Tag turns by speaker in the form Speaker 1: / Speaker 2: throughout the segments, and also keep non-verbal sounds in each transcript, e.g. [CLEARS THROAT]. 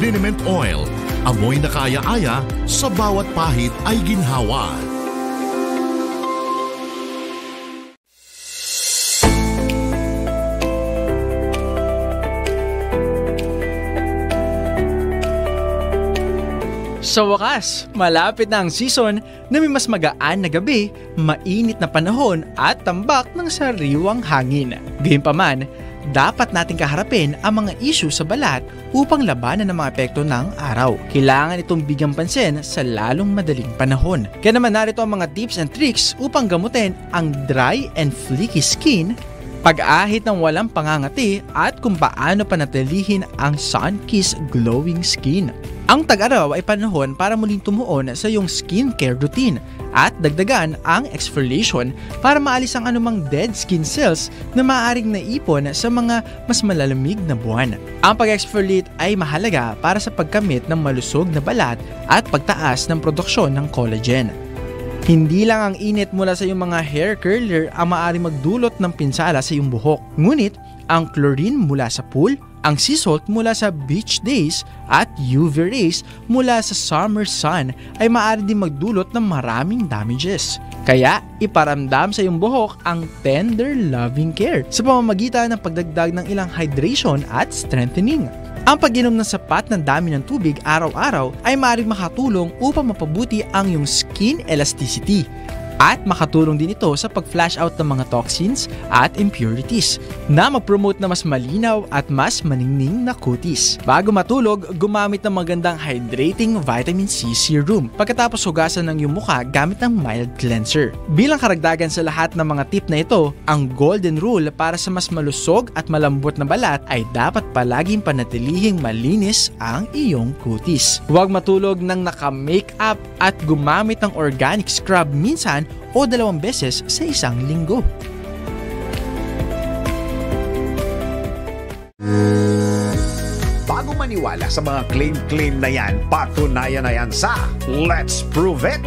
Speaker 1: Liniment Oil. Amoy na kaya-aya sa bawat pahit ay ginhawa.
Speaker 2: Sa wakas, malapit na ang season na may mas magaan na gabi, mainit na panahon at tambak ng sariwang hangin. Gayunpaman, dapat nating kaharapin ang mga issue sa balat upang labanan ang mga epekto ng araw. Kailangan itong bigyang pansin sa lalong madaling panahon. Kaya naman narito ang mga tips and tricks upang gamutin ang dry and flaky skin pag-ahit ng walang pangangati at kung paano panatilihin ang sun-kissed glowing skin. Ang tag-araw ay panahon para muling tumuon sa iyong skincare routine at dagdagan ang exfoliation para maalis ang anumang dead skin cells na maaaring naipon sa mga mas malalamig na buwan. Ang pag-exfoliate ay mahalaga para sa pagkamit ng malusog na balat at pagtaas ng produksyon ng collagen. Hindi lang ang init mula sa iyong mga hair curler ang maaaring magdulot ng pinsala sa iyong buhok. Ngunit, ang chlorine mula sa pool, ang sea salt mula sa beach days at UV rays mula sa summer sun ay maaari din magdulot ng maraming damages. Kaya iparamdam sa iyong buhok ang tender loving care sa pamamagitan ng pagdagdag ng ilang hydration at strengthening. Ang pag-inom ng sapat ng dami ng tubig araw-araw ay maaaring makatulong upang mapabuti ang iyong skin elasticity at makatulong din ito sa pag-flash out ng mga toxins at impurities na mag-promote na mas malinaw at mas maningning na kutis. Bago matulog, gumamit ng magandang hydrating vitamin C serum pagkatapos hugasan ng iyong mukha gamit ng mild cleanser. Bilang karagdagan sa lahat ng mga tip na ito, ang golden rule para sa mas malusog at malambot na balat ay dapat palaging panatilihing malinis ang iyong kutis. Huwag matulog ng naka-makeup at gumamit ng organic scrub minsan o dalawang beses sa isang linggo.
Speaker 3: Bago maniwala sa mga claim-claim na yan, patunayan na yan sa Let's Prove It!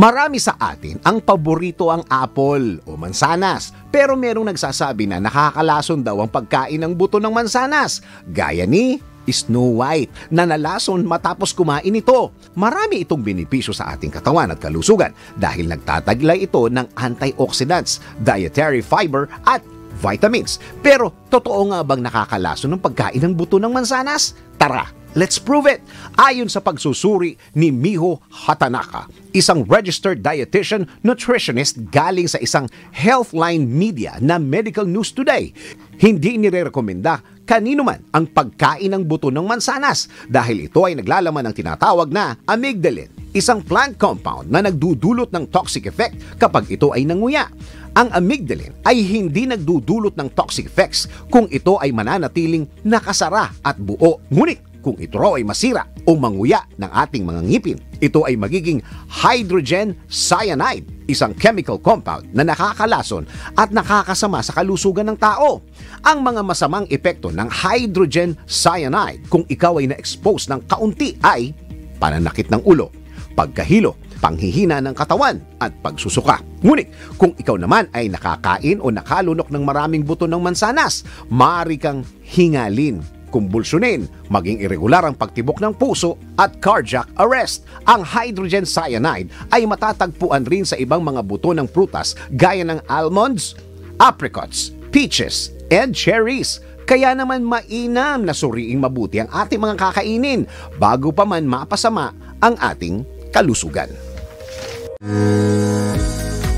Speaker 3: Marami sa atin ang paborito ang apple o mansanas, pero merong nagsasabi na nakakalason daw ang pagkain ng buto ng mansanas, gaya ni Snow White na nalason matapos kumain ito. Marami itong benepisyo sa ating katawan at kalusugan dahil nagtataglay ito ng antioxidants, dietary fiber at vitamins. Pero totoo nga bang nakakalason ng pagkain ng buto ng mansanas? Tara, let's prove it! Ayon sa pagsusuri ni Miho Hatanaka, isang registered dietitian nutritionist galing sa isang Healthline Media na Medical News Today, hindi nire-rekomenda kanino man ang pagkain ng buto ng mansanas dahil ito ay naglalaman ng tinatawag na amygdalin, isang plant compound na nagdudulot ng toxic effect kapag ito ay nanguya. Ang amygdalin ay hindi nagdudulot ng toxic effects kung ito ay mananatiling nakasara at buo. Ngunit kung ito raw ay masira o manguya ng ating mga ngipin, ito ay magiging hydrogen cyanide, isang chemical compound na nakakalason at nakakasama sa kalusugan ng tao. Ang mga masamang epekto ng hydrogen cyanide kung ikaw ay na-expose ng kaunti ay pananakit ng ulo, pagkahilo, panghihina ng katawan at pagsusuka. Ngunit kung ikaw naman ay nakakain o nakalunok ng maraming buto ng mansanas, maaari kang hingalin kumbulsunin, maging irregular ang pagtibok ng puso at cardiac arrest. Ang hydrogen cyanide ay matatagpuan rin sa ibang mga buto ng prutas gaya ng almonds, apricots, peaches, and cherries. Kaya naman mainam na suriing mabuti ang ating mga kakainin bago pa man mapasama ang ating kalusugan.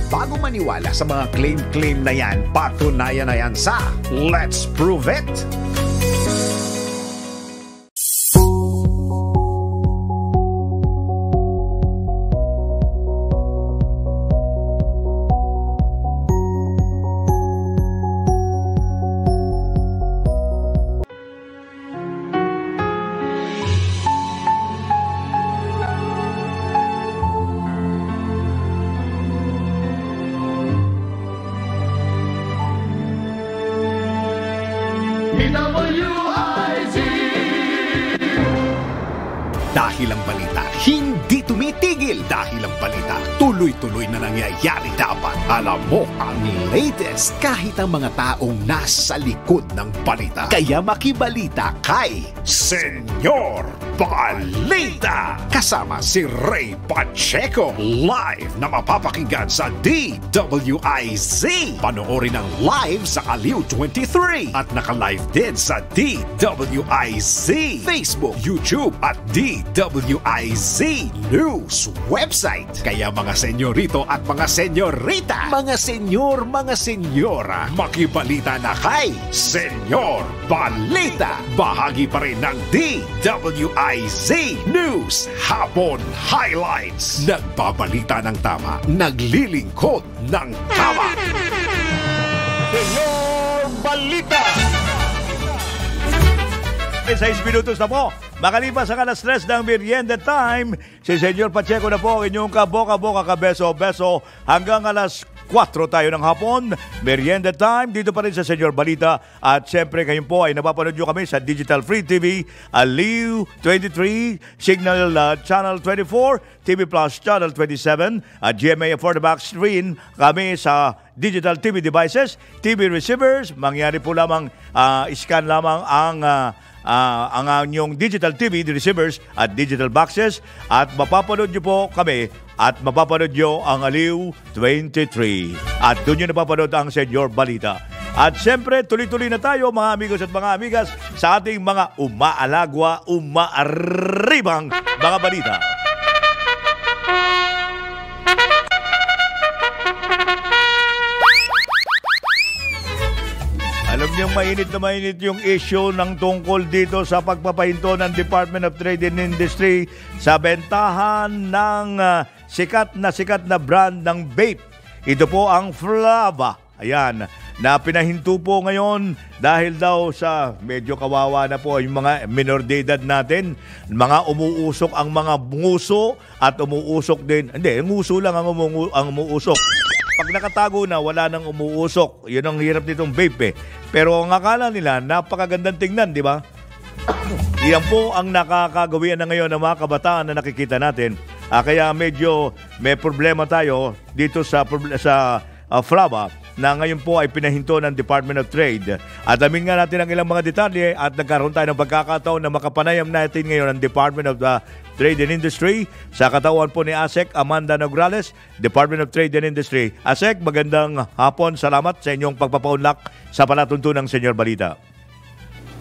Speaker 3: Bago maniwala sa mga claim-claim na yan, patunayan na yan sa Let's Prove It!
Speaker 4: Latest kahit ang mga taong nasa likod ng balita. Kaya makibalita kay Senyor Balita. Kasama si Ray Pacheco. Live na mapapakinggan sa DWIZ. Panoorin ang live sa Aliw 23 at naka-live din sa DWIZ Facebook, YouTube at DWIZ News website. Kaya mga senyorito at mga senyorita, mga senyor, mga senyora, makibalita na kay Senyor Balita. Bahagi pa rin ng DWIZ News Hapon Highlights. Nagbabalita ng tama, naglilingkod ng tama.
Speaker 5: Senyor Balita! 6 minutos na po. Makalipas ang alas 3 ng merienda time, si Senyor Pacheco na po ang inyong kaboka-boka kabeso-beso hanggang alas 4 tayo ng hapon. Merienda time dito pa rin sa Senyor Balita. At syempre kayo po ay napapanood nyo kami sa Digital Free TV, Aliw 23, Signal uh, Channel 24, TV Plus Channel 27, at GMA back screen kami sa digital TV devices, TV receivers. Mangyari po lamang, uh, scan lamang ang uh, uh, ang inyong digital TV receivers at digital boxes at mapapanood nyo po kami at mapapanood nyo ang Aliw 23. At doon nyo napapanood ang Senyor Balita. At siyempre, tuloy-tuloy na tayo mga amigos at mga amigas sa ating mga umaalagwa, umaaribang mga balita. Alam niyo mainit na mainit yung issue ng tungkol dito sa pagpapahinto ng Department of Trade and Industry sa bentahan ng uh, sikat na sikat na brand ng vape. Ito po ang Flava. Ayan, na pinahinto po ngayon dahil daw sa medyo kawawa na po yung mga minor de edad natin. Mga umuusok ang mga nguso at umuusok din. Hindi, nguso lang ang, umu- ang umuusok pag nakatago na, wala nang umuusok. Yun ang hirap nitong vape eh. Pero ang akala nila, napakagandang tingnan, di ba? Yan po ang nakakagawian na ngayon ng mga kabataan na nakikita natin. Ah, kaya medyo may problema tayo dito sa sa uh, Flava na ngayon po ay pinahinto ng Department of Trade. At amin nga natin ang ilang mga detalye at nagkaroon tayo ng pagkakataon na makapanayam natin ngayon ang Department of the Trade and Industry sa katawan po ni ASEC Amanda Nograles, Department of Trade and Industry. ASEC, magandang hapon. Salamat sa inyong pagpapaunlak sa palatuntunang Senyor Balita.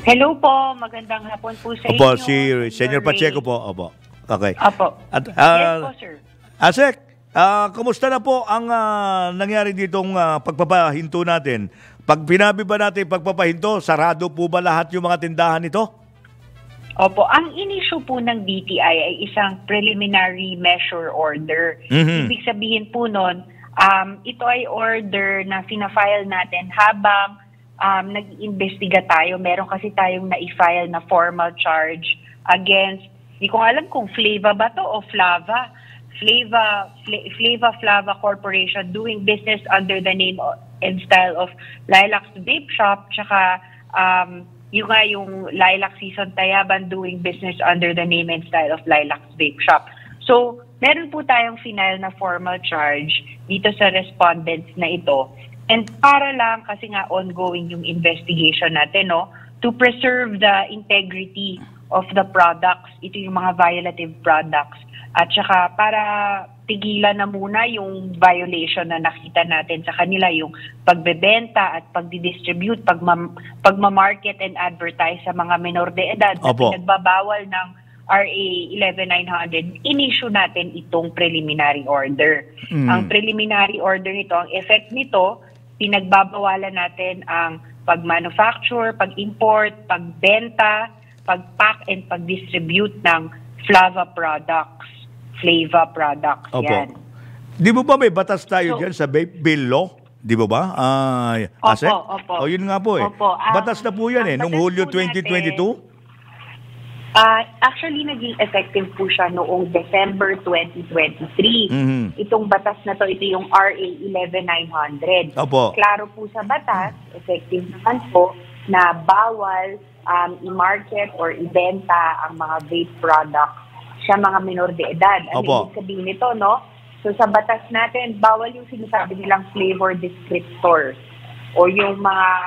Speaker 6: Hello po, magandang hapon po sa
Speaker 5: Opo,
Speaker 6: inyo.
Speaker 5: si Senyor Pacheco po. Opo. Okay.
Speaker 6: Opo.
Speaker 5: At,
Speaker 6: yes
Speaker 5: ah,
Speaker 6: po, sir.
Speaker 5: Asek, ah, kumusta na po ang ah, nangyari ditong ah, pagpapahinto natin? Pag pinabi ba natin pagpapahinto, sarado po ba lahat yung mga tindahan nito?
Speaker 6: Opo, ang inisyu po ng DTI ay isang preliminary measure order.
Speaker 5: Mhm.
Speaker 6: Ibig sabihin po nun, um, ito ay order na fina-file natin habang um, nag-iimbestiga tayo. Meron kasi tayong na-file na formal charge against, di ko alam kung Flava ba to o Flava. Flava, Fla- Flava Flava Corporation doing business under the name and style of Lilacs Vape Shop, tsaka um, yung nga yung Lilac Season Tayaban doing business under the name and style of Lilacs Vape Shop. So, meron po tayong final na formal charge dito sa respondents na ito. And para lang, kasi nga ongoing yung investigation natin, no, to preserve the integrity of the products, ito yung mga violative products. At saka para tigilan na muna yung violation na nakita natin sa kanila, yung pagbebenta at pagdidistribute, pagma, pagmamarket and advertise sa mga minor de edad na
Speaker 5: Opo.
Speaker 6: pinagbabawal ng RA 11900, in-issue natin itong preliminary order.
Speaker 5: Mm.
Speaker 6: Ang preliminary order nito, ang effect nito, pinagbabawalan natin ang pag-manufacture, pag-import, pagbenta, pag-pack and pag-distribute ng Flava products, Flava products.
Speaker 5: Opo.
Speaker 6: Yan.
Speaker 5: Di mo ba may batas tayo
Speaker 6: So-
Speaker 5: dyan sa vape bill law? Di ba ba? Ah,
Speaker 6: Opo, opo.
Speaker 5: O yun nga po eh.
Speaker 6: Opo. Ang-
Speaker 5: batas na po yan eh, nung Hulyo
Speaker 6: po natin-
Speaker 5: 2022.
Speaker 6: Ah, actually, naging effective po siya noong December 2023.
Speaker 5: Mhm.
Speaker 6: Itong batas na to, ito yung RA 11900.
Speaker 5: Opo.
Speaker 6: Klaro po sa batas, effective naman po, na bawal um, i-market or ibenta ang mga vape products sa mga minor de edad. Ano
Speaker 5: Opo.
Speaker 6: ibig sabihin nito, no? So sa batas natin, bawal yung sinasabi nilang flavor descriptors o yung mga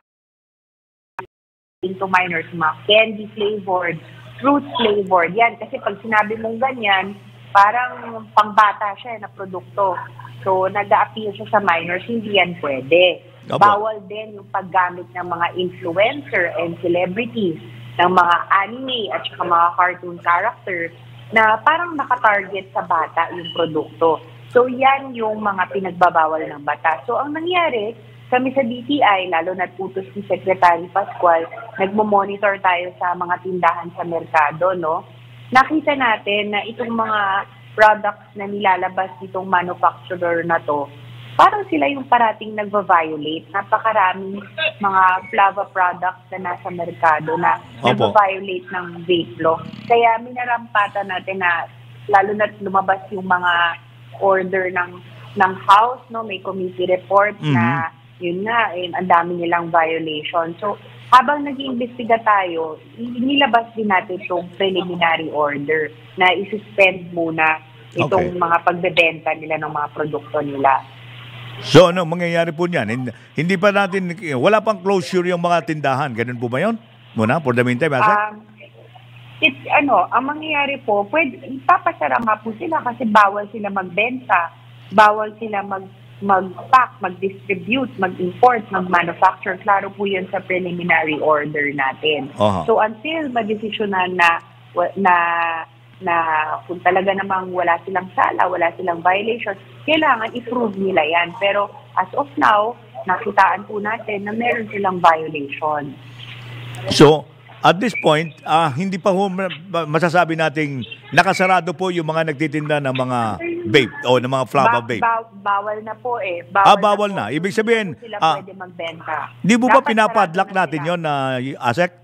Speaker 6: into minors, mga candy flavored, fruit flavored. Yan, kasi pag sinabi mong ganyan, parang pangbata siya na produkto. So, nag-a-appeal siya sa minors, hindi yan pwede.
Speaker 5: Opo.
Speaker 6: Bawal din yung paggamit ng mga influencer and celebrities ng mga anime at saka mga cartoon characters na parang nakatarget sa bata yung produkto. So, yan yung mga pinagbabawal ng bata. So, ang nangyari, kami sa DTI, lalo na utos ni Secretary Pascual, nagmo-monitor tayo sa mga tindahan sa merkado, no? Nakita natin na itong mga products na nilalabas nitong manufacturer na to, parang sila yung parating nagva-violate. Napakaraming mga flava products na nasa merkado na
Speaker 5: Opo.
Speaker 6: nagva-violate ng vape law. Kaya minarampatan natin na lalo na lumabas yung mga order ng ng house, no, may committee report na yun nga, eh, ang dami nilang violation. So, habang nag-iimbestiga tayo, nilabas din natin itong preliminary order na isuspend muna itong
Speaker 5: Okay.
Speaker 6: mga pagbebenta nila ng mga produkto nila.
Speaker 5: So ano, mangyayari po niyan? Hindi, hindi pa natin, wala pang closure yung mga tindahan. Ganun po ba yun? Muna, for the meantime, Asek?
Speaker 6: Um, it, ano, ang mangyayari po, pwede, ipapasara nga po sila kasi bawal sila magbenta, bawal sila mag mag-pack, mag-distribute, mag-import, mag-manufacture. Klaro po yan sa preliminary order natin.
Speaker 5: Aha.
Speaker 6: So until madesisyonan na na na kung talaga namang wala silang sala, wala silang violation, kailangan i-prove nila yan. Pero as of now, nakitaan po natin na meron silang violation.
Speaker 5: So, at this point, ah, hindi pa ho masasabi nating nakasarado po yung mga nagtitinda ng mga vape o ng mga flava
Speaker 6: Ba-
Speaker 5: vape.
Speaker 6: ba- bawal na po eh.
Speaker 5: Ah, bawal
Speaker 6: po.
Speaker 5: na. Ibig sabihin,
Speaker 6: Hindi sila
Speaker 5: ah,
Speaker 6: pwede magbenta.
Speaker 5: Di mo ba pinapadlock
Speaker 6: na
Speaker 5: natin
Speaker 6: sila.
Speaker 5: yon na Asek?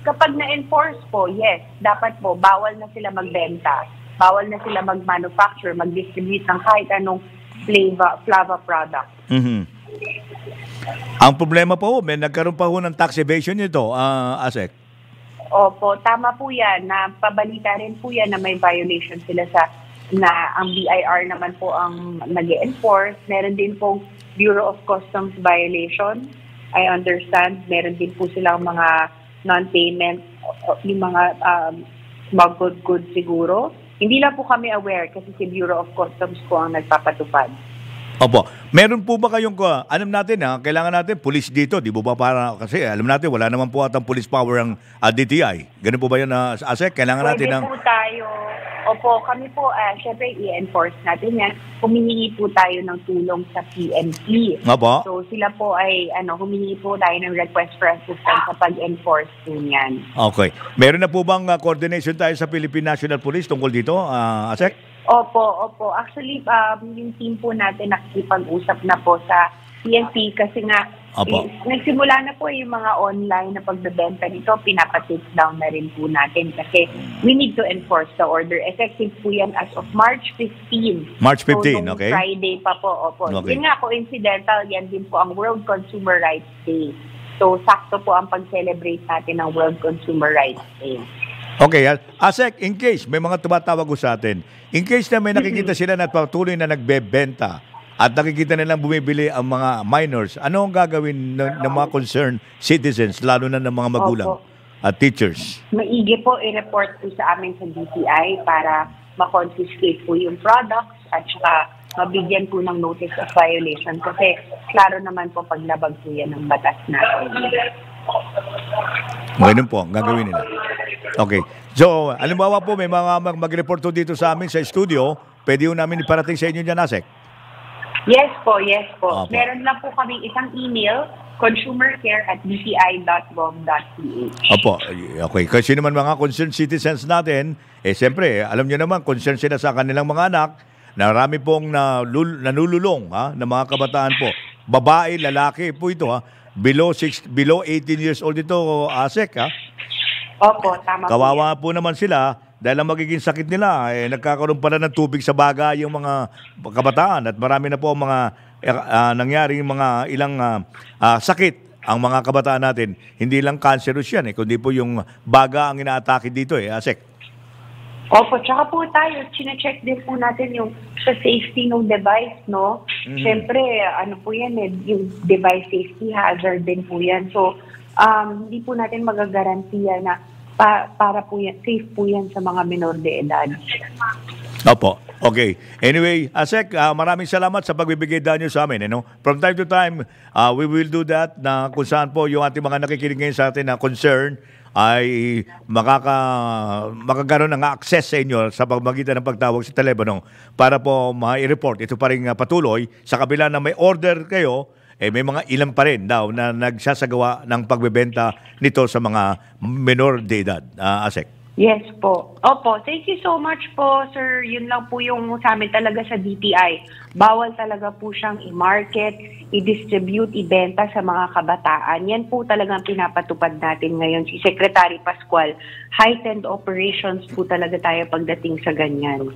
Speaker 6: Kapag na-enforce po, yes. Dapat po, bawal na sila magbenta. Bawal na sila mag-manufacture, mag-distribute ng kahit anong flava, flava product.
Speaker 5: Mhm. Ang problema po, may nagkaroon pa ho ng tax evasion nito, ah, Asek.
Speaker 6: Opo, tama po yan. Na pabalita rin po yan na may violation sila sa na ang BIR naman po ang nag enforce Meron din pong Bureau of Customs violation. I understand. Meron din po silang mga non-payment, yung mga um, smuggled goods siguro. Hindi lang po kami aware kasi si Bureau of Customs po ang nagpapatupad.
Speaker 5: Opo. Meron po ba kayong, uh, alam natin ha, kailangan natin police dito, di ba para, kasi alam natin, wala naman po atang police power ang ah, DTI. Ganun po ba yun, uh, Asek? Kailangan natin
Speaker 6: Pwede
Speaker 5: ng...
Speaker 6: po tayo, opo, kami po, uh, syempre i-enforce natin yan. Humihingi po tayo ng tulong sa PNP.
Speaker 5: Opo.
Speaker 6: So sila po ay, ano, humingi po tayo ng request for assistance sa pag-enforce po niyan.
Speaker 5: Okay. Meron na po bang uh, coordination tayo sa Philippine National Police tungkol dito, ah, Asek?
Speaker 6: Opo, opo. Actually, um, yung team po natin nakikipag-usap na po sa PNP kasi nga
Speaker 5: Opo.
Speaker 6: eh, nagsimula na po yung mga online na pagbebenta nito, pinapatake down na rin po natin kasi we need to enforce the order. Effective po yan as of March 15.
Speaker 5: March 15,
Speaker 6: so,
Speaker 5: okay.
Speaker 6: Friday pa po, opo.
Speaker 5: Okay.
Speaker 6: Yun nga, coincidental, yan din po ang World Consumer Rights Day. So, sakto po ang pag-celebrate natin ng World Consumer Rights Day.
Speaker 5: Okay, Asek, in case may mga tumatawag ko sa atin, in case na may nakikita [LAUGHS] sila na patuloy na nagbebenta at nakikita nilang bumibili ang mga minors, ano ang gagawin ng, ng mga concerned citizens, lalo na ng mga magulang
Speaker 6: Opo.
Speaker 5: at teachers?
Speaker 6: maigi po i-report po sa amin sa DTI para ma-confiscate po yung products at saka mabigyan po ng notice of violation kasi klaro naman po paglabag po yan ng batas natin.
Speaker 5: Ganun po, ang gagawin nila. Okay. So, alimbawa po, may mga mag- mag-report po dito sa amin sa studio, pwede po namin iparating sa inyo dyan, Asek.
Speaker 6: Yes po, yes po.
Speaker 5: Opo.
Speaker 6: Meron lang po kami isang email, consumercare at dti.gov.ph.
Speaker 5: Opo, okay. Kasi naman mga concerned citizens natin, eh siyempre, alam niyo naman, concerned sila sa kanilang mga anak, Narami pong nalul- nanululong ha, ng mga kabataan po. Babae, lalaki po ito ha. Below, six, below 18 years old ito, Asek ha.
Speaker 6: Opo, tama po.
Speaker 5: Kawawa po naman sila dahil ang magiging sakit nila, eh, nagkakaroon pala ng tubig sa baga yung mga kabataan at marami na po ang mga eh, ah, nangyaring mga ilang ah, ah, sakit ang mga kabataan natin. Hindi lang cancerous yan, eh, kundi po yung baga ang inaatake dito, eh, Asek.
Speaker 6: Opo, tsaka po tayo, chinecheck din po natin yung sa safety ng device, no? Siyempre, ano po yan eh, yung device safety hazard din po yan. So, um, hindi po natin magagarantiya na pa, para po yan, safe po yan sa mga minor de edad.
Speaker 5: Opo. Okay. Anyway, Asek, ah, maraming salamat sa pagbibigay daw niyo sa amin. Ano? From time to time, ah, we will do that na kung saan po yung ating mga nakikinig ngayon sa atin na concern ay makaka, makakaroon ng access sa inyo sa pagmagitan ng pagtawag sa telepono para po ma-report. Ito pa rin ah, patuloy sa kabila na may order kayo, eh, may mga ilan pa rin daw na nagsasagawa ng pagbebenta nito sa mga menor de edad. Ah, Asek.
Speaker 6: Yes po. Opo, thank you so much po, sir. Yun lang po yung sa amin talaga sa DTI. Bawal talaga po siyang i-market, i-distribute, ibenta sa mga kabataan. Yan po talagang pinapatupad natin ngayon. Si Secretary Pascual, heightened operations po talaga tayo pagdating sa ganyan.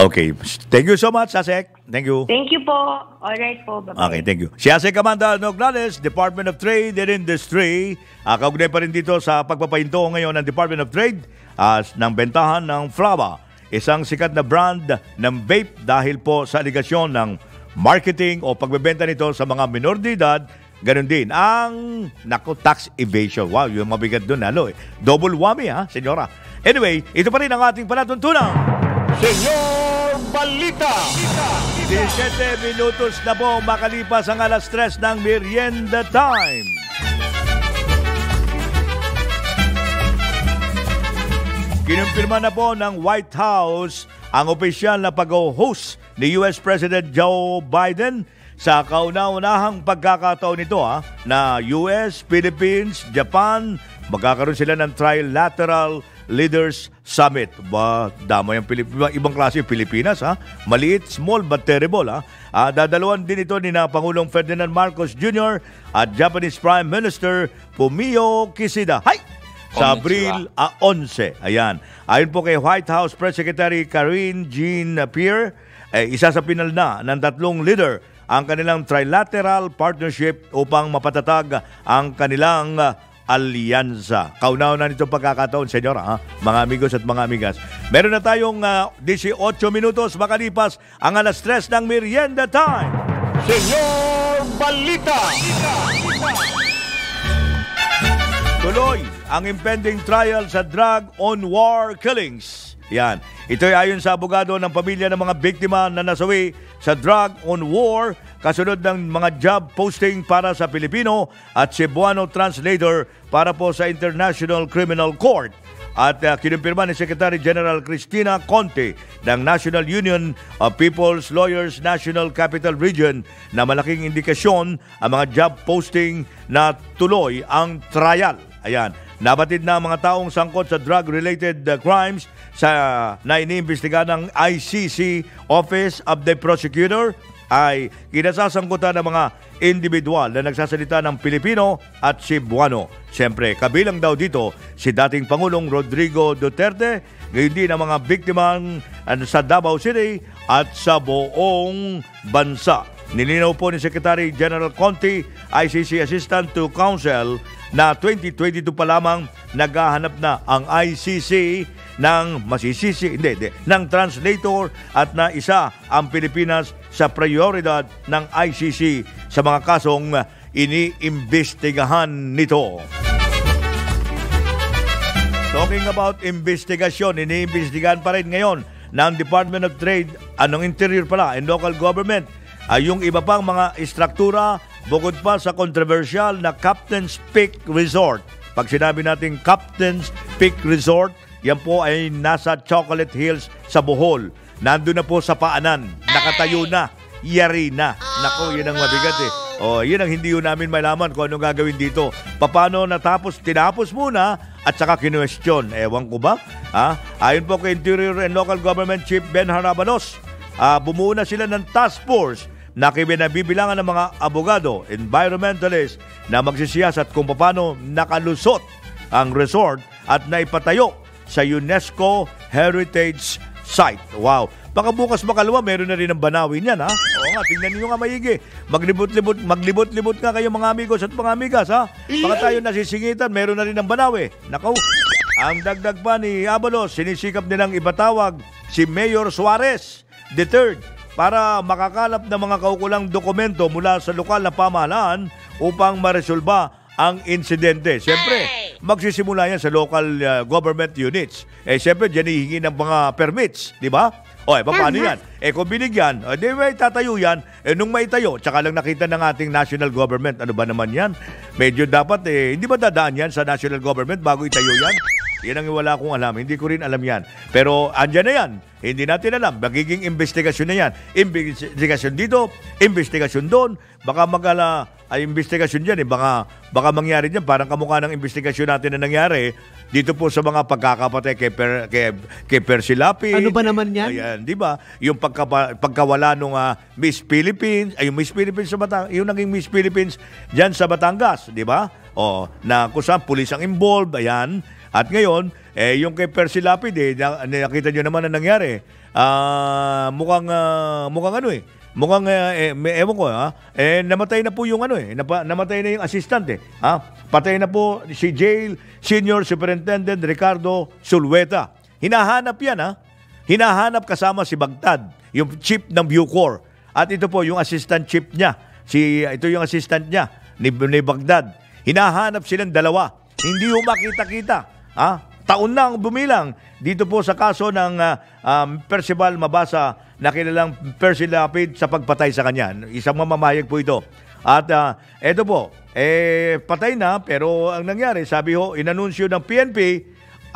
Speaker 5: Okay. Thank you so much, Asek. Thank you.
Speaker 6: Thank you po. Alright po. Bye-bye.
Speaker 5: Okay, thank you. Si Asek Amanda Nograles, Department of Trade and Industry. Uh, kaugnay pa rin dito sa pagpapahinto ngayon ng Department of Trade uh, ng bentahan ng Flava. Isang sikat na brand ng vape dahil po sa aligasyon ng marketing o pagbebenta nito sa mga minor de edad. Ganon din ang nako tax evasion. Wow, yung mabigat doon ano eh. Double whammy ha, senyora. Anyway, ito pa rin ang ating palatuntunan.
Speaker 4: Senyor Balita!
Speaker 5: 17 minutos na po makalipas ang alas 3 ng merienda time. Kinumpirma na po ng White House ang opisyal na pag-host ni US President Joe Biden sa kauna-unahang pagkakataon nito ha, na US, Philippines, Japan, magkakaroon sila ng trilateral Leaders Summit. Ba, damo yung Pilip- ibang klase yung Pilipinas ha. Maliit, small but terrible ha. Ah, dadalawan din ito ni na Pangulong Ferdinand Marcos Jr. at Japanese Prime Minister Fumio Kishida. Hi! Sa Abril ah, 11. Ayan. Ayon po kay White House Press Secretary Karine Jean-Pierre, eh, isa sa pinal na ng tatlong leader ang kanilang trilateral partnership upang mapatatag ang kanilang alyansa. Kaunaw na nito pagkakataon, senyora, ha? mga amigos at mga amigas. Meron na tayong ah, 18 minutos makalipas ang alas 3 ng merienda time.
Speaker 4: Senyor Balita!
Speaker 5: Tuloy ang impending trial sa drug on war killings. Yan. Ito ay ayon sa abogado ng pamilya ng mga biktima na nasawi sa drug on war kasunod ng mga job posting para sa Pilipino at Cebuano translator para po sa International Criminal Court. At uh, kinumpirma ni Secretary General Cristina Conte ng National Union of People's Lawyers National Capital Region na malaking indikasyon ang mga job posting na tuloy ang trial. Ayan. Nabatid na ang mga taong sangkot sa drug-related uh, crimes sa na iniimbestiga ng ICC Office of the Prosecutor ay kinasasangkutan ng mga individual na nagsasalita ng Pilipino at Cebuano. Siyempre, kabilang daw dito si dating Pangulong Rodrigo Duterte, ngayon din ang mga biktimang ano, sa Davao City at sa buong bansa. Nilinaw po ni Secretary General Conti, ICC Assistant to Counsel, na 2022 pa lamang naghahanap na ang ICC ng masisisi, hindi, hindi, ng translator at na isa ang Pilipinas sa prioridad ng ICC sa mga kasong iniimbestigahan nito. Talking about investigasyon, iniimbestigahan pa rin ngayon ng Department of Trade, anong interior pala, and local government, ay yung iba pang mga istruktura bukod pa sa controversial na Captain's Peak Resort. Pag sinabi natin Captain's Peak Resort, yan po ay nasa Chocolate Hills sa Bohol. Nandun na po sa paanan. Nakatayo na. Yari na. Nako, yun ang mabigat eh. Oh, yun ang hindi yun namin malaman kung anong gagawin dito. Paano natapos, tinapos muna at saka kinwestiyon. Ewan ko ba? Ha? Ayon po kay Interior and Local Government Chief Ben Harabalos, ah, bumuo na sila ng task force na kibinabibilangan ng mga abogado, environmentalist na magsisiyasat kung paano nakalusot ang resort at naipatayo sa UNESCO Heritage Site. Wow! Baka bukas makalawa, meron na rin ang banawin yan, ha? Oo nga, tingnan niyo nga maigi. Maglibot-libot, maglibot-libot nga kayo mga amigos at mga amigas, ha? Baka tayo nasisingitan, meron na rin ang banawi. Nakaw, Ang dagdag pa ni Abalos, sinisikap nilang ipatawag si Mayor Suarez III para makakalap ng mga kaukulang dokumento mula sa lokal na pamahalaan upang maresolba ang insidente. Siyempre, magsisimula yan sa local uh, government units. Eh, siyempre, dyan hihingi ng mga permits, di ba? O, eh, paano yan? Eh, kung binigyan, eh, di may tatayo yan. Eh, nung may tayo, tsaka lang nakita ng ating national government, ano ba naman yan? Medyo dapat, eh, hindi ba dadaan yan sa national government bago itayo yan? Yan ang wala kong alam. Hindi ko rin alam yan. Pero andyan na yan. Hindi natin alam. Magiging investigasyon na yan. Investigasyon dito, investigasyon doon. Baka magala ay investigasyon dyan eh. Baka, baka mangyari dyan. Parang kamukha ng investigasyon natin na nangyari dito po sa mga pagkakapatay kay, per, kay, kay Percy Lapid.
Speaker 7: Ano ba naman yan?
Speaker 5: Ayan, di ba? Yung pagka, pagkawala nung uh, Miss Philippines, ay yung Miss Philippines sa Batang, yung naging Miss Philippines dyan sa Batangas, di ba? O, na kung saan pulis ang involved, ayan. At ngayon, eh, yung kay Percy Lapid, eh, nakita nyo naman ang nangyari. Uh, mukhang, uh, mukhang ano eh, mukhang, eh, may, ewan ko ha, eh, namatay na po yung ano eh, napa, namatay na yung assistant eh. Ha? Patay na po si Jail Senior Superintendent Ricardo Sulweta. Hinahanap yan ha. Hinahanap kasama si Bagtad, yung chief ng Bucor. At ito po yung assistant chief niya. Si, ito yung assistant niya ni, ni Bagdad. Hinahanap silang dalawa. Hindi yung makita-kita. Ah, taon na ang bumilang dito po sa kaso ng uh, um, Percival Mabasa na kilalang Percy Lapid sa pagpatay sa kanya. Isang mamamayag po ito. At uh, eto po, eh, patay na pero ang nangyari, sabi ho, inanunsyo ng PNP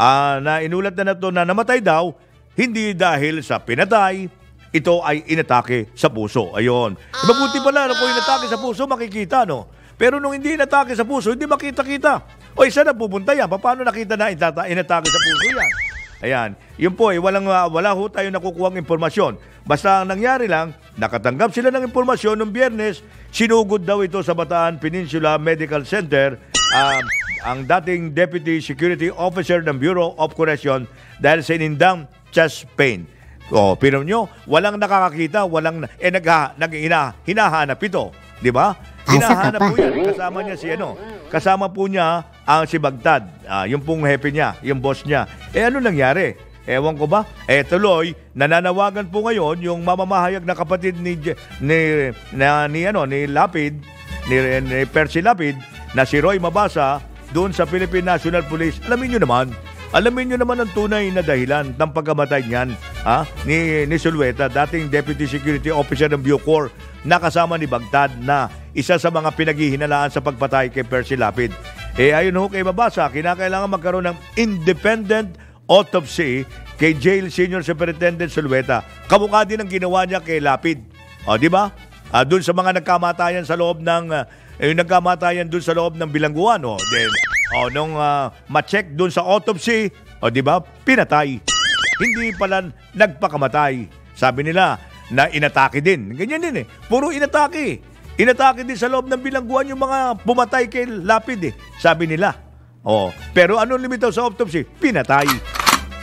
Speaker 5: uh, na inulat na nato na namatay daw, hindi dahil sa pinatay, ito ay inatake sa puso. Ayun. Oh, Mabuti pala no? kung inatake sa puso, makikita, no? Pero nung hindi inatake sa puso, hindi makita-kita. O isa na pupunta yan. Paano nakita na itata, inatake sa puso yan? Ayan. Yun po, eh, walang, uh, wala ho tayo nakukuhang impormasyon. Basta ang nangyari lang, nakatanggap sila ng impormasyon noong biyernes, sinugod daw ito sa Bataan Peninsula Medical Center uh, ang dating Deputy Security Officer ng Bureau of Correction dahil sa inindang chest pain. O, pero nyo, walang nakakakita, walang, eh, nag, nag, hinahanap ito. Di ba? Hinahanap po yan. Kasama niya si ano. Kasama po niya ang si Bagdad. Ah, yung pong hepe niya, yung boss niya. Eh ano nangyari? Ewan ko ba? Eh tuloy, nananawagan po ngayon yung mamamahayag na kapatid ni ni na, ni ano ni Lapid, ni, ni Percy Lapid na si Roy Mabasa doon sa Philippine National Police. Alamin niyo naman, alamin niyo naman ang tunay na dahilan ng pagkamatay niyan ha? ni, ni Sulweta, dating Deputy Security Officer ng Bucor nakasama ni Bagdad na isa sa mga pinaghihinalaan sa pagpatay kay Percy Lapid. Eh ayon ho kay Babasa, kinakailangan magkaroon ng independent autopsy kay Jail Senior Superintendent Sulweta. Kamukha din ang ginawa niya kay Lapid. O, di ba? Uh, ah, doon sa mga nagkamatayan sa loob ng uh, eh, nagkamatayan doon sa loob ng bilangguan. O, then, o nung uh, ma-check doon sa autopsy, o di ba, pinatay. Hindi pala nagpakamatay. Sabi nila, na inatake din. Ganyan din eh. Puro inatake. Inatake din sa loob ng bilangguan yung mga pumatay kay Lapid eh. Sabi nila. Oh, pero anong limitaw sa autopsy? Pinatay.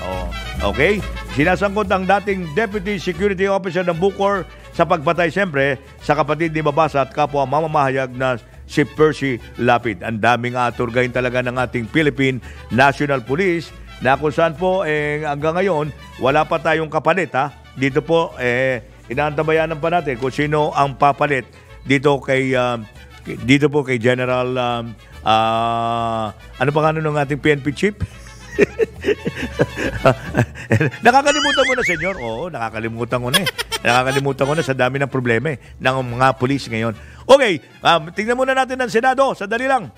Speaker 5: Oh, okay? Sinasangkot ang dating Deputy Security Officer ng Bukor sa pagpatay siyempre sa kapatid ni Babasa at kapwa mamamahayag na si Percy Lapid. Ang daming aturgayin talaga ng ating Philippine National Police na kung saan po eh, hanggang ngayon wala pa tayong kapalit ha. Dito po eh inaantabayanan pa natin kung sino ang papalit dito kay uh, dito po kay General um, uh, ano pa nga ng ating PNP chief? [LAUGHS] nakakalimutan mo na, senyor. Oo, nakakalimutan ko na eh. Nakakalimutan ko na sa dami ng problema eh, ng mga pulis ngayon. Okay, um, tingnan muna natin ang Senado. Sandali lang.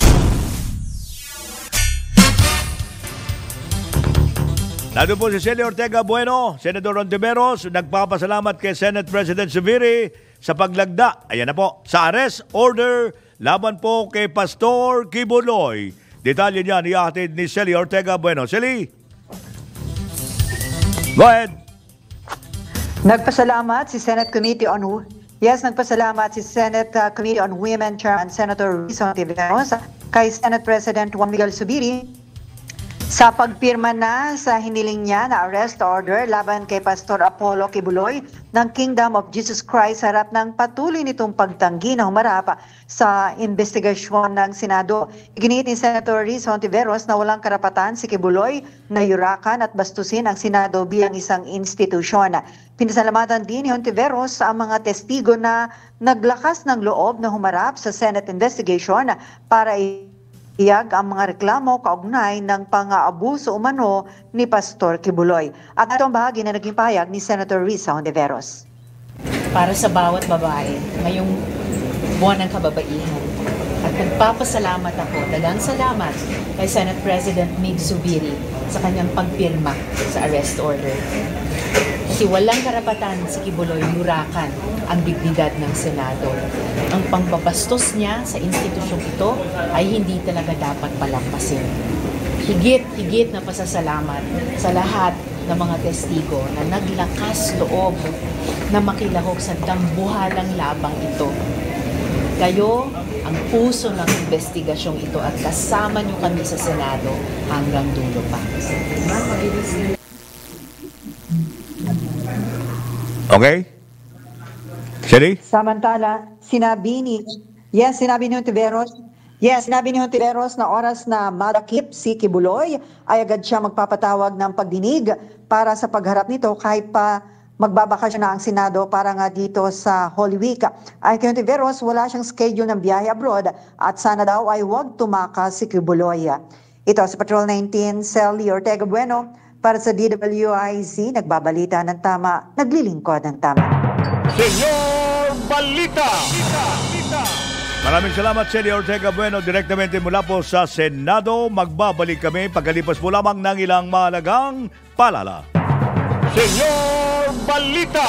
Speaker 5: Nandun po si Celia Ortega Bueno, Senador Rontiveros, nagpapasalamat kay Senate President Severi sa paglagda, ayan na po, sa arrest order laban po kay Pastor Kibuloy. Detalye niya ihatid ni Celia Ortega Bueno. Celi? Go ahead.
Speaker 8: Nagpasalamat si Senate Committee on Yes, nagpasalamat si Senate uh, Committee on Women Chairman Senator Rizon Tiveros kay Senate President Juan Miguel Subiri Sa pagpirma na sa hiniling niya na arrest order laban kay Pastor Apollo Kibuloy ng Kingdom of Jesus Christ harap ng patuloy nitong pagtanggi na humarap sa investigasyon ng Senado. Iginit ni Senator Riz Hontiveros na walang karapatan si Kibuloy na yurakan at bastusin ang Senado bilang isang institusyon. Pinasalamatan din ni Hontiveros ang mga testigo na naglakas ng loob na humarap sa Senate investigation para Iyag ang mga reklamo kaugnay ng pang-aabuso umano ni Pastor Kibuloy. At ito bahagi na naging payag ni Senator Risa Hondeveros.
Speaker 7: Para sa bawat babae, ngayong buwan ng kababaihan. At nagpapasalamat ako, dalang salamat kay Senate President Mig Zubiri sa kanyang pagpirma sa arrest order. Kasi walang karapatan si Kibuloy yurakan ang dignidad ng Senado. Ang pangbabastos niya sa institusyong ito ay hindi talaga dapat palampasin. Higit, higit na pasasalamat sa lahat ng mga testigo na naglakas loob na makilahok sa dambuhalang labang ito. Kayo ang puso ng investigasyong ito at kasama niyo kami sa Senado hanggang dulo pa.
Speaker 5: Okay? Sherry?
Speaker 8: Samantala, sinabi ni Yes, sinabi ni Hontiveros Yes, sinabi ni Hontiveros na oras na madakip si Kibuloy ay agad siya magpapatawag ng pagdinig para sa pagharap nito kahit pa magbabakasyon na ang Senado para nga dito sa Holy Week. Ay kay Hontiveros, wala siyang schedule ng biyahe abroad at sana daw ay huwag tumakas si Kibuloy. Ito si Patrol 19, Sally Ortega Bueno, para sa DWIZ, nagbabalita ng tama, naglilingkod ng tama.
Speaker 5: Senyor Balita! Maraming salamat, Senyor Ortega Bueno, direktamente mula po sa Senado. Magbabalik kami pagkalipas po lamang ng ilang mahalagang palala. Senyor Balita!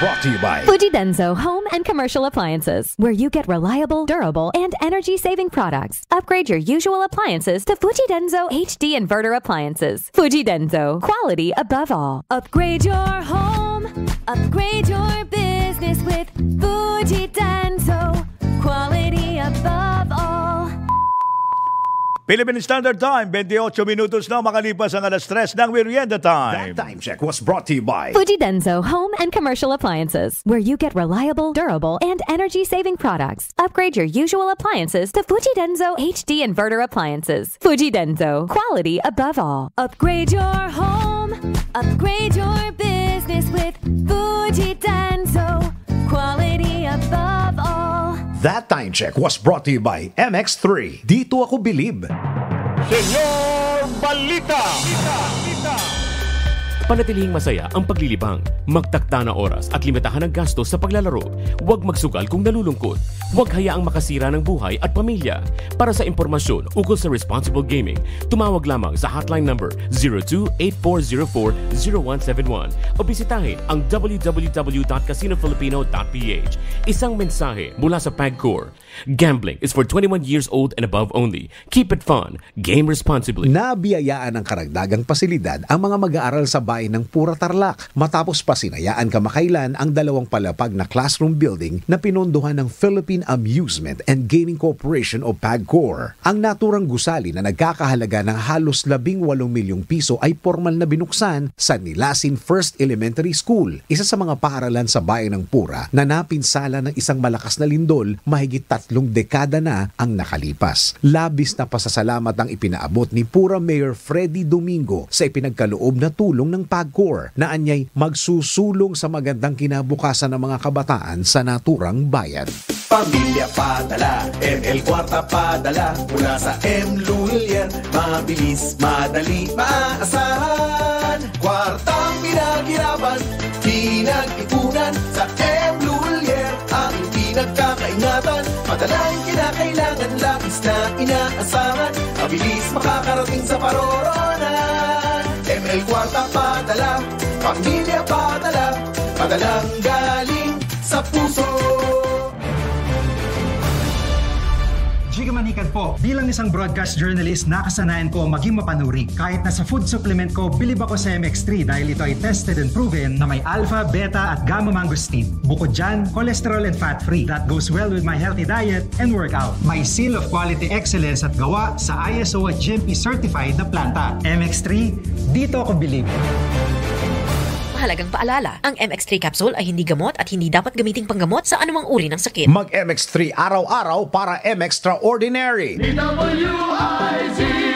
Speaker 4: Brought to you by
Speaker 9: Fujidenzo Home and Commercial Appliances, where you get reliable, durable, and energy saving products. Upgrade your usual appliances to Fujidenzo HD Inverter Appliances. Fujidenzo, quality above all. Upgrade your home, upgrade your business with Fujidenzo, quality above.
Speaker 5: Philippine Standard Time, 28 minutos na makalipas ang alas 3 ng merienda time.
Speaker 4: That time check was brought to you by
Speaker 9: Fujidenzo Home and Commercial Appliances, where you get reliable, durable, and energy saving products. Upgrade your usual appliances to Fujidenzo HD Inverter Appliances. Fujidenzo, quality above all. Upgrade your home, upgrade your business with Fujidenzo,
Speaker 4: That time check was brought to you by MX3. Dito ako bilib.
Speaker 5: Senyor Balita!
Speaker 10: Panatilihing masaya ang paglilibang. Magtakta na oras at limitahan ang gastos sa paglalaro. Huwag magsugal kung nalulungkot. Huwag hayaang makasira ng buhay at pamilya. Para sa impormasyon ukol sa responsible gaming, tumawag lamang sa hotline number 02-8404-0171 o bisitahin ang www.casinofilipino.ph. Isang mensahe mula sa PAGCOR. Gambling is for 21 years old and above only. Keep it fun. Game responsibly.
Speaker 3: Nabiyayaan ng karagdagang pasilidad ang mga mag-aaral sa bayan ng Pura Tarlac matapos pasinayaan kamakailan ang dalawang palapag na classroom building na pinondohan ng Philippine Amusement and Gaming Corporation o PAGCOR. Ang naturang gusali na nagkakahalaga ng halos 18 milyong piso ay formal na binuksan sa Nilasin First Elementary School, isa sa mga paaralan sa bayan ng Pura na napinsala ng isang malakas na lindol mahigit tatlong dekada na ang nakalipas. Labis na pasasalamat ang ipinaabot ni Pura Mayor Freddy Domingo sa ipinagkaloob na tulong ng PAGCOR na anyay magsusulong sa magandang kinabukasan ng mga kabataan sa naturang bayan.
Speaker 11: Pamilya padala, ML Kwarta padala Mula sa M. Lulier Mabilis, madali, maaasahan Kwartang pinaghirapan Pinag-ipunan Sa M. Lulier Ang pinagkakaingatan Madalang kinakailangan Labis na inaasahan. Mabilis makakarating sa paroronan ML Kwarta padala Pamilya padala Padalang galing
Speaker 12: po. Bilang isang broadcast journalist, nakasanayan ko maging mapanuri. Kahit na sa food supplement ko, bilib ako sa MX3 dahil ito ay tested and proven na may alpha, beta at gamma mangosteen. Bukod dyan, cholesterol and fat-free. That goes well with my healthy diet and workout. May seal of quality excellence at gawa sa ISO at GMP certified na planta. MX3, dito ako bilib.
Speaker 13: Mahalagang paalala, ang MX3 capsule ay hindi gamot at hindi dapat gamiting panggamot sa anumang uri ng sakit.
Speaker 4: Mag MX3 araw-araw para M Extraordinary.
Speaker 14: Come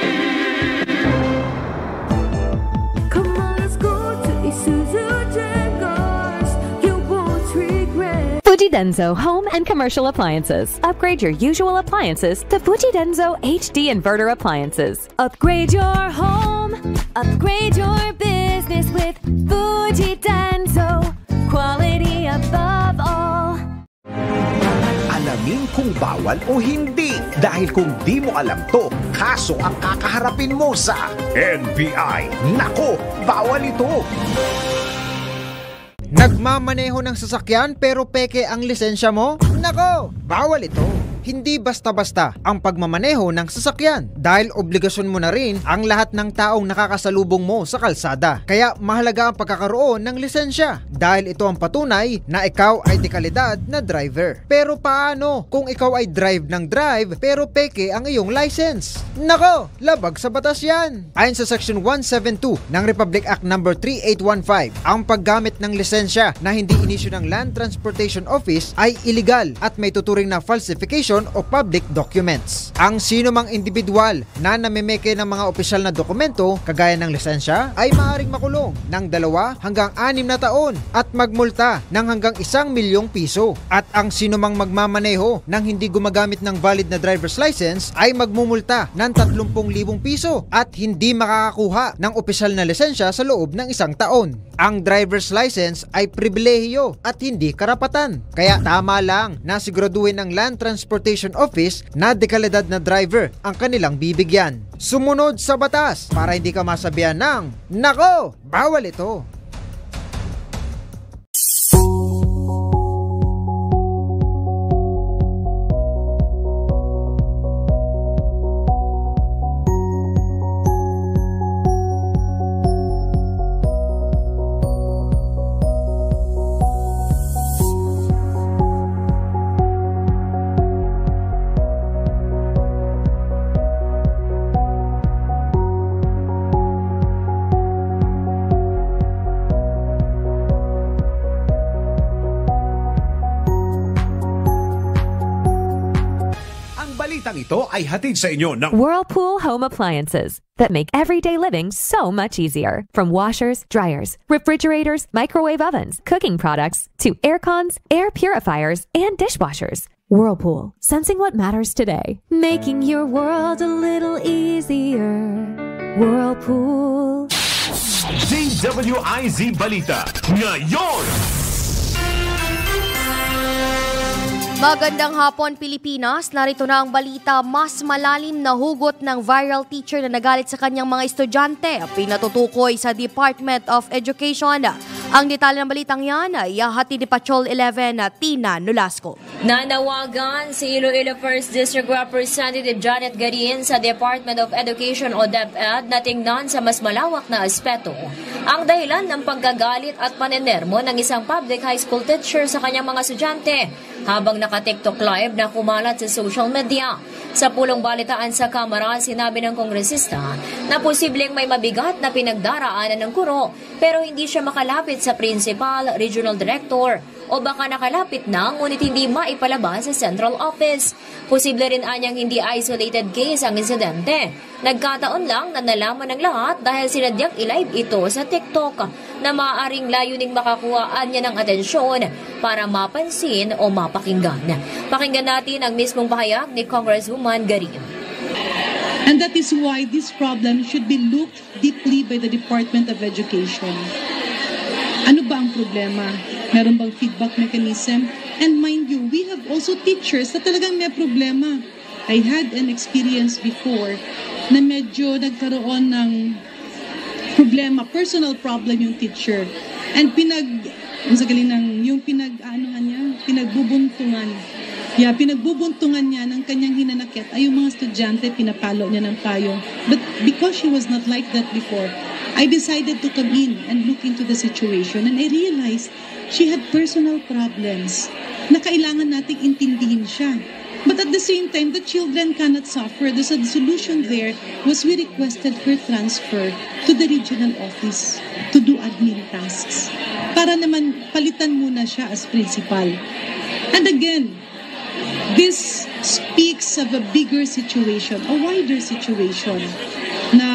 Speaker 14: regret.
Speaker 9: Fuji Denso Home and Commercial Appliances. Upgrade your usual appliances to Fuji Denso HD Inverter Appliances.
Speaker 14: Upgrade your home, upgrade your business with Fuji Denso. Quality above all.
Speaker 4: Alamin kung bawal o hindi. Dahil kung di mo alam to, kaso ang kakaharapin mo sa NBI. Nako, bawal ito.
Speaker 15: Nagmamaneho ng sasakyan pero peke ang lisensya mo? Nako, bawal ito. Hindi basta-basta ang pagmamaneho ng sasakyan dahil obligasyon mo na rin ang lahat ng taong nakakasalubong mo sa kalsada. Kaya mahalaga ang pagkakaroon ng lisensya dahil ito ang patunay na ikaw ay dekalidad na driver. Pero paano kung ikaw ay drive ng drive pero peke ang iyong license? Nako, labag sa batas yan. Ayon sa Section 172 ng Republic Act No. 3815, ang paggamit ng lisensya na hindi inisyu ng Land Transportation Office ay illegal at may tuturing na falsification o public documents. Ang sino mang individual na namimeke ng mga opisyal na dokumento kagaya ng lisensya ay maaaring makulong ng dalawa hanggang anim na taon at magmulta ng hanggang isang milyong piso. At ang sino mang magmamaneho ng hindi gumagamit ng valid na driver's license ay magmumulta ng 30,000 piso at hindi makakakuha ng opisyal na lisensya sa loob ng isang taon. Ang driver's license ay pribilehiyo at hindi karapatan. Kaya tama lang na siguraduhin ng Land Transportation Office na dekalidad na driver ang kanilang bibigyan. Sumunod sa batas para hindi ka masabihan ng, Nako, bawal ito.
Speaker 4: Ay hatid sa inyo ng
Speaker 9: Whirlpool Home Appliances that make everyday living so much easier. From washers, dryers, refrigerators, microwave ovens, cooking products, to air cons, air purifiers, and dishwashers. Whirlpool, sensing what matters today.
Speaker 14: Making your world a little easier. Whirlpool.
Speaker 16: DWIZ Balita ngayon!
Speaker 17: Magandang hapon Pilipinas, narito na ang balita mas malalim na hugot ng viral teacher na nagalit sa kanyang mga estudyante. Pinatutukoy sa Department of Education. Ang detalye ng balitang yan ay hati ni Patrol 11 na Tina Nolasco.
Speaker 18: Nanawagan si Iloilo 1st District Representative Janet Garin sa Department of Education o DepEd na tingnan sa mas malawak na aspeto ang dahilan ng pagkagalit at panenermo ng isang public high school teacher sa kanyang mga estudyante habang naka-TikTok live na kumalat sa social media. Sa pulong balitaan sa Kamara, sinabi ng kongresista na posibleng may mabigat na pinagdaraanan ng kuro pero hindi siya makalapit sa principal, regional director o baka nakalapit na ngunit hindi maipalabas sa central office. Posible rin anyang hindi isolated case ang insidente. Nagkataon lang na nalaman ng lahat dahil sinadyang ilive ito sa TikTok na maaaring layuning makakuhaan niya ng atensyon para mapansin o mapakinggan. Pakinggan natin ang mismong pahayag ni Congresswoman Garin.
Speaker 19: And that is why this problem should be looked deeply by the Department of Education. Ano ba ang problema? Meron bang feedback mechanism? And mind you, we have also teachers na talagang may problema. I had an experience before na medyo nagkaroon ng problema, personal problem yung teacher. And pinag, ang sagaling ng, yung pinag, ano niya, pinagbubuntungan. Yeah, pinagbubuntungan niya ng kanyang hinanakit ay yung mga estudyante, pinapalo niya ng payong. But because she was not like that before, I decided to come in and look into the situation and I realized she had personal problems na kailangan nating intindihin siya. But at the same time, the children cannot suffer. The solution there was we requested her transfer to the regional office to do admin tasks. Para naman palitan muna siya as principal. And again, this speaks of a bigger situation, a wider situation na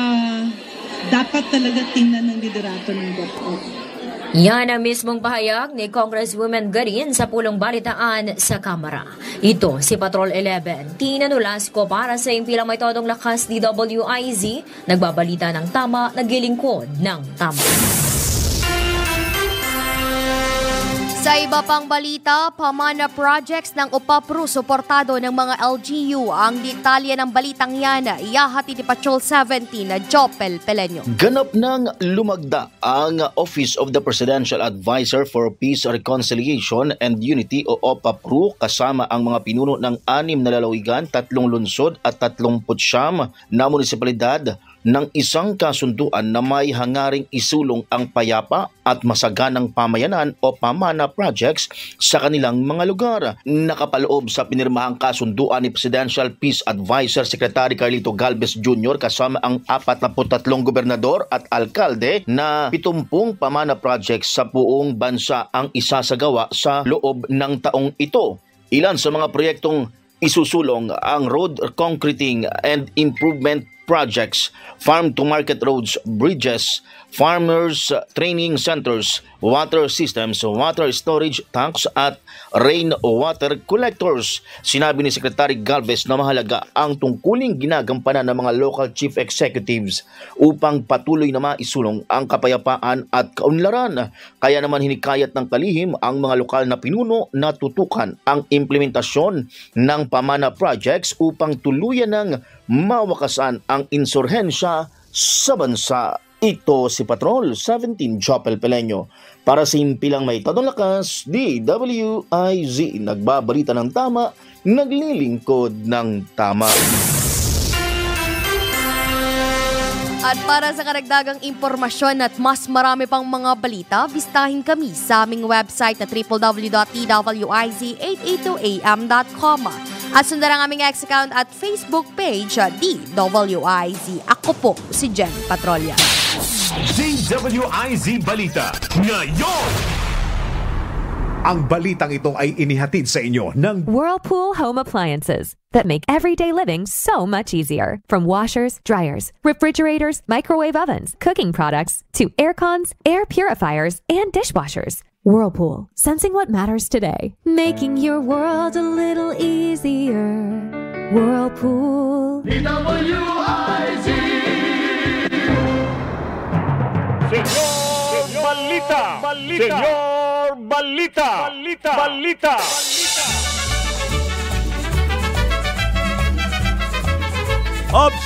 Speaker 19: dapat talaga tingnan ng liderato ng DepEd.
Speaker 18: Yan ang mismong pahayag ni Congresswoman Garin sa pulong balitaan sa Kamara. Ito si Patrol 11, Tina Nolasco para sa impilang may todong lakas DWIZ, nagbabalita ng tama, naglilingkod ng tama.
Speaker 17: Sa iba pang balita, pamana projects ng UPAPRO suportado ng mga LGU ang detalye ng balitang yan. Iyahati ni Patrol 17 na Jopel Pelenyo.
Speaker 20: Ganap ng lumagda ang Office of the Presidential Advisor for Peace, Reconciliation and Unity o OPAPRO kasama ang mga pinuno ng anim na lalawigan, tatlong lungsod at tatlong putsyam na munisipalidad ng isang kasunduan na may hangaring isulong ang payapa at masaganang pamayanan o pamana projects sa kanilang mga lugar. Nakapaloob sa pinirmahang kasunduan ni Presidential Peace Advisor Secretary Carlito Galvez Jr. kasama ang 43 gobernador at alkalde na 70 pamana projects sa buong bansa ang isasagawa sa loob ng taong ito. Ilan sa mga proyektong isusulong ang road concreting and improvement projects, farm-to-market roads, bridges, farmers training centers, water systems, water storage tanks at rainwater collectors. Sinabi ni Secretary Galvez na mahalaga ang tungkuling ginagampanan ng mga local chief executives upang patuloy na maisulong ang kapayapaan at kaunlaran. Kaya naman hinikayat ng kalihim ang mga lokal na pinuno na tutukan ang implementasyon ng pamana projects upang tuluyan ng mawakasan ang insurhensya sa bansa. Ito si Patrol 17 Chopel Pelenyo. Para sa impilang may tadong lakas, DWIZ nagbabalita ng tama, naglilingkod ng tama.
Speaker 17: At para sa karagdagang impormasyon at mas marami pang mga balita, bistahin kami sa aming website na www.twiz882am.com at sundan ang aming X account at Facebook page DWIZ. Ako po si Jen Patrolya.
Speaker 4: DWIZ Balita ngayon! Ang balitang ito ay inihatid sa inyo ng
Speaker 9: Whirlpool Home Appliances that make everyday living so much easier. From washers, dryers, refrigerators, microwave ovens, cooking products, to air cons, air purifiers, and dishwashers. Whirlpool, sensing what matters today. Making your world a little easier. Whirlpool.
Speaker 21: DWIZ
Speaker 5: Senyor Balita! Balita! Senyor Balita! Balita! Balita! Ops!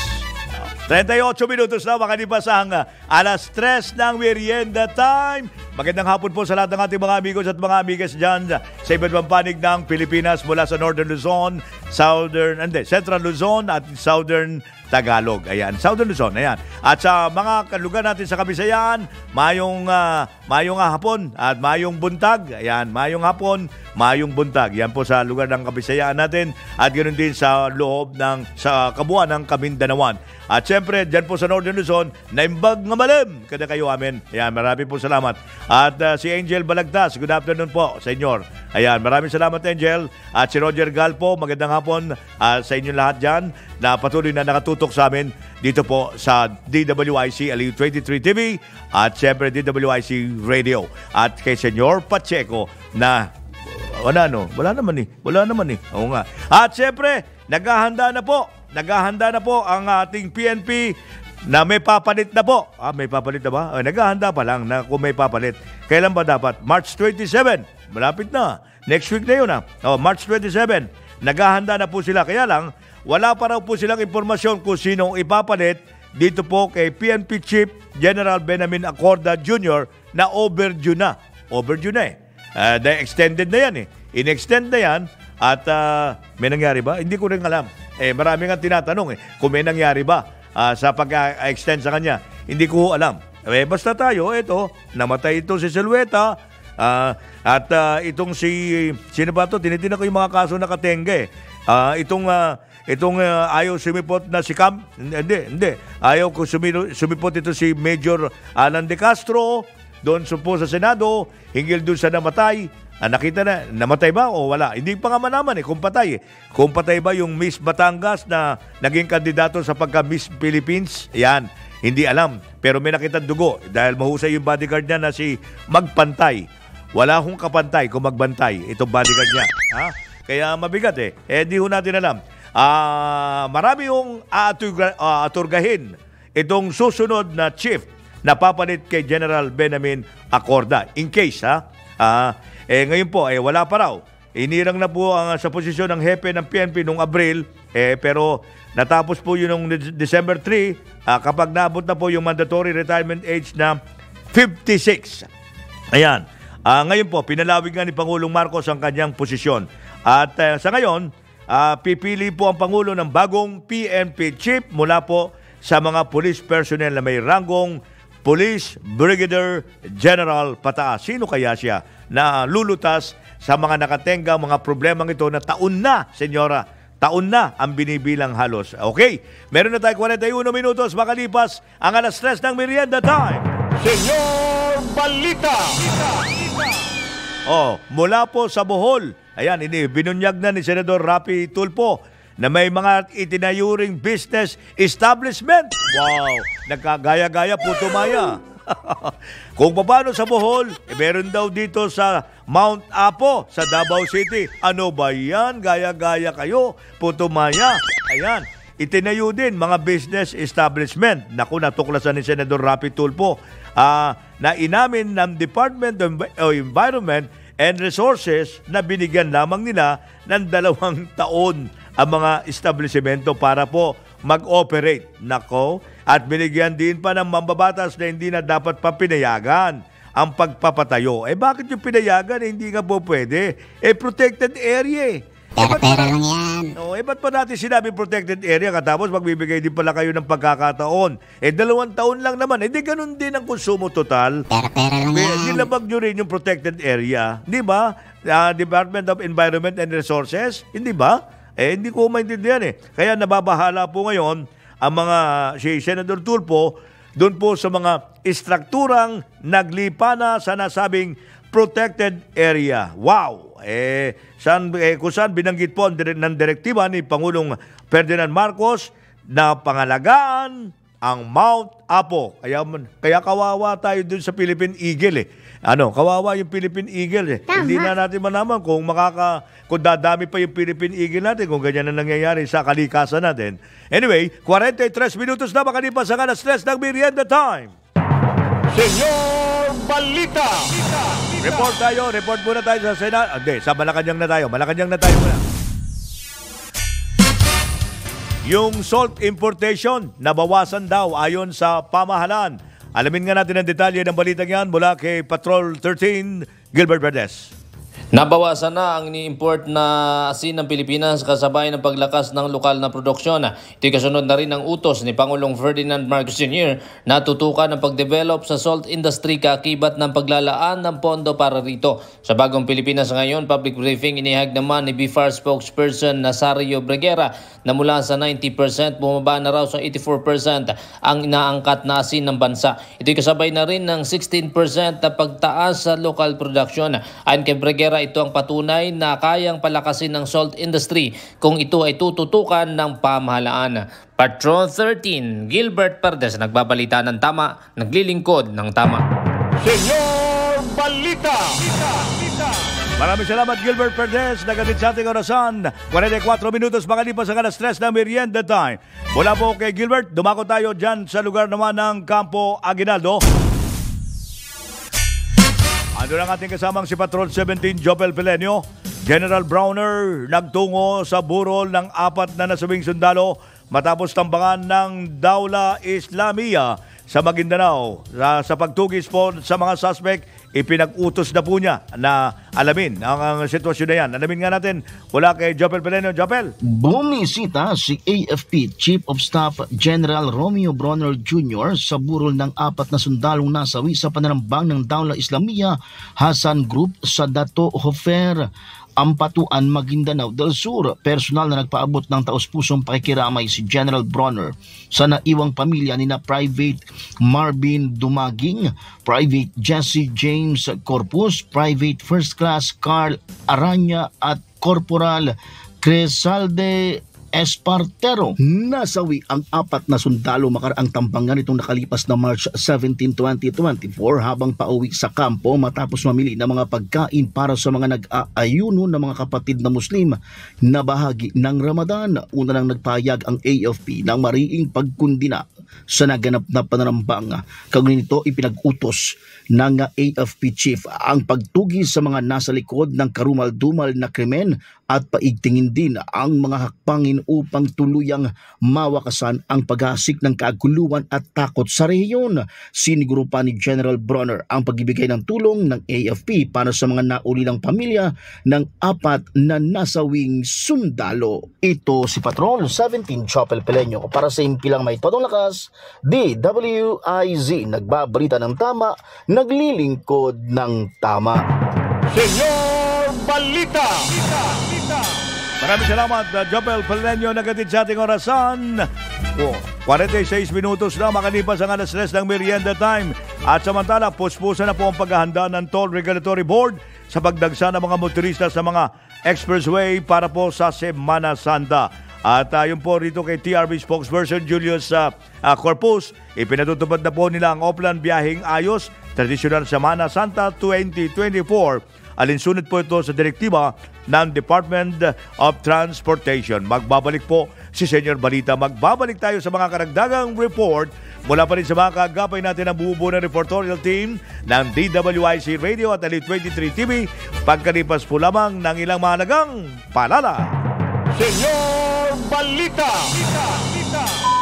Speaker 5: 38 minutos na makalipas ang uh, alas 3 ng merienda time. Magandang hapon po sa lahat ng ating mga amigos at mga amigas dyan sa iba't ibang panig ng Pilipinas mula sa Northern Luzon, Southern, hindi, Central Luzon at Southern Tagalog. Ayan, Southern Luzon, ayan. At sa mga lugar natin sa Kabisayan, mayong, uh, mayong hapon at mayong buntag. Ayan, mayong hapon, mayong buntag. Yan po sa lugar ng Kabisayan natin at ganoon din sa loob ng, sa kabuuan ng Kamindanawan. At syempre, dyan po sa Northern Luzon, naimbag nga malim. Kada kayo amin. Ayan, marami po salamat. At uh, si Angel Balagtas, good afternoon po, Senyor. Ayan, maraming salamat Angel. At si Roger Galpo, magandang hapon uh, sa inyo lahat dyan na patuloy na nakatutok sa amin dito po sa DWIC Aliw 23 TV at syempre DWIC Radio. At kay Senyor Pacheco na wala no, wala naman eh. Wala naman eh. Oo nga. At syempre, naghahanda na po. Naghahanda na po ang ating PNP na may papalit na po. Ah, may papalit na ba? Ah, naghahanda pa lang na kung may papalit. Kailan ba dapat? March 27. Malapit na. Next week na yun ah. Oh, March 27. Naghahanda na po sila. Kaya lang, wala pa raw po silang impormasyon kung sinong ipapalit dito po kay PNP Chief General Benjamin Acorda Jr. na overdue na. Overdue na eh. Uh, extended na yan eh. In-extend na yan At ah, may nangyari ba? Hindi ko rin alam. Eh, marami nga tinatanong eh, kung may nangyari ba ah, sa pag-extend sa kanya. Hindi ko alam. Eh, basta tayo, ito, namatay ito si Silueta, ah, at ah, itong si, sino ba to? Tinitina ko yung mga kaso na katengge. Ah, itong, ah, itong ah, ayaw sumipot na si Cam, hindi, hindi. Ayaw ko sumipot ito si Major Alan De Castro, doon po sa Senado, hinggil doon sa namatay. Ah, nakita na, namatay ba o wala? Hindi pa nga manaman eh, kung patay eh. Kung patay ba yung Miss Batangas na naging kandidato sa pagka Miss Philippines? Yan, hindi alam. Pero may nakita dugo dahil mahusay yung bodyguard niya na si Magpantay. Wala hong kapantay kung magbantay itong bodyguard niya. Ha? Kaya mabigat eh. Eh, di ho natin alam. Ah, marami yung aaturga, ah, aturgahin itong susunod na chief na papalit kay General Benjamin Acorda. In case, ha? Ah, eh, ngayon po, eh, wala pa raw. Inirang na po ang sa posisyon ng hepe ng PNP noong Abril, eh, pero natapos po yun noong De- December 3 ah, kapag naabot na po yung mandatory retirement age na 56. Ayan. Ah, ngayon po, pinalawig nga ni Pangulong Marcos ang kanyang posisyon. At eh, sa ngayon, ah, pipili po ang Pangulo ng bagong PNP chief mula po sa mga police personnel na may ranggong Police Brigadier General pataas. Sino kaya siya na lulutas sa mga nakatengang mga problemang ito na taon na, senyora, taon na ang binibilang halos. Okay, meron na tayo 41 minutos makalipas ang alas 3 ng merienda time. Senyor Balita! Oh, mula po sa Bohol. Ayan, ini binunyag na ni Senador Rapi Tulpo na may mga itinayuring business establishment. Wow, nagkagaya-gaya po tumaya. [LAUGHS] Kung paano sa Bohol, eh, meron daw dito sa Mount Apo, sa Davao City. Ano ba yan? Gaya-gaya kayo, putumaya. Ayan, itinayo din mga business establishment. Naku, natuklasan ni Senador Rapi Tulpo ah, na inamin ng Department of Environment and Resources na binigyan lamang nila ng dalawang [LAUGHS] taon ang mga establishmento para po mag-operate. Nako, at binigyan din pa ng mambabatas na hindi na dapat pa pinayagan ang pagpapatayo. Eh bakit yung pinayagan eh, hindi nga po pwede? Eh protected area eh. Pera-pera lang yan. Oh, eh ba't pa natin sinabi protected area katapos magbibigay din pala kayo ng pagkakataon? Eh dalawang taon lang naman. Eh di ganun din ang konsumo total. Pera-pera lang yan. Nilabag nyo rin yung protected area. Di ba? Ah, Department of Environment and Resources. Hindi ba? Eh hindi ko maintindihan eh. Kaya nababahala po ngayon ang mga si Senator Tulpo doon po sa mga istrukturang naglipa na sa nasabing protected area. Wow! Eh, saan, eh, kung saan binanggit po ng direktiba ni Pangulong Ferdinand Marcos na pangalagaan ang Mount Apo. Kaya, kaya kawawa tayo dun sa Philippine Eagle eh. Ano, kawawa yung Philippine Eagle eh. Hindi na natin manaman kung makaka kung dadami pa yung Philippine Eagle natin kung ganyan na nangyayari sa kalikasan natin. Anyway, 43 minutos na makalipas ang alas 3 ng merienda time. Senyor Balita! Report tayo, report muna tayo sa Senado. Hindi, sa Malacanang na tayo. Malacanang na tayo muna. Yung salt importation, nabawasan daw ayon sa pamahalaan. Alamin nga natin ang detalye ng balitang yan mula kay Patrol 13, Gilbert Verdes.
Speaker 22: Nabawasan na ang ini-import na asin ng Pilipinas kasabay ng paglakas ng lokal na produksyon. Ito'y kasunod na rin ng utos ni Pangulong Ferdinand Marcos Jr. na tutukan ang pag-develop sa salt industry kakibat ng paglalaan ng pondo para rito. Sa bagong Pilipinas ngayon, public briefing inihag naman ni BIFAR spokesperson Nazario Breguera na mula sa 90% bumaba na raw sa 84% ang inaangkat na asin ng bansa. Ito'y kasabay na rin ng 16% na pagtaas sa local production. Ayon kay Breguera, ito ang patunay na kayang palakasin ng salt industry kung ito ay tututukan ng pamahalaan. Patron 13, Gilbert Perdes, nagbabalita ng tama, naglilingkod ng tama.
Speaker 5: Senyor Balita! Maraming salamat Gilbert Perdes, nagatid sa ating orasan. 44 minutos makalipas ang alas 3 na merienda time. Mula po kay Gilbert, dumako tayo dyan sa lugar naman ng Campo Aguinaldo. Ano lang ating kasamang si Patrol 17 Jopel Pelenio. General Browner nagtungo sa burol ng apat na nasabing sundalo matapos tambangan ng Daula Islamia sa Maguindanao. Sa, sa pagtugis po sa mga suspect, ipinag-utos na po niya na alamin ang, ang sitwasyon na yan. Alamin nga natin, wala kay Jopel Pelenio. Jopel?
Speaker 20: Bumisita si AFP Chief of Staff General Romeo Bronner Jr. sa burol ng apat na sundalong nasawi sa panarambang ng Daula Islamia Hasan Group sa Dato Hofer Ampatuan, Maguindanao del Sur. Personal na nagpaabot ng taos-pusong pakikiramay si General Bronner sa naiwang pamilya ni na Private Marvin Dumaging, Private Jesse James Corpus, Private First Class Carl Aranya at Corporal Cresalde Espartero. Nasawi ang apat na sundalo makaraang tambangan itong nakalipas na March 17, 2024 habang pauwi sa kampo matapos mamili ng mga pagkain para sa mga nag-aayuno ng mga kapatid na Muslim na bahagi ng Ramadan. Una nang nagpahayag ang AFP ng mariing pagkundina sa naganap na panarambang. Kaugnay nito ipinag-utos ng AFP chief ang pagtugis sa mga nasa likod ng karumal-dumal na krimen at paigtingin din ang mga hakbangin upang tuluyang mawakasan ang paghasik ng kaguluhan at takot sa rehiyon. Siniguro pa ni General Bronner ang pagbibigay ng tulong ng AFP para sa mga naulilang pamilya ng apat na nasawing sundalo. Ito si Patrol 17 Chopel Pelenyo para sa impilang may todong lakas, DWIZ nagbabalita ng tama, naglilingkod ng tama.
Speaker 5: Senyor Balita! Maraming salamat, uh, Jopel Pelenio, nagatid sa ating orasan. Oh, 46 minutos na makalipas ang alas 3 ng merienda time. At samantala, puspusa na po ang paghahanda ng Toll Regulatory Board sa pagdagsa ng mga motorista sa mga expressway para po sa Semana Santa. At ayon po rito kay TRB spokesperson Julius uh, uh, Corpus, ipinatutupad na po nila ang Oplan Biyahing Ayos, Traditional Semana Santa 2024 Alinsunod po ito sa direktiba ng Department of Transportation. Magbabalik po si Senyor Balita. Magbabalik tayo sa mga karagdagang report mula pa rin sa mga kagapay natin ang bubuo ng reportorial team ng DWIC Radio at Ali 23 TV pagkalipas po lamang ng ilang mahalagang palala. Senyor Balita! Balita! Balita!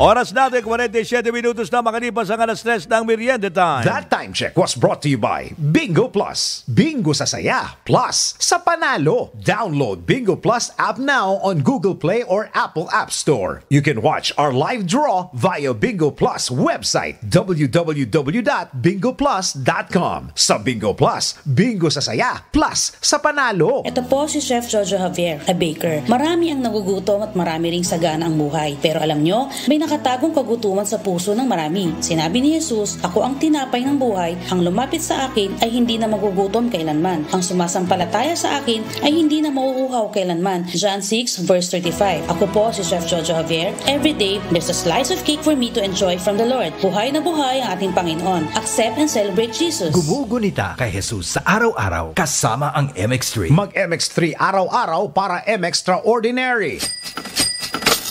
Speaker 5: Oras natin, 47 minutos na makalipas ang alas 3 ng merienda time.
Speaker 3: That time check was brought to you by Bingo Plus. Bingo sa saya, plus sa panalo. Download Bingo Plus app now on Google Play or Apple App Store. You can watch our live draw via Bingo Plus website www.bingoplus.com. Sa Bingo Plus, bingo sa saya, plus sa panalo.
Speaker 23: Ito po si Chef Jojo Javier, a baker. Marami ang nagugutom at marami ring sagana ang buhay. Pero alam nyo, may nakatagong kagutuman sa puso ng marami. Sinabi ni Jesus, Ako ang tinapay ng buhay, ang lumapit sa akin ay hindi na magugutom kailanman. Ang sumasampalataya sa akin ay hindi na mauuhaw kailanman. John 6 verse 35. Ako po si Chef Jojo Javier. Every day, there's a slice of cake for me to enjoy from the Lord. Buhay na buhay ang ating Panginoon. Accept and celebrate Jesus.
Speaker 24: Gumugunita kay Jesus sa araw-araw kasama ang MX3.
Speaker 3: Mag MX3 araw-araw para M Extraordinary.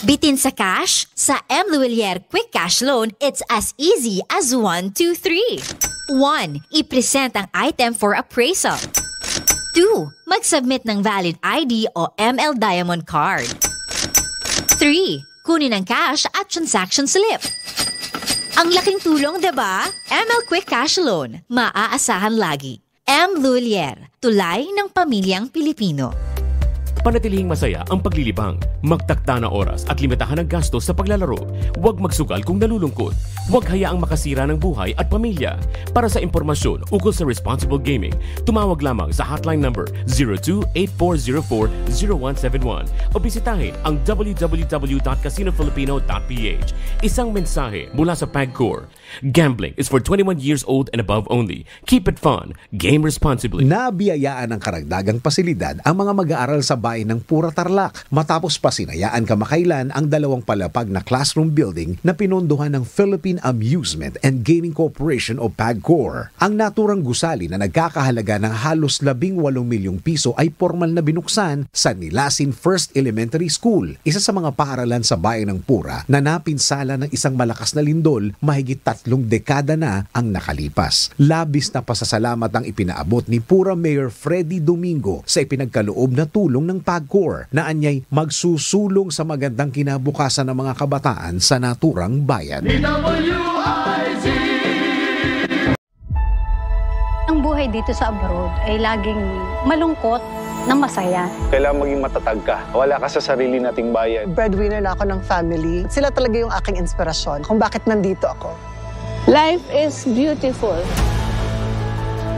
Speaker 25: Bitin sa cash? Sa M. Luwilier Quick Cash Loan, it's as easy as 1, 2, 3. 1. I-present ang item for appraisal. 2. Mag-submit ng valid ID o ML Diamond Card. 3. Kunin ang cash at transaction slip. Ang laking tulong, ba? ML Quick Cash Loan. Maaasahan lagi. M. Lulier, tulay ng pamilyang Pilipino.
Speaker 10: Panatilihing masaya ang paglilibang. Magtakta na oras at limitahan ang gastos sa paglalaro. Huwag magsugal kung nalulungkot. Huwag hayaang makasira ng buhay at pamilya. Para sa impormasyon ukol sa responsible gaming, tumawag lamang sa hotline number 02-8404-0171 o bisitahin ang www.casinofilipino.ph. Isang mensahe mula sa PAGCOR. Gambling is for 21 years old and above only. Keep it fun. Game responsibly.
Speaker 3: Nabiyayaan ng karagdagang pasilidad ang mga mag-aaral sa bayan ng Pura Tarlac matapos pasinayaan kamakailan ang dalawang palapag na classroom building na pinondohan ng Philippine Amusement and Gaming Corporation o PAGCOR. Ang naturang gusali na nagkakahalaga ng halos 18 milyong piso ay formal na binuksan sa Nilasin First Elementary School, isa sa mga paaralan sa bayan ng Pura na napinsala ng isang malakas na lindol mahigit tatlong dekada na ang nakalipas. Labis na pasasalamat ang ipinaabot ni Pura Mayor Freddy Domingo sa ipinagkaloob na tulong ng PAGCOR na anyay magsusulong sa magandang kinabukasan ng mga kabataan sa naturang bayan.
Speaker 26: Ang buhay dito sa abroad ay laging malungkot na masaya.
Speaker 27: Kailangan maging matatag ka. Wala ka sa sarili nating bayan.
Speaker 28: breadwinner na ako ng family. Sila talaga yung aking inspirasyon kung bakit nandito ako.
Speaker 29: Life is beautiful.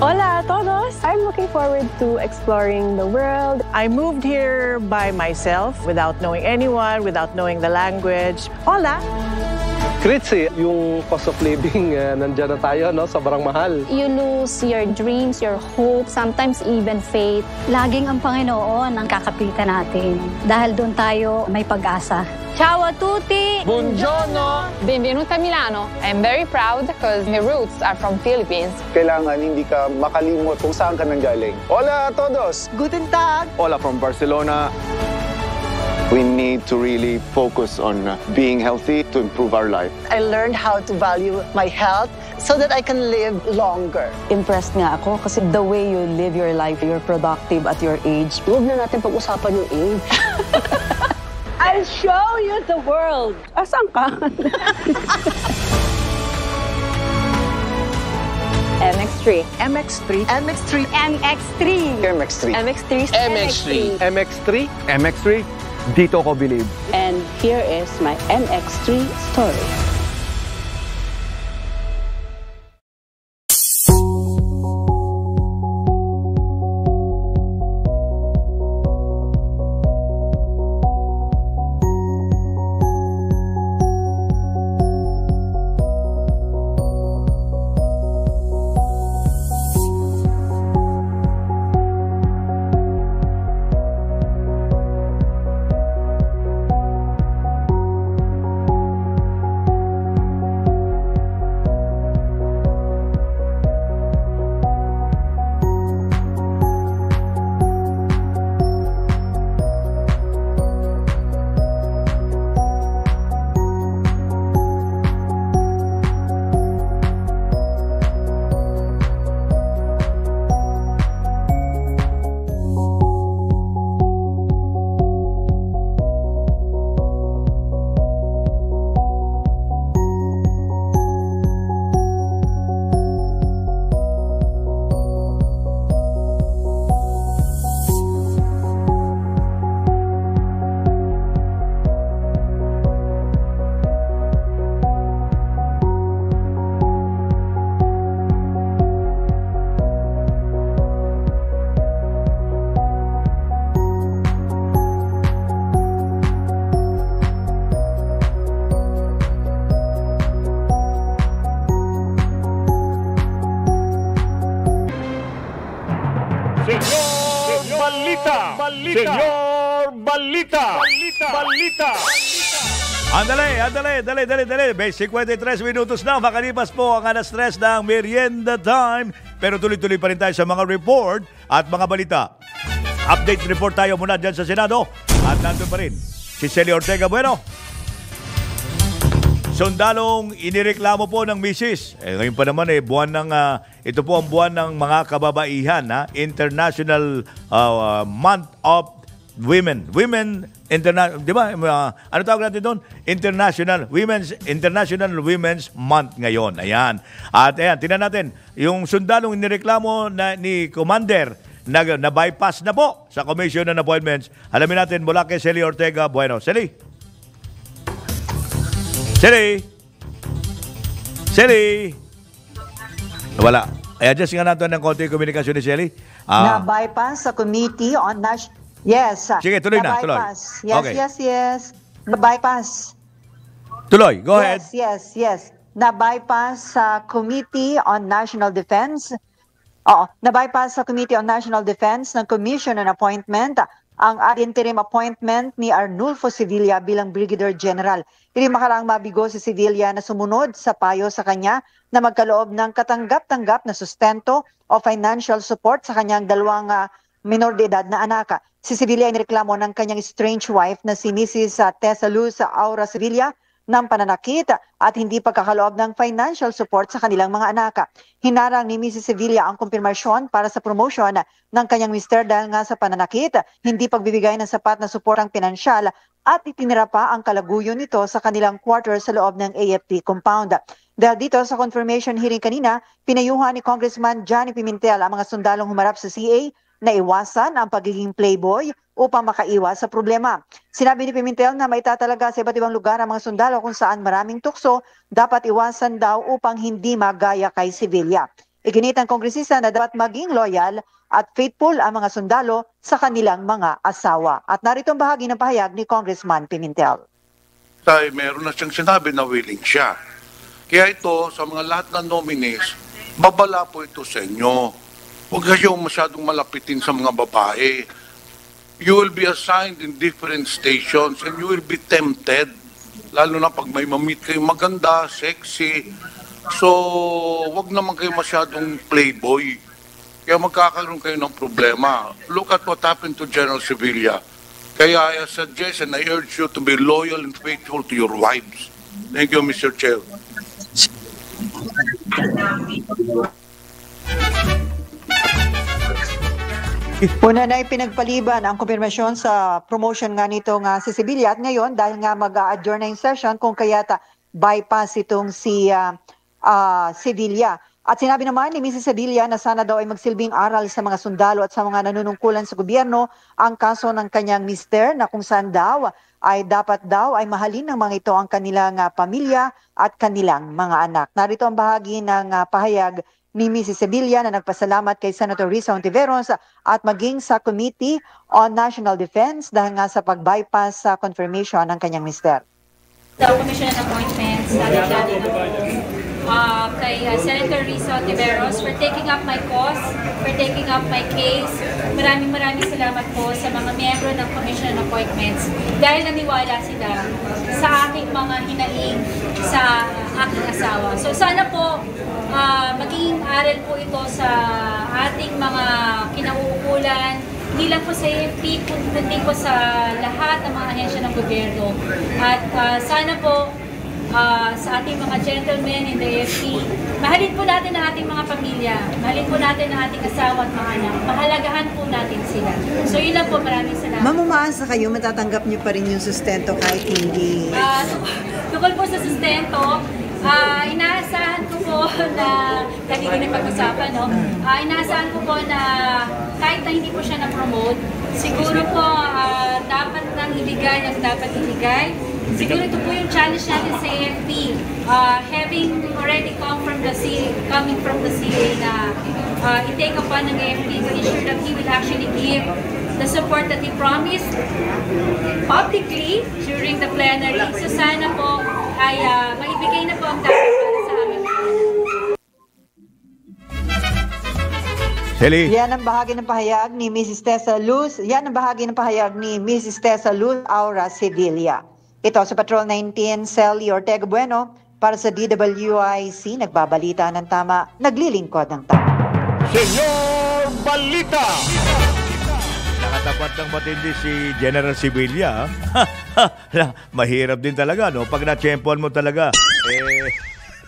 Speaker 29: Hola a todos! I'm looking forward to exploring the world.
Speaker 30: I moved here by myself without knowing anyone, without knowing the language. Hola!
Speaker 27: Kritsi, yung cost of living, uh, nandyan na tayo, no? Sobrang mahal.
Speaker 26: You lose your dreams, your hope, sometimes even faith. Laging ang Panginoon ang kakapitan natin. Dahil doon tayo may pag-asa. Ciao a tutti!
Speaker 27: Buongiorno!
Speaker 29: Benvenuta a Milano. I'm very proud because my roots are from Philippines.
Speaker 27: Kailangan hindi ka makalimot kung saan ka nanggaling. Hola a todos!
Speaker 28: Guten Tag!
Speaker 27: Hola from Barcelona. We need to really focus on being healthy to improve our life.
Speaker 28: I learned how to value my health so that I can live longer.
Speaker 21: Impressed nga ako kasi the way you live your life, you're productive at your age. Huwag na natin pag-usapan yung age. [LAUGHS]
Speaker 29: I'll show you the world. Ah, Asan ka? MX3.
Speaker 28: MX3. MX3.
Speaker 26: MX3.
Speaker 27: MX3.
Speaker 29: MX3.
Speaker 27: MX3. MX3. MX3. MX3. Dito ko believe.
Speaker 21: And here is my MX3 story.
Speaker 5: Andale, dali, dali, dali. May 53 minutos na. Makalipas po ang alas 3 ng merienda time. Pero tuloy-tuloy pa rin tayo sa mga report at mga balita. Update report tayo muna dyan sa Senado. At nandun pa rin si Celia Ortega Bueno. Sundalong inireklamo po ng misis. Eh, ngayon pa naman eh, buwan ng, ah, ito po ang buwan ng mga kababaihan, ha? International ah, Month of Women. Women, interna- di ba? Ah, ano tawag natin doon? International Women's International Women's Month ngayon. Ayan. At ayan, tingnan natin, yung sundalong inireklamo na, ni Commander na, na bypass na po sa Commission on Appointments. Alamin natin mula kay Celi Ortega Bueno. Celi. Siri! Siri! Wala. Ay, adjust nga natin ng konti yung komunikasyon ni Shelly. Ah,
Speaker 8: Na-bypass sa Committee on National... Yes.
Speaker 5: Sige, tuloy na, tuloy.
Speaker 8: Yes,
Speaker 5: Okay.
Speaker 8: yes, yes. Na-bypass.
Speaker 5: tuloy, go ahead.
Speaker 8: Yes, yes, yes. Na-bypass sa Committee on National Defense. Oo, na-bypass sa Committee on National Defense ng Commission on Appointment ang interim appointment ni Arnulfo Sevilla bilang Brigadier General. Hindi makaraang mabigo si Sevilla na sumunod sa payo sa kanya na magkaloob ng katanggap-tanggap na sustento o financial support sa kanyang dalawang ah, minor de edad na anak. Si Sevilla ay nireklamo ng kanyang strange wife na si Mrs. Tessa Luz Aura Sevilla ng pananakit at hindi pagkakaloob ng financial support sa kanilang mga anak. Hinarang ni Mrs. Sevilla ang kumpirmasyon para sa promotion ng kanyang mister dahil nga sa pananakit, hindi pagbibigay ng sapat na suportang pinansyal at itinira pa ang kalaguyo nito sa kanilang quarter sa loob ng AFP compound. Dahil dito sa confirmation hearing kanina, pinayuhan ni Congressman Johnny Pimentel ang mga sundalong humarap sa CA na iwasan ang pagiging playboy upang makaiwas sa problema. Sinabi ni Pimentel na maitatalaga sa iba't ibang lugar ang mga sundalo kung saan maraming tukso, dapat iwasan daw upang hindi magaya kay Sevilla. Iginit ng kongresista na dapat maging loyal at faithful ang mga sundalo sa kanilang mga asawa. At narito ang bahagi ng pahayag ni Congressman Pimentel.
Speaker 31: Tay, meron na siyang sinabi na willing siya. Kaya ito, sa mga lahat ng nominees, babala po ito sa inyo. Huwag kayong masyadong malapitin sa mga babae. You will be assigned in different stations and you will be tempted. Lalo na pag may mamit kayo maganda, sexy. So, wag naman kayo masyadong playboy. Kaya magkakaroon kayo ng problema. Look at what happened to General Sevilla. Kaya I suggest and I urge you to be loyal and faithful to your wives. Thank you, Mr. Chair.
Speaker 8: Una na ipinagpaliban ang kumpirmasyon sa promotion nga nito nga si Sevilla at ngayon dahil nga mag-adjourn na yung session kung kayata bypass itong si ah, ah, Sevilla. At sinabi naman ni Mrs. Sevilla na sana daw ay magsilbing aral sa mga sundalo at sa mga nanunungkulan sa gobyerno ang kaso ng kanyang mister na kung saan daw ay dapat daw ay mahalin ng mga ito ang kanilang ah, pamilya at kanilang mga anak. Narito ang bahagi ng ah, pahayag ni Mrs. Sevilla na nagpasalamat kay Senator Risa Ontiveros at maging sa Committee on National Defense dahil nga sa pag-bypass sa confirmation ng kanyang mister.
Speaker 32: sa Commission on Appointments, po, uh, kay uh, Senator Risa Tiveros for taking up my cause, for taking up my case. Maraming maraming salamat po sa mga miyembro ng Commission on Appointments dahil naniwala sila sa aking mga hinaing sa aking asawa. So sana po uh, maging aral po ito sa ating mga kinauukulan, hindi lang po sa AFP, kundi po sa lahat ng mga ahensya ng gobyerno. At ah, sana po ah, sa ating mga gentlemen in the AFP, mahalin po natin ang ating mga pamilya, mahalin po natin ang ating asawa at mga anak, mahalagahan po natin sila. So yun lang po, maraming salamat.
Speaker 8: Ma'am, umaasa kayo, matatanggap niyo pa rin yung sustento kahit hindi.
Speaker 32: Ah, tungkol po sa sustento, ah, inaasahan ko po [LAUGHS] na, na pag-usapan, no? Ah, inaasahan ko po na kahit na hindi po siya na-promote, siguro po ah, dapat nang ibigay ang dapat ibigay. Siguro ito po yung challenge natin sa AFP. Ah, having already come from the CA, coming from the CA na uh, i-take upon ng AFP to ensure that he will actually give the support that he promised publicly during the plenary. So sana po ay ah, maibigay na po ang dapat para sa amin.
Speaker 5: Shelly.
Speaker 8: Yan ang bahagi ng pahayag ni Mrs. Tessa Luz. Yan ang bahagi ng pahayag ni Mrs. Tessa Luz Aura Sevilla. Ito sa Patrol 19, Sally Ortega Bueno para sa DWIC. Nagbabalita ng tama, naglilingkod ng tama.
Speaker 5: Senyor Balita! Nakatapat ng matindi si General ah. Mahirap din talaga, no? Pag na-champion mo talaga, eh,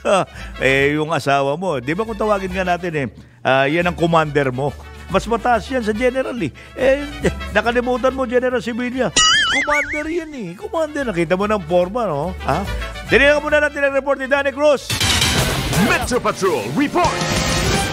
Speaker 5: [LAUGHS] eh, yung asawa mo, di ba kung tawagin nga natin eh, ah, yan ang commander mo. Mas mataas yan sa general eh. Eh, nakalimutan mo General Sevilla. Commander yan eh. Commander, nakita mo ng forma, no? Ha? Dinihan muna natin ang report ni Danny Cruz.
Speaker 4: Metro Patrol Report!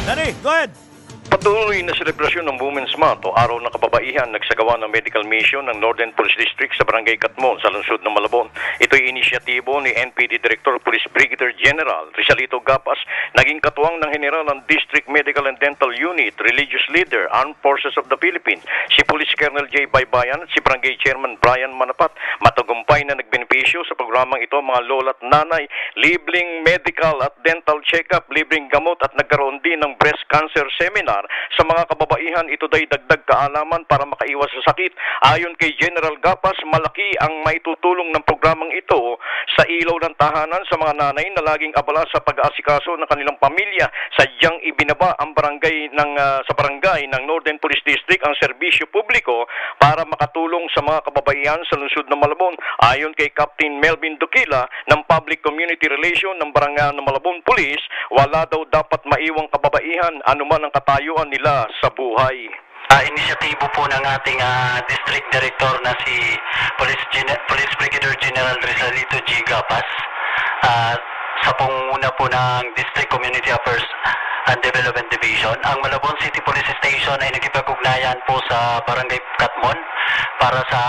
Speaker 5: Danny, go ahead.
Speaker 33: Patuloy na selebrasyon ng Women's Month o Araw ng Kababaihan nagsagawa ng medical mission ng Northern Police District sa Barangay Katmon sa lungsod ng Malabon. Ito'y inisyatibo ni NPD Director Police Brigadier General Rizalito Gapas, naging katuwang ng General ng District Medical and Dental Unit, Religious Leader, Armed Forces of the Philippines, si Police Colonel J. Baybayan si Barangay Chairman Brian Manapat. Matagumpay na nagbenepisyo sa programang ito mga lola at nanay, libreng medical at dental check-up, libreng gamot at nagkaroon din ng breast cancer seminar sa mga kababaihan. Ito day dagdag kaalaman para makaiwas sa sakit. Ayon kay General Gapas, malaki ang maitutulong ng programang ito sa ilaw ng tahanan sa mga nanay na laging abala sa pag-aasikaso ng kanilang pamilya. Sadyang ibinaba ang barangay ng ah, sa barangay ng Northern Police District ang serbisyo publiko para makatulong sa mga kababaihan sa lungsod ng Malabon. Ayon kay Captain Melvin Dukila ng Public Community Relation ng Barangay ng Malabon Police, wala daw dapat maiwang kababaihan anuman ang katayuan nila sa buhay.
Speaker 34: Ah, inisyatibo po ng ating ah, District Director na si Police, Gen- Police Brigadier General Rizalito G. Gapas ah, sa pangunguna po ng District Community Affairs and Development Division. Ang Malabon City Police Station ay nagkipag-ugnayan po sa Barangay Katmon para sa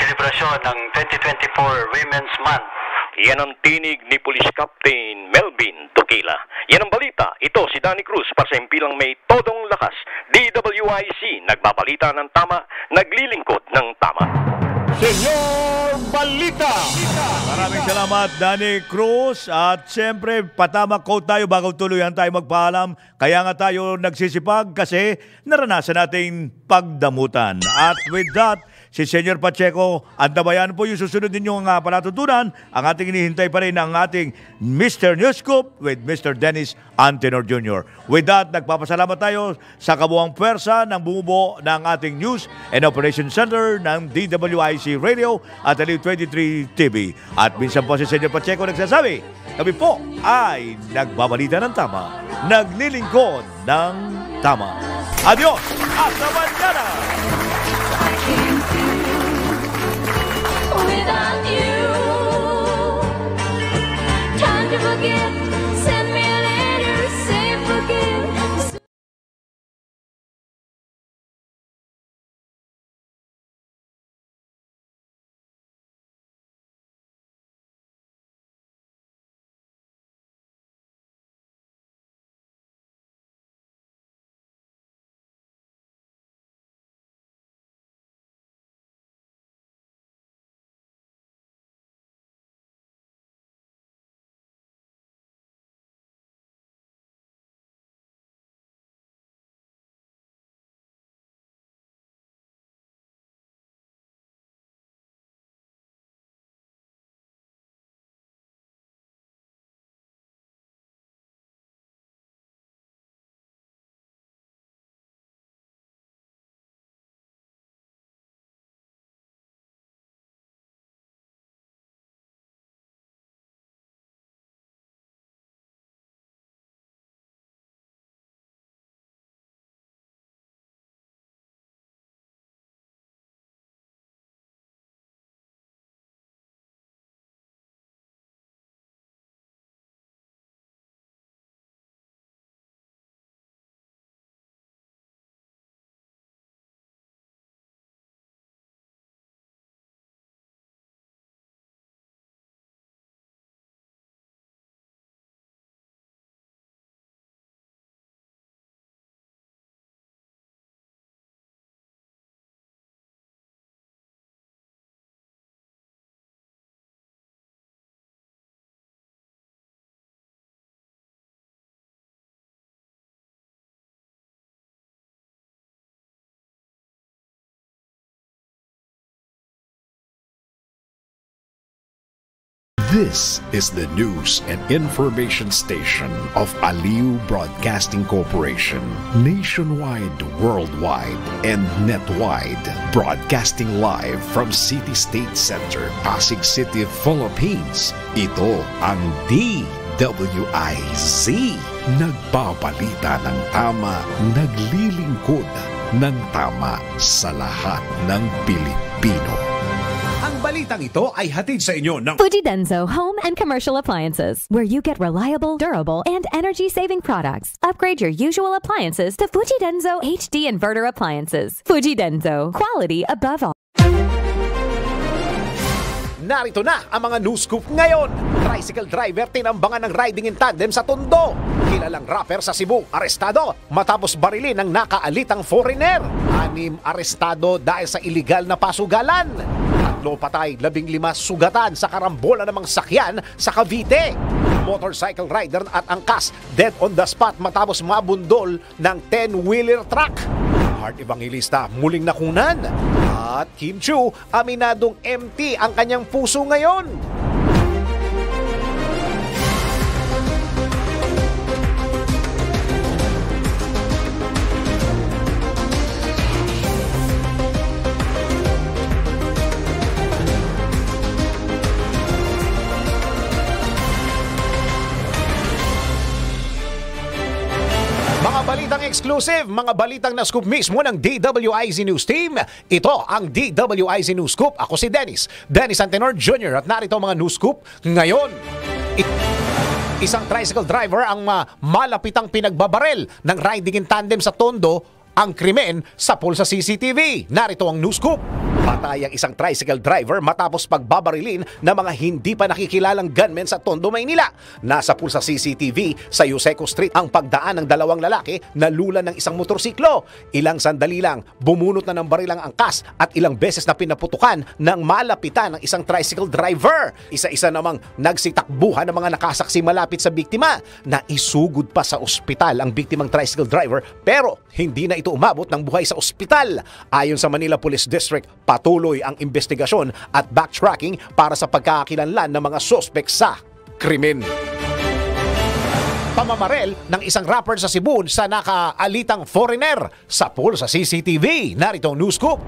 Speaker 34: selebrasyon ng 2024 Women's Month.
Speaker 33: Yan ang tinig ni Police Captain Melvin Dukila. Yan ang balita. Ito si Danny Cruz para sa impilang may todong lakas. DWIC, nagbabalita ng tama, naglilingkod ng tama.
Speaker 5: Senyor Balita! Maraming salamat, Danny Cruz. At siyempre, patama quote tayo bago tuluyan tayo magpaalam. Kaya nga tayo nagsisipag kasi naranasan nating pagdamutan. At with that, si Senyor Pacheco, antabayan po yung susunod ninyong uh, palatutunan. Ang ating inihintay pa rin ang ating Mr. News with Mr. Dennis Antenor Jr. With that, nagpapasalamat tayo sa kabuang pwersa ng bumubuo ng ating News and Operation Center ng DWIC Radio at Aliw 23 TV. At minsan po si Senyor Pacheco nagsasabi, kami po ay nagbabalita ng tama, naglilingkod ng Tama. Adiós. Hasta mañana.
Speaker 4: This is the news and information station of Aliu Broadcasting Corporation. Nationwide, worldwide, and netwide. Broadcasting live from City State Center, Pasig City, Philippines. Ito ang DWIZ. Nagbabalita ng tama, naglilingkod ng tama sa lahat ng Pilipino.
Speaker 3: Ang balitang ito ay hatid sa inyo ng
Speaker 9: Fuji Denso Home and Commercial Appliances, where you get reliable, durable, and energy-saving products. Upgrade your usual appliances to Fuji Denso HD Inverter Appliances. Fuji Denso, quality above all.
Speaker 3: Narito na ang mga news scoop ngayon. Tricycle driver tinambangan ng riding in tandem sa Tondo. Kilalang rapper sa Cebu, arestado matapos barilin ng nakaalitang foreigner. Anim arestado dahil sa iligal na pasugalan. Tatlo patay, labing lima sugatan sa karambola namang sakyan sa Cavite. motorcycle rider at angkas dead on the spot matapos mabundol ng 10-wheeler truck. Heart Evangelista muling nakunan. At Kim Chu, aminadong empty ang kanyang puso ngayon. Exclusive, mga balitang na-scoop mismo ng DWIZ News Team. Ito ang DWIZ News Scoop. Ako si Dennis, Dennis Antenor Jr. At narito mga news scoop ngayon. It- Isang tricycle driver ang uh, malapitang pinagbabarel ng riding in tandem sa Tondo ang krimen sa pool sa CCTV. Narito ang news scoop. Patay ang isang tricycle driver matapos pagbabarilin ng mga hindi pa nakikilalang gunmen sa Tondo, Maynila. Nasa pool sa CCTV sa Yuseco Street ang pagdaan ng dalawang lalaki na lula ng isang motorsiklo. Ilang sandali lang, bumunot na ng baril ang angkas at ilang beses na pinaputukan ng malapitan ng isang tricycle driver. Isa-isa namang nagsitakbuhan ng mga nakasaksi malapit sa biktima na isugod pa sa ospital ang biktimang tricycle driver pero hindi na ito umabot ng buhay sa ospital. Ayon sa Manila Police District, patuloy ang investigasyon at backtracking para sa pagkakakilanlan ng mga sospek sa krimen. Pamamarel ng isang rapper sa Cebu sa nakaalitang foreigner sa pool sa CCTV. Narito ang news scoop.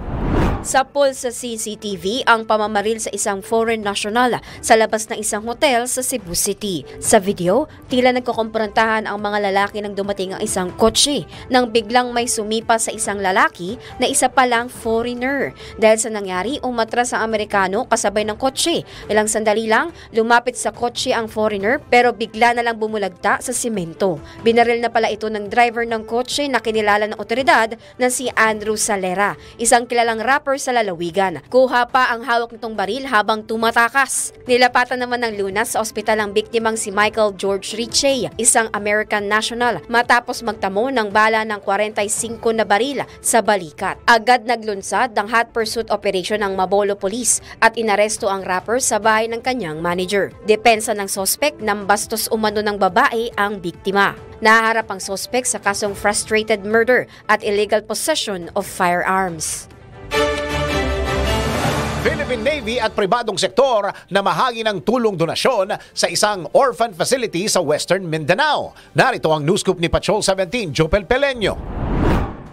Speaker 35: Sa pool sa CCTV ang pamamaril sa isang foreign national sa labas ng isang hotel sa Cebu City. Sa video, tila nagkukumprontahan ang mga lalaki nang dumating ang isang kotse nang biglang may sumipa sa isang lalaki na isa palang foreigner. Dahil sa nangyari, umatras ang Amerikano kasabay ng kotse. Ilang sandali lang, lumapit sa kotse ang foreigner pero bigla na lang bumulagta sa simento. Binaril na pala ito ng driver ng kotse na kinilala ng otoridad na si Andrew Salera, isang kilalang rapper sa lalawigan. Kuha pa ang hawak nitong baril habang tumatakas. Nilapatan naman ng lunas sa ospital ang biktimang si Michael George Richey, isang American national, matapos magtamo ng bala ng 45 na baril sa balikat. Agad naglunsad ang hot pursuit operation ng Mabolo Police at inaresto ang rapper sa bahay ng kanyang manager. Depensa ng sospek ng bastos umano ng babae ang biktima. Naharap ang sospek sa kasong frustrated murder at illegal possession of firearms.
Speaker 3: Philippine Navy at pribadong sektor na mahagi ng tulong donasyon sa isang orphan facility sa Western Mindanao. Narito ang news scoop ni Patrol 17, Jopel Peleño.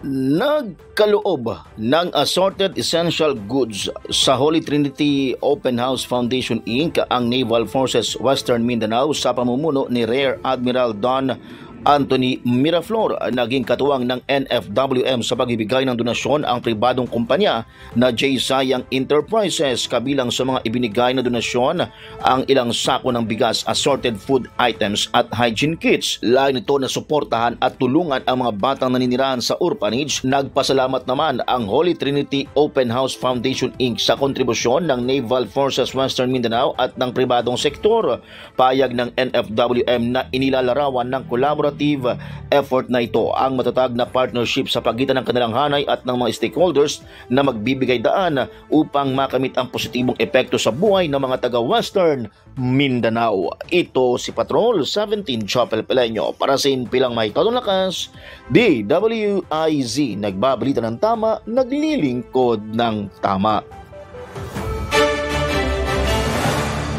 Speaker 20: Nagkaloob ng assorted essential goods sa Holy Trinity Open House Foundation Inc. ang Naval Forces Western Mindanao sa pamumuno ni Rear Admiral Don Anthony Miraflor naging katuwang ng NFWM sa pagbibigay ng donasyon ang pribadong kumpanya na J. Sayang Enterprises kabilang sa mga ibinigay na donasyon ang ilang sako ng bigas, assorted food items at hygiene kits. Layo nito na suportahan at tulungan ang mga batang naninirahan sa orphanage. Nagpasalamat naman ang Holy Trinity Open House Foundation Inc. sa kontribusyon ng Naval Forces Western Mindanao at ng pribadong sektor. Payag ng NFWM na inilalarawan ng collaborative effort na ito ang matatag na partnership sa pagitan ng kanilang hanay at ng mga stakeholders na magbibigay daan upang makamit ang positibong epekto sa buhay ng mga taga-Western Mindanao. Ito si Patrol 17 Chapel Peleño para sa Inpilang May Todong Lakas, DWIZ nagbabalita ng tama, naglilingkod ng tama.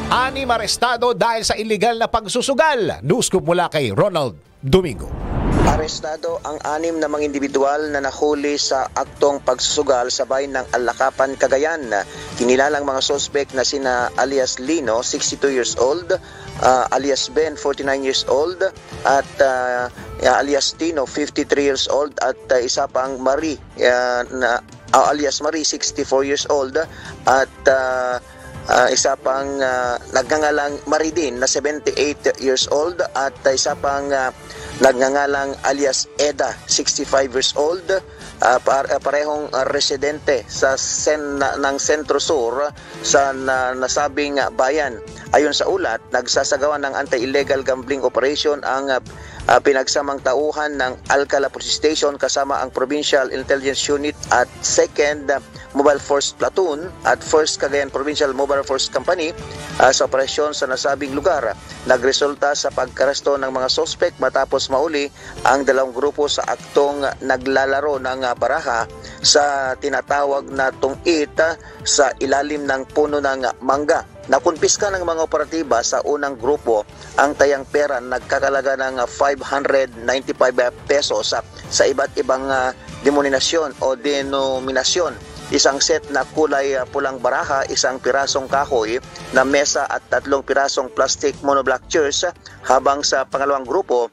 Speaker 3: Anim arestado dahil sa illegal na pagsusugal. News scoop mula kay Ronald Domingo.
Speaker 36: Arestado ang anim na mga individual na nahuli sa aktong pagsusugal sa bayan ng Alakapan, Cagayan. Kinilalang mga sospek na sina alias Lino, 62 years old, uh, alias Ben, 49 years old, at uh, alias Tino, 53 years old, at uh, isa pang Marie, uh, na, uh, alias Marie, 64 years old, at uh, Uh, isa pang uh, nagngangalang Maridin na 78 years old at uh, isa pang uh, nagngangalang alias Eda 65 years old uh, par- parehong uh, residente sa sen na, ng Sentro Sur sa na, nasabing uh, bayan. Ayon sa ulat, nagsasagawa ng anti-illegal gambling operation ang uh, uh, pinagsamang tauhan ng Alcala Police Station kasama ang Provincial Intelligence Unit at 2nd uh, Mobile Force Platoon at 1st Cagayan Provincial Mobile Force Company ah, sa operasyon sa nasabing lugar. Nagresulta sa pagkaresto ng mga sospek matapos mauli ang dalawang grupo sa aktong naglalaro ng ah, baraha sa tinatawag na tungit sa ilalim ng puno ng mangga. Nakumpiska ng mga operatiba sa unang grupo ang tayang pera nagkakalaga ng ah, 595 pesos sa, sa iba't ibang ah, denominasyon o denominasyon. Isang set na kulay ah, pulang baraha, isang pirasong kahoy na mesa at tatlong pirasong plastic monoblock chairs habang sa pangalawang grupo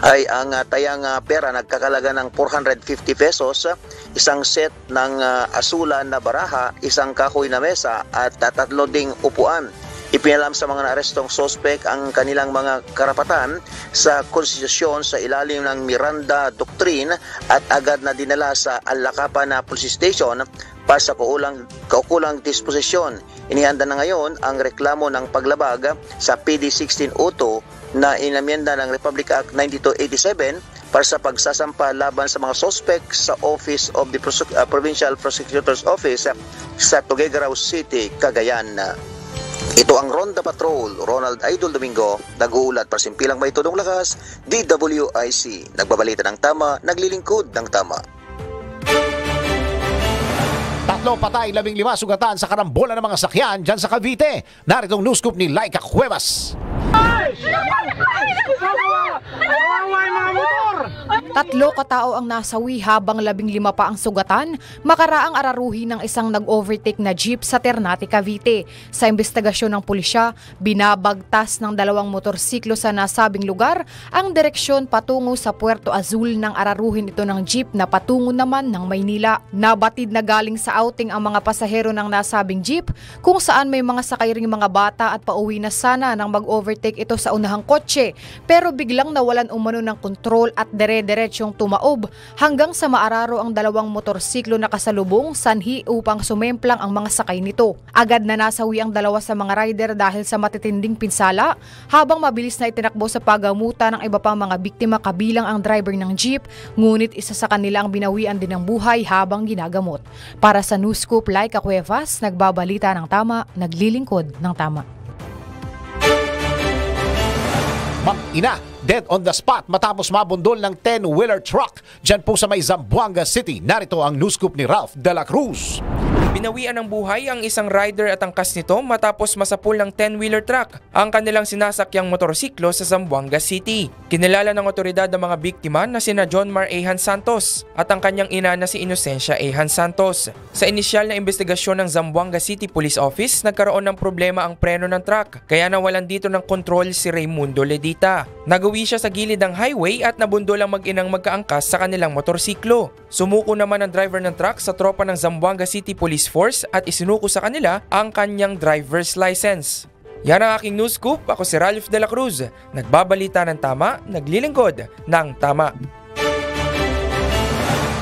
Speaker 36: ay ang ah, tayang ah, pera nagkakalaga ng 450 pesos, isang set ng ah, asulan na baraha, isang kahoy na mesa at tatlo ding upuan. Ipinalam sa mga naarestong sospek ang kanilang mga karapatan sa konstitusyon sa ilalim ng Miranda Doctrine at agad na dinala sa Alakapan na Police Station para sa kaukulang, kaukulang disposisyon. Inihanda na ngayon ang reklamo ng paglabag sa PD 1602 na inamyenda ng Republic Act 9287 para sa pagsasampa laban sa mga sospek sa Office of the Prosec- uh, Provincial Prosecutor's Office sa Tuguegarao City, Cagayan. Ito ang Ronda Patrol, Ronald Idol Domingo, nag-uulat para simpilang may tulong lakas, DWIC, nagbabalita ng tama, naglilingkod ng tama.
Speaker 3: Tatlo patay, labing lima sugatan sa karambola ng mga sakyan dyan sa Cavite. Naritong news scoop ni Laika Cuevas.
Speaker 37: Tatlo katao ang nasawi habang labing lima pa ang sugatan makaraang araruhi ng isang nag-overtake na jeep sa Ternate, Cavite. Sa investigasyon ng pulisya, binabagtas ng dalawang motorsiklo sa nasabing lugar ang direksyon patungo sa Puerto Azul ng araruhin ito ng jeep na patungo naman ng Maynila. Nabatid na galing sa outing ang mga pasahero ng nasabing jeep kung saan may mga sakay ring mga bata at pauwi na sana nang mag-overtake ito sa unahang kotse pero biglang nawalan umano ng kontrol at dere-deretsyong tumaob hanggang sa maararo ang dalawang motorsiklo na kasalubong sanhi upang sumemplang ang mga sakay nito. Agad na nasawi ang dalawa sa mga rider dahil sa matitinding pinsala habang mabilis na itinakbo sa pagamutan ng iba pang mga biktima kabilang ang driver ng jeep ngunit isa sa kanila ang binawian din ng buhay habang ginagamot. Para sa News Scoop, Laika Cuevas, nagbabalita ng tama, naglilingkod ng tama.
Speaker 3: Mag-ina, dead on the spot matapos mabundol ng 10-wheeler truck dyan po sa may Zamboanga City. Narito ang news scoop ni Ralph De La Cruz.
Speaker 38: Binawian ng buhay ang isang rider at angkas nito matapos masapul ng 10-wheeler truck ang kanilang sinasakyang motorsiklo sa Zamboanga City. Kinilala ng otoridad ang mga biktima na sina John Mar Ehan Santos at ang kanyang ina na si Inocencia Ehan Santos. Sa inisyal na investigasyon ng Zamboanga City Police Office, nagkaroon ng problema ang preno ng truck kaya nawalan dito ng kontrol si Raimundo Ledita. Nagawi siya sa gilid ng highway at nabundol ang mag-inang magkaangkas sa kanilang motorsiklo. Sumuko naman ang driver ng truck sa tropa ng Zamboanga City Police Force at isinuko sa kanila ang kanyang driver's license. Yan ang aking news scoop. Ako si Ralph De La Cruz. Nagbabalita ng tama, naglilingkod ng tama.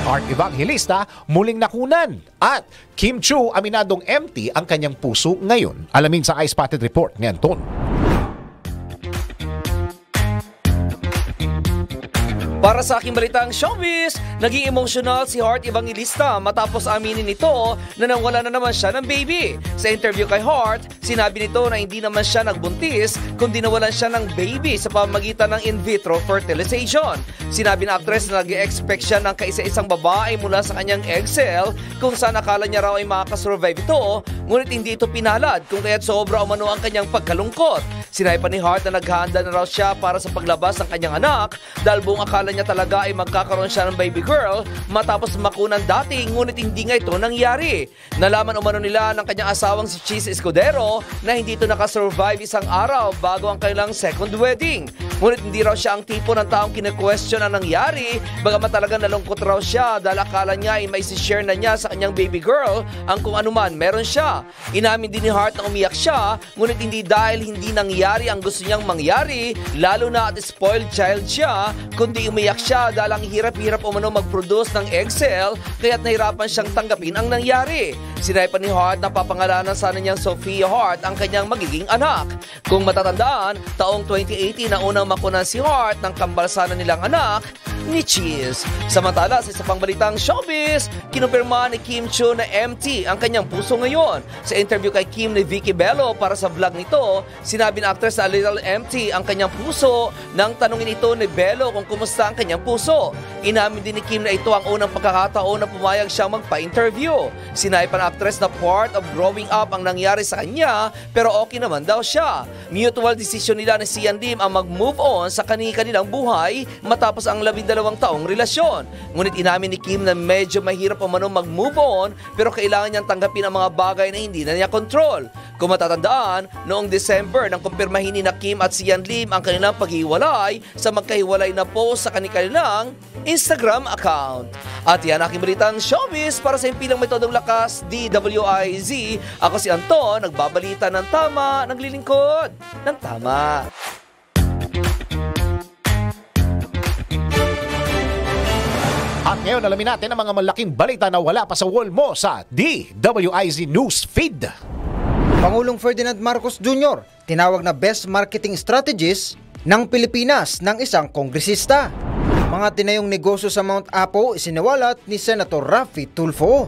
Speaker 3: Art Evangelista muling nakunan at Kim Chu aminadong empty ang kanyang puso ngayon. Alamin sa Eye Spotted Report ni Anton.
Speaker 39: Para sa aking balitang showbiz, naging emotional si Heart Evangelista matapos aminin nito na nawala na naman siya ng baby. Sa interview kay Heart, sinabi nito na hindi naman siya nagbuntis kundi nawalan siya ng baby sa pamagitan ng in vitro fertilization. Sinabi ng actress na nag-expect siya ng kaisa-isang babae mula sa kanyang egg cell kung saan akala niya raw ay makakasurvive ito ngunit hindi ito pinalad kung kaya't sobra umano ang kanyang pagkalungkot. Sinabi pa ni Heart na naghahanda na raw siya para sa paglabas ng kanyang anak dahil buong akala niya talaga ay magkakaroon siya ng baby girl matapos makunan dati ngunit hindi nga ito nangyari. Nalaman umano nila ng kanyang asawang si Cheese Escudero na hindi ito nakasurvive isang araw bago ang kanilang second wedding. Ngunit hindi raw siya ang tipo ng taong kine-question ang nangyari bagamat talaga nalungkot raw siya dahil akala niya ay may share na niya sa kanyang baby girl ang kung anuman meron siya. Inamin din ni Hart na umiyak siya ngunit hindi dahil hindi nangyari ang gusto niyang mangyari lalo na at spoiled child siya kundi umiyak siya dahil ang hirap-hirap umano mag-produce ng egg cell kaya't nahirapan siyang tanggapin ang nangyari. Sinabi pa ni Hart na papangalanan sana niyang Sophia Hart ang kanyang magiging anak. Kung matatandaan, taong 2018 na unang makunan si Hart ng kambal sana nilang anak, ni Cheese. Samantala sa isa pang balitang showbiz, kinumpirma ni Kim Chiu na MT ang kanyang puso ngayon. Sa interview kay Kim ni Vicky Bello para sa vlog nito, sinabi ng actress na Little MT ang kanyang puso nang tanungin ito ni Bello kung kumusta ang kanyang puso. Inamin din ni Kim na ito ang unang pagkakataon na pumayag siyang magpa-interview. Sinabi pa ng actress na part of growing up ang nangyari sa kanya pero okay naman daw siya. Mutual decision nila ni Sian Lim ang mag-move on sa kani-kanilang buhay matapos ang labindalawang taong relasyon. Ngunit inamin ni Kim na medyo mahirap umano mag-move on pero kailangan niyang tanggapin ang mga bagay na hindi na niya control. Kung matatandaan, noong December nang kumpirmahin ni na Kim at Sian Lim ang kanilang paghiwalay sa magkahiwalay na post sa kanilang Instagram account. At yan aking balitang showbiz para sa impilang metodong lakas DWIZ. Ako si Anton, nagbabalita ng tama, naglilingkod ng tama.
Speaker 3: At ngayon alamin natin ang mga malaking balita na wala pa sa wall mo sa DWIZ News Feed.
Speaker 15: Pangulong Ferdinand Marcos Jr. tinawag na best marketing strategist ng Pilipinas ng isang kongresista. Mga tinayong negosyo sa Mount Apo isiniwalat ni Senator Raffy Tulfo.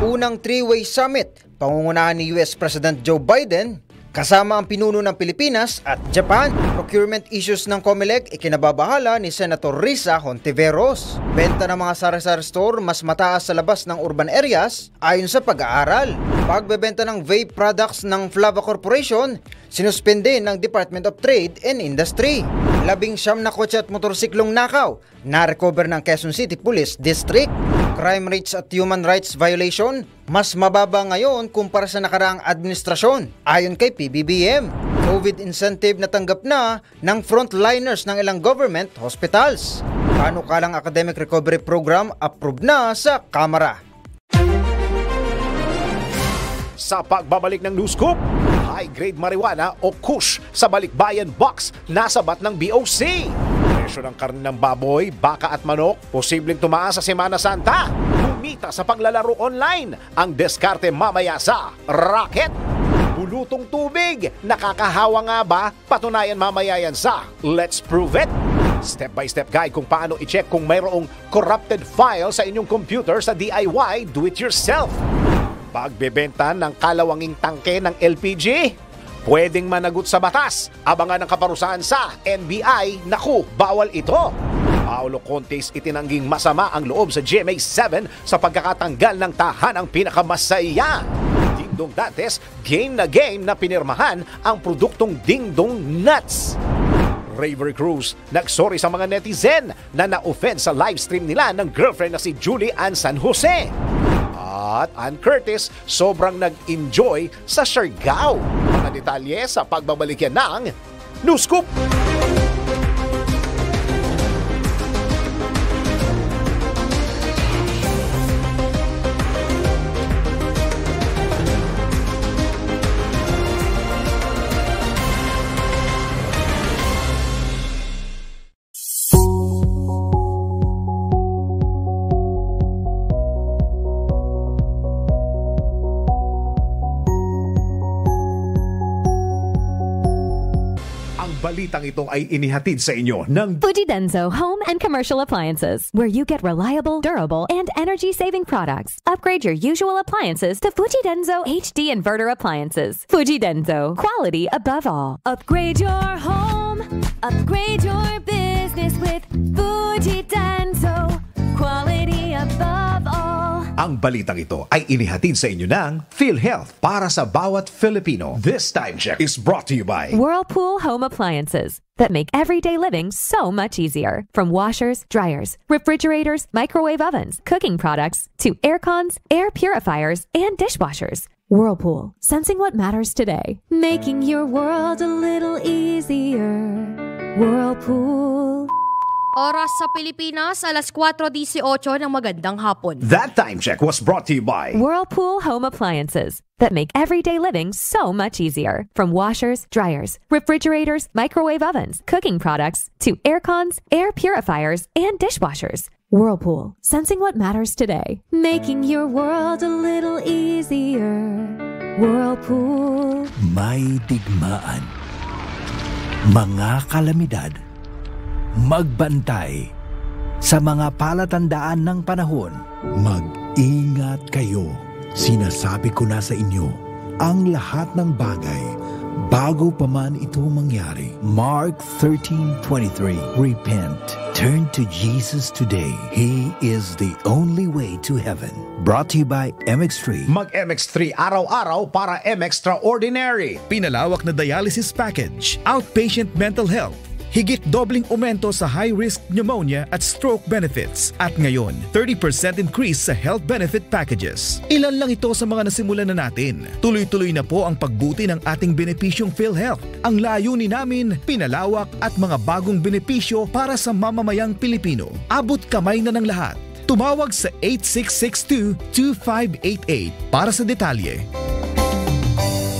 Speaker 15: Unang three-way summit, pangungunahan ni US President Joe Biden, kasama ang pinuno ng Pilipinas at Japan. Procurement issues ng COMELEC ikinababahala ni Senator Risa Hontiveros. Benta ng mga sari-sari store mas mataas sa labas ng urban areas ayon sa pag-aaral. Pagbebenta ng vape products ng Flava Corporation, sinuspende ng Department of Trade and Industry. Labing siyam na kotse at motorsiklong nakaw, na-recover ng Quezon City Police District. Crime rates at human rights violation, mas mababa ngayon kumpara sa nakaraang administrasyon, ayon kay PBBM. COVID incentive na tanggap na ng frontliners ng ilang government hospitals. Panukalang Academic Recovery Program approved na sa Kamara.
Speaker 3: Sa pagbabalik ng News Scoop, high-grade marijuana o kush sa balikbayan box nasabat ng BOC. Presyo ng karne ng baboy, baka at manok, posibleng tumaas sa Semana Santa. Kumita sa paglalaro online ang diskarte mamaya sa Rocket. Bulutong tubig, nakakahawa nga ba? Patunayan mamaya yan sa Let's Prove It. Step-by-step guide kung paano i-check kung mayroong corrupted file sa inyong computer sa DIY Do-It-Yourself. Pagbebenta ng kalawanging tangke ng LPG, pwedeng managot sa batas. Abangan ang kaparusahan sa NBI. Naku, bawal ito. Paolo Contes itinangging masama ang loob sa GMA7 sa pagkakatanggal ng tahanang pinakamasaya. Dingdong Dantes, game na game na pinirmahan ang produktong Dingdong Nuts. Raver Cruz, nagsorry sa mga netizen na na-offend sa livestream nila ng girlfriend na si Julie Ann San Jose. At Ann Curtis, sobrang nag-enjoy sa Siargao. Mga detalye sa pagbabalik yan ng News Scoop. Balitang ito ay inihatid sa inyo ng
Speaker 9: Fujidenzo Home and Commercial Appliances, where you get reliable, durable, and energy-saving products. Upgrade your usual appliances to Fujidenzo HD Inverter Appliances. Fujidenzo, quality above all. Upgrade your home, upgrade your business with Fujidenzo, quality above all.
Speaker 3: Ang balitang ito ay inihatid sa inyo ng PhilHealth para sa bawat Filipino. This time check is brought to you by
Speaker 9: Whirlpool Home Appliances that make everyday living so much easier. From washers, dryers, refrigerators, microwave ovens, cooking products, to air cons, air purifiers, and dishwashers. Whirlpool, sensing what matters today. Making your world a little easier. Whirlpool.
Speaker 40: Oras sa Pilipinas, alas 4.18 ng magandang hapon.
Speaker 3: That time check was brought to you by
Speaker 9: Whirlpool Home Appliances that make everyday living so much easier. From washers, dryers, refrigerators, microwave ovens, cooking products, to air cons, air purifiers, and dishwashers. Whirlpool, sensing what matters today. Making your world a little easier. Whirlpool.
Speaker 4: May digmaan. Mga kalamidad. Magbantay.
Speaker 11: Sa mga palatandaan ng panahon, mag-ingat kayo. Sinasabi ko na sa inyo, ang lahat ng bagay bago pa man ito mangyari. Mark 13:23 Repent. Turn to Jesus today. He is the only way to heaven. Brought to you by MX3.
Speaker 3: Mag MX3 araw-araw para M Extraordinary.
Speaker 41: Pinalawak na dialysis package, outpatient mental health, higit dobling aumento sa high-risk pneumonia at stroke benefits. At ngayon, 30% increase sa health benefit packages. Ilan lang ito sa mga nasimulan na natin. Tuloy-tuloy na po ang pagbuti ng ating benepisyong PhilHealth. Ang layunin namin, pinalawak at mga bagong benepisyo para sa mamamayang Pilipino. Abot kamay na ng lahat. Tumawag sa 8662-2588 para sa detalye.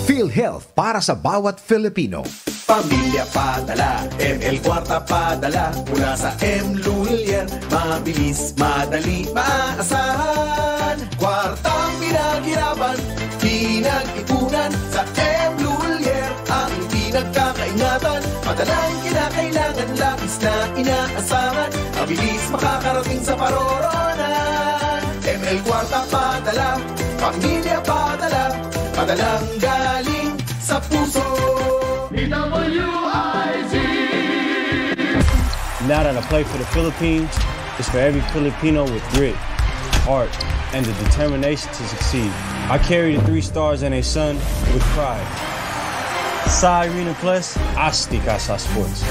Speaker 3: PhilHealth para sa bawat Filipino.
Speaker 11: Pamilya padala, ML Kwarta padala Mula sa M. Lulier Mabilis, madali, maaasahan Kwartang pinaghirapan Pinag-ipunan Sa M. Lulier Ang pinagkakaingatan Padalang kinakailangan Labis na inaasahan Mabilis makakarating sa paroronan ML Kwarta padala Pamilya padala Padalang galing sa puso
Speaker 42: Now that I play for the Philippines, it's for every Filipino with grit, heart, and the determination to succeed. I carry the three stars and a sun with pride. Sa Arena Plus, Asti Casa Sports.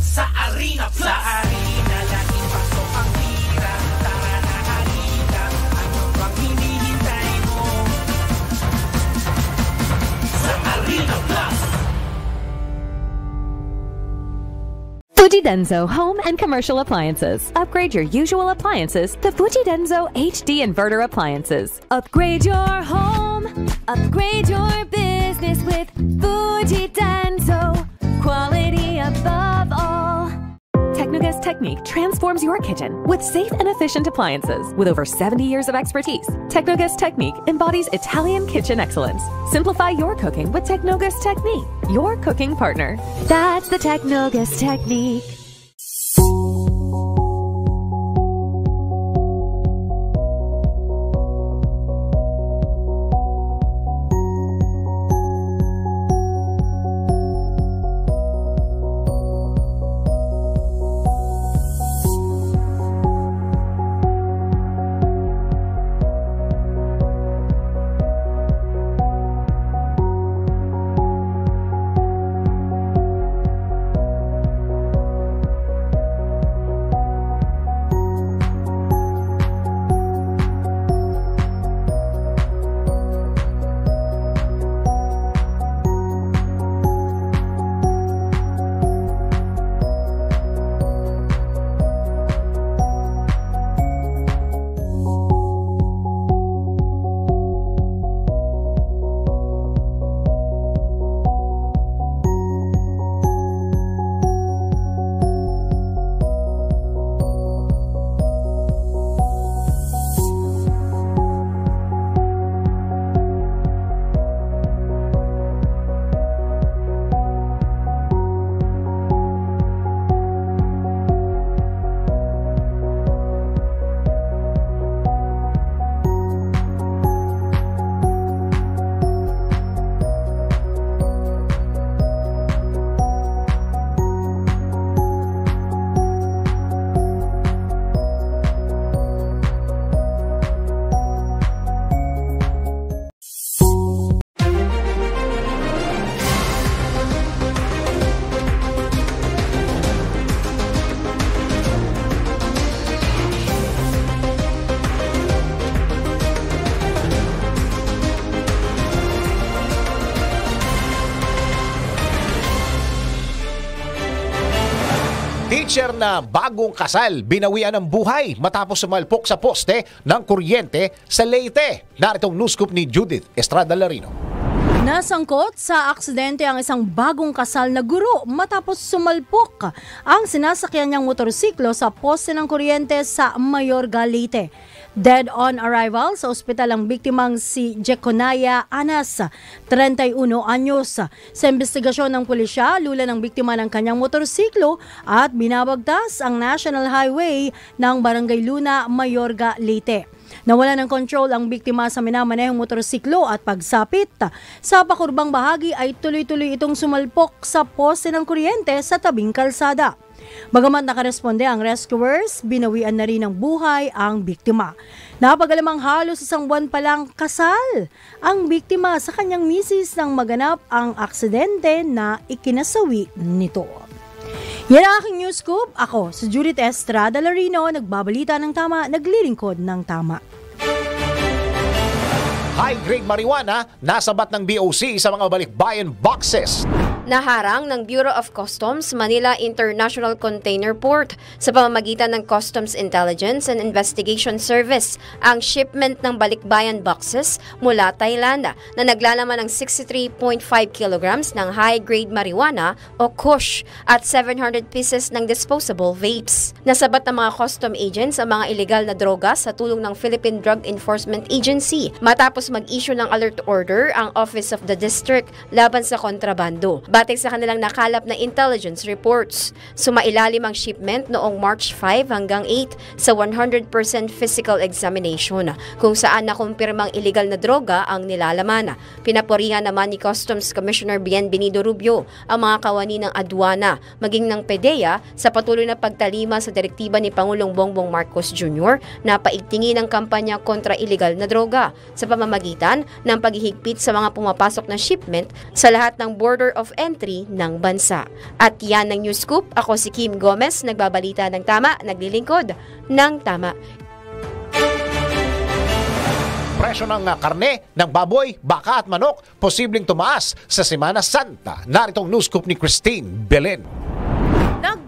Speaker 43: Sa Arena Plus.
Speaker 9: Fuji Denso Home and Commercial Appliances. Upgrade your usual appliances to Fuji Denso HD Inverter Appliances. Upgrade your home. Upgrade your business with Fuji Denso. Quality above all. Technogas Technique transforms your kitchen with safe and efficient appliances. With over 70 years of expertise, Technogas Technique embodies Italian kitchen excellence. Simplify your cooking with Technogas Technique, your cooking partner. That's the Technogas Technique.
Speaker 3: Bagong kasal, binawian ng buhay matapos sumalpok sa poste ng kuryente sa Leyte. Naritong news scoop ni Judith Estrada Larino.
Speaker 44: Nasangkot sa aksidente ang isang bagong kasal na guro matapos sumalpok ang sinasakyan niyang motorsiklo sa poste ng kuryente sa Mayor Galite. Dead on arrival sa ospital ang biktimang si Jeconaya Anas, 31 anyos. Sa investigasyon ng pulisya, lula ng biktima ng kanyang motorsiklo at binabagtas ang National Highway ng Barangay Luna, Mayorga, Leyte. Nawala ng control ang biktima sa minamanehong motorsiklo at pagsapit. Sa pakurbang bahagi ay tuloy-tuloy itong sumalpok sa poste ng kuryente sa tabing kalsada. Bagamat nakaresponde ang rescuers, binawian na rin ng buhay ang biktima. Napagalamang halos isang buwan pa lang kasal ang biktima sa kanyang misis nang maganap ang aksidente na ikinasawi nito. Yan ang aking news scoop. Ako, si Judith Estrada Larino, nagbabalita ng tama, naglilingkod ng tama.
Speaker 3: High-grade marijuana nasabat ng BOC sa mga balikbayan boxes.
Speaker 45: Naharang ng Bureau of Customs Manila International Container Port sa pamamagitan ng Customs Intelligence and Investigation Service ang shipment ng balikbayan boxes mula Thailand na naglalaman ng 63.5 kilograms ng high-grade marijuana o kush at 700 pieces ng disposable vapes. Nasabat ng mga custom agents ang mga ilegal na droga sa tulong ng Philippine Drug Enforcement Agency matapos mag-issue ng alert order ang Office of the District laban sa kontrabando. Batay sa kanilang nakalap na intelligence reports, sumailalim ang shipment noong March 5 hanggang 8 sa 100% physical examination kung saan nakumpirmang illegal na droga ang nilalaman. Pinaporihan naman ni Customs Commissioner Bienvenido Rubio ang mga kawani ng adwana maging ng PDEA sa patuloy na pagtalima sa direktiba ni Pangulong Bongbong Marcos Jr. na paigtingin ang kampanya kontra illegal na droga sa pamamagitan ng paghihigpit sa mga pumapasok na shipment sa lahat ng border of entry ng bansa. At yan ang News Scoop. Ako si Kim Gomez, nagbabalita ng tama, naglilingkod ng tama.
Speaker 3: Presyo ng ah, karne, ng baboy, baka at manok, posibleng tumaas sa Semana Santa. Naritong news scoop ni Christine Belen.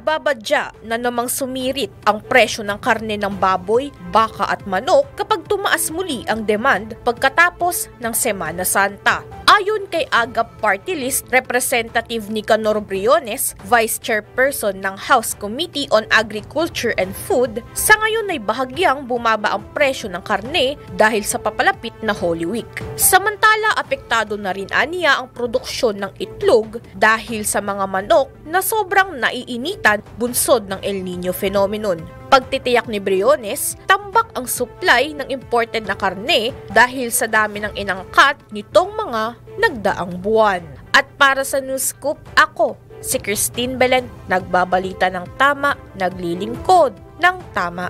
Speaker 46: Nagbabadya na namang sumirit ang presyo ng karne ng baboy, baka at manok kapag tumaas muli ang demand pagkatapos ng Semana Santa. Ayon kay Agap Party List Representative Nicanor Briones, Vice Chairperson ng House Committee on Agriculture and Food, sa ngayon ay bahagyang bumaba ang presyo ng karne dahil sa papalapit na Holy Week. Samantala, apektado na rin aniya ang produksyon ng itlog dahil sa mga manok na sobrang naiinitan bunsod ng El Nino phenomenon. Pagtitiyak ni Briones, tambak ang supply ng imported na karne dahil sa dami ng inangkat nitong mga nagdaang buwan. At para sa News Scoop, ako, si Christine Belen, nagbabalita ng tama, naglilingkod ng tama.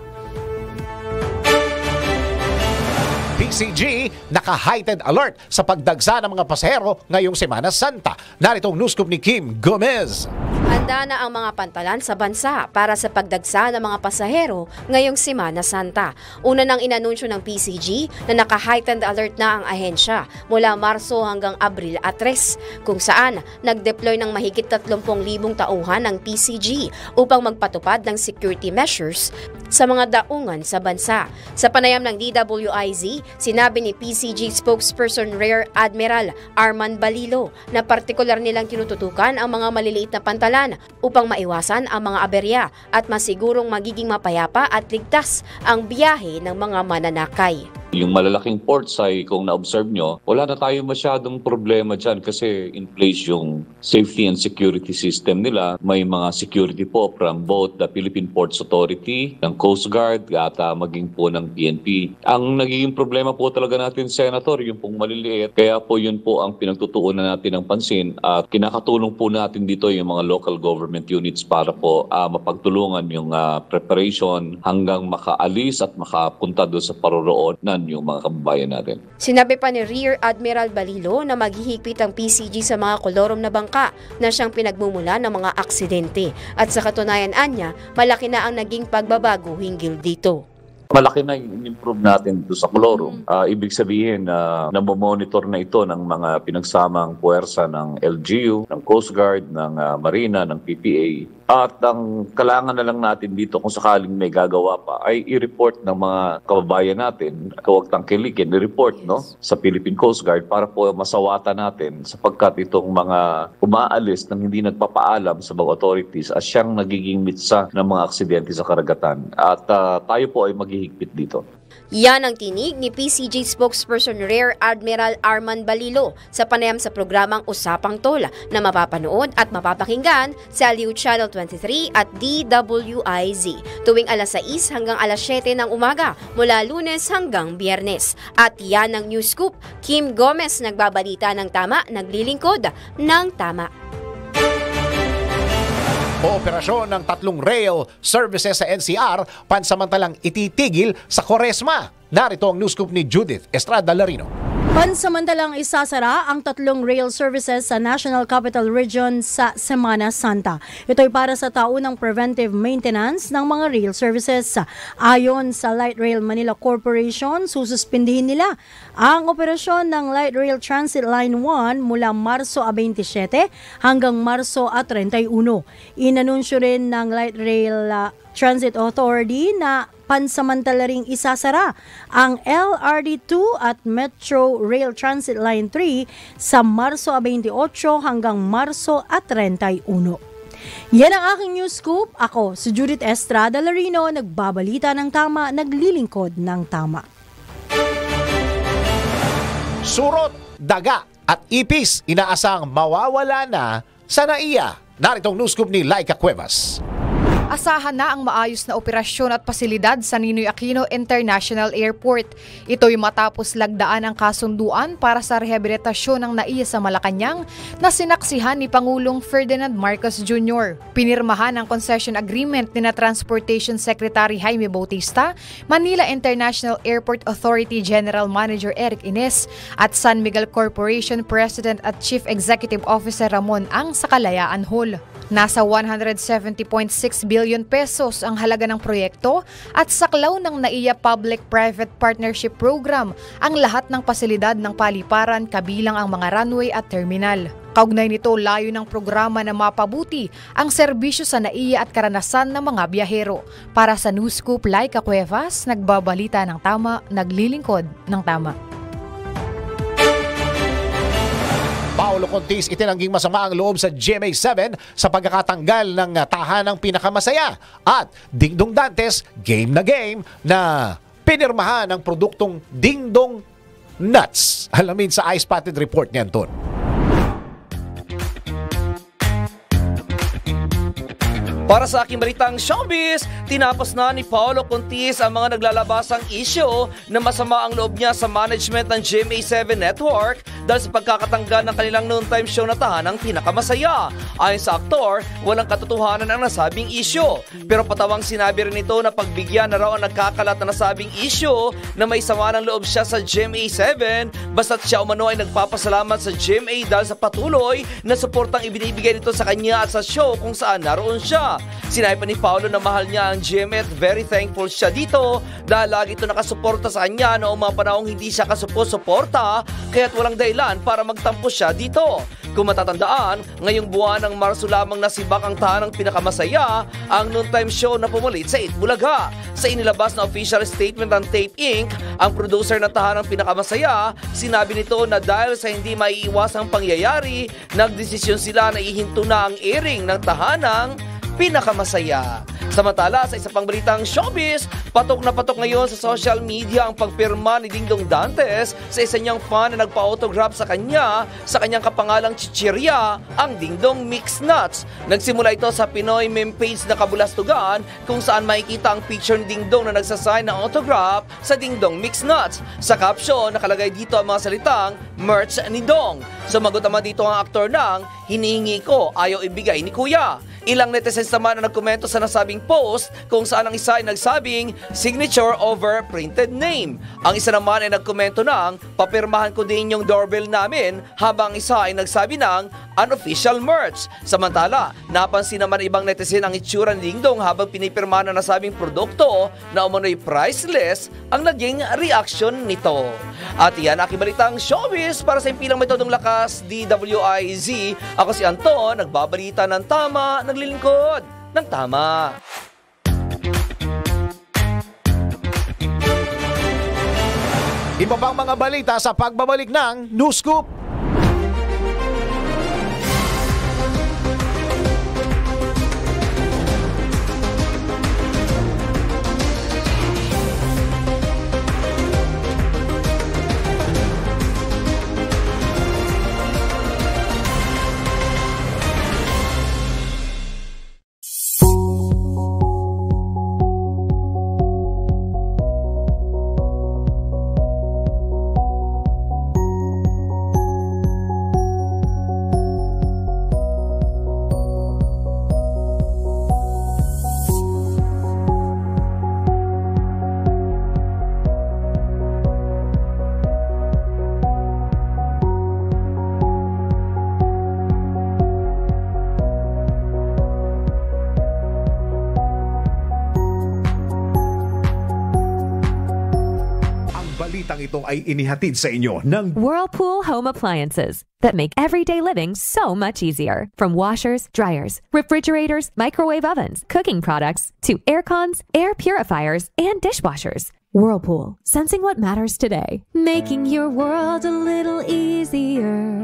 Speaker 3: PCG naka-heightened alert sa pagdagsa ng mga pasahero ngayong Semana Santa. Naritong news scoop ni Kim Gomez.
Speaker 45: Handa na ang mga pantalan sa bansa para sa pagdagsa ng mga pasahero ngayong Semana Santa. Una nang inanunsyo ng PCG na naka-heightened alert na ang ahensya mula Marso hanggang Abril at 3 kung saan nag-deploy ng mahigit 30,000 tauhan ng PCG upang magpatupad ng security measures sa mga daungan sa bansa. Sa panayam ng DWIZ, sinabi ni PCG spokesperson Rear Admiral Arman Balilo na partikular nilang tinututukan ang mga maliliit na pantalan upang maiwasan ang mga aberya at masigurong magiging mapayapa at ligtas ang biyahe ng mga mananakay.
Speaker 47: Yung malalaking ports ay kung na-observe nyo, wala na tayo masyadong problema dyan kasi in place yung safety and security system nila. May mga security po from both the Philippine Ports Authority, ng Coast Guard, at maging po ng PNP. Ang nagiging problema po talaga natin, Senator, yung pong maliliit. Kaya po yun po ang pinagtutuunan natin ng pansin at kinakatulong po natin dito yung mga local government units para po uh, mapagtulungan yung uh, preparation hanggang makaalis at makapunta doon sa paroroonan yung mga kababayan natin.
Speaker 45: Sinabi pa ni Rear Admiral Balilo na maghihigpit ang PCG sa mga kolorom na bangka na siyang pinagmumula ng mga aksidente. At sa katunayan anya, malaki na ang naging pagbabago hinggil dito.
Speaker 47: Malaki na yung improve natin doon sa Colorum. Uh, ibig sabihin na uh, namomonitor na ito ng mga pinagsamang puwersa ng LGU, ng Coast Guard, ng uh, Marina, ng PPA. At ang kailangan na lang natin dito kung sakaling may gagawa pa ay i-report ng mga kababayan natin, kawag tangkilikin, i-report no, sa Philippine Coast Guard para po masawata natin sapagkat itong mga umaalis nang hindi nagpapaalam sa mga authorities at siyang nagiging mitsa ng mga aksidente sa karagatan. At uh, tayo po ay maghihigpit dito.
Speaker 45: Yan ang tinig ni PCG spokesperson Rear Admiral Arman Balilo sa panayam sa programang Usapang Tol na mapapanood at mapapakinggan sa Liu Channel 23 at DWIZ tuwing alas 6 hanggang alas 7 ng umaga mula lunes hanggang biyernes. At yan ang News Scoop. Kim Gomez nagbabalita ng tama, naglilingkod ng tama.
Speaker 3: Operasyon ng tatlong rail services sa NCR pansamantalang ititigil sa Koresma. Narito ang news scoop ni Judith Estrada Larino.
Speaker 44: Pansamantalang isasara ang tatlong rail services sa National Capital Region sa Semana Santa. Ito ay para sa taunang preventive maintenance ng mga rail services. Ayon sa Light Rail Manila Corporation, sususpindihin nila ang operasyon ng Light Rail Transit Line 1 mula Marso 27 hanggang Marso 31. Inanunsyo rin ng Light Rail uh, Transit Authority na pansamantala ring isasara ang LRD2 at Metro Rail Transit Line 3 sa Marso 28 hanggang Marso 31. Yan ang aking news scoop. Ako, si Judith Estrada Larino, nagbabalita ng tama, naglilingkod ng tama.
Speaker 3: Surot, daga at ipis inaasang mawawala na sa NAIA. Narito ang news scoop ni Laika Cuevas.
Speaker 48: Asahan na ang maayos na operasyon at pasilidad sa Ninoy Aquino International Airport. Ito'y matapos lagdaan ang kasunduan para sa rehabilitasyon ng NAIA sa Malacanang na sinaksihan ni Pangulong Ferdinand Marcos Jr. Pinirmahan ang concession agreement ni na Transportation Secretary Jaime Bautista, Manila International Airport Authority General Manager Eric Ines at San Miguel Corporation President at Chief Executive Officer Ramon Ang sa Kalayaan Hall. Nasa 170.6 billion pesos ang halaga ng proyekto at saklaw ng NAIA Public-Private Partnership Program ang lahat ng pasilidad ng paliparan kabilang ang mga runway at terminal. Kaugnay nito, layo ng programa na mapabuti ang serbisyo sa NAIA at karanasan ng mga biyahero. Para sa News Scoop, Laika Cuevas, nagbabalita ng tama, naglilingkod ng tama.
Speaker 3: Paolo Contis itinangging masama ang loob sa GMA7 sa pagkakatanggal ng tahanang pinakamasaya. At Dingdong Dantes, game na game na pinirmahan ang produktong Dingdong Nuts. Alamin sa Ice Spotted Report niyan, Ton.
Speaker 39: Para sa aking balitang showbiz, tinapos na ni Paolo Contis ang mga naglalabasang issue na masama ang loob niya sa management ng GMA7 Network dahil sa pagkakatanggal ng kanilang noon time show na tahanang pinakamasaya. Ayon sa aktor, walang katotohanan ang nasabing issue. Pero patawang sinabi rin ito na pagbigyan na raw ang nagkakalat na nasabing issue na may sama ng loob siya sa GMA7 basta't siya umano ay nagpapasalamat sa GMA dahil sa patuloy na suportang ibinibigay nito sa kanya at sa show kung saan naroon siya. Sinabi pa ni Paolo na mahal niya ang GMA at very thankful siya dito dahil lagi ito nakasuporta sa kanya noong mga panahong hindi siya kasupo-suporta kaya't walang dahilan para magtampo siya dito. Kung matatandaan, ngayong buwan ng Marso lamang nasibak ang tahanang pinakamasaya ang noontime show na pumulit sa 8 Bulaga. Sa inilabas na official statement ng Tape Inc., ang producer ng tahanang pinakamasaya, sinabi nito na dahil sa hindi maiiwasang pangyayari, nagdesisyon sila na ihinto na ang airing ng tahanang pinakamasaya. Samantala, sa isa pang balitang showbiz, patok na patok ngayon sa social media ang pagpirma ni Dingdong Dantes sa isa niyang fan na nagpa-autograph sa kanya sa kanyang kapangalang chichirya, ang Dingdong Mix Nuts. Nagsimula ito sa Pinoy meme page na Kabulastugan kung saan makikita ang picture ni Dingdong na nagsasign ng autograph sa Dingdong Mix Nuts. Sa caption, nakalagay dito ang mga salitang merch ni Dong. Sumagot naman dito ang aktor ng hinihingi ko, ayaw ibigay ni Kuya. Ilang netizens naman ang nagkomento sa nasabing post kung saan ang isa ay nagsabing signature over printed name. Ang isa naman ay nagkomento ng papirmahan ko din yung doorbell namin habang isa ay nagsabi ng unofficial merch. Samantala, napansin naman ibang netizen ang itsura ni Dingdong habang pinipirma na nasabing produkto na umano'y priceless ang naging reaction nito. At yan aking balitang showbiz para sa impilang metodong lakas DWIZ. Ako si Anton, nagbabalita ng tama, naglilingkod ng tama.
Speaker 3: Iba pang mga balita sa pagbabalik ng News Scoop. Ay inihatid sa inyo ng
Speaker 9: Whirlpool Home Appliances that make everyday living so much easier. From washers, dryers, refrigerators, microwave ovens, cooking products, to air cons, air purifiers, and dishwashers. Whirlpool, sensing what matters today, making your world a little easier.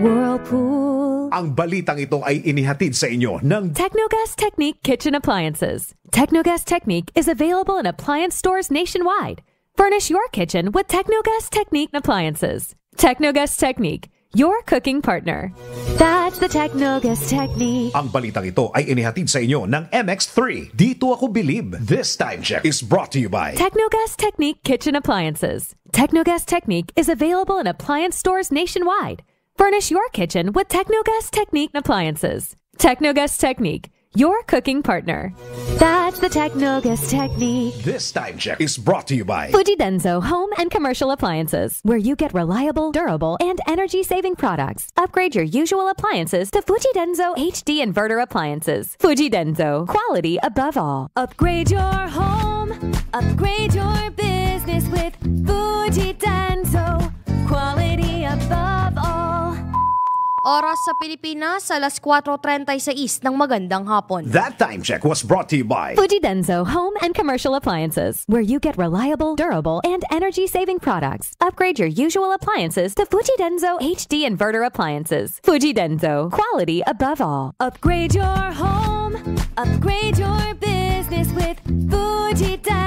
Speaker 9: Whirlpool.
Speaker 3: Ang balitang ito ay inihatid sa inyo ng
Speaker 9: Technogas Technique Kitchen Appliances. Technogas Technique is available in appliance stores nationwide. Furnish your kitchen with Technogas Technique appliances. Technogas Technique, your cooking partner. That's the Technogas Technique.
Speaker 3: Ang balitang ito ay inihatid sa inyo ng MX3. Dito ako believe. This time check is brought to you by
Speaker 9: Technogas Technique Kitchen Appliances. Technogas Technique is available in appliance stores nationwide. Furnish your kitchen with Technogas Technique appliances. Technogas Technique, your cooking partner. That's the Technogas Technique.
Speaker 3: This time check is brought to you by
Speaker 9: Fujidenzo Home and Commercial Appliances, where you get reliable, durable, and energy-saving products. Upgrade your usual appliances to Fujidenzo HD Inverter Appliances. Fujidenzo, quality above all. Upgrade your home, upgrade your business with Fujidenzo, quality.
Speaker 40: Oras sa Pilipinas, alas 4.36 ng magandang hapon.
Speaker 3: That time check was brought to you by
Speaker 9: Fujidenzo Home and Commercial Appliances, where you get reliable, durable, and energy-saving products. Upgrade your usual appliances to Fujidenzo HD Inverter Appliances. Fujidenzo, quality above all. Upgrade your home, upgrade your business with Fujidenzo,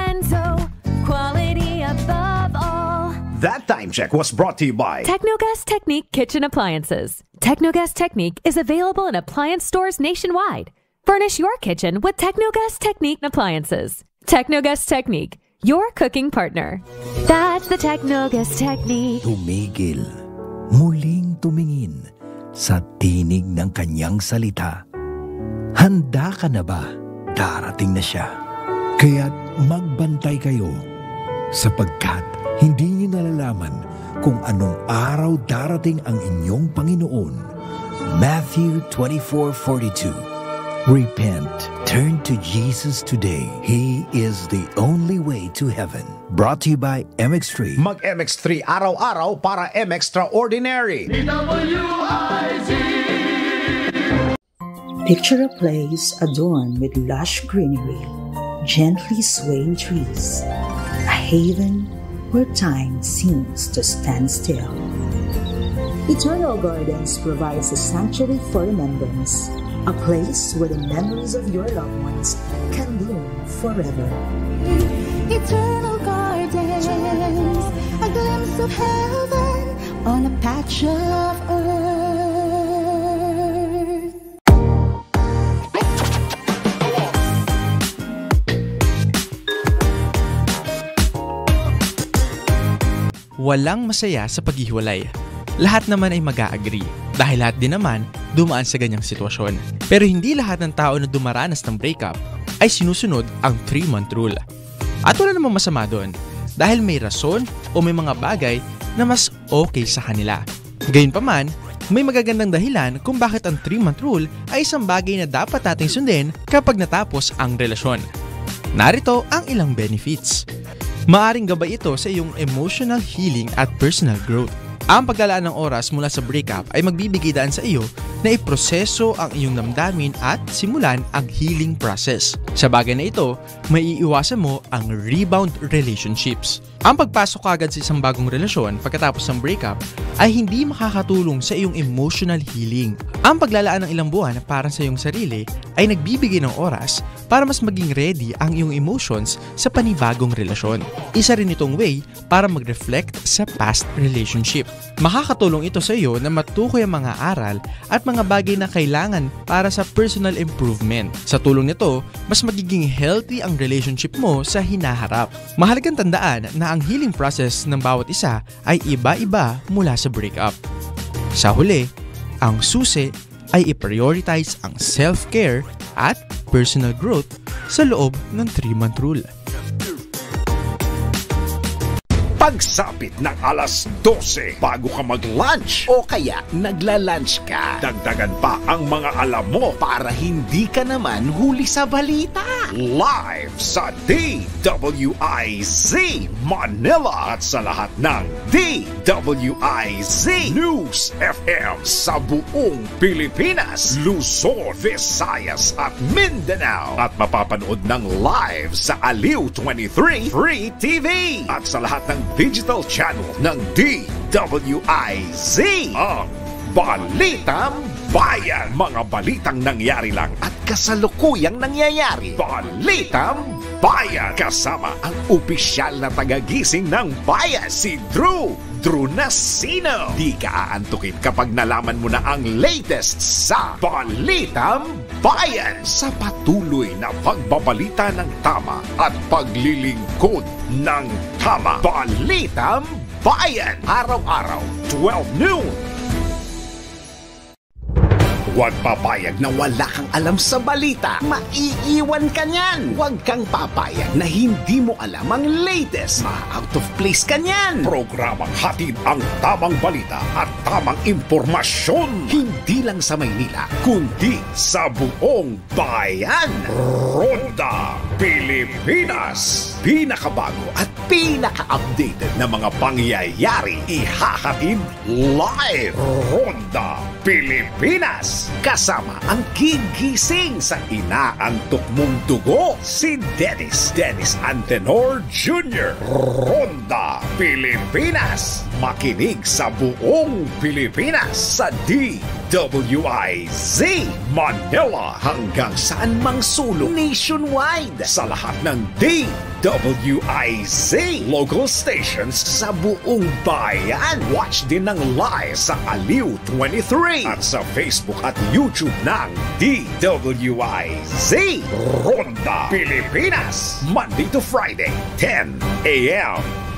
Speaker 3: That time check was brought to you by
Speaker 9: Technogas Technique Kitchen Appliances. Technogas Technique is available in appliance stores nationwide. Furnish your kitchen with Technogas Technique appliances. Technogas Technique, your cooking partner. That's the Technogas Technique.
Speaker 49: Tumigil. Muling tumingin sa tinig ng kanyang salita. Handa ka na ba? Darating na siya. Kaya't magbantay kayo sapagkat hindi niyo nalalaman kung anong araw darating ang inyong Panginoon. Matthew 24:42 Repent, turn to Jesus today. He is the only way to heaven. Brought to you by MX3.
Speaker 3: Mag MX3 araw-araw para M Extraordinary.
Speaker 50: Picture a place adorned with lush greenery, gently swaying trees, a haven where time seems to stand still. Eternal Gardens provides a sanctuary for remembrance, a place where the memories of your loved ones can bloom forever.
Speaker 14: Eternal gardens, a glimpse of heaven on a patch of earth.
Speaker 2: Walang masaya sa paghihiwalay. Lahat naman ay mag-a-agree dahil lahat din naman dumaan sa ganyang sitwasyon. Pero hindi lahat ng tao na dumaranas ng breakup ay sinusunod ang 3-month rule. At wala namang masama doon dahil may rason o may mga bagay na mas okay sa kanila. Gayunpaman, may magagandang dahilan kung bakit ang 3-month rule ay isang bagay na dapat nating sundin kapag natapos ang relasyon. Narito ang ilang benefits. Maaring gabay ito sa iyong emotional healing at personal growth. Ang paglalaan ng oras mula sa breakup ay magbibigay daan sa iyo na iproseso ang iyong damdamin at simulan ang healing process. Sa bagay na ito, may iiwasan mo ang rebound relationships. Ang pagpasok agad sa isang bagong relasyon pagkatapos ng breakup ay hindi makakatulong sa iyong emotional healing. Ang paglalaan ng ilang buwan para sa iyong sarili ay nagbibigay ng oras para mas maging ready ang iyong emotions sa panibagong relasyon. Isa rin itong way para mag-reflect sa past relationship. Makakatulong ito sa iyo na matukoy ang mga aral at mga bagay na kailangan para sa personal improvement. Sa tulong nito, mas magiging healthy ang relationship mo sa hinaharap. Mahalagang tandaan na ang healing process ng bawat isa ay iba-iba mula sa breakup. Sa huli, ang susi ay i-prioritize ang self-care at personal growth sa loob ng 3-month rule.
Speaker 4: Pagsapit ng alas 12 bago ka mag-lunch
Speaker 3: O kaya nagla-lunch ka.
Speaker 4: Dagdagan pa ang mga alam mo
Speaker 3: Para hindi ka naman huli sa balita.
Speaker 4: live sa DWIZ Manila at sa lahat ng DWIZ News FM sa buong Pilipinas, Luzon, Visayas at Mindanao at mapapanood ng live sa Aliw 23 Free TV at sa lahat ng digital channel ng DWIZ ang Balitang Bayan. Mga balitang nangyari lang at
Speaker 3: Kasalukuyang nangyayari.
Speaker 4: Balitang Bayan kasama ang opisyal na tagagising ng bayan, si Drew Drew Nasino. Di ka aantukin kapag nalaman mo na ang latest sa Balitang Bayan sa patuloy na pagbabalita ng tama at paglilingkod ng tama. Balitang Bayan. Araw-araw, 12 noon. Huwag papayag na wala kang alam sa balita. Maiiwan ka niyan. Huwag kang papayag na hindi mo alam ang latest. Ma-out of place ka niyan. Programang hatid ang tamang balita at tamang impormasyon. Hindi lang sa Maynila, kundi sa buong bayan. Ronda Pilipinas. Pinakabago at pinaka-updated na mga pangyayari ihahatid live. Ronda Pilipinas. Kasama ang gigising sa inaantok mong dugo, si Dennis Dennis Antenor Jr. Ronda Pilipinas. Makinig sa buong Pilipinas sa DWIZ Manila hanggang saan mang sulong nationwide sa lahat ng DWIZ local stations sa buong bayan. Watch din ng live sa Aliw 23 at sa Facebook at YouTube ng DWIZ Ronda Pilipinas Monday to Friday 10 a.m.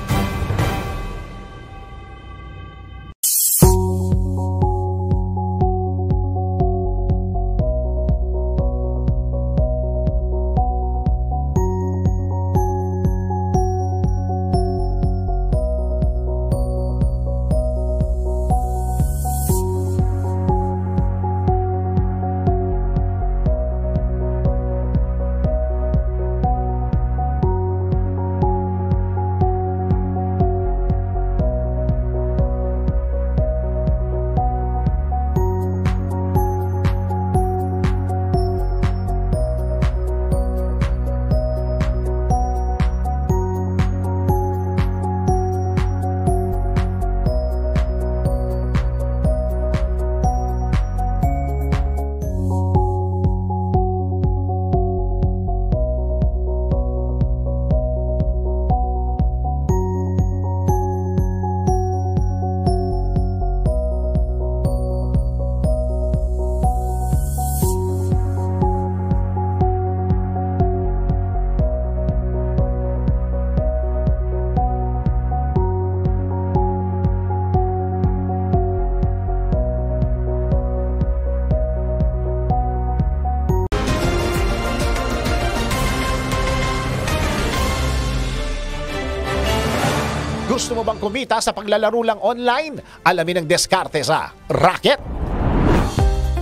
Speaker 4: kumita sa paglalaro lang online? Alamin ang diskarte sa Rocket!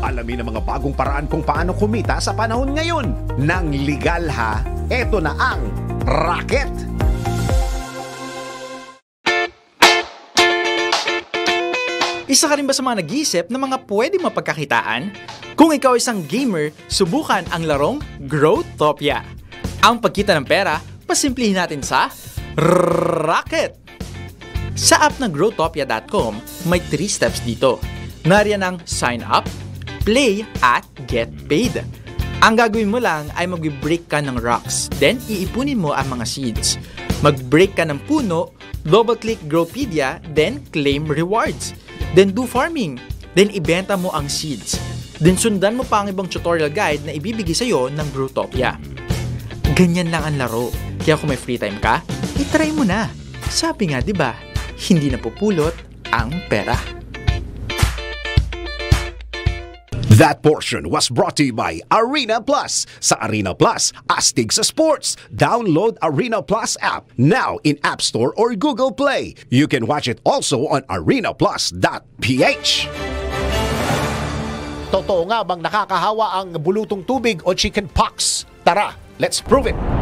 Speaker 4: Alamin ang mga bagong paraan kung paano kumita sa panahon ngayon. Nang legal ha, eto na ang Rocket!
Speaker 2: Isa ka rin ba sa mga nag-iisip na mga pwede mapagkakitaan? Kung ikaw isang gamer, subukan ang larong Growtopia. Ang pagkita ng pera, pasimplihin natin sa Rocket! Sa app na growtopia.com, may 3 steps dito. Nariyan ang sign up, play, at get paid. Ang gagawin mo lang ay mag-break ka ng rocks, then iipunin mo ang mga seeds. Mag-break ka ng puno, double-click Growpedia, then claim rewards. Then do farming, then ibenta mo ang seeds. Then sundan mo pa ang ibang tutorial guide na ibibigay sa'yo ng Growtopia. Ganyan lang ang laro. Kaya kung may free time ka, itry mo na. Sabi nga, di ba, hindi na pupulot ang pera.
Speaker 4: That portion was brought to you by Arena Plus. Sa Arena Plus, astig sa sports. Download Arena Plus app now in App Store or Google Play. You can watch it also on arenaplus.ph.
Speaker 3: Totoo nga bang nakakahawa ang bulutong tubig o chicken pox? Tara, let's prove it!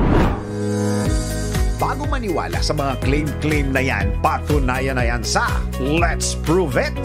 Speaker 4: Bago maniwala sa mga claim-claim na yan, patunayan na yan sa Let's Prove It!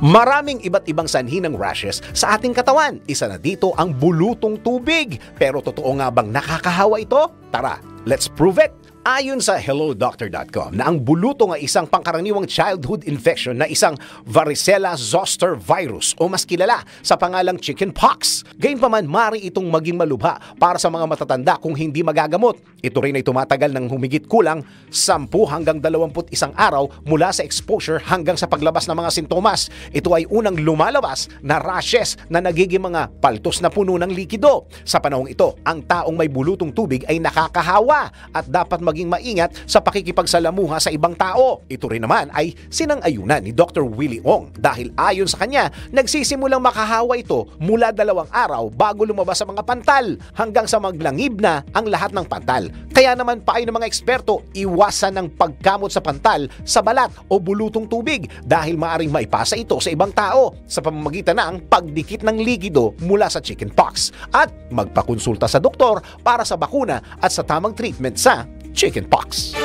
Speaker 3: Maraming iba't ibang sanhi ng rashes sa ating katawan. Isa na dito ang bulutong tubig. Pero totoo nga bang nakakahawa ito? Tara, let's prove it! Ayon sa hellodoctor.com na ang bulutong ay isang pangkaraniwang childhood infection na isang varicella zoster virus o mas kilala sa pangalang chickenpox. Gayunpaman, mari itong maging malubha para sa mga matatanda kung hindi magagamot. Ito rin ay tumatagal ng humigit kulang 10 hanggang 21 araw mula sa exposure hanggang sa paglabas ng mga sintomas. Ito ay unang lumalabas na rashes na nagiging mga paltos na puno ng likido. Sa panahong ito, ang taong may bulutong tubig ay nakakahawa at dapat maging maingat sa pakikipagsalamuha sa ibang tao. Ito rin naman ay sinang-ayunan ni Dr. Willie Ong dahil ayon sa kanya, nagsisimulang makahawa ito mula dalawang araw bago lumabas sa mga pantal hanggang sa maglangib na ang lahat ng pantal. Kaya naman paay ng mga eksperto, iwasan ng pagkamot sa pantal sa balat o bulutong tubig dahil maaring maipasa ito sa ibang tao sa pamamagitan ng pagdikit ng likido mula sa chickenpox at magpakonsulta sa doktor para sa bakuna at sa tamang treatment sa chickenpox.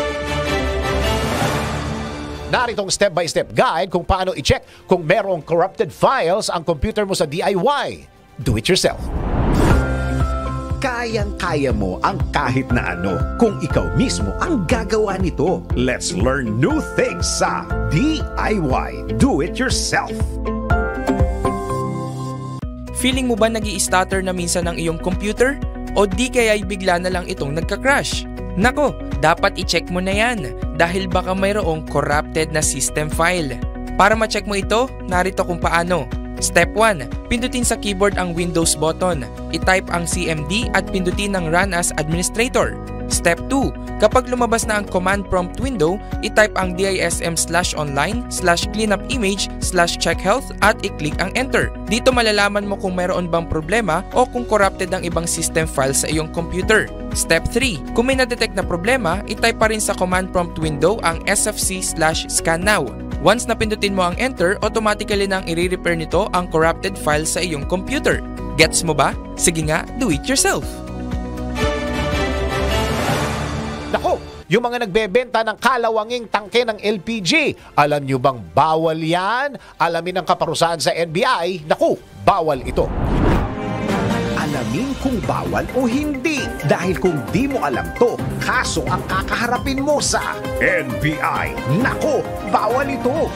Speaker 3: Naritong step-by-step guide kung paano i-check kung merong corrupted files ang computer mo sa DIY. Do it yourself.
Speaker 4: Kayang-kaya mo ang kahit na ano kung ikaw mismo ang gagawa nito. Let's learn new things sa DIY. Do it yourself.
Speaker 38: Feeling mo ba nag stutter na minsan ng iyong computer? O di kaya'y bigla na lang itong nagka-crash? Nako, dapat i-check mo na yan dahil baka mayroong corrupted na system file. Para ma-check mo ito, narito kung paano. Step 1. Pindutin sa keyboard ang Windows button. I-type ang CMD at pindutin ang Run as Administrator. Step 2. Kapag lumabas na ang command prompt window, i-type ang dism slash online slash cleanupimage slash checkhealth at i-click ang enter. Dito malalaman mo kung mayroon bang problema o kung corrupted ang ibang system file sa iyong computer. Step 3. Kung may na-detect na problema, i-type pa rin sa command prompt window ang sfc slash scan now. Once napindutin mo ang enter, automatically nang i-repair nito ang corrupted file sa iyong computer. Gets mo ba? Sige nga, do it yourself!
Speaker 3: Yung mga nagbebenta ng kalawanging tangke ng LPG, alam nyo bang bawal yan? Alamin ang kaparusahan sa NBI, naku, bawal ito.
Speaker 4: Alamin kung bawal o hindi dahil kung di mo alam to, kaso ang kakaharapin mo sa NBI. Nako, bawal ito.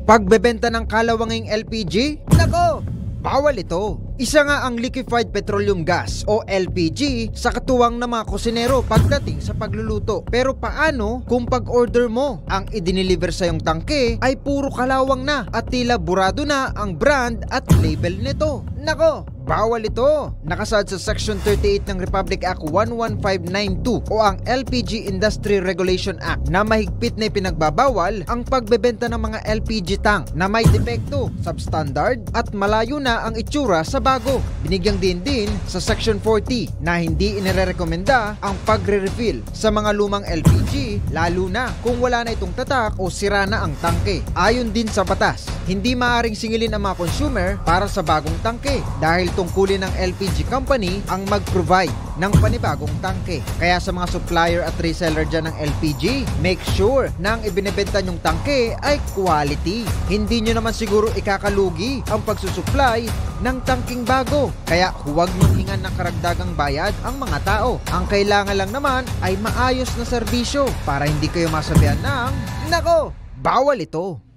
Speaker 15: Pagbebenta ng kalawanging LPG? Nako, bawal ito. Isa nga ang liquefied petroleum gas o LPG sa katuwang ng mga kusinero pagdating sa pagluluto. Pero paano kung pag-order mo ang idiniliver sa iyong tangke ay puro kalawang na at tila burado na ang brand at label nito? Nako, bawal ito. Nakasaad sa Section 38 ng Republic Act 11592 o ang LPG Industry Regulation Act na mahigpit na ipinagbabawal ang pagbebenta ng mga LPG tank na may depekto, substandard at malayo na ang itsura sa bago. Binigyang din din sa Section 40 na hindi inirerekomenda ang pagre-refill sa mga lumang LPG lalo na kung wala na itong tatak o sira na ang tangke. Ayon din sa batas, hindi maaring singilin ang mga consumer para sa bagong tangke dahil tungkulin ng LPG company ang mag-provide ng panibagong tangke. Kaya sa mga supplier at reseller dyan ng LPG, make sure na ang ibinebenta nyong tangke ay quality. Hindi nyo naman siguro ikakalugi ang pagsusupply ng tangking bago. Kaya huwag nyong hingan ng karagdagang bayad ang mga tao. Ang kailangan lang naman ay maayos na serbisyo para hindi kayo masabihan ng, Nako, bawal ito.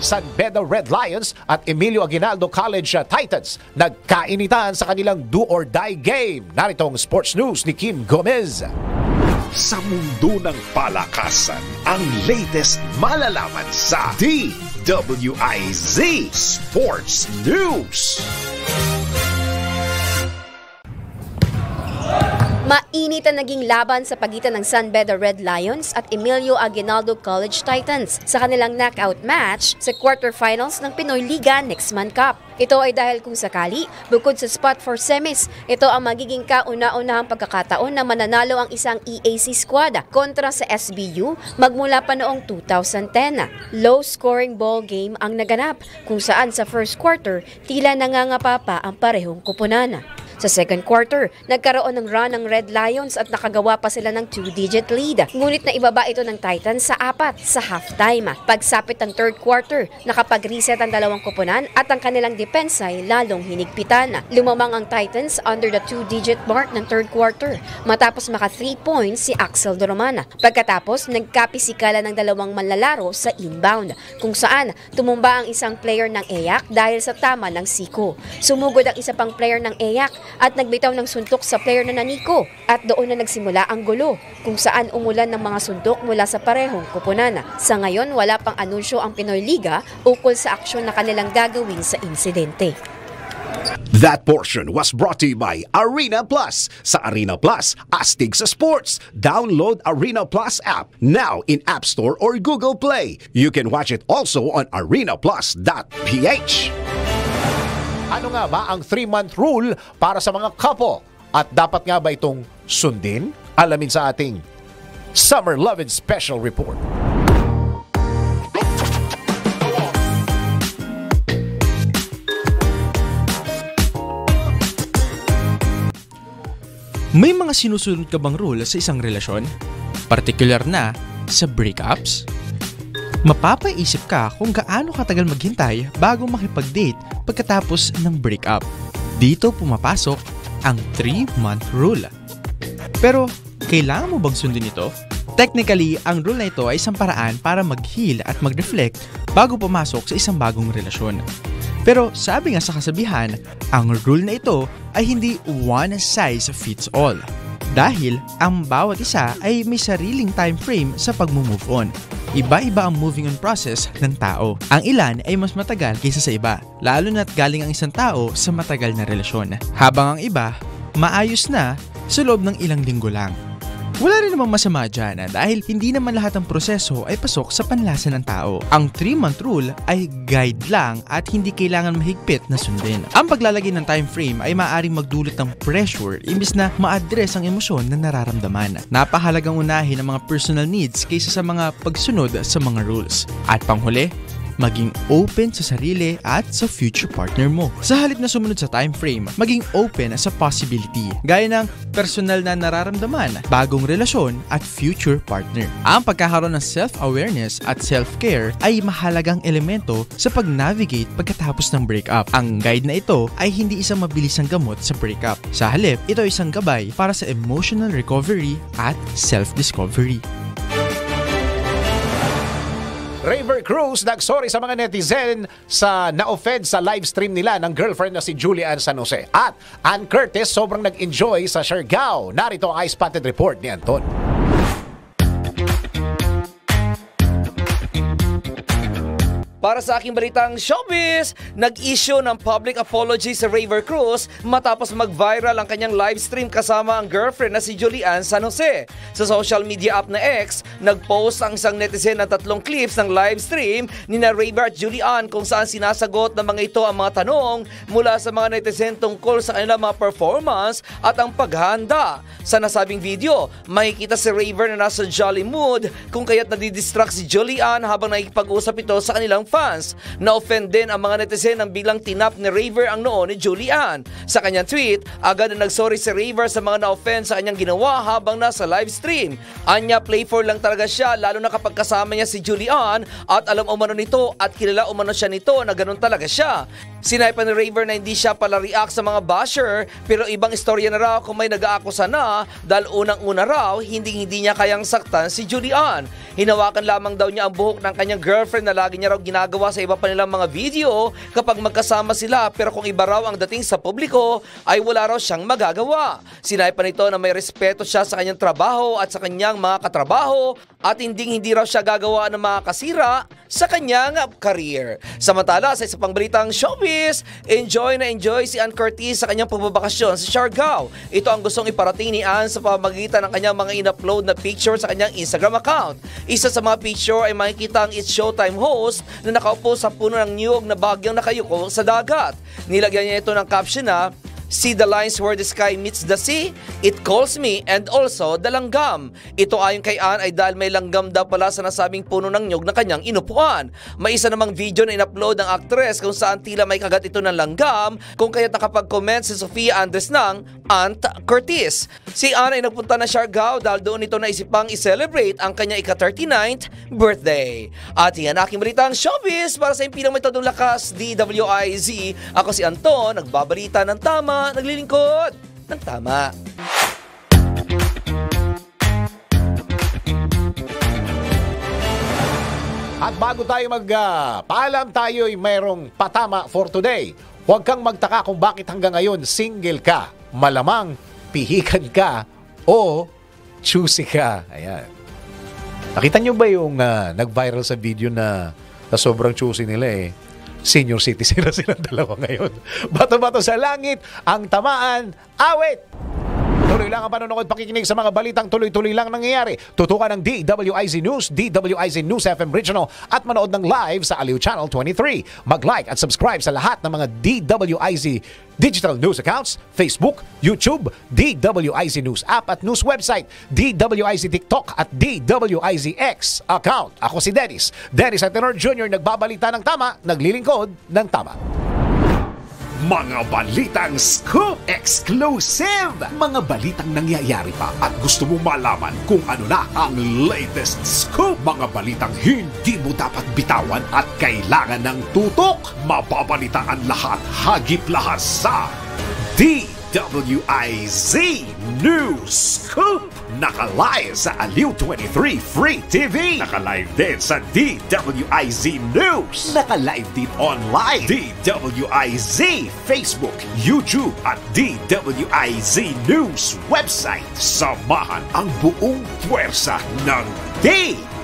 Speaker 3: San Beda Red Lions at Emilio Aguinaldo College uh, Titans nagkainitan sa kanilang do or die game. Narito ang sports news ni Kim Gomez.
Speaker 4: Sa mundo ng palakasan, ang latest malalaman sa DWIZ Sports News.
Speaker 45: Mainit ang naging laban sa pagitan ng San Beda Red Lions at Emilio Aguinaldo College Titans sa kanilang knockout match sa quarterfinals ng Pinoy Liga Next Man Cup. Ito ay dahil kung sakali, bukod sa spot for semis, ito ang magiging kauna-unahang pagkakataon na mananalo ang isang EAC squad kontra sa SBU magmula pa noong 2010. Low-scoring ball game ang naganap kung saan sa first quarter tila nangangapa pa ang parehong kupunan. Sa second quarter, nagkaroon ng run ng Red Lions at nakagawa pa sila ng two-digit lead. Ngunit na ibaba ito ng Titans sa apat sa halftime. Pagsapit ng third quarter, nakapag-reset ang dalawang kupunan at ang kanilang depensa ay lalong hinigpitan. Lumamang ang Titans under the two-digit mark ng third quarter matapos maka 3 points si Axel Doroman. Pagkatapos, nagkapisikala ng dalawang manlalaro sa inbound kung saan tumumba ang isang player ng EYAC dahil sa tama ng Siko. Sumugod ang isa pang player ng EYAC at nagbitaw ng suntok sa player na naniko at doon na nagsimula ang gulo kung saan umulan ng mga suntok mula sa parehong kupunan. Sa ngayon, wala pang anunsyo ang Pinoy Liga ukol sa aksyon na kanilang gagawin sa insidente.
Speaker 4: That portion was brought to you by Arena Plus. Sa Arena Plus, astig sa sports. Download Arena Plus app now in App Store or Google Play. You can watch it also on arenaplus.ph.
Speaker 3: Ano nga ba ang 3-month rule para sa mga couple? At dapat nga ba itong sundin? Alamin sa ating Summer Love and Special Report.
Speaker 2: May mga sinusunod ka bang rule sa isang relasyon? Partikular na sa breakups? Mapapaisip ka kung gaano katagal maghintay bago makipag-date pagkatapos ng breakup. Dito pumapasok ang 3-month rule. Pero, kailangan mo bang sundin ito? Technically, ang rule na ito ay isang paraan para mag-heal at mag-reflect bago pumasok sa isang bagong relasyon. Pero sabi nga sa kasabihan, ang rule na ito ay hindi one size fits all. Dahil ang bawat isa ay may sariling time frame sa pag-move on. Iba-iba ang moving on process ng tao. Ang ilan ay mas matagal kaysa sa iba, lalo na't galing ang isang tao sa matagal na relasyon. Habang ang iba, maayos na sa loob ng ilang linggo lang. Wala rin namang masama dyan ah, dahil hindi naman lahat ng proseso ay pasok sa panlasa ng tao. Ang 3-month rule ay guide lang at hindi kailangan mahigpit na sundin. Ang paglalagay ng time frame ay maaaring magdulot ng pressure imbis na ma-address ang emosyon na nararamdaman. Napahalagang unahin ang mga personal needs kaysa sa mga pagsunod sa mga rules. At panghuli, maging open sa sarili at sa future partner mo. Sa halip na sumunod sa time frame, maging open sa possibility, gaya ng personal na nararamdaman, bagong relasyon at future partner. Ang pagkakaroon ng self-awareness at self-care ay mahalagang elemento sa pag-navigate pagkatapos ng breakup. Ang guide na ito ay hindi isang mabilisang gamot sa breakup. Sa halip, ito ay isang gabay para sa emotional recovery at self-discovery.
Speaker 3: Raver Cruz nagsorry sa mga netizen sa na-offend sa live stream nila ng girlfriend na si Julian San Jose. At Ann Curtis sobrang nag-enjoy sa Siargao. Narito ang iSpotted report ni Anton.
Speaker 39: Para sa aking balitang showbiz, nag-issue ng public apology si Raver Cruz matapos mag-viral ang kanyang live stream kasama ang girlfriend na si Julian San Jose. Sa social media app na X, nag-post ang isang netizen ng tatlong clips ng live stream ni na Raver at Julian kung saan sinasagot ng mga ito ang mga tanong mula sa mga netizen tungkol sa kanilang mga performance at ang paghanda. Sa nasabing video, makikita si Raver na nasa jolly mood kung kaya't nadidistract si Julian habang nakikipag-usap ito sa kanilang fans. Na-offend din ang mga netizen nang biglang tinap ni Raver ang noo ni Julian. Sa kanyang tweet, agad na nagsorry si Raver sa mga na-offend sa kanyang ginawa habang nasa live stream. Anya playful lang talaga siya lalo na kapag kasama niya si Julian at alam umano nito at kilala umano siya nito na ganun talaga siya. Sinaypa ni Raver na hindi siya pala react sa mga basher pero ibang istorya na raw kung may nag-aakusa na dahil unang-una raw hindi hindi niya kayang saktan si Julian. Hinawakan lamang daw niya ang buhok ng kanyang girlfriend na lagi niya raw ginagawa sa iba pa nilang mga video kapag magkasama sila pero kung iba raw ang dating sa publiko ay wala raw siyang magagawa. Sinaypa nito na may respeto siya sa kanyang trabaho at sa kanyang mga katrabaho at hindi hindi raw siya gagawa ng mga kasira sa kanyang career. Samantala, sa isa pang showbiz, enjoy na enjoy si Ann Curtis sa kanyang pagbabakasyon sa Siargao. Ito ang gustong iparating ni Ann sa pamamagitan ng kanyang mga in-upload na picture sa kanyang Instagram account. Isa sa mga picture ay makikita ang It's Showtime host na nakaupo sa puno ng niyog na bagyang nakayuko sa dagat. Nilagyan niya ito ng caption na See the lines where the sky meets the sea? It calls me and also the langgam. Ito ayon kay Ann ay dahil may langgam daw pala sa nasabing puno ng nyog na kanyang inupuan. May isa namang video na in-upload ng actress kung saan tila may kagat ito ng langgam kung kaya't nakapag-comment si Sofia Andres ng Aunt Curtis. Si Ann ay nagpunta na Siargao dahil doon ito naisipang i-celebrate ang kanya ika-39th birthday. At yan aking balitang showbiz para sa impinang may lakas DWIZ. Ako si Anton, nagbabalita ng tama naglilingkod ng tama.
Speaker 3: At bago tayo magpaalam, tayo ay mayroong patama for today. Huwag kang magtaka kung bakit hanggang ngayon single ka. Malamang pihikan ka o choosy ka. Ayan. Nakita nyo ba yung uh, nag-viral sa video na, na sobrang choosy nila eh? Senior citizen na silang [LAUGHS] dalawa ngayon. Bato-bato sa langit, ang tamaan, awit! Tuloy lang ang panonood pakikinig sa mga balitang tuloy-tuloy lang nangyayari. Tutukan ng DWIZ News, DWIZ News FM Regional at manood ng live sa Aliw Channel 23. Mag-like at subscribe sa lahat ng mga DWIZ digital news accounts, Facebook, YouTube, DWIZ News app at news website, DWIZ TikTok at DWIZX account. Ako si Dennis. Dennis Atenor Jr. nagbabalita ng tama, naglilingkod ng tama.
Speaker 4: Mga balitang scoop exclusive! Mga balitang nangyayari pa at gusto mo malaman kung ano na ang latest scoop. Mga balitang hindi mo dapat bitawan at kailangan ng tutok. Mababalitaan lahat, hagip lahat sa DWIZ News Scoop! Naka-live sa Aliw 23 Free TV. Naka-live din sa DWIZ News. Naka-live din online. DWIZ Facebook, YouTube at DWIZ News website. Samahan ang buong puwersa ng DWIZ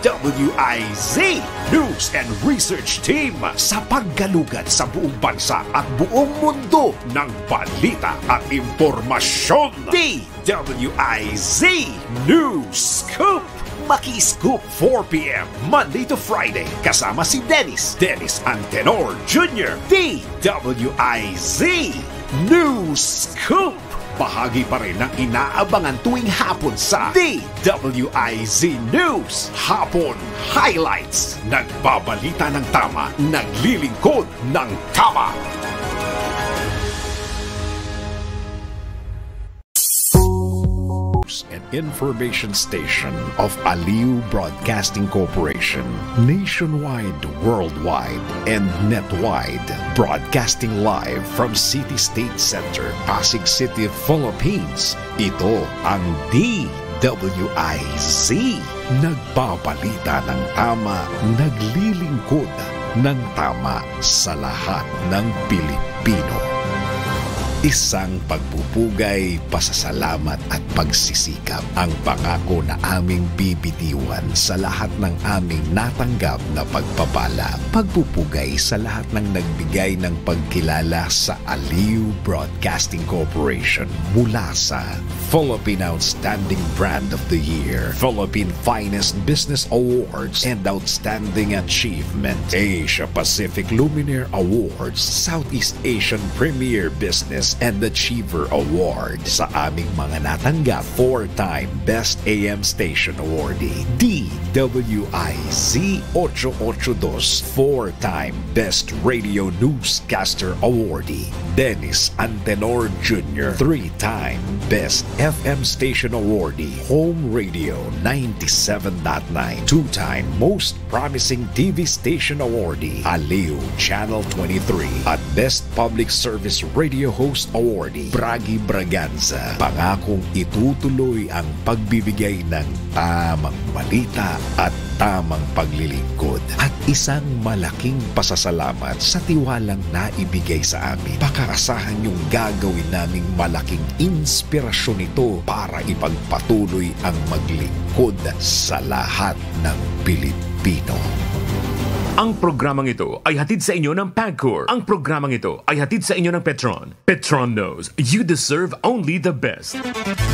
Speaker 4: News and Research Team sa paggalugad sa buong bansa at buong mundo ng balita at impormasyon. DWIZ News Scoop! Maki-scoop 4pm Monday to Friday kasama si Dennis Dennis Antenor Jr. DWIZ News Scoop! Bahagi pa rin ng inaabangan tuwing hapon sa DWIZ News Hapon Highlights. Nagbabalita ng tama, naglilingkod ng tama. And information station of Aliu Broadcasting Corporation. Nationwide, worldwide, and netwide. Broadcasting live from City State Center, Pasig City, Philippines. Ito ang DWIZ. Nagbabalita ng tama, naglilingkod ng tama sa lahat ng Pilipino. Isang pagpupugay, pasasalamat at pagsisikap ang pangako na aming bibitiwan sa lahat ng aming natanggap na pagpapala. Pagpupugay sa lahat ng nagbigay ng pagkilala sa Aliu Broadcasting Corporation mula sa Philippine Outstanding Brand of the Year, Philippine Finest Business Awards, and Outstanding Achievement, Asia Pacific Luminaire Awards, Southeast Asian Premier Business and Achiever Award sa aming mga natanggap four-time Best AM Station Awardee. DWIZ 882 four-time Best Radio Newscaster Awardee. Dennis Antenor Jr. three-time Best FM Station Awardee. Home Radio 97.9 two-time Most Promising TV Station Awardee. Aliu Channel 23 at Best Public Service Radio Host Awardee Bragi Braganza. Pangakong itutuloy ang pagbibigay ng tamang balita at tamang paglilingkod at isang malaking pasasalamat sa tiwalang naibigay sa amin. Pakaasahan yung gagawin naming malaking inspirasyon ito para ipagpatuloy ang maglingkod sa lahat ng Pilipino.
Speaker 51: Ang programang ito ay hatid sa inyo ng PAGCOR. Ang programang ito ay hatid sa inyo ng Petron. Petron knows you deserve only the best.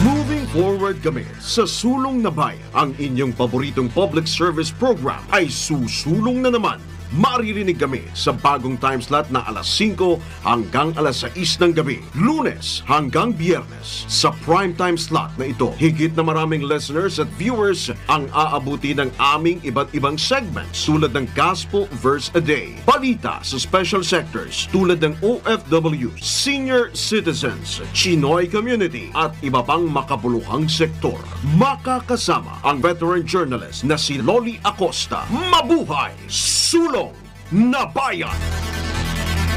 Speaker 52: Moving forward kami sa Sulong na Bayan. Ang inyong paboritong public service program ay susulong na naman. Maririnig kami sa bagong time slot na alas 5 hanggang alas 6 ng gabi. Lunes hanggang biyernes. Sa prime time slot na ito, higit na maraming listeners at viewers ang aabuti ng aming iba't ibang segments tulad ng Gospel Verse a Day, balita sa special sectors tulad ng OFW, senior citizens, Chinoy community at iba pang makabuluhang sektor. Makakasama ang veteran journalist na si Loli Acosta. Mabuhay! Sulong na Bayan!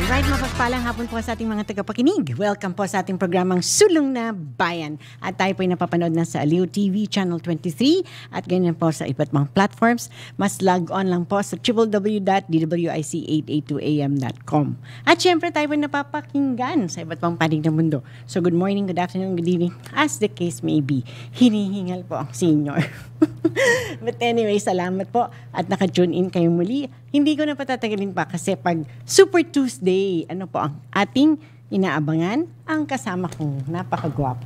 Speaker 53: Alright, mapagpalang hapon po sa ating mga tagapakinig. Welcome po sa ating programang Sulong na Bayan. At tayo po ay napapanood na sa Aliw TV Channel 23 at ganyan po sa iba't mga platforms. Mas log on lang po sa www.dwic882am.com. At syempre tayo po napapakinggan sa iba't mga panig ng mundo. So good morning, good afternoon, good evening. As the case may be, hinihingal po ang senior. [LAUGHS] [LAUGHS] But anyway, salamat po at naka-tune in kayo muli. Hindi ko na patatagalin pa kasi pag Super Tuesday, ano po ang ating inaabangan? Ang kasama kong napakagwapo.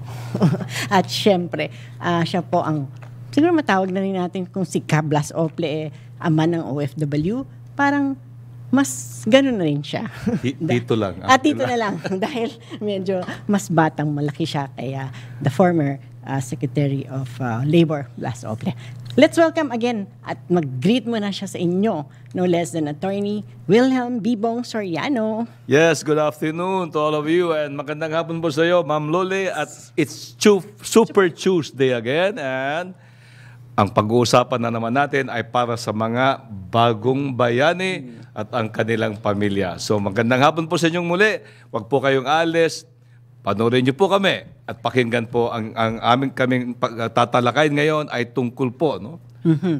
Speaker 53: [LAUGHS] at syempre, ah, siya po ang, siguro matawag na rin natin kung si Kablas Ople, eh, ama ng OFW. Parang mas ganun na rin siya. [LAUGHS]
Speaker 54: Di- Dito lang.
Speaker 53: At dito na lang dahil medyo mas batang malaki siya kaya the former uh, Secretary of uh, Labor Blas Ople. Let's welcome again at mag-greet mo na siya sa inyo no less than attorney Wilhelm Bibong Soriano.
Speaker 54: Yes, good afternoon to all of you and magandang hapon po sa iyo, Ma'am Loli. At it's Super Tuesday again and ang pag-uusapan na naman natin ay para sa mga bagong bayani at ang kanilang pamilya. So magandang hapon po sa inyong muli. Huwag po kayong alis. Panoorin niyo po kami at pakinggan po ang, ang aming kaming tatalakayin ngayon ay tungkol po no,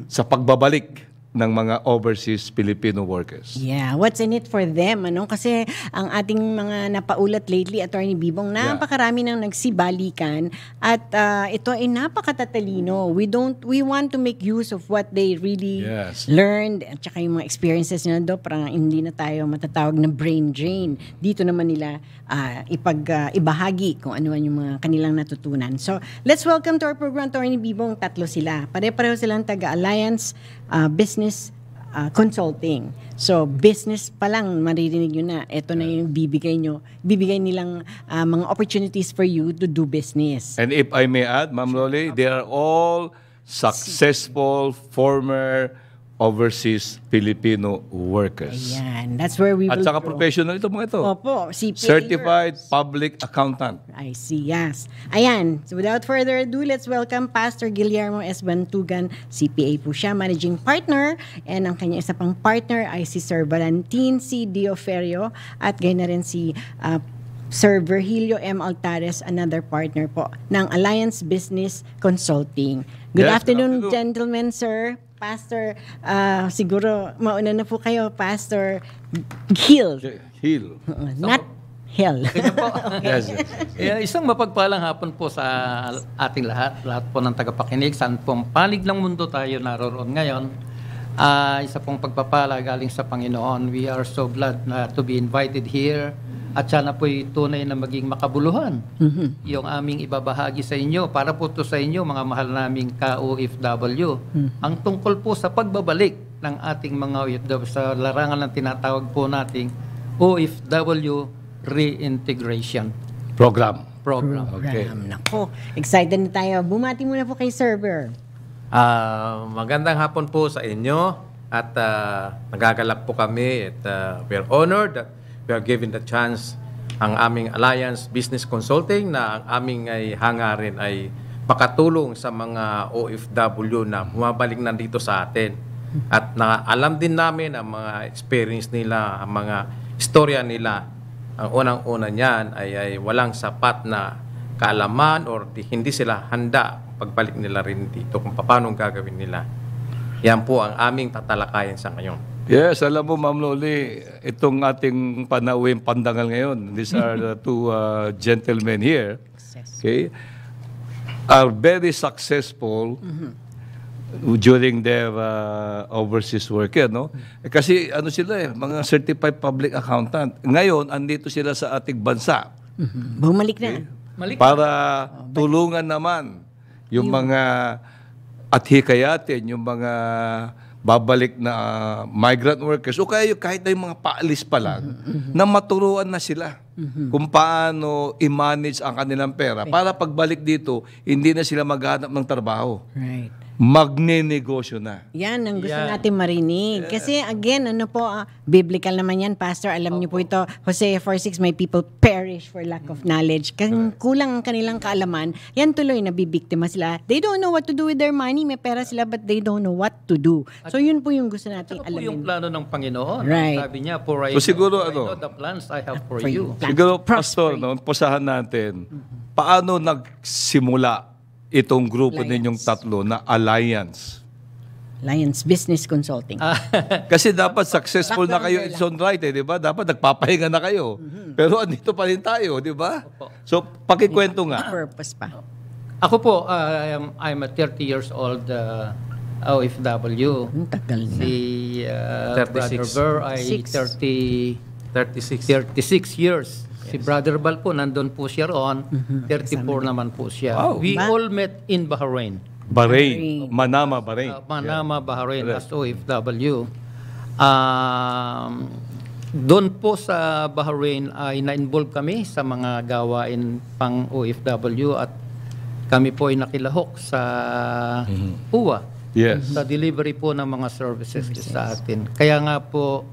Speaker 54: sa pagbabalik ng mga overseas Filipino workers.
Speaker 53: Yeah, what's in it for them? Ano? Kasi ang ating mga napaulat lately, Attorney Bibong, napakarami nang nagsibalikan at ah, ito ay napakatatalino. We don't we want to make use of what they really
Speaker 54: Yes.
Speaker 53: learned at saka yung mga experiences nila do parang hindi na tayo matatawag na brain drain. Dito naman nila ah, ipag ah, ibahagi kung ano yung mga kanilang natutunan. So, let's welcome to our program Attorney Bibong. Tatlo sila. Pare-pareho silang taga Alliance ah, Business ah, Consulting. So, business pa lang maririnig nyo na. Ito na yung bibigay nyo. Bibigay nilang ah, mga opportunities for you to do business.
Speaker 54: And if I may add, Ma'am Loli, they are all successful former overseas Filipino workers.
Speaker 53: Ayan, that's where we
Speaker 54: At
Speaker 53: will
Speaker 54: saka
Speaker 53: grow.
Speaker 54: professional ito mga ito.
Speaker 53: Opo, CPA.
Speaker 54: Certified Public Accountant.
Speaker 53: I see, yes. Ayan, so without further ado, let's welcome Pastor Guillermo S. Bantugan, CPA po siya, Managing Partner. And ang kanya isa pang partner ay si Sir Valentin C. Dioferio at ganyan na rin si ah, Sir Virgilio M. Altares, another partner po ng Alliance Business Consulting. Good
Speaker 54: Yes,
Speaker 53: afternoon,
Speaker 54: afternoon.
Speaker 53: gentlemen, sir. Pastor, ah, siguro mauna na po kayo, Pastor Hill.
Speaker 54: Hill.
Speaker 53: Not Hill. [LAUGHS]
Speaker 54: Yes, yes.
Speaker 55: Eh, isang mapagpalang hapon po sa ating lahat, lahat po ng tagapakinig, saan pong panig ng mundo tayo naroon ngayon. Ah, isa pong pagpapala galing sa Panginoon. We are so glad na to be invited here at sana po'y tunay na maging makabuluhan yung aming ibabahagi sa inyo para po to sa inyo mga mahal naming ka-OFW. Ang tungkol po sa pagbabalik ng ating mga OFW sa larangan ng tinatawag po nating OFW reintegration
Speaker 54: Program.
Speaker 55: program.
Speaker 53: Program. Nako, excited na tayo. Bumati muna po kay server.
Speaker 56: Ah, magandang hapon po sa inyo at ah, nagagalak po kami at ah, we are honored that we are given the chance ang aming Alliance Business Consulting na ang aming ay hangarin ay makatulong sa mga OFW na bumabalik na dito sa atin. At na alam din namin ang mga experience nila, ang mga istorya nila. Ang unang-una niyan ay, ay walang sapat na kaalaman or di, hindi sila handa pagbalik nila rin dito kung paano gagawin nila. Yan po ang aming tatalakayan sa ngayon.
Speaker 54: Yes, alam mo, Ma'am Loli, itong ating panauwing pandangal ngayon, these are the [LAUGHS] two uh, gentlemen here, okay, are very successful during their uh, overseas work, eh, no? Eh, kasi ano sila eh, mga certified public accountant. Ngayon, andito sila sa ating bansa.
Speaker 53: Bumalik na.
Speaker 54: para tulungan naman yung mga at hikayatin yung mga babalik na uh, migrant workers o kaya yung- kahit na yung mga paalis pa lang na maturuan na sila kung paano i-manage ang kanilang pera para pagbalik dito hindi na sila maghanap ng trabaho
Speaker 53: Right.
Speaker 54: magnenegosyo na
Speaker 53: Yan ang gusto
Speaker 54: Yan.
Speaker 53: natin marinig. Kasi again, ano po, ah, biblical naman yan, Pastor. Alam niyo po ito, Hosea 4.6, my people perish for lack of knowledge. Kasi kulang ang kanilang kaalaman, yan tuloy nabibiktima sila. They don't know what to do with their money. May pera sila but they don't know what to do. So yun po yung gusto nating
Speaker 55: po yung
Speaker 53: alamin.
Speaker 55: plano ng Panginoon.
Speaker 53: Right.
Speaker 55: Sabi niya, for I,
Speaker 54: So siguro
Speaker 55: I
Speaker 54: ano?
Speaker 55: know the plans I have for,
Speaker 53: For
Speaker 55: you.
Speaker 53: you.
Speaker 54: Siguro, Pastor, no, umpusahan natin, paano nagsimula itong grupo ninyong tatlo na alliance?
Speaker 53: Alliance Business Consulting. [LAUGHS]
Speaker 54: Kasi dapat successful na kayo in its own right, eh, di ba? Dapat nagpapahinga na kayo. Pero andito pa rin tayo, di ba? So, pakikwento nga.
Speaker 53: Purpose pa.
Speaker 55: Ako po, uh, I'm, I'm a 30 years old uh, OFW.
Speaker 53: Tagal na.
Speaker 55: Si uh,
Speaker 56: 36.
Speaker 55: Brother Ver ay
Speaker 53: Six.
Speaker 55: 30,
Speaker 56: 36.
Speaker 55: 36 years. Si Brother Bal po, nandun po siya roon. 34 naman po siya.
Speaker 54: Wow.
Speaker 55: We
Speaker 53: Ba-
Speaker 55: all met in Bahrain.
Speaker 54: Bahrain. Manama, Bahrain.
Speaker 55: Uh, Manama, Bahrain,
Speaker 54: Yeah.
Speaker 55: as OFW. Um, doon po sa Bahrain ay na-involve kami sa mga gawain pang OFW at kami po ay nakilahok sa UWA
Speaker 54: Yes.
Speaker 55: sa delivery po ng mga services sa atin. Kaya nga po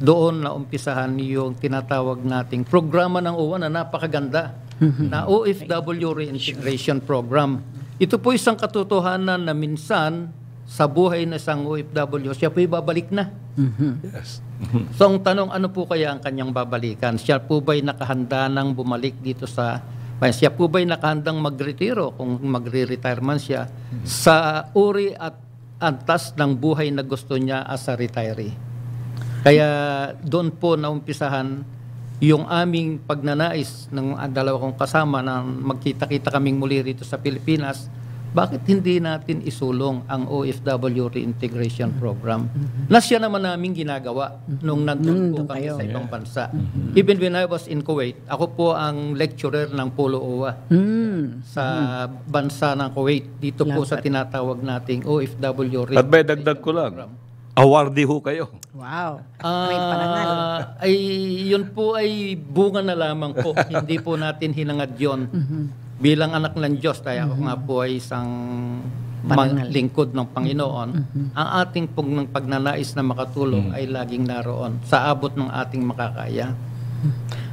Speaker 55: doon na umpisahan yung tinatawag nating programa ng UWA na napakaganda na OFW Reintegration Program. Ito po isang katotohanan na minsan sa buhay na isang OFW, siya po babalik na.
Speaker 54: Yes.
Speaker 55: So ang tanong, ano po kaya ang kanyang babalikan? Siya po ba'y nakahanda nang bumalik dito sa... Siya po ba'y nakahandang magretiro kung magre-retire man siya sa uri at antas ng buhay na gusto niya as a retiree? Kaya doon po naumpisahan yung aming pagnanais ng dalawa kong kasama na magkita-kita kaming muli rito sa Pilipinas, bakit hindi natin isulong ang OFW Reintegration Program? Na siya naman namin ginagawa nung nandun po kami sa ibang bansa. Even when I was in Kuwait, ako po ang lecturer ng Polo OWA
Speaker 53: Mm.
Speaker 55: sa bansa ng Kuwait. Dito po sa tinatawag nating OFW
Speaker 54: At may dagdag ko lang, awardee ho kayo.
Speaker 53: Wow.
Speaker 55: Ah, ay yun po ay bunga na lamang po. [LAUGHS] Hindi po natin hinangad yun. Bilang anak ng Diyos, kaya ako nga po ay isang
Speaker 53: Parangal.
Speaker 55: ma- lingkod ng Panginoon. Ang ating pong ng pagnanais na makatulong ay laging naroon sa abot ng ating makakaya.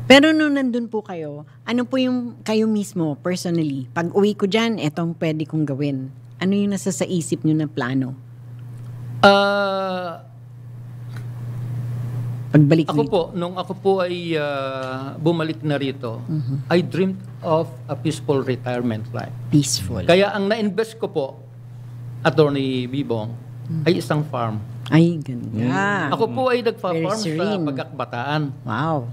Speaker 53: Pero nung nandun po kayo, ano po yung kayo mismo, personally, pag uwi ko dyan, etong pwede kong gawin. Ano yung nasa sa isip nyo na plano?
Speaker 55: Ah,
Speaker 53: Pagbalik
Speaker 55: Ako po, nung ako po ay ah, bumalik na rito, I dreamed of a peaceful retirement life.
Speaker 53: Peaceful.
Speaker 55: Kaya ang na-invest ko po, Attorney Bibong, ay isang farm.
Speaker 53: Ay, ganda.
Speaker 55: Ako po ay nagfa-farm
Speaker 53: Very
Speaker 55: sa
Speaker 53: serene.
Speaker 55: Pagakbataan.
Speaker 53: Wow.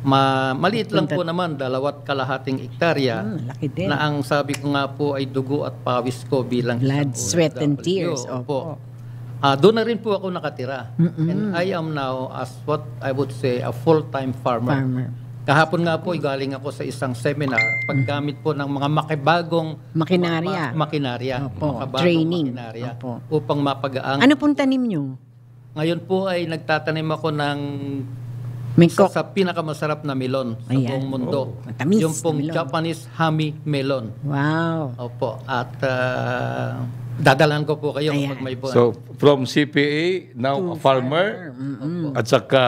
Speaker 55: Ma maliit lang po naman, dalawat kalahating ektarya.
Speaker 53: Hmm, laki din.
Speaker 55: Na ang sabi ko nga po ay dugo at pawis ko bilang
Speaker 53: Blood, sweat, and tears.
Speaker 55: Opo. Ah, doon na rin po ako nakatira. And I am now as what I would say a full-time farmer.
Speaker 53: Farmer.
Speaker 55: Kahapon nga po, galing ako sa isang seminar paggamit po ng mga makibagong
Speaker 53: Makinarya.
Speaker 55: ma- makinarya.
Speaker 53: Opo,
Speaker 55: makabagong
Speaker 53: training.
Speaker 55: makinarya
Speaker 53: Opo.
Speaker 55: upang mapagaang.
Speaker 53: Ano pong tanim nyo?
Speaker 55: Ngayon po ay nagtatanim ako ng
Speaker 53: Mingkok.
Speaker 55: sa, sa pinakamasarap na melon sa
Speaker 53: Ayan.
Speaker 55: buong mundo.
Speaker 53: Oh, matamis
Speaker 55: yung pong
Speaker 53: melon.
Speaker 55: Japanese Hami melon.
Speaker 53: Wow.
Speaker 55: Opo. At ah, dadalan ko po kayo
Speaker 53: Ayan.
Speaker 55: pag may buwan.
Speaker 54: So, from CPA, now a farmer, at saka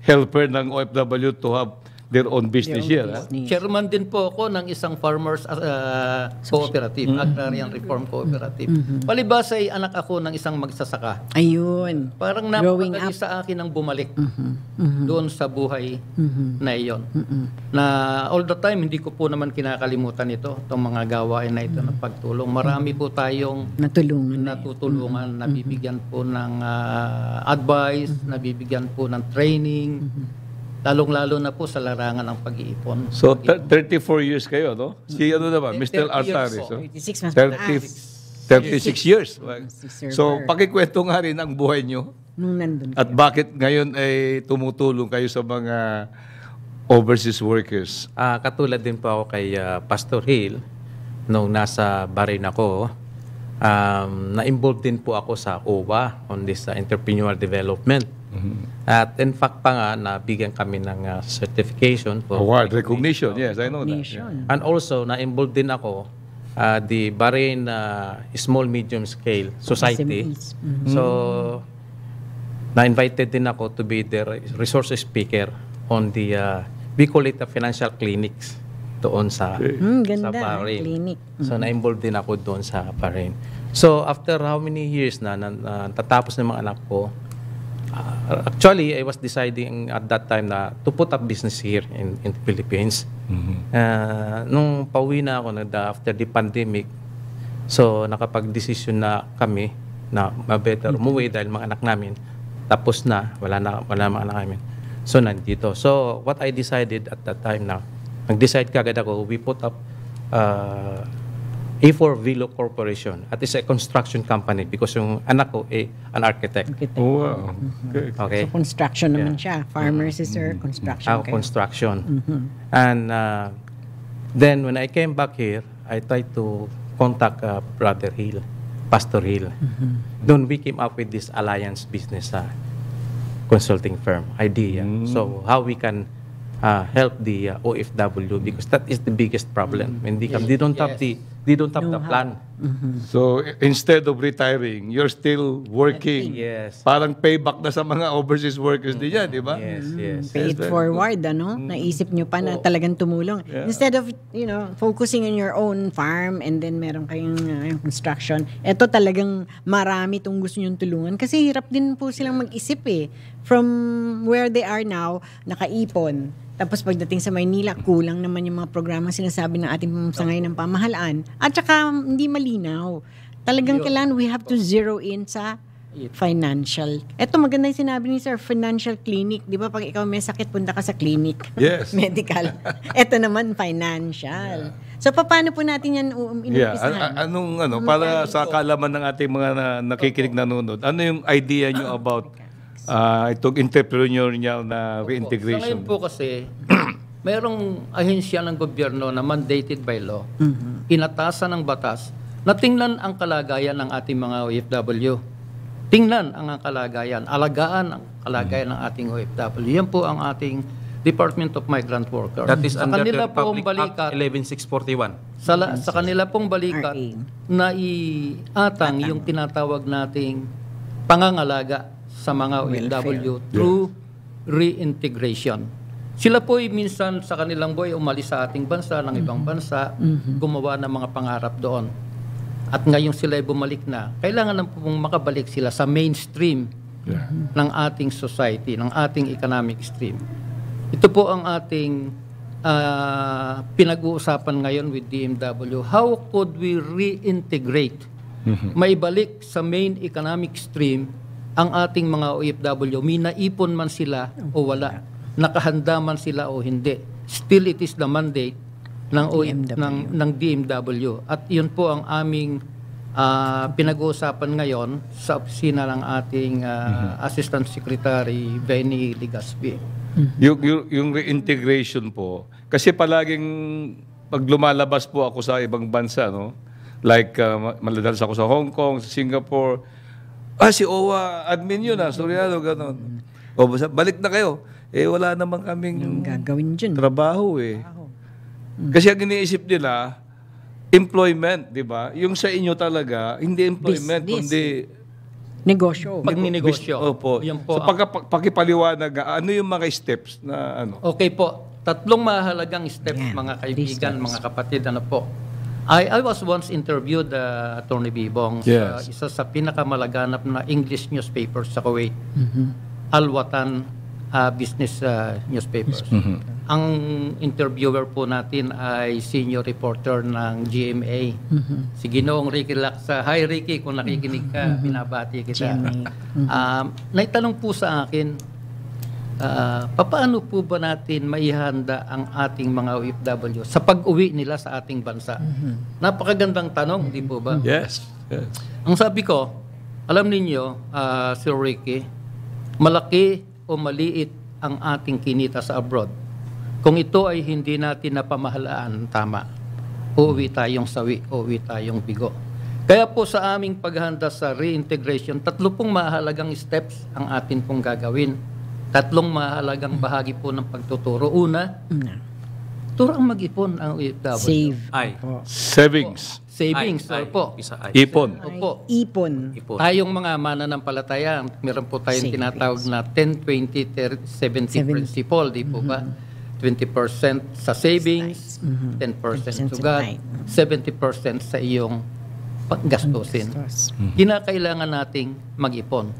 Speaker 54: helper ng OFW to have their own business here. ha?
Speaker 55: Chairman din po ako ng isang farmers uh, cooperative,
Speaker 53: Mm-hmm.
Speaker 55: Agrarian Reform Cooperative. Palibas ay anak ako ng isang magsasaka.
Speaker 53: Ayun.
Speaker 55: Parang
Speaker 53: up.
Speaker 55: sa akin ang bumalik
Speaker 53: Mhm.
Speaker 55: doon sa buhay
Speaker 53: Mhm.
Speaker 55: na iyon.
Speaker 53: Mhm.
Speaker 55: Na all the time, hindi ko po naman kinakalimutan ito, itong mga gawain na ito ng pagtulong. Marami po tayong
Speaker 53: Natulungan.
Speaker 55: natutulungan, nabibigyan po ng ah, advice, nabibigyan po ng training, lalong-lalo na po sa larangan ng pag-iipon.
Speaker 54: So, thir- 34 years kayo, no? Si ano naman, Mr.
Speaker 55: 30 years
Speaker 54: Artaris.
Speaker 55: po.
Speaker 54: no?
Speaker 53: 36 mas
Speaker 54: 30, 36 years.
Speaker 53: Sir
Speaker 54: So, pakikwento nga rin ang buhay nyo.
Speaker 53: Nung nandun
Speaker 54: At bakit ngayon ay tumutulong kayo sa mga overseas workers?
Speaker 56: Ah, katulad din po ako kay ah, Pastor Hill nung nasa Bahrain ako. Um, na-involved din po ako sa OWA on this ah, entrepreneurial development. At in fact pa nga, nabigyan kami ng ah, certification for
Speaker 54: Award, recognition. Yes, I know that.
Speaker 53: Recognition.
Speaker 56: And also, na-involved din ako uh, the Bahrain uh, Small Medium Scale Society.
Speaker 53: Mhm.
Speaker 56: So, na-invited din ako to be the re- resource speaker on the, uh, we call it the financial clinics doon sa, sa
Speaker 53: ganda.
Speaker 56: Bahrain.
Speaker 53: Clinic.
Speaker 56: So, na-involved din ako doon sa Bahrain. So, after how many years na, na, na tatapos ng mga anak ko, uh, actually, I was deciding at that time na to put up business here in, in the Philippines. Uh, nung pauwi na ako na after the pandemic, so nakapag-desisyon na kami na ma-better umuwi dahil mga anak namin tapos na, wala na wala mga anak namin. So nandito. So what I decided at that time na nag-decide kagad ako, we put up uh, A4 Vilo Corporation at is a construction company because yung anak ko ay an architect.
Speaker 54: Oh, wow. Okay.
Speaker 56: Okay.
Speaker 53: So construction naman siya. Farmer si sir, construction
Speaker 56: Ako,
Speaker 53: kayo.
Speaker 56: construction.
Speaker 53: Mhm.
Speaker 56: And uh, then when I came back here, I tried to contact uh, Brother Hill, Pastor Hill. Then we came up with this alliance business uh, consulting firm idea. So how we can uh, help the uh, OFW because that is the biggest problem. When they, come, they don't have the they don't have the plan.
Speaker 54: So, i- instead of retiring, you're still working.
Speaker 56: Yes.
Speaker 54: Parang payback na sa mga overseas workers din yan, di ba?
Speaker 56: Yes, yes.
Speaker 53: Pay it forward, ano? Naisip nyo pa na talagang tumulong.
Speaker 54: Yeah.
Speaker 53: Instead of, you know, focusing on your own farm and then meron kayong uh, construction, eto talagang marami tong gusto nyong tulungan. Kasi hirap din po silang mag-isip eh. From where they are now, nakaipon. Tapos pagdating sa Maynila, kulang naman yung mga programa sinasabi ng ating sangay ng pamahalaan. At saka hindi malinaw. Talagang kailangan we have to zero in sa financial. Ito maganda yung sinabi ni Sir, financial clinic. Di ba pag ikaw may sakit, punta ka sa clinic.
Speaker 54: Yes. [LAUGHS]
Speaker 53: Medical. [LAUGHS] Ito naman financial. So paano po natin yan um,
Speaker 54: Yeah,
Speaker 53: inumpisahan?
Speaker 54: a- a- anong ano para sa kalaman ng ating mga na, nakikinig nanonood. Ano yung idea nyo [COUGHS] about uh, itong entrepreneurial na
Speaker 55: Sa
Speaker 54: reintegration?
Speaker 55: ngayon po kasi, [CLEARS THROAT] mayroong ahensya ng gobyerno na mandated by law, inatasan ng batas, na tingnan ang kalagayan ng ating mga OFW. Tingnan ang kalagayan, alagaan ang kalagayan ng ating OFW. Yan po ang ating Department of Migrant Workers.
Speaker 56: That is
Speaker 55: sa
Speaker 56: under
Speaker 55: kanila
Speaker 56: the Republic
Speaker 55: balikat,
Speaker 56: Act 11641.
Speaker 55: sa, la- sa kanila pong balikat na iatang yung tinatawag nating pangangalaga sa mga OFW through reintegration. Sila po ay minsan sa kanilang buhay umalis sa ating bansa, ng ibang bansa, gumawa ng mga pangarap doon. At ngayon sila ay bumalik na. Kailangan na pong makabalik sila sa mainstream ng ating society, ng ating economic stream. Ito po ang ating ah, pinag-uusapan ngayon with DMW. How could we reintegrate, maibalik sa main economic stream ang ating mga OFW? May naipon man sila o wala, nakahanda man sila o hindi. Still it is the mandate ng, O- ng, ng DMW. At yun po ang aming ah, pinag-uusapan ngayon sa opisina ng ating ah, Assistant Secretary Benny Ligaspi.
Speaker 54: Yung, yung, yung reintegration po, kasi palaging pag lumalabas po ako sa ibang bansa, no? Like, uh, ma- maladalas ako sa Hong Kong, sa Singapore, ah, si OWA, admin yun ah, Soriano, gano'n. O, basta, balik na kayo. Eh, wala naman kaming
Speaker 53: gagawin dyan.
Speaker 54: trabaho eh. Kasi ang iniisip nila, employment, di ba? Yung sa inyo talaga, hindi employment,
Speaker 53: Business.
Speaker 54: kundi
Speaker 53: Negosyo.
Speaker 55: Pagninegosyo.
Speaker 54: Opo.
Speaker 55: Yan po
Speaker 54: so, pagka, pag- pakipaliwanag, ah, ano yung mga steps na ano?
Speaker 55: Okay po. Tatlong mahalagang steps, mga kaibigan, mga kapatid. Ano po? I, I was once interviewed, uh, Attorney Bibong, sa
Speaker 54: Yes.
Speaker 55: isa sa pinakamalaganap na English newspaper sa Kuwait. Al Watan uh, Business uh, Newspapers. Ang interviewer po natin ay senior reporter ng GMA. Si Ginoong Ricky Laksa. Hi Ricky, kung nakikinig ka, binabati kita. Um, naitanong po sa akin, ah, paano po ba natin maihanda ang ating mga OFW sa pag-uwi nila sa ating bansa? Napakagandang tanong, di po ba?
Speaker 54: Yes.
Speaker 55: Ang sabi ko, alam ninyo, ah, Sir Ricky, malaki o maliit ang ating kinita sa abroad. Kung ito ay hindi natin napamahalaan tama, uuwi tayong sawi, uuwi tayong bigo. Kaya po sa aming paghanda sa reintegration, tatlo pong mahalagang steps ang atin pong gagawin. Tatlong mahalagang bahagi po ng pagtuturo. Una, turang mag-ipon ang OFW.
Speaker 53: Save.
Speaker 56: Ay.
Speaker 54: Savings.
Speaker 55: Savings,
Speaker 56: Ay, ay.
Speaker 55: opo.
Speaker 56: Isa ay.
Speaker 54: Ipon.
Speaker 55: Opo.
Speaker 53: Ipon.
Speaker 55: Tayong mga mananampalataya, meron po tayong
Speaker 53: Savings.
Speaker 55: tinatawag na 10, 20, 30, 70 principle, di po ba? 20% sa savings, 10% to God, 70% sa iyong paggastusin. Kinakailangan nating mag-ipon.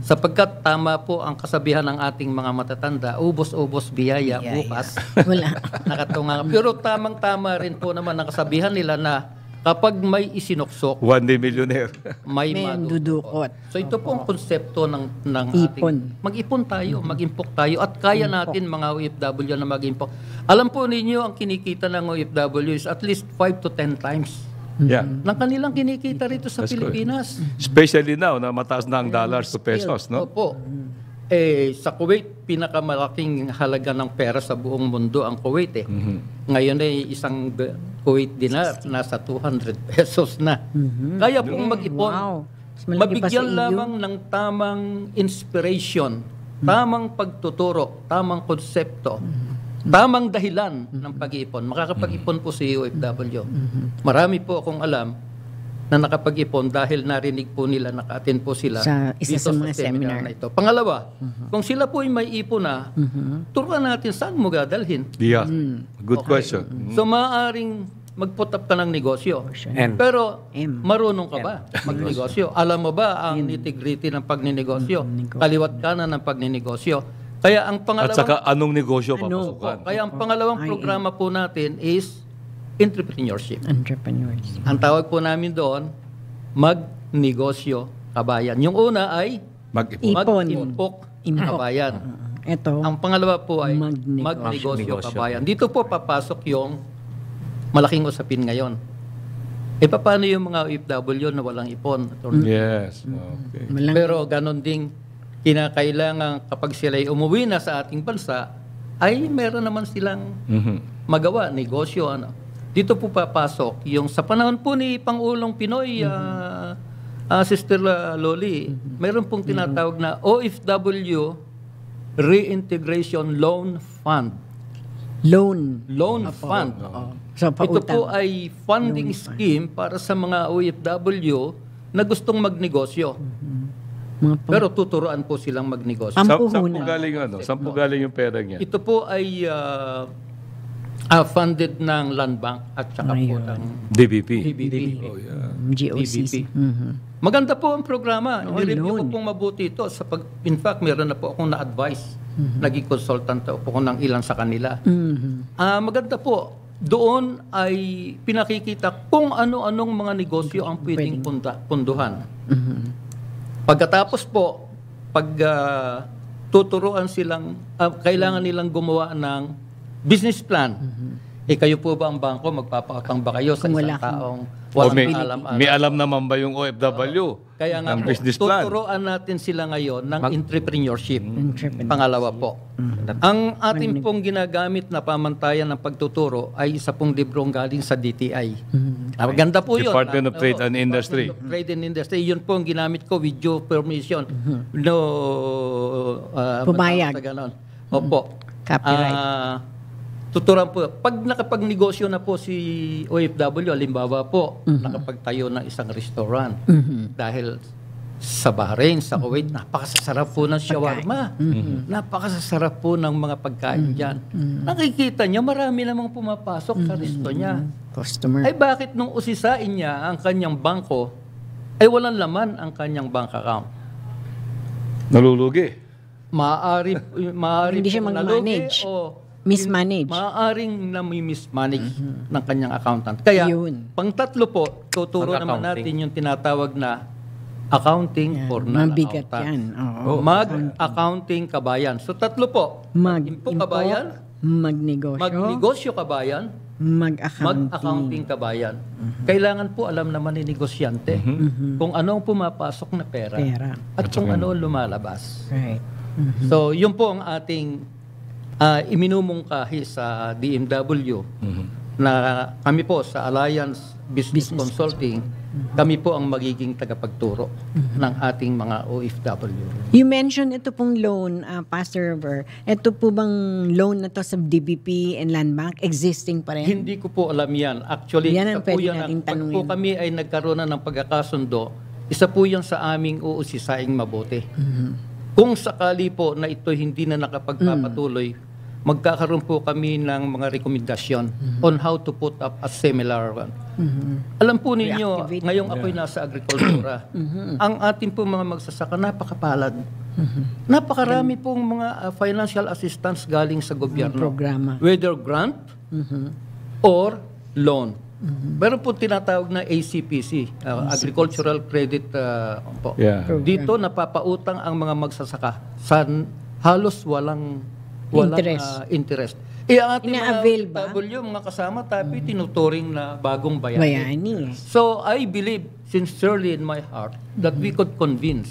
Speaker 55: Sapagkat tama po ang kasabihan ng ating mga matatanda, ubos-ubos biyaya,
Speaker 53: Biyaya.
Speaker 55: bukas. [LAUGHS]
Speaker 53: Wala.
Speaker 55: Nakatunga. Pero tamang-tama rin po naman ang kasabihan nila na kapag may isinuksok,
Speaker 54: One day millionaire. [LAUGHS]
Speaker 55: may,
Speaker 53: May
Speaker 55: madudukot. So ito po ang konsepto ng, ng
Speaker 53: Ipon.
Speaker 55: ating... Mag-ipon tayo, mag-impok tayo at kaya natin mga OFW na mag-impok. Alam po ninyo, ang kinikita ng OFW is at least 5 to 10 times
Speaker 54: Yeah.
Speaker 55: ng kanilang kinikita rito sa
Speaker 54: That's.
Speaker 55: Pilipinas.
Speaker 54: Especially now na mataas na ang dollars to pesos, no?
Speaker 55: Opo. Eh, sa Kuwait, pinakamalaking halaga ng pera sa buong mundo ang Kuwait eh. Ngayon ay isang Kuwait dinar nasa 200 [LAUGHS] pesos na. Kaya pong mag-ipon.
Speaker 53: Wow.
Speaker 55: Mabigyan lamang ng tamang inspiration, tamang pagtuturo, tamang konsepto, tamang dahilan ng pag-iipon. Makakapag-ipon po si OFW. Marami po akong alam na nakapag-ipon dahil narinig po nila, naka-attend po sila
Speaker 53: Sa isa
Speaker 55: dito
Speaker 53: sa mga seminar.
Speaker 55: na ito. Pangalawa, kung sila po ay may ipon na, turuan natin saan mo dadalhin.
Speaker 54: Yeah. Good
Speaker 55: Okay.
Speaker 54: question.
Speaker 55: So maaaring mag-put up ka ng negosyo.
Speaker 54: M.
Speaker 55: Pero marunong ka ba magnegosyo? Alam mo ba ang nitty-gritty ng pagninegosyo? Kaliwat kanan ng pagninegosyo. Kaya ang
Speaker 54: At
Speaker 55: pangalawang
Speaker 54: saka anong negosyo
Speaker 55: Ano?
Speaker 54: papasukan?
Speaker 55: Kaya ang pangalawang programa po natin is entrepreneurship.
Speaker 53: Entrepreneurship.
Speaker 55: Ang tawag po namin doon, magnegosyo kabayan. Yung una ay
Speaker 54: Mag-ipon.
Speaker 53: Impok.
Speaker 55: kabayan.
Speaker 53: Ito.
Speaker 55: Ang pangalawa po ay magnegosyo kabayan. Dito po papasok yung malaking usapin ngayon. E paano yung mga OFW na walang ipon?
Speaker 54: Yes. Okay.
Speaker 55: Pero ganon ding kinakailangan kapag sila'y umuwi na sa ating bansa, ay meron naman silang
Speaker 54: Mhm.
Speaker 55: magawa, negosyo, ano. Dito po papasok yung sa panahon po ni Pangulong Pinoy, ah, ah, Sister ah, Loli, meron pong tinatawag na OFW Reintegration Loan Fund.
Speaker 53: Loan.
Speaker 55: Loan
Speaker 53: Apo.
Speaker 55: Fund.
Speaker 53: So,
Speaker 55: Ito po ay funding scheme para sa mga OFW na gustong magnegosyo. Pero tuturuan po silang magnegosyo.
Speaker 54: Sa, saan po galing ano? Saan po galing yung pera niya?
Speaker 55: Ito po ay ah, ah, funded ng Land Bank at saka po ng
Speaker 54: DBP.
Speaker 55: DBP.
Speaker 54: Oh,
Speaker 53: GOCC. Mhm.
Speaker 55: Maganda po ang programa.
Speaker 53: Oh,
Speaker 55: I-review ko pong mabuti ito. Sa pag, in fact, meron na po akong na-advise. Naging consultant po ako ng ilan sa kanila.
Speaker 53: Mhm.
Speaker 55: Ah, maganda po. Doon ay pinakikita kung ano-anong mga negosyo ang pwedeng punda, punduhan. Pagkatapos po, pag ah, tuturuan silang, ah, kailangan nilang gumawa ng business plan. Eh kayo po ba ang bangko, magpapakatang ba kayo sa
Speaker 53: Kung
Speaker 55: isang
Speaker 53: wala
Speaker 55: taong walang
Speaker 54: may,
Speaker 55: alam
Speaker 54: may alam naman ba yung OFW
Speaker 55: Kaya nga
Speaker 54: ng
Speaker 55: po,
Speaker 54: business plan?
Speaker 55: tuturuan natin sila ngayon ng entrepreneurship. Pangalawa po. Ang ating pong ginagamit na pamantayan ng pagtuturo ay isa pong librong galing sa DTI. Ah, Maganda po yun.
Speaker 54: Department of
Speaker 55: Ah,
Speaker 54: Trade and Industry.
Speaker 55: Department of Trade and Industry. Yun po ang ginamit ko with due permission. No... ah,
Speaker 53: Pumayag.
Speaker 55: Opo.
Speaker 53: Copyright.
Speaker 55: Ah, tuturan po. Pag nakapagnegosyo na po si OFW, halimbawa po, nakapagtayo ng isang restaurant.
Speaker 53: Mhm.
Speaker 55: Dahil sa Bahrain, sa Kuwait, napakasasarap po ng shawarma.
Speaker 53: Mhm.
Speaker 55: Napakasasarap po ng mga pagkain dyan. Nakikita niya, marami namang pumapasok sa resto niya.
Speaker 53: Customer.
Speaker 55: Ay bakit nung usisain niya ang kanyang bangko, ay walang laman ang kanyang bank account?
Speaker 54: Nalulugi.
Speaker 55: Maaari, maaari
Speaker 53: Hindi siya mag-manage.
Speaker 55: nalugi o
Speaker 53: Mismanage.
Speaker 55: Maaaring nami-mismanage ng kanyang accountant. Kaya, pang tatlo po, tuturo naman natin yung tinatawag na accounting for
Speaker 53: mabigat
Speaker 55: non-accountants.
Speaker 53: yan. Oo.
Speaker 55: Mag-accounting kabayan. So tatlo po.
Speaker 53: Mag
Speaker 55: Impok kabayan,
Speaker 53: Magnegosyo.
Speaker 55: magnegosyo kabayan,
Speaker 53: Mag-accounting.
Speaker 55: Mag-accounting kabayan. Kailangan po alam naman ni negosyante kung ano ang pumapasok na pera,
Speaker 53: Pera.
Speaker 55: at kung ano ang lumalabas.
Speaker 53: Right.
Speaker 55: So, yun po ang ating uh, iminumungkahi sa DMW na kami po sa Alliance Business, Consulting, kami po ang magiging tagapagturo ng ating mga OFW.
Speaker 53: You mentioned ito pong loan, uh, Pastor Ver. Ito po bang loan na to sa DBP and Land Bank? Existing pa rin?
Speaker 55: Hindi ko po alam yan. Actually,
Speaker 53: Yan ang
Speaker 55: isa po
Speaker 53: pwede
Speaker 55: yan
Speaker 53: nating
Speaker 55: pag po kami ay nagkaroon na ng pagkakasundo, isa po yan sa aming uusisaing mabuti. Kung sakali po na ito hindi na nakapagpapatuloy, magkakaroon po kami ng mga rekomendasyon on how to put up a similar one. Alam po ninyo,
Speaker 53: Reactivate.
Speaker 55: ngayong ako'y nasa agrikultura, [CLEARS THROAT] ang ating po mga magsasaka napakapalad. Napakarami pong mga uh, financial assistance galing sa gobyerno.
Speaker 53: programa.
Speaker 55: Whether grant or loan. Meron po tinatawag na ACPC, uh, Agricultural Credit uh, po.
Speaker 54: Yeah.
Speaker 55: Dito napapautang ang mga magsasaka sa halos walang walang
Speaker 53: Interest.
Speaker 55: uh, interest. Eh, ang ating
Speaker 53: Ina-avail
Speaker 55: mga OFW, mga kasama, tabi, tinuturing na bagong bayani.
Speaker 53: Bayani.
Speaker 55: So, I believe sincerely in my heart that we could convince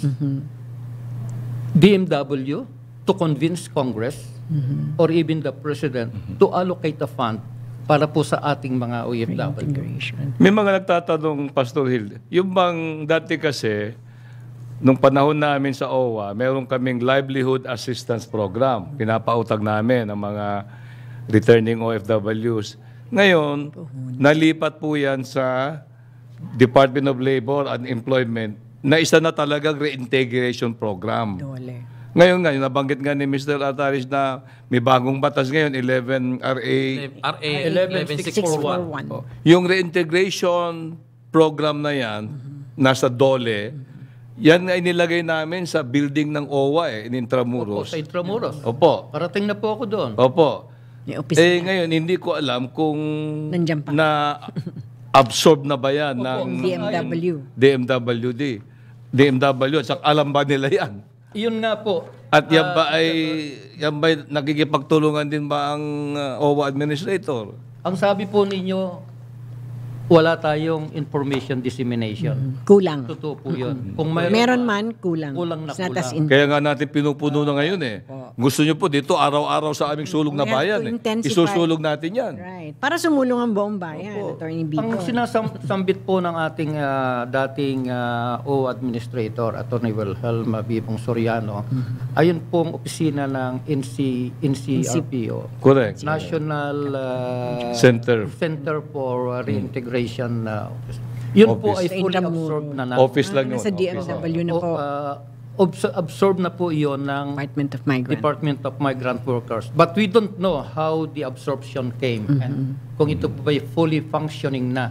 Speaker 55: DMW to convince Congress or even the President to allocate a fund para po sa ating mga OFW.
Speaker 54: May mga nagtatanong, Pastor Hill, yung bang dati kasi, nung panahon namin sa OWA, meron kaming livelihood assistance program. Pinapautag namin ang mga returning OFWs. Ngayon, nalipat po yan sa Department of Labor and Employment na isa na talagang reintegration program. Ngayon nga, nabanggit nga ni Mr. Ataris na may bagong batas ngayon, 11 RA
Speaker 56: RA 11641.
Speaker 54: Oh. Yung reintegration program na yan, nasa DOLE, yan ay nilagay namin sa building ng OWA eh, in
Speaker 55: Opo,
Speaker 54: Intramuros.
Speaker 55: sa Intramuros.
Speaker 54: Opo.
Speaker 55: Parating na po ako doon.
Speaker 54: Opo. Eh ngayon, hindi ko alam kung na absorb na ba yan ng
Speaker 53: DMW.
Speaker 54: DMWD. DMW, at saka alam ba nila yan?
Speaker 55: Yun nga po.
Speaker 54: At yan
Speaker 55: Ah,
Speaker 54: ba ay, yan ba ay nakikipagtulungan din ba ang uh, OWA administrator?
Speaker 55: Ang sabi po ninyo, wala tayong information dissemination.
Speaker 53: Kulang.
Speaker 55: Totoo po yun. Kung mayroon,
Speaker 53: Meron man, kulang.
Speaker 55: Kulang na
Speaker 53: It's not
Speaker 55: kulang.
Speaker 53: in-
Speaker 54: Kaya nga natin pinupuno na ngayon eh. Gusto nyo po dito araw-araw sa aming sulong na
Speaker 53: We have
Speaker 54: bayan.
Speaker 53: to
Speaker 54: Eh.
Speaker 53: intensify.
Speaker 54: Isusulong natin yan.
Speaker 53: Right. Para sumulong ang buong bayan, Attorney Bico.
Speaker 55: Ang sinasambit po ng ating ah, dating ah, O Administrator, Attorney Wilhelm Bibong Soriano, ayun pong opisina ng NC, NCRPO.
Speaker 54: Correct.
Speaker 55: National ah,
Speaker 54: Center.
Speaker 55: Center for ah, Reintegration ah, Office. Yun po
Speaker 54: Office.
Speaker 55: ay fully
Speaker 53: Sa
Speaker 55: absorbed na natin.
Speaker 54: Office lang yun.
Speaker 53: Nasa DMW na po.
Speaker 55: ah, obs- absorbed na po iyon ng
Speaker 53: Department of Migrant.
Speaker 55: Department of Migrant Workers. But we don't know how the absorption came and kung ito po ay fully functioning na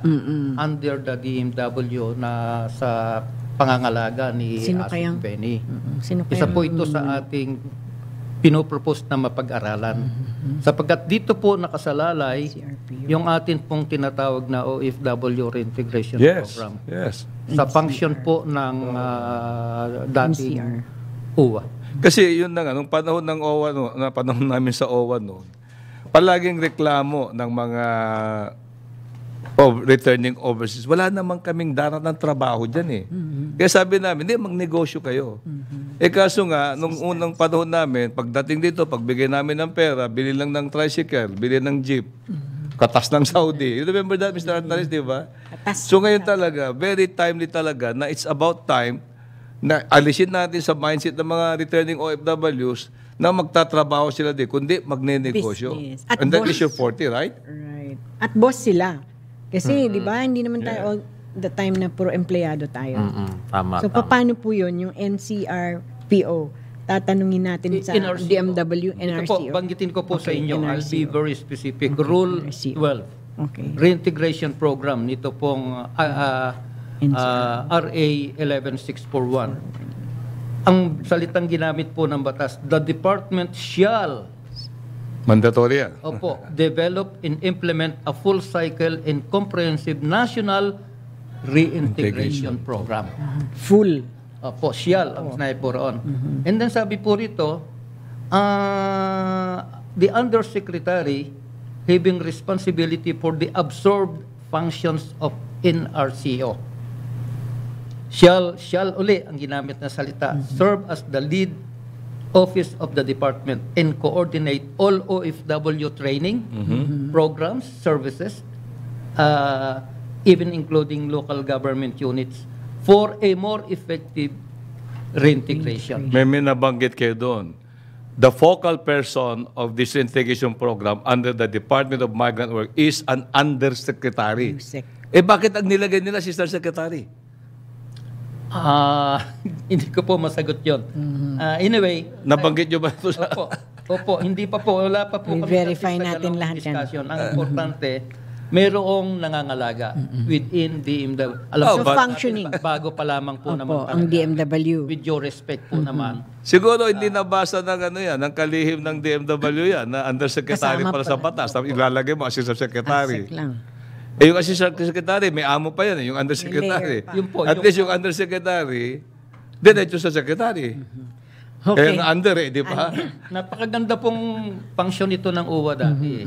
Speaker 55: under the DMW na sa pangangalaga ni
Speaker 53: Sino
Speaker 55: Asik
Speaker 53: kayang-
Speaker 55: Benny.
Speaker 53: Sino
Speaker 55: Isa po ito sa ating pinopropose na mapag-aralan. Sapagkat dito po nakasalalay yung atin pong tinatawag na OFW Reintegration
Speaker 54: Yes,
Speaker 55: Program.
Speaker 54: yes.
Speaker 55: Sa function po ng ah, dating UWA.
Speaker 54: Kasi yun na nga, nung panahon ng OWA, no, na panahon namin sa OWA noon, palaging reklamo ng mga of returning overseas, wala namang kaming darat ng trabaho dyan eh. Kaya sabi namin, hindi, magnegosyo kayo. Eh kaso nga, nung unang panahon namin, pagdating dito, pagbigay namin ng pera, bili lang ng tricycle, bili ng jeep, katas ng Saudi. You remember that, Mr. Antares, di ba? So ngayon talaga, very timely talaga na it's about time na alisin natin sa mindset ng mga returning OFWs na magtatrabaho sila di, kundi magne-negosyo.
Speaker 53: Business. At
Speaker 54: And that
Speaker 53: boss-
Speaker 54: is your forte, right?
Speaker 53: Right. At boss sila. Kasi, di ba, hindi naman tayo all the time na puro empleyado tayo.
Speaker 56: Tama,
Speaker 53: So,
Speaker 56: tama.
Speaker 53: paano po yun, yung NCRPO? Tatanungin natin sa
Speaker 55: NRCO.
Speaker 53: DMW,
Speaker 55: Ito po,
Speaker 53: NRCO.
Speaker 55: banggitin ko po sa
Speaker 53: Okay,
Speaker 55: inyo, I'll be
Speaker 53: NRCO.
Speaker 55: very specific. Rule 12.
Speaker 53: Okay.
Speaker 55: Reintegration Program nito pong ah, ah, ah, RA 11641. Ang salitang ginamit po ng batas, the department shall
Speaker 54: Mandatory yan.
Speaker 55: Opo, develop and implement a full cycle and comprehensive national reintegration program.
Speaker 53: Full.
Speaker 55: Opo, shall ang sinabi po roon. And then sabi po rito, ah, the undersecretary having responsibility for the absorbed functions of NRCO. Shall, shall uli ang ginamit na salita, serve as the lead office of the department and coordinate all OFW training,
Speaker 54: Mhm.
Speaker 55: programs, services, uh, even including local government units for a more effective reintegration.
Speaker 54: May may nabanggit kayo doon. The focal person of this integration program under the Department of Migrant Work is an undersecretary. Eh bakit ang nilagay nila si secretary?
Speaker 55: Ah, [LAUGHS] hindi ko po masagot 'yon. Ah, anyway,
Speaker 54: Nabanggit nyo ba ito sa... [LAUGHS]
Speaker 55: Opo. Opo, hindi pa po. Wala pa po
Speaker 53: I-verify
Speaker 55: kami
Speaker 53: natin lahat yan.
Speaker 55: Ang importante, mayroong nangangalaga within DMW. Alam
Speaker 53: So,
Speaker 55: ko,
Speaker 53: functioning.
Speaker 55: Bago pa lamang po naman.
Speaker 53: Opo, ang DMW.
Speaker 55: With your respect po naman.
Speaker 54: Siguro hindi nabasa ng ano yan, ng kalihim ng DMW yan, na undersecretary
Speaker 53: Kasama
Speaker 54: para sa
Speaker 53: pala.
Speaker 54: batas. Tapos ilalagay mo assistant secretary.
Speaker 53: Asik lang.
Speaker 54: Eh yung assistant secretary, may amo pa yan, eh, yung undersecretary.
Speaker 53: May layer pa.
Speaker 55: Yun po,
Speaker 54: At
Speaker 55: yung-
Speaker 54: least yung undersecretary, diretso sa secretary. Kaya
Speaker 55: Okay.
Speaker 54: nga under eh, di ba? [CLEARS THROAT]
Speaker 55: Napakaganda pong function ito ng UWA dati. eh.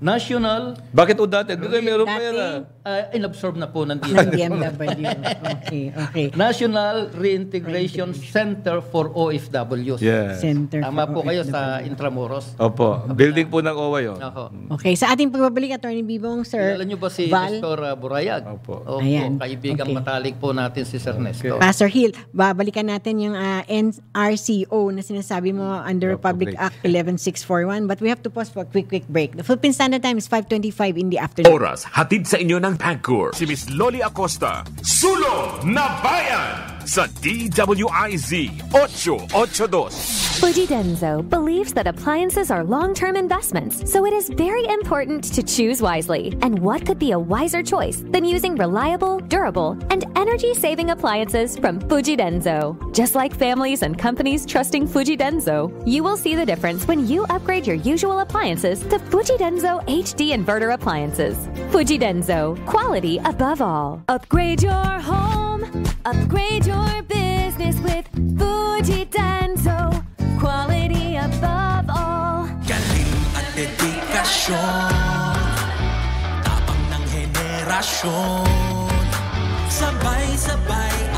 Speaker 55: National...
Speaker 54: Bakit o dati? Di ba meron pa yan ah?
Speaker 55: Uh, inabsorb na po ng
Speaker 53: Ng DMW. [LAUGHS] Okay, okay.
Speaker 55: National Reintegration Center for OFWs.
Speaker 54: Yes.
Speaker 53: Center
Speaker 55: Tama
Speaker 53: for
Speaker 55: po kayo sa Intramuros.
Speaker 54: Opo. Building po ng OWA yun.
Speaker 55: Ako.
Speaker 53: Okay, sa ating pagbabalik, Attorney Bibong, sir.
Speaker 55: Kilala niyo ba si
Speaker 53: Val?
Speaker 55: Nestor uh, Burayag? Opo.
Speaker 53: Ayan.
Speaker 55: Kaibigang
Speaker 53: Okay.
Speaker 55: matalik po natin si Sir Nestor.
Speaker 53: Pastor Hill, babalikan natin yung ah, NRCO na sinasabi mo under Republic Act [LAUGHS] 11641 but we have to pause for a quick quick break. The Philippine Standard Time is 5.25 in the afternoon.
Speaker 10: Oras, hatid sa inyo ng PAGCOR. Si Miss Loli Acosta, Sulong na Bayan! Sa DWIZ 882.
Speaker 9: Fujidenzo believes that appliances are long-term investments, so it is very important to choose wisely. And what could be a wiser choice than using reliable, durable, and energy-saving appliances from Fujidenzo? Just like families and companies trusting Fujidenzo, you will see the difference when you upgrade your usual appliances to Fujidenzo HD inverter appliances. Fujidenzo, quality above all. Upgrade your home, upgrade your business with Fujidenzo. Quality above all.
Speaker 57: Galing at dedikasyon Tapang ng henerasyon Sabay-sabay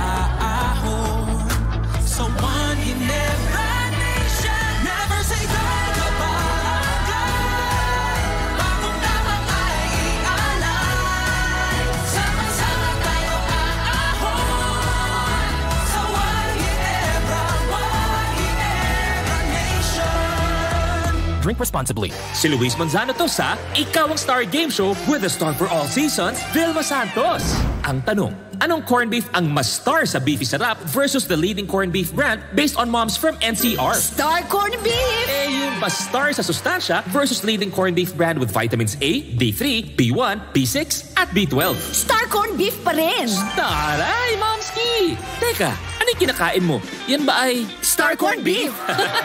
Speaker 58: Drink responsibly. Si Luis Manzano to sa Ikaw ang Star Game Show with a star for all seasons, Vilma Santos. Ang tanong, anong corned beef ang mas star sa beefy sarap versus the leading corned beef brand based on moms from NCR?
Speaker 59: Star corned beef!
Speaker 58: Eh, yung mas star sa sustansya versus leading corned beef brand with vitamins A, D3, B1, B6, at B12.
Speaker 59: Star corned beef pa rin!
Speaker 58: Taray, Momski! Teka, ano yung kinakain mo? Yan ba ay...
Speaker 59: Star corned beef!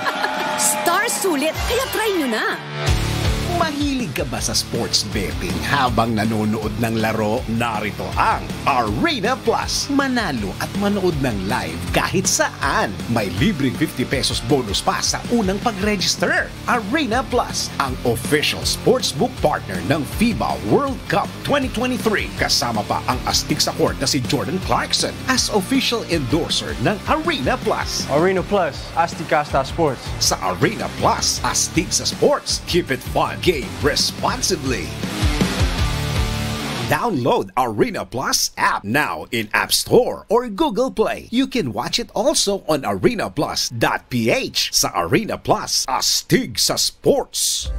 Speaker 59: [LAUGHS] Star sulit, kaya try nyo na!
Speaker 4: Mahilig ka ba sa sports betting habang nanonood ng laro? Narito ang Arena Plus. Manalo at manood ng live kahit saan. May libreng 50 pesos bonus pa sa unang pag-register. Arena Plus, ang official sportsbook partner ng FIBA World Cup 2023. Kasama pa ang astig sa court na si Jordan Clarkson as official endorser ng Arena Plus.
Speaker 60: Arena Plus, Asticasta Sports.
Speaker 4: Sa Arena Plus, astig sa sports. Keep it fun. Game responsibly. Download Arena Plus app now in App Store or Google Play. You can watch it also on arenaplus.ph. Sa Arena Plus, astig sa sports.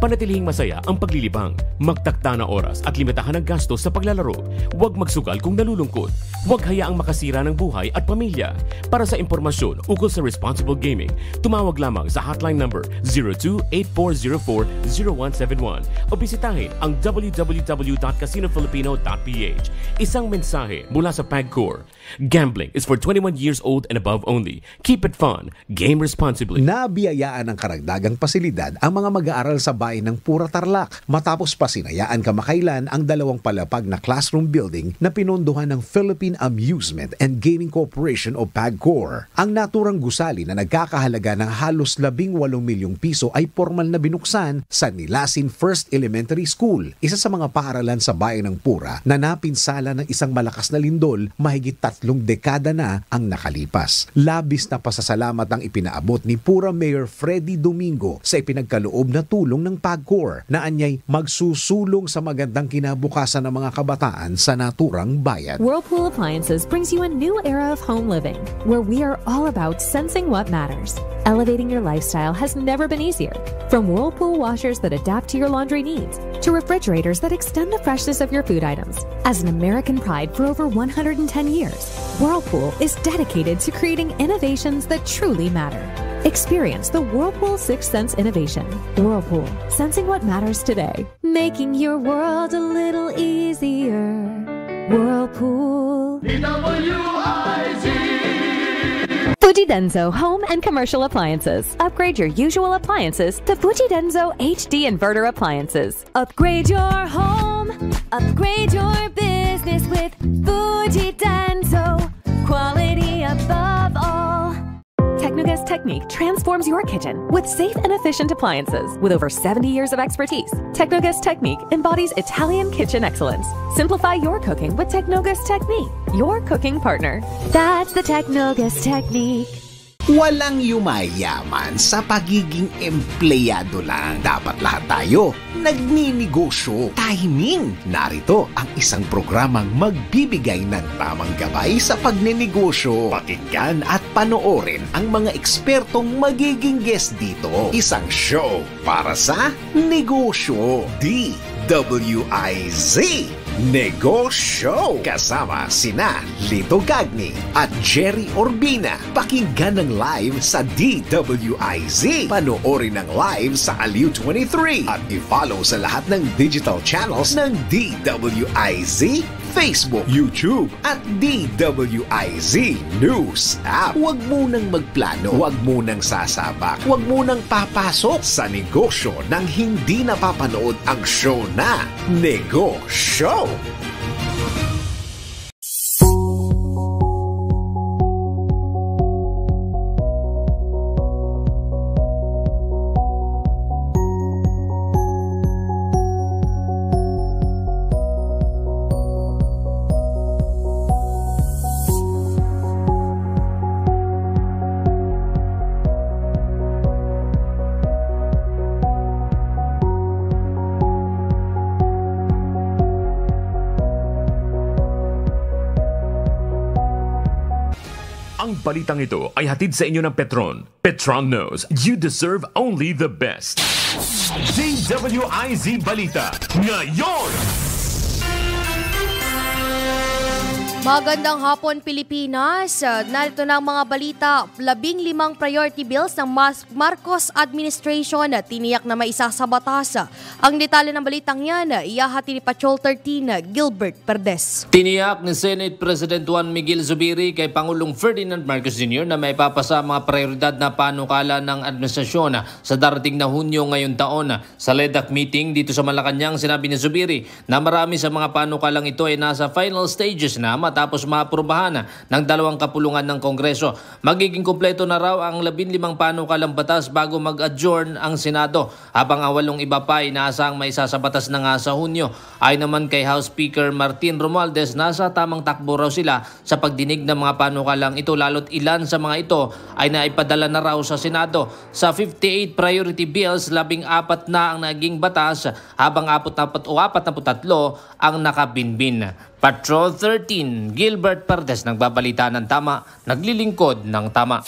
Speaker 10: Panatilihing masaya ang paglilibang. Magtakta na oras at limitahan ang gastos sa paglalaro. Huwag magsugal kung nalulungkot. Huwag hayaang makasira ng buhay at pamilya. Para sa impormasyon ukol sa responsible gaming, tumawag lamang sa hotline number 02-8404-0171 o bisitahin ang www.casinofilipino.ph. Isang mensahe mula sa PAGCOR. Gambling is for 21 years old and above only. Keep it fun. Game responsibly.
Speaker 4: Nabiyayaan ng karagdagang pasilidad ang mga mag-aaral sa bayan bayan ng Pura Tarlac matapos pasinayaan kamakailan ang dalawang palapag na classroom building na pinondohan ng Philippine Amusement and Gaming Corporation o PAGCOR. Ang naturang gusali na nagkakahalaga ng halos 18 milyong piso ay formal na binuksan sa Nilasin First Elementary School, isa sa mga paaralan sa bayan ng Pura na napinsala ng isang malakas na lindol mahigit tatlong dekada na ang nakalipas. Labis na pasasalamat ang ipinaabot ni Pura Mayor Freddy Domingo sa ipinagkaloob na tulong ng Na anyay magsusulong sa magandang kinabukasan ng mga kabataan sa naturang bayan.
Speaker 9: Whirlpool Appliances brings you a new era of home living where we are all about sensing what matters. Elevating your lifestyle has never been easier. From Whirlpool washers that adapt to your laundry needs to refrigerators that extend the freshness of your food items. As an American pride for over 110 years, Whirlpool is dedicated to creating innovations that truly matter. Experience the Whirlpool Sixth Sense innovation. Whirlpool, sensing what matters today. Making your world a little easier. Whirlpool. Fuji Denso Home and Commercial Appliances. Upgrade your usual appliances to Fuji Denso HD Inverter Appliances. Upgrade your home. Upgrade your business with Fuji Denso. Quality above all. Technogas Technique transforms your kitchen with safe and efficient appliances. With over 70 years of expertise, Technogas Technique embodies Italian kitchen excellence. Simplify your cooking with Technogas Technique, your cooking partner. That's the Technogas Technique.
Speaker 4: Walang yumayaman sa pagiging empleyado lang. Dapat lahat tayo nagninegosyo. Timing! Narito ang isang programang magbibigay ng tamang gabay sa pagnenegosyo. Pakinggan at panoorin ang mga ekspertong magiging guest dito. Isang show para sa negosyo. DWIZ Negosyo kasama sina Lito Gagni at Jerry Orbina. Pakinggan ng live sa DWIZ. Panoorin ng live sa Aliw 23 at i-follow sa lahat ng digital channels ng DWIZ Facebook, YouTube at DWIZ News app. Huwag munang magplano, huwag munang sasabak, huwag munang papasok sa negosyo nang hindi napapanood ang show na Negosyo.
Speaker 51: Ang balitang ito ay hatid sa inyo ng Petron. Petron knows you deserve only the best. DWIZ Balita ngayon!
Speaker 17: Magandang hapon Pilipinas. Uh, Narito na ang mga balita. Labing limang priority bills ng Marcos administration na tiniyak na may isa sa batas. Ang detalye ng balitang yan, iyahati ni Patrol 13, Gilbert Perdes.
Speaker 61: Tiniyak ni Senate President Juan Miguel Zubiri kay Pangulong Ferdinand Marcos Jr. na may papasa mga prioridad na panukala ng administrasyon sa darating na Hunyo ngayong taon. Sa LEDAC meeting dito sa Malacanang, sinabi ni Zubiri na marami sa mga panukalang ito ay nasa final stages na matapos maaprubahan ng dalawang kapulungan ng Kongreso. Magiging kumpleto na raw ang 15 panukalang batas bago mag-adjourn ang Senado habang ang walong iba pa inaasang may isasabatas na nga sa Hunyo. Ay naman kay House Speaker Martin Romualdez, nasa tamang takbo raw sila sa pagdinig ng mga panukalang ito lalo't ilan sa mga ito ay naipadala na raw sa Senado. Sa 58 priority bills, labing apat na ang naging batas habang 44 o 43 ang nakabinbin. Patrol 13, Gilbert Perdes nagbabalita ng tama, naglilingkod ng tama.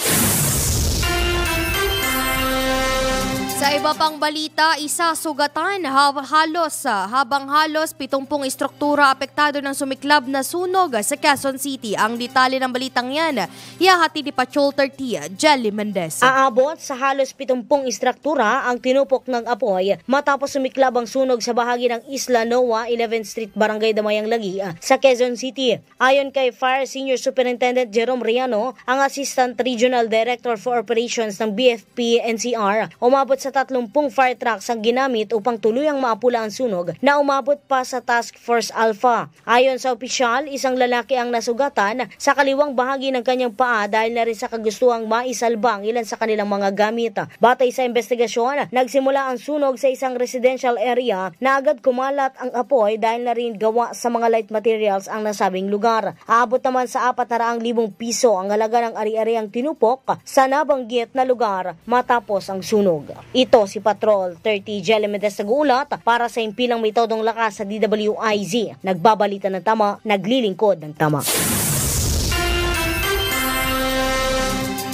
Speaker 17: Sa iba pang balita, isa sugatan ha- halos ah, habang halos 70 istruktura apektado ng sumiklab na sunog sa Quezon City. Ang detalye ng balitang yan, ihahati ni Patrol 30, Jelly Mendez.
Speaker 62: Aabot sa halos 70 istruktura ang tinupok ng apoy matapos sumiklab ang sunog sa bahagi ng Isla Noa, 11th Street, Barangay Damayang Lagi ah, sa Quezon City. Ayon kay Fire Senior Superintendent Jerome Riano, ang Assistant Regional Director for Operations ng BFP NCR, umabot sa sa 30 fire trucks ang ginamit upang tuluyang maapula ang sunog na umabot pa sa Task Force Alpha. Ayon sa opisyal, isang lalaki ang nasugatan sa kaliwang bahagi ng kanyang paa dahil na rin sa kagustuhang maisalba ang ilan sa kanilang mga gamit. Batay sa investigasyon, nagsimula ang sunog sa isang residential area na agad kumalat ang apoy dahil na rin gawa sa mga light materials ang nasabing lugar. Aabot naman sa 400,000 piso ang halaga ng ari-ariang tinupok sa nabanggit na lugar matapos ang sunog. Ito si Patrol 30 Jelly Mendes nagulat para sa impilang may todong lakas sa DWIZ. Nagbabalita ng tama, naglilingkod ng tama.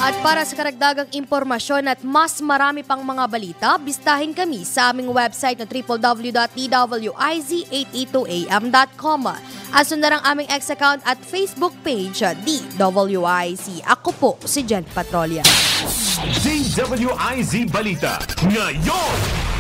Speaker 63: At para sa karagdagang impormasyon at mas marami pang mga balita, bistahin kami sa aming website na www.twiz882am.com at sundan ang aming ex-account at Facebook page DWIZ. Ako po si Jen Patrolia.
Speaker 51: DWIZ Balita ngayon!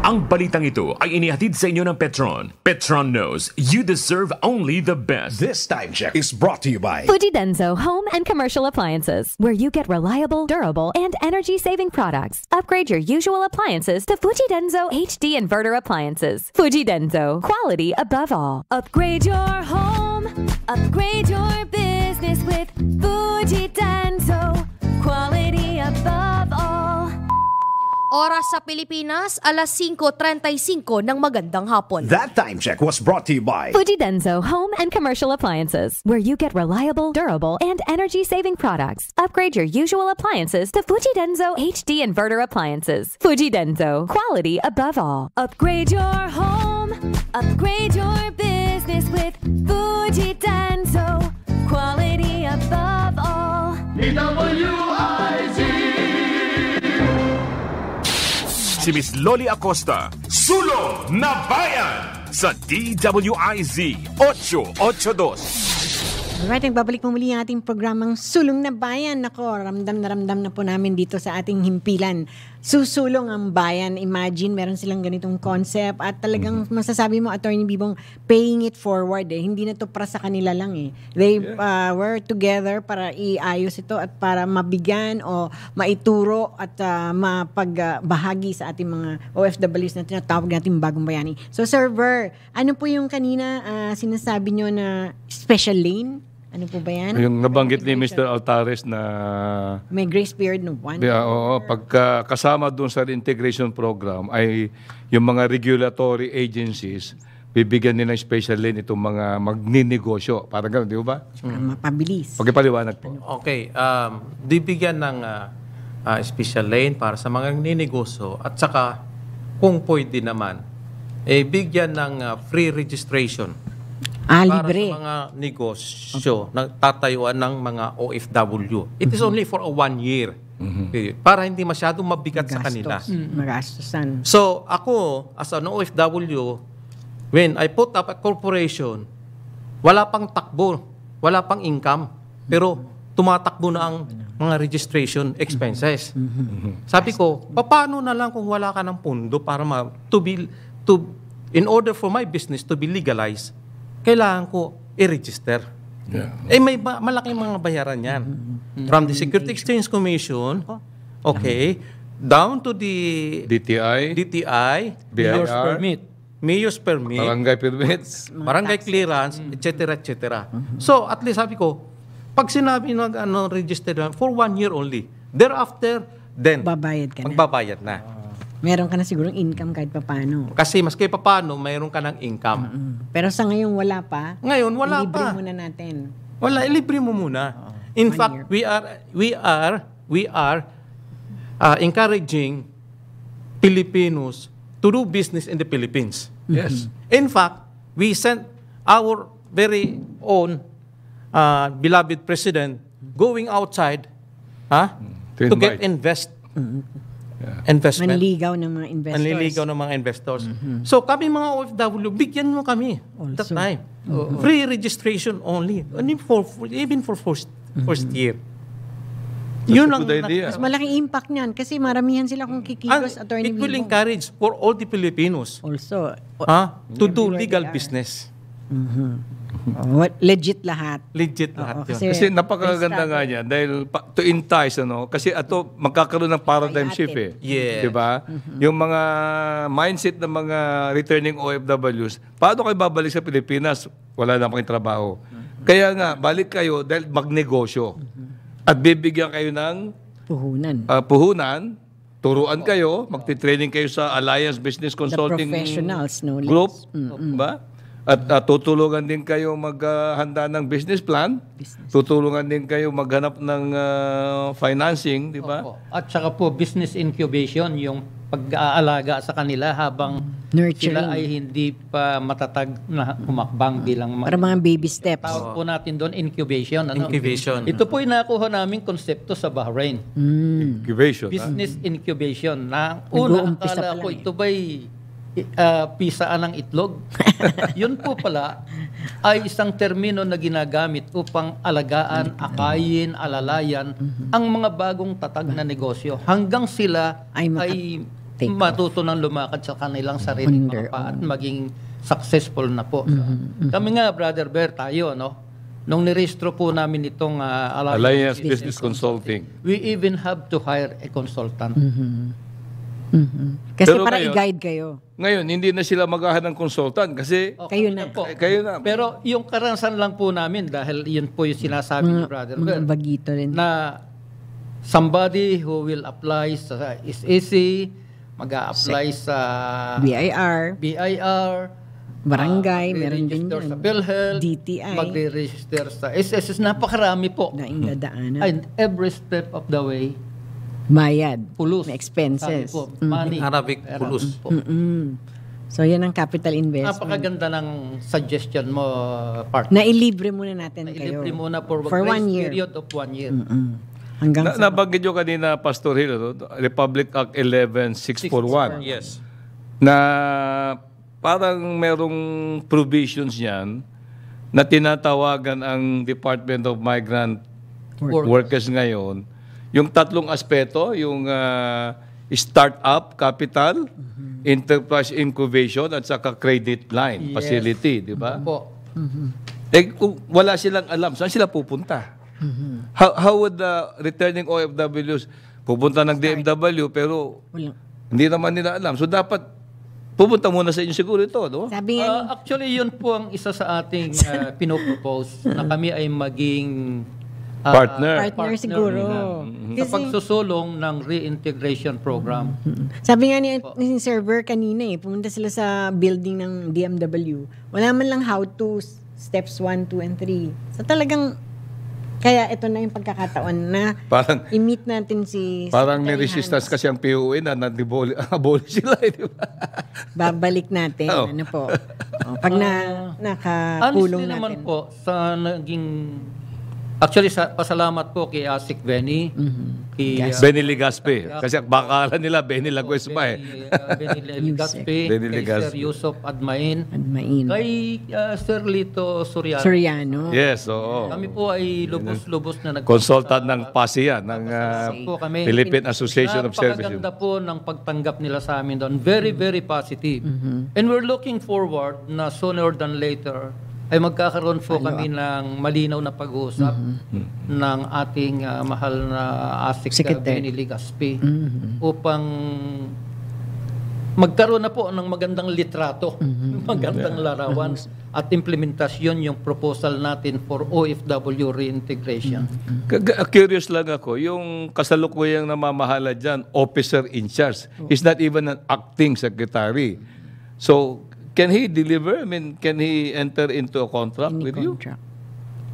Speaker 51: Ang balitang ito ay inihatid sa inyo ng Petron. Petron knows you deserve only the best.
Speaker 4: This time check is brought to you by
Speaker 9: Fujidenzo Home and Commercial Appliances, where you get reliable, durable, and energy-saving products. Upgrade your usual appliances to Fujidenzo HD Inverter Appliances. Fujidenzo, quality above all. Upgrade your home, upgrade your business with Fujidenzo, quality above all.
Speaker 63: Oras sa Pilipinas, alas 5.35 ng magandang hapon.
Speaker 4: That time check was brought to you by
Speaker 9: Fujidenzo Home and Commercial Appliances, where you get reliable, durable, and energy-saving products. Upgrade your usual appliances to Fujidenzo HD Inverter Appliances. Fujidenzo, quality above all. Upgrade your home, upgrade your business with Fujidenzo, quality above all.
Speaker 51: Si Miss Loli Acosta, Sulo na Bayan sa DWIZ 882.
Speaker 53: Alright, nagbabalik po muli ang ating programang Sulong na Bayan. Nako, ramdam na ramdam na po namin dito sa ating himpilan. Susulong ang bayan. Imagine, meron silang ganitong concept at talagang masasabi mo, Attorney Bibong, paying it forward eh. Hindi na to para sa kanila lang eh. They uh, were together para iayos ito at para mabigyan o maituro at uh, mapagbahagi sa ating mga OFWs na tinatawag natin bagong bayani. So, Sir Ver, ano po yung kanina uh, sinasabi nyo na special lane? Ano po ba yan?
Speaker 54: Yung nabanggit ni Mr. Altares na
Speaker 53: May grace period ng one
Speaker 54: Yeah, oo, pagka kasama doon sa integration program ay yung mga regulatory agencies bibigyan nila special lane itong mga magninegosyo. Parang gano'n, di ba?
Speaker 53: para mapabilis.
Speaker 54: Pagkipaliwanag po.
Speaker 56: Okay, um, bibigyan ng ah, ah, special lane para sa mga ninegosyo at saka kung pwede naman, eh, bigyan ng ah, free registration
Speaker 53: Ah,
Speaker 56: para
Speaker 53: libre.
Speaker 56: sa mga negosyo na tatayuan ng mga OFW. It is only for a one year period para hindi masyadong mabigat sa kanila.
Speaker 53: Mm, magastusan.
Speaker 56: So, ako, as an OFW, when I put up a corporation, wala pang takbo, wala pang income, pero tumatakbo na ang mga registration expenses. Sabi ko, paano na lang kung wala ka ng pundo para ma, to be, to, in order for my business to be legalized, kailangan ko i-register. Eh may ba, malaking mga bayaran yan. From the Security Exchange Commission, okay, down to the
Speaker 54: DTI,
Speaker 56: DTI,
Speaker 54: BIR,
Speaker 56: Mayor's Permit, Mayor's Permit,
Speaker 54: Barangay permits.
Speaker 56: barangay clearance, etc. etc. So, at least sabi ko, pag sinabi nag ano, register na, for one year only. Thereafter, then,
Speaker 53: Babayad ka na.
Speaker 56: magbabayad na.
Speaker 53: Meron ka na sigurong income kahit papano.
Speaker 56: Kasi maski pa paano, mayroon ka ng income.
Speaker 53: Pero sa ngayon wala pa.
Speaker 56: Ngayon, wala
Speaker 53: Libre
Speaker 56: pa.
Speaker 53: muna natin.
Speaker 56: Wala, ilibre mo muna. In fact, we are we are we are uh, encouraging Filipinos to do business in the Philippines.
Speaker 54: Yes.
Speaker 56: In fact, we sent our very own uh, beloved president going outside huh,
Speaker 54: To
Speaker 56: to, get
Speaker 54: invite.
Speaker 56: Invest investment.
Speaker 53: Manligaw ng mga investors.
Speaker 56: Manliligaw ng mga investors. So kami mga OFW, bigyan mo kami that time. Free registration only. Only for, even for first, first year. Yun ang
Speaker 53: Mas malaking impact niyan kasi maramihan sila kung kikilos,
Speaker 56: And
Speaker 53: Attorney
Speaker 56: it will
Speaker 53: Bibong.
Speaker 56: encourage for all the Filipinos
Speaker 53: Also,
Speaker 56: huh, to do legal
Speaker 53: they are. Oh, legit lahat.
Speaker 54: Legit
Speaker 53: lahat
Speaker 54: Kasi, kasi napakaganda nga niya dahil pa, to entice ano kasi ato magkakaroon ng paradigm shift eh.
Speaker 39: Yeah.
Speaker 54: 'Di ba? Yung mga mindset ng mga returning OFWs, paano kayo babalik sa Pilipinas? Wala na kayong trabaho. Kaya nga balik kayo dahil magnegosyo. At bibigyan kayo ng
Speaker 53: Puhunan.
Speaker 54: ah, puhunan, turuan kayo, magti-training kayo sa Alliance Business Consulting
Speaker 53: professionals, no less.
Speaker 54: Group, ba? At ah, tutulungan din kayo maghanda ng business plan. Tutulungan din kayo maghanap ng ah, financing, di ba?
Speaker 55: At saka po, business incubation, yung pag-aalaga sa kanila habang
Speaker 53: Nurturing.
Speaker 55: sila ay hindi pa matatag na humakbang bilang ma-
Speaker 53: Para mga baby steps.
Speaker 55: Tawag po natin doon incubation. Ano?
Speaker 39: Incubation.
Speaker 55: Ito po yung nakuha naming konsepto sa Bahrain.
Speaker 53: Mm.
Speaker 54: Incubation. ah.
Speaker 55: Business incubation. Na una, akala ko
Speaker 53: lang eh.
Speaker 55: ito ba'y uh, pisaan ng itlog? [LAUGHS] Yun po pala ay isang termino na ginagamit upang alagaan, akayin, alalayan ang mga bagong tatag na negosyo hanggang sila ay, matuto ng lumakad sa kanilang sariling mga paa at maging successful na po. Kami nga, Brother Bear, tayo, no? Nung nirehistro po namin itong ah,
Speaker 54: Alliance Business Consulting.
Speaker 55: we even have to hire a consultant.
Speaker 53: Kasi
Speaker 54: Pero
Speaker 53: para
Speaker 54: ngayon-
Speaker 53: i-guide kayo.
Speaker 54: Ngayon, hindi na sila maghahan ng consultant kasi
Speaker 53: Kayo na.
Speaker 55: Po.
Speaker 54: kayo na.
Speaker 55: Pero yung karanasan lang po namin dahil yun po yung sinasabi ni
Speaker 53: Mga,
Speaker 55: Brother
Speaker 53: mga
Speaker 55: Bel,
Speaker 53: bagito rin.
Speaker 55: na somebody who will apply sa SEC, mag-a-apply sa
Speaker 53: BIR,
Speaker 55: BIR,
Speaker 53: barangay,
Speaker 55: ah,
Speaker 53: meron din yan.
Speaker 55: sa PhilHealth,
Speaker 53: DTI.
Speaker 55: magre-register sa SSS, napakarami po.
Speaker 53: Na dadaanan.
Speaker 55: And every step of the way,
Speaker 53: Bayad.
Speaker 55: Pulos.
Speaker 53: May expenses.
Speaker 55: Sabi po,
Speaker 53: Mhm.
Speaker 55: money.
Speaker 39: Arabic
Speaker 55: Pera
Speaker 39: pulos.
Speaker 55: po.
Speaker 53: Mm-mm. So, yan ang capital investment.
Speaker 55: Napakaganda ng suggestion mo, partner.
Speaker 53: Na ilibre muna natin kayo.
Speaker 55: Ilibre muna for,
Speaker 53: For one year.
Speaker 55: period of one year.
Speaker 53: Hanggang
Speaker 54: Na,
Speaker 53: sa...
Speaker 54: nabanggit nyo kanina, Pastor Hill, ano? Republic Act 11641,
Speaker 55: Yes.
Speaker 54: na parang merong provisions niyan na tinatawagan ang Department of Migrant
Speaker 55: Workers.
Speaker 54: Workers ngayon. Yung tatlong aspeto, yung ah, startup capital, enterprise incubation, at saka credit line
Speaker 55: Yes.
Speaker 54: facility, di ba?
Speaker 55: Po.
Speaker 54: Eh, kung wala silang alam, saan sila pupunta? How, how would the returning OFWs pupunta ng DMW pero
Speaker 53: Walang-
Speaker 54: hindi naman nila alam. So dapat pupunta muna sa inyo siguro ito, no?
Speaker 53: Sabi nga,
Speaker 55: Ah, actually, yun po ang isa sa ating uh, [LAUGHS] pinopropose na kami ay maging ah,
Speaker 54: Partner.
Speaker 53: Partner siguro.
Speaker 55: nila Sa pagsusulong ng reintegration program.
Speaker 53: sabi nga ni, ni server kanina eh, pumunta sila sa building ng DMW. Wala man lang how to, steps 1, 2, and 3. So talagang, kaya ito na yung pagkakataon na
Speaker 54: Parang
Speaker 53: i-meet natin si
Speaker 54: parang may resistance kasi ang POA na naboli [LAUGHS] sila, eh, di ba?
Speaker 53: Babalik natin.
Speaker 54: Oo.
Speaker 53: Ano po. O, pag na, nakakulong
Speaker 55: Honestly
Speaker 53: natin.
Speaker 55: naman po, sa naging... Actually, sa, pasalamat po kay Asik Benny, kay uh,
Speaker 54: Benny Ligaspe. Kasi baka nila Benny Laguesma eh.
Speaker 55: uh, Benny Legaspi,
Speaker 54: Benny [LAUGHS]
Speaker 55: kay
Speaker 54: Legaspi.
Speaker 55: Sir Yusuf Admain,
Speaker 53: Admain.
Speaker 55: kay uh, Sir Lito Soriano.
Speaker 53: Soriano.
Speaker 54: Yes, oo.
Speaker 55: Kami po ay lubos-lubos na nag
Speaker 54: Consultant ng PASIA, ng ah,
Speaker 55: po kami.
Speaker 54: Philippine Association of Services.
Speaker 55: Napakaganda po ng pagtanggap nila sa amin doon. Very, very positive. And we're looking forward na sooner than later ay magkakaroon po kami ng malinaw na pag-uusap ng ating ah, mahal na ASIC
Speaker 53: Secretary.
Speaker 55: Benny Ligaspi upang magkaroon na po ng magandang litrato, [LAUGHS] magandang larawan at implementasyon yung proposal natin for OFW reintegration.
Speaker 54: Kag- Curious lang ako, yung kasalukuyang namamahala dyan, officer in charge, is not even an acting secretary. So, can he deliver? I mean, can he enter into a contract with you?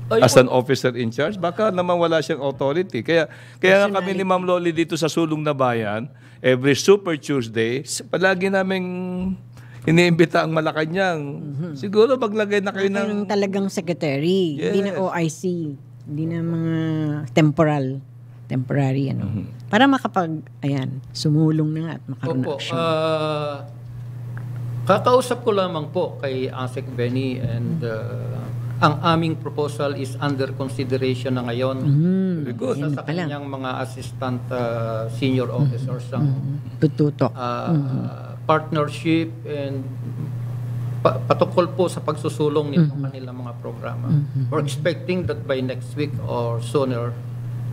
Speaker 55: Ay,
Speaker 54: As an officer in charge? Baka naman wala siyang authority. Kaya, kaya nga kami ni Ma'am Loli dito sa Sulong na Bayan, every Super Tuesday, palagi naming iniimbita ang Malacanang. Siguro maglagay na kayo ng...
Speaker 53: Ng talagang secretary. Hindi na
Speaker 54: Yes.
Speaker 53: OIC. Hindi na mga temporal. Temporary, ano.
Speaker 54: Mm-hmm.
Speaker 53: Para makapag, ayan, sumulong na nga at makaroon ng
Speaker 55: Opo.
Speaker 53: action.
Speaker 55: ah, kakausap ko lamang po kay Asek Benny and uh, ang aming proposal is under consideration na ngayon.
Speaker 53: Mm,
Speaker 55: Isa
Speaker 53: yan
Speaker 55: sa
Speaker 53: pala.
Speaker 55: kanyang mga assistant uh, senior officers ang
Speaker 53: Tututok.
Speaker 55: uh, partnership and pa- patungkol po sa pagsusulong nitong kanilang mga programa.
Speaker 53: Mhm.
Speaker 55: We're expecting that by next week or sooner,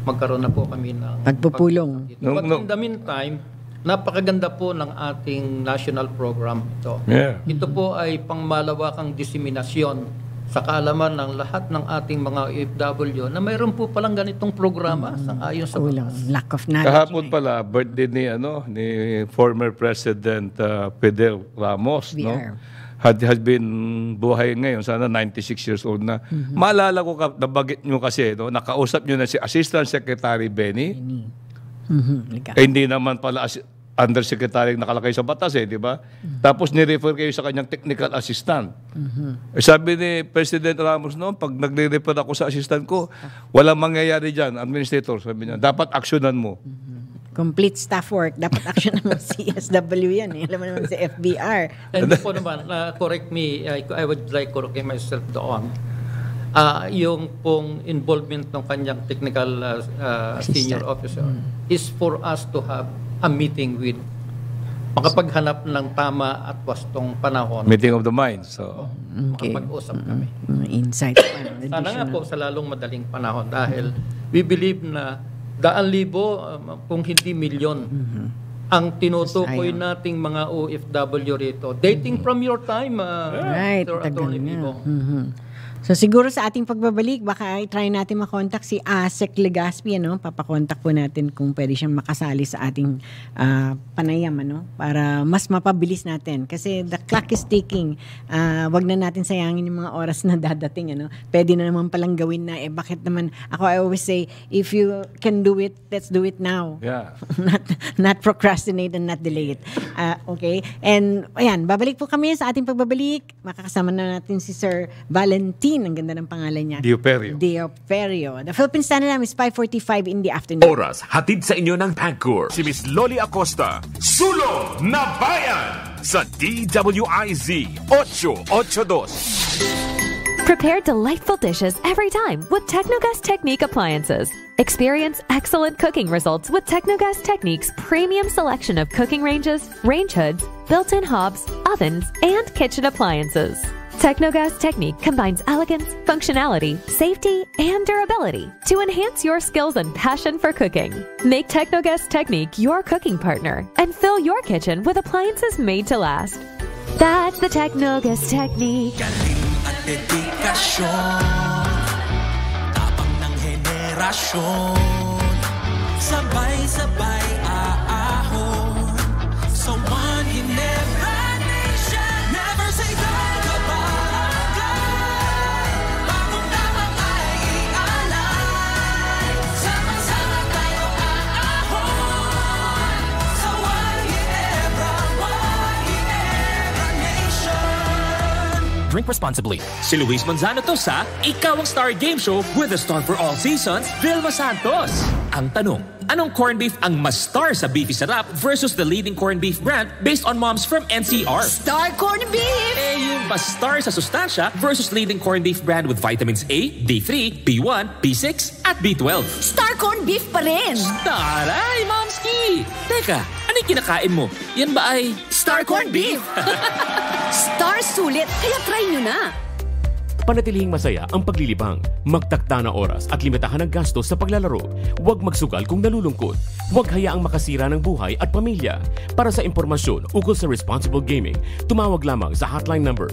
Speaker 55: magkaroon na po kami ng
Speaker 53: Pagpupulong.
Speaker 55: dito. But in the meantime, napakaganda po ng ating national program ito.
Speaker 54: Yeah.
Speaker 55: Ito po ay pangmalawakang disiminasyon sa kaalaman ng lahat ng ating mga OFW na mayroon po palang ganitong programa sa ayon sa
Speaker 53: Kulang. Lack of knowledge.
Speaker 54: Kahapon pala, birthday ni, ano, ni former President uh, Fidel Ramos. No?
Speaker 53: VR.
Speaker 54: Had, has been buhay ngayon, sana 96 years old na. Maalala ko, ka, nabagit nyo kasi, no? nakausap nyo na si Assistant Secretary Benny.
Speaker 53: Mhm, liga.
Speaker 54: Eh, hindi naman pala as- undersecretary nakalagay sa batas eh, di ba? Tapos ni-refer kayo sa kanyang technical assistant.
Speaker 53: Mhm.
Speaker 54: Eh, sabi ni President Ramos noon, pag nagre-refer ako sa assistant ko, walang mangyayari dyan, administrator, sabi niya. Dapat aksyonan mo.
Speaker 53: Complete staff work. Dapat action naman CSW [LAUGHS] yan. Eh. Alam mo naman si FBR.
Speaker 55: And po naman, uh, correct me, I, I would like to correct myself doon. Ah, yung pong involvement ng kanyang technical uh, uh, senior officer is for us to have a meeting with makapaghanap ng tama at wastong panahon.
Speaker 54: Meeting of the minds. So.
Speaker 53: Okay.
Speaker 55: Makapag-usap kami.
Speaker 53: No?
Speaker 55: Sana nga po sa lalong madaling panahon dahil we believe na daan libo, um, kung hindi milyon, ang tinutukoy nating mga OFW rito. Dating from your time, uh,
Speaker 53: Right,
Speaker 55: Sir
Speaker 53: tagal
Speaker 55: Attorney
Speaker 53: na. So siguro sa ating pagbabalik, baka try natin makontak si Asek Legaspi, ano? Papakontak po natin kung pwede siyang makasali sa ating ah, panayam, ano? Para mas mapabilis natin. Kasi the clock is ticking. Ah, wag na natin sayangin yung mga oras na dadating, ano? Pwede na naman palang gawin na, eh bakit naman, ako I always say, if you can do it, let's do it now
Speaker 54: Yeah. [LAUGHS]
Speaker 53: not not procrastinate and not delay it. Ah, okay? And ayan, babalik po kami sa ating pagbabalik. Makakasama na natin si Sir Valentin. Ang ganda ng pangalan niya.
Speaker 54: Dioperio.
Speaker 53: Dioperio. The Philippine Standard Time is 5.45 in the afternoon.
Speaker 51: Oras, hatid sa inyo ng PAGCOR. Si Miss Loli Acosta, Sulong na Bayan! Sa DWIZ 882.
Speaker 9: Prepare delightful dishes every time with Technogas Technique appliances. Experience excellent cooking results with Technogas Technique's premium selection of cooking ranges, range hoods, built-in hobs, ovens, and kitchen appliances. Technogas Technique combines elegance, functionality, safety, and durability to enhance your skills and passion for cooking. Make Technogas Technique your cooking partner and fill your kitchen with appliances made to last. That's the Technogas Technique.
Speaker 58: Drink responsibly. Si Luis Manzano to sa Ikaw ang Star Game Show with the star for all seasons, Vilma Santos. Ang tanong, anong corned beef ang mas star sa Beefy Sarap versus the leading corned beef brand based on moms from NCR?
Speaker 64: Star corned beef!
Speaker 58: Eh, yung mas star sa sustansya versus leading corned beef brand with vitamins A, D3, B1, B6, at B12.
Speaker 64: Star corned beef pa rin!
Speaker 58: Taray, Momski! Teka, ano yung kinakain mo? Yan ba ay...
Speaker 64: Star corned beef! [LAUGHS] Star sulit, kaya try nyo na!
Speaker 10: Panatilihing masaya ang paglilibang. Magtakta na oras at limitahan ang gastos sa paglalaro. Huwag magsugal kung nalulungkot. Huwag hayaang makasira ng buhay at pamilya. Para sa impormasyon ukol sa responsible gaming, tumawag lamang sa hotline number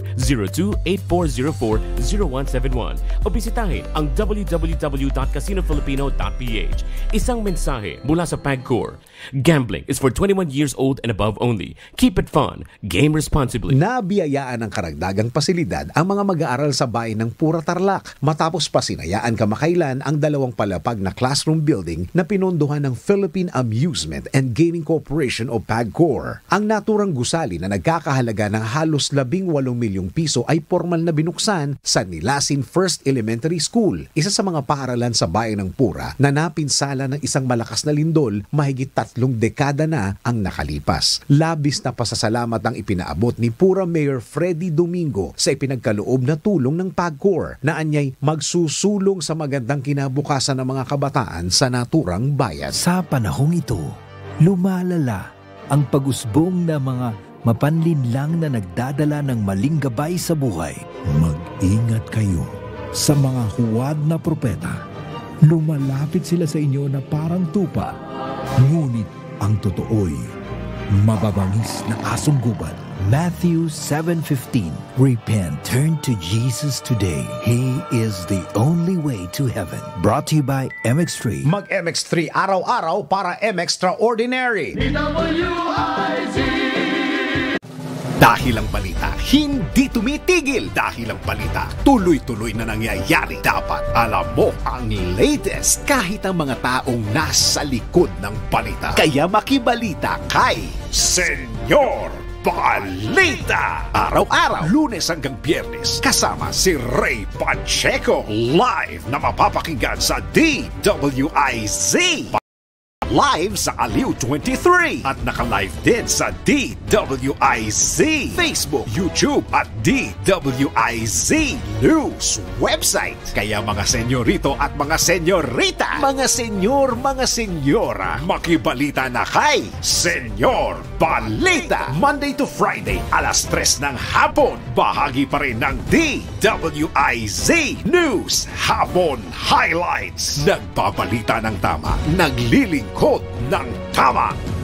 Speaker 10: 02-8404-0171 o bisitahin ang www.casinofilipino.ph. Isang mensahe mula sa PAGCOR. Gambling is for 21 years old and above only. Keep it fun. Game responsibly.
Speaker 3: Nabiyayaan ng karagdagang pasilidad ang mga mag-aaral sa bayan ng Pura Tarlac matapos pasinayaan kamakailan ang dalawang palapag na classroom building na pinondohan ng Philippine Amusement and Gaming Corporation o PAGCOR. Ang naturang gusali na nagkakahalaga ng halos 18 milyong piso ay formal na binuksan sa Nilasin First Elementary School, isa sa mga paaralan sa bayan ng Pura na napinsala ng isang malakas na lindol mahigit tatlong dekada na ang nakalipas. Labis na pasasalamat ang ipinaabot ni Pura Mayor Freddy Domingo sa ipinagkaloob na tulong ng PAGCOR na anyay magsusulong sa magandang kinabukasan ng mga kabataan sa naturang bayan.
Speaker 11: Sa panahong ito, lumalala ang pag-usbong ng mga mapanlin lang na nagdadala ng maling gabay sa buhay. Mag-ingat kayo sa mga huwad na propeta. Lumalapit sila sa inyo na parang tupa, ngunit ang totoo'y mababangis na asong gubad. Matthew 7:15 Repent, turn to Jesus today. He is the only way to heaven. Brought to you by MX3.
Speaker 3: Mag MX3 araw-araw para M Extraordinary.
Speaker 4: Dahil ang balita hindi tumitigil. Dahil ang balita tuloy-tuloy na nangyayari. Dapat alam mo ang latest kahit ang mga taong nasa likod ng balita. Kaya makibalita kay Senyor Balita! Araw-araw, lunes hanggang biyernes, kasama si Ray Pacheco. Live na mapapakinggan sa DWIZ. Live sa Aliw 23 at naka-live din sa DWIZ Facebook, YouTube at DWIZ News website. Kaya mga senyorito at mga senyorita, mga senyor, mga senyora, makibalita na kay Senyor Balita. Monday to Friday, alas 3 ng hapon. Bahagi pa rin ng DWIZ News Hapon Highlights. Nagbabalita ng tama, naglilingkod ng tama.
Speaker 51: Sulong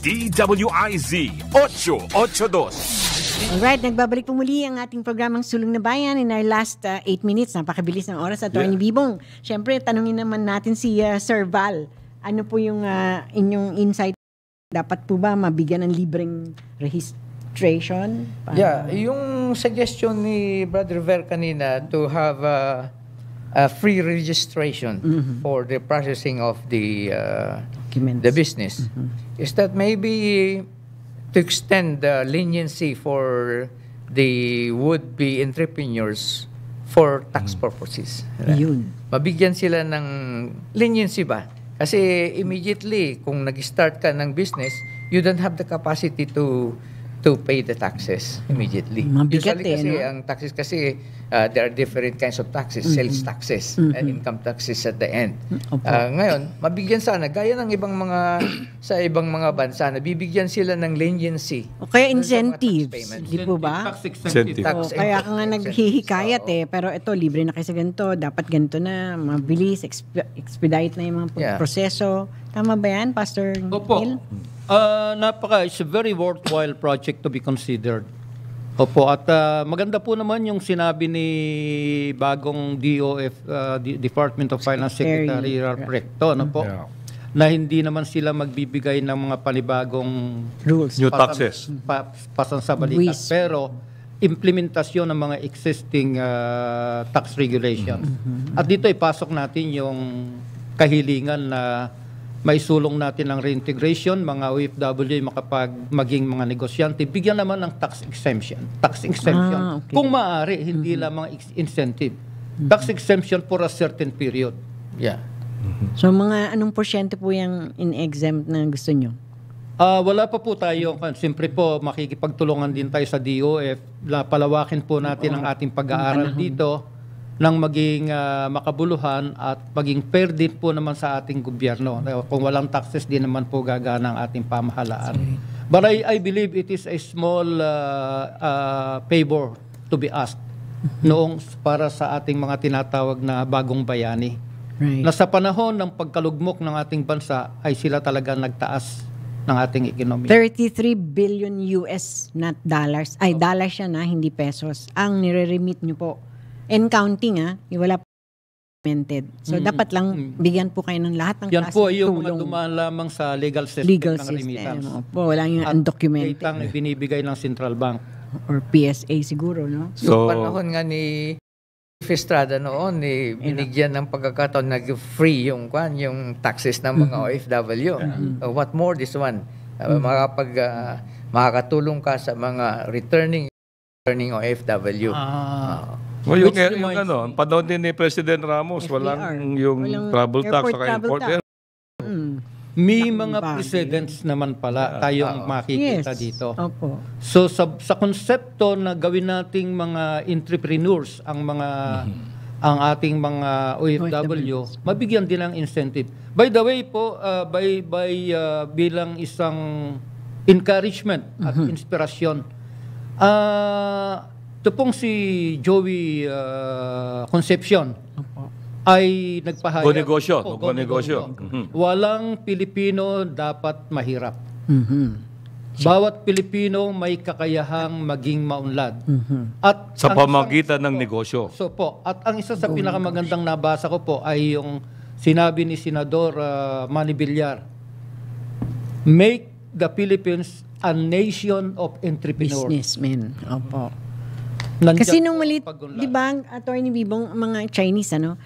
Speaker 51: DWIZ 882.
Speaker 53: Alright, nagbabalik po muli ang ating programang Sulong na Bayan in our last 8 minutes. Napakabilis ng oras, Atty. Bibong. Siyempre, tanungin naman natin si uh, Sir Val. Ano po yung uh, inyong insight? Dapat po ba mabigyan ng libreng registration? Paano?
Speaker 65: Yeah, yung suggestion ni Brother Ver kanina to have uh, a free registration for the processing of the uh, the business is that maybe to extend the leniency for the would-be entrepreneurs for tax purposes.
Speaker 53: Yun.
Speaker 65: Mabigyan sila ng leniency ba? Kasi immediately, kung nag-start ka ng business, you don't have the capacity to to pay the taxes immediately.
Speaker 53: Mabigat
Speaker 65: Usually
Speaker 53: eh,
Speaker 65: kasi,
Speaker 53: no?
Speaker 65: ang taxes kasi, uh, there are different kinds of taxes,
Speaker 53: Mhm.
Speaker 65: sales taxes,
Speaker 53: Mhm.
Speaker 65: and income taxes at the end.
Speaker 53: Opo.
Speaker 65: Uh, ngayon, mabigyan sana, gaya ng ibang mga, [COUGHS] sa ibang mga bansa, nabibigyan sila ng leniency.
Speaker 53: O kaya incentives, di po ba?
Speaker 65: Tax exemptive.
Speaker 53: O, kaya ka nga naghihikayat eh, pero ito, libre na kayo sa ganito, dapat ganito na, mabilis, exp- expedite na yung mga
Speaker 55: Yeah.
Speaker 53: proseso. Tama ba yan, Pastor
Speaker 55: Opo.
Speaker 53: Neil?
Speaker 55: Ah, napaka, it's a very worthwhile project to be considered. Opo, at ah, maganda po naman yung sinabi ni bagong DOF, ah, D- Department of Finance Secretary Ralph Recto, ano po?
Speaker 54: Yeah.
Speaker 55: Na hindi naman sila magbibigay ng mga panibagong
Speaker 53: rules,
Speaker 54: New taxes.
Speaker 55: Pa, pasan sa balikat.
Speaker 53: Buwis.
Speaker 55: Pero implementasyon ng mga existing ah, tax regulation. At dito ipasok natin yung kahilingan na maisulong natin ng reintegration, mga OFW makapag maging mga negosyante, bigyan naman ng tax exemption. Tax exemption.
Speaker 53: Ah, okay.
Speaker 55: Kung maaari, hindi lamang ex- incentive. Tax exemption for a certain period. Yeah.
Speaker 53: So mga anong porsyento po yung in-exempt na gusto nyo?
Speaker 55: Ah, wala pa po tayo. Siyempre po, makikipagtulungan din tayo sa DOF palawakin po natin ang ating pag-aaral dito nang maging ah, makabuluhan at maging fair din po naman sa ating gobyerno. Kung walang taxes, din naman po gagana ang ating pamahalaan. But I, I believe it is a small ah, ah, favor to be asked noong para sa ating mga tinatawag na bagong bayani.
Speaker 53: Right.
Speaker 55: Na sa panahon ng pagkalugmok ng ating bansa ay sila talaga nagtaas ng ating ekonomiya.
Speaker 53: 33 billion US, not dollars. Ay, dollars siya na, hindi pesos. Ang nire-remit nyo po. And counting ah, yung wala implemented. So,
Speaker 55: Mm.
Speaker 53: dapat lang bigyan po kayo ng lahat ng
Speaker 55: Yan po
Speaker 53: ng
Speaker 55: yung mga
Speaker 53: tulong.
Speaker 55: dumaan lamang sa legal system
Speaker 53: Legal
Speaker 55: ng
Speaker 53: system.
Speaker 55: remittance.
Speaker 53: Opo, wala yung
Speaker 55: At
Speaker 53: undocumented.
Speaker 55: ang binibigay ng central bank.
Speaker 53: Or PSA siguro, no?
Speaker 65: So, panahon nga ni Estrada noon, eh, binigyan ng pagkakataon nag-free yung, kwan, yung taxes ng mga OFW. Uh, what more this one? Uh, makapag, uh, makakatulong ka sa mga returning returning OFW.
Speaker 55: Ah.
Speaker 54: O yung,
Speaker 55: Which
Speaker 54: yung
Speaker 55: reminds
Speaker 54: ano, ang panahon din ni President Ramos, walang yung
Speaker 55: Walang
Speaker 54: travel tax
Speaker 55: travel
Speaker 54: import.
Speaker 55: tax. May mga precedents naman pala tayong makikita
Speaker 53: Yes.
Speaker 55: dito.
Speaker 53: Opo.
Speaker 55: So sa sa konsepto na gawin nating mga entrepreneurs ang mga ang ating mga OFW, mabigyan din ng incentive. By the way po, uh, by by uh, bilang isang encouragement at inspirasyon. Ah, ito pong si Joey uh, Concepcion ay nagpahayag.
Speaker 54: Magnegosyo,
Speaker 55: Opo,
Speaker 54: magnegosyo.
Speaker 55: magnegosyo.
Speaker 54: Mhm.
Speaker 55: Walang Pilipino dapat mahirap.
Speaker 53: Mhm.
Speaker 55: Bawat Pilipino may kakayahang maging maunlad.
Speaker 53: Mhm.
Speaker 55: At
Speaker 54: Sa pamagitan ng negosyo.
Speaker 55: So po, at ang isa sa pinakamagandang nabasa ko po ay yung sinabi ni Senador uh, Manny Villar, make the Philippines a nation of entrepreneurs.
Speaker 53: Businessmen. Opo. Kasi nung malit, di ba, ang attorney Bibong, mga Chinese, ano,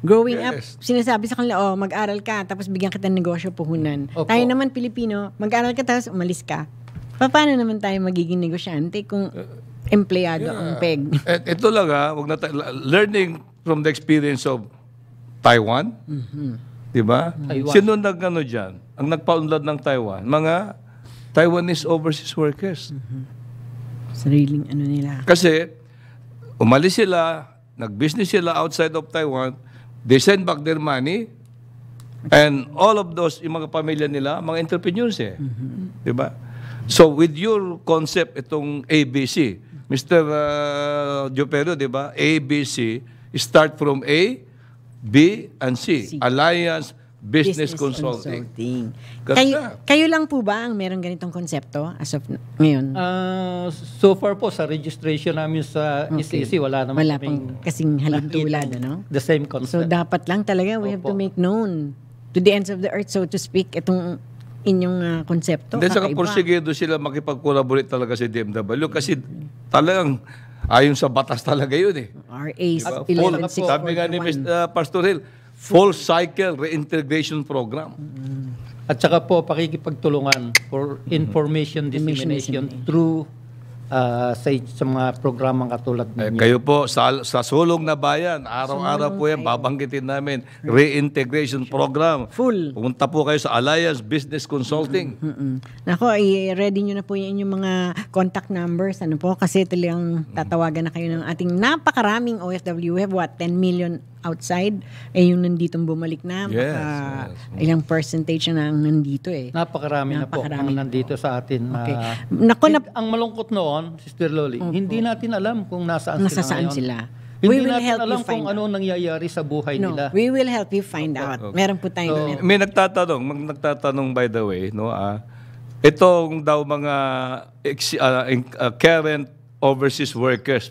Speaker 53: growing up,
Speaker 55: Yes.
Speaker 53: sinasabi sa kanila, oh, mag-aral ka, tapos bigyan kita ng negosyo, puhunan.
Speaker 55: Opo.
Speaker 53: Tayo naman, Pilipino, mag-aral ka, tapos umalis ka. Pa- Paano naman tayo magiging negosyante kung empleyado ang peg?
Speaker 54: Eh, ito lang ha, wag na tayo- learning from the experience of Taiwan,
Speaker 53: Mhm.
Speaker 54: di ba? Sino nag ano diyan? Ang nagpaunlad ng Taiwan, mga Taiwanese overseas workers.
Speaker 53: Sariling ano nila.
Speaker 54: Kasi umalis sila, nag-business sila outside of Taiwan, they send back their money, and all of those, yung mga pamilya nila, mga entrepreneurs eh. Di ba? So with your concept, itong ABC, Mr. Uh, Jopero, di ba? ABC, start from A, B, and C. Alliance Business, Consulting. Ganda.
Speaker 53: Kayo, kayo lang po ba ang meron ganitong konsepto as of ngayon?
Speaker 55: Ah, so far po sa registration namin sa
Speaker 53: Okay.
Speaker 55: SEC, wala naman
Speaker 53: Wala
Speaker 55: kaming
Speaker 53: pang kasing halintulad, ano?
Speaker 55: the same
Speaker 53: So
Speaker 55: concept.
Speaker 53: dapat lang talaga we have to make known to the ends of the earth so to speak itong inyong ah, konsepto.
Speaker 54: Hindi, saka
Speaker 53: kakaiba.
Speaker 54: porsigido sila makipag-collaborate talaga sa DMW kasi talagang ayon sa batas talaga yun eh.
Speaker 53: RA
Speaker 54: Diba? Full,
Speaker 53: 11641.
Speaker 54: sabi nga ni Mr. Pastor Hill, full cycle reintegration program.
Speaker 55: At saka po pakikipagtulungan for information dissemination through ah, sa, sa mga programang katulad
Speaker 54: Eh,
Speaker 55: ninyo.
Speaker 54: kayo po, sa, sa sulong na bayan, araw-araw po yan, babanggitin namin, reintegration program.
Speaker 53: Full.
Speaker 54: Pumunta po kayo sa Alliance Business Consulting.
Speaker 53: Mm-mm. Nako, i-ready nyo na po yung inyong mga contact numbers. Ano po? Kasi talagang tatawagan na kayo ng ating napakaraming OFW. We have what? 10 million outside. Eh, yung nanditong bumalik na.
Speaker 55: Yes,
Speaker 53: baka Ilang percentage na ang nandito eh.
Speaker 55: Napakarami, na po ang nandito sa atin.
Speaker 53: Okay.
Speaker 55: Ah,
Speaker 53: Nako,
Speaker 55: hin- ang malungkot noon, Sister Loli, hindi natin alam kung nasaan
Speaker 53: Nasa
Speaker 55: sila
Speaker 53: saan
Speaker 55: ngayon.
Speaker 53: sila.
Speaker 55: Hindi
Speaker 53: We will
Speaker 55: natin
Speaker 53: help you
Speaker 55: alam
Speaker 53: find
Speaker 55: kung ano nangyayari sa buhay
Speaker 53: No,
Speaker 55: nila.
Speaker 53: we will help you find out. Meron po tayong
Speaker 54: May nagtatanong, mag nagtatanong by the way, no, ah, itong daw mga ex, in- ah, current overseas workers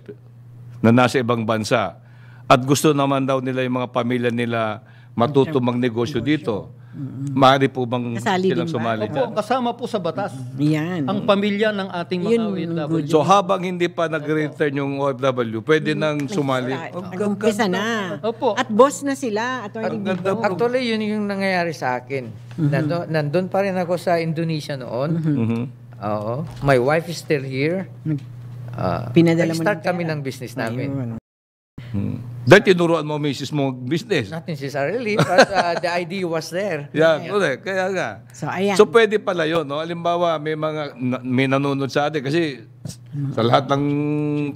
Speaker 54: na nasa ibang bansa at gusto naman daw nila yung mga pamilya nila matuto magnegosyo dito. Maaari po bang
Speaker 53: Kasali
Speaker 54: silang
Speaker 53: din ba?
Speaker 54: sumali
Speaker 55: Opo,
Speaker 54: dyan?
Speaker 55: kasama po sa batas.
Speaker 53: Yan.
Speaker 55: Ang pamilya ng ating mga OFW.
Speaker 54: So habang hindi pa nag-return yung OFW, pwede nang sumali.
Speaker 53: Umpisa na. At boss na sila. Attorney Bibo.
Speaker 65: Actually, yun yung nangyayari sa akin. Nando, nandun pa rin ako sa Indonesia noon.
Speaker 54: Mhm.
Speaker 65: Oo. My wife is still here. Uh,
Speaker 53: Pinadala mo
Speaker 65: start kami ng business namin.
Speaker 54: Hmm. Dahil tinuruan mo misis mo business.
Speaker 65: Not necessarily, but uh, [LAUGHS] the idea was there.
Speaker 54: Yeah, correct. Kaya nga.
Speaker 53: So, ayan.
Speaker 54: So pwede pala yun, no? Halimbawa, may mga na- may nanonood sa atin kasi sa lahat ng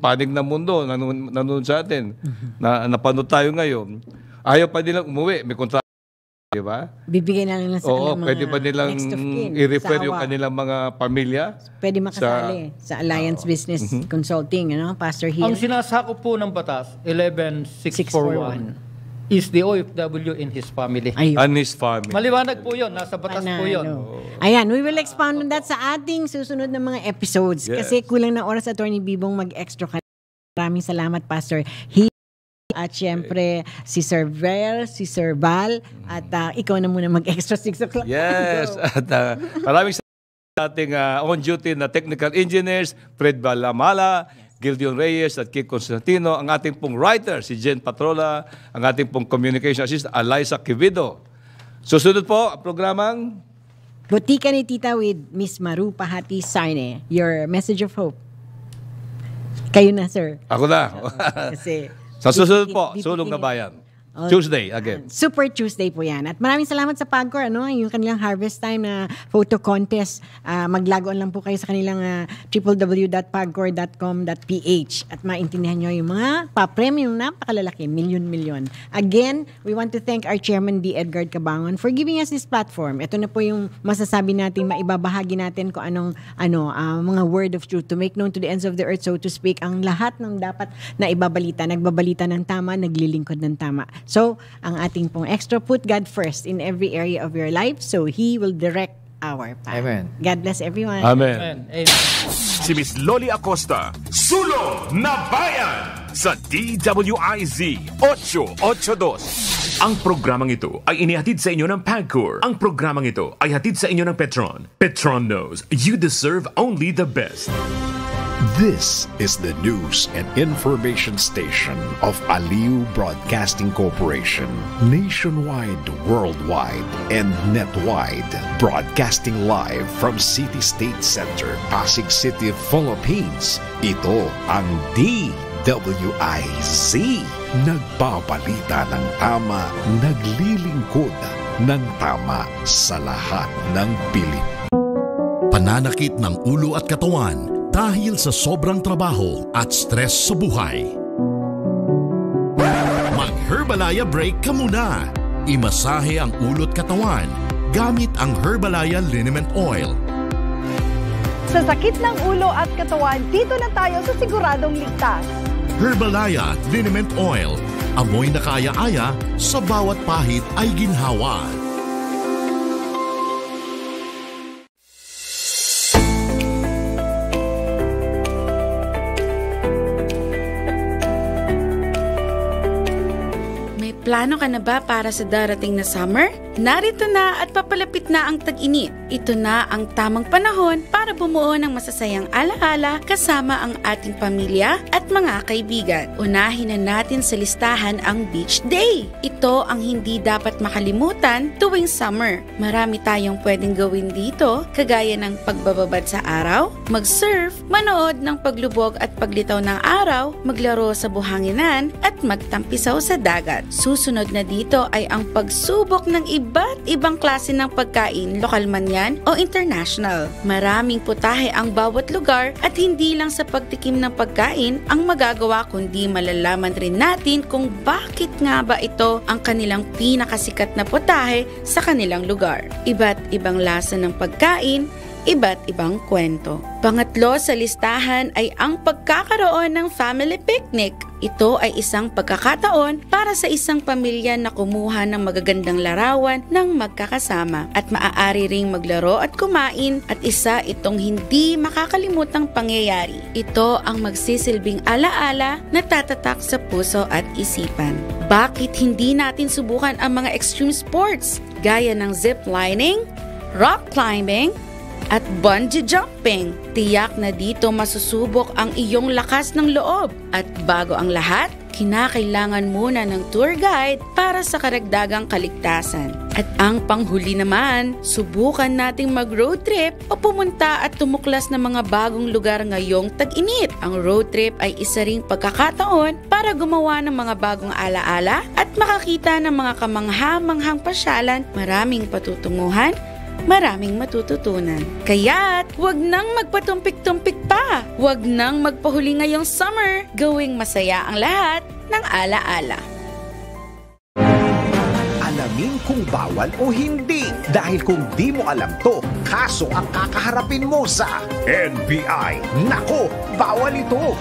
Speaker 54: panig ng mundo nanonood, nanonood sa atin. Na napanood tayo ngayon. Ayaw pa nilang umuwi, may kontrata, di ba?
Speaker 53: Bibigyan na lang sa
Speaker 54: Oo,
Speaker 53: mga
Speaker 54: pwede ba nilang
Speaker 53: next of kin,
Speaker 54: i-refer yung kanilang mga pamilya?
Speaker 53: Pwede makasali sa, Alliance Business
Speaker 54: Mhm.
Speaker 53: Consulting, ano? Pastor Hill.
Speaker 55: Ang sinasakop po ng batas, 11641, is the OFW in his family.
Speaker 54: And his family.
Speaker 55: Maliwanag po yun, nasa batas po yun.
Speaker 53: Ayan, we will expound on that sa ating susunod na mga episodes.
Speaker 55: Yes.
Speaker 53: Kasi kulang na oras, Attorney Bibong, mag-extra ka. Maraming salamat, Pastor Hill. At syempre, si Sir Ver, si Sir Val, at ah, ikaw na muna mag-extra 6 o'clock.
Speaker 54: Yes. [LAUGHS] At uh, maraming sa ating uh, on-duty na technical engineers, Fred Balamala, Gildion Reyes at Kik Constantino, ang ating pong writer, si Jen Patrola, ang ating pong communication assistant, Eliza Quivido. Susunod po, ang programang
Speaker 53: Butika ni Tita with Miss Maru Pahati Sarne. Your message of hope. Kayo na, sir.
Speaker 54: Ako na. [LAUGHS]
Speaker 53: Kasi
Speaker 54: sa susunod po, Sulong na Bayan.
Speaker 53: Oh.
Speaker 54: Tuesday again.
Speaker 53: Super Tuesday po yan. At maraming salamat sa Pagcor, ano, yung kanilang harvest time na photo contest. Ah, maglagoan lang po kayo sa kanilang uh, www.pagcor.com.ph at maintindihan nyo yung mga pa-premium napakalalaki, milyon-milyon. Again, we want to thank our chairman, D. Edgar Cabangon, for giving us this platform. Ito na po yung masasabi natin, maibabahagi natin kung anong ano, ah, mga word of truth to make known to the ends of the earth, so to speak, ang lahat ng dapat na ibabalita. Nagbabalita ng tama, naglilingkod ng tama. So, ang ating pong extra, put God first in every area of your life so He will direct our path.
Speaker 65: Amen.
Speaker 53: God bless everyone.
Speaker 66: Amen. Si Miss Loli Acosta, Sulo na Bayan sa DWIZ 882. Ang programang ito ay inihatid sa inyo ng PAGCOR. Ang programang ito ay hatid sa inyo ng Petron. Petron knows you deserve only the best.
Speaker 4: This is the news and information station of Aliu Broadcasting Corporation. Nationwide, worldwide, and netwide. Broadcasting live from City State Center, Pasig City, Philippines. Ito ang DWIZ. Nagbabalita ng tama, naglilingkod ng tama sa lahat ng Pilipinas.
Speaker 67: Pananakit ng ulo at katawan dahil sa sobrang trabaho at stress sa buhay. Mag-Herbalaya break ka muna. Imasahe ang ulo at katawan gamit ang Herbalaya Liniment Oil.
Speaker 68: Sa sakit ng ulo at katawan, dito na tayo sa siguradong ligtas.
Speaker 67: Herbalaya Liniment Oil. Amoy na kaaya-aya sa bawat pahit ay ginhawa.
Speaker 69: May plano ka na ba para sa darating na summer? Narito na at papalapit
Speaker 70: na ang tag-init. Ito na ang tamang panahon para bumuo ng masasayang alaala kasama ang ating pamilya at mga kaibigan. Unahin na natin sa listahan ang beach day. Ito ang hindi dapat makalimutan tuwing summer. Marami tayong pwedeng gawin dito kagaya ng pagbababad sa araw, mag-surf, manood ng paglubog at paglitaw ng araw, maglaro sa buhanginan at magtampisaw sa dagat. Susunod na dito ay ang pagsubok ng iba't ibang klase ng pagkain, lokal man yan o international. Maraming putahe ang bawat lugar at hindi lang sa pagtikim ng pagkain ang magagawa kundi malalaman rin natin kung bakit nga ba ito ang kanilang pinakasikat na putahe sa kanilang lugar. Iba't ibang lasa ng pagkain, iba't ibang kwento. Pangatlo sa listahan ay ang pagkakaroon ng family picnic. Ito ay isang pagkakataon para sa isang pamilya na kumuha ng magagandang larawan ng magkakasama at maaari ring maglaro at kumain at isa itong hindi makakalimutang pangyayari. Ito ang magsisilbing alaala na tatatak sa puso at isipan. Bakit hindi natin subukan ang mga extreme sports gaya ng zip lining, rock climbing, at bungee jumping. Tiyak na dito masusubok ang iyong lakas ng loob. At bago ang lahat, kinakailangan muna ng tour guide para sa karagdagang kaligtasan. At ang panghuli naman, subukan nating mag-road trip o pumunta at tumuklas ng mga bagong lugar ngayong tag-init. Ang road trip ay isa ring pagkakataon para gumawa ng mga bagong alaala at makakita ng mga kamangha-manghang pasyalan, maraming patutunguhan maraming matututunan. Kaya't huwag nang magpatumpik-tumpik pa. Huwag nang magpahuli ngayong summer. Gawing masaya ang lahat ng alaala.
Speaker 3: Alamin kung bawal o hindi. Dahil kung di mo alam to, kaso ang kakaharapin mo sa NBI. Nako, bawal ito.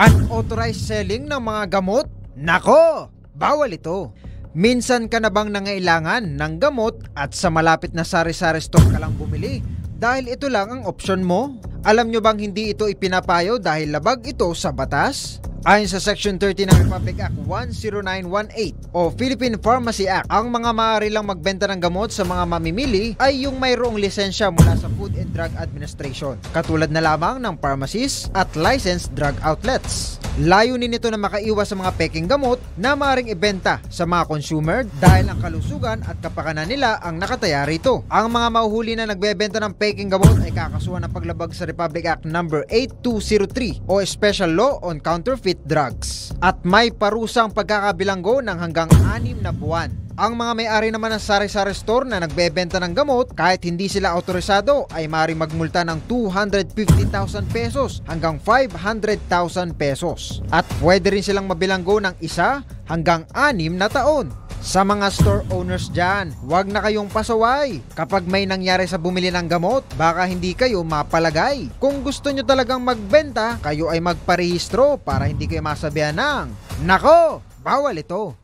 Speaker 15: Unauthorized selling ng mga gamot? Nako, bawal ito. Minsan ka na bang nangailangan ng gamot at sa malapit na sari-sari store ka lang bumili? Dahil ito lang ang opsyon mo? Alam nyo bang hindi ito ipinapayo dahil labag ito sa batas? Ayon sa Section 30 ng Republic Act 10918 o Philippine Pharmacy Act, ang mga maaari lang magbenta ng gamot sa mga mamimili ay yung mayroong lisensya mula sa Food and Drug Administration, katulad na lamang ng pharmacies at licensed drug outlets. Layunin nito na makaiwas sa mga peking gamot na maaaring ibenta sa mga consumer dahil ang kalusugan at kapakanan nila ang nakataya rito. Ang mga mahuhuli na nagbebenta ng peking gamot ay kakasuhan ng paglabag sa Republic Act No. 8203 o Special Law on Counterfeit Drugs at may parusang pagkakabilanggo ng hanggang 6 na buwan. Ang mga may-ari naman ng sari-sari store na nagbebenta ng gamot kahit hindi sila autorisado ay maaari magmulta ng 250,000 pesos hanggang 500,000 pesos. At pwede rin silang mabilanggo ng isa hanggang anim na taon. Sa mga store owners dyan, huwag na kayong pasaway. Kapag may nangyari sa bumili ng gamot, baka hindi kayo mapalagay. Kung gusto nyo talagang magbenta, kayo ay magparehistro para hindi kayo masabihan ng, Nako, bawal ito.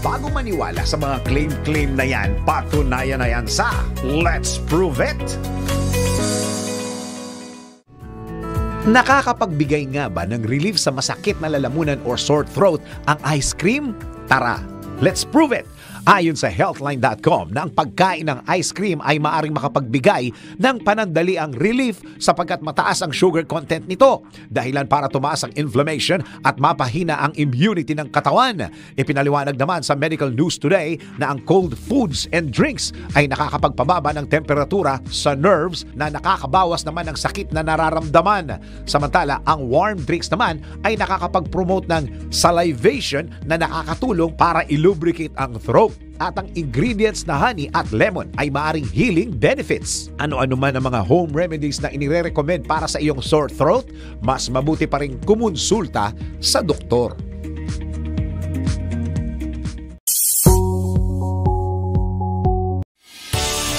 Speaker 3: Bago maniwala sa mga claim-claim na yan, patunayan na yan sa Let's Prove It! Nakakapagbigay nga ba ng relief sa masakit na lalamunan or sore throat ang ice cream? Tara, let's prove it! Ayon sa healthline.com na ang pagkain ng ice cream ay maaring makapagbigay ng panandaliang relief sapagkat mataas ang sugar content nito. Dahilan para tumaas ang inflammation at mapahina ang immunity ng katawan. Ipinaliwanag naman sa Medical News Today na ang cold foods and drinks ay nakakapagpababa ng temperatura sa nerves na nakakabawas naman ng sakit na nararamdaman. Samantala, ang warm drinks naman ay nakakapag-promote ng salivation na nakakatulong para ilubricate ang throat at ang ingredients na honey at lemon ay maaring healing benefits. Ano-ano man ang mga home remedies na inire-recommend para sa iyong sore throat, mas mabuti pa rin kumonsulta sa doktor.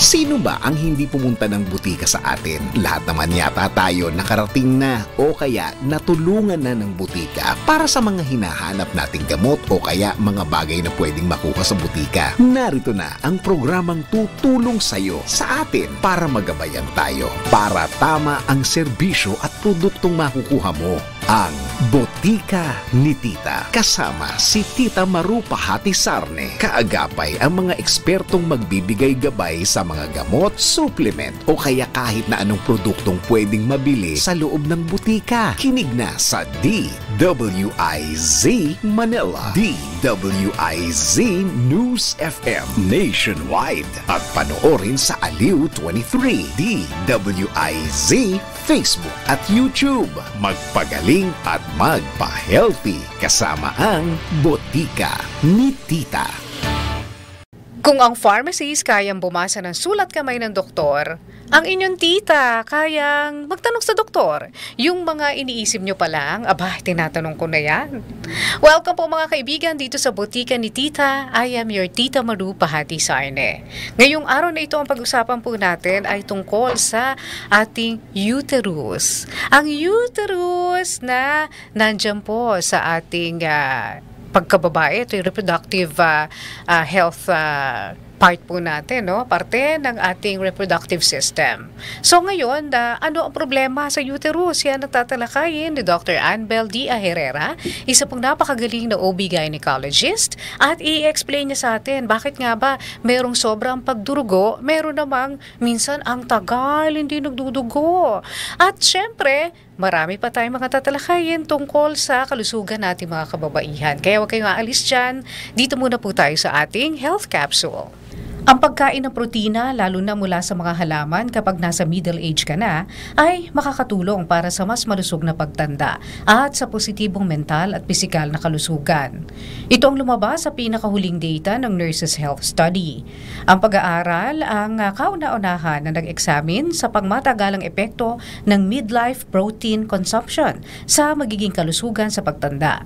Speaker 3: Sino ba ang hindi pumunta ng butika sa atin? Lahat naman yata tayo nakarating na o kaya natulungan na ng butika para sa mga hinahanap nating gamot o kaya mga bagay na pwedeng makuha sa butika. Narito na ang programang tutulong sa'yo sa atin para magabayan tayo para tama ang serbisyo at produktong makukuha mo.
Speaker 4: Ang Botika ni Tita. Kasama si Tita Maru Pahati Sarne. Kaagapay ang mga ekspertong magbibigay gabay sa mga gamot, supplement o kaya kahit na anong produktong pwedeng mabili sa loob ng butika. Kinig na sa DWIZ Manila, DWIZ News FM Nationwide at panoorin sa Aliw 23, DWIZ Facebook at YouTube. Magpagaling at magpa-healthy kasama ang Botika ni Tita.
Speaker 71: Kung ang pharmacist kayang bumasa ng sulat kamay ng doktor, ang inyong tita kayang magtanong sa doktor. Yung mga iniisip nyo pa lang, aba, tinatanong ko na yan. Welcome po mga kaibigan dito sa Botika ni Tita. I am your Tita Maru Pahati Sarne. Ngayong araw na ito ang pag-usapan po natin ay tungkol sa ating uterus. Ang uterus na nandyan po sa ating ah, pagkababae, ito yung reproductive ah, ah, health ah, part po natin, no? Parte ng ating reproductive system. So ngayon, ah, ano ang problema sa uterus? Yan ang tatalakayin ni Dr. Annbel D. Herrera, isa pong napakagaling na OB gynecologist at i-explain niya sa atin bakit nga ba merong sobrang pagdurugo, meron namang minsan ang tagal, hindi nagdudugo. At syempre, Marami pa tayong mga tatalakayin tungkol sa kalusugan nating mga kababaihan. Kaya huwag kayong aalis dyan. Dito muna po tayo sa ating health capsule. Ang pagkain ng protina, lalo na mula sa mga halaman kapag nasa middle age ka na, ay makakatulong para sa mas malusog na pagtanda at sa positibong mental at pisikal na kalusugan. Ito ang lumabas sa pinakahuling data ng Nurses Health Study. Ang pag-aaral ang ah, kauna-unahan na nag-examine sa pangmatagalang epekto ng midlife protein consumption sa magiging kalusugan sa pagtanda.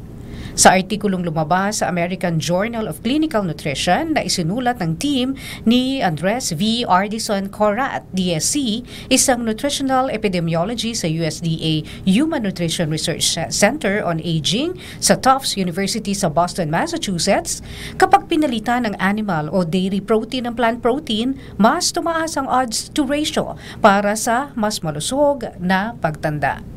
Speaker 71: Sa artikulong lumabas sa American Journal of Clinical Nutrition na isinulat ng team ni Andres V. Ardison Corat, DSC, isang nutritional epidemiology sa USDA Human Nutrition Research Center on Aging sa Tufts University sa Boston, Massachusetts, kapag pinalitan ng animal o dairy protein ng plant protein, mas tumaas ang odds to ratio para sa mas malusog na pagtanda.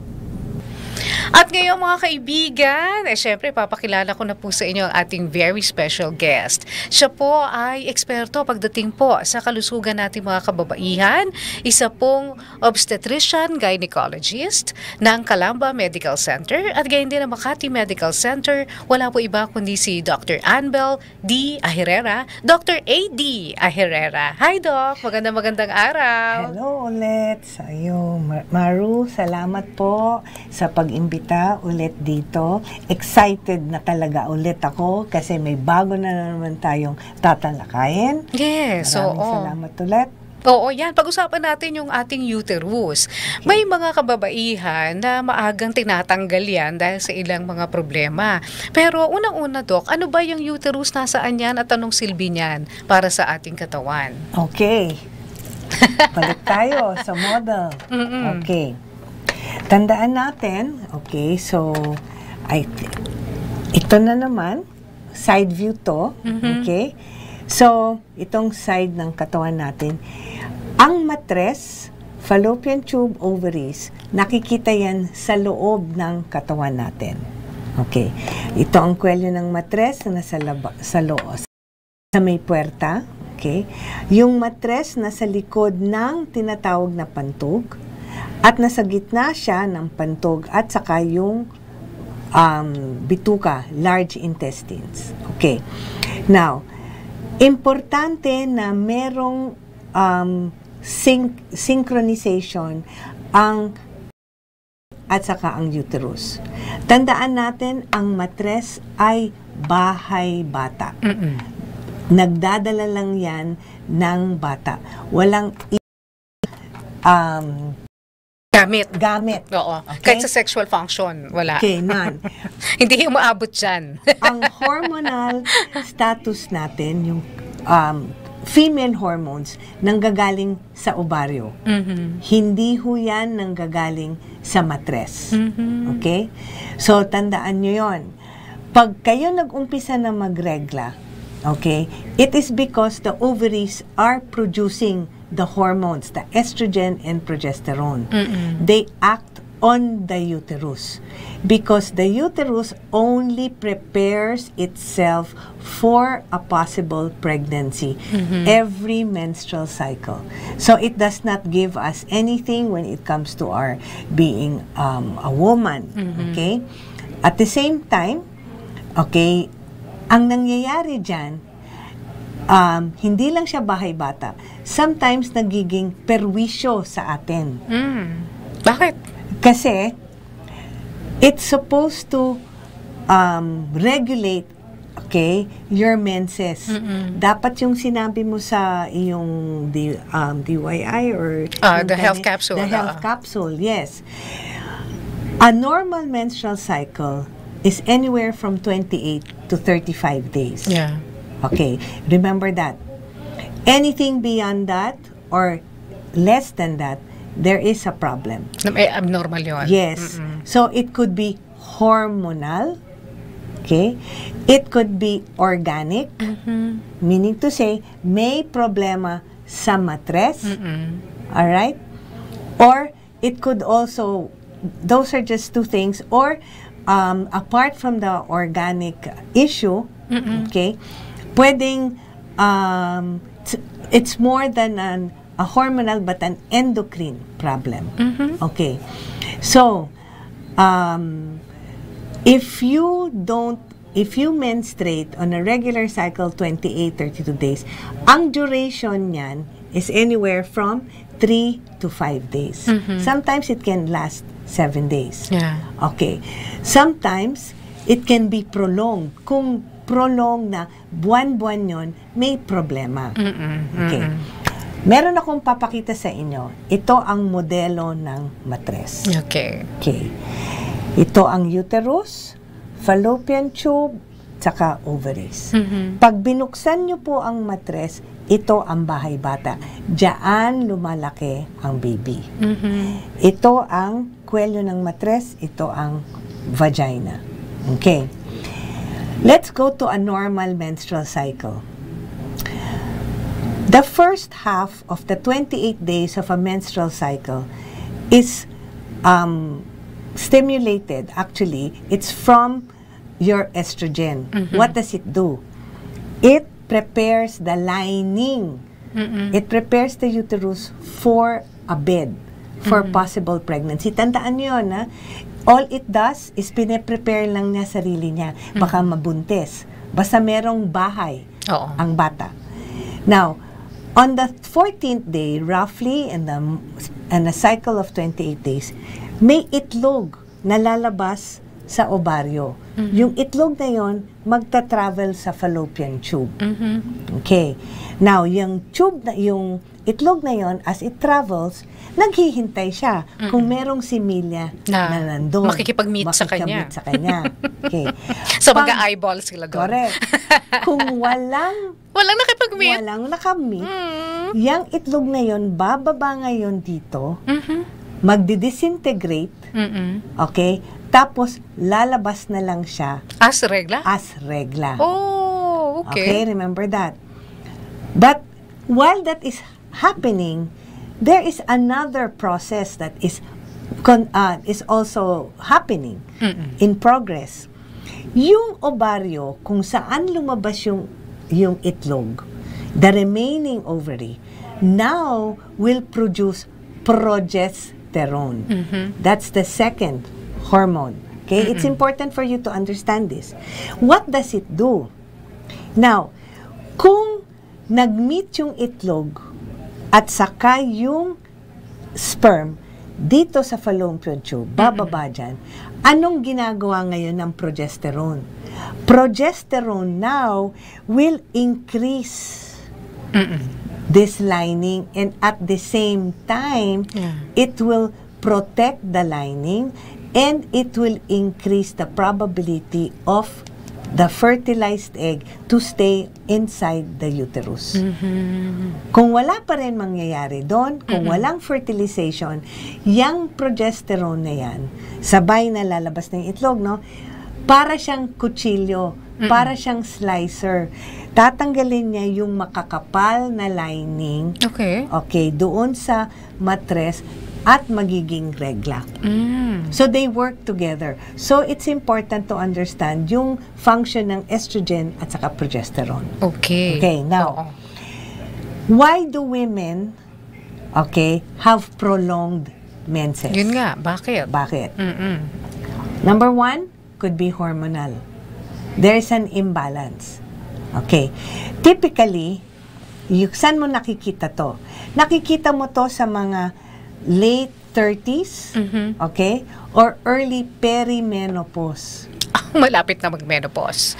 Speaker 71: At ngayon mga kaibigan, eh syempre papakilala ko na po sa inyo ang ating very special guest. Siya po ay eksperto pagdating po sa kalusugan nating mga kababaihan, isa pong obstetrician gynecologist ng Calamba Medical Center at gayon din ng Makati Medical Center. Wala po iba kundi si Dr. Anbel D. Aherrera, Dr. A.D. Aherrera. Hi Doc, magandang magandang araw.
Speaker 72: Hello ulit sa iyo, Ma- Maru. Salamat po sa pag-imbita ulit dito. Excited na talaga ulit ako kasi may bago na naman tayong tatalakayin.
Speaker 71: Yes,
Speaker 72: Maraming
Speaker 71: oo.
Speaker 72: salamat ulit.
Speaker 71: Oo, yan. Pag-usapan natin yung ating uterus. May mga kababaihan na maagang tinatanggal yan dahil sa ilang mga problema. Pero unang-una, Dok, ano ba yung uterus? Nasaan yan at anong silbi niyan para sa ating katawan?
Speaker 72: Okay. [LAUGHS] Balik tayo sa model.
Speaker 71: Mm-mm.
Speaker 72: Okay. Tandaan natin, okay, so, I, ito na naman, side view to,
Speaker 71: Mhm.
Speaker 72: okay? So, itong side ng katawan natin, ang matres, fallopian tube, ovaries, nakikita yan sa loob ng katawan natin. Okay. Ito ang kwelyo ng matres na nasa laba, sa loob, sa may puerta. Okay. Yung matres nasa likod ng tinatawag na pantog at nasa gitna siya ng pantog at saka yung um, bituka, large intestines. Okay. Now, importante na merong um, syn- synchronization ang at saka ang uterus. Tandaan natin, ang matres ay bahay bata. Nagdadala lang yan ng bata. Walang um,
Speaker 71: Gamit.
Speaker 72: Gamit.
Speaker 71: Oo. Kahit sa sexual function, wala.
Speaker 72: Okay, none. [LAUGHS]
Speaker 71: Hindi umaabot dyan. [LAUGHS]
Speaker 72: ang hormonal status natin, yung um, female hormones, nanggagaling sa ovaryo.
Speaker 71: Mhm.
Speaker 72: Hindi ho yan nanggagaling sa matres.
Speaker 71: Mhm.
Speaker 72: Okay? So, tandaan nyo yon. Pag kayo nag-umpisa na magregla, okay, it is because the ovaries are producing the hormones, the estrogen and progesterone.
Speaker 71: Mm-mm.
Speaker 72: They act on the uterus because the uterus only prepares itself for a possible pregnancy
Speaker 14: Mhm.
Speaker 72: every menstrual cycle. So it does not give us anything when it comes to our being um, a woman.
Speaker 14: Mhm.
Speaker 72: Okay? At the same time, okay, ang nangyayari dyan, um, hindi lang siya bahay bata. Sometimes nagiging perwisyo sa atin.
Speaker 71: Mm. Bakit?
Speaker 72: Kasi, it's supposed to um, regulate okay, your menses.
Speaker 71: Mm-mm.
Speaker 72: Dapat yung sinabi mo sa iyong D, um, DYI or
Speaker 71: Ah,
Speaker 72: yung
Speaker 71: the health capsule,
Speaker 72: The health
Speaker 71: ah.
Speaker 72: capsule, yes. A normal menstrual cycle is anywhere from 28 to 35 days.
Speaker 71: Yeah.
Speaker 72: Okay, remember that. Anything beyond that or less than that, there is a problem.
Speaker 71: May abnormal yun.
Speaker 72: Yes.
Speaker 71: Mm-mm.
Speaker 72: So it could be hormonal. Okay? It could be organic. Meaning to say, may problema sa matres. All right? Or it could also, those are just two things. Or um, apart from the organic issue, okay, pwedeng um, it's more than an, a hormonal but an endocrine problem.
Speaker 14: Mhm.
Speaker 72: Okay. So, um, if you don't if you menstruate on a regular cycle 28 32 days ang duration niyan is anywhere from 3 to 5 days
Speaker 14: Mhm.
Speaker 72: sometimes it can last 7 days
Speaker 71: Yeah.
Speaker 72: okay sometimes it can be prolonged kung prolonged na buwan-buwan yon may problema
Speaker 71: Mm-mm.
Speaker 72: Okay.
Speaker 71: Mm-mm.
Speaker 72: Meron akong papakita sa inyo. Ito ang modelo ng matres.
Speaker 71: Okay.
Speaker 72: Okay. Ito ang uterus, fallopian tube, tsaka ovaries.
Speaker 71: Mhm.
Speaker 72: Pag binuksan nyo po ang matres, ito ang bahay bata. Diyan lumalaki ang baby.
Speaker 71: Mhm.
Speaker 72: Ito ang kwelyo ng matres, ito ang vagina. Okay. Let's go to a normal menstrual cycle. The first half of the 28 days of a menstrual cycle is um, stimulated. Actually, it's from your estrogen.
Speaker 14: Mhm.
Speaker 72: What does it do? It prepares the lining.
Speaker 14: Mm-mm.
Speaker 72: It prepares the uterus for a bed, for
Speaker 14: Mhm.
Speaker 72: possible pregnancy. Tandaan niyo yun, ha? All it does is pine-prepare lang niya sarili niya. Baka mabuntis. Basta merong bahay
Speaker 71: Oo.
Speaker 72: ang bata. Now, on the 14th day, roughly, in the, in a cycle of 28 days, may itlog na lalabas sa ovaryo.
Speaker 14: Mhm.
Speaker 72: Yung itlog na yon magta-travel sa fallopian tube.
Speaker 71: Mhm.
Speaker 72: Okay. Now, yung tube na, yung itlog na yon as it travels, naghihintay siya kung merong similya na,
Speaker 71: Na
Speaker 72: nandun.
Speaker 71: makikipag-meet sa kanya.
Speaker 72: Makikipag-meet sa kanya. Okay. [LAUGHS]
Speaker 71: So,
Speaker 72: Pag-
Speaker 71: mag-eyeball sila doon.
Speaker 72: Correct. [LAUGHS] Kung walang
Speaker 71: Walang nakipag-meet.
Speaker 72: Walang nakamit. Yang itlog na yon bababa ngayon dito, magdi-disintegrate,
Speaker 71: Mm-mm.
Speaker 72: okay? Tapos, lalabas na lang siya
Speaker 71: As regla?
Speaker 72: as regla.
Speaker 71: Oh, okay.
Speaker 72: remember that. But, while that is happening, there is another process that is con- uh, is also happening
Speaker 71: Mm-mm.
Speaker 72: in progress. Yung ovaryo, kung saan lumabas yung, yung itlog, the remaining ovary, now will produce progesterone.
Speaker 14: Mhm.
Speaker 72: That's the second hormone. Okay? It's
Speaker 14: Mm-mm.
Speaker 72: important for you to understand this. What does it do? Now, kung nag-meet yung itlog at saka yung sperm. Dito sa fallopian tube, bababa dyan, anong ginagawa ngayon ng progesterone? Progesterone now will increase this lining and at the same time, it will protect the lining and it will increase the probability of the fertilized egg to stay inside the uterus. Kung wala pa rin mangyayari doon, kung
Speaker 14: Mm-mm.
Speaker 72: walang fertilization, yung progesterone na yan, sabay na lalabas ng itlog, no? Para siyang kutsilyo, para siyang slicer. Tatanggalin niya yung makakapal na lining.
Speaker 71: Okay.
Speaker 72: Okay, doon sa matres at magiging regla. So they work together. So it's important to understand yung function ng estrogen at saka progesterone.
Speaker 71: Okay.
Speaker 72: Okay, now, why do women, okay, have prolonged menses?
Speaker 71: Yun nga, bakit?
Speaker 72: Bakit?
Speaker 71: Mm-mm.
Speaker 72: Number one, could be hormonal. There's an imbalance. Okay. Typically, yung, saan mo nakikita to? Nakikita mo to sa mga late 30s, okay? Or early perimenopause. [LAUGHS]
Speaker 71: Malapit na mag-menopause.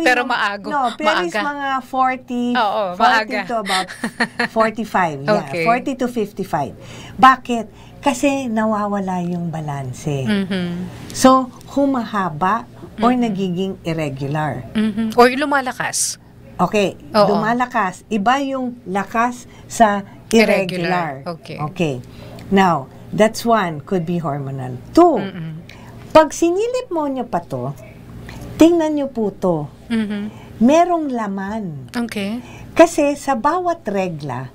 Speaker 71: Pero maago.
Speaker 72: No, pero is
Speaker 71: maaga.
Speaker 72: mga 40,
Speaker 71: Oo,
Speaker 72: 40
Speaker 71: maaga.
Speaker 72: to about [LAUGHS] 45. Yeah,
Speaker 71: Okay.
Speaker 72: 40 to 55. Bakit? Kasi nawawala yung balanse.
Speaker 71: Mhm.
Speaker 72: So, humahaba or nagiging irregular.
Speaker 71: Mhm. Or lumalalakas.
Speaker 72: Okay,
Speaker 71: Oo.
Speaker 72: lumalakas. Iba yung lakas sa irregular.
Speaker 71: Irregular. Okay.
Speaker 72: Okay. Now, that's one, could be hormonal. Two, pag sinilip mo niyo pa to, tingnan niyo po to.
Speaker 71: Mhm.
Speaker 72: Merong laman.
Speaker 71: Okay.
Speaker 72: Kasi sa bawat regla,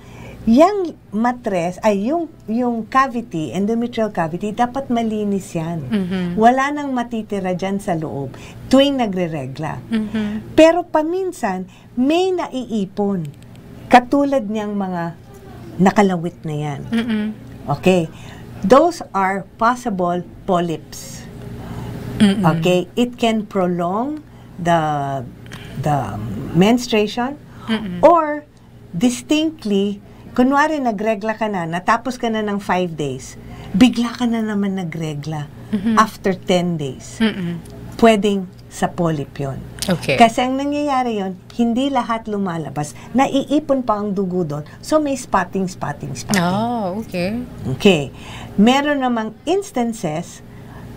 Speaker 72: yung matres, ay yung, yung cavity, endometrial cavity, dapat malinis yan.
Speaker 71: Mhm.
Speaker 72: Wala nang matitira dyan sa loob tuwing nagre-regla.
Speaker 71: Mhm.
Speaker 72: Pero paminsan, may naiipon. Katulad niyang mga nakalawit na yan.
Speaker 71: Mm-mm.
Speaker 72: Okay. Those are possible polyps.
Speaker 71: Mm-mm.
Speaker 72: Okay. It can prolong the the menstruation
Speaker 71: Mm-mm.
Speaker 72: or distinctly, kunwari nagregla ka na, natapos ka na ng 5 days, bigla ka na naman nagregla
Speaker 71: Mhm.
Speaker 72: after 10 days.
Speaker 71: Mm-mm.
Speaker 72: Pwedeng sa polyp yun.
Speaker 71: Okay.
Speaker 72: Kasi ang nangyayari yon, hindi lahat lumalabas. Naiipon pa ang dugo doon. So may spotting, spotting, spotting.
Speaker 71: Oh, okay.
Speaker 72: Okay. Meron namang instances,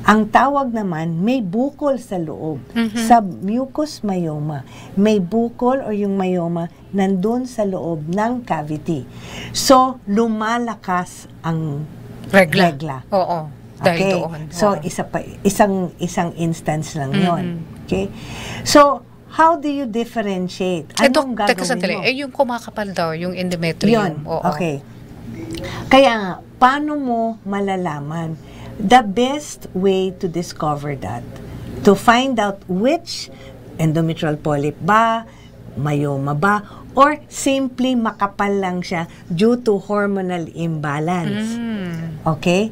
Speaker 72: ang tawag naman, may bukol sa loob.
Speaker 71: Mhm.
Speaker 72: Submucous myoma. May bukol o yung myoma nandun sa loob ng cavity. So, lumalakas ang
Speaker 71: Regla.
Speaker 72: regla.
Speaker 71: Oo. Dahil
Speaker 72: Okay.
Speaker 71: doon.
Speaker 72: So, isa pa, isang, isang instance lang yon
Speaker 71: Mhm.
Speaker 72: Okay? So, how do you differentiate?
Speaker 71: Eh, Dok,
Speaker 72: Anong gagawin
Speaker 71: sandali.
Speaker 72: mo?
Speaker 71: Eh, yung kumakapal daw, yung
Speaker 72: Yun,
Speaker 71: endometrium. Oo.
Speaker 72: okay. Kaya paano mo malalaman? The best way to discover that, to find out which endometrial polyp ba, myoma ba, or simply makapal lang siya due to hormonal imbalance.
Speaker 71: Mm.
Speaker 72: Okay?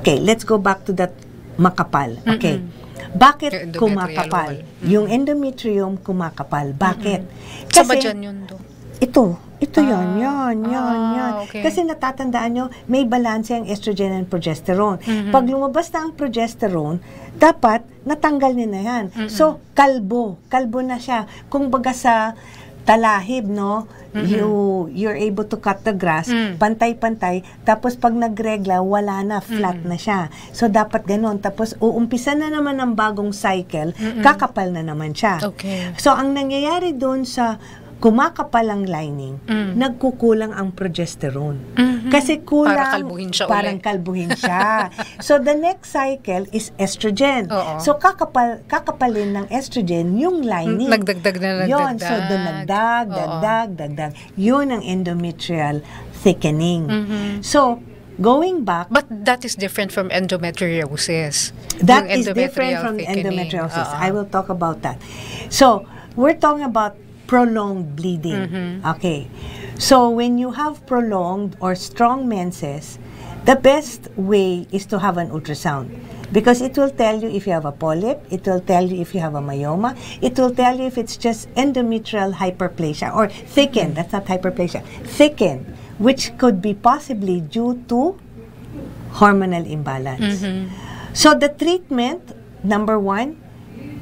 Speaker 72: Okay, let's go back to that makapal. Okay. Bakit kumakapal?
Speaker 71: wall.
Speaker 72: Yung endometrium kumakapal. Bakit?
Speaker 71: Saan ba dyan yun, Dok?
Speaker 72: Ito. Ito yan, yan, yan,
Speaker 71: Ah,
Speaker 72: yan.
Speaker 71: okay.
Speaker 72: Kasi natatandaan nyo, may balanse ang estrogen and progesterone.
Speaker 71: Mhm.
Speaker 72: Pag lumabas na ang progesterone, dapat natanggal niya na yan.
Speaker 71: Mhm.
Speaker 72: So, kalbo. Kalbo na siya. Kung baga sa talahib, no?
Speaker 71: Mhm.
Speaker 72: You, you're able to cut the grass,
Speaker 71: Mm.
Speaker 72: pantay-pantay, tapos pag nagregla, wala na, flat
Speaker 71: Mhm.
Speaker 72: na siya. So, dapat ganon. Tapos, uumpisa na naman ang bagong cycle,
Speaker 71: Mhm.
Speaker 72: kakapal na naman siya.
Speaker 71: Okay.
Speaker 72: So, ang nangyayari doon sa kumakapal ang lining,
Speaker 71: Mm.
Speaker 72: nagkukulang ang progesterone.
Speaker 71: Mhm.
Speaker 72: Kasi kulang,
Speaker 71: Para kalbuhin siya
Speaker 72: parang
Speaker 71: uli.
Speaker 72: kalbuhin siya. [LAUGHS] so, the next cycle is estrogen.
Speaker 71: Oo.
Speaker 72: So, kakapal, kakapalin ng estrogen yung lining.
Speaker 71: Nagdagdag na
Speaker 72: Yun,
Speaker 71: nagdagdag.
Speaker 72: so doon nagdag, dagdag, dagdag. Yun ang endometrial thickening.
Speaker 71: Mhm.
Speaker 72: So, going back,
Speaker 71: But that is different from endometriosis.
Speaker 72: That is different from
Speaker 71: thickening.
Speaker 72: endometriosis.
Speaker 71: Oo.
Speaker 72: I will talk about that. So, we're talking about prolonged bleeding.
Speaker 71: Mhm.
Speaker 72: Okay. So, when you have prolonged or strong menses, the best way is to have an ultrasound. Because it will tell you if you have a polyp, it will tell you if you have a myoma, it will tell you if it's just endometrial hyperplasia or thickened, that's not hyperplasia, thickened, which could be possibly due to hormonal imbalance.
Speaker 71: Mhm.
Speaker 72: So the treatment, number one,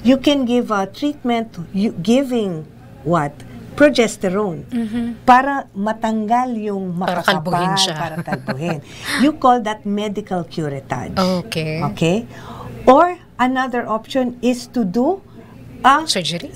Speaker 72: you can give a treatment you, giving what? Progesterone.
Speaker 71: Mhm.
Speaker 72: Para matanggal yung
Speaker 71: Para
Speaker 72: makakapal.
Speaker 71: kalbuhin siya.
Speaker 72: Para kalbuhin. you call that medical curettage.
Speaker 71: Okay.
Speaker 72: Okay? Or another option is to do a
Speaker 71: surgery.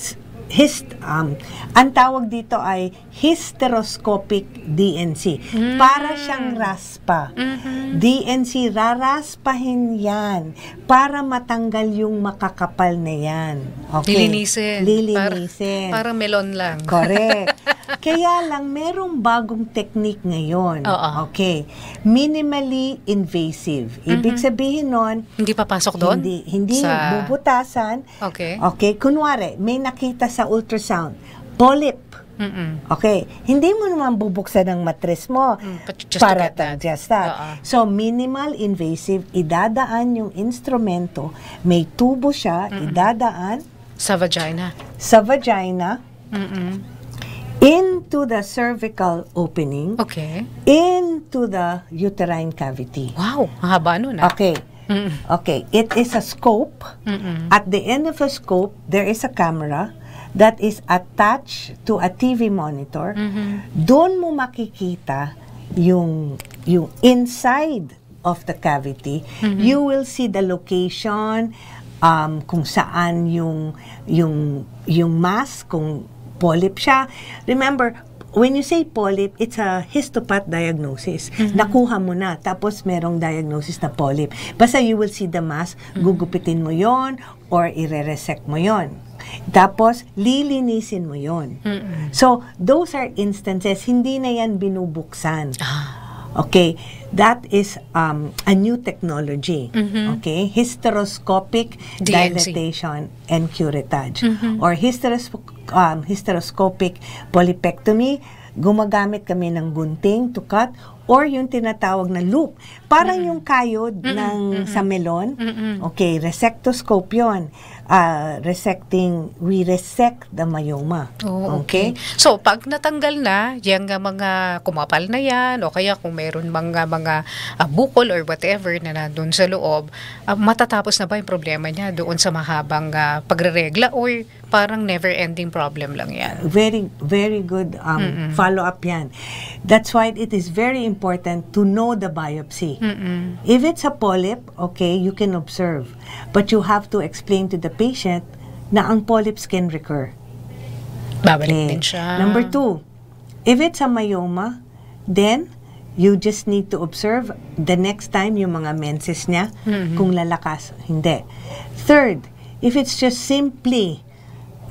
Speaker 72: Hist, um, ang tawag dito ay hysteroscopic DNC.
Speaker 71: Mm.
Speaker 72: Para siyang raspa.
Speaker 71: Mm-hmm.
Speaker 72: DNC, raraspahin yan para matanggal yung makakapal na yan. Okay?
Speaker 71: Lilinisin.
Speaker 72: Lilinisin.
Speaker 71: Parang, parang melon lang.
Speaker 72: Correct. [LAUGHS] Kaya lang, merong bagong technique ngayon.
Speaker 71: Oo.
Speaker 72: Okay. Minimally invasive. Ibig
Speaker 71: Mhm.
Speaker 72: sabihin nun,
Speaker 71: Hindi papasok doon?
Speaker 72: Hindi, hindi
Speaker 71: Sa-
Speaker 72: bubutasan.
Speaker 71: Okay.
Speaker 72: Okay, kunwari, may nakita sa ultrasound, polyp.
Speaker 71: Mm-mm.
Speaker 72: Okay, hindi mo naman bubuksan ang matres mo
Speaker 71: just to
Speaker 72: para
Speaker 71: get that.
Speaker 72: to just that.
Speaker 71: Oo.
Speaker 72: So, minimal invasive, idadaan yung instrumento, may tubo siya, idadaan
Speaker 71: Sa vagina.
Speaker 72: sa vagina,
Speaker 71: Mm-mm.
Speaker 72: into the cervical opening,
Speaker 71: Okay.
Speaker 72: into the uterine cavity.
Speaker 71: Wow, haba nun ah.
Speaker 72: Okay. Okay, it is a scope.
Speaker 71: Mm-mm.
Speaker 72: At the end of a scope, there is a camera that is attached to a TV monitor.
Speaker 71: Mm-hmm.
Speaker 72: Doon mo makikita yung yung inside of the cavity.
Speaker 71: Mhm.
Speaker 72: You will see the location um, kung saan yung yung yung mass kung polyp siya. Remember, when you say polyp, it's a histopath diagnosis. Nakuha mo na, tapos merong diagnosis na polyp. Basta you will see the mass, gugupitin mo yon or ire-resect mo yon. Tapos, lilinisin mo yon. So, those are instances, hindi na yan binubuksan. Okay, that is um, a new technology.
Speaker 71: Mhm.
Speaker 72: Okay, hysteroscopic
Speaker 71: DNC.
Speaker 72: dilatation and curettage
Speaker 71: Mhm.
Speaker 72: or hysteros- um, hysteroscopic polypectomy. Gumagamit kami ng gunting to cut or yung tinatawag na loop. Parang yung kayod ng sa melon. Okay, resectoscope yon. Uh, resecting, we resect the myoma.
Speaker 71: Oh, okay. So, pag natanggal na, yung mga kumapal na yan, o kaya kung mayroon mga mga ah, bukol or whatever na nandun sa loob, ah, matatapos na ba yung problema niya doon sa mahabang ah, pagreregla or parang never-ending problem lang yan?
Speaker 72: Very, very good um,
Speaker 71: Mm-mm.
Speaker 72: follow-up yan. That's why it is very important to know the biopsy.
Speaker 71: Mm-mm.
Speaker 72: If it's a polyp, okay, you can observe. But you have to explain to the patient na ang polyps can recur.
Speaker 71: Babalik din siya.
Speaker 72: Number two, if it's a myoma, then you just need to observe the next time yung mga menses niya,
Speaker 71: Mhm.
Speaker 72: kung lalakas, hindi. Third, if it's just simply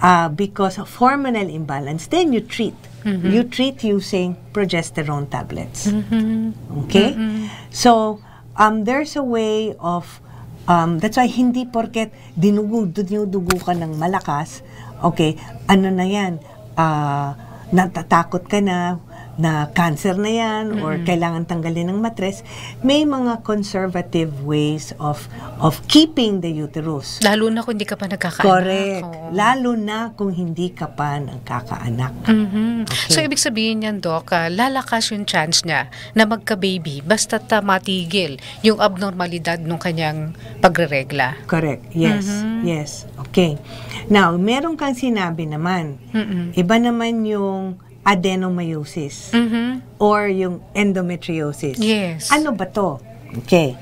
Speaker 72: uh, because of hormonal imbalance, then you treat.
Speaker 71: Mhm.
Speaker 72: You treat using progesterone tablets.
Speaker 71: Mhm.
Speaker 72: Okay?
Speaker 71: Mhm.
Speaker 72: So, um, there's a way of, um, that's why hindi porket dinugo, dinudugo ka ng malakas, okay, ano na yan, ah, natatakot ka na, na cancer na yan or
Speaker 71: Mhm.
Speaker 72: kailangan tanggalin ng matres, may mga conservative ways of of keeping the uterus.
Speaker 71: Lalo na kung hindi ka pa nagkakaanak.
Speaker 72: Correct.
Speaker 71: Oo.
Speaker 72: Lalo na kung hindi ka pa nagkakaanak.
Speaker 71: Mhm.
Speaker 72: Okay.
Speaker 71: So, ibig sabihin yan, Doc, ah, lalakas yung chance niya na magka-baby basta matigil yung abnormalidad ng kanyang pagreregla.
Speaker 72: Correct. Yes.
Speaker 71: Mhm.
Speaker 72: Yes. Okay. Now, meron kang sinabi naman.
Speaker 71: Mm-mm.
Speaker 72: Iba naman yung adenomyosis
Speaker 71: Mhm.
Speaker 72: or yung endometriosis.
Speaker 71: Yes.
Speaker 72: Ano ba to? Okay.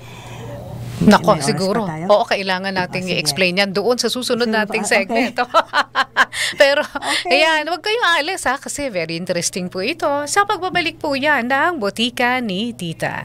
Speaker 71: Nako, siguro. Oo, kailangan nating
Speaker 72: sige.
Speaker 71: i-explain yan doon sa susunod nating
Speaker 72: okay.
Speaker 71: segmento. [LAUGHS] [LAUGHS] Pero, ayan, huwag kayong alis ha, kasi very interesting po ito. Sa pagbabalik po yan ng Botika ni Tita.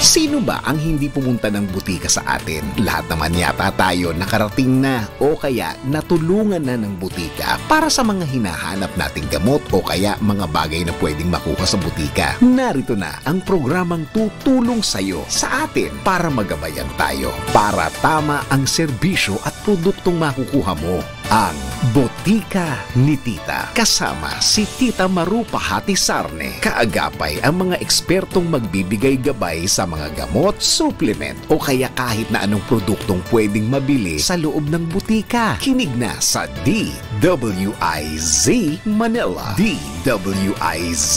Speaker 3: Sino ba ang hindi pumunta ng butika sa atin? Lahat naman yata tayo nakarating na o kaya natulungan na ng butika para sa mga hinahanap nating gamot o kaya mga bagay na pwedeng makuha sa butika. Narito na ang programang tutulong sa'yo sa atin para magabayan tayo para tama ang serbisyo at produktong makukuha mo. Ang Botika ni Tita kasama si Tita Maru Pahati Sarne. Kaagapay ang mga ekspertong magbibigay gabay sa mga gamot, supplement o kaya kahit na anong produktong pwedeng mabili sa loob ng butika. Kinig na sa DWIZ Manila, DWIZ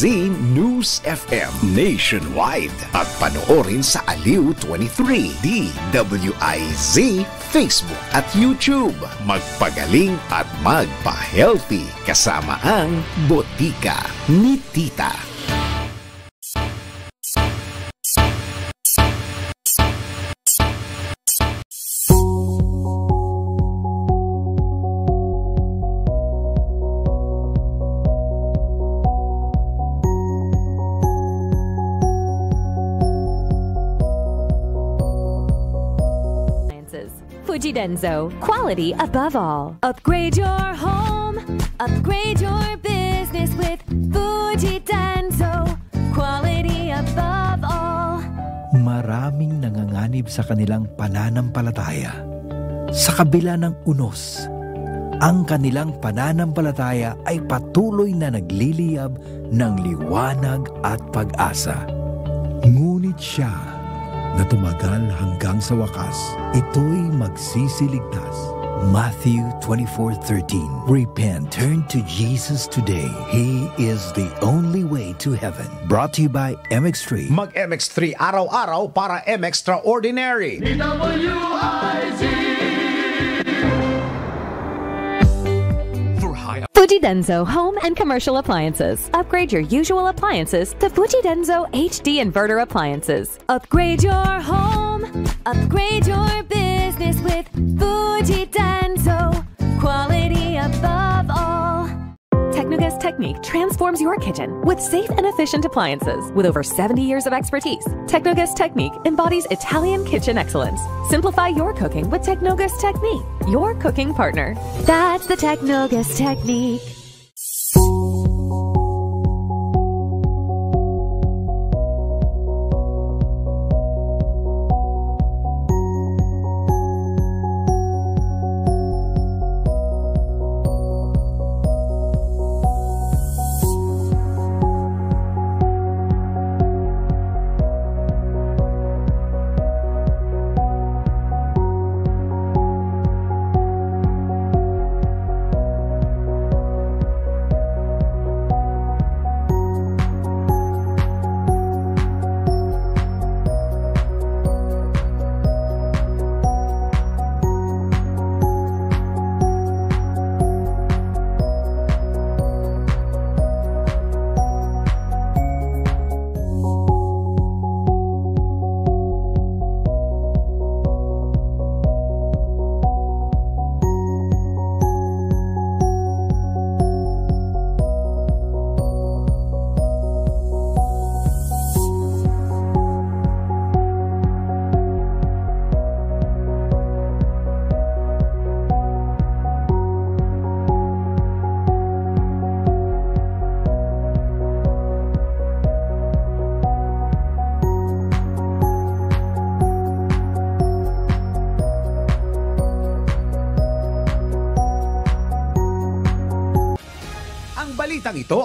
Speaker 3: News FM Nationwide at panoorin sa Aliw 23, DWIZ Facebook at YouTube. Magpagaling at magpa-healthy kasama ang Botika ni Tita.
Speaker 9: Fuji Denso, quality above all. Upgrade your home, Upgrade your business with Fuji Denso. Quality above all.
Speaker 11: Maraming nanganganib sa kanilang pananampalataya. Sa kabila ng unos, ang kanilang pananampalataya ay patuloy na nagliliyab ng liwanag at pag-asa. Ngunit siya na tumagal hanggang sa wakas, ito'y magsisiligtas. Matthew 24:13 Repent, turn to Jesus today. He is the only way to heaven. Brought to you by MX3.
Speaker 3: Mag MX3 araw-araw para M Extraordinary.
Speaker 9: Fuji Denso Home and Commercial Appliances. Upgrade your usual appliances to Fuji Denso HD Inverter Appliances. Upgrade your home. Upgrade your business with Fuji Denso. Quality above all. Technogas Technique transforms your kitchen with safe and efficient appliances. With over 70 years of expertise, Technogas Technique embodies Italian kitchen excellence. Simplify your cooking with Technogas Technique, your cooking partner. That's the Technogas Technique.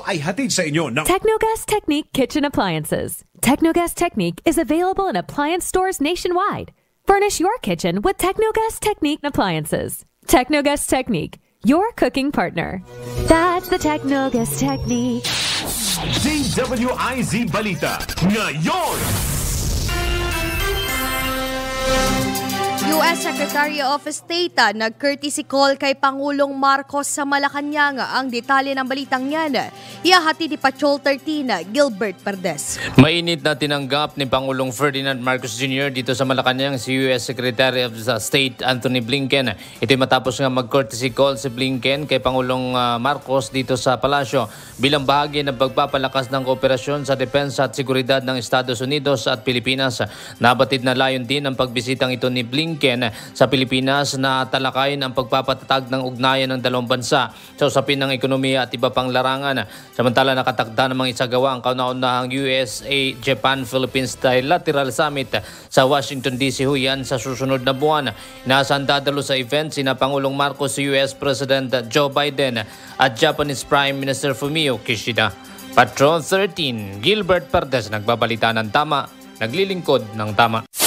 Speaker 3: Ay hatid sa inyo ng
Speaker 9: Technogas Technique Kitchen Appliances. Technogas Technique is available in appliance stores nationwide. Furnish your kitchen with Technogas Technique appliances. Technogas Technique, your cooking partner. That's the Technogas Technique.
Speaker 66: DWIZ Balita ngayon!
Speaker 17: U.S. Secretary of State ah, nag-courtesy call kay Pangulong Marcos sa Malacanang. Ang detalye ng balitang yan, ihahati ni Patrol 13, Gilbert Perdes.
Speaker 69: Mainit na tinanggap ni Pangulong Ferdinand Marcos Jr. dito sa Malacanang si U.S. Secretary of State Anthony Blinken. Ito'y matapos nga mag-courtesy call si Blinken kay Pangulong ah, Marcos dito sa palasyo bilang bahagi ng pagpapalakas ng kooperasyon sa depensa at seguridad ng Estados Unidos at Pilipinas. Nabatid na layon din ang pagbisitang ito ni Blinken sa Pilipinas na talakayin ang pagpapatatag ng ugnayan ng dalawang bansa sa usapin ng ekonomiya at iba pang larangan. Samantala nakatakda namang isagawa ang kauna-unahang USA-Japan-Philippines Trilateral Summit sa Washington DC huyan sa susunod na buwan. Inaasahan dadalo sa event sina Pangulong Marcos, US President Joe Biden at Japanese Prime Minister Fumio Kishida. Patron 13, Gilbert Perdes nagbabalita ng tama, naglilingkod ng tama.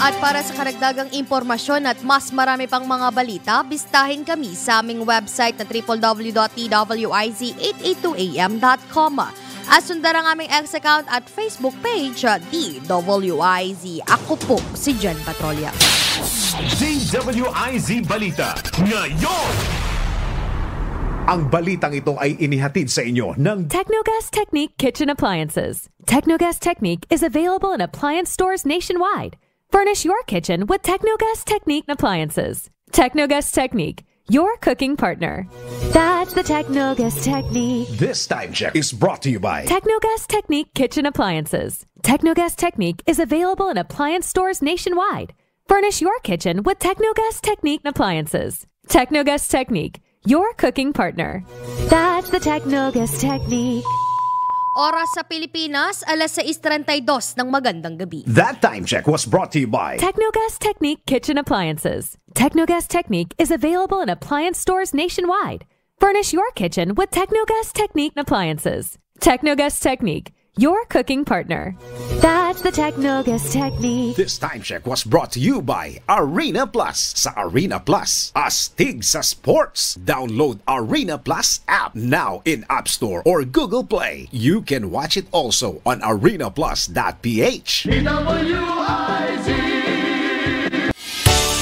Speaker 17: At para sa karagdagang impormasyon at mas marami pang mga balita, bistahin kami sa aming website na www.twiz882am.com. At sundan ang aming X account at Facebook page, DWIZ. Ako po si Jen Patrolya.
Speaker 66: DWIZ Balita ngayon!
Speaker 3: Ang balitang ito ay inihatid sa inyo ng
Speaker 9: Technogas Technique Kitchen Appliances. Technogas Technique is available in appliance stores nationwide. Furnish your kitchen with Technogas Technique appliances. Technogas Technique, your cooking partner. That's the Technogas Technique.
Speaker 3: This Time Check is brought to you by
Speaker 9: Technogas Technique Kitchen Appliances. Technogas Technique is available in appliance stores nationwide. Furnish your kitchen with Technogas Technique appliances. Technogas Technique, your cooking partner. That's the Technogas Technique.
Speaker 17: Oras sa Pilipinas, alas 6.32 ng magandang gabi.
Speaker 4: That time check was brought to you by
Speaker 9: Technogas Technique Kitchen Appliances. Technogas Technique is available in appliance stores nationwide. Furnish your kitchen with Technogas Technique appliances. Technogas Technique, your cooking partner. That's the Technogas Technique.
Speaker 4: This time check was brought to you by Arena Plus. Sa Arena Plus, astig sa sports. Download Arena Plus app now in App Store or Google Play. You can watch it also on arenaplus.ph.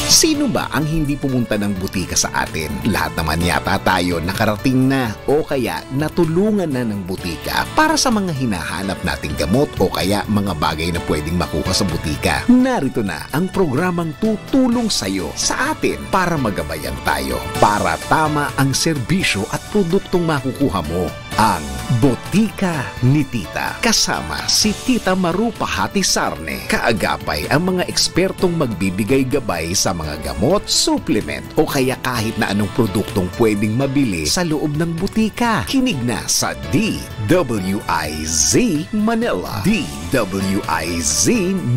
Speaker 4: Sino ba ang hindi pumunta ng butika sa atin? Lahat naman yata tayo nakarating na o kaya natulungan na ng butika para sa mga hinahanap nating gamot o kaya mga bagay na pwedeng makuha sa butika. Narito na ang programang tutulong sa'yo sa atin para magabayan tayo para tama ang serbisyo at produktong makukuha mo. Ang Botika ni Tita kasama si Tita Maru Pahati Sarne. Kaagapay ang mga ekspertong magbibigay gabay sa mga gamot, supplement o kaya kahit na anong produktong pwedeng mabili sa loob ng butika. Kinig na sa DWIZ Manila, DWIZ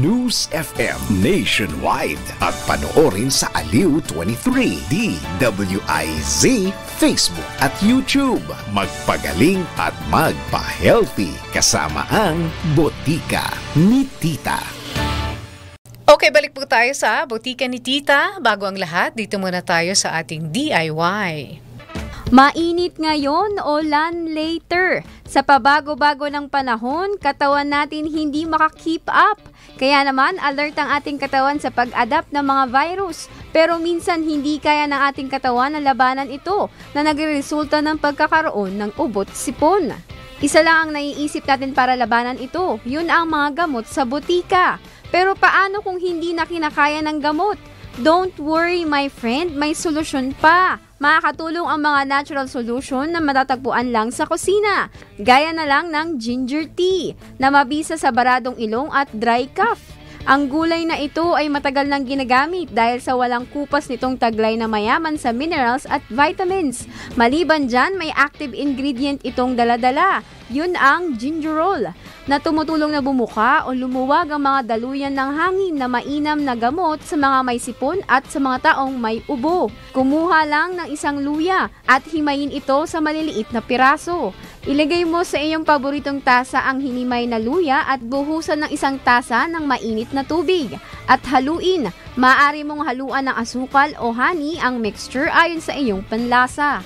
Speaker 4: News FM Nationwide at panoorin sa Aliw 23, DWIZ Facebook at YouTube. Magpagaling at magpa-healthy kasama ang Botika ni Tita.
Speaker 71: Okay, balik po tayo sa Botika ni Tita. Bago ang lahat, dito muna tayo sa ating DIY.
Speaker 73: Mainit ngayon o lan later. Sa pabago-bago ng panahon, katawan natin hindi maka-keep up. Kaya naman, alert ang ating katawan sa pag-adapt ng mga virus. Pero minsan hindi kaya ng ating katawan na labanan ito na nagresulta ng pagkakaroon ng ubot sipon. Isa lang ang naiisip natin para labanan ito, yun ang mga gamot sa butika. Pero paano kung hindi na kinakaya ng gamot? Don't worry my friend, may solusyon pa. Makakatulong ang mga natural solution na matatagpuan lang sa kusina. Gaya na lang ng ginger tea na mabisa sa baradong ilong at dry cough. Ang gulay na ito ay matagal nang ginagamit dahil sa walang kupas nitong taglay na mayaman sa minerals at vitamins. Maliban dyan, may active ingredient itong daladala. Yun ang gingerol na tumutulong na bumuka o lumuwag ang mga daluyan ng hangin na mainam na gamot sa mga may sipon at sa mga taong may ubo. Kumuha lang ng isang luya at himayin ito sa maliliit na piraso. Ilagay mo sa iyong paboritong tasa ang hinimay na luya at buhusan ng isang tasa ng mainit na tubig. At haluin. Maaari mong haluan ng asukal o honey ang mixture ayon sa iyong panlasa.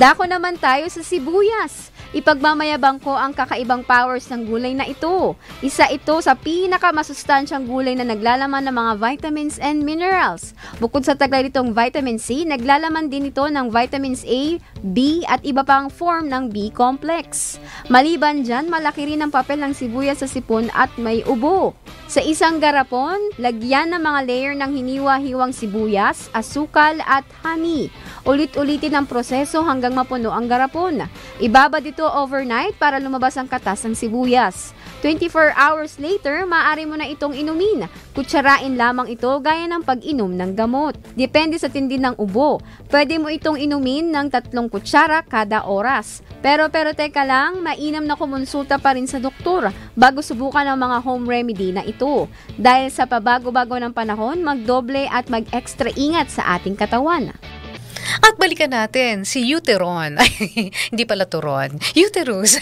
Speaker 73: Dako naman tayo sa sibuyas. Ipagmamayabang ko ang kakaibang powers ng gulay na ito. Isa ito sa pinakamasustansyang gulay na naglalaman ng mga vitamins and minerals. Bukod sa taglay nitong vitamin C, naglalaman din ito ng vitamins A, B at iba pang form ng B complex. Maliban dyan, malaki rin ang papel ng sibuyas sa sipon at may ubo. Sa isang garapon, lagyan ng mga layer ng hiniwa-hiwang sibuyas, asukal at honey. Ulit-ulitin ang proseso hanggang mapuno ang garapon. Ibabad ito overnight para lumabas ang katas ng sibuyas. 24 hours later, maaari mo na itong inumin. Kutsarain lamang ito gaya ng pag-inom ng gamot. Depende sa tindi ng ubo. Pwede mo itong inumin ng tatlong kutsara kada oras. Pero pero teka lang, mainam na kumonsulta pa rin sa doktor bago subukan ang mga home remedy na ito. Dahil sa pabago-bago ng panahon, magdoble at mag-extra ingat sa ating katawan.
Speaker 71: At balikan natin si Uteron. [LAUGHS] Ay, hindi pala turon. Uterus.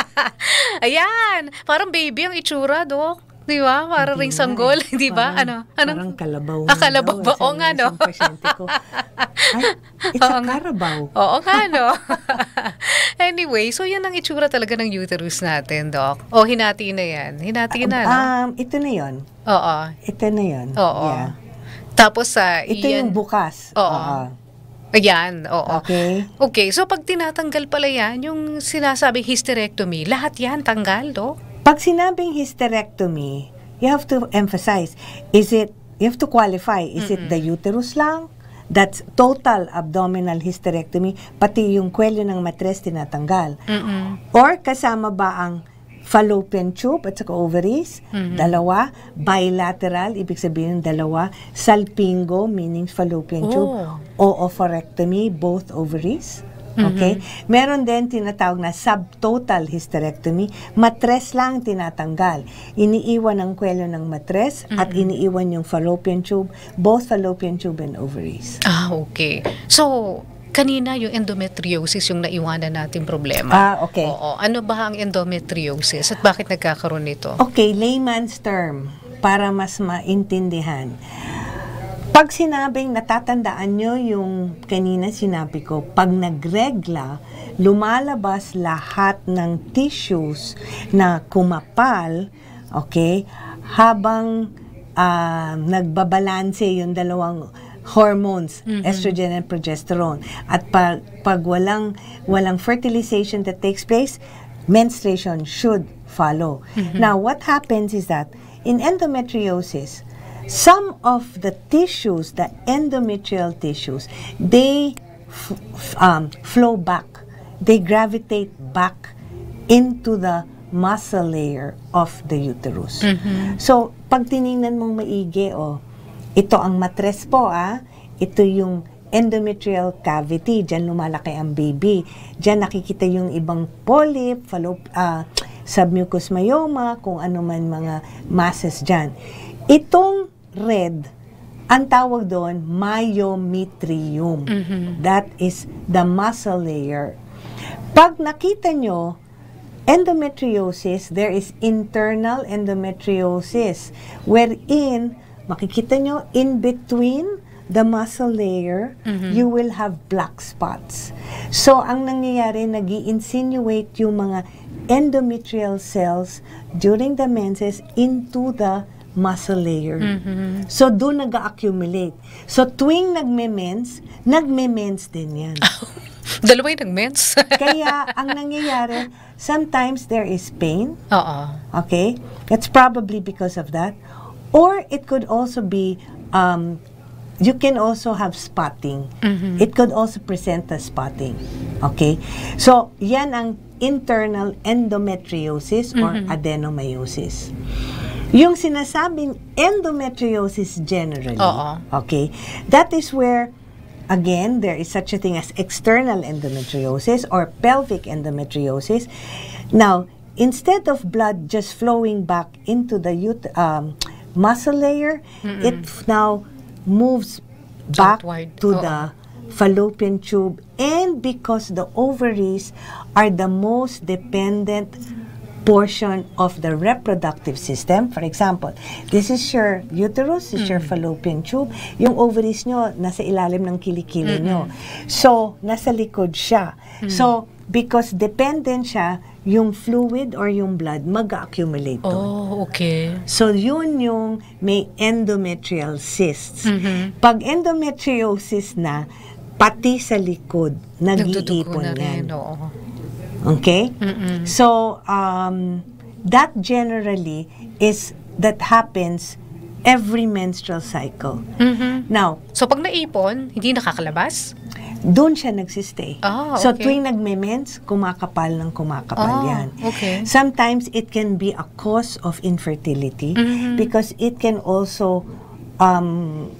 Speaker 71: [LAUGHS] Ayan, parang baby ang itsura, Dok. Di ba? Para ring sanggol, [LAUGHS] di ba? Ano? Anong?
Speaker 72: Parang kalabaw.
Speaker 71: Ah, kalabaw ba? Oo nga, no?
Speaker 72: It's a Carabao.
Speaker 71: Oo nga, no? anyway, so yan ang itsura talaga ng uterus natin, Doc. O, hinati na yan. Hinati na, no?
Speaker 72: Um, ito na yon.
Speaker 71: Oo.
Speaker 72: Ito na yon.
Speaker 71: Oo.
Speaker 72: Yeah.
Speaker 71: Tapos sa
Speaker 72: Ito
Speaker 71: yan,
Speaker 72: yung bukas.
Speaker 71: Oo. Ayan, oo.
Speaker 72: Okay.
Speaker 71: Okay, so pag tinatanggal pala yan, yung sinasabing hysterectomy, lahat yan tanggal, do?
Speaker 72: Pag sinabing hysterectomy, you have to emphasize, is it, you have to qualify, is it the uterus lang? That's total abdominal hysterectomy, pati yung kwelyo ng matres tinatanggal.
Speaker 71: Mm-mm.
Speaker 72: Or kasama ba ang fallopian tube at saka ovaries,
Speaker 74: Mhm.
Speaker 72: dalawa. Bilateral, ibig sabihin dalawa. Salpingo, meaning fallopian tube.
Speaker 74: Oh.
Speaker 72: Oophorectomy, both ovaries. Okay? Meron din tinatawag na subtotal hysterectomy. Matres lang tinatanggal. Iniiwan ang kwelo ng matres at iniiwan yung fallopian tube, both fallopian tube and ovaries.
Speaker 71: Ah, okay. So, kanina yung endometriosis yung naiwanan nating problema.
Speaker 72: Ah, okay.
Speaker 71: Oo. Ano ba ang endometriosis at bakit nagkakaroon nito?
Speaker 72: Okay, layman's term para mas maintindihan. Pag sinabing natatandaan nyo yung kanina sinabi ko, pag nagregla, lumalabas lahat ng tissues na kumapal, okay, habang ah, nagbabalanse yung dalawang hormones,
Speaker 74: Mhm.
Speaker 72: estrogen and progesterone. At pag, pag walang, walang fertilization that takes place, menstruation should follow.
Speaker 74: Mhm.
Speaker 72: Now, what happens is that in endometriosis, some of the tissues, the endometrial tissues, they f- f- um, flow back. They gravitate back into the muscle layer of the uterus.
Speaker 74: Mhm.
Speaker 72: So, pag tiningnan mong maigi, oh, ito ang matres po, ah. Ito yung endometrial cavity. Diyan lumalaki ang baby. Diyan nakikita yung ibang polyp, fallop, ah, submucous myoma, kung ano man mga masses dyan. Itong red, ang tawag doon, myometrium. That is the muscle layer. Pag nakita nyo, endometriosis, there is internal endometriosis wherein makikita nyo in between the muscle layer,
Speaker 74: Mhm.
Speaker 72: you will have black spots. So, ang nangyayari, nag insinuate yung mga endometrial cells during the menses into the muscle layer.
Speaker 74: Mhm.
Speaker 72: So, doon nag-accumulate. So, tuwing nagme-mens, nagme-mens din yan. [LAUGHS]
Speaker 71: Dalawa yung nag-mens. [LAUGHS]
Speaker 72: Kaya, ang nangyayari, sometimes there is pain.
Speaker 71: Oo.
Speaker 72: Okay? That's probably because of that. Or it could also be, um, you can also have spotting.
Speaker 74: Mhm.
Speaker 72: It could also present as spotting. Okay? So, yan ang internal endometriosis or
Speaker 74: Mhm.
Speaker 72: adenomyosis. Yung sinasabing endometriosis generally,
Speaker 74: Oo.
Speaker 72: okay, that is where Again, there is such a thing as external endometriosis or pelvic endometriosis. Now, instead of blood just flowing back into the ut- um, muscle layer,
Speaker 74: Mm-mm.
Speaker 72: it now moves back to
Speaker 74: Oo.
Speaker 72: the fallopian tube and because the ovaries are the most dependent portion of the reproductive system. For example, this is your uterus, this is your
Speaker 74: Mm.
Speaker 72: fallopian tube. Yung ovaries nyo, nasa ilalim ng kilikili nyo.
Speaker 74: Mm-mm.
Speaker 72: So, nasa likod siya.
Speaker 74: Mm.
Speaker 72: So, because dependent siya, yung fluid or yung blood mag-accumulate doon.
Speaker 71: Oh, okay.
Speaker 72: So, yun yung may endometrial cysts.
Speaker 71: Mhm.
Speaker 72: Pag endometriosis na, pati sa likod, nag-iipon
Speaker 71: na
Speaker 72: yan.
Speaker 71: rin, oo.
Speaker 72: Okay?
Speaker 71: Mm-mm.
Speaker 72: So, um, that generally is, that happens every menstrual cycle.
Speaker 71: Mhm.
Speaker 72: Now,
Speaker 71: So, pag naipon, hindi nakakalabas?
Speaker 72: doon siya nagsistay. So,
Speaker 71: okay.
Speaker 72: tuwing nagme-mens, kumakapal ng kumakapal
Speaker 71: Ah,
Speaker 72: yan.
Speaker 71: okay.
Speaker 72: Sometimes, it can be a cause of infertility
Speaker 71: Mhm.
Speaker 72: because it can also, um,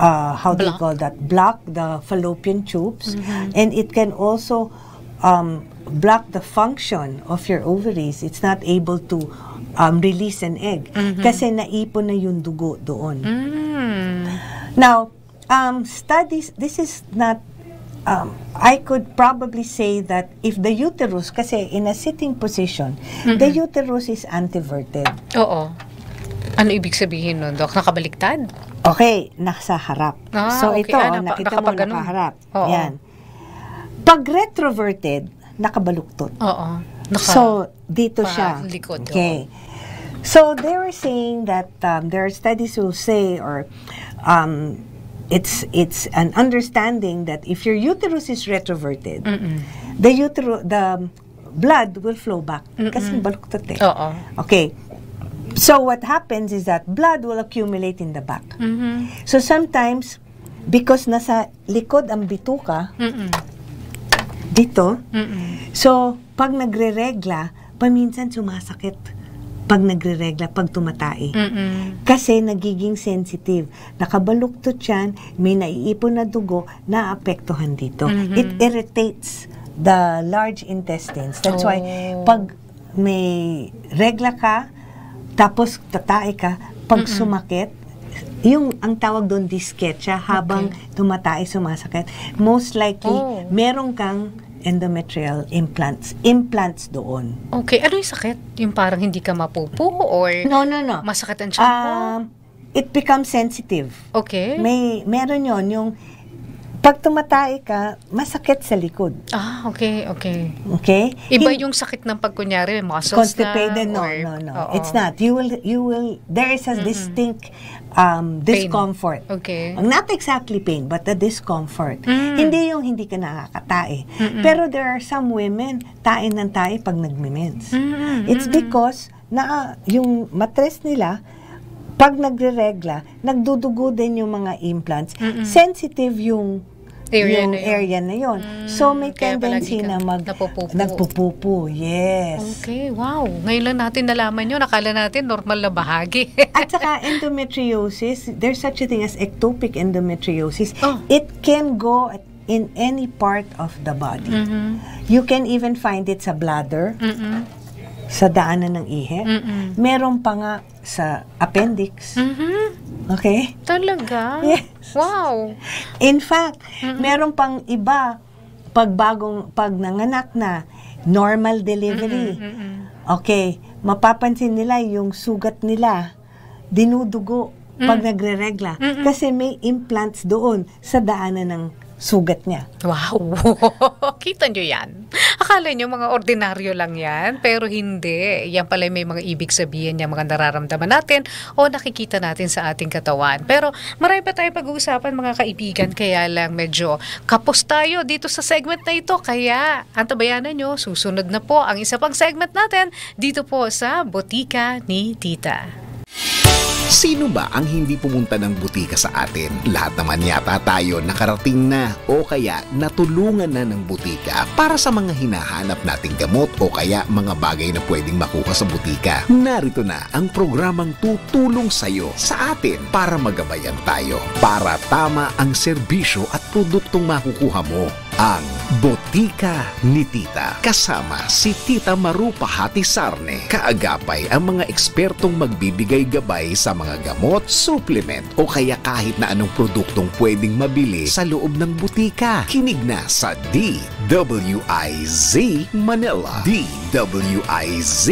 Speaker 72: uh, how do you
Speaker 74: Block.
Speaker 72: call that? Block the fallopian tubes.
Speaker 74: Mhm.
Speaker 72: And it can also um, block the function of your ovaries. It's not able to um, release an egg
Speaker 74: Mhm.
Speaker 72: kasi naipon na yung dugo doon.
Speaker 71: Mm.
Speaker 72: Now, um, studies, this is not, um, I could probably say that if the uterus, kasi in a sitting position, the
Speaker 71: Mhm.
Speaker 72: uterus is anteverted.
Speaker 71: Oo. Ano ibig sabihin nun, Dok? Nakabaliktad?
Speaker 72: Okay, nasa harap.
Speaker 71: Ah,
Speaker 72: so
Speaker 71: okay.
Speaker 72: ito,
Speaker 71: Ah,
Speaker 72: oh, nakita mo nakaharap.
Speaker 71: Oo.
Speaker 72: Yan. Pag retroverted, nakabaluktot.
Speaker 71: Oo. Naka-
Speaker 72: so, dito siya.
Speaker 71: likod, oo.
Speaker 72: Okay. So, they were saying that um, there are studies who say, or um, it's it's an understanding that if your uterus is retroverted,
Speaker 71: Mm-mm.
Speaker 72: the utero, the blood will flow back. Kasi
Speaker 71: Mm-mm.
Speaker 72: baluktot eh.
Speaker 71: Oo.
Speaker 72: Okay. So, what happens is that blood will accumulate in the back.
Speaker 71: Mhm.
Speaker 72: So, sometimes, because nasa likod ang bituka. Dito,
Speaker 71: Mm-mm.
Speaker 72: so, pag nagre-regla, paminsan sumasakit pag nagre-regla, pag tumatae.
Speaker 71: Mm-mm.
Speaker 72: Kasi nagiging sensitive. Nakabaluktot yan, may naiipon na dugo, naapektuhan dito.
Speaker 71: Mhm.
Speaker 72: It irritates the large intestines. That's why,
Speaker 71: Oh.
Speaker 72: pag may regla ka, tapos tatae ka, pag
Speaker 71: Mm-mm.
Speaker 72: sumakit, yung ang tawag doon dyschezia habang tumatae sumasakit most likely
Speaker 71: Oh.
Speaker 72: meron kang endometrial implants implants doon
Speaker 71: Okay, ano yung sakit? Yung parang hindi ka mapupo or
Speaker 72: no no no
Speaker 71: masakit ang tiyan
Speaker 72: um, it becomes sensitive
Speaker 71: Okay.
Speaker 72: may meron yon yung pag tumatae ka masakit sa likod
Speaker 71: Ah, okay, okay.
Speaker 72: okay
Speaker 71: Iba
Speaker 72: Hin-
Speaker 71: yung sakit ng pagkunyari, muscles
Speaker 72: constipated
Speaker 71: na,
Speaker 72: no
Speaker 71: or,
Speaker 72: no no
Speaker 71: Oo.
Speaker 72: it's not you will you will there is a distinct um,
Speaker 71: Pain.
Speaker 72: discomfort
Speaker 71: Okay.
Speaker 72: not exactly pain but the discomfort
Speaker 71: Mm.
Speaker 72: hindi yung hindi ka nakakatae
Speaker 71: Mm-mm.
Speaker 72: pero there are some women tae ng tae pag nagme-mens
Speaker 71: Mm-mm,
Speaker 72: it's
Speaker 71: mm-mm.
Speaker 72: because na yung matres nila pag nagre-regla nagdudugo din yung mga implants sensitive yung
Speaker 71: Area
Speaker 72: yung
Speaker 71: na yun.
Speaker 72: area na yun. so may tendency na mag
Speaker 71: napupupo.
Speaker 72: nagpupupo. Yes.
Speaker 71: Okay, wow. Ngayon lang natin nalaman yun. Nakala natin normal na bahagi. [LAUGHS]
Speaker 72: At saka endometriosis, there's such a thing as ectopic endometriosis.
Speaker 71: Oh.
Speaker 72: It can go at- in any part of the body.
Speaker 71: Mhm.
Speaker 72: You can even find it sa bladder,
Speaker 71: Mm-mm.
Speaker 72: Sa daanan ng ihe.
Speaker 71: Mm-mm.
Speaker 72: Meron pa nga sa appendix.
Speaker 71: Mhm.
Speaker 72: Okay?
Speaker 71: Talaga?
Speaker 72: Yes.
Speaker 71: Wow.
Speaker 72: In fact, meron pang iba pag bagong pag nanganak na normal delivery. Okay, mapapansin nila yung sugat nila dinudugo pag nagre-regla kasi may implants doon sa daanan ng sugat niya.
Speaker 71: Wow! [LAUGHS] Kita nyo yan? Akala nyo mga ordinaryo lang yan, pero hindi. Yan pala may mga ibig sabihin niya, mga nararamdaman natin o nakikita natin sa ating katawan. Pero marami pa tayo pag-uusapan mga kaibigan, kaya lang medyo kapos tayo dito sa segment na ito. Kaya antabayanan nyo, susunod na po ang isa pang segment natin dito po sa Botika ni Tita.
Speaker 4: Sino ba ang hindi pumunta ng butika sa atin? Lahat naman yata tayo nakarating na o kaya natulungan na ng butika para sa mga hinahanap nating gamot o kaya mga bagay na pwedeng makuha sa butika. Narito na ang programang tutulong sa'yo sa atin para magabayan tayo para tama ang serbisyo at produktong makukuha mo. Ang Botika ni Tita kasama si Tita Maru Pahati Sarne. Kaagapay ang mga ekspertong magbibigay gabay sa mga gamot, supplement o kaya kahit na anong produktong pwedeng mabili sa loob ng butika. Kinig na sa DWIZ Manila, DWIZ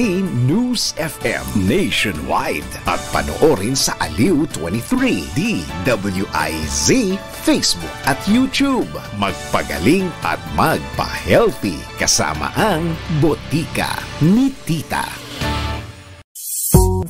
Speaker 4: News FM Nationwide at panoorin sa Aliw 23, DWIZ Facebook at YouTube. Magpagaling at magpa-healthy kasama ang Botika ni Tita.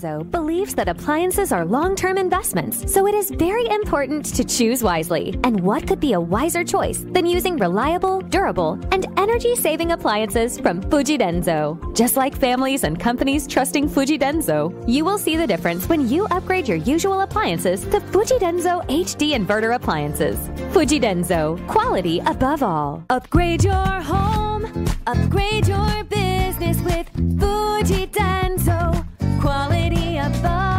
Speaker 9: Enzo believes that appliances are long term investments, so it is very important to choose wisely. And what could be a wiser choice than using reliable, durable, and energy saving appliances from Fujidenzo? Just like families and companies trusting Fujidenzo, you will see the difference when you upgrade your usual appliances to Fujidenzo HD inverter appliances. Fujidenzo, quality above all. Upgrade your home, upgrade your business with Fujidenzo. Quality above all.
Speaker 4: Mahilig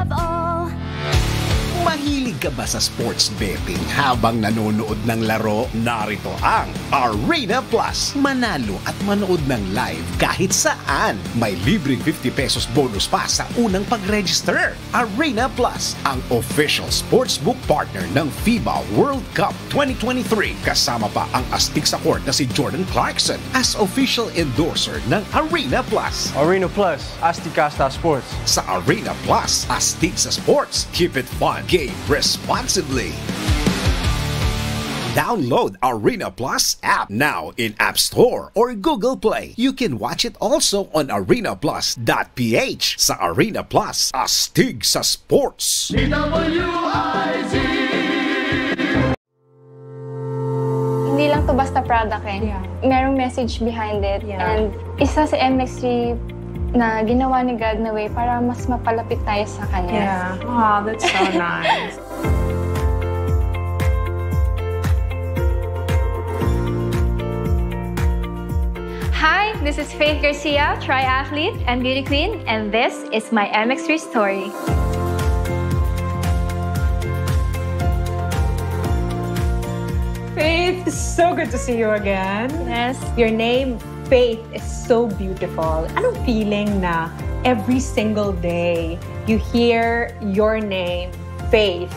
Speaker 4: ka ba sa sports betting habang nanonood ng laro? Narito ang Arena Plus. Manalo at manood ng live kahit saan. May libreng 50 pesos bonus pa sa unang pag-register. Arena Plus, ang official sportsbook partner ng FIBA World Cup 2023. Kasama pa ang astig sa court na si Jordan Clarkson as official endorser ng Arena Plus.
Speaker 74: Arena Plus, Asticasta Sports.
Speaker 4: Sa Arena Plus, astig sa sports. Keep it fun. Game responsibly. Download Arena Plus app now in App Store or Google Play. You can watch it also on arenaplus.ph. Sa Arena Plus, astig sa sports.
Speaker 75: Hindi lang to basta product eh. Merong message behind it. And isa si MX3 na ginawa ni God na way para mas mapalapit tayo sa Kanya.
Speaker 76: Yeah. Wow, that's so [LAUGHS] nice.
Speaker 75: Hi, this is Faith Garcia, triathlete and beauty queen, and this is my MX3 story.
Speaker 76: Faith, it's so good to see you again.
Speaker 75: Yes.
Speaker 76: Your name, Faith, is so beautiful. Anong feeling na every single day you hear your name, Faith?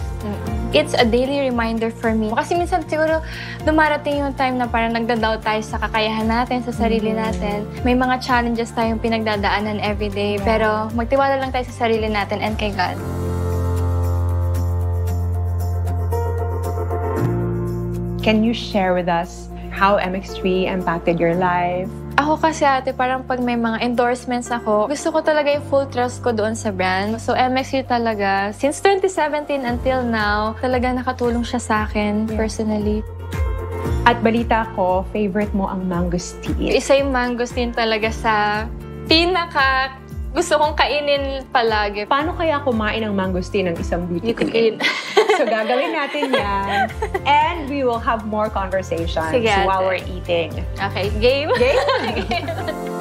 Speaker 75: It's a daily reminder for me. Kasi minsan siguro dumarating yung time na parang nagda-doubt tayo sa kakayahan natin, sa sarili
Speaker 76: Mhm.
Speaker 75: natin. May mga challenges tayong pinagdadaanan everyday. Pero magtiwala lang tayo sa sarili natin and kay God.
Speaker 76: Can you share with us how MX3 impacted your life?
Speaker 75: Ako kasi ate, parang pag may mga endorsements ako, gusto ko talaga yung full trust ko doon sa brand. So MXU talaga, since 2017 until now, talaga nakatulong siya sa akin personally.
Speaker 76: At balita ko, favorite mo ang mangosteen.
Speaker 75: Isa yung mangosteen talaga sa pinaka gusto kong kainin palagi.
Speaker 76: Paano kaya kumain ng mangosteen ng isang beauty
Speaker 75: Beauty [LAUGHS]
Speaker 76: queen? so gagawin natin yan. And we will have more conversations
Speaker 75: Sige, ate.
Speaker 76: while we're eating.
Speaker 75: Okay, game?
Speaker 76: Game? [LAUGHS] Alright.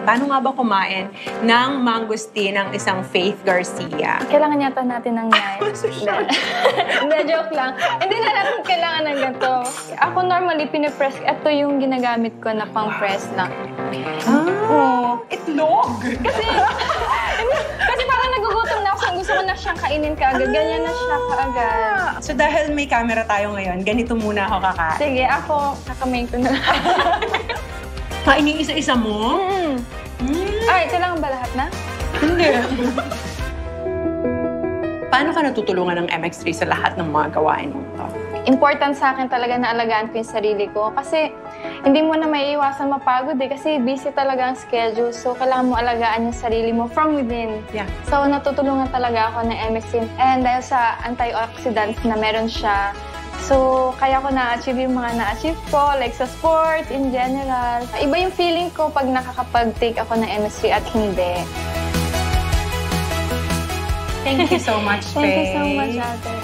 Speaker 76: Paano nga ba kumain ng mangosteen ng isang Faith Garcia?
Speaker 75: Kailangan yata natin ng [LAUGHS] knife. [LAUGHS] Hindi, joke lang. Hindi na natin kailangan ng ganito. Ako normally, pinipress. Ito yung ginagamit ko na pang-press lang.
Speaker 76: Ah, itlog!
Speaker 75: Kasi, [LAUGHS] kasi parang nagugutom na ako. Gusto ko na siyang kainin kaagad. Ganyan na siya kaagad.
Speaker 76: So dahil may camera tayo ngayon, ganito muna ako kakain.
Speaker 75: Sige, ako, kakamain ko na lang.
Speaker 76: Kainin isa-isa mo?
Speaker 75: Mm. Ay, kailangan ba lahat na?
Speaker 76: Hindi. Paano ka natutulungan ng MX3 sa lahat ng mga gawain mo to?
Speaker 75: Important sa akin talaga na alagaan ko yung sarili ko. Kasi hindi mo na maiiwasan mapagod eh. Kasi busy talaga ang schedule. So, kailangan mo alagaan yung sarili mo from within.
Speaker 76: Yeah.
Speaker 75: So, natutulungan talaga ako ng MXin. And dahil sa antioxidants na meron siya, So, kaya ko na-achieve yung mga na-achieve ko, like sa sports, in general. Iba yung feeling ko pag nakakapag-take ako ng MSC at hindi.
Speaker 76: Thank you so much, [LAUGHS]
Speaker 75: Thank you so much, ate.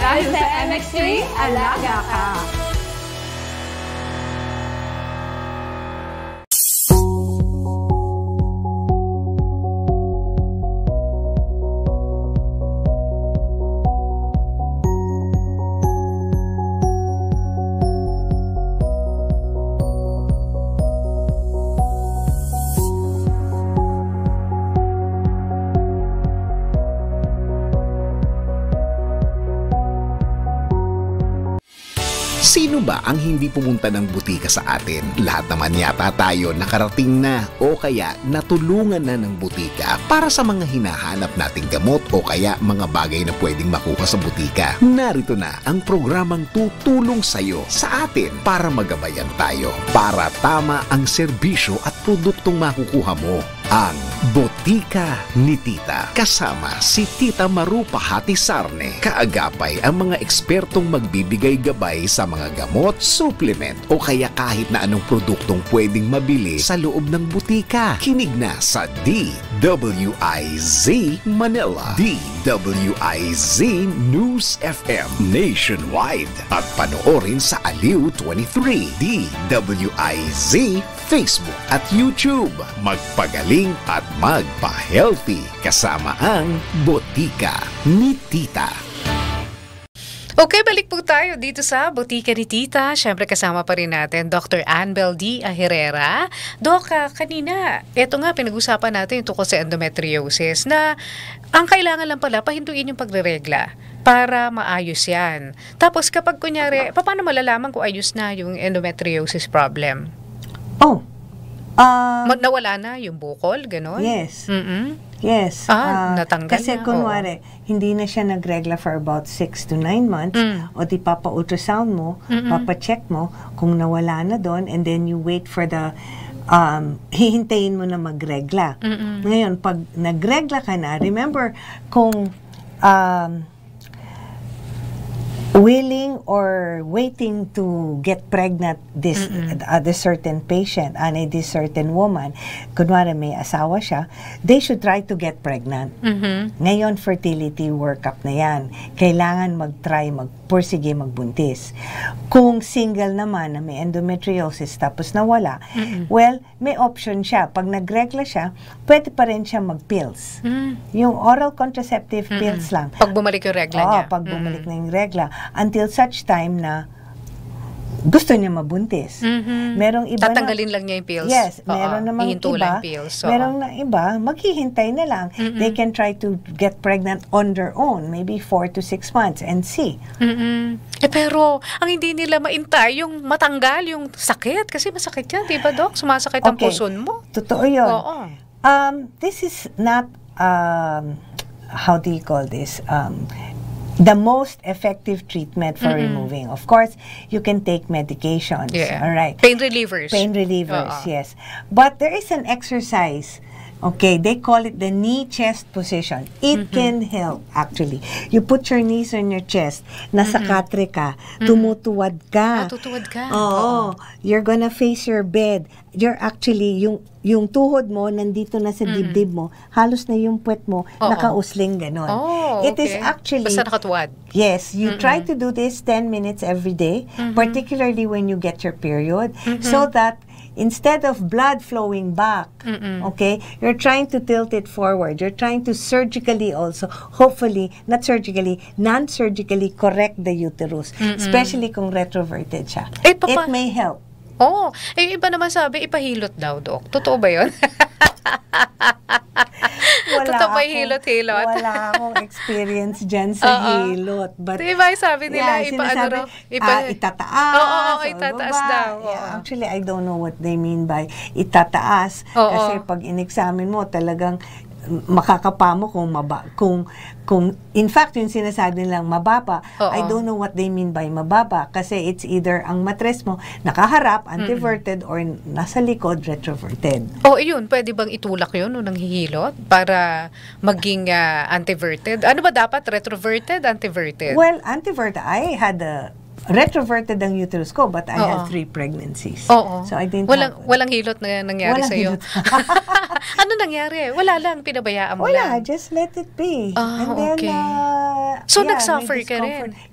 Speaker 76: Dahil sa MX3, alaga ka.
Speaker 3: Ang hindi pumunta ng butika sa atin? Lahat naman yata tayo nakarating na o kaya natulungan na ng butika para sa mga hinahanap nating gamot o kaya mga bagay na pwedeng makuha sa butika. Narito na ang programang tutulong sa'yo sa atin para magabayan tayo para tama ang serbisyo at produktong makukuha mo. Ang Botika ni Tita kasama si Tita Maru Pahati Sarne. Kaagapay ang mga ekspertong magbibigay gabay sa mga gamot, supplement o kaya kahit na anong produktong pwedeng mabili sa loob ng butika. Kinig na sa DWIZ Manila, DWIZ News FM Nationwide at panoorin sa Aliw 23, DWIZ Facebook at YouTube. Magpagaling at magpa-healthy kasama ang Botika ni Tita.
Speaker 71: Okay, balik po tayo dito sa Botika ni Tita. Siyempre kasama pa rin natin Dr. Annbel D. Herrera. Doc, ah, kanina, eto nga pinag-usapan natin tungkol sa endometriosis na ang kailangan lang pala pahintuin yung pagreregla para maayos yan. Tapos kapag kunyari, paano malalaman kung ayos na yung endometriosis problem?
Speaker 72: Oh. Uh,
Speaker 71: Ma- nawala na yung bukol, gano'n?
Speaker 72: Yes.
Speaker 71: Mm-mm.
Speaker 72: Yes.
Speaker 71: Ah,
Speaker 72: ah,
Speaker 71: natanggal
Speaker 72: kasi
Speaker 71: na,
Speaker 72: kunwari, hindi na siya nagregla for about 6 to 9 months,
Speaker 71: Mm.
Speaker 72: o di papa-ultrasound mo,
Speaker 71: Mm-mm.
Speaker 72: papa-check mo kung nawala na doon, and then you wait for the um, [LAUGHS] hihintayin mo na magregla.
Speaker 71: Mm-mm.
Speaker 72: Ngayon, pag nagregla ka na, remember, kung um, willing or waiting to get pregnant this uh, this certain patient and a this certain woman kunwari may asawa siya they should try to get pregnant
Speaker 71: Mhm.
Speaker 72: ngayon fertility workup na yan kailangan mag-try magpursige magbuntis kung single naman na may endometriosis tapos nawala
Speaker 71: Mm-mm.
Speaker 72: well may option siya pag nagregla siya pwede pa rin siya mag-pills
Speaker 71: Mm.
Speaker 72: yung oral contraceptive
Speaker 71: Mm-mm.
Speaker 72: pills lang
Speaker 71: Pag bumalik yung regla
Speaker 72: Oo,
Speaker 71: niya.
Speaker 72: pag bumalik na yung regla. Until such time na gusto niya mabuntis.
Speaker 71: Mhm.
Speaker 72: Merong iba
Speaker 71: Tatanggalin
Speaker 72: na,
Speaker 71: lang niya yung pills.
Speaker 72: Yes,
Speaker 71: Oo,
Speaker 72: meron namang
Speaker 71: ihinto
Speaker 72: iba.
Speaker 71: pills. Oo.
Speaker 72: Merong na iba, maghihintay na lang. They can try to get pregnant on their own, maybe 4 to 6 months and see.
Speaker 71: Mm-mm. Eh pero, ang hindi nila maintay, yung matanggal, yung sakit. Kasi masakit yan, di ba, Dok? Sumasakit ang
Speaker 72: Okay.
Speaker 71: puson mo.
Speaker 72: Totoo yun.
Speaker 71: Oo.
Speaker 72: Um, this is not, um, how do you call this? Um, the most effective treatment for
Speaker 71: Mm-mm.
Speaker 72: removing. Of course, you can take medications.
Speaker 71: Yeah.
Speaker 72: All right.
Speaker 71: Pain relievers.
Speaker 72: Pain relievers,
Speaker 71: Oo.
Speaker 72: yes. But there is an exercise. Okay, they call it the knee chest position. It
Speaker 71: Mm-hmm.
Speaker 72: can help actually. You put your knees on your chest, nasa
Speaker 71: Mhm.
Speaker 72: katre ka,
Speaker 71: Mhm.
Speaker 72: tumutuwad ka.
Speaker 71: Ah, tutuwad ka.
Speaker 72: Oo. You're gonna face your bed. You're actually, yung yung tuhod mo, nandito na sa
Speaker 71: Mhm.
Speaker 72: dibdib mo, halos na yung puwet mo,
Speaker 71: Oo.
Speaker 72: nakausling ganon.
Speaker 71: Oh,
Speaker 72: It is
Speaker 71: okay.
Speaker 72: actually...
Speaker 71: Basta nakatuwad.
Speaker 72: Yes, you
Speaker 71: Mm-mm.
Speaker 72: try to do this 10 minutes every day,
Speaker 71: Mhm.
Speaker 72: particularly when you get your period,
Speaker 71: Mhm.
Speaker 72: so that instead of blood flowing back,
Speaker 71: Mm-mm.
Speaker 72: okay, you're trying to tilt it forward. You're trying to surgically also, hopefully, not surgically, non-surgically correct the uterus,
Speaker 71: Mm-mm.
Speaker 72: especially kung retroverted siya.
Speaker 71: Eh, papa-
Speaker 72: It may help.
Speaker 71: Oo. Eh, iba naman sabi, ipahilot daw, Dok. Totoo ba yun? [LAUGHS]
Speaker 72: Wala
Speaker 71: Totoo ba hilot-hilot?
Speaker 72: Wala akong experience dyan sa
Speaker 71: Oo.
Speaker 72: hilot. But,
Speaker 71: Diba, sabi nila,
Speaker 72: Yeah,
Speaker 71: ipa- ano
Speaker 72: sinasabi,
Speaker 71: raw, ipa-
Speaker 72: ah, itataas.
Speaker 71: Oo, oo,
Speaker 72: o
Speaker 71: itataas
Speaker 72: ibaba.
Speaker 71: daw,
Speaker 72: Yeah, actually, I don't know what they mean by itataas.
Speaker 71: Oo.
Speaker 72: Kasi pag in-examine mo, talagang makakapa mo kung maba kung kung in fact yung sinasabi nilang mababa
Speaker 71: Oo.
Speaker 72: I don't know what they mean by mababa kasi it's either ang matres mo nakaharap anteverted or nasa likod retroverted
Speaker 71: O, yun, pwede bang itulak yun nung nanghihilot para maging ah, anteverted? Ano ba dapat? Retroverted, anteverted?
Speaker 72: Well, anteverted, I had a retroverted ang uterus ko, but I
Speaker 71: Oo.
Speaker 72: had three pregnancies.
Speaker 71: Oo.
Speaker 72: So I didn't
Speaker 71: walang,
Speaker 72: have-
Speaker 71: walang hilot na nangyari
Speaker 72: Walang
Speaker 71: sa'yo.
Speaker 72: hilot. [LAUGHS]
Speaker 71: ano nangyari? Wala lang, pinabayaan mo
Speaker 72: Wala,
Speaker 71: lang.
Speaker 72: just let it be.
Speaker 71: Ah,
Speaker 72: And then,
Speaker 71: okay.
Speaker 72: uh,
Speaker 71: So,
Speaker 72: yeah, may
Speaker 71: nag-suffer ka
Speaker 72: discomfort.
Speaker 71: rin?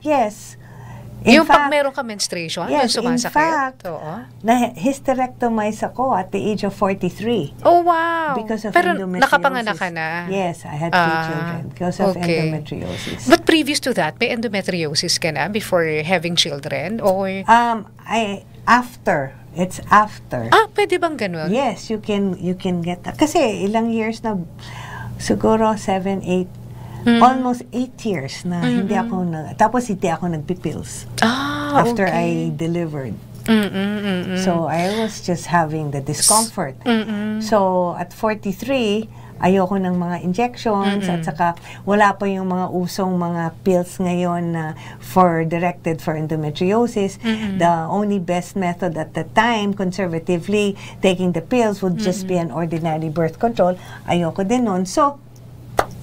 Speaker 72: Yes.
Speaker 71: yung pag meron ka menstruation,
Speaker 72: yes,
Speaker 71: yung
Speaker 72: in
Speaker 71: sumasakit?
Speaker 72: fact,
Speaker 71: Oo.
Speaker 72: na hysterectomize ako at the age of 43.
Speaker 71: Oh, wow.
Speaker 72: Because of
Speaker 71: Pero
Speaker 72: endometriosis.
Speaker 71: nakapanganak ka na?
Speaker 72: Yes, I had three
Speaker 71: Ah,
Speaker 72: children because of
Speaker 71: okay.
Speaker 72: endometriosis.
Speaker 71: But previous to that, may endometriosis ka na before having children? Or...
Speaker 72: Um, I, after, it's after.
Speaker 71: Ah, pwede bang ganun?
Speaker 72: Yes, you can you can get that. Kasi ilang years na siguro 7, 8
Speaker 71: Mm.
Speaker 72: almost 8 years na hindi
Speaker 71: Mm-mm.
Speaker 72: ako na tapos hindi ako nagpipills.
Speaker 71: Ah,
Speaker 72: after
Speaker 71: okay.
Speaker 72: I delivered.
Speaker 71: Mm-mm, mm-mm.
Speaker 72: So I was just having the discomfort.
Speaker 71: Mm-mm.
Speaker 72: So at 43, ayoko ng mga injections at
Speaker 71: Mm-mm.
Speaker 72: saka wala pa yung mga usong mga pills ngayon na for directed for endometriosis.
Speaker 71: Mm-mm.
Speaker 72: The only best method at the time, conservatively, taking the pills would just be an ordinary birth control. Ayoko din nun. So,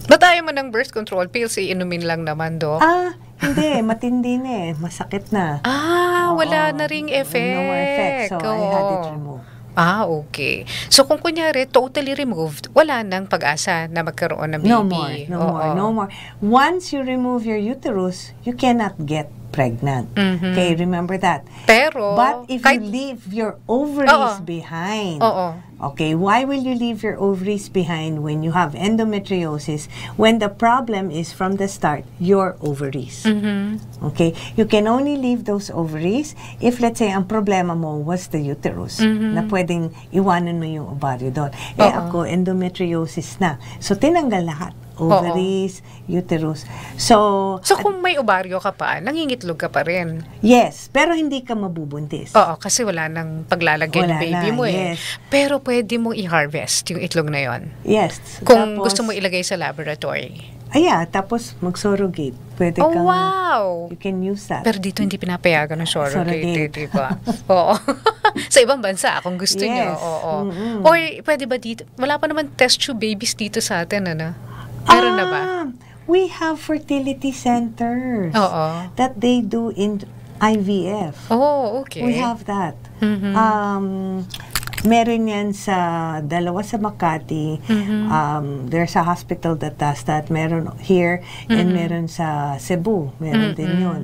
Speaker 71: Ba't ayaw mo ng birth control pills? Iinumin lang naman, do.
Speaker 72: ah, hindi, [LAUGHS] matindi na eh. Masakit na.
Speaker 71: Ah,
Speaker 72: Oo.
Speaker 71: wala na ring effect.
Speaker 72: No effect. So, I had it
Speaker 71: Oo.
Speaker 72: removed.
Speaker 71: Ah, okay. So, kung kunyari, totally removed, wala nang pag-asa na magkaroon ng baby.
Speaker 72: No more, no
Speaker 71: Oo.
Speaker 72: more, no more. Once you remove your uterus, you cannot get pregnant.
Speaker 71: Mhm.
Speaker 72: Okay, remember that.
Speaker 71: Pero,
Speaker 72: But if
Speaker 71: kahit-
Speaker 72: you leave your ovaries
Speaker 71: Oo.
Speaker 72: behind,
Speaker 71: Oo.
Speaker 72: okay, why will you leave your ovaries behind when you have endometriosis when the problem is from the start your ovaries?
Speaker 71: Mhm.
Speaker 72: Okay? You can only leave those ovaries if, let's say, ang problema mo was the uterus.
Speaker 71: Mhm.
Speaker 72: Na pwedeng iwanan mo yung ovaryo doon. Eh
Speaker 71: Oo.
Speaker 72: ako, endometriosis na. So, tinanggal lahat. Ovaries, uterus. So,
Speaker 71: So, kung may ovaryo ka pa, nangingitlog ka pa rin.
Speaker 72: yes. Pero hindi ka mabubuntis.
Speaker 71: Oo, kasi wala nang paglalagay ng
Speaker 72: Wala
Speaker 71: baby
Speaker 72: na,
Speaker 71: mo eh.
Speaker 72: yes.
Speaker 71: Pero pwede mong i-harvest yung itlog na yon.
Speaker 72: Yes.
Speaker 71: Kung
Speaker 72: Tapos-
Speaker 71: gusto mo ilagay sa laboratory.
Speaker 72: Ay, yeah, tapos mag-surrogate. Pwede
Speaker 71: Oh,
Speaker 72: kang,
Speaker 71: wow!
Speaker 72: you can use that.
Speaker 71: Pero dito hindi pinapayagan ng surrogate,
Speaker 72: Surrogate.
Speaker 71: di ba? [LAUGHS] Oo. [LAUGHS] sa ibang bansa, kung gusto nyo.
Speaker 72: Yes.
Speaker 71: Oo.
Speaker 72: Mm-mm.
Speaker 71: Or pwede ba dito? Wala pa naman test tube babies dito sa atin, ano? Meron na ba?
Speaker 72: Ah, we have fertility centers
Speaker 71: Oo.
Speaker 72: that they do in IVF.
Speaker 71: Oh, okay.
Speaker 72: We have that.
Speaker 71: Mhm.
Speaker 72: Um, meron yan sa dalawa sa Makati.
Speaker 71: Mhm.
Speaker 72: Um, there's a hospital that does that. Meron here and
Speaker 71: Mhm.
Speaker 72: meron sa Cebu. Meron din
Speaker 71: Mhm.
Speaker 72: yun.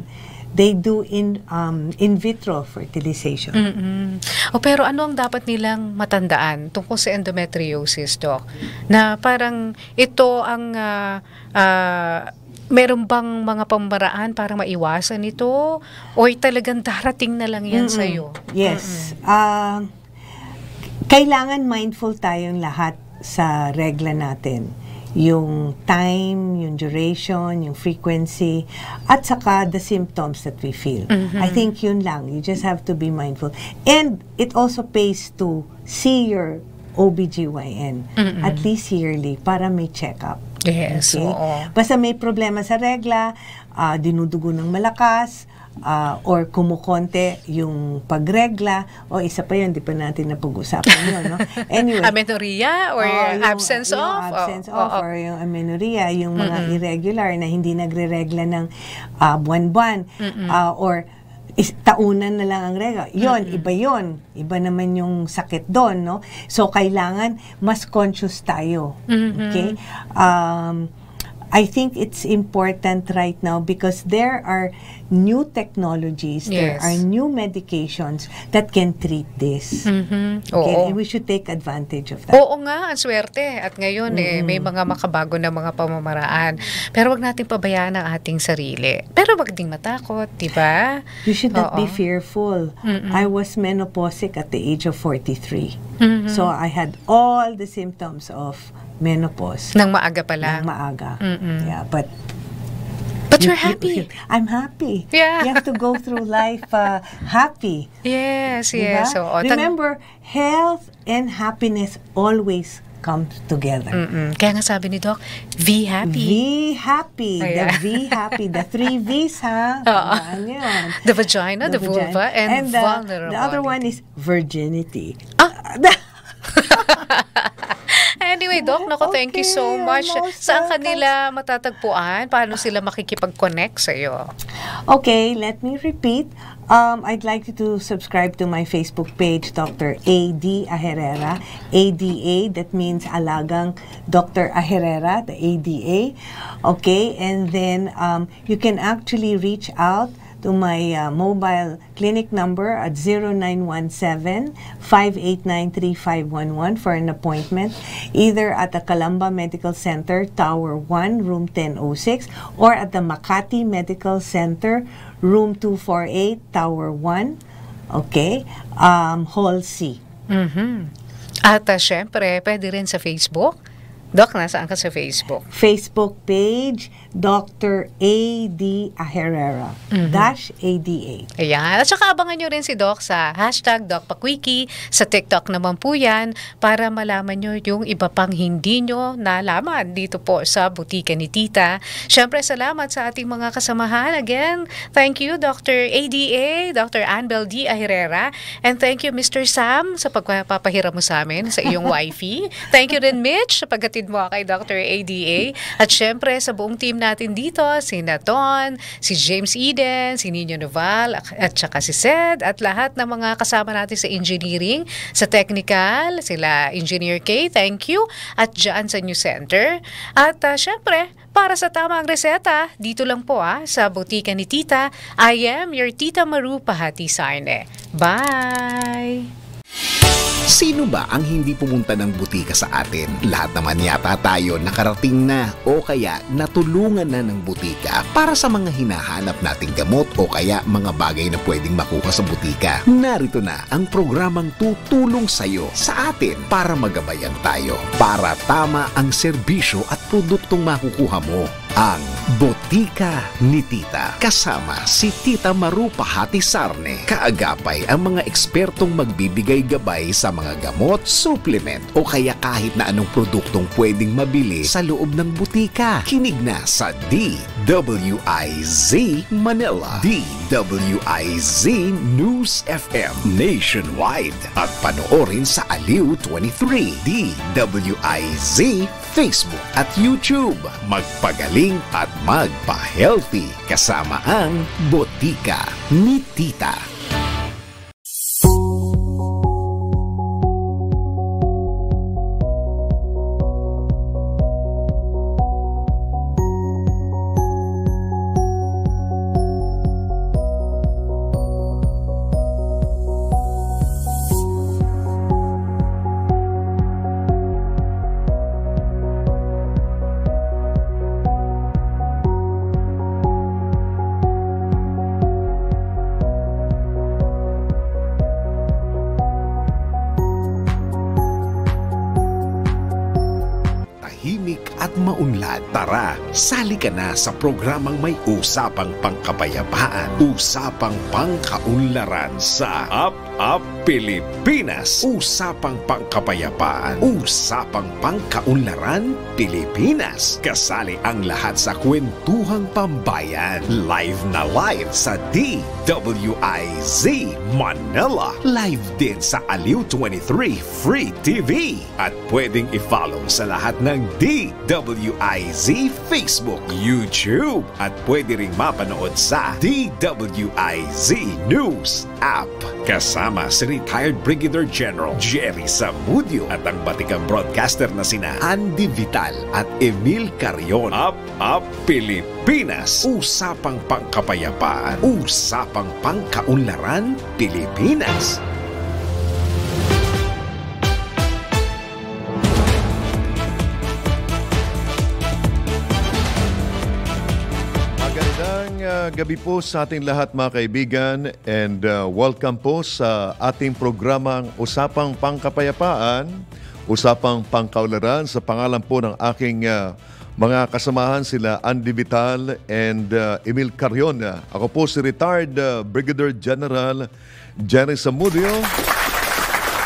Speaker 72: They do in um, in vitro fertilization.
Speaker 71: Mm-mm. O pero ano ang dapat nilang matandaan tungkol sa endometriosis, Doc? Na parang ito ang ah, ah, meron bang mga pambaraan para maiwasan ito? O talagang darating na lang yan
Speaker 72: Mm-mm.
Speaker 71: sa'yo?
Speaker 72: Yes. Ah, kailangan mindful tayong lahat sa regla natin. Yung time, yung duration, yung frequency, at saka the symptoms that we feel.
Speaker 77: Mhm.
Speaker 72: I think yun lang. You just have to be mindful. And it also pays to see your OBGYN
Speaker 71: Mm-mm.
Speaker 72: at least yearly para may check-up.
Speaker 71: Yes, oo.
Speaker 72: Basta may problema sa regla, ah, dinudugo ng malakas, ah, or kumukonte yung pagregla, o isa pa yun, di pa natin napag-usapan yun. No? [LAUGHS] Anyway,
Speaker 71: Amenorrhea or
Speaker 72: yung-
Speaker 71: absence
Speaker 72: yung
Speaker 71: of?
Speaker 72: absence
Speaker 71: Oo,
Speaker 72: of
Speaker 71: oo.
Speaker 72: or yung amenorrhea, yung mga
Speaker 71: Mm-mm.
Speaker 72: irregular na hindi nagre-regla ng ah, buwan-buwan
Speaker 71: Mm-mm.
Speaker 72: ah, or is, taunan na lang ang regla. Yon,
Speaker 71: Mm-mm.
Speaker 72: iba yon. Iba naman yung sakit doon, no? So, kailangan mas conscious tayo.
Speaker 71: Mhm.
Speaker 72: Okay? Um, I think it's important right now because there are new technologies, there
Speaker 71: Yes.
Speaker 72: are new medications that can treat this.
Speaker 71: Mhm.
Speaker 72: Okay?
Speaker 71: Oo.
Speaker 72: And we should take advantage of that.
Speaker 71: Oo nga, ang swerte. At ngayon, eh, may mga makabago na mga pamamaraan. Pero wag natin pabayaan ang ating sarili. Pero wag ding matakot, di ba?
Speaker 72: You should not be
Speaker 71: Oo.
Speaker 72: fearful.
Speaker 71: Mm-mm.
Speaker 72: I was menopausic at the age of 43.
Speaker 71: Mhm.
Speaker 72: So I had all the symptoms of menopause.
Speaker 71: Nang maaga pa lang.
Speaker 72: Nang maaga.
Speaker 71: Mm-mm.
Speaker 72: Yeah, but
Speaker 71: But
Speaker 72: you-
Speaker 71: you're
Speaker 72: you-
Speaker 71: happy.
Speaker 72: you- I'm happy.
Speaker 71: Yeah.
Speaker 72: You have to go through life uh, happy.
Speaker 71: Yes,
Speaker 72: Diba?
Speaker 71: yes. Oo, tang-
Speaker 72: Remember, health and happiness always come together.
Speaker 71: Mm-mm. Kaya nga sabi ni Doc, be happy.
Speaker 72: Be happy. The
Speaker 71: Ayan.
Speaker 72: V happy. The three [LAUGHS] V's, ha?
Speaker 71: Oo. The vagina, the,
Speaker 72: vagina.
Speaker 71: vulva, and,
Speaker 72: the,
Speaker 71: vulnerable.
Speaker 72: The other one is virginity. [LAUGHS] [LAUGHS]
Speaker 71: Anyway, Doc, nako, thank you so much. Saan kanila matatagpuan? Paano sila makikipag-connect sa'yo?
Speaker 72: Okay, let me repeat. Um, I'd like you to subscribe to my Facebook page, Dr. A.D. Aherrera. ADA, that means Alagang Dr. Aherrera, the ADA. Okay, and then um, you can actually reach out to my uh, mobile clinic number at 0917-589-3511 for an appointment either at the Calamba Medical Center, Tower 1, Room 1006 or at the Makati Medical Center, Room 248, Tower 1, okay, um, Hall C.
Speaker 71: Mhm. At uh, syempre, pwede rin sa Facebook. Doc, nasaan ka sa Facebook?
Speaker 72: Facebook page, Dr. A.D. Aherrera,
Speaker 71: Mhm.
Speaker 72: dash A.D.A.
Speaker 71: Ayan. At saka abangan nyo rin si Doc sa hashtag DocPaquiki. Sa TikTok naman po yan para malaman nyo yung iba pang hindi nyo nalaman dito po sa butika ni Tita. Siyempre, salamat sa ating mga kasamahan. Again, thank you Dr. ADA, Dr. Annbel D. Ahirera. And thank you Mr. Sam sa pagpapahiram mo sa amin sa iyong [LAUGHS] wifey. Thank you rin Mitch sa paggatid mo kay Dr. ADA. At syempre sa buong team natin dito, si Naton, si James Eden, si Nino Noval, at saka si Sed, at lahat ng mga kasama natin sa engineering, sa technical, sila Engineer K, thank you, at dyan sa New Center. At uh, syempre, para sa tamang reseta, dito lang po ah, sa butika ni Tita, I am your Tita Maru Pahati Sarne. Bye!
Speaker 3: Sino ba ang hindi pumunta ng butika sa atin? Lahat naman yata tayo nakarating na o kaya natulungan na ng butika para sa mga hinahanap nating gamot o kaya mga bagay na pwedeng makuha sa butika. Narito na ang programang tutulong sa'yo sa atin para magabayan tayo para tama ang serbisyo at produktong makukuha mo. Ang Botika ni Tita kasama si Tita Maru Pahati Sarne. Kaagapay ang mga ekspertong magbibigay gabay sa mga gamot, supplement o kaya kahit na anong produktong pwedeng mabili sa loob ng butika. Kinig na sa DWIZ Manila, DWIZ News FM Nationwide at panoorin sa Aliw 23, DWIZ Facebook at YouTube. Magpagaling
Speaker 4: mag-shopping at magpa-healthy kasama ang Botika ni Tita. Ka na sa programang may usapang pangkapayapaan, usapang pangkaunlaran sa Up Up Pilipinas. Usapang pangkapayapaan, usapang pangkaunlaran Pilipinas. Kasali ang lahat sa kwentuhang pambayan. Live na live sa DWIZ Manila. Live din sa Aliw 23 Free TV. At pwedeng i-follow sa lahat ng DWIZ Facebook, YouTube. At pwede ring mapanood sa DWIZ News app. Kasama si retired Brigadier General Jerry Samudio at ang batikang broadcaster na sina Andy Vital at Emil Carion. Up, up, Pilipinas! Usapang pangkapayapaan, usapang pangkaunlaran, Pilipinas!
Speaker 77: Gabi po sa ating lahat mga kaibigan and uh, welcome po sa ating programang Usapang Pangkapayapaan, Usapang Pangkaularan sa pangalan po ng aking uh, mga kasamahan sila Andy Vital and uh, Emil Carion. Ako po si retired uh, Brigadier General Jerry Samudio.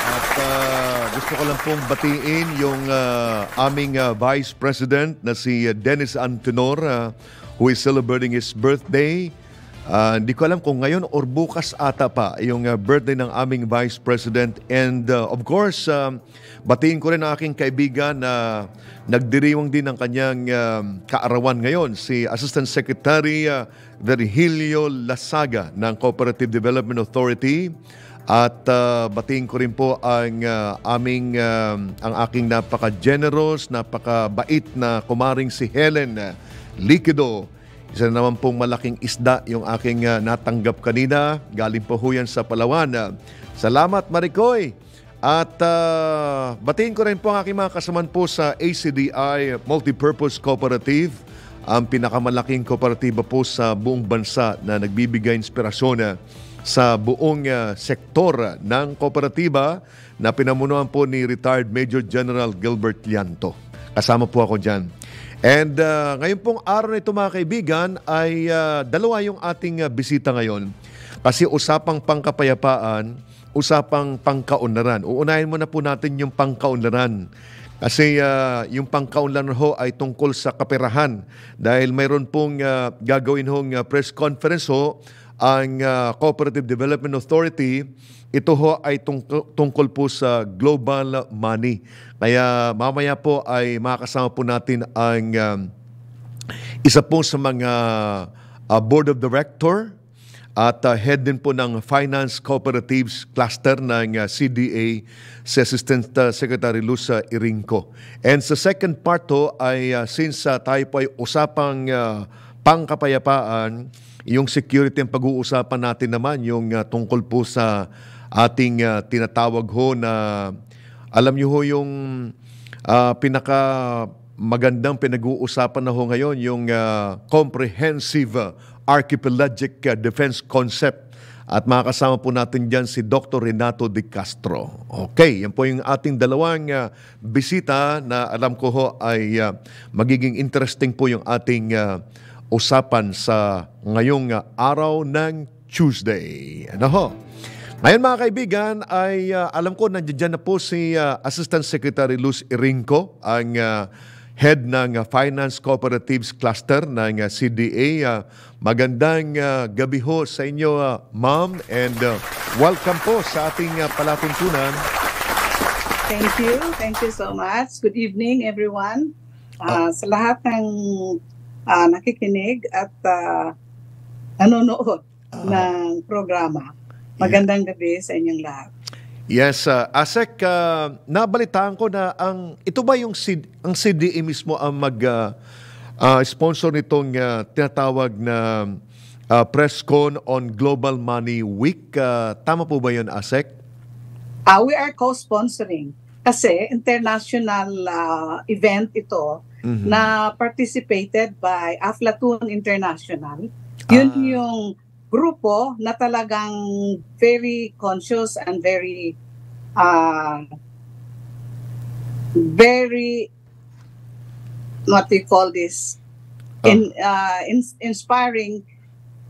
Speaker 77: At uh, gusto ko lang pong batiin yung uh, aming uh, Vice President na si uh, Dennis Antenor uh, who is celebrating his birthday. Uh, hindi ko alam kung ngayon or bukas ata pa yung uh, birthday ng aming Vice President. And uh, of course, um, batiin ko rin ang aking kaibigan na nagdiriwang din ng kanyang um, kaarawan ngayon, si Assistant Secretary uh, Virgilio Lasaga ng Cooperative Development Authority. At uh, batiin ko rin po ang uh, aming um, ang aking napaka-generous, napaka-bait na kumaring si Helen uh, Liquido. Isa na naman pong malaking isda yung aking uh, natanggap kanina. Galing po ho yan sa Palawan. Salamat Maricoy! At uh, batiin ko rin po ang aking mga kasaman po sa ACDI Multipurpose Cooperative ang pinakamalaking kooperatiba po sa buong bansa na nagbibigay inspirasyon uh, sa buong uh, sektor ng kooperatiba na pinamunuan po ni retired Major General Gilbert Lianto. Kasama po ako dyan. And uh, ngayon pong araw na ito mga kaibigan ay uh, dalawa yung ating uh, bisita ngayon. Kasi usapang pangkapayapaan, usapang pangkaunlaran. Uunahin muna po natin yung pangkaunlaran. Kasi uh, yung pangkaunlaran ho ay tungkol sa kaperahan. Dahil mayroon pong uh, gagawin hong uh, press conference ho ang uh, Cooperative Development Authority, ito ho ay tungkol, po sa global money. Kaya mamaya po ay makakasama po natin ang um, isa po sa mga uh, board of director at uh, head din po ng Finance Cooperatives Cluster ng uh, CDA si Assistant uh, Secretary uh, Irinco. And sa second part to ay uh, since uh, tayo po ay usapang uh, pangkapayapaan, yung security ang pag-uusapan natin naman, yung uh, tungkol po sa ating uh, tinatawag ho na, alam niyo ho yung uh, pinaka magandang pinag-uusapan na ho ngayon, yung uh, comprehensive uh, archipelagic defense concept. At makakasama po natin dyan si Dr. Renato De Castro. Okay, yan po yung ating dalawang uh, bisita na alam ko ho ay uh, magiging interesting po yung ating uh, usapan sa ngayong uh, araw ng Tuesday. Ano ho? Ngayon mga kaibigan ay uh, alam ko nandiyan na po si uh, Assistant Secretary Luz Irinco, ang uh, head ng uh, Finance Cooperatives Cluster ng uh, CDA. Uh, magandang uh, gabi ho sa inyo, uh, ma'am, and uh, welcome po sa ating uh, palatuntunan.
Speaker 78: Thank you. Thank you so much. Good evening, everyone. Uh, sa lahat ng
Speaker 79: ah, nakikinig at ah, nanonood ng programa. Magandang gabi sa inyong lahat.
Speaker 77: Yes, uh, Asek, uh, nabalitaan ko na ang ito ba yung C- ang CDE mismo ang mag uh, uh, sponsor nitong uh, tinatawag na uh, press con on Global Money Week. Uh, tama po ba 'yon, Asek?
Speaker 79: Ah, we are co-sponsoring kasi international ah, event ito
Speaker 77: Mhm.
Speaker 79: na participated by Aflatun International. Yun yung grupo na talagang very conscious and very uh, very what you call this in, uh, in- inspiring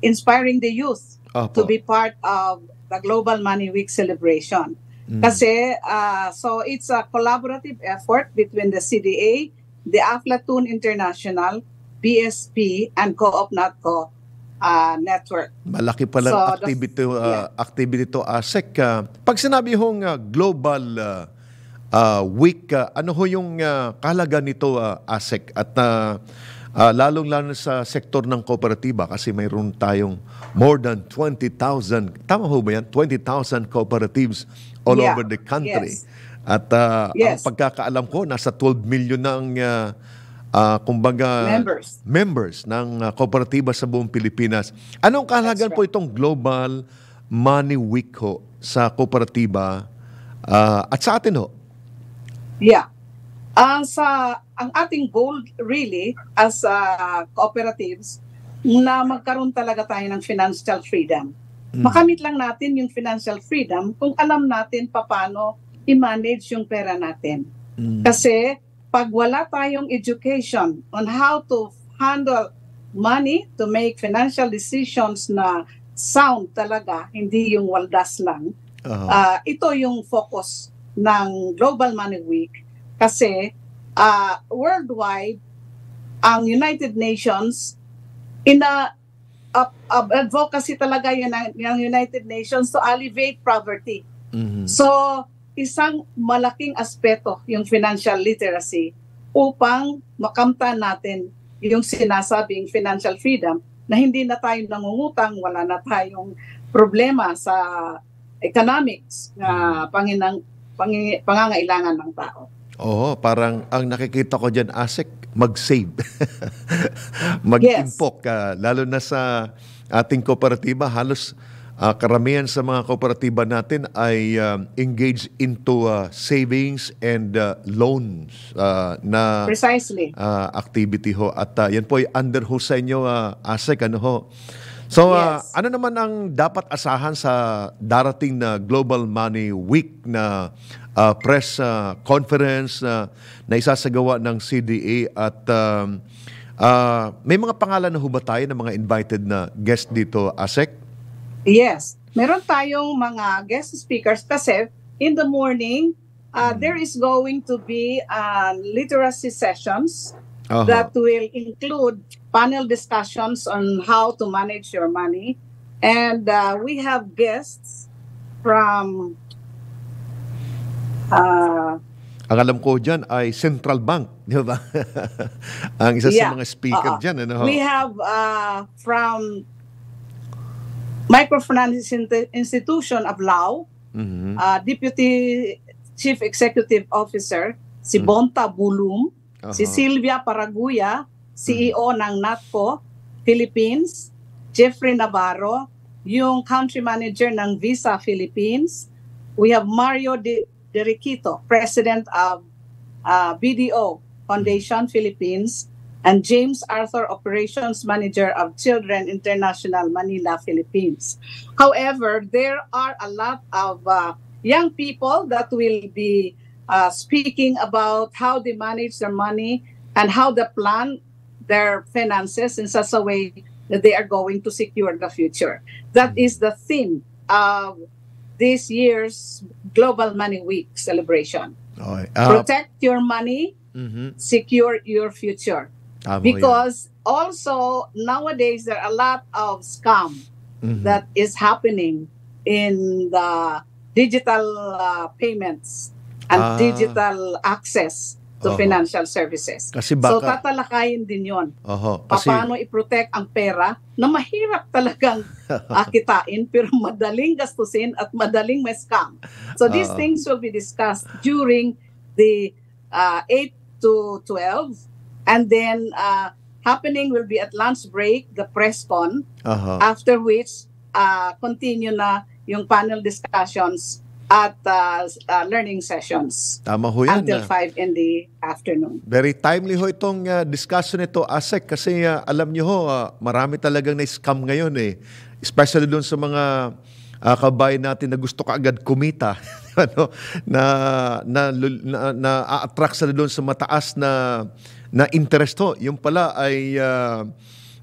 Speaker 79: inspiring the youth
Speaker 77: Opo.
Speaker 79: to be part of the Global Money Week celebration.
Speaker 77: Mm.
Speaker 79: Kasi uh, so it's a collaborative effort between the CDA, the Aflatun International, BSP, and Co-op Natco uh, network.
Speaker 77: Malaki pala
Speaker 79: So, the-
Speaker 77: activity, uh, activity to ASEC. Uh, pag sinabi hong uh, global uh, uh, week, uh, ano ho yung uh, kahalaga nito uh, ASEC? At uh, uh, lalong-lalo sa sektor ng kooperatiba kasi mayroon tayong more than 20,000, tama ho ba yan? 20,000 cooperatives all
Speaker 79: Yeah.
Speaker 77: over the country.
Speaker 79: Yes.
Speaker 77: At uh,
Speaker 79: Yes.
Speaker 77: ang pagkakaalam ko, nasa 12 million ng uh, uh, kumbaga
Speaker 79: Members.
Speaker 77: members ng uh, kooperatiba sa buong Pilipinas. Anong kahalagan po itong Global Money Week ho sa kooperatiba uh, at sa atin ho?
Speaker 79: Yeah. Ang sa ang ating goal really as uh, cooperatives na magkaroon talaga tayo ng financial freedom. Makamit lang natin yung financial freedom kung alam natin paano i-manage yung pera natin. Kasi pag wala tayong education on how to handle money to make financial decisions na sound talaga, hindi yung waldas lang, Ah, ito yung focus ng Global Money Week kasi ah, worldwide ang United Nations ina up, up- advocacy talaga yun ng, ng United Nations to alleviate poverty. So, isang malaking aspeto yung financial literacy upang makamtan natin yung sinasabing financial freedom na hindi na tayo nangungutang, wala na tayong problema sa economics na panginang, pangi- pangangailangan ng tao.
Speaker 77: Oo, parang ang nakikita ko dyan, ASEC, mag-save. [LAUGHS] Mag-impok. ah, lalo na sa ating kooperatiba, halos ah, karamihan sa mga kooperatiba natin ay um, engaged into ah, savings and ah, loans ah, na
Speaker 79: Precisely.
Speaker 77: ah, activity ho. At ah, yan po ay under ho sa inyo, ah, ASEC, ano ho. So, ah, ano naman ang dapat asahan sa darating na Global Money Week na ah, press ah, conference na na isasagawa ng CDA at um, ah, may mga pangalan na ho ba tayo ng mga invited na guest dito, ASEC?
Speaker 79: Yes. Meron tayong mga guest speakers kasi in the morning, uh, there is going to be uh, literacy sessions
Speaker 77: Aha.
Speaker 79: that will include panel discussions on how to manage your money. And uh, we have guests from uh,
Speaker 77: Ang alam ko dyan ay Central Bank, [LAUGHS] di ba? ang isa
Speaker 79: Yeah.
Speaker 77: sa mga speaker
Speaker 79: Oo.
Speaker 77: dyan. Ano?
Speaker 79: We have uh, from Microfinance Insti- Institution of Lao,
Speaker 77: Mhm.
Speaker 79: uh, Deputy Chief Executive Officer, si Bonta Bulum, si
Speaker 77: Aha.
Speaker 79: Silvia Paraguya, CEO ng NATCO Philippines, Jeffrey Navarro, yung country manager ng Visa Philippines. We have Mario De, De Riquito, President of uh, BDO Foundation Philippines, and James Arthur, Operations Manager of Children International Manila, Philippines. However, there are a lot of uh, young people that will be uh, speaking about how they manage their money and how they plan their finances in such a way that they are going to secure the future. That is the theme of this year's Global Money Week celebration.
Speaker 77: Okay. Ah,
Speaker 79: Protect your money,
Speaker 77: mhm.
Speaker 79: secure your future.
Speaker 77: Tama yan.
Speaker 79: because also nowadays there are a lot of scam
Speaker 77: Mhm.
Speaker 79: that is happening in the digital uh, payments and
Speaker 77: Ah.
Speaker 79: digital access to
Speaker 77: Oho.
Speaker 79: financial services.
Speaker 77: Kasi
Speaker 79: so
Speaker 77: baka-
Speaker 79: tatalakayin din yon.
Speaker 77: Oho, kasi
Speaker 79: Paano i-protect ang pera na mahirap talagang [LAUGHS] ah, kitain pero madaling gastusin at madaling may scam. So these
Speaker 77: Oo.
Speaker 79: things will be discussed during the uh, 8 to 12 and then uh, happening will be at lunch break, the press con,
Speaker 77: Aha.
Speaker 79: after which uh, continue na yung panel discussions at uh, uh, learning sessions
Speaker 77: Tama ho yan.
Speaker 79: until
Speaker 77: ah.
Speaker 79: 5 in the afternoon.
Speaker 77: Very timely ho itong uh, discussion nito, ASEC, kasi uh, alam niyo ho, uh, marami talagang na-scam ngayon eh. Especially doon sa mga uh, kabayan natin na gusto kaagad kumita. [LAUGHS] ano, na, na, na, na, attract sila doon sa mataas na, na interest ho. Yung pala ay uh,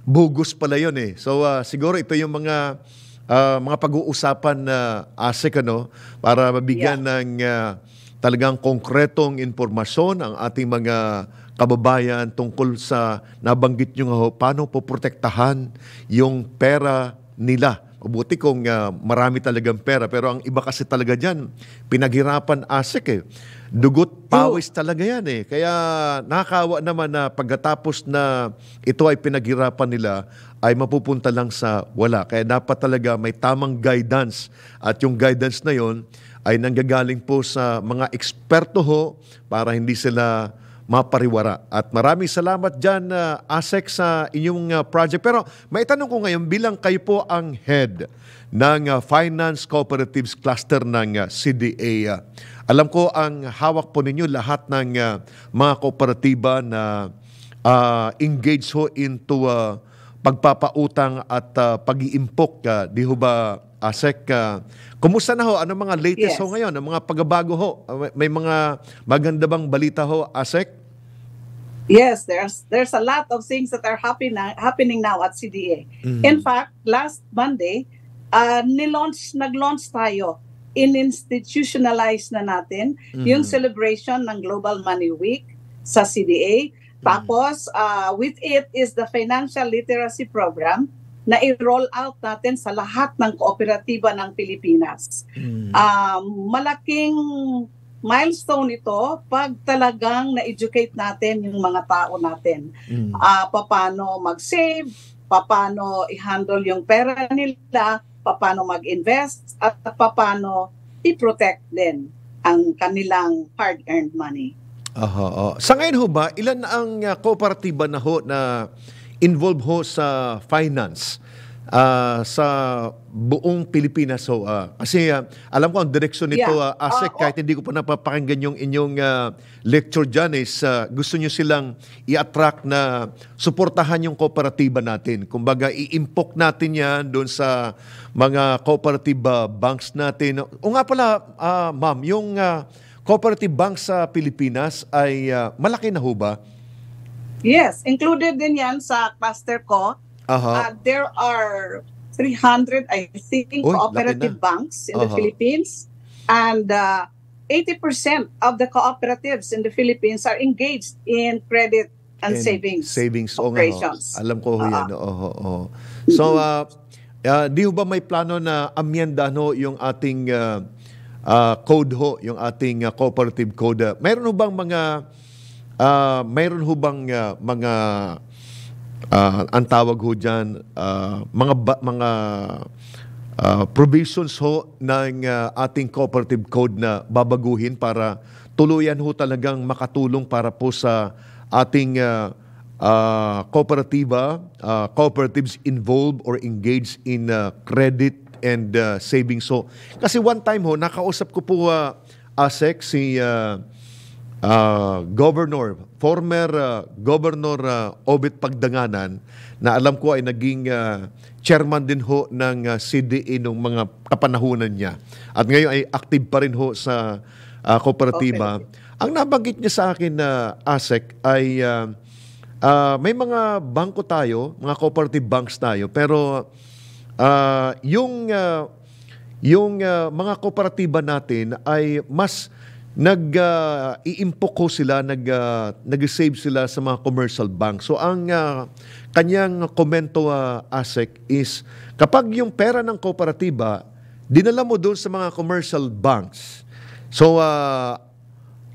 Speaker 77: bogus pala yun eh. So uh, siguro ito yung mga uh, mga pag-uusapan na ASEC ano, para mabigyan ng uh, talagang konkretong impormasyon ang ating mga kababayan tungkol sa nabanggit nyo nga ho, paano poprotektahan yung pera nila. Mabuti kung uh, marami talagang pera. Pero ang iba kasi talaga dyan, pinaghirapan asik eh. Dugot pawis talaga yan eh. Kaya nakakawa naman na pagkatapos na ito ay pinaghirapan nila, ay mapupunta lang sa wala. Kaya dapat talaga may tamang guidance. At yung guidance na yon ay nanggagaling po sa mga eksperto ho para hindi sila mapariwara. At maraming salamat dyan, uh, ASEC, sa inyong uh, project. Pero may tanong ko ngayon, bilang kayo po ang head ng uh, Finance Cooperatives Cluster ng uh, CDA, uh, alam ko ang hawak po ninyo lahat ng uh, mga kooperatiba na uh, engage ho into uh, pagpapautang at uh, pag-iimpok. Uh, di ho ba, ASEC? Uh, kumusta na ho? Ano mga latest
Speaker 79: Yes.
Speaker 77: ho ngayon? Ang mga pagbabago ho? May mga maganda bang balita ho, ASEC?
Speaker 79: Yes, there's there's a lot of things that are happening happening now at CDA.
Speaker 77: Mhm.
Speaker 79: In fact, last Monday, uh, nilaunch nag-launch tayo in-institutionalize na natin
Speaker 80: Mhm.
Speaker 79: yung celebration ng Global Money Week sa CDA. Tapos, uh, with it is the Financial Literacy Program na i-roll out natin sa lahat ng kooperatiba ng Pilipinas. Um, malaking milestone ito pag talagang na-educate natin yung mga tao natin. Ah, paano mag-save, paano i-handle yung pera nila, paano mag-invest, at paano i-protect din ang kanilang hard-earned money.
Speaker 77: Aha. Sa ngayon ho ba, ilan ang uh, kooperatiba na ho na involved ho sa finance ah, sa buong Pilipinas ho? ah? kasi ah, alam ko ang direksyon nito,
Speaker 79: Yeah.
Speaker 77: ah, ASEC, kahit hindi ko pa napapakinggan yung inyong ah, lecture dyan, is ah, gusto nyo silang i-attract na suportahan yung kooperatiba natin. Kumbaga, i-impok natin yan doon sa mga cooperative banks natin. O nga pala, ah, ma'am, yung ah, cooperative bank sa Pilipinas ay ah, malaki na ho ba?
Speaker 79: Yes, included din yan sa cluster ko.
Speaker 77: Aha.
Speaker 79: Uh, there are 300, I think,
Speaker 77: Uy,
Speaker 79: cooperative banks in the
Speaker 77: Aha.
Speaker 79: Philippines. And uh, 80% of the cooperatives in the Philippines are engaged in credit and, savings.
Speaker 77: Savings, ho.
Speaker 79: operations.
Speaker 77: Alam ko ho
Speaker 79: Ah,
Speaker 77: yan. Oo, oo. So, ah, ah, di ho ba may plano na amyenda no, yung ating ah, ah, code ho, yung ating ah, cooperative code? Ah, Mayroon ho bang mga ah, mayroon ho bang ah, mga ah, ang tawag ho dyan, ah, mga ba- mga ah, provisions ho ng ah, ating cooperative code na babaguhin para tuluyan ho talagang makatulong para po sa ating ah, ah, kooperatiba, ah, cooperatives involved or engaged in ah, credit and ah, savings. So, kasi one time ho, nakausap ko po ah, ASEC si ah, ah, Governor, former ah, Governor ah, Obit Pagdanganan na alam ko ay naging ah, chairman din ho ng ah, CDE nung mga kapanahunan niya. At ngayon ay active pa rin ho sa ah, kooperatiba. Ang nabanggit niya sa akin na ASEC ay ah, ah, may mga bangko tayo, mga cooperative banks tayo, pero ah, yung ah, yung ah, mga kooperatiba natin ay mas nag ah, iimpok ho sila, nag ah, nag-save sila sa mga commercial bank. So ang ah, kanyang komento ah, ASEC is kapag yung pera ng kooperatiba dinala mo doon sa mga commercial banks. So ah,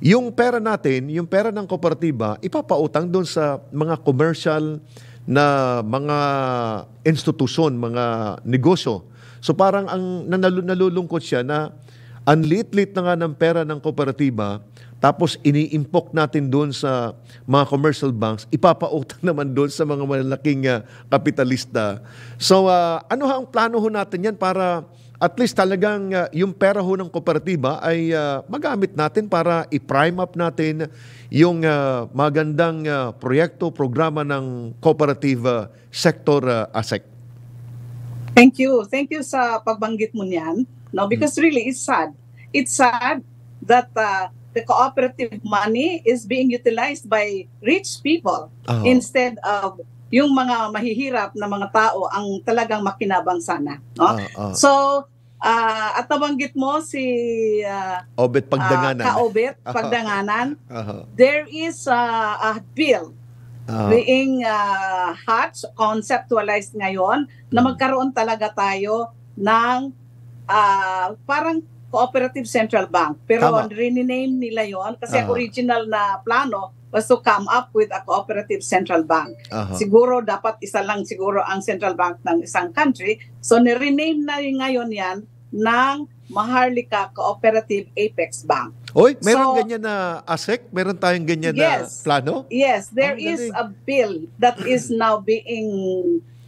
Speaker 77: yung pera natin, yung pera ng kooperatiba, ipapautang doon sa mga commercial na mga institusyon, mga negosyo. So parang ang nalulungkot siya na ang liit-liit na nga ng pera ng kooperatiba, tapos iniimpok natin doon sa mga commercial banks, ipapautang [LAUGHS] naman doon sa mga malalaking ah, kapitalista. So ah, ano ang plano ho natin yan para at least talagang ah, yung pera ho ng kooperatiba ay ah, magamit natin para i-prime up natin yung ah, magandang ah, proyekto, programa ng cooperative sector ah, ASEC.
Speaker 79: Thank you. Thank you sa pagbanggit mo niyan. No, because really it's sad. It's sad that uh, the cooperative money is being utilized by rich people
Speaker 77: Oo.
Speaker 79: instead of yung mga mahihirap na mga tao ang talagang makinabang sana, no?
Speaker 77: Oo.
Speaker 79: So, uh, at nabanggit mo si uh,
Speaker 77: Obet Pagdanganan.
Speaker 79: uh, Kaobet. [LAUGHS] Pagdanganan,
Speaker 77: Aha.
Speaker 79: there is uh, a bill
Speaker 77: Ah.
Speaker 79: being uh, hatched, conceptualized ngayon na
Speaker 77: Hmm.
Speaker 79: magkaroon talaga tayo ng ah, parang cooperative central bank. Pero
Speaker 77: Tama.
Speaker 79: rename nila yon kasi
Speaker 77: Ah.
Speaker 79: original na plano was to come up with a cooperative central bank.
Speaker 77: Aha.
Speaker 79: Siguro dapat isa lang siguro ang central bank ng isang country. So ni-rename na rin ngayon yan ng Maharlika Cooperative Apex Bank.
Speaker 77: Oy, meron
Speaker 79: So-
Speaker 77: ganyan na ASEC? Meron tayong ganyan
Speaker 79: Yes.
Speaker 77: na plano?
Speaker 79: Yes, there
Speaker 77: Ang
Speaker 79: is
Speaker 77: galing.
Speaker 79: a bill that is now being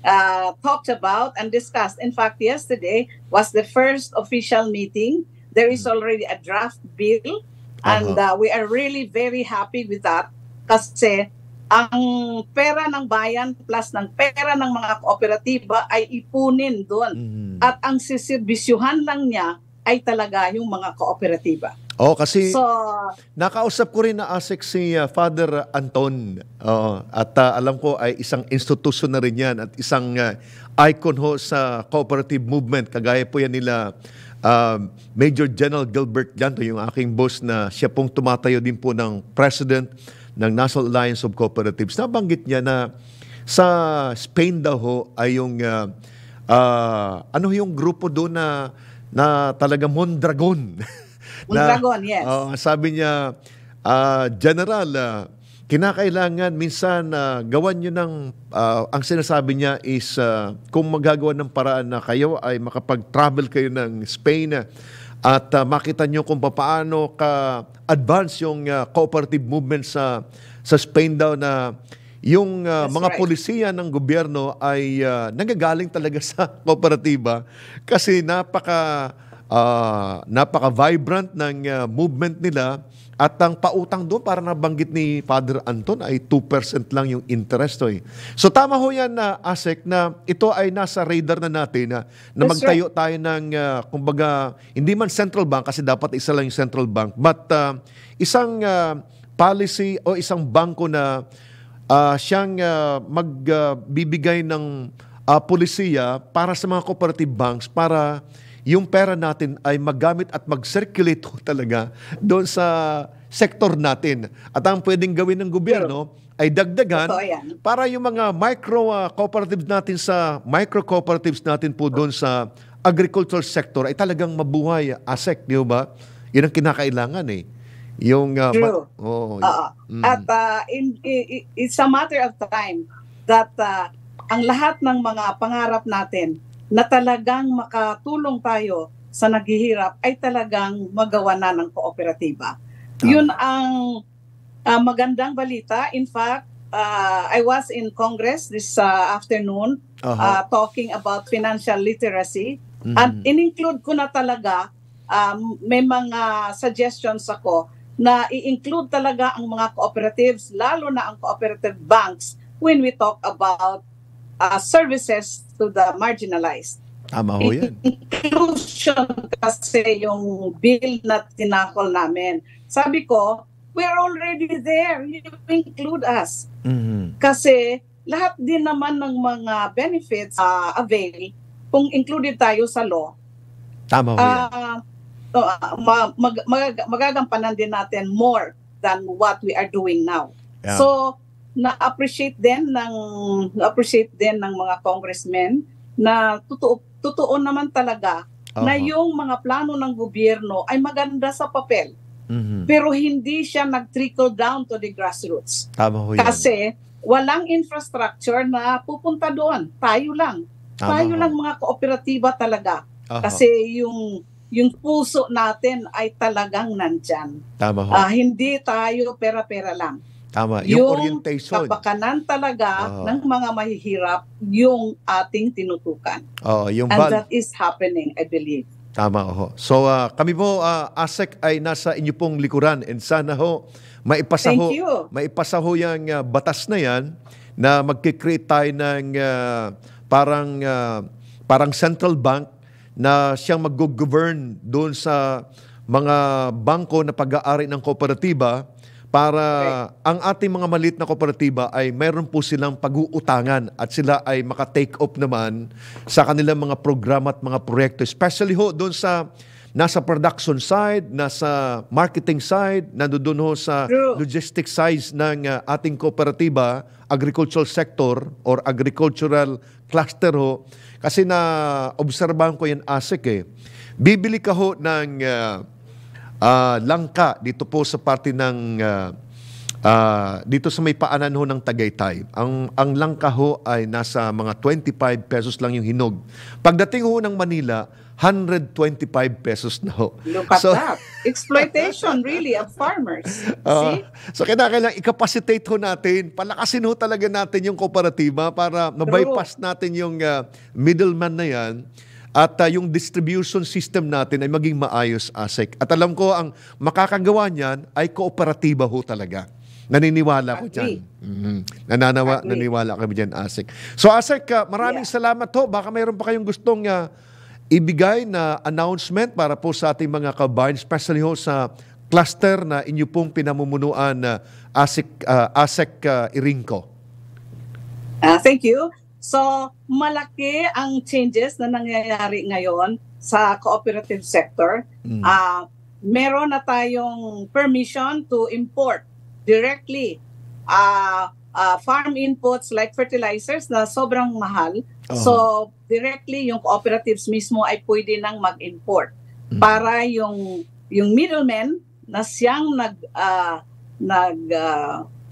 Speaker 79: uh, talked about and discussed. In fact, yesterday was the first official meeting. There is already a draft bill, and uh, we are really very happy with that kasi ang pera ng bayan plus ng pera ng mga kooperatiba ay ipunin doon. At ang sisibisyuhan lang niya ay talaga yung mga kooperatiba.
Speaker 77: Oh, kasi
Speaker 79: So,
Speaker 77: nakausap ko rin na ASEC si uh, Father Anton. Oo. at uh, alam ko ay isang institusyon na rin yan at isang uh, icon ho sa cooperative movement. Kagaya po yan nila uh, Major General Gilbert Llanto, yung aking boss na siya pong tumatayo din po ng president ng National Alliance of Cooperatives. Nabanggit niya na sa Spain daw ho ay yung uh, uh, ano yung grupo doon na na talaga Mondragon. [LAUGHS]
Speaker 79: Mondragon, yes.
Speaker 77: Oo, sabi niya, ah, General, ah, kinakailangan minsan na gawan nyo ng, ah, ang sinasabi niya is ah, kung magagawa ng paraan na kayo ay makapag-travel kayo ng Spain ah, at ah, makita nyo kung paano ka-advance yung ah, cooperative movement sa, sa Spain daw na yung
Speaker 79: That's
Speaker 77: mga
Speaker 79: right.
Speaker 77: polisiya ng gobyerno ay ah, nagagaling talaga [LAUGHS] sa kooperatiba kasi napaka ah, napaka-vibrant ng ah, movement nila at ang pautang doon para nabanggit ni Father Anton ay 2% lang yung interest eh. So tama ho yan na ASEC na ito ay nasa radar na natin na, na
Speaker 79: That's
Speaker 77: magtayo tayo ng ah, kumbaga hindi man central bank kasi dapat isa lang yung central bank but ah, isang ah, policy o isang bangko na ah, siyang ah, magbibigay ng ah, polisiya para sa mga cooperative banks para yung pera natin ay magamit at mag-circulate [LAUGHS] talaga doon sa sektor natin. At ang pwedeng gawin ng gobyerno ay dagdagan para yung mga micro ah, cooperatives natin sa micro cooperatives natin po doon sa agricultural sector ay talagang mabuhay ASEC, di ba? Yun ang kinakailangan eh. Yung ma-
Speaker 79: True.
Speaker 77: Oo.
Speaker 79: Oo.
Speaker 77: Mm.
Speaker 79: At uh, in, i- i- it's a matter of time that uh, ang lahat ng mga pangarap natin na talagang makatulong tayo sa naghihirap ay talagang magawa na ng kooperatiba. Yun ang uh, magandang balita. In fact, uh, I was in Congress this uh, afternoon uh, talking about financial literacy.
Speaker 80: Mhm.
Speaker 79: At in-include ko na talaga, um, may mga suggestions ako na i-include talaga ang mga cooperatives, lalo na ang cooperative banks, when we talk about uh, services to the marginalized.
Speaker 77: Tama ho yan. [LAUGHS]
Speaker 79: Inclusion kasi yung bill na tinakol namin. Sabi ko, we're already there. You include us.
Speaker 77: Mhm.
Speaker 79: Kasi lahat din naman ng mga benefits uh, avail kung included tayo sa law.
Speaker 77: Tama ho yan.
Speaker 79: Ah, so, ah, ma- mag- mag- magagampanan din natin more than what we are doing now.
Speaker 77: Yeah.
Speaker 79: So, na-appreciate din ng na-appreciate din ng mga congressmen na totoo totoo naman talaga na
Speaker 77: Aha.
Speaker 79: yung mga plano ng gobyerno ay maganda sa papel
Speaker 77: Mhm.
Speaker 79: pero hindi siya nag-trickle down to the grassroots.
Speaker 77: Tama ho yan.
Speaker 79: Kasi walang infrastructure na pupunta doon. Tayo lang.
Speaker 77: Tama
Speaker 79: Tayo
Speaker 77: ho.
Speaker 79: lang mga kooperatiba talaga.
Speaker 77: Aha.
Speaker 79: Kasi yung yung puso natin ay talagang nandyan.
Speaker 77: Tama ho.
Speaker 79: Ah, hindi tayo pera-pera lang.
Speaker 77: Tama. Yung, orientation.
Speaker 79: kapakanan talaga
Speaker 77: Oo.
Speaker 79: ng mga mahihirap yung ating tinutukan.
Speaker 77: Oo, yung
Speaker 79: And that is happening, I believe.
Speaker 77: Tama ho. So ah, kami po ah, ASEC ay nasa inyo pong likuran and sana ho maipasa ho, maipasa ho yung ah, batas na yan na magkikreate tayo ng ah, parang ah, parang central bank na siyang mag-govern doon sa mga bangko na pag-aari ng kooperatiba para ang ating mga maliit na kooperatiba ay meron po silang pag-uutangan at sila ay maka-take off naman sa kanilang mga programa at mga proyekto. Especially ho doon sa nasa production side, nasa marketing side, nandoon ho sa logistics side ng uh, ating kooperatiba, agricultural sector or agricultural cluster ho. Kasi na obserbahan ko yan ASEC eh. Bibili ka ho ng uh, ah, langka dito po sa parte ng ah, ah, dito sa may paanan ho ng Tagaytay. Ang ang langka ho ay nasa mga 25 pesos lang yung hinog. Pagdating ho ng Manila, 125 pesos na ho.
Speaker 79: Look at that. Exploitation, really, of farmers. [LAUGHS] See?
Speaker 77: so kailangan i-capacitate ho natin, palakasin ho talaga natin yung kooperatiba para ma-bypass natin yung ah, middleman na yan at ah, yung distribution system natin ay maging maayos, ASEC. At alam ko, ang makakagawa niyan ay kooperatiba ho talaga. Naniniwala ko dyan. Mhm. Nananawa, naniwala kami dyan, ASEC. So ASEC, ah, maraming salamat ho. Baka mayroon pa kayong gustong ah, ibigay na announcement para po sa ating mga kabayan, especially ho sa cluster na inyo pong pinamumunuan na ASEC, ah, ASEC ah, Irinco.
Speaker 79: Ah, thank you. So, malaki ang changes na nangyayari ngayon sa cooperative sector.
Speaker 77: Mm.
Speaker 79: Ah, meron na tayong permission to import directly ah, ah, farm inputs like fertilizers na sobrang mahal.
Speaker 77: Oo.
Speaker 79: So, directly yung cooperatives mismo ay pwede nang mag-import para yung yung middlemen na siyang nag ah, nag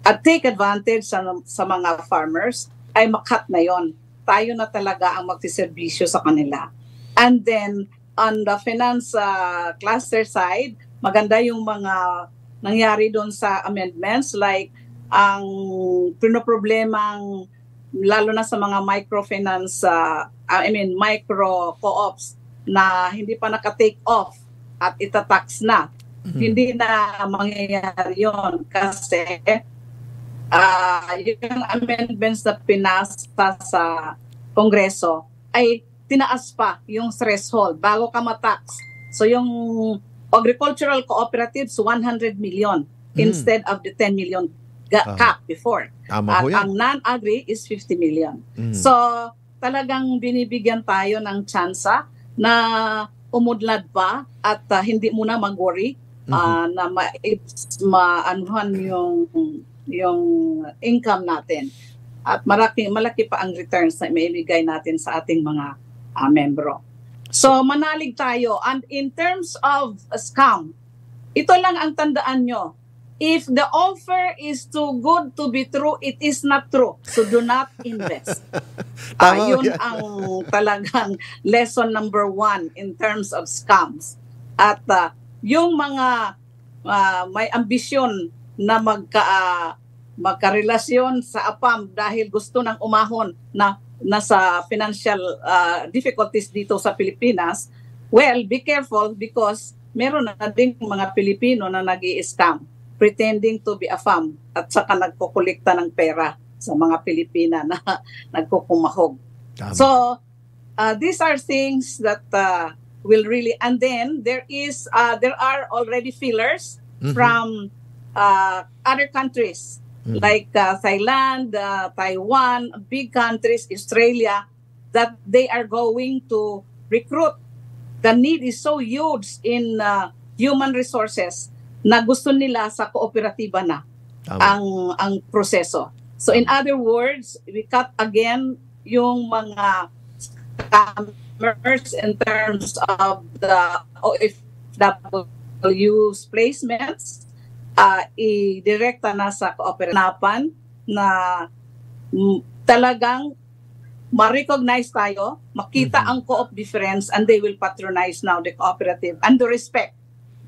Speaker 79: at take advantage sa sa mga farmers ay makat na yon. Tayo na talaga ang magsiservisyo sa kanila. And then on the finance ah, cluster side, maganda yung mga nangyari doon sa amendments like ang pinoproblemang lalo na sa mga microfinance ah, I mean micro co-ops na hindi pa naka-take off at itatax na. Hindi na mangyayari yon kasi ah yung amendments na pinasa sa Kongreso ay tinaas pa yung threshold bago ka matax. So yung agricultural cooperatives 100 million
Speaker 77: Mm.
Speaker 79: instead of the 10 million
Speaker 77: Ah.
Speaker 79: cap before.
Speaker 77: Tama
Speaker 79: At ang non-agri is 50 million.
Speaker 77: Mm.
Speaker 79: So talagang binibigyan tayo ng tsansa na umudlad pa at ah, hindi muna mag-worry ah, na ma, it's- maanuhan yung yung income natin. At malaki malaki pa ang returns na maibigay natin sa ating mga ah, membro. So manalig tayo and in terms of a scam, ito lang ang tandaan nyo. If the offer is too good to be true, it is not true. So do not invest. [LAUGHS]
Speaker 77: Tama
Speaker 79: yun
Speaker 77: yan.
Speaker 79: ang talagang lesson number one in terms of scams. At ah, yung mga ah, may ambisyon na magka ah, magkarelasyon sa APAM dahil gusto ng umahon na nasa financial ah, difficulties dito sa Pilipinas, well, be careful because meron na ding mga Pilipino na nag scam pretending to be a FAM at saka nagkukulikta ng pera sa mga Pilipina na [LAUGHS] nagkukumahog. So, uh, these are things that uh, will really, and then there is, uh, there are already fillers
Speaker 77: Mhm.
Speaker 79: from uh, other countries
Speaker 77: Mhm.
Speaker 79: like uh, Thailand, uh, Taiwan, big countries, Australia, that they are going to recruit. The need is so huge in uh, human resources na gusto nila sa kooperatiba na
Speaker 77: Tama.
Speaker 79: ang ang proseso. So in other words, we cut again yung mga scammers in terms of the OFW use placements, uh, i-direkta na sa kooperanapan na mm, talagang ma-recognize tayo, makita ang co-op difference and they will patronize now the cooperative and the respect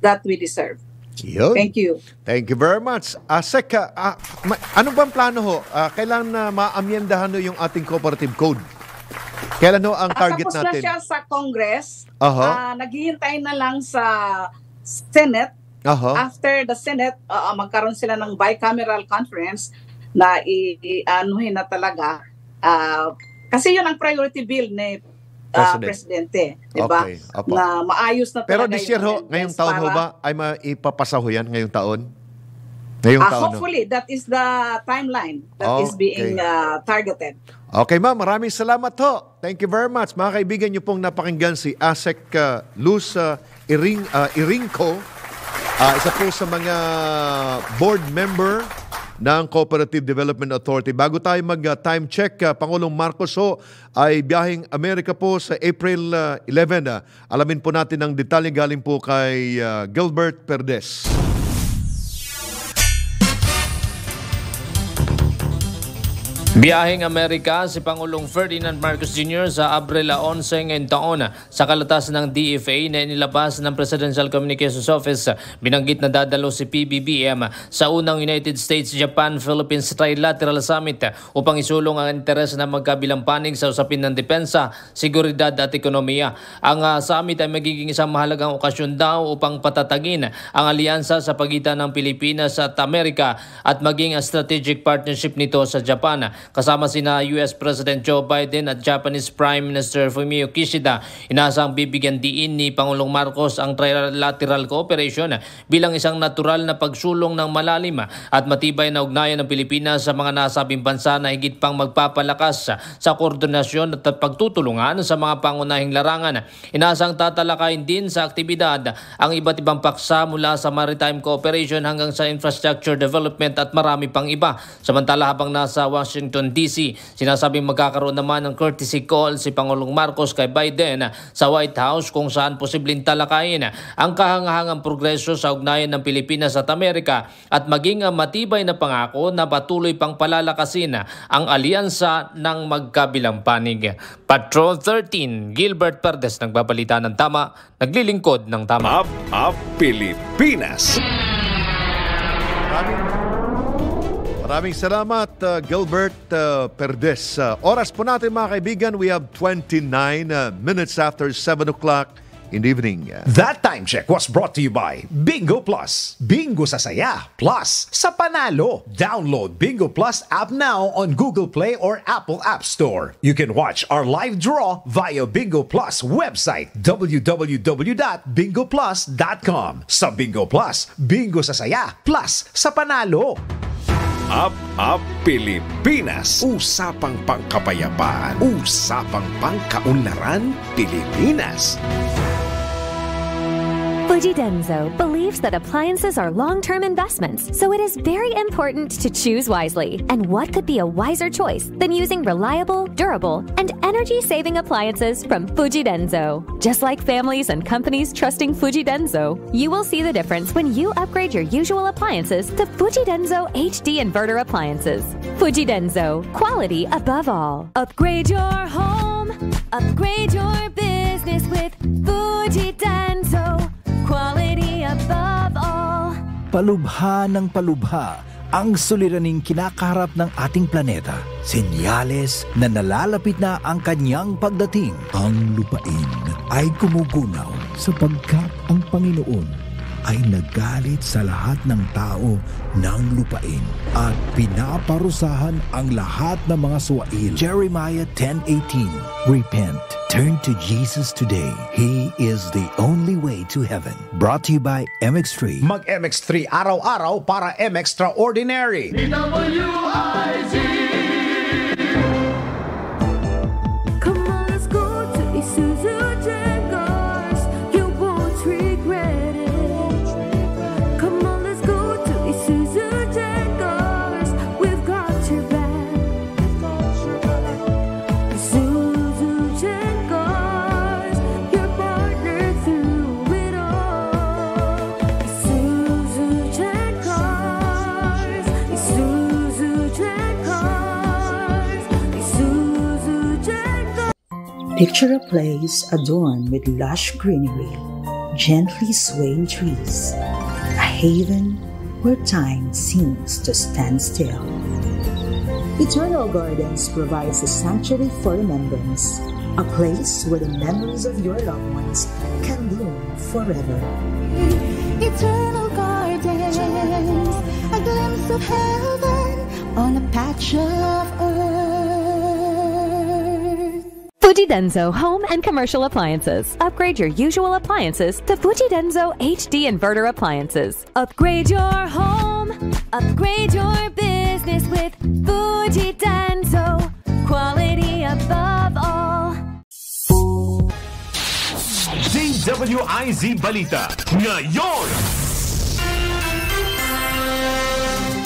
Speaker 79: that we deserve.
Speaker 77: Yun.
Speaker 79: Thank you.
Speaker 77: Thank you very much. Ah, Sek, ah, ah, ma- ano bang plano ho? Ah, kailan na maamyendahan ho yung ating cooperative code? Kailan ho ang target
Speaker 79: Ah, tapos
Speaker 77: natin?
Speaker 79: na siya sa Congress.
Speaker 77: Aha.
Speaker 79: Ah, naghihintay na lang sa Senate.
Speaker 77: Aha.
Speaker 79: After the Senate, ah, magkaroon sila ng bicameral conference na i-anuhin na talaga. Ah, kasi yun ang priority bill ni
Speaker 77: President.
Speaker 79: Presidente. Diba?
Speaker 77: Okay, apo.
Speaker 79: Na maayos na
Speaker 77: Pero
Speaker 79: talaga
Speaker 77: this year ho, ngayong taon ho
Speaker 79: para-
Speaker 77: ba, ay maipapasa ho yan ngayong taon? Ngayong
Speaker 79: Ah,
Speaker 77: taon ho.
Speaker 79: hopefully, that is the timeline that is being
Speaker 77: Okay.
Speaker 79: ah, targeted.
Speaker 77: Okay ma'am, maraming salamat ho. Thank you very much. Mga kaibigan niyo pong napakinggan si Asek uh, Luz uh, Iring, uh, Iringco, uh, isa po sa mga board member ng Cooperative Development Authority. Bago tayo mag-time check, uh, Pangulong Marcos ho ay biyaheng Amerika po sa April uh, 11. Uh, alamin po natin ang detalye galing po kay uh, Gilbert Perdes.
Speaker 69: Biyaheng Amerika si Pangulong Ferdinand Marcos Jr. sa Abril 11 ngayong taon sa kalatas ng DFA na inilabas ng Presidential Communications Office. Binanggit na dadalo si PBBM sa unang United States-Japan-Philippines Trilateral Summit upang isulong ang interes ng magkabilang panig sa usapin ng depensa, seguridad at ekonomiya. Ang ah, summit ay magiging isang mahalagang okasyon daw upang patatagin ang alyansa sa pagitan ng Pilipinas at Amerika at maging strategic partnership nito sa Japan. Kasama sina US President Joe Biden at Japanese Prime Minister Fumio Kishida. Inasang bibigyan diin ni Pangulong Marcos ang trilateral cooperation bilang isang natural na pagsulong ng malalim at matibay na ugnayan ng Pilipinas sa mga nasabing bansa na higit pang magpapalakas sa koordinasyon at pagtutulungan sa mga pangunahing larangan. Inasang tatalakayin din sa aktibidad ang iba't ibang paksa mula sa maritime cooperation hanggang sa infrastructure development at marami pang iba. Samantala habang nasa Washington DC, sinasabing magkakaroon naman ng courtesy call si Pangulong Marcos kay Biden sa White House kung saan posibleng talakayin ang kahangahangang progreso sa ugnayan ng Pilipinas at Amerika at maging matibay na pangako na patuloy pang palalakasin ang alyansa ng magkabilang panig. Patrol 13, Gilbert Perdes nagbabalita ng tama, naglilingkod ng tama.
Speaker 4: Up, up, Pilipinas.
Speaker 77: Maraming salamat, uh, Gilbert uh, Perdes. Uh, oras po natin mga kaibigan, we have 29 uh, minutes after 7 o'clock in the evening.
Speaker 3: That time check was brought to you by Bingo Plus. Bingo sa saya, plus sa panalo. Download Bingo Plus app now on Google Play or Apple App Store. You can watch our live draw via Bingo Plus website www.bingoplus.com. Sa Bingo Plus, bingo sa saya, plus sa panalo.
Speaker 4: Up, up, Pilipinas. Usapang pangkapayapaan. Usapang pangkaunlaran, Pilipinas.
Speaker 9: Fuji Denso believes that appliances are long term investments, so it is very important to choose wisely. And what could be a wiser choice than using reliable, durable, and energy saving appliances from Fuji Denso? Just like families and companies trusting Fuji Denso, you will see the difference when you upgrade your usual appliances to Fuji Denso HD inverter appliances. Fuji Denso, quality above all. Upgrade your home, upgrade your business with Fuji Denso. Quality above all.
Speaker 11: Palubha ng palubha ang suliraning kinakaharap ng ating planeta. Senyales na nalalapit na ang kanyang pagdating. Ang lupain ay gumugunaw sapagkat ang Panginoon ay nagalit sa lahat ng tao ng lupain at pinaparusahan ang lahat ng mga suwail. Jeremiah 10.18 Repent. Turn to Jesus today. He is the only way to heaven. Brought to you by MX3.
Speaker 3: Mag MX3 araw-araw para M Extraordinary.
Speaker 14: Come
Speaker 47: Picture a place adorned with lush greenery, gently swaying trees, a haven where time seems to stand still. Eternal Gardens provides a sanctuary for remembrance, a place where the memories of your loved ones can bloom forever.
Speaker 81: Eternal gardens, a glimpse of heaven on a patch of earth.
Speaker 9: Fuji Denso Home and Commercial Appliances. Upgrade your usual appliances to Fuji Denso HD Inverter Appliances. Upgrade your home. Upgrade your business with Fuji Denso. Quality above all.
Speaker 51: DWIZ Balita ngayon!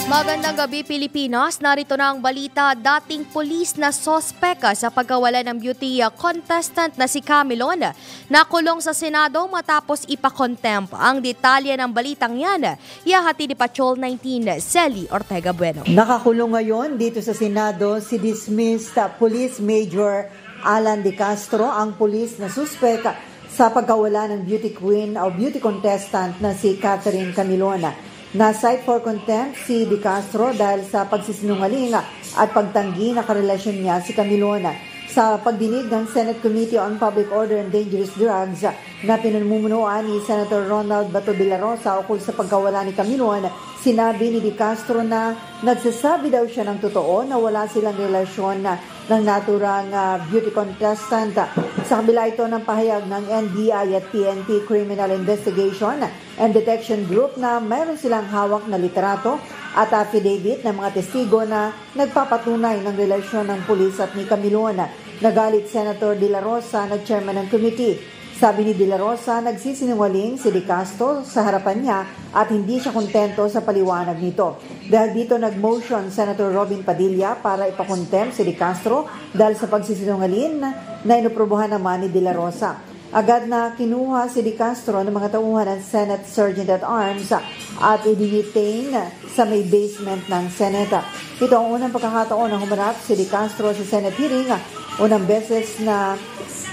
Speaker 17: Magandang gabi Pilipinas, narito na ang balita dating pulis na sospeka sa pagkawala ng beauty contestant na si Camilon nakulong sa Senado matapos ipakontempt. Ang detalye ng balitang yan, ihahati ni Patrol 19 Selly Ortega Bueno.
Speaker 8: Nakakulong ngayon dito sa Senado si dismissed Police Major Alan De Castro, ang pulis na suspek sa pagkawala ng beauty queen o beauty contestant na si Catherine Camilona. Na-cite for contempt si De Castro dahil sa pagsisinungaling at pagtanggi na karelasyon niya si Camilona. Sa pagdinig ng Senate Committee on Public Order and Dangerous Drugs na pinanmumunuan ni Senator Ronald Bato Villarosa ukol sa pagkawala ni Camilon, sinabi ni De Castro na nagsasabi daw siya ng totoo na wala silang relasyon na ng naturang ah, beauty contestant. Sa kabila ito ng pahayag ng NBI at PNP Criminal Investigation and Detection Group na mayroon silang hawak na literato at affidavit ng mga testigo na nagpapatunay ng relasyon ng pulis at ni Camilona. Nagalit Senator De La Rosa na chairman ng committee. Sabi ni De La Rosa, nagsisinungaling si De Castro sa harapan niya at hindi siya kontento sa paliwanag nito. Dahil dito nag-motion Senator Robin Padilla para ipakontempt si De Castro dahil sa pagsisinungaling na inuprobohan naman ni De La Rosa. Agad na kinuha si De Castro ng mga tauhan ng Senate Sergeant at Arms at i-detain sa may basement ng Senate. Ito ang unang pagkakataon na humarap si De Castro sa Senate hearing. Unang beses na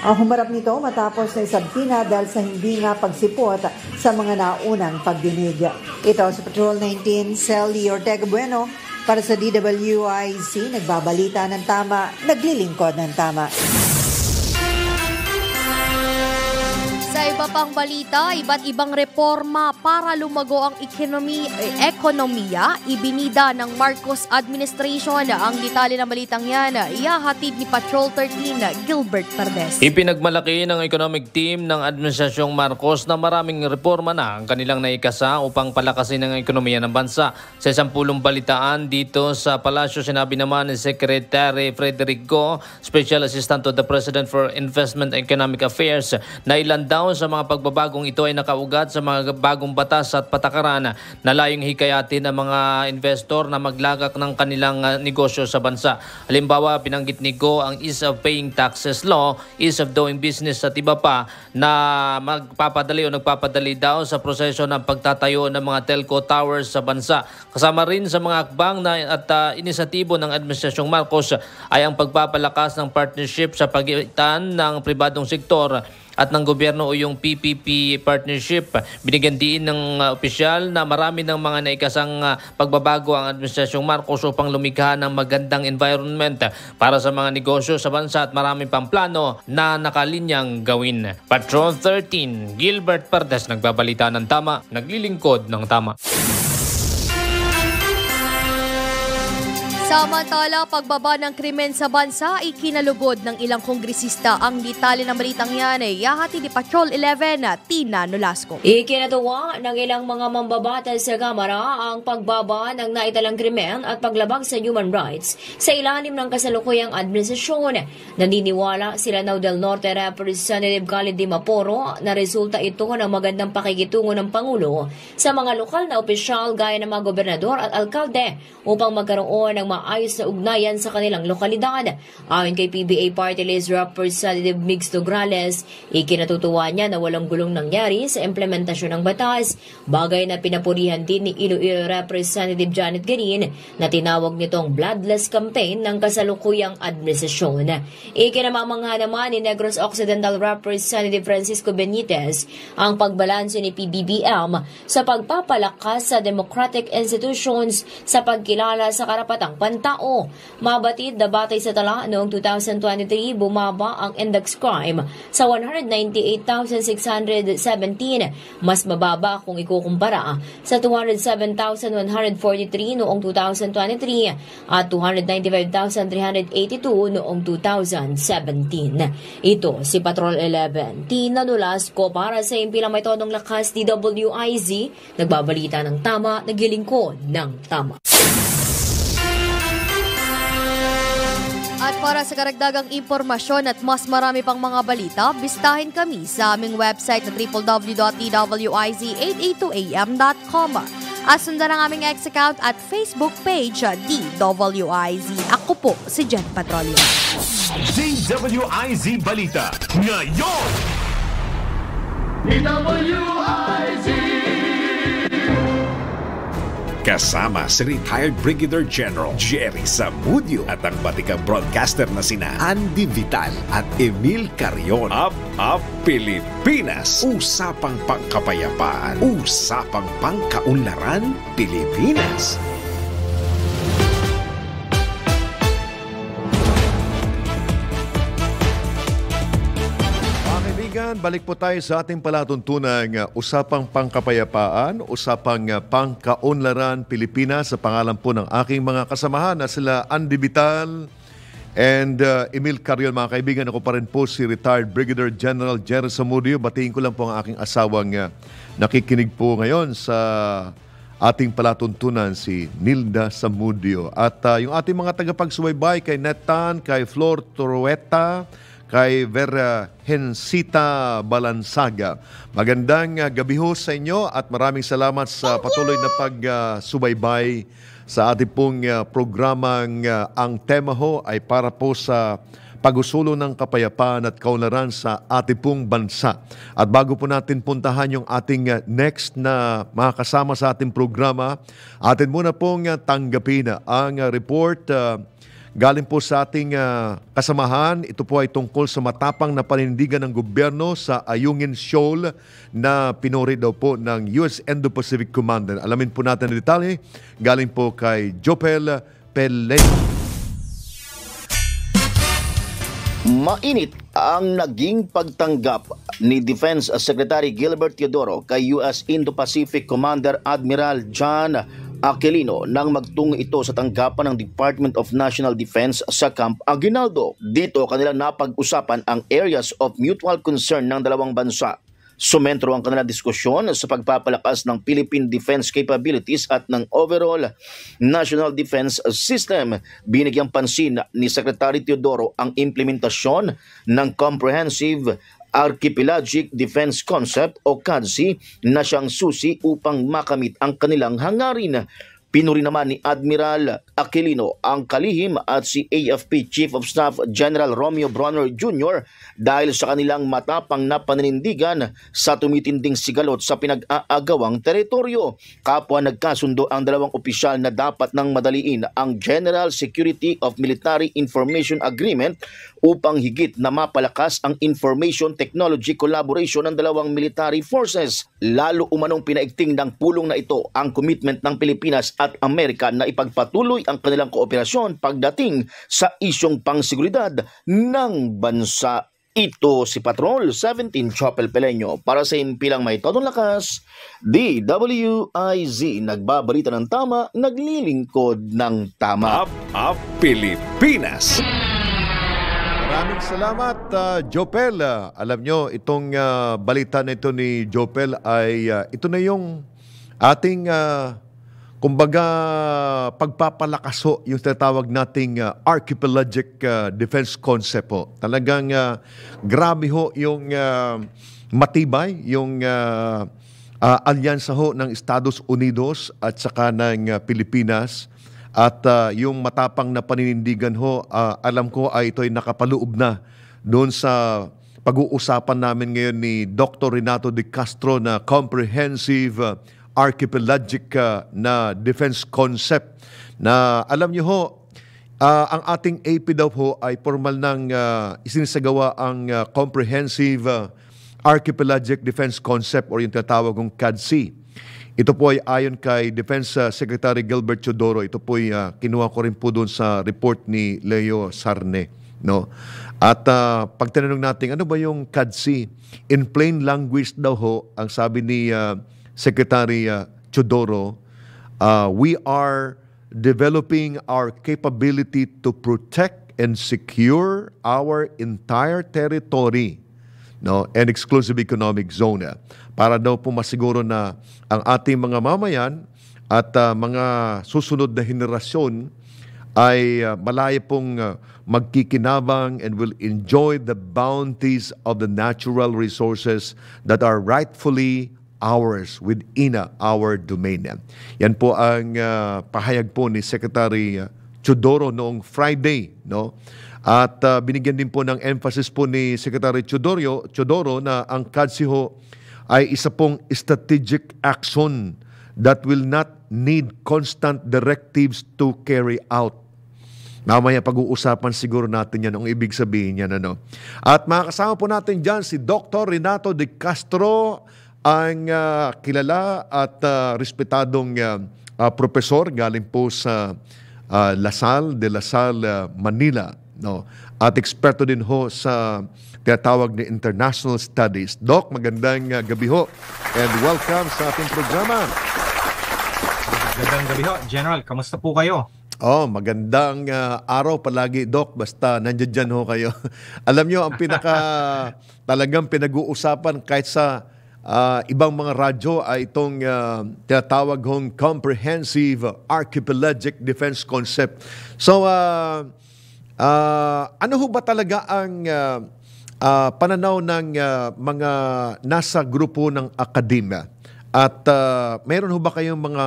Speaker 8: ang humarap nito matapos na isabtina dahil sa hindi nga pagsipot sa mga naunang pagdinig. Ito sa Patrol 19, Sally Ortega Bueno para sa DWIC, nagbabalita ng tama, naglilingkod ng tama.
Speaker 17: Sa iba pang balita, iba't ibang reforma para lumago ang ekonomi, eh, ekonomiya, ibinida ng Marcos administration. Ang detalye ng balitang yan, ihahatid ni Patrol 13, Gilbert Perdes.
Speaker 69: Ipinagmalaki ng economic team ng Administrasyong Marcos na maraming reforma na ang kanilang naikasa upang palakasin ang ekonomiya ng bansa. Sa isang pulong balitaan dito sa Palasyo, sinabi naman ni Secretary Frederick Go, Special Assistant to the President for Investment and Economic Affairs, na ilan daw sa mga pagbabagong ito ay nakaugat sa mga bagong batas at patakaran na layong hikayatin ang mga investor na maglagak ng kanilang ah, negosyo sa bansa. Halimbawa, pinanggit ni Go ang ease of paying taxes law, ease of doing business at iba pa na magpapadali o nagpapadali daw sa proseso ng pagtatayo ng mga telco towers sa bansa. Kasama rin sa mga akbang na at ah, inisatibo ng Administrasyong Marcos ay ang pagpapalakas ng partnership sa pagitan ng pribadong sektor at ng gobyerno o yung PPP partnership. Binigyan din ng uh, opisyal na marami ng mga naikasang uh, pagbabago ang Administrasyong Marcos upang lumikha ng magandang environment para sa mga negosyo sa bansa at marami pang plano na nakalinyang gawin. Patron 13, Gilbert Pardes nagbabalita ng tama, naglilingkod ng tama.
Speaker 17: Samantala, pagbaba ng krimen sa bansa ay kinalugod ng ilang kongresista. Ang detalye ng balitang yan ay yahati ni Patrol 11 na Tina Nolasco.
Speaker 18: Ikinatuwa ng ilang mga mambabatas sa Kamara ang pagbaba ng naitalang krimen at paglabag sa human rights sa ilalim ng kasalukuyang administrasyon. Naniniwala sila Nau del Norte Representative Khalid Di Maporo na resulta ito ng magandang pakikitungo ng Pangulo sa mga lokal na opisyal gaya ng mga gobernador at alkalde upang magkaroon ng maayos na ugnayan sa kanilang lokalidad. Ayon kay PBA Party List Representative Mix Nograles, ikinatutuwa niya na walang gulong nangyari sa implementasyon ng batas, bagay na pinapurihan din ni Iloilo Representative Janet Garin na tinawag nitong bloodless campaign ng kasalukuyang administrasyon. Ikinamamangha naman ni Negros Occidental Representative Francisco Benitez ang pagbalanse ni PBBM sa pagpapalakas sa democratic institutions sa pagkilala sa karapatang pantao. Mabatid na batay sa tala noong 2023, bumaba ang index crime sa 198,617, mas mababa kung ikukumpara sa 207,143 noong 2023 at 295,382 noong 2017. Ito si Patrol 11. Tina Nolasco para sa impilang may tonong lakas DWIZ, nagbabalita ng tama, nagilingkod ng tama.
Speaker 17: At para sa karagdagang impormasyon at mas marami pang mga balita, bistahin kami sa aming website na www.twiz882am.com at sundan ang aming X account at Facebook page uh, DWIZ. Ako po si Jen Patrolio.
Speaker 4: DWIZ Balita ngayon! Kasama si retired Brigadier General Jerry Samudio at ang batikang broadcaster na sina Andy Vital at Emil Carion. Up, up, Pilipinas! Usapang pangkapayapaan. Usapang pangkaunlaran, Pilipinas.
Speaker 77: Kaibigan, balik po tayo sa ating palatuntunang uh, usapang pangkapayapaan, usapang uh, pangkaunlaran Pilipinas sa pangalan po ng aking mga kasamahan na sila Andy Vital and uh, Emil Carion. Mga kaibigan, ako pa rin po si retired Brigadier General Jerry Samudio. Batiin ko lang po ang aking asawang uh, nakikinig po ngayon sa ating palatuntunan si Nilda Samudio. At uh, yung ating mga tagapagsubaybay kay Netan, kay Flor Torueta, kay Vera Hensita Balansaga. Magandang uh, gabi ho sa inyo at maraming salamat sa patuloy na pagsubaybay sa ating pong uh, programang uh, ang tema ho ay para po sa pag-usulo ng kapayapaan at kaunlaran sa ating pong bansa. At bago po natin puntahan yung ating next na mga kasama sa ating programa, atin muna pong tanggapin ang report uh, Galing po sa ating ah, kasamahan, ito po ay tungkol sa matapang na panindigan ng gobyerno sa Ayungin Shoal na pinuri daw po ng US Indo-Pacific Commander. Alamin po natin ang detalye. Galing po kay Jopel Pele.
Speaker 20: Mainit ang naging pagtanggap ni Defense Secretary Gilbert Teodoro kay US Indo-Pacific Commander Admiral John Aquilino nang magtungo ito sa tanggapan ng Department of National Defense sa Camp Aguinaldo. Dito kanila napag-usapan ang areas of mutual concern ng dalawang bansa. Sumentro ang kanilang diskusyon sa pagpapalakas ng Philippine defense capabilities at ng overall national defense system. Binigyang pansin ni Secretary Teodoro ang implementasyon ng Comprehensive Archipelagic Defense Concept o CADC na siyang susi upang makamit ang kanilang hangarin. Pinuri naman ni Admiral Aquilino ang kalihim at si AFP Chief of Staff General Romeo Bronner Jr. dahil sa kanilang matapang na paninindigan sa tumitinding sigalot sa pinag-aagawang teritoryo. Kapwa nagkasundo ang dalawang opisyal na dapat nang madaliin ang General Security of Military Information Agreement upang higit na mapalakas ang information technology collaboration ng dalawang military forces. Lalo umanong pinaigting ng pulong na ito ang commitment ng Pilipinas at Amerika na ipagpatuloy ang kanilang kooperasyon pagdating sa isyong pangseguridad ng bansa. Ito si Patrol 17 Chopel Peleño para sa impilang may todong lakas, DWIZ nagbabalita ng tama, naglilingkod ng tama.
Speaker 4: Up, up, Pilipinas!
Speaker 77: Maraming salamat, uh, Jopel. Uh, alam nyo, itong uh, balita na ito ni Jopel ay uh, ito na yung ating uh, kumbaga pagpapalakas ho yung tinatawag nating uh, archipelagic uh, defense concept ho. Talagang uh, grabe ho yung uh, matibay, yung uh, uh, alyansa ho ng Estados Unidos at saka ng uh, Pilipinas At ah, yung matapang na paninindigan ho, ah, alam ko ay ito ay nakapaloob na doon sa pag-uusapan namin ngayon ni Dr. Renato de Castro na comprehensive ah, archipelagic ah, na defense concept na alam niyo ho, ah, ang ating AP daw ho ay formal ng ah, isinisagawa ang ah, comprehensive ah, archipelagic defense concept or yung tinatawag kong CADC. Ito po ay ayon kay Defense uh, Secretary Gilbert Chodoro. Ito po ay uh, kinuha ko rin po doon sa report ni Leo Sarne. No? At uh, pag tinanong natin, ano ba yung CADC? In plain language daw ho, ang sabi ni uh, Secretary uh, Chodoro, uh, we are developing our capability to protect and secure our entire territory no and exclusive economic zone para daw po masiguro na ang ating mga mamayan at ah, mga susunod na henerasyon ay ah, malaya pong ah, magkikinabang and will enjoy the bounties of the natural resources that are rightfully ours within our domain. Yan po ang ah, pahayag po ni Secretary Chodoro noong Friday, no? At ah, binigyan din po ng emphasis po ni Secretary Chodoro, Chodoro na ang CADSI ho ay isa pong strategic action that will not need constant directives to carry out. Mamaya pag-uusapan siguro natin yan, ang ibig sabihin yan. Ano? At makakasama po natin dyan si Dr. Renato de Castro, ang ah, kilala at ah, respetadong ah, ah, profesor galing po sa ah, Lasal de Lasal, ah, Manila. No? At eksperto din ho sa tinatawag na International Studies. Doc, magandang ah, gabi ho and welcome sa ating programa.
Speaker 82: Magandang gabi ho. General, kamusta po kayo?
Speaker 77: Oh, magandang ah, araw palagi, Doc. Basta nandiyan dyan ho kayo. [LAUGHS] Alam nyo, ang pinaka [LAUGHS] talagang pinag-uusapan kahit sa ah, ibang mga radyo ay itong ah, tinatawag hong Comprehensive Archipelagic Defense Concept. So, ah, ah, ano ho ba talaga ang ah, ah, pananaw ng ah, mga nasa grupo ng akademya? At ah, mayroon ho ba kayong mga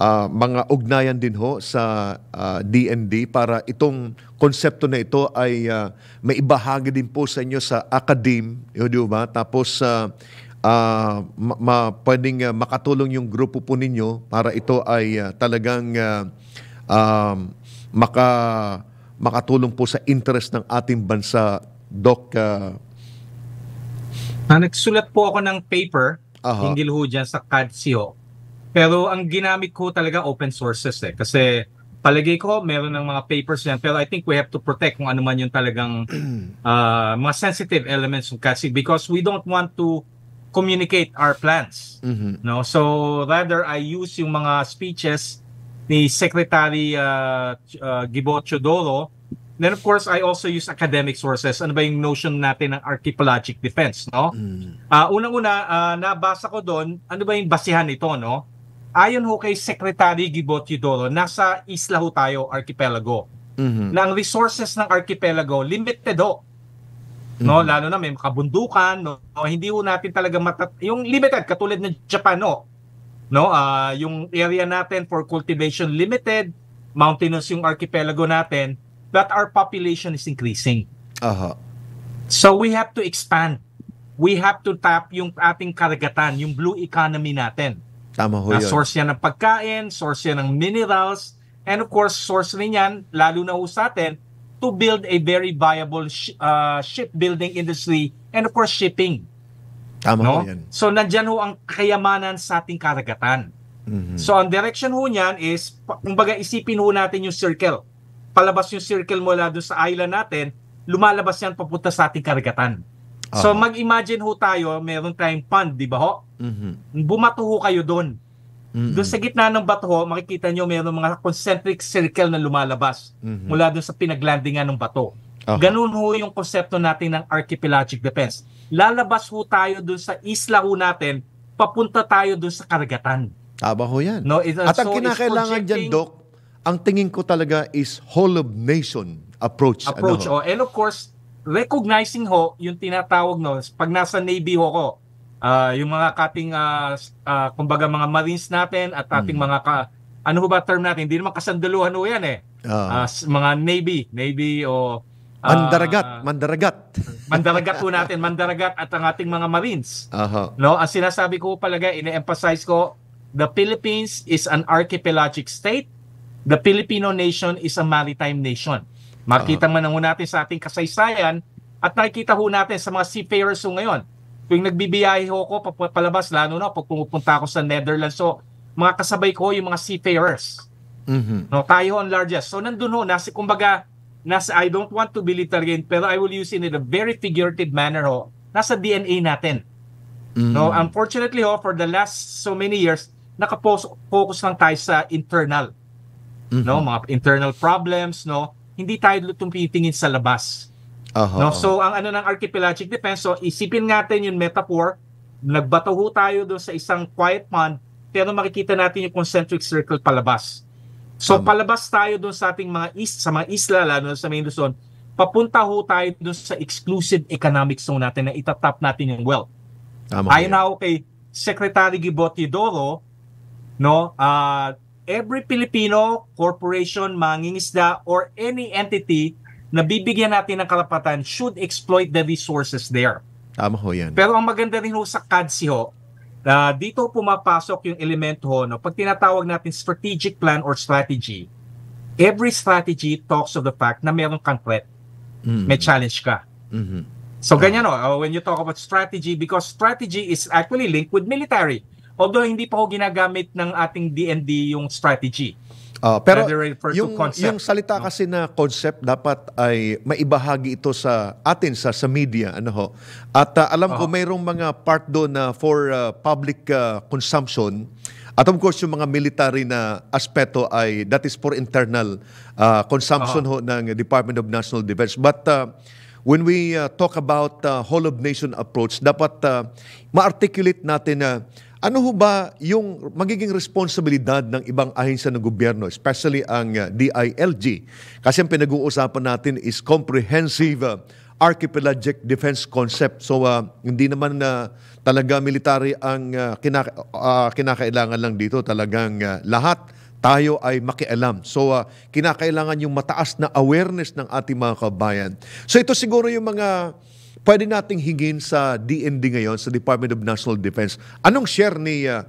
Speaker 77: ah, mga ugnayan din ho sa ah, DND para itong konsepto na ito ay ah, maibahagi din po sa inyo sa academe, yun, di ba? Tapos ah, ah, ma- pwedeng ah, makatulong yung grupo po ninyo para ito ay ah, talagang ah, um, maka makatulong po sa interest ng ating bansa, Doc. ah,
Speaker 82: Ah, nagsulat po ako ng paper,
Speaker 77: Aha.
Speaker 82: hinggil ho dyan sa CADSIO. Pero ang ginamit ko talaga open sources eh. Kasi palagay ko meron ng mga papers yan. Pero I think we have to protect kung ano man yung talagang [CLEARS THROAT] ah, mga sensitive elements ng CADSIO because we don't want to communicate our plans.
Speaker 77: mhm.
Speaker 82: No, so rather I use yung mga speeches ni Secretary uh, uh, Gibo Chodoro. Then of course I also use academic sources. Ano ba yung notion natin ng archipelagic defense, no? Ah, unang-una ah, nabasa ko doon, ano ba yung basihan nito, no? Ayon ho kay Secretary Gibo Chodoro, nasa isla ho tayo, archipelago.
Speaker 77: Mhm.
Speaker 82: Na ang resources ng archipelago limited ho. No, lalo na may kabundukan, no, no, hindi ho natin talaga matat yung limited katulad ng Japan, no. No, ah yung area natin for cultivation limited, mountainous yung archipelago natin, but our population is increasing.
Speaker 77: Aha.
Speaker 82: So we have to expand. We have to tap yung ating karagatan, yung blue economy natin.
Speaker 77: Tama ho
Speaker 82: Na
Speaker 77: yun.
Speaker 82: source yan ng pagkain, source yan ng minerals, and of course, source rin yan, lalo na ho sa atin, to build a very viable sh- uh, shipbuilding industry and of course shipping.
Speaker 77: Tama
Speaker 82: no?
Speaker 77: yan.
Speaker 82: So nandyan ho ang kayamanan sa ating karagatan.
Speaker 77: Mhm.
Speaker 82: So ang direction ho niyan is, kumbaga isipin ho natin yung circle. Palabas yung circle mula doon sa island natin, lumalabas yan papunta sa ating karagatan. So
Speaker 77: Aha.
Speaker 82: mag-imagine ho tayo, meron tayong pond, di ba ho?
Speaker 77: Mhm.
Speaker 82: Bumato ho kayo doon.
Speaker 77: Mhm.
Speaker 82: Doon sa gitna ng bato ho, makikita nyo meron mga concentric circle na lumalabas
Speaker 77: Mhm.
Speaker 82: mula doon sa pinaglandingan ng bato.
Speaker 77: Aha.
Speaker 82: Ganun ho yung konsepto natin ng archipelagic defense. Lalabas ho tayo doon sa isla ho natin, papunta tayo doon sa karagatan.
Speaker 77: Tama ho yan.
Speaker 82: No, it-
Speaker 77: At ang
Speaker 82: so it's
Speaker 77: kinakailangan dyan, Doc, ang tingin ko talaga is whole of nation approach.
Speaker 82: approach.
Speaker 77: Ano ho?
Speaker 82: oh. And of course, recognizing ho yung tinatawag no, pag nasa Navy ho ko, ah, yung mga kating, ah, s- ah, kumbaga mga Marines natin at ating
Speaker 77: Mm.
Speaker 82: mga ka, ano ba term natin? Hindi naman kasandaluhan ho yan eh.
Speaker 77: Ah,
Speaker 82: s- mga Navy, Navy o...
Speaker 77: mandaragat, mandaragat.
Speaker 82: mandaragat po natin, mandaragat at ang ating mga Marines.
Speaker 77: Aha.
Speaker 82: No, ang sinasabi ko palagay, ine-emphasize ko, the Philippines is an archipelagic state. The Filipino nation is a maritime nation. Makita man ho natin sa ating kasaysayan at nakikita ho natin sa mga seafarers ho ngayon. Tuwing nagbibiyahe ho ko pap- palabas, lalo na pag pumupunta ako sa Netherlands, so mga kasabay ko yung mga seafarers.
Speaker 77: Mhm.
Speaker 82: No, tayo ang largest. So nandun ho, nasa, kumbaga, nasa, I don't want to belittle again, pero I will use it in a very figurative manner ho, nasa DNA natin. No, unfortunately ho, for the last so many years, nakafocus lang tayo sa internal. No, mga internal problems, no. Hindi tayo tumitingin sa labas.
Speaker 77: Aha.
Speaker 82: No, so ang ano ng archipelagic defense, so isipin natin yung metaphor, nagbato ho tayo doon sa isang quiet pond, pero makikita natin yung concentric circle palabas. So palabas tayo doon sa ating mga is sa mga isla lalo sa main Luzon, papunta ho tayo doon sa exclusive economic zone natin na itatap natin yung wealth.
Speaker 77: Tama
Speaker 82: Ayon na ako kay Secretary Gibot Teodoro, no, uh, every Filipino corporation, mangingisda, or any entity na bibigyan natin ng karapatan should exploit the resources there.
Speaker 77: Tama ho yan.
Speaker 82: Pero ang maganda rin ho sa CADSI ho, na dito pumapasok yung elemento ho, no, pag tinatawag natin strategic plan or strategy, every strategy talks of the fact na meron kang threat.
Speaker 77: Mm.
Speaker 82: May challenge ka.
Speaker 77: Mhm.
Speaker 82: So ganyan no, uh, when you talk about strategy, because strategy is actually linked with military. Although hindi pa ho ginagamit ng ating DND yung strategy.
Speaker 77: Ah, pero yung, yung salita kasi na concept dapat ay maibahagi ito sa atin sa sa media ano ho. At ah, alam ko
Speaker 82: Oo.
Speaker 77: mayroong mga part doon na for ah, public ah, consumption. At of course yung mga military na aspeto ay that is for internal ah, consumption ho ng Department of National Defense. But ah, when we uh, talk about uh, whole of nation approach, dapat uh, ma-articulate natin na ano ho ba yung magiging responsibilidad ng ibang ahensya ng gobyerno, especially ang uh, DILG? Kasi ang pinag-uusapan natin is comprehensive uh, archipelagic defense concept. So uh, hindi naman na talaga military ang uh, kina- uh, kinakailangan lang dito. Talagang uh, lahat tayo ay makialam. So, uh, kinakailangan yung mataas na awareness ng ating mga kabayan. So, ito siguro yung mga pwede nating hingin sa DND ngayon, sa Department of National Defense. Anong share ni uh,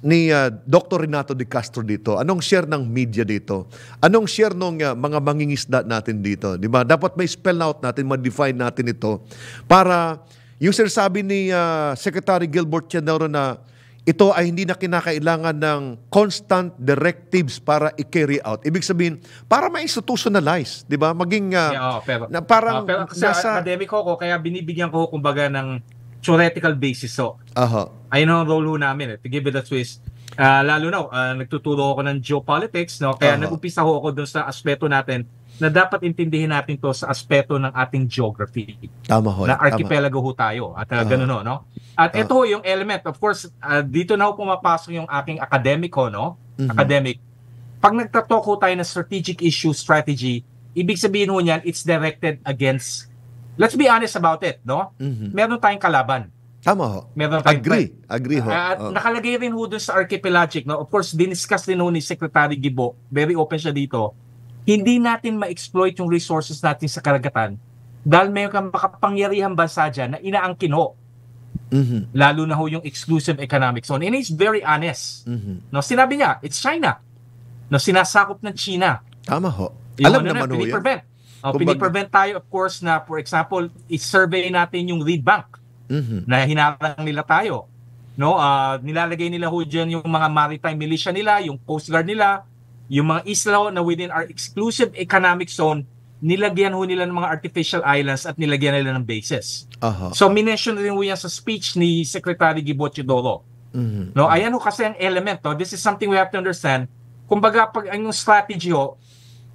Speaker 77: ni uh, Dr. Renato de Castro dito? Anong share ng media dito? Anong share ng uh, mga mangingisda natin dito? Di ba? Dapat may spell out natin, ma-define natin ito para yung sinasabi ni uh, Secretary Gilbert Chanero na ito ay hindi na kinakailangan ng constant directives para i-carry out. Ibig sabihin, para ma-institutionalize, di ba? Maging uh,
Speaker 82: Yeah, oh, pero,
Speaker 77: na parang
Speaker 82: ah, pero sa
Speaker 77: nasa...
Speaker 82: academic ko, kaya binibigyan ko kumbaga ng theoretical basis. So,
Speaker 77: Aha.
Speaker 82: ayun ang role namin eh, to give it a twist. Ah, lalo na, ah, nagtuturo ako ng geopolitics, no? kaya
Speaker 77: Aha.
Speaker 82: nag-umpisa ako doon sa aspeto natin na dapat intindihin natin to sa aspeto ng ating geography.
Speaker 77: Tama ho.
Speaker 82: na
Speaker 77: tama.
Speaker 82: archipelago ho tayo at uh,
Speaker 77: Ah.
Speaker 82: ganun ho, no? At
Speaker 77: Ah.
Speaker 82: ito ho yung element, of course, ah, dito na ho pumapasok yung aking academic ho, no?
Speaker 77: Mhm.
Speaker 82: Academic. Pag nagtatalk ho tayo ng strategic issue strategy, ibig sabihin ho niyan, it's directed against, let's be honest about it, no?
Speaker 77: Mhm.
Speaker 82: Meron tayong kalaban.
Speaker 77: Tama ho.
Speaker 82: Meron tayong
Speaker 77: Agree.
Speaker 82: threat.
Speaker 77: Agree ho.
Speaker 82: At
Speaker 77: Oh.
Speaker 82: nakalagay rin ho dun sa archipelagic, no? Of course, diniscuss din ho ni Secretary Gibo, very open siya dito, hindi natin ma-exploit yung resources natin sa karagatan dahil may kang makapangyarihang bansa dyan na inaangkin ho.
Speaker 77: Mhm.
Speaker 82: Lalo na ho yung exclusive economic zone. And he's very honest.
Speaker 77: Mhm.
Speaker 82: No, sinabi niya, it's China. No, sinasakop ng China.
Speaker 77: Tama ho.
Speaker 82: Yung
Speaker 77: Alam
Speaker 82: ano
Speaker 77: naman
Speaker 82: na,
Speaker 77: ho yan.
Speaker 82: Oh, piniprevent tayo, of course, na for example, i-survey natin yung lead bank
Speaker 77: Mhm.
Speaker 82: na hinarang nila tayo. No, ah nilalagay nila ho dyan yung mga maritime militia nila, yung coast guard nila, yung mga isla na within our exclusive economic zone, nilagyan ho nila ng mga artificial islands at nilagyan nila ng bases.
Speaker 77: Aha.
Speaker 82: So, minention rin ho yan sa speech ni Secretary Gibo Chidoro.
Speaker 77: Mhm.
Speaker 82: No, ayan ho kasi ang element. No? This is something we have to understand. Kumbaga, pag ang yung strategy ho,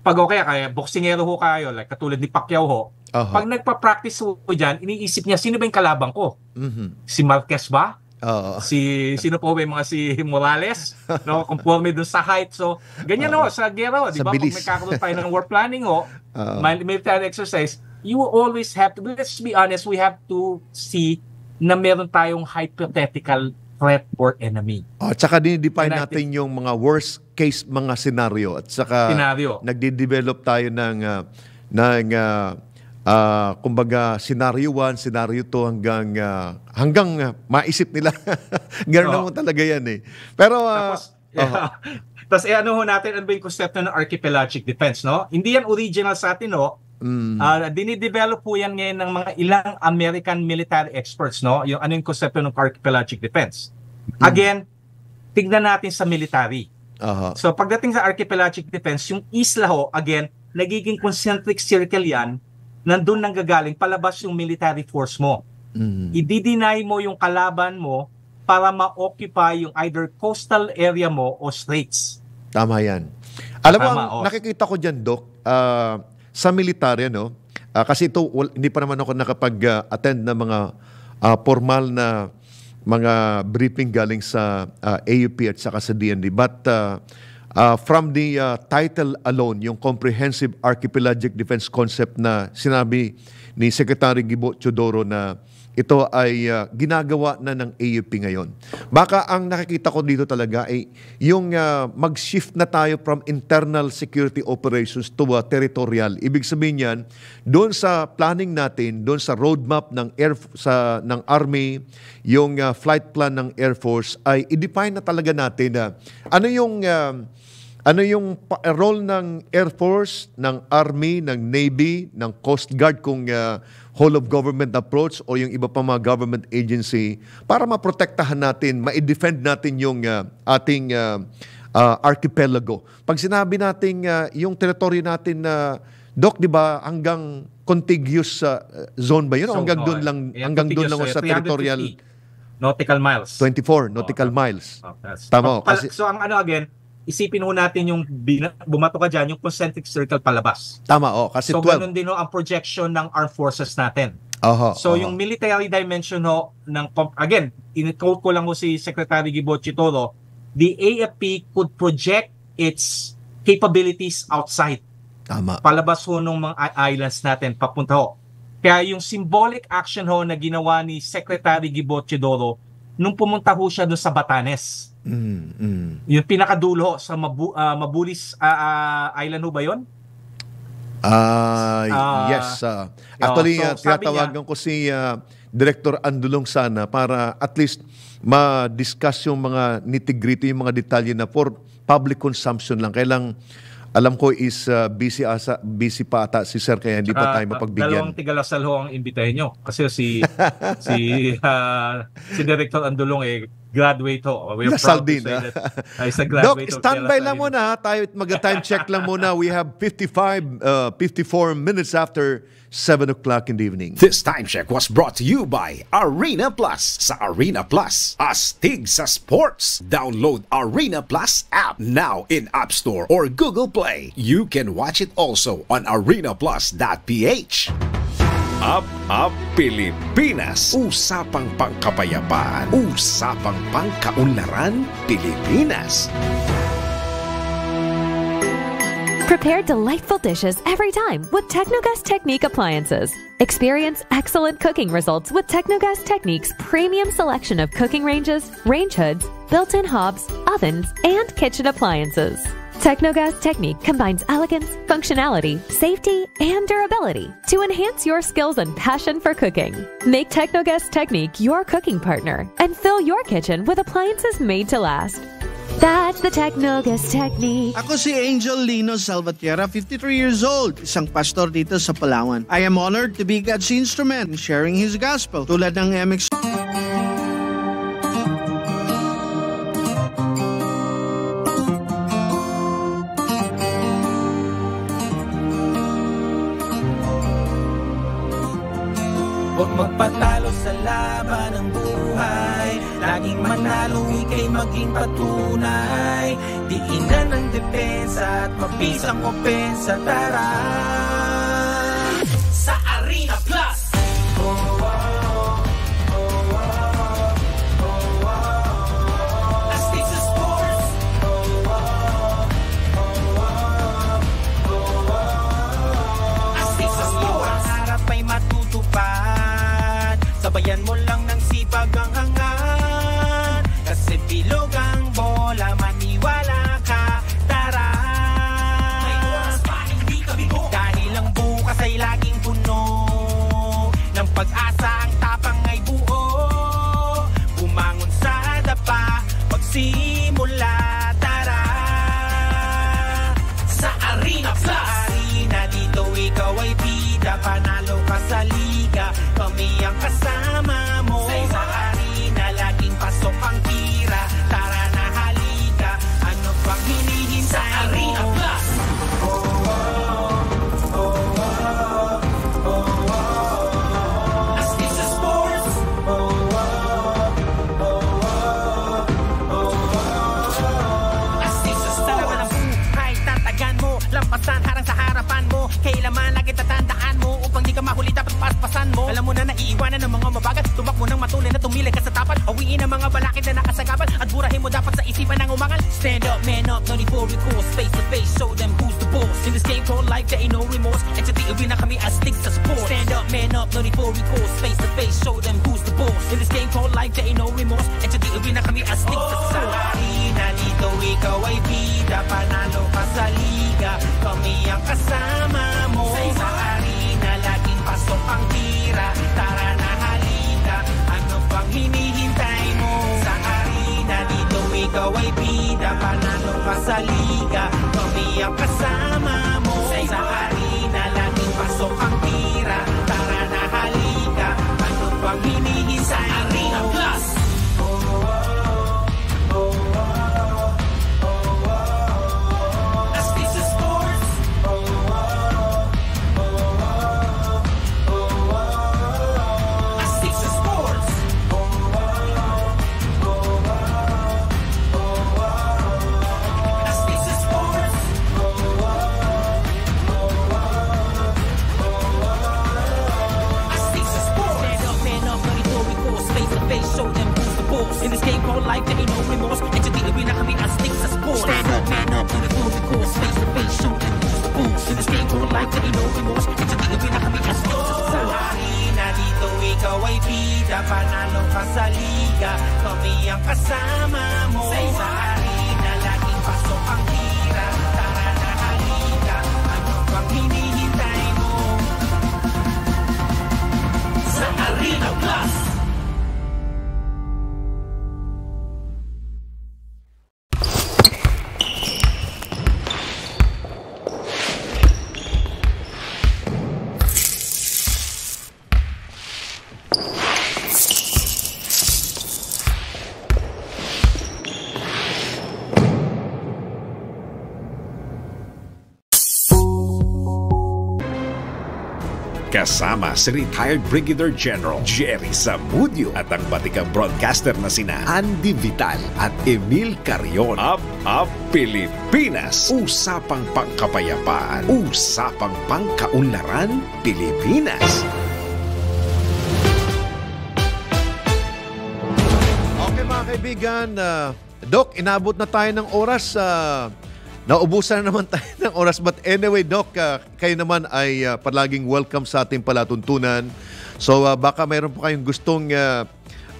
Speaker 82: pag okay, kaya boksingero ho kayo, like katulad ni Pacquiao ho,
Speaker 77: Aha.
Speaker 82: pag nagpa-practice ho dyan, iniisip niya, sino ba yung kalabang ko?
Speaker 77: Mhm.
Speaker 82: Si Marquez ba?
Speaker 77: Oo.
Speaker 82: Si sino po ba yung mga si Morales? No, conforme dun sa height. So, ganyan ho sa gera di ba? Pag may kakaroon tayo ng war planning ho,
Speaker 77: Oo.
Speaker 82: mil- military exercise, you always have to, let's be honest, we have to see na meron tayong hypothetical threat or enemy.
Speaker 77: Oh, at saka dinidefine natin yung mga worst case mga scenario at saka
Speaker 82: Scenario.
Speaker 77: nagde-develop tayo ng ah, ng ah, ah, kumbaga scenario 1, scenario 2 hanggang ah, hanggang ah, maisip nila. [LAUGHS] Ganun
Speaker 82: Oo.
Speaker 77: naman talaga yan eh. Pero ah,
Speaker 82: Tapos, yeah. [LAUGHS] Tapos eh, ano ho natin, ano ba yung konsepto ng archipelagic defense, no? Hindi yan original sa atin, no?
Speaker 77: mm,
Speaker 82: Ah, dinidevelop po yan ngayon ng mga ilang American military experts, no? Yung ano yung konsepto ng archipelagic defense. Again, tignan natin sa military.
Speaker 77: aha.
Speaker 82: So pagdating sa archipelagic defense, yung isla ho, again, nagiging concentric circle yan, nandun nang gagaling, palabas yung military force mo.
Speaker 77: Mm.
Speaker 82: I-deny mo yung kalaban mo para ma-occupy yung either coastal area mo o straits.
Speaker 77: Tama yan. Alam mo,
Speaker 82: Tama,
Speaker 77: ang
Speaker 82: oh.
Speaker 77: nakikita ko dyan, Doc, ah, sa militarya, no? Ah, kasi ito, wal- hindi pa naman ako nakapag-attend ng mga ah, formal na mga briefing galing sa ah, AUP at saka sa DND. But ah, ah, from the ah, title alone, yung Comprehensive Archipelagic Defense Concept na sinabi ni Secretary Gibo Chodoro na ito ay ah, ginagawa na ng AUP ngayon. Baka ang nakikita ko dito talaga ay yung ah, mag-shift na tayo from internal security operations to ah, territorial. Ibig sabihin yan, doon sa planning natin, doon sa roadmap ng air sa ng army, yung ah, flight plan ng Air Force ay i-define na talaga natin na ano yung ah, ano yung pa- role ng Air Force, ng Army, ng Navy, ng Coast Guard kung uh, whole of government approach o yung iba pa mga government agency para maprotektahan natin, ma-defend natin yung uh, ating uh, uh, archipelago. Pag sinabi natin uh, yung teritoryo natin na Doc, di ba, hanggang contiguous uh, zone ba yun?
Speaker 82: So,
Speaker 77: hanggang
Speaker 82: oh,
Speaker 77: doon lang,
Speaker 82: eh,
Speaker 77: hanggang doon lang
Speaker 82: contiguous,
Speaker 77: sa
Speaker 82: eh,
Speaker 77: territorial
Speaker 82: 350 nautical miles.
Speaker 77: 24 nautical miles.
Speaker 82: Oh, that's-
Speaker 77: Tama,
Speaker 82: Pal-
Speaker 77: kasi
Speaker 82: so ang ano again, isipin ho natin yung bumato ka dyan, yung concentric circle palabas.
Speaker 77: tama oh, kasi
Speaker 82: so
Speaker 77: 12.
Speaker 82: ganun din ho ang projection ng armed forces natin.
Speaker 77: Aha,
Speaker 82: So
Speaker 77: aha.
Speaker 82: yung military dimension ho ng again, in-quote ko lang ho si Secretary Gibochi Toro, the AFP could project its capabilities outside.
Speaker 77: Tama.
Speaker 82: Palabas ho ng mga islands natin papunta ho. Kaya yung symbolic action ho na ginawa ni Secretary Gibochi Toro nung pumunta ho siya doon sa Batanes.
Speaker 77: Mm, mm.
Speaker 82: Yung pinakadulo sa Mabu- ah, Mabulis ah, ah, Island ho ba yon?
Speaker 77: Ah,
Speaker 82: Ah,
Speaker 77: yes. ah. actually,
Speaker 82: so sabi
Speaker 77: tinatawagan ko si ah, Director Andulong sana para at least ma-discuss yung mga nitty-gritty, yung mga detalye na for public consumption lang. Kailang alam ko is ah, busy asa busy pa ata si Sir kaya hindi pa tayo
Speaker 82: Dalawang
Speaker 77: mapagbigyan.
Speaker 82: tigalasal ho ang imbitahin nyo. Kasi si [LAUGHS] si ah, si Director Andulong eh graduate ho. We're
Speaker 77: Lasal
Speaker 82: proud to
Speaker 77: din,
Speaker 82: say
Speaker 77: ah.
Speaker 82: that uh, a
Speaker 77: Doc,
Speaker 82: graduate of
Speaker 77: standby lang muna. Tayo mag-time check lang muna. We have 55, uh, 54 minutes after 7 o'clock in the evening.
Speaker 4: This time check was brought to you by Arena Plus. Sa Arena Plus, astig sa sports. Download Arena Plus app now in App Store or Google Play. You can watch it also on arenaplus.ph. Up, up, Pilipinas. Usapang pangkapayapaan. Usapang pangkaunlaran, Pilipinas.
Speaker 9: Prepare delightful dishes every time with Technogas Technique appliances. Experience excellent cooking results with Technogas Technique's premium selection of cooking ranges, range hoods, built-in hobs, ovens, and kitchen appliances. Technogas Technique combines elegance, functionality, safety, and durability to enhance your skills and passion for cooking. Make Technogas Technique your cooking partner and fill your kitchen with appliances made to last. That's the Technogas Technique.
Speaker 83: Ako si Angel Lino Salvatierra, 53 years old, isang pastor dito sa Palawan. I am honored to be God's instrument in sharing His gospel. Tulad ng MX
Speaker 84: maging patunay Diinan ng depensa at mabisang opensa Tara Sa Arena Plus Oh, oh, oh, oh, oh, oh, oh. Astig Oh, oh, oh, oh, oh, oh. Astig Sabayan mo
Speaker 85: Naiiwanan ng mga mabagal. Tumakbo ng matunay na tumili ka sa tapat Awiin ang mga balakid na nakasagabal At burahin mo dapat sa isipan ng umangal. Stand up, man up, no need for recourse. Face to face, show them who's the boss. In this game called life, there ain't no remorse. And sa tiiwi na kami as sticks sa sport Stand up, man up, no need for recourse. Face to face, show them who's the boss. In this game called life, there ain't no remorse. And sa tiiwi na kami as sticks sa sport na dito ikaw ay bida. Panalo ka sa liga. Kami ang kasama mo. Sa laging pasok ang tira halika. Ano pang mo? Sa arena dito ikaw ay bida. Panalo sa liga Kami ang kasama mo. Sa arena laging pasok ang tira. Tara na halika. Ano pang hinihintay remorse. And to the arena, kami Astisa Sports. Stand up, man up, for recourse. Face to face, show them who's the boss. In this game called life, ain't no remorse. And to the arena, kami Astisa Sports. Sa arena dito, ikaw ay bida. Panalo ka sa liga. Kami ang kasama mo. Sa arena, laging pasok ang tira. Tara na halika. Ano pang hinihintay mo? Sa Arena Plus.
Speaker 4: Kasama si retired Brigadier General Jerry Zamudio at ang batikang broadcaster na sina Andy Vital at Emil Carion. Up, up, Pilipinas! Usapang pangkapayapaan. Usapang pangkaunlaran, Pilipinas.
Speaker 77: Okay mga kaibigan, ah, Doc, inabot na tayo ng oras. ah, naubusan na naman [LAUGHS] tayo ng oras. But anyway, Doc, ah, kayo naman ay ah, palaging welcome sa ating palatuntunan. So ah, baka mayroon po kayong gustong ah,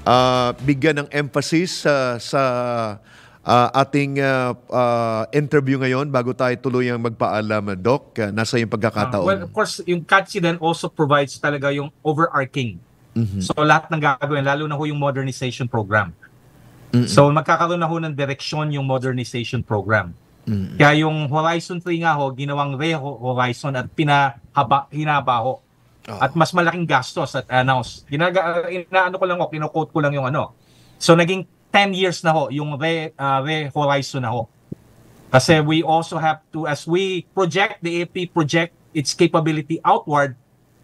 Speaker 77: ah, bigyan ng emphasis ah, sa ah, ating ah, ah, interview ngayon bago tayo tuluyang magpaalam, Doc. Ah, nasa yung pagkakataon.
Speaker 82: well, of course, yung CATSI then also provides talaga yung overarching.
Speaker 77: Mhm.
Speaker 82: So lahat ng gagawin, lalo na ho yung modernization program.
Speaker 77: Mm-mm.
Speaker 82: So magkakaroon na ho ng direksyon yung modernization program.
Speaker 77: Mm-mm.
Speaker 82: Kaya yung Horizon 3 nga ho, ginawang Re-Horizon at pinahaba, hinaba ho. At mas malaking gastos at announce. Ginaga, inaano ko lang ho, kino-quote ko lang yung ano. So naging 10 years na ho, yung Re, ah, Re-Horizon na ho. Kasi we also have to, as we project, the AP project its capability outward,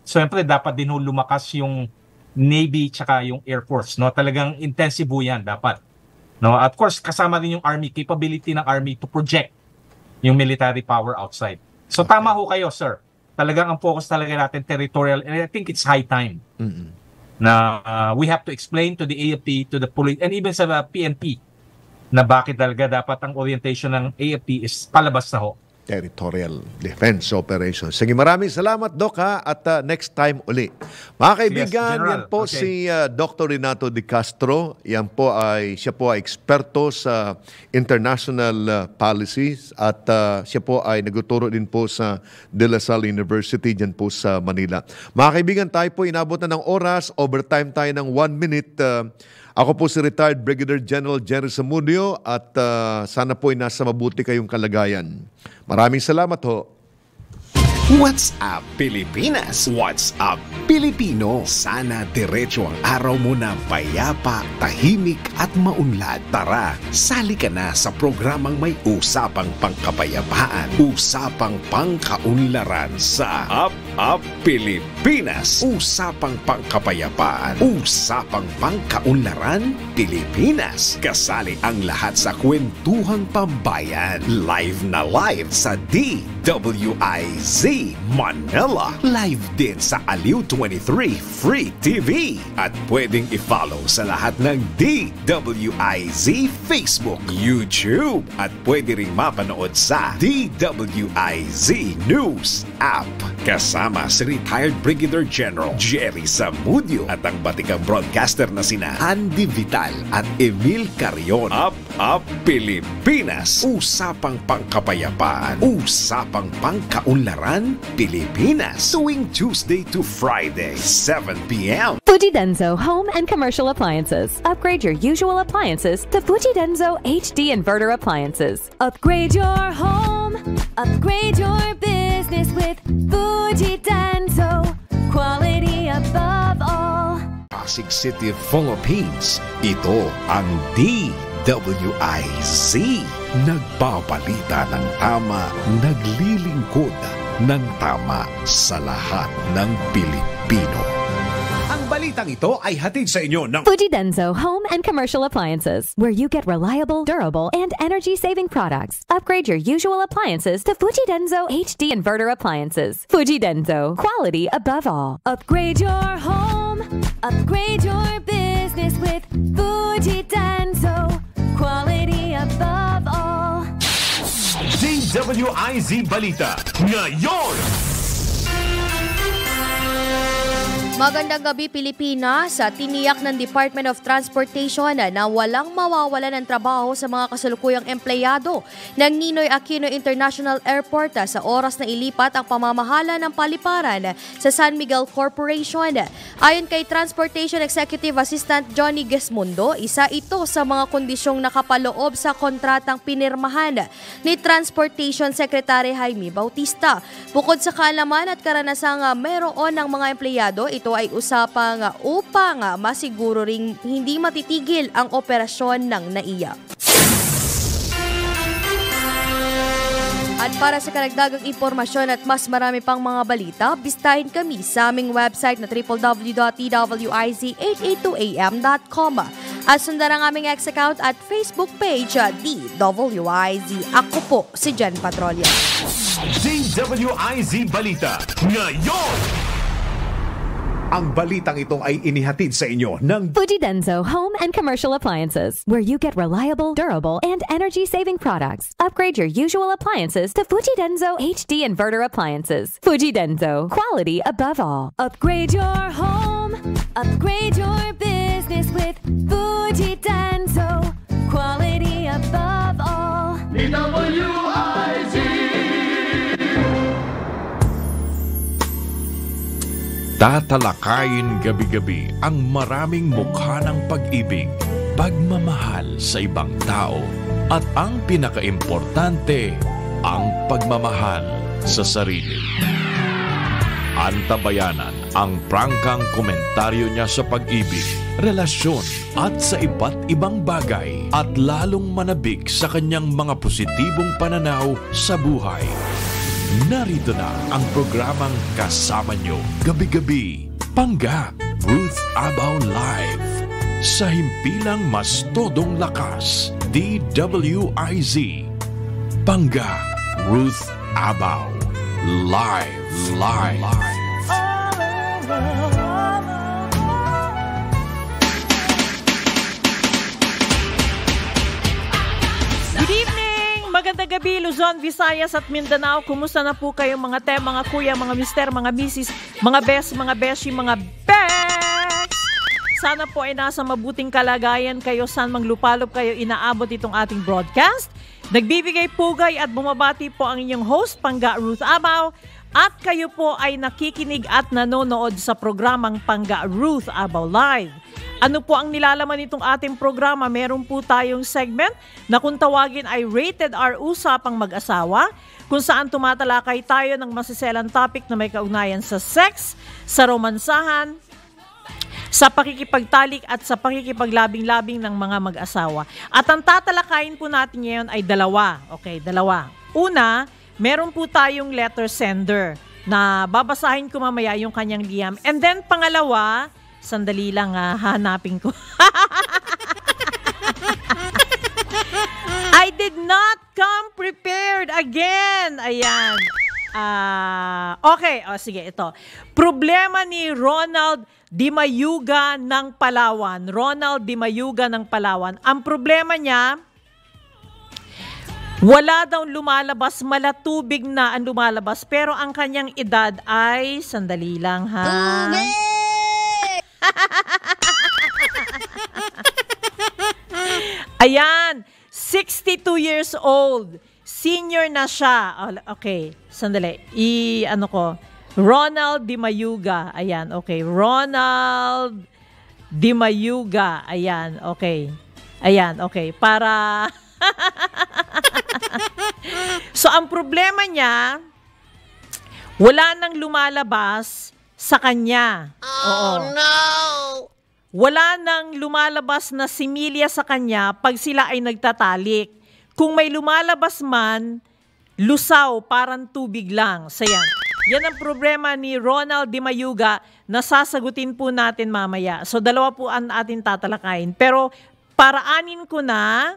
Speaker 82: siyempre dapat din ho lumakas yung Navy tsaka yung Air Force. No? Talagang intensive ho yan dapat. No? Of course, kasama din yung Army, capability ng Army to project yung military power outside. So tama ho kayo, sir. Talagang ang focus talaga natin territorial and I think it's high time
Speaker 77: Mm-mm.
Speaker 82: na uh, we have to explain to the AFP, to the police, and even sa PNP na bakit talaga dapat ang orientation ng AFP is palabas na ho.
Speaker 77: Territorial Defense Operations. Sige, maraming salamat, Doc, ha? At uh, next time uli. Mga kaibigan,
Speaker 82: General.
Speaker 77: yan po
Speaker 82: Okay.
Speaker 77: si uh, Dr. Renato De Castro. Yan po ay, siya po ay eksperto sa international uh, policies at uh, siya po ay nagtuturo din po sa De La Salle University dyan po sa Manila. Mga kaibigan, tayo po inabot na ng oras. Overtime tayo ng one minute. Uh, ako po si retired Brigadier General Jerry Samudio at uh, sana po ay nasa mabuti kayong kalagayan. Maraming salamat ho.
Speaker 4: What's up, Pilipinas? What's up, Pilipino? Sana diretso ang araw mo na payapa, tahimik at maunlad. Tara, sali ka na sa programang may usapang pangkapayapaan, usapang pangkaunlaran sa Up, Up Pilipinas. Usapang pangkapayapaan. Usapang pangkaunlaran Pilipinas. Kasali ang lahat sa kwentuhang pambayan. Live na live sa DWIZ Manila. Live din sa Aliw 23 Free TV. At pwedeng i-follow sa lahat ng DWIZ Facebook, YouTube at pwede ring mapanood sa DWIZ News app. Kasama si retired Brigadier General Jerry Samudio at ang batikang broadcaster na sina Andy Vital at Emil Carion. Up, up, Pilipinas. Usapang pangkapayapaan. Usapang pangkaunlaran, Pilipinas. Tuwing Tuesday to Friday, 7 p.m.
Speaker 9: Fuji Denso Home and Commercial Appliances. Upgrade your usual appliances to Fuji Denso HD Inverter Appliances. Upgrade your home, upgrade your business with Fuji Denso. Quality above all.
Speaker 4: Pasig City, Philippines. Ito ang DWIZ. Nagbabalita ng tama, naglilingkod ng tama sa lahat ng Pilipino.
Speaker 3: Ang balitang ito ay hatid sa inyo ng
Speaker 9: Fuji Denso Home and Commercial Appliances, where you get reliable, durable, and energy-saving products. Upgrade your usual appliances to Fuji Denso HD Inverter Appliances. Fuji Denso, quality above all. Upgrade your home, upgrade your business with Fuji Denso, quality above all.
Speaker 66: DWIZ Balita. Ngayon!
Speaker 17: Magandang gabi Pilipinas. Sa tiniyak ng Department of Transportation na walang mawawala ng trabaho sa mga kasalukuyang empleyado ng Ninoy Aquino International Airport sa oras na ilipat ang pamamahala ng paliparan sa San Miguel Corporation. Ayon kay Transportation Executive Assistant Johnny Gesmundo, isa ito sa mga kondisyong nakapaloob sa kontratang pinirmahan ni Transportation Secretary Jaime Bautista. Bukod sa kaalaman at karanasang ah, meron ng mga empleyado, ito ay usapang ah, upang ah, masiguro ring hindi matitigil ang operasyon ng NAIA. At para sa karagdagang impormasyon at mas marami pang mga balita, bistahin kami sa aming website na www.twiz882am.com at sundan ang aming X account at Facebook page ah, DWIZ. Ako po si Jen Patrolya.
Speaker 66: DWIZ Balita. Ngayon!
Speaker 3: Ang balitang ay inihatid sa inyo ng
Speaker 9: Fuji Denso Home and Commercial Appliances, where you get reliable, durable, and energy-saving products. Upgrade your usual appliances to Fuji Denso HD Inverter Appliances. Fuji Denso, quality above all. Upgrade your home, upgrade your business with Fuji Denso, quality
Speaker 11: Tatalakayin gabi-gabi ang maraming mukha ng pag-ibig, pagmamahal sa ibang tao, at ang pinakaimportante, ang pagmamahal sa sarili. Antabayanan ang prangkang komentaryo niya sa pag-ibig, relasyon at sa iba't ibang bagay at lalong manabik sa kanyang mga positibong pananaw sa buhay. Narito na ang programang kasama nyo gabi-gabi. Panggap Ruth Abaw Live. Sa himpilang mas todong lakas, DWIZ. Panggap Ruth Abaw. Live, live, live.
Speaker 86: Magandang gabi, Luzon, Visayas at Mindanao. Kumusta na po kayo mga te, mga kuya, mga mister, mga misis, mga best, mga beshi, mga best! Sana po ay nasa mabuting kalagayan kayo saan mang lupalop kayo inaabot itong ating broadcast. Nagbibigay pugay at bumabati po ang inyong host, Pangga Ruth Abaw. At kayo po ay nakikinig at nanonood sa programang Pangga Ruth Abaw Live. Ano po ang nilalaman nitong ating programa? Meron po tayong segment na kung tawagin ay Rated R Usapang Mag-asawa kung saan tumatalakay tayo ng masiselang topic na may kaugnayan sa sex, sa romansahan, sa pakikipagtalik at sa pakikipaglabing-labing ng mga mag-asawa. At ang tatalakayin po natin ngayon ay dalawa. Okay, dalawa. Una, meron po tayong letter sender. na babasahin ko mamaya yung kanyang liham. And then pangalawa, sandali lang ah, hanapin ko. I did not come prepared again. Ayan. Ah, okay, o sige, ito. Problema ni Ronald Dimayuga ng Palawan. Ronald Dimayuga ng Palawan. Ang problema niya, wala daw lumalabas, malatubig na ang lumalabas, pero ang kanyang edad ay, sandali lang ha. [LAUGHS] Ayan, 62 years old. Senior na siya. Okay, sandali. I, ano ko, Ronald Dimayuga. Ayan, okay. Ronald Dimayuga. Ayan, okay. Ayan, okay. Para... [LAUGHS] so, ang problema niya, wala nang lumalabas sa kanya. Oh, no! Wala nang lumalabas na similya sa kanya pag sila ay nagtatalik. Kung may lumalabas man, lusaw, parang tubig lang. So yan. Yan ang problema ni Ronald Dimayuga na sasagutin po natin mamaya. So dalawa po ang ating tatalakayin. Pero paraanin ko na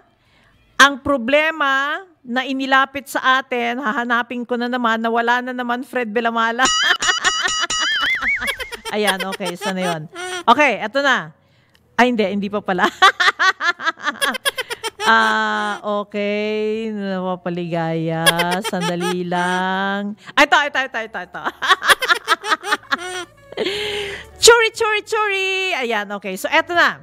Speaker 86: ang problema na inilapit sa atin, hahanapin ko na naman na wala na naman Fred Belamala. [LAUGHS] Ayan, okay. Sana yun. Okay, eto na. Ay, hindi. Hindi pa pala. [LAUGHS] Ah, okay. Napapaligaya. Sandali lang. Ay, ito, ito, ito, ito, ito. [LAUGHS] churi, churi, churi. Ayan, okay. So, eto na.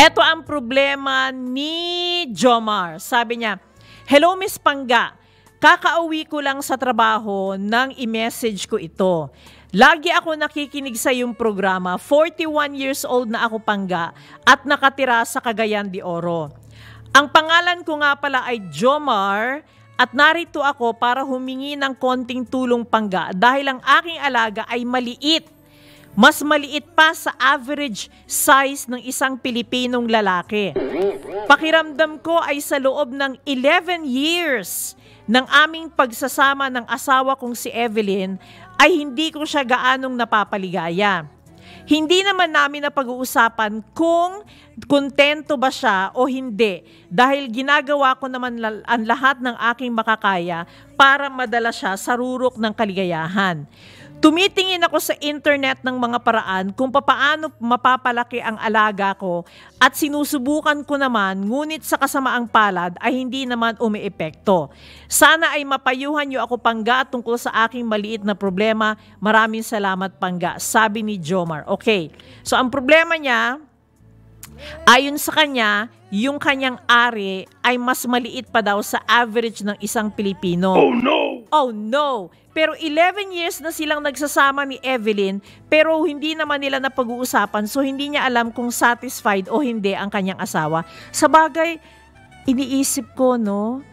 Speaker 86: Eto ang problema ni Jomar. Sabi niya, Hello, Miss Pangga. Kakauwi ko lang sa trabaho nang i-message ko ito. Lagi ako nakikinig sa iyong programa. 41 years old na ako pangga at nakatira sa Cagayan de Oro. Ang pangalan ko nga pala ay Jomar at narito ako para humingi ng konting tulong pangga dahil ang aking alaga ay maliit. Mas maliit pa sa average size ng isang Pilipinong lalaki. Pakiramdam ko ay sa loob ng 11 years ng aming pagsasama ng asawa kong si Evelyn ay hindi ko siya gaanong napapaligaya. Hindi naman namin na pag-uusapan kung kontento ba siya o hindi dahil ginagawa ko naman ang lahat ng aking makakaya para madala siya sa rurok ng kaligayahan. Tumitingin ako sa internet ng mga paraan kung papaano mapapalaki ang alaga ko at sinusubukan ko naman ngunit sa kasamaang palad ay hindi naman umiepekto. Sana ay mapayuhan niyo ako pangga tungkol sa aking maliit na problema. Maraming salamat pangga, sabi ni Jomar. Okay, so ang problema niya, ayon sa kanya, yung kanyang ari ay mas maliit pa daw sa average ng isang Pilipino.
Speaker 84: Oh, no!
Speaker 86: Oh no! Pero 11 years na silang nagsasama ni Evelyn pero hindi naman nila napag-uusapan so hindi niya alam kung satisfied o hindi ang kanyang asawa. Sa bagay, iniisip ko no,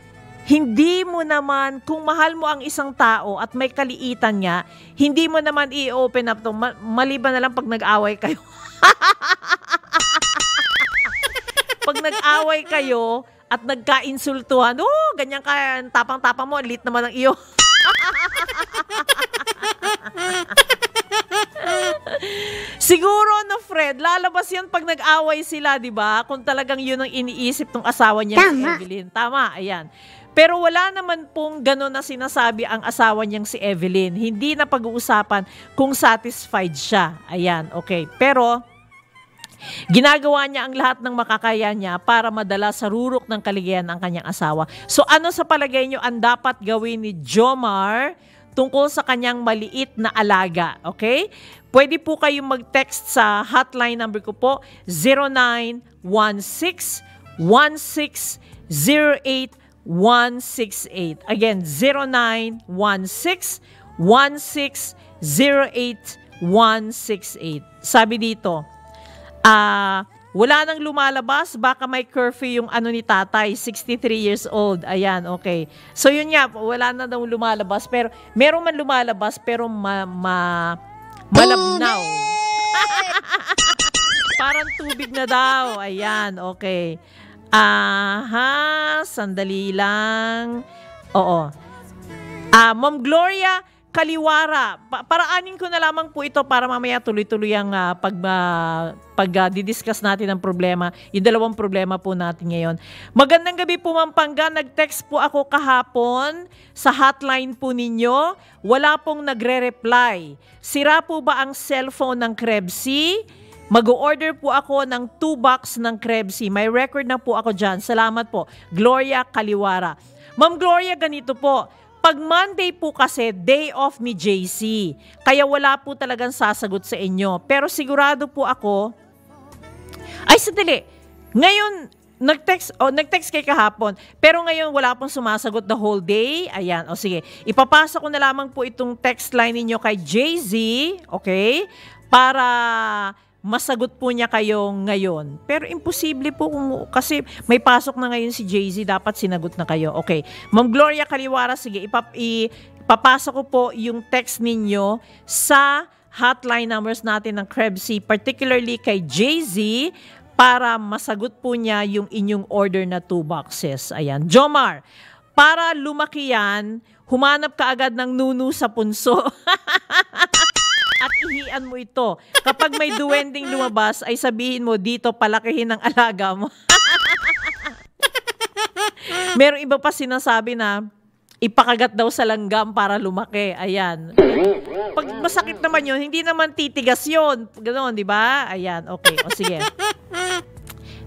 Speaker 86: hindi mo naman, kung mahal mo ang isang tao at may kaliitan niya, hindi mo naman i-open up to, ma- maliban na lang pag nag-away kayo. [LAUGHS] pag nag-away kayo at nagka-insultuhan, oh, ganyan ka, tapang-tapang mo, ang lit naman ng iyo. [LAUGHS] Siguro no Fred, lalabas 'yan pag nag-away sila, 'di ba? Kung talagang 'yun ang iniisip ng asawa niya si
Speaker 84: Tama.
Speaker 86: Evelyn. Tama, ayan. Pero wala naman pong gano'n na sinasabi ang asawa niyang si Evelyn. Hindi na pag-uusapan kung satisfied siya. Ayan, okay. Pero Ginagawa niya ang lahat ng makakaya niya para madala sa rurok ng kaligayahan ang kanyang asawa. So ano sa palagay niyo ang dapat gawin ni Jomar tungkol sa kanyang maliit na alaga? Okay? Pwede po kayong mag-text sa hotline number ko po 0916 1608 168. Again, 0916 1608 168. Sabi dito, ah, wala nang lumalabas, baka may curfew yung ano ni tatay, 63 years old. Ayan, okay. So yun nga, wala na daw lumalabas, pero meron man lumalabas, pero ma, ma malabnaw. [LAUGHS] Parang tubig na daw. Ayan, okay. Aha, sandali lang. Oo. Ah, Ma'am Gloria Kaliwara, pa- paraanin ko na lamang po ito para mamaya tuloy-tuloy ang ah, pag, ah, pag ah, didiscuss natin ang problema, yung dalawang problema po natin ngayon. Magandang gabi po Mampanga, nag-text po ako kahapon sa hotline po ninyo, wala pong nagre-reply. Sira po ba ang cellphone ng Krebsy? Mag-order po ako ng 2 box ng Krebsy. May record na po ako dyan. Salamat po. Gloria Kaliwara. Ma'am Gloria, ganito po. Pag Monday po kasi, day off ni JC. Kaya wala po talagang sasagot sa inyo. Pero sigurado po ako, ay sadali, ngayon, nag-text, oh, nag-text kay kahapon, pero ngayon wala pong sumasagot the whole day. Ayan, o sige, ipapasa ko na lamang po itong text line ninyo kay JZ, okay? Para masagot po niya kayo ngayon. Pero imposible po kung, kasi may pasok na ngayon si Jay-Z, dapat sinagot na kayo. Okay. Ma'am Gloria Kaliwara, sige, ipap, ipapasa ko po yung text ninyo sa hotline numbers natin ng Krebsy, particularly kay Jay-Z, para masagot po niya yung inyong order na two boxes. Ayan. Jomar, para lumaki yan, humanap ka agad ng nunu sa punso. [LAUGHS] at ihian mo ito. Kapag may duwending lumabas, ay sabihin mo dito palakihin ng alaga mo. [LAUGHS] Merong iba pa sinasabi na ipakagat daw sa langgam para lumaki. Ayan. Pag masakit naman yun, hindi naman titigas yun. Ganon, di ba? Ayan, okay. O sige.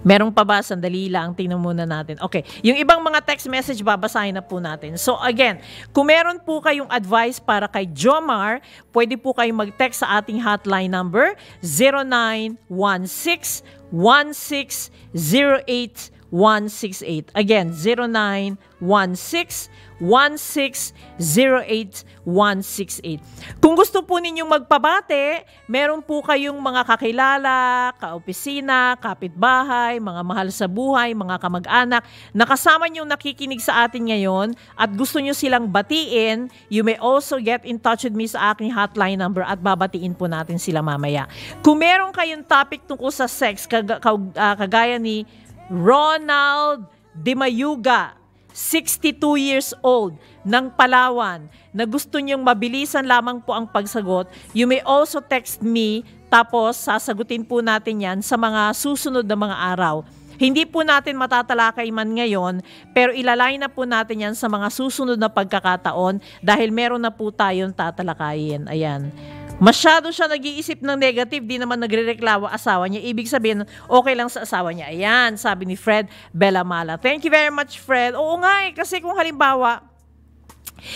Speaker 86: Merong pa ba? Sandali lang. Tingnan muna natin. Okay. Yung ibang mga text message, babasahin na po natin. So again, kung meron po kayong advice para kay Jomar, pwede po kayong mag-text sa ating hotline number 0916 1608 168. Again, 0916 1608-168. Kung gusto po ninyong magpabate, meron po kayong mga kakilala, kaopisina, kapitbahay, mga mahal sa buhay, mga kamag-anak, na kasama niyong nakikinig sa atin ngayon at gusto niyo silang batiin, you may also get in touch with me sa aking hotline number at babatiin po natin sila mamaya. Kung meron kayong topic tungkol sa sex, kag- kag- ah, kagaya ni Ronald Dimayuga, 62 years old, ng Palawan, na gusto niyong mabilisan lamang po ang pagsagot, you may also text me, tapos sasagutin po natin yan sa mga susunod na mga araw. Hindi po natin matatalakay man ngayon, pero ilalay na po natin yan sa mga susunod na pagkakataon dahil meron na po tayong tatalakayin. Ayan. Masyado siya nag-iisip ng negative, di naman nagrereklamo asawa niya. Ibig sabihin, okay lang sa asawa niya. Ayan, sabi ni Fred Bellamala. Thank you very much, Fred. Oo nga eh, kasi kung halimbawa,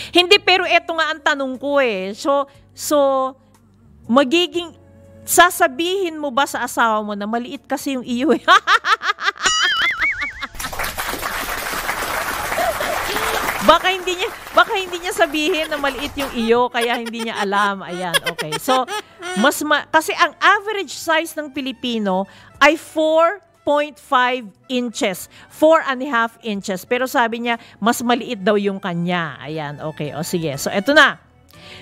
Speaker 86: hindi, pero eto nga ang tanong ko eh. So, so, magiging, sasabihin mo ba sa asawa mo na maliit kasi yung iyo eh? [LAUGHS] Baka hindi niya baka hindi niya sabihin na maliit yung iyo kaya hindi niya alam. Ayan, okay. So, mas ma- kasi ang average size ng Pilipino ay 4.5 inches. 4 and a half inches. Pero sabi niya, mas maliit daw yung kanya. Ayan, okay. O sige. So, eto na.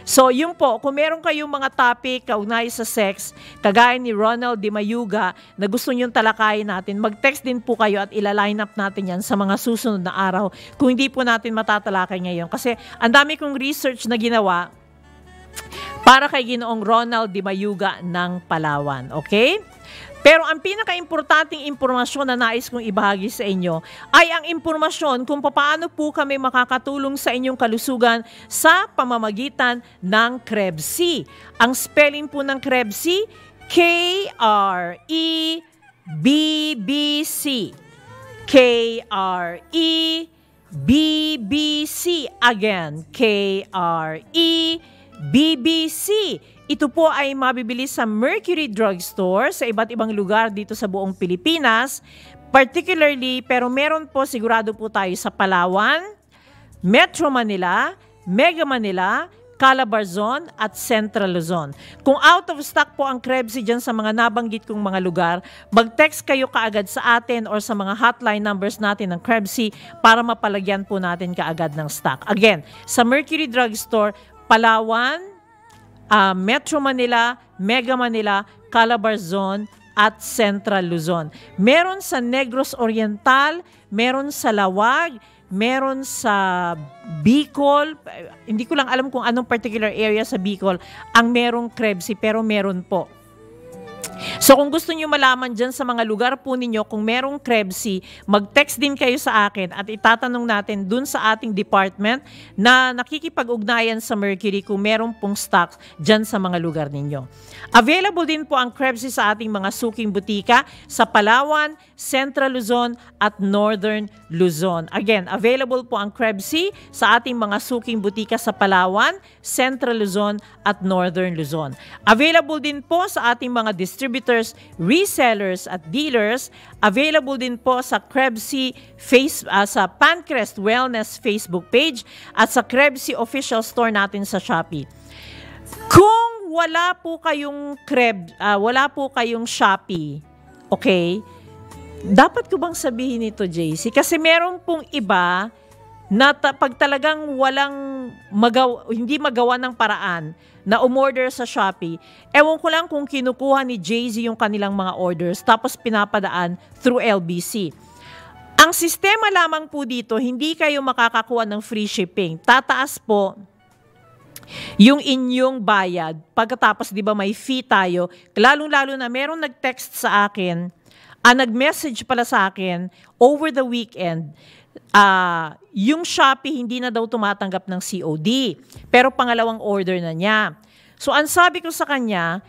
Speaker 86: So, yun po, kung meron kayong mga topic kaugnay sa sex, kagaya ni Ronald Di Mayuga, na gusto nyong talakayin natin, mag-text din po kayo at ila-line up natin yan sa mga susunod na araw kung hindi po natin matatalakay ngayon. Kasi ang dami kong research na ginawa para kay Ginoong Ronald Di Mayuga ng Palawan. Okay? Pero ang pinaka-importanting impormasyon na nais kong ibahagi sa inyo ay ang impormasyon kung paano po kami makakatulong sa inyong kalusugan sa pamamagitan ng Krebsy. Ang spelling po ng Krebsy, K-R-E-B-B-C. K-R-E-B-B-C. Again, K-R-E-B-B-C. Ito po ay mabibili sa Mercury Drugstore sa iba't ibang lugar dito sa buong Pilipinas. Particularly, pero meron po sigurado po tayo sa Palawan, Metro Manila, Mega Manila, Calabarzon at Central Luzon. Kung out of stock po ang Krebsy dyan sa mga nabanggit kong mga lugar, mag-text kayo kaagad sa atin or sa mga hotline numbers natin ng Krebsy para mapalagyan po natin kaagad ng stock. Again, sa Mercury Drugstore, Palawan, ah, Metro Manila, Mega Manila, Calabarzon, at Central Luzon. Meron sa Negros Oriental, meron sa Lawag, meron sa Bicol, hindi ko lang alam kung anong particular area sa Bicol ang merong Krebsi pero meron po. So kung gusto niyo malaman dyan sa mga lugar po ninyo kung merong Krebsi, mag-text din kayo sa akin at itatanong natin dun sa ating department na nakikipag-ugnayan sa Mercury kung meron pong stock dyan sa mga lugar ninyo. Available din po ang Krebsi sa ating mga suking butika sa Palawan, Central Luzon at Northern Luzon. Again, available po ang Krebsi sa ating mga suking butika sa Palawan, Central Luzon at Northern Luzon. Available din po sa ating mga distributors, resellers at dealers. Available din po sa Krebsi face ah, sa Pancrest Wellness Facebook page at sa Krebsi official store natin sa Shopee. Kung wala po kayong Kreb, ah, wala po kayong Shopee, okay? Dapat ko bang sabihin ito, JC? Kasi meron pong iba na ta- pag talagang walang magaw, hindi magawa ng paraan na umorder sa Shopee, ewan ko lang kung kinukuha ni Jay-Z yung kanilang mga orders tapos pinapadaan through LBC. Ang sistema lamang po dito, hindi kayo makakakuha ng free shipping. Tataas po yung inyong bayad. Pagkatapos, di ba, may fee tayo. Lalong-lalo na meron nag-text sa akin, ah, nag-message pala sa akin over the weekend, ah, yung Shopee hindi na daw tumatanggap ng COD. Pero pangalawang order na niya. So, ang sabi ko sa kanya,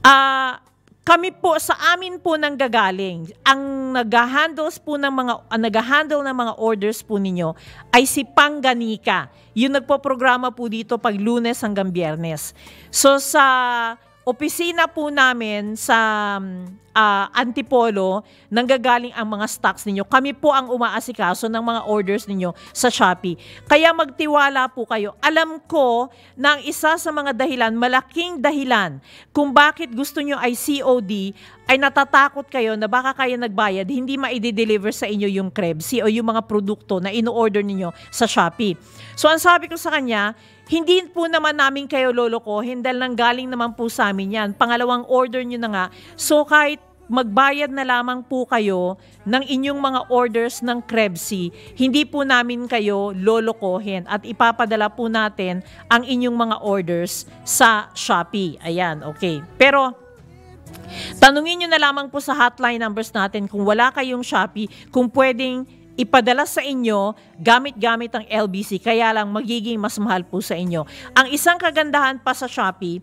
Speaker 86: ah, kami po sa amin po nang gagaling. Ang nag-handles po ng mga ang nag-handle ng mga orders po ninyo ay si Pangganika. Yung nagpo-programa po dito pag Lunes hanggang Biyernes. So sa opisina po namin sa ah, Antipolo, nanggagaling ang mga stocks ninyo. Kami po ang umaasikaso ng mga orders ninyo sa Shopee. Kaya magtiwala po kayo. Alam ko na ang isa sa mga dahilan, malaking dahilan kung bakit gusto nyo ay COD, ay natatakot kayo na baka kayo nagbayad, hindi ma-deliver sa inyo yung Krebsi o yung mga produkto na ino-order ninyo sa Shopee. So ang sabi ko sa kanya, hindi po naman namin kayo lolokohin dahil nanggaling naman po sa amin yan. Pangalawang order nyo na nga. So kahit magbayad na lamang po kayo ng inyong mga orders ng Krebsi, hindi po namin kayo lolokohin at ipapadala po natin ang inyong mga orders sa Shopee. Ayan, okay. Pero Tanungin nyo na lamang po sa hotline numbers natin kung wala kayong Shopee, kung pwedeng ipadala sa inyo gamit-gamit ang LBC, kaya lang magiging mas mahal po sa inyo. Ang isang kagandahan pa sa Shopee,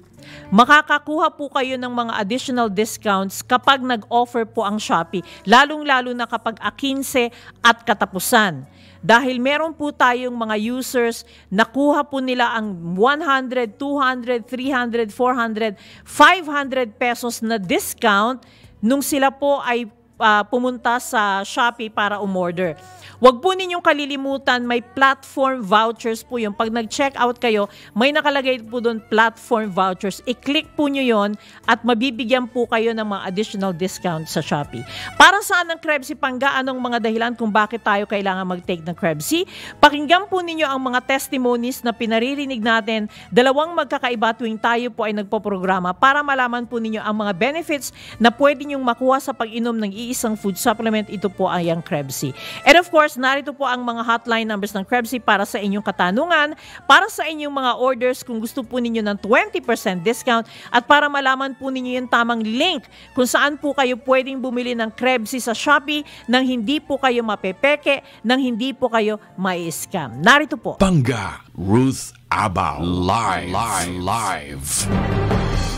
Speaker 86: makakakuha po kayo ng mga additional discounts kapag nag-offer po ang Shopee, lalong-lalo na kapag A15 at katapusan. Dahil meron po tayong mga users, nakuha po nila ang 100, 200, 300, 400, 500 pesos na discount nung sila po ay ah, pumunta sa Shopee para umorder. Huwag po ninyong kalilimutan, may platform vouchers po yun. Pag nag-check out kayo, may nakalagay po doon platform vouchers. I-click po nyo yon at mabibigyan po kayo ng mga additional discount sa Shopee. Para saan ang Krebsi Pangga? Anong mga dahilan kung bakit tayo kailangan mag-take ng Krebsi? Pakinggan po ninyo ang mga testimonies na pinaririnig natin, dalawang magkakaiba tuwing tayo po ay nagpo-programa para malaman po ninyo ang mga benefits na pwede nyong makuha sa pag-inom ng iisang food supplement. Ito po ay ang Krebsi. And of course, narito po ang mga hotline numbers ng Krebsi para sa inyong katanungan, para sa inyong mga orders kung gusto po ninyo ng 20% discount at para malaman po ninyo yung tamang link kung saan po kayo pwedeng bumili ng Krebsi sa Shopee nang hindi po kayo mapepeke, nang hindi po kayo mai-scam. Narito po.
Speaker 11: Pangga Ruth Abao live live live.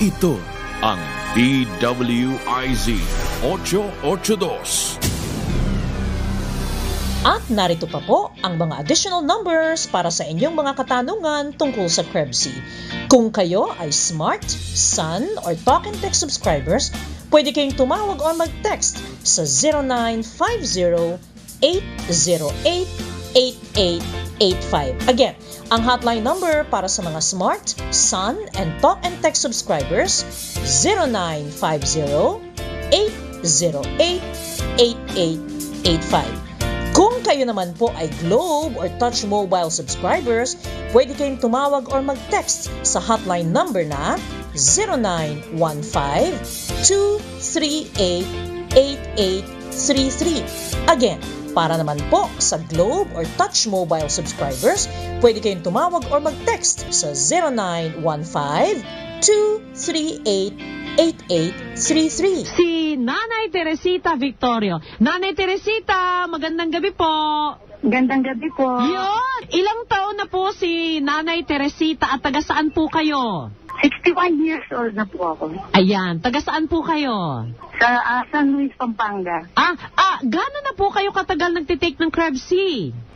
Speaker 11: Ito
Speaker 66: ang DWIZ 882.
Speaker 86: At narito pa po ang mga additional numbers para sa inyong mga katanungan tungkol sa Krebsi. Kung kayo ay Smart, Sun, or Talk and Text subscribers, pwede kayong tumawag o mag-text sa 0950-808-8885. Again, ang hotline number para sa mga Smart, Sun, and Talk and Text subscribers, 0950-808-8885. Kung kayo naman po ay Globe or Touch Mobile subscribers, pwede kayong tumawag or mag-text sa hotline number na 0915-238-8833. Again,
Speaker 87: Para naman po sa Globe or Touch Mobile subscribers, pwede kayong tumawag or mag-text sa 0915-238-8833.
Speaker 64: Si Nanay Teresita Victorio. Nanay Teresita, magandang gabi po.
Speaker 88: Gandang gabi po.
Speaker 64: Yun! Ilang taon na po si Nanay Teresita at taga saan po kayo?
Speaker 88: 61 years old na po ako.
Speaker 64: Ayan, taga saan po kayo?
Speaker 88: Sa ah, San Luis, Pampanga.
Speaker 64: Ah, ah, gano'n na po kayo katagal nagtitake ng Krebs-C?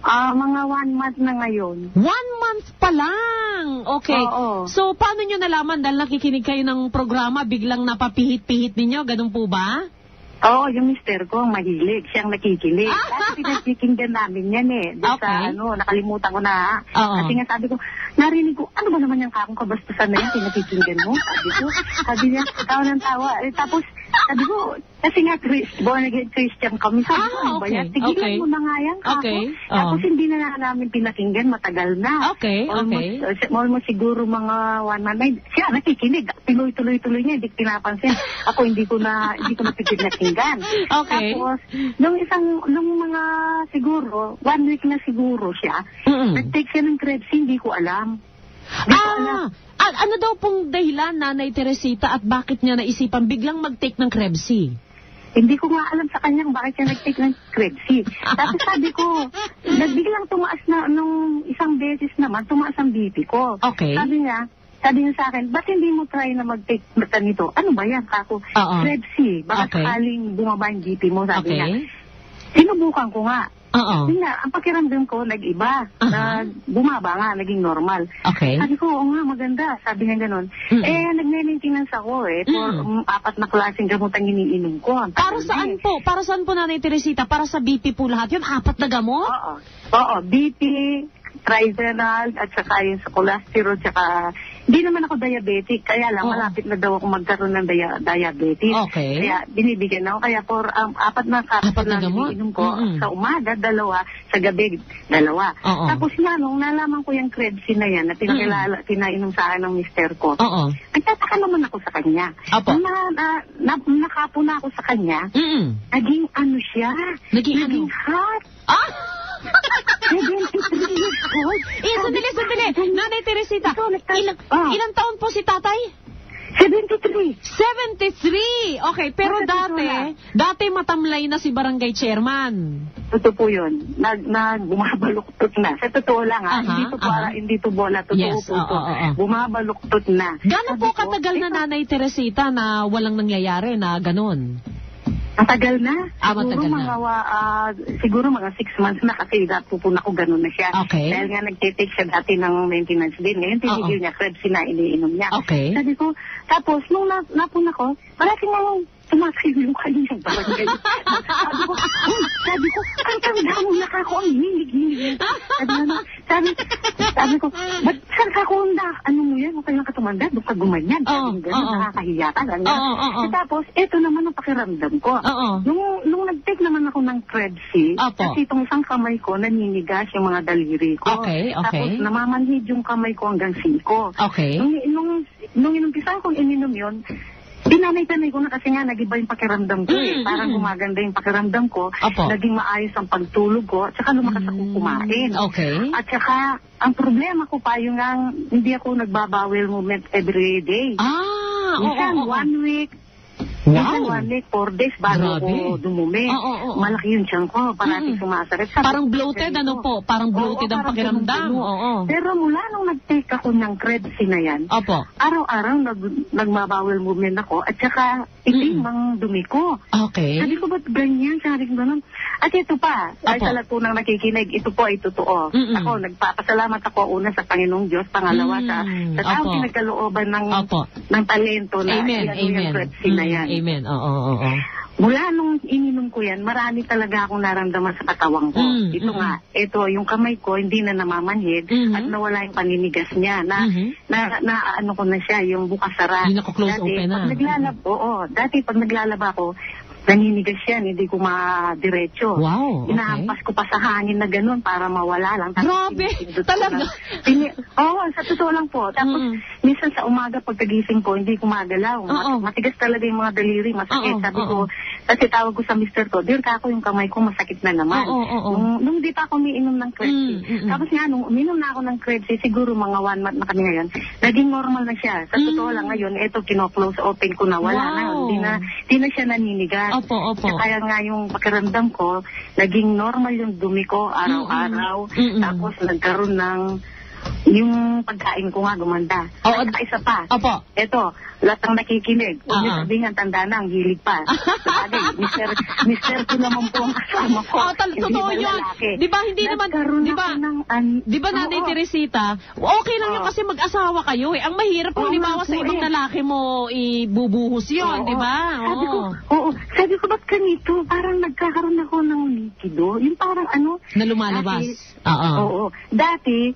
Speaker 88: Ah, mga one month na ngayon.
Speaker 64: One month pa lang! Okay.
Speaker 88: Oo.
Speaker 64: So, paano nyo nalaman dahil nakikinig kayo ng programa, biglang napapihit-pihit ninyo? Ganun po ba?
Speaker 88: Oo, yung mister ko, mahilig. Siyang nakikinig.
Speaker 64: Ah!
Speaker 88: Kasi pinagkikinggan namin yan eh. Doon sa ano, nakalimutan ko na.
Speaker 64: Oo.
Speaker 88: Kasi nga sabi ko, narinig ko, ano ba naman yung kakong kabastusan na yan, pinakikinggan mo? Sabi ko, sabi niya, tawa ng tawa. Eh, tapos, sabi ko, kasi nga, Chris, born again Christian kami. Sabi ko,
Speaker 64: Ah,
Speaker 88: ano ba
Speaker 64: okay,
Speaker 88: yan? Tigilan
Speaker 64: okay.
Speaker 88: mo na nga yan, kako.
Speaker 64: Okay,
Speaker 88: Tapos
Speaker 64: oo.
Speaker 88: hindi na na namin pinakinggan, matagal na.
Speaker 64: Okay,
Speaker 88: almost, uh, almost siguro mga one month. Ay, siya nakikinig. Tuloy-tuloy-tuloy niya, hindi ko pinapansin. [LAUGHS] Ako hindi ko na, hindi ko na pinakinggan.
Speaker 64: Okay.
Speaker 88: Tapos, nung isang, nung mga siguro, one week na siguro siya, nag-take siya ng Krebs, hindi ko alam.
Speaker 64: Ah, ah, ano daw pong dahilan, Nanay Teresita, at bakit niya naisipan biglang mag-take ng Krebs-C?
Speaker 88: Hindi ko nga alam sa kanyang bakit siya nag-take ng Krebs-C. Tapos sabi ko, [LAUGHS] nagbiglang tumaas na, nung isang beses naman, tumaas ang BP ko.
Speaker 64: Okay.
Speaker 88: Sabi niya, sabi niya sa akin, ba't hindi mo try na mag-take na nito? Ano ba yan, kako?
Speaker 64: Oo.
Speaker 88: Krebs-C. Baka
Speaker 64: Okay.
Speaker 88: sakaling bumaba yung BP mo, sabi
Speaker 64: Okay.
Speaker 88: niya. Sinubukan ko nga.
Speaker 64: Oo.
Speaker 88: Yun nga, ang pakiramdam ko, nag-iba. Na bumaba nga, naging normal.
Speaker 64: Okay.
Speaker 88: Sabi ko, oo nga, maganda. Sabi niya ganun. Eh, nagne-maintenance ako eh. For um, apat na klaseng gamot ang iniinom ko. Ang
Speaker 64: Para saan
Speaker 88: eh.
Speaker 64: po? Para saan po, Nanay Teresita? Para sa BP po lahat yun? Apat na gamot?
Speaker 88: Oo. Oo, BP, trizenal, at saka yung sa cholesterol, tsaka hindi naman ako diabetic, kaya lang malapit na daw ako magkaroon ng dia- diabetes.
Speaker 64: Okay.
Speaker 88: Kaya binibigyan ako, kaya for um, apat na capsule lang iniinom ko, sa umaga, dalawa, sa gabi, dalawa.
Speaker 64: Oo.
Speaker 88: Tapos nga, nung nalaman ko yung Krebs na yan, na pinakilala, pinainom sa akin ng mister ko,
Speaker 64: Oo.
Speaker 88: nagtataka naman ako sa kanya.
Speaker 64: Opo.
Speaker 88: Na, na, na, nakapo na ako sa kanya, naging ano siya,
Speaker 64: Naging ano?
Speaker 88: hot.
Speaker 64: Ah! [LAUGHS]
Speaker 88: 73 years old.
Speaker 64: Eh, sandali, sandali. Nanay Teresita, ilang,
Speaker 88: Ah.
Speaker 64: ilang taon po si tatay?
Speaker 88: 73.
Speaker 64: 73! Okay, pero dati, dati matamlay na si barangay chairman.
Speaker 88: Totoo po yun. Nag, nag, bumabaluktot na. Sa totoo lang ha,
Speaker 64: Aha,
Speaker 88: hindi to para, hindi to bola, totoo
Speaker 64: Yes,
Speaker 88: po
Speaker 64: oo, oo, oo.
Speaker 88: Bumabaluktot na.
Speaker 64: Gano'n po katagal na Nanay Teresita na walang nangyayari na ganun?
Speaker 88: Matagal na.
Speaker 64: Ah,
Speaker 88: siguro
Speaker 64: matagal na.
Speaker 88: mga, wa- ah, siguro mga six months na kasi napupuna ko ganun na siya.
Speaker 64: Okay.
Speaker 88: Dahil nga nagtitake siya dati ng maintenance din. Ngayon tinigil niya, Krebs na iniinom niya.
Speaker 64: Okay.
Speaker 88: Sabi ko, tapos nung na, napuna ko, parati nang tumasayo yung kanyang barangay. sabi ko, "Uy," sabi ko, ang tanda mo na kako, ang hilig-hilig. Sabi, ano, sabi, sabi ko, ba't saan kako na, ano mo yan, huwag ka lang katumanda, doon ka gumanyan. Sabi ko, ganun,
Speaker 64: oo.
Speaker 88: nakakahiya ka. ganyan.
Speaker 64: Oo, oo, oo.
Speaker 88: Eh, Tapos, eto naman ang pakiramdam ko.
Speaker 64: Oo.
Speaker 88: Nung, nung nag-take naman ako ng Krebs,
Speaker 64: Opo.
Speaker 88: kasi itong isang kamay ko, naninigas yung mga daliri ko.
Speaker 64: Okay, okay.
Speaker 88: Tapos, namamanhid yung kamay ko hanggang siko.
Speaker 64: Okay.
Speaker 88: Nung, nung, nung inumpisahan kong ininom yun, Tinanay-tanay ko na kasi nga nag-iba yung pakiramdam ko eh.
Speaker 64: Mm,
Speaker 88: Parang
Speaker 64: mm.
Speaker 88: gumaganda yung pakiramdam ko.
Speaker 64: Opo.
Speaker 88: Naging maayos ang pagtulog ko. At saka lumakas ako kumain.
Speaker 64: Okay.
Speaker 88: At saka, ang problema ko pa yung nga, hindi ako nagbabawel movement every day.
Speaker 64: Ah, oo,
Speaker 88: Minsan,
Speaker 64: oo, oo.
Speaker 88: one week,
Speaker 64: Wow.
Speaker 88: minsan one week, four days bago
Speaker 64: Grabe.
Speaker 88: ako dumumi.
Speaker 64: Oo, oo, oo.
Speaker 88: Malaki yung tiyan ko. Parating
Speaker 64: Mm.
Speaker 88: sumasakit. Sabi
Speaker 64: Parang
Speaker 88: ko,
Speaker 64: bloated,
Speaker 88: "Ganito."
Speaker 64: ano po? Parang bloated
Speaker 88: Oo,
Speaker 64: ang
Speaker 88: parang
Speaker 64: pakiramdam.
Speaker 88: ganun-ganun.
Speaker 64: Oo.
Speaker 88: Pero mula nung nag-take ako ng Krebs na yan,
Speaker 64: Opo.
Speaker 88: araw-araw nag, nagmabawel movement ako at saka itim ang dumi ko.
Speaker 64: Okay.
Speaker 88: Sabi ko, ba't ganyan? Sabi ko ganun. At ito pa, ay
Speaker 64: Opo.
Speaker 88: sa lahat po ng nakikinig, ito po ay totoo.
Speaker 64: Mm-mm.
Speaker 88: Ako, nagpapasalamat ako una sa Panginoong Diyos, pangalawa sa,
Speaker 64: Mm,
Speaker 88: sa taong
Speaker 64: opo.
Speaker 88: pinagkalooban ng,
Speaker 64: Opo.
Speaker 88: ng talento na
Speaker 64: Amen,
Speaker 88: yan, yung
Speaker 64: amen.
Speaker 88: Krebs na
Speaker 64: Mm,
Speaker 88: yan.
Speaker 64: Amen. Oo, oo, oo.
Speaker 88: Mula nung ininom ko yan, marami talaga akong naramdaman sa katawan ko.
Speaker 64: Mm,
Speaker 88: ito
Speaker 64: mm.
Speaker 88: nga, ito, yung kamay ko, hindi na namamanhid
Speaker 64: Mhm.
Speaker 88: at nawala yung paninigas niya. Na, na, na, ano ko na siya, yung bukas sara.
Speaker 64: Yung naka-close
Speaker 88: Dati,
Speaker 64: open na.
Speaker 88: Pag naglalaba, oo, dati pag naglalaba ako, naninigas yan, hindi ko madiretso.
Speaker 64: Wow, okay.
Speaker 88: Inahampas ko pa sa hangin na ganun para mawala lang. Tapos
Speaker 64: Grabe, talaga.
Speaker 88: Pini- Oo, sa totoo lang po. Tapos minsan sa umaga pagkagising ko, hindi ko magalaw. Mat- Matigas talaga yung mga daliri, masakit.
Speaker 64: Oo,
Speaker 88: Sabi
Speaker 64: oo.
Speaker 88: ko, kasi tawag ko sa mister ko, dear ka ako yung kamay ko, masakit na naman.
Speaker 64: Oo, oo, oo.
Speaker 88: Nung, nung di pa ako umiinom ng Krebsi.
Speaker 64: Mm,
Speaker 88: Tapos nga, nung uminom na ako ng Krebsi, siguro mga one month na kami ngayon, naging normal na siya. Sa totoo lang ngayon, eto, kino-close open ko na, wala na.
Speaker 64: Mm. Wow.
Speaker 88: Hindi na, hindi na siya naninigas.
Speaker 64: Opo, opo.
Speaker 88: Kaya nga yung pakiramdam ko, naging normal yung dumi ko araw-araw.
Speaker 64: Mm-mm.
Speaker 88: Tapos nagkaroon ng yung pagkain ko nga gumanda. Oo. At isa pa.
Speaker 64: Opo.
Speaker 88: Ito, lahat ng nakikinig. Huwag niyo
Speaker 64: Ah.
Speaker 88: sabihin ang tanda na, ang hilig pa. [LAUGHS] Sabagay, mister, mister ko naman po ang kasama ko.
Speaker 64: Oh, tal- totoo yun. Di ba hindi naman, di ba,
Speaker 88: ako ng an-
Speaker 64: di ba Nanay. Teresita, okay lang yun kasi mag-asawa kayo eh. Ang mahirap kung limawa sa ibang
Speaker 88: eh.
Speaker 64: lalaki mo ibubuhos yun, di ba?
Speaker 88: Sabi ko,
Speaker 64: Oo.
Speaker 88: Sabi ko, ba't ganito? Parang nagkakaroon ako ng likido. Yung parang ano.
Speaker 64: Na lumalabas. Oo.
Speaker 88: Oo. Dati,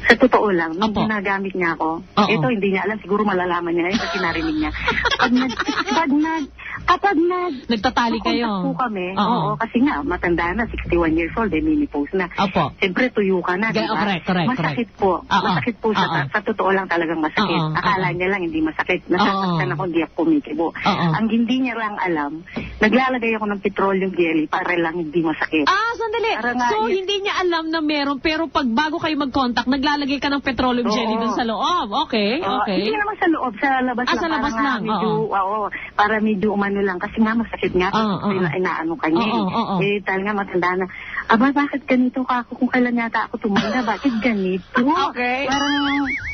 Speaker 88: sa totoo lang, nung ginagamit niya ako,
Speaker 64: Oo.
Speaker 88: ito hindi niya alam, siguro malalaman niya ngayon kasi narinig niya. Pag nag, pag nag, kapag nag,
Speaker 64: Nagtatali kayo.
Speaker 88: po kami,
Speaker 64: Oo.
Speaker 88: oo. kasi nga, matanda na, 61 years old, eh, menopause na.
Speaker 64: Opo.
Speaker 88: Siyempre, tuyo ka na, di
Speaker 64: Ga-
Speaker 88: ba?
Speaker 64: correct, correct,
Speaker 88: masakit po.
Speaker 64: Oo.
Speaker 88: Masakit po siya.
Speaker 64: Oo.
Speaker 88: Sa, sa totoo lang talagang masakit.
Speaker 64: Oo.
Speaker 88: Akala
Speaker 64: Oo.
Speaker 88: niya lang hindi masakit. Nasasaktan
Speaker 64: Oo.
Speaker 88: ako, hindi ako kumikibo.
Speaker 64: Oo.
Speaker 88: Ang hindi niya lang alam, naglalagay ako ng petroleum jelly para lang hindi masakit.
Speaker 64: Ah, sandali.
Speaker 88: Para nga
Speaker 64: So,
Speaker 88: yun-
Speaker 64: hindi niya alam na meron, pero pag bago kayo mag-contact, naglalagay ka ng petroleum
Speaker 88: Oo.
Speaker 64: jelly dun sa loob. Okay,
Speaker 88: Oo,
Speaker 64: okay.
Speaker 88: Hindi naman sa loob, sa labas
Speaker 64: Ah,
Speaker 88: lang.
Speaker 64: sa labas
Speaker 88: para nga
Speaker 64: lang,
Speaker 88: Medyo, oo. para medyo umano lang. Kasi nga masakit nga.
Speaker 64: Oo, oo.
Speaker 88: inaano ka niya.
Speaker 64: Oo,
Speaker 88: eh.
Speaker 64: oo, oo.
Speaker 88: Eh, talaga matanda na. Aba, bakit ganito ka ako? Kung kailan yata ako tumanda, [LAUGHS] bakit ganito?
Speaker 64: Okay.
Speaker 88: Parang,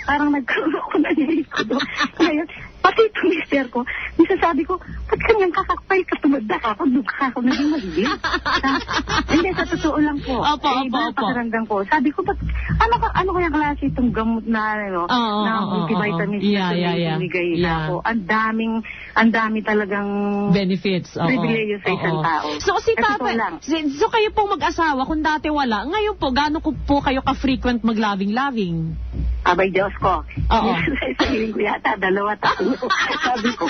Speaker 88: parang nagkaroon ako na nilikodo. Ngayon, pati ito mister ko, minsan sabi ko, ba't kanyang kakakpay ka tumanda ka ako? Ka ako naging mahigit. [LAUGHS] Hindi, sa totoo lang po.
Speaker 64: Opo,
Speaker 88: eh,
Speaker 64: opo, opo.
Speaker 88: pakiramdam ko. Sabi ko, ba't, ano, ka, ano kaya klase itong gamot na, ano,
Speaker 64: Oo,
Speaker 88: na
Speaker 64: oo,
Speaker 88: multivitamins
Speaker 64: oo. Yeah,
Speaker 88: na
Speaker 64: yeah, yeah.
Speaker 88: binigay
Speaker 64: Yeah.
Speaker 88: ako. Ang daming, ang dami talagang
Speaker 64: benefits. Oo.
Speaker 88: pribileyo sa isang tao.
Speaker 64: So, si si- so kayo pong mag-asawa, kung dati wala, ngayon po, gaano ko po kayo ka-frequent mag-loving-loving?
Speaker 88: Abay, Diyos ko.
Speaker 64: Oo. [LAUGHS]
Speaker 88: sa hiling ko yata, dalawa, tatlo. Sabi ko,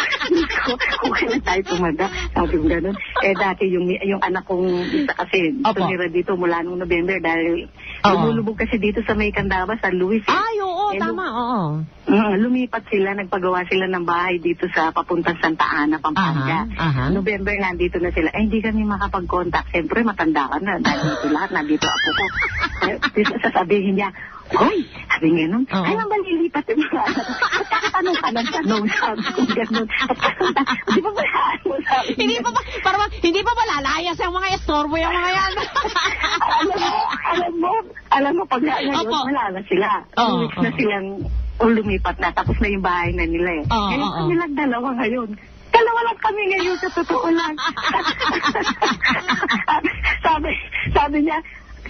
Speaker 88: kung kailan tayo tumanda. Sabi ko ganun. Eh, dati yung, yung anak kong isa kasi,
Speaker 64: Opo.
Speaker 88: tumira dito mula nung November dahil
Speaker 64: Oo.
Speaker 88: lumulubog kasi dito sa may Candaba, San Luis. eh.
Speaker 64: Ay, oo,
Speaker 88: Eh,
Speaker 64: tama, oo.
Speaker 88: Mm, lumipat sila, nagpagawa sila ng bahay dito sa papuntang Santa Ana, Pampanga.
Speaker 64: Aha, aha.
Speaker 88: November nandito na sila. Eh, hindi kami makapag-contact. Siyempre, matanda ka na. Nandito lahat, nandito ako ko. [LAUGHS] Eh, sasabihin niya, Hoy, sabi nga nun,
Speaker 64: Oo.
Speaker 88: kailan ba lilipat yung mga anak? At kakatanong ka ng tanong, sabi ko gano'n. At kakanta, di ba ba mo sabi
Speaker 64: Hindi pa ba, para ba, hindi pa ba lalayas yung mga estorbo yung mga yan?
Speaker 88: alam mo, alam mo, alam mo, pag ngayon,
Speaker 64: Opo.
Speaker 88: wala na sila.
Speaker 64: Oo,
Speaker 88: Two weeks na
Speaker 64: oo.
Speaker 88: silang o lumipat na, tapos na yung bahay na nila eh.
Speaker 64: Oo,
Speaker 88: ngayon
Speaker 64: oo.
Speaker 88: kami lang dalawa ngayon. Dalawa lang kami ngayon sa totoo lang. [LAUGHS] sabi, sabi, niya,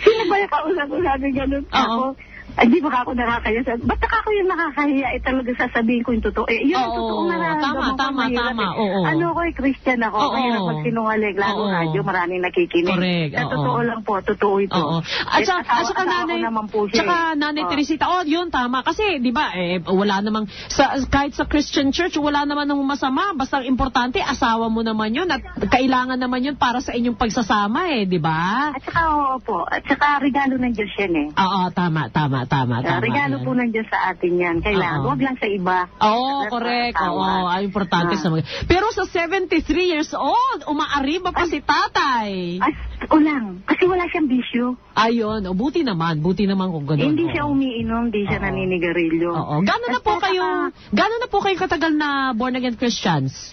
Speaker 88: sino ba yung kausap ko? Sabi ganun. Ako, ay, di ba ako nakakaya? Ba't ako yung nakakahiya? Eh, talaga sasabihin ko yung totoo. Eh, yun
Speaker 64: Oo,
Speaker 88: totoo nararamdaman
Speaker 64: tama,
Speaker 88: ko.
Speaker 64: tama,
Speaker 88: mahirap
Speaker 64: tama,
Speaker 88: eh.
Speaker 64: oo.
Speaker 88: Ano ko eh, Christian ako.
Speaker 64: Oo.
Speaker 88: Mahirap magsinungaling. Lalo
Speaker 64: Oo.
Speaker 88: radyo, maraming nakikinig.
Speaker 64: Correct,
Speaker 88: Sa
Speaker 64: oo.
Speaker 88: totoo lang po, totoo ito.
Speaker 64: Oo. At
Speaker 88: Eh,
Speaker 64: saka, at saka nanay,
Speaker 88: naman po siya
Speaker 64: tsaka
Speaker 88: eh.
Speaker 64: nanay
Speaker 88: Oo.
Speaker 64: Teresita, oh, yun, tama. Kasi, di ba, eh, wala namang, sa, kahit sa Christian church, wala naman ng masama. Basta importante, asawa mo naman yun at kailangan naman yun para sa inyong pagsasama eh, di ba?
Speaker 88: At saka, oo po. At saka, regalo ng Diyos yan eh.
Speaker 64: Oo, tama, tama, tama,
Speaker 88: Ah,
Speaker 64: tama.
Speaker 88: regalo
Speaker 64: yan.
Speaker 88: po ng Diyos sa atin yan. Kailangan,
Speaker 64: Oo.
Speaker 88: huwag lang sa iba.
Speaker 64: Oo,
Speaker 88: At
Speaker 64: correct. Oo,
Speaker 88: asawa.
Speaker 64: ay importante
Speaker 88: Ah.
Speaker 64: sa mga. Pero sa 73 years old, umaariba pa si tatay.
Speaker 88: Ay, o lang. Kasi wala siyang bisyo.
Speaker 64: Ayun, o buti naman, buti naman kung gano'n.
Speaker 88: hindi
Speaker 64: oo.
Speaker 88: siya umiinom, hindi siya naninigarilyo.
Speaker 64: Oo. Gano'n na po kayo, gano'n na po kayo katagal na born again Christians?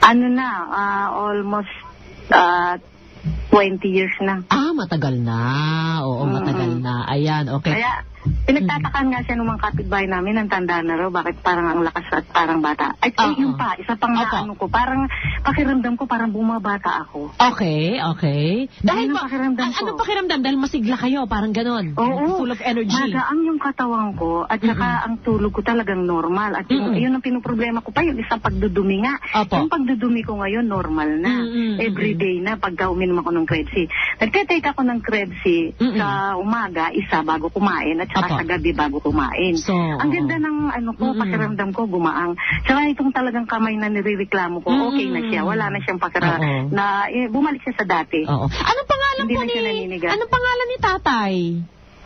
Speaker 88: Ano na, ah, almost ah, 20 years na.
Speaker 64: Ah, matagal na. Oo,
Speaker 88: Mm-mm.
Speaker 64: matagal na. Ayan, okay.
Speaker 88: Kaya, pinagtatakan nga siya ng mga kapitbahay namin, ang tanda na raw, bakit parang ang lakas at parang bata. Ay,
Speaker 64: Oo.
Speaker 88: yun pa, isa pang na ano ko, parang pakiramdam ko parang bumabata ako.
Speaker 64: Okay, okay. Dahil ba,
Speaker 88: pakiramdam
Speaker 64: an-
Speaker 88: ko.
Speaker 64: anong pakiramdam? Dahil masigla kayo, parang ganon.
Speaker 88: Oo.
Speaker 64: Full of energy.
Speaker 88: Magaang yung katawan ko at saka ang tulog ko talagang normal. At
Speaker 64: Mm-mm.
Speaker 88: yun ang pinoproblema ko pa, yung isang pagdudumi nga.
Speaker 64: Opo.
Speaker 88: Yung pagdudumi ko ngayon, normal na.
Speaker 64: Mm-mm.
Speaker 88: Everyday na pagka uminom ako ng Krebsi. Nagte-take ako ng Krebsi sa umaga, isa bago kumain. At tsaka sa gabi bago kumain. Ang ganda ng ano ko, pakiramdam ko gumaang. Tsaka itong talagang kamay na nirereklamo ko, okay na siya. Wala na siyang pakira
Speaker 64: Oo.
Speaker 88: na eh, bumalik siya sa dati.
Speaker 64: Oo. Anong pangalan
Speaker 88: Hindi
Speaker 64: po
Speaker 88: na
Speaker 64: ni
Speaker 88: naninigas.
Speaker 64: Anong pangalan ni Tatay?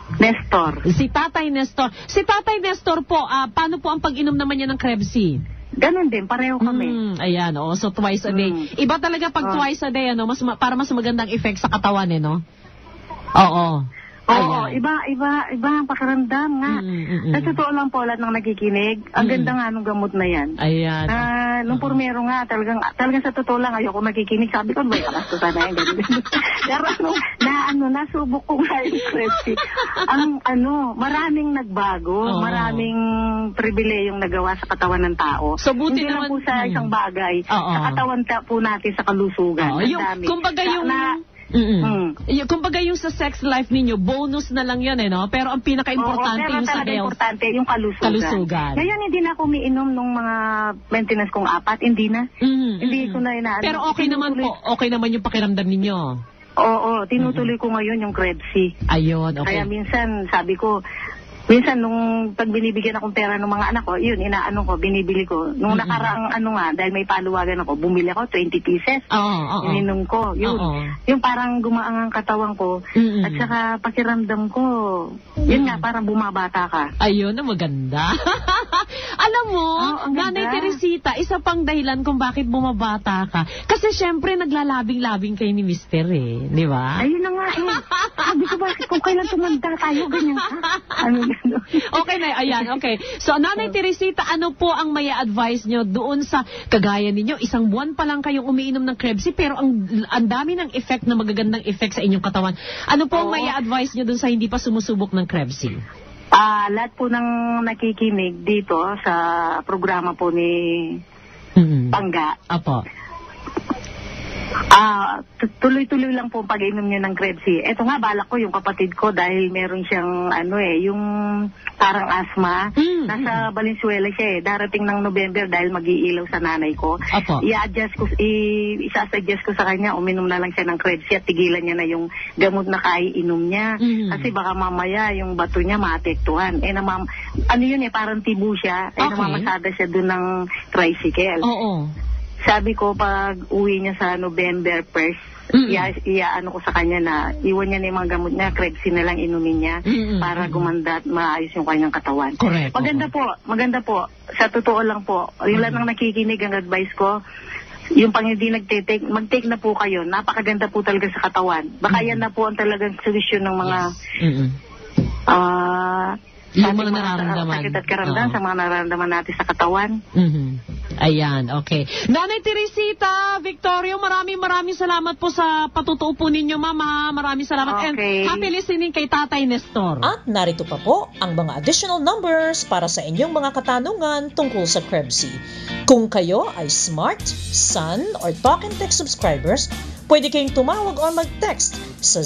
Speaker 88: Nestor.
Speaker 64: Si Tatay Nestor. Si Tatay Nestor po, ah, paano po ang pag-inom naman niya ng Krebsi?
Speaker 88: Ganon din, pareho kami.
Speaker 64: Mm, ayan, oh, so twice a day. Iba talaga pag
Speaker 88: Oh.
Speaker 64: twice a day, ano, mas ma- para mas magandang effect sa katawan, eh, no? Oo.
Speaker 88: Oo, iba, iba, iba ang pakiramdam nga.
Speaker 64: mm.
Speaker 88: Sa totoo lang po, lahat ng nakikinig, ang ganda nga nung gamot na yan.
Speaker 64: Ayan.
Speaker 88: Ah, nung pormero nga, talagang, talagang sa totoo lang, ayoko makikinig. Sabi ko, ba, kalastusan na yan, ganun. [LAUGHS] Pero ano, na, ano, nasubok ko nga yung Krebsi. ang, ano, maraming nagbago,
Speaker 64: Oo.
Speaker 88: maraming pribileyong nagawa sa katawan ng tao.
Speaker 64: So, buti
Speaker 88: Hindi lang
Speaker 64: naman-
Speaker 88: po sa isang bagay,
Speaker 64: Oo.
Speaker 88: sa katawan ta, po natin sa kalusugan. Ang
Speaker 64: yung,
Speaker 88: dami.
Speaker 64: kumbaga yung...
Speaker 88: na-
Speaker 64: Mm-mm.
Speaker 88: Mm.
Speaker 64: Yung, kumbaga yung sa sex life ninyo, bonus na lang yan eh, no? Pero ang pinaka-importante
Speaker 88: Oo, pero
Speaker 64: yung sa
Speaker 88: talaga
Speaker 64: health.
Speaker 88: importante yung kalusugan.
Speaker 64: Kalusugan.
Speaker 88: Ngayon, hindi na ako umiinom nung mga maintenance kong apat. Hindi na. Hindi ko na inaano.
Speaker 64: Pero okay naman po, okay naman yung pakiramdam ninyo.
Speaker 88: Oo, tinutuloy ko ngayon yung Krebsi.
Speaker 64: Ayun, okay.
Speaker 88: Kaya minsan, sabi ko, minsan nung pag binibigyan akong pera ng mga anak ko, yun, inaano ko, binibili ko. Nung nakaraang ano nga, dahil may paluwagan ako, bumili ako 20 pieces.
Speaker 64: Oo, oo.
Speaker 88: Ininom ko. Yun.
Speaker 64: Oo.
Speaker 88: Yung parang gumaang ang katawan ko. At saka pakiramdam ko, yun nga, parang bumabata ka.
Speaker 64: Ayun na maganda. [LAUGHS] Alam mo, Nanay Teresita, isa pang dahilan kung bakit bumabata ka. Kasi syempre naglalabing-labing kayo ni Mister eh, di ba?
Speaker 88: Ayun na nga eh. Sabi ko bakit kung kailan tumanda tayo, ganyan ka. [LAUGHS] Ano? [LAUGHS]
Speaker 64: okay na, ayan, okay. So, Nanay Teresita, ano po ang may advice nyo doon sa kagaya ninyo? Isang buwan pa lang kayong umiinom ng Krebsi, pero ang, ang dami ng effect na magagandang effect sa inyong katawan. Ano po ang may advice nyo doon sa hindi pa sumusubok ng Krebsi?
Speaker 88: Ah, lahat po ng nakikinig dito sa programa po ni Pangga.
Speaker 64: Apo.
Speaker 88: Ah, tu- tuloy-tuloy lang po pag-inom niyo ng Krebsi. Ito nga, balak ko yung kapatid ko dahil meron siyang, ano eh, yung parang asthma. Nasa Valenzuela siya eh. Darating ng November dahil mag-iilaw sa nanay ko.
Speaker 64: Apo.
Speaker 88: I-adjust ko, i- isa-suggest ko sa kanya, uminom na lang siya ng Krebsi at tigilan niya na yung gamot na kaiinom niya. Kasi baka mamaya yung bato niya maapektuhan. Eh, namam, ano yun eh, parang tibo siya. Eh,
Speaker 64: Okay.
Speaker 88: namamasada siya dun ng tricycle.
Speaker 64: Oo.
Speaker 88: Sabi ko, pag uwi niya sa November 1st, iya, iya ano ko sa kanya na iwan niya na yung mga gamot niya, Krebsi na lang inumin niya para gumanda at maayos yung kanyang katawan.
Speaker 64: Correct.
Speaker 88: Maganda po, maganda po. Sa totoo lang po, yung lang ang nakikinig ang advice ko, yung pang hindi nagtitake, mag-take na po kayo. Napakaganda po talaga sa katawan. Baka yan na po ang talagang solusyon ng mga
Speaker 64: Mm-mm.
Speaker 88: ah
Speaker 64: Yung
Speaker 88: sa ating
Speaker 64: mga nararamdaman.
Speaker 88: sakit at karamdaman
Speaker 64: Oo.
Speaker 88: sa mga nararamdaman natin sa katawan.
Speaker 64: Mhm. Ayan, okay. Nanay Teresita, Victorio, maraming maraming salamat po sa patutuo po ninyo, Mama. Maraming salamat.
Speaker 88: Okay.
Speaker 64: And happy listening kay Tatay Nestor.
Speaker 87: At narito pa po ang mga additional numbers para sa inyong mga katanungan tungkol sa Krebsi. Kung kayo ay Smart, Sun, or Talk and Text subscribers, pwede kayong tumawag o mag-text sa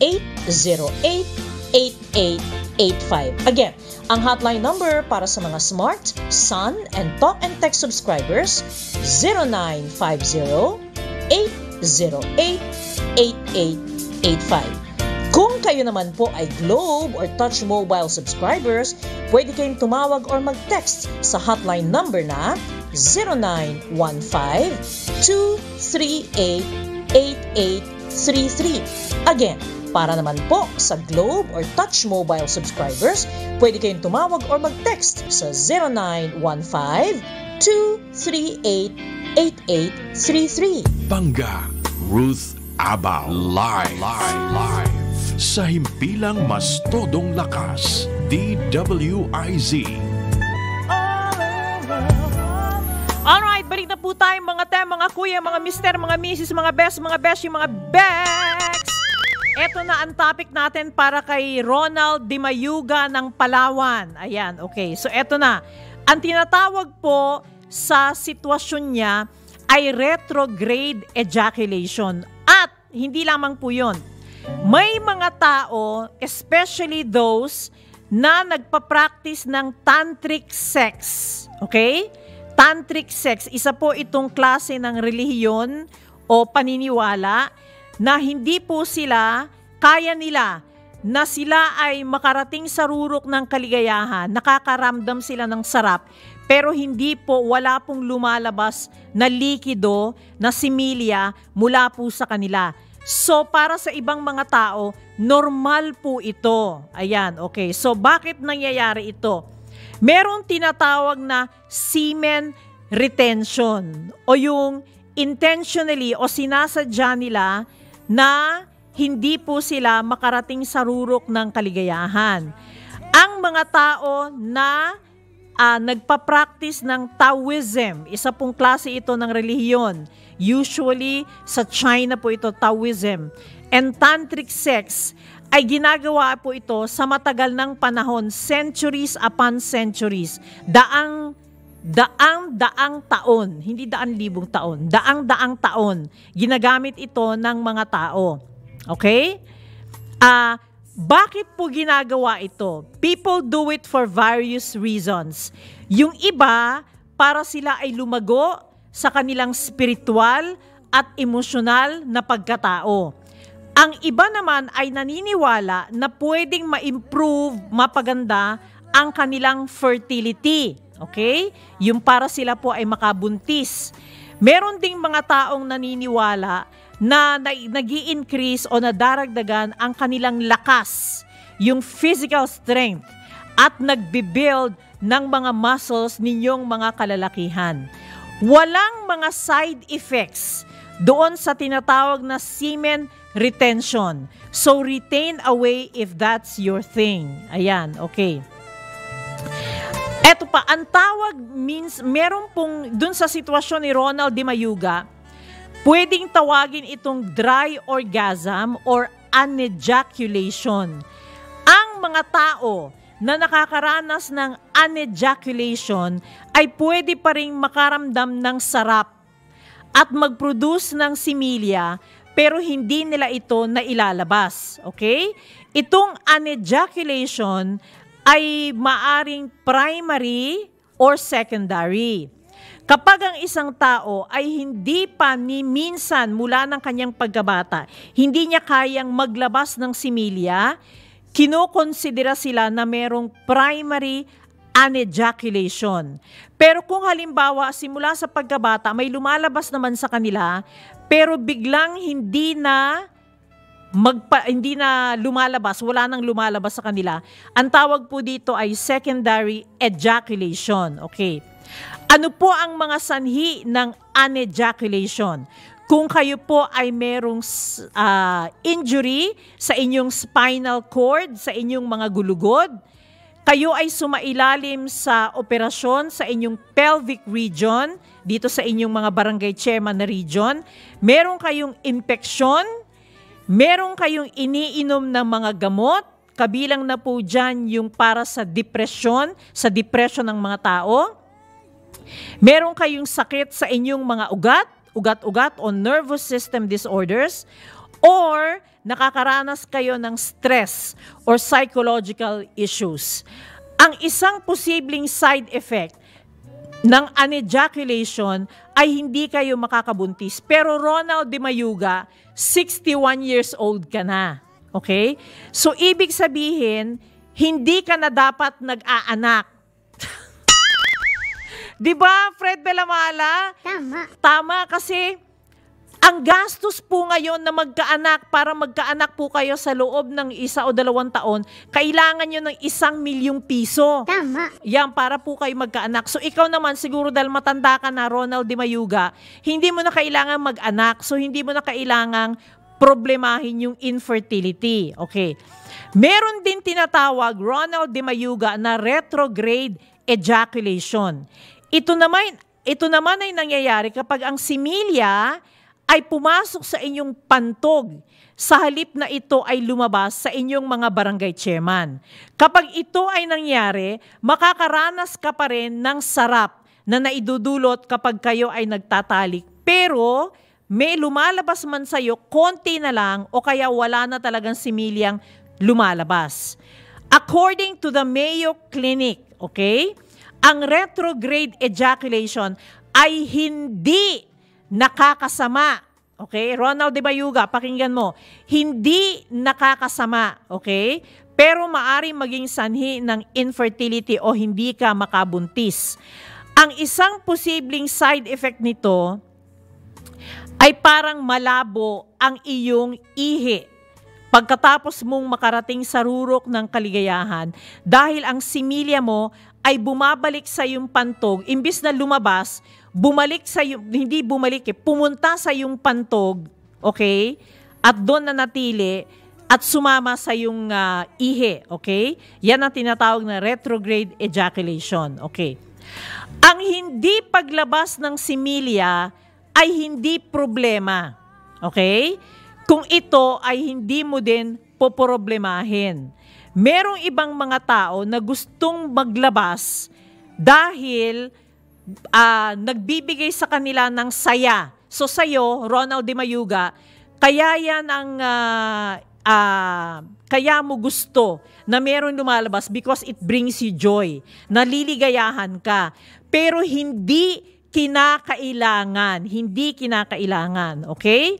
Speaker 87: 0950-808-8885. Again, ang hotline number para sa mga Smart, Sun, and Talk and Text subscribers, 0950-808-8885. Kung kayo naman po ay Globe or Touch Mobile subscribers, pwede kayong tumawag or mag-text sa hotline number na 0915-238-8833. Again, para naman po sa Globe or Touch Mobile subscribers, pwede kayong tumawag or mag-text sa 0915-238-8833.
Speaker 4: Bangga, Ruth Abao. Live. Live. Live. Sa himpilang mas todong lakas, DWIZ.
Speaker 86: Alright, balik na po tayo mga te, mga kuya, mga mister, mga misis, mga best, mga beshi, mga beks. Ito na ang topic natin para kay Ronald Di Mayuga ng Palawan. Ayan, okay. So eto na. Ang tinatawag po sa sitwasyon niya ay retrograde ejaculation. At hindi lamang po yun. May mga tao, especially those na nagpa-practice ng tantric sex. Okay? Tantric sex, isa po itong klase ng relihiyon o paniniwala na hindi po sila kaya nila na sila ay makarating sa rurok ng kaligayahan, nakakaramdam sila ng sarap, pero hindi po, wala pong lumalabas na likido, na similya mula po sa kanila. So, para sa ibang mga tao, normal po ito. Ayan, okay. So, bakit nangyayari ito? Merong tinatawag na semen retention o yung intentionally o sinasadya nila na hindi po sila makarating sa rurok ng kaligayahan. Ang mga tao na ah, nagpa-practice ng Taoism, isa pong klase ito ng relihiyon. Usually sa China po ito Taoism. And tantric sex ay ginagawa po ito sa matagal ng panahon, centuries upon centuries. Daang daang daang taon, hindi daan libong taon, daang daang taon, ginagamit ito ng mga tao. Okay? Ah, bakit po ginagawa ito? People do it for various reasons. Yung iba, para sila ay lumago sa kanilang spiritual at emosyonal na pagkatao. Ang iba naman ay naniniwala na pwedeng ma-improve, mapaganda ang kanilang fertility. Okay? Yung para sila po ay makabuntis. Meron ding mga taong naniniwala na nag increase o nadaragdagan ang kanilang lakas, yung physical strength, at nagbibuild ng mga muscles ninyong mga kalalakihan. Walang mga side effects doon sa tinatawag na semen retention. So retain away if that's your thing. Ayan, okay. Eto pa, ang tawag means, meron pong, dun sa sitwasyon ni Ronald Di Mayuga, pwedeng tawagin itong dry orgasm or anejaculation. Ang mga tao na nakakaranas ng anejaculation ay pwede pa rin makaramdam ng sarap at mag-produce ng similya pero hindi nila ito na ilalabas. Okay? Itong anejaculation ay maaring primary or secondary. Kapag ang isang tao ay hindi pa ni minsan mula ng kanyang pagkabata, hindi niya kayang maglabas ng similya, kinokonsidera sila na merong primary anejaculation. Pero kung halimbawa simula sa pagkabata may lumalabas naman sa kanila, pero biglang hindi na magpa, hindi na lumalabas, wala nang lumalabas sa kanila. Ang tawag po dito ay secondary ejaculation. Okay. Ano po ang mga sanhi ng anejaculation? Kung kayo po ay merong ah, injury sa inyong spinal cord, sa inyong mga gulugod, kayo ay sumailalim sa operasyon sa inyong pelvic region, dito sa inyong mga barangay chairman na region, meron kayong impeksyon, meron kayong iniinom ng mga gamot, kabilang na po dyan yung para sa depression, sa depression ng mga tao, Meron kayong sakit sa inyong mga ugat, ugat-ugat o nervous system disorders, or nakakaranas kayo ng stress or psychological issues. Ang isang posibleng side effect ng anejaculation ay hindi kayo makakabuntis. Pero Ronald de Mayuga, 61 years old ka na. Okay? So, ibig sabihin, hindi ka na dapat nag-aanak. [LAUGHS] Di ba, Fred Belamala? Tama. Tama kasi ang gastos po ngayon na magkaanak para magkaanak po kayo sa loob ng isa o dalawang taon, kailangan nyo ng isang milyong piso. Tama. Yan, para po kayo magkaanak. So ikaw naman, siguro dahil matanda ka na, Ronald Di Mayuga, hindi mo na kailangan mag-anak. So hindi mo na kailangang problemahin yung infertility. Okay. Meron din tinatawag, Ronald Di Mayuga, na retrograde ejaculation. Ito naman, ito naman ay nangyayari kapag ang similya ay pumasok sa inyong pantog sa halip na ito ay lumabas sa inyong mga barangay chairman. Kapag ito ay nangyari, makakaranas ka pa rin ng sarap na naidudulot kapag kayo ay nagtatalik. Pero may lumalabas man sa'yo, konti na lang o kaya wala na talagang similyang lumalabas. According to the Mayo Clinic, okay, ang retrograde ejaculation ay hindi nakakasama okay? Ronald de Bayuga, pakinggan mo. Hindi nakakasama, okay? Pero maari maging sanhi ng infertility o hindi ka makabuntis. Ang isang posibleng side effect nito ay parang malabo ang iyong ihi pagkatapos mong makarating sa rurok ng kaligayahan dahil ang similya mo ay bumabalik sa iyong pantog imbis na lumabas bumalik sa iyong, hindi bumalik eh, pumunta sa iyong pantog okay at doon na natili at sumama sa iyong ah, ihi okay yan ang tinatawag na retrograde ejaculation okay ang hindi paglabas ng similya ay hindi problema. Okay? Kung ito ay hindi mo din poproblemahin. Merong ibang mga tao na gustong maglabas dahil ah, nagbibigay sa kanila ng saya. So sa'yo, Ronald de Mayuga, kaya yan ang ah, ah, kaya mo gusto na meron lumalabas because it brings you joy. Naliligayahan ka. Pero hindi kinakailangan. Hindi kinakailangan. Okay?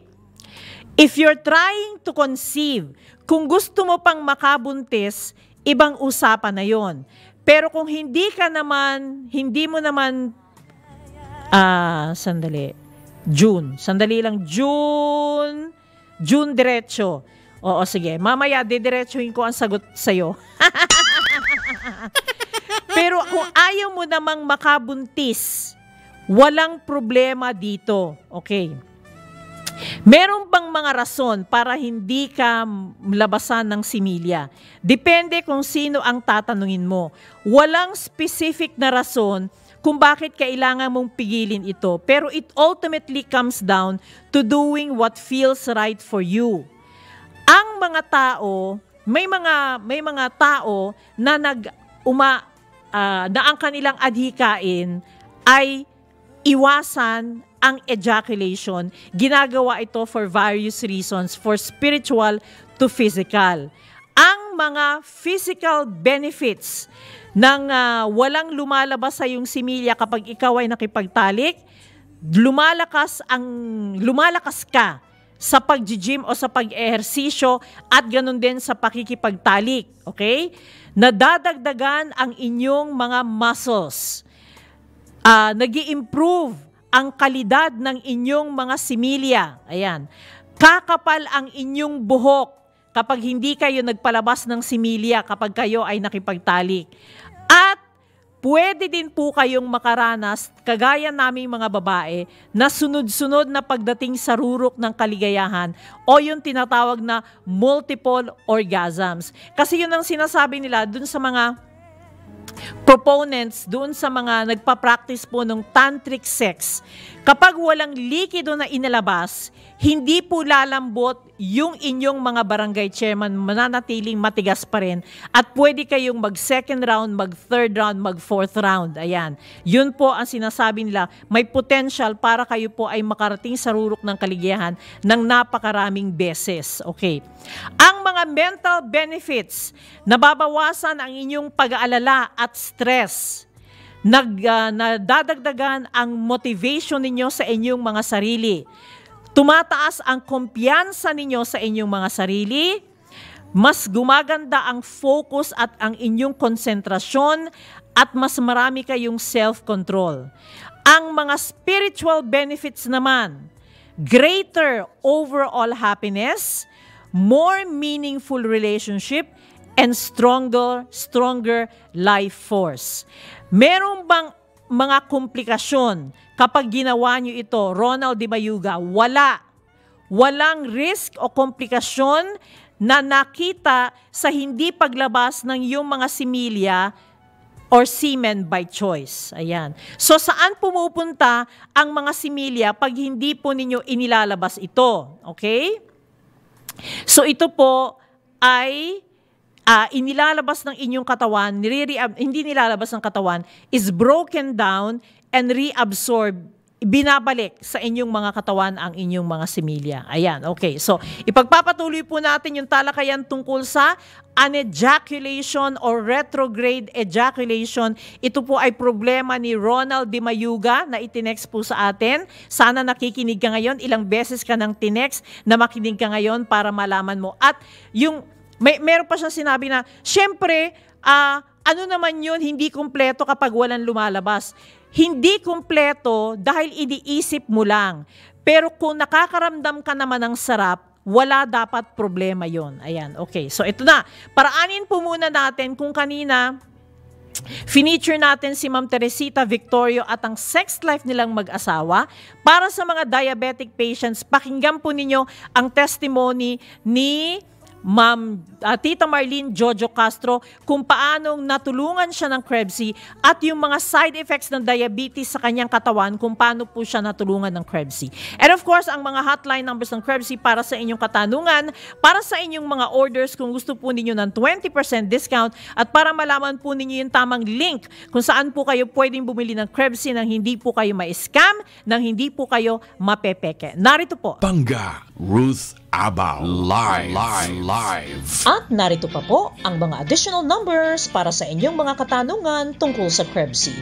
Speaker 86: If you're trying to conceive, kung gusto mo pang makabuntis, ibang usapan na yon. Pero kung hindi ka naman, hindi mo naman, ah, sandali, June. Sandali lang, June, June diretso. Oo, sige. Mamaya, didiretsuhin ko ang sagot sa'yo. [LAUGHS] Pero kung ayaw mo namang makabuntis, walang problema dito. Okay. Meron bang mga rason para hindi ka labasan ng similya? Depende kung sino ang tatanungin mo. Walang specific na rason kung bakit kailangan mong pigilin ito. Pero it ultimately comes down to doing what feels right for you. Ang mga tao, may mga may mga tao na nag uma ah, na ang kanilang adhikain ay iwasan ang ejaculation. Ginagawa ito for various reasons, for spiritual to physical. Ang mga physical benefits ng ah, walang lumalabas sa iyong similya kapag ikaw ay nakipagtalik, lumalakas ang lumalakas ka sa pag-gym o sa pag-ehersisyo at ganun din sa pakikipagtalik. Okay? Nadadagdagan ang inyong mga muscles. Ah, nag improve ang kalidad ng inyong mga similya. Ayan. Kakapal ang inyong buhok kapag hindi kayo nagpalabas ng similya kapag kayo ay nakipagtalik. At pwede din po kayong makaranas, kagaya naming mga babae, na sunod-sunod na pagdating sa rurok ng kaligayahan o yung tinatawag na multiple orgasms. Kasi yun ang sinasabi nila dun sa mga proponents doon sa mga nagpa-practice po ng tantric sex, kapag walang likido na inalabas, hindi po lalambot yung inyong mga barangay chairman mananatiling matigas pa rin at pwede kayong mag second round, mag third round, mag fourth round. Ayan. Yun po ang sinasabi nila. May potential para kayo po ay makarating sa rurok ng kaligayahan ng napakaraming beses. Okay. Ang mga mental benefits, nababawasan ang inyong pag-aalala at stress nag ah, nadadagdagan ang motivation ninyo sa inyong mga sarili. Tumataas ang kumpiyansa ninyo sa inyong mga sarili. Mas gumaganda ang focus at ang inyong konsentrasyon at mas marami kayong self-control. Ang mga spiritual benefits naman, greater overall happiness, more meaningful relationship, and stronger, stronger life force. Meron bang mga komplikasyon kapag ginawa nyo ito, Ronald Di Bayuga? Wala. Walang risk o komplikasyon na nakita sa hindi paglabas ng iyong mga similya or semen by choice. Ayan. So saan pumupunta ang mga similya pag hindi po ninyo inilalabas ito? Okay? So ito po ay ah, inilalabas ng inyong katawan, nire hindi nilalabas ng katawan, is broken down and reabsorb binabalik sa inyong mga katawan ang inyong mga similya. Ayan, okay. So, ipagpapatuloy po natin yung talakayan tungkol sa anejaculation or retrograde ejaculation. Ito po ay problema ni Ronald Di Mayuga na itinext po sa atin. Sana nakikinig ka ngayon. Ilang beses ka nang tinext na makinig ka ngayon para malaman mo. At yung, may, meron pa siyang sinabi na, syempre, ah, ano naman yun, hindi kumpleto kapag walang lumalabas. Hindi kumpleto dahil iniisip mo lang. Pero kung nakakaramdam ka naman ng sarap, wala dapat problema yon. Ayan, okay. So ito na. Paraanin po muna natin kung kanina Feature natin si Ma'am Teresita Victorio at ang sex life nilang mag-asawa. Para sa mga diabetic patients, pakinggan po ninyo ang testimony ni Ma'am ah, Tita Marlene Jojo Castro kung paanong natulungan siya ng Krebsy at yung mga side effects ng diabetes sa kanyang katawan kung paano po siya natulungan ng Krebsy. And of course, ang mga hotline numbers ng Krebsy para sa inyong katanungan, para sa inyong mga orders kung gusto po ninyo ng 20% discount at para malaman po ninyo yung tamang link kung saan po kayo pwedeng bumili ng Krebsy nang hindi po kayo ma-scam, nang hindi po kayo mapepeke. Narito po.
Speaker 11: Pangga, Ruth Abao, live, live, live.
Speaker 87: At narito pa po ang mga additional numbers para sa inyong mga katanungan tungkol sa Krebsy.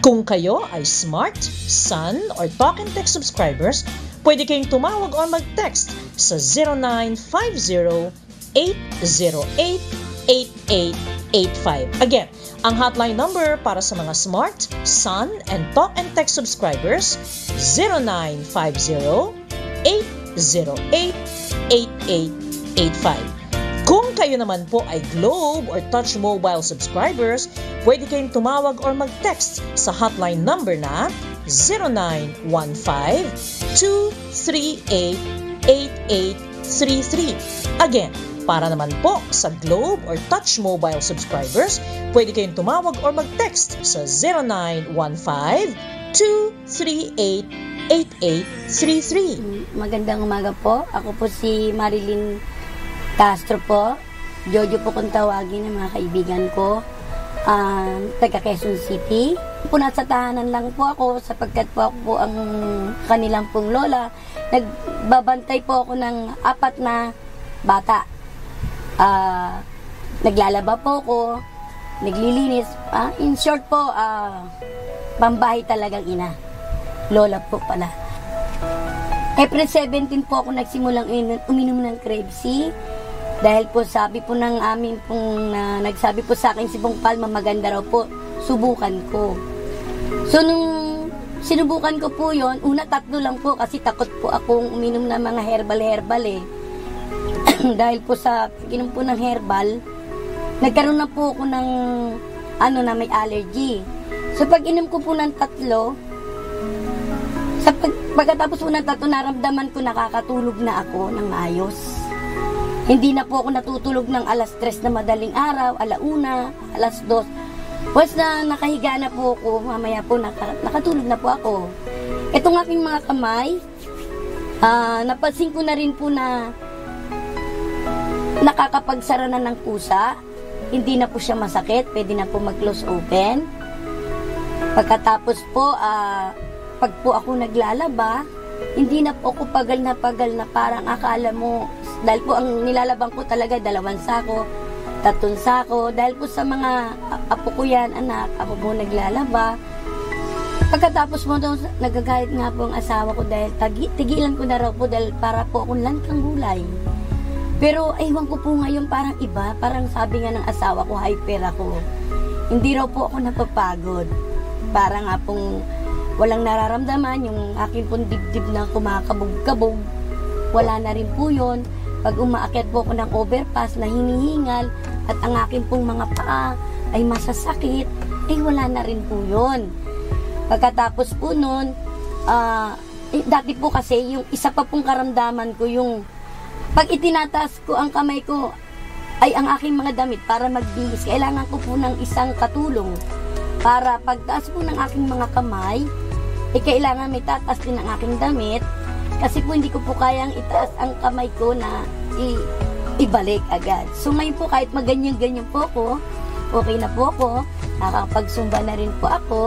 Speaker 87: Kung kayo ay Smart, Sun, or Talk and Text subscribers, pwede kayong tumawag or mag-text sa 0950-808-8885. Again, ang hotline number para sa mga Smart, Sun, and Talk and Text subscribers, 0950-808-8885. Kung kayo naman po ay Globe or Touch Mobile subscribers, pwede kayong tumawag or mag-text sa hotline number na 0915-238-8833. Again, para naman po sa Globe or Touch Mobile subscribers, pwede kayong tumawag or mag-text sa 0915-238-8833.
Speaker 59: Magandang umaga po. Ako po si Marilyn Castro po. Jojo po kung tawagin ng mga kaibigan ko. Um, taga Quezon City. Po nasa tahanan lang po ako sapagkat po ako po ang kanilang pong lola. Nagbabantay po ako ng apat na bata. Ah, naglalaba po ako, naglilinis. Ah, in short po, ah, pambahay talagang ina. Lola po pala. April 17 po ako nagsimulang in- uminom ng Krebsy. Dahil po sabi po ng amin pong na nagsabi po sa akin si Bong Palma maganda raw po, subukan ko. So nung sinubukan ko po yon una tatlo lang po kasi takot po akong uminom ng mga herbal-herbal eh. [CLEARS THROAT] Dahil po sa inom po ng herbal, nagkaroon na po ako ng ano na may allergy. So pag inom ko po ng tatlo, sa pag, pagkatapos po ng tatlo, naramdaman ko nakakatulog na ako ng ayos. Hindi na po ako natutulog ng alas 3 na madaling araw, alauna, alas 2. Once na nakahiga na po ako, mamaya po naka, nakatulog na po ako. Itong aking mga kamay, ah napansin ko na rin po na nakakapagsara na ng pusa. Hindi na po siya masakit, pwede na po mag-close open. Pagkatapos po, ah, pag po ako naglalaba, hindi na po ako pagal na pagal na parang akala mo, dahil po ang nilalabang ko talaga dalawang sako, tatlong sako, dahil po sa mga apo ko yan, anak, ako po naglalaba. Pagkatapos mo daw, nagagalit nga po ang asawa ko dahil tagi, tigilan ko na raw po dahil para po akong langkang gulay. Pero ewan ko po ngayon parang iba, parang sabi nga ng asawa ko, hyper ako. Hindi raw po ako napapagod. Parang nga pong walang nararamdaman, yung akin pong dibdib na kumakabog-kabog, wala na rin po yun. Pag umaakyat po ako ng overpass na hinihingal at ang akin pong mga paa ay masasakit, eh wala na rin po yun. Pagkatapos po nun, ah, eh, dati po kasi yung isa pa pong karamdaman ko yung pag itinataas ko ang kamay ko ay ang aking mga damit para magbihis. Kailangan ko po ng isang katulong para pagtaas po ng aking mga kamay, eh kailangan may tatas din ang aking damit kasi po hindi ko po kayang itaas ang kamay ko na i- ibalik agad. So ngayon po kahit maganyan-ganyan po ako, okay na po ako, nakakapagsumba na rin po ako,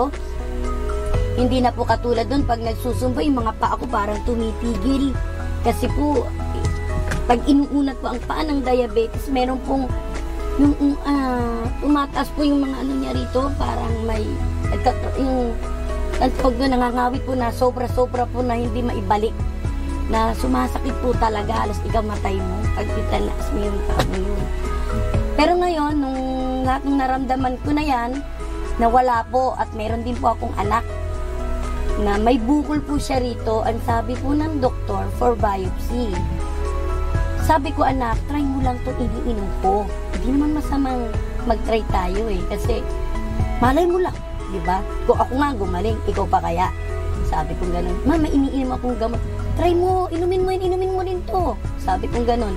Speaker 59: Hindi na po katulad doon pag nagsusumba, yung mga paa ko parang tumitigil. Kasi po, pag inuunat po ang paa ng diabetes, meron pong yung ah, tumataas po yung mga ano niya rito, parang may yung ang tawag doon, nangangawit po na sobra-sobra po na hindi maibalik na sumasakit po talaga alas ikamatay mo pag italaas mo yung paa mo yun. Pero ngayon, nung lahat ng naramdaman ko na yan, nawala po at meron din po akong anak na may bukol po siya rito. Ang sabi po ng doktor for biopsy. Sabi ko, anak, try mo lang itong iniinom ko. Hindi naman masamang mag-try tayo eh. Kasi, malay mo lang, di ba? Kung ako nga gumaling, ikaw pa kaya? Sabi ko ganun. Mama, iniinom akong gamot. Try mo, inumin mo yun, inumin mo rin to. Sabi ko ganun.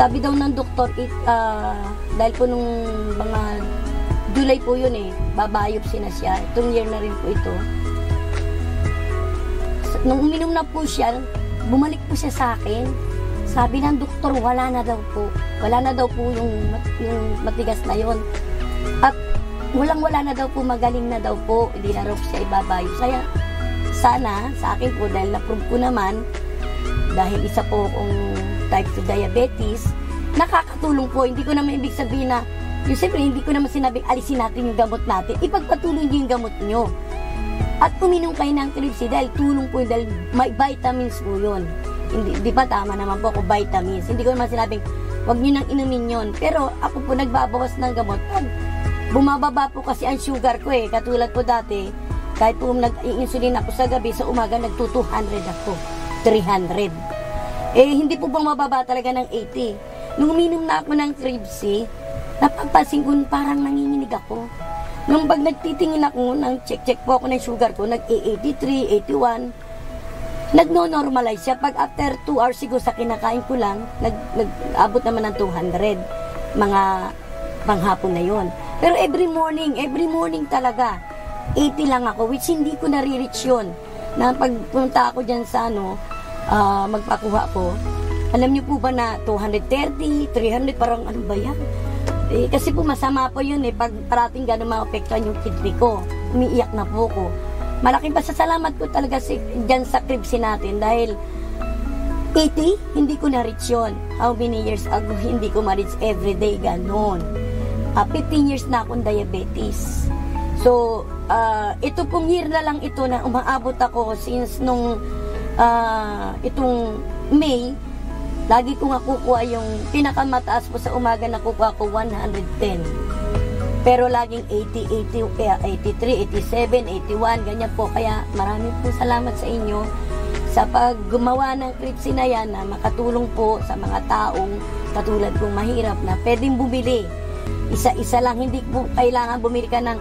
Speaker 59: Sabi daw ng doktor, it, ah, dahil po nung mga July po yun eh, babayopsi na siya. Itong year na rin po ito. Nung uminom na po siya, bumalik po siya sa akin. Sabi ng doktor, wala na daw po. Wala na daw po yung, yung matigas na yon. At walang wala na daw po, magaling na daw po. Hindi na raw siya ibabayos. Kaya sana, sa akin po, dahil na-prove ko naman, dahil isa po akong type 2 diabetes, nakakatulong po. Hindi ko naman ibig sabihin na, yung siyempre, hindi ko naman sinabing alisin natin yung gamot natin. Ipagpatuloy niyo yung gamot niyo. At uminom kayo ng Tripsy dahil tulong po yun, dahil may vitamins po yun. Hindi, di ba tama naman po ako vitamins. Hindi ko naman sinabing, wag niyo nang inumin yun. Pero ako po nagbabawas ng gamot. Pag bumababa po kasi ang sugar ko eh. Katulad po dati, kahit po nag-insulin ako sa gabi, sa umaga nagto 200 ako. 300. Eh, hindi po bumababa talaga ng 80. Nung uminom na ako ng Tripsy, napapansin ko parang nanginginig ako. Nung pag nagtitingin ako, nang check-check po ako ng sugar ko, nag-83, 81, nagno-normalize siya. Pag after 2 hours siguro sa kinakain ko lang, nag, nag-abot naman ng 200. Mga panghapon na yon. Pero every morning, every morning talaga, 80 lang ako, which hindi ko nare-reach yun. Na pagpunta ako dyan sa ano, ah, magpakuha ko, alam niyo po ba na 230, 300, parang ano ba yan? Eh, kasi po masama po yun eh, pag parating gano'n maapektuhan yung kidney ko, umiiyak na po ko. Malaking pasasalamat ko talaga si, dyan sa cribsi natin dahil 80, hindi ko na-reach yun. How many years ago, hindi ko ma-reach everyday, ganon. Ah, 15 years na akong diabetes. So, ah, ito pong year na lang ito na umaabot ako since nung ah, itong May, lagi ko nga kukuha yung pinakamataas po sa umaga na kukuha ko 110. Pero laging 80, 80, kaya 83, 87, 81, ganyan po. Kaya maraming po salamat sa inyo sa paggumawa ng Cripsy na yan na makatulong po sa mga taong katulad kong mahirap na pwedeng bumili. Isa-isa lang, hindi po kailangan bumili ka ng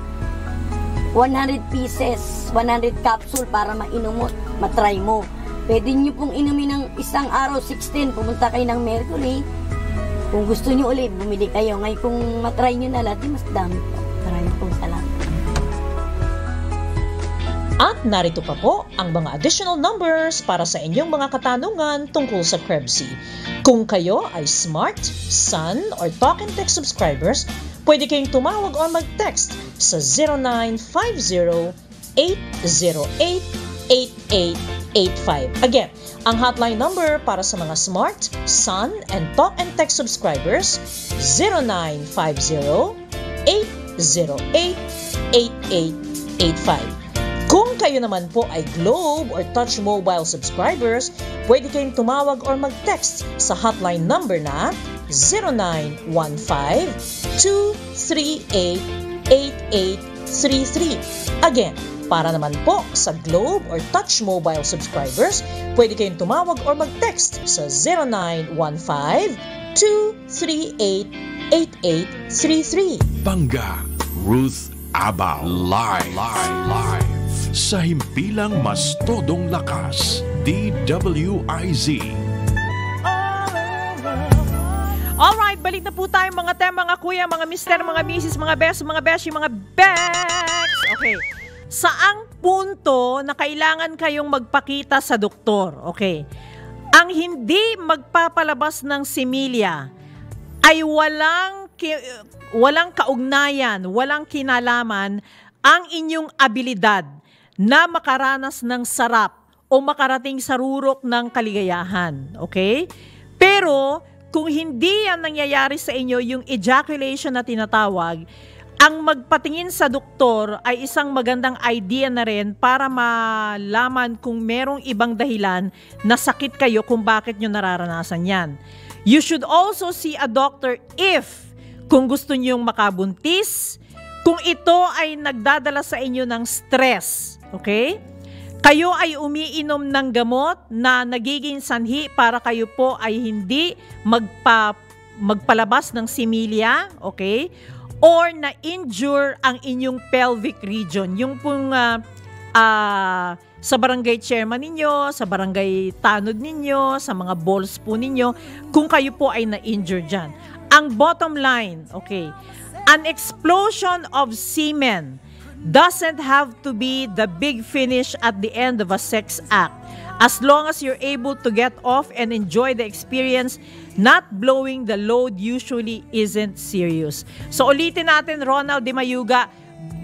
Speaker 59: 100 pieces, 100 capsule para mainom mo, matry mo. Pwede nyo pong inumin ng isang araw, 16, pumunta kayo ng Mercury. Kung gusto nyo ulit, bumili kayo. Ngayon kung matry nyo na lahat, mas dami po.
Speaker 87: At narito pa po ang mga additional numbers para sa inyong mga katanungan tungkol sa Krebsy. Kung kayo ay Smart, Sun, or Talk and Text subscribers, pwede kayong tumawag o mag-text sa 0950-808-8885. Again, ang hotline number para sa mga Smart, Sun, and Talk and Text subscribers, 0950-808-8885. Kung kayo naman po ay Globe or Touch Mobile subscribers, pwede kayong tumawag or mag-text sa hotline number na 0915-238-8833. Again, para naman po sa Globe or Touch Mobile subscribers, pwede kayong tumawag or mag-text sa 0915-238-8833.
Speaker 66: Bangga, Ruth Abao. Live. Live. Live. Sa himpilang mas todong lakas, DWIZ.
Speaker 86: Alright, balik na po tayo mga te, mga kuya, mga mister, mga misis, mga best, mga beshi, mga beks. Okay. Saang punto na kailangan kayong magpakita sa doktor? Okay. Ang hindi magpapalabas ng similya ay walang walang kaugnayan, walang kinalaman ang inyong abilidad na makaranas ng sarap o makarating sa rurok ng kaligayahan. Okay? Pero kung hindi yan nangyayari sa inyo, yung ejaculation na tinatawag, ang magpatingin sa doktor ay isang magandang idea na rin para malaman kung merong ibang dahilan na sakit kayo kung bakit nyo nararanasan yan. You should also see a doctor if kung gusto nyong makabuntis, kung ito ay nagdadala sa inyo ng stress. Okay? Kayo ay umiinom ng gamot na nagiging sanhi para kayo po ay hindi magpa, magpalabas ng similya, okay? Or na-injure ang inyong pelvic region. Yung pong ah, ah, sa barangay chairman ninyo, sa barangay tanod ninyo, sa mga balls po ninyo, kung kayo po ay na-injure dyan. Ang bottom line, okay, an explosion of semen doesn't have to be the big finish at the end of a sex act. As long as you're able to get off and enjoy the experience, not blowing the load usually isn't serious. So ulitin natin, Ronald Di Mayuga,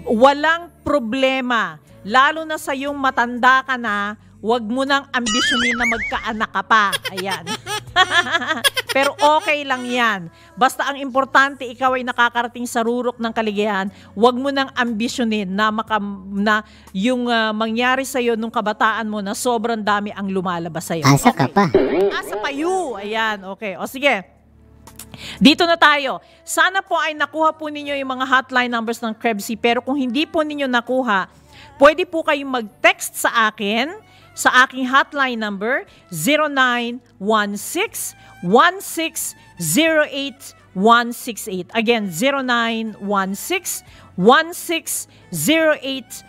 Speaker 86: walang problema. Lalo na sa yung matanda ka na, wag mo nang ambisyonin na magkaanak ka pa. Ayan. [LAUGHS] [LAUGHS] Pero okay lang yan. Basta ang importante, ikaw ay nakakarating sa rurok ng kaligayahan, wag mo nang ambisyonin na, maka, na yung ah, mangyari sa'yo nung kabataan mo na sobrang dami ang lumalabas sa'yo.
Speaker 89: Asa ka pa.
Speaker 86: Asa pa you. Ayan, okay. O sige. Dito na tayo. Sana po ay nakuha po ninyo yung mga hotline numbers ng Krebsy. Pero kung hindi po ninyo nakuha, pwede po kayong mag-text sa akin sa aking hotline number 0916-1608-168. Again, 0916-1608 168.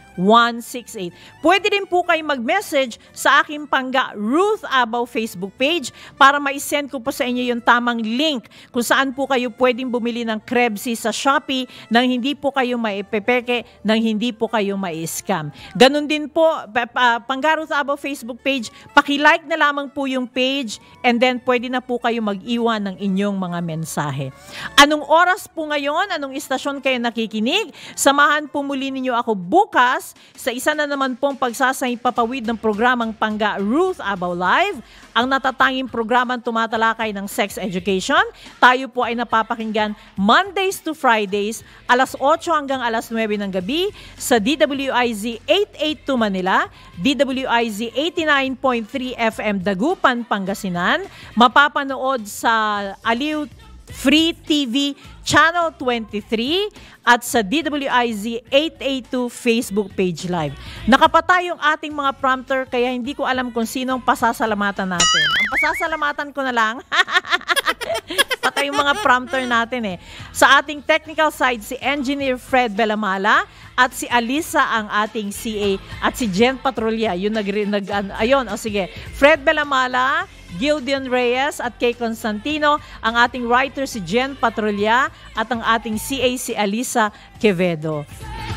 Speaker 86: Pwede din po kayo mag-message sa aking pangga Ruth Abaw Facebook page para ma-send ko po sa inyo yung tamang link kung saan po kayo pwedeng bumili ng Krebsy sa Shopee nang hindi po kayo maipepeke, nang hindi po kayo mai-scam. Ganon din po, pa- pangga Ruth Abaw Facebook page, paki-like na lamang po yung page and then pwede na po kayo mag-iwan ng inyong mga mensahe. Anong oras po ngayon? Anong istasyon kayo nakikinig? Samahan po muli ninyo ako bukas sa isa na naman pong pagsasay papawid ng programang Pangga Ruth Abaw Live, ang natatanging programang tumatalakay ng sex education. Tayo po ay napapakinggan Mondays to Fridays, alas 8 hanggang alas 9 ng gabi sa DWIZ 882 Manila, DWIZ 89.3 FM Dagupan, Pangasinan, mapapanood sa Aliw Free TV Channel 23 at sa DWIZ 882 Facebook page live. Nakapatay yung ating mga prompter kaya hindi ko alam kung sinong pasasalamatan natin. Ang pasasalamatan ko na lang, [LAUGHS] patay yung mga prompter natin eh. Sa ating technical side, si Engineer Fred Belamala at si Alisa ang ating CA at si Jen Patrolya. Yung nag, nag ano, ayun, o sige. Fred Belamala, Gildian Reyes at kay Constantino, ang ating writer si Jen Patrolya at ang ating CA si Alisa Quevedo.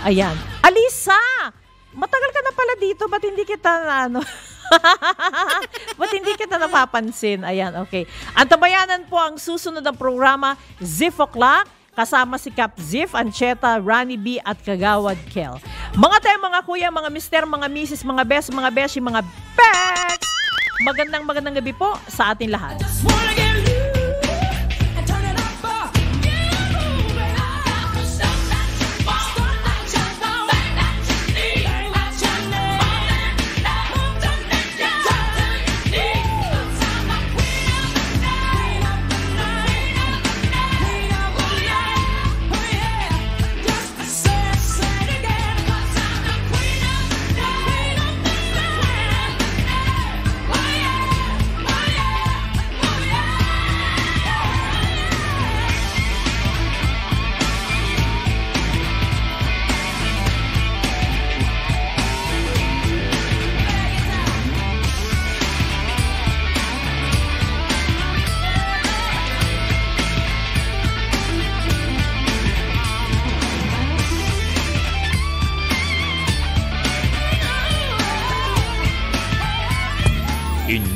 Speaker 86: Ayan. Alisa! Matagal ka na pala dito, ba't hindi kita ano? [LAUGHS] [LAUGHS] ba't hindi kita napapansin? Ayan, okay. Antabayanan po ang susunod ng programa, Ziff O'Clock, kasama si Cap Ziff, Ancheta, Rani B at Kagawad Kel. Mga tayo, mga kuya, mga mister, mga misis, mga best, mga beshi, mga pecs! Magandang magandang gabi po sa ating lahat.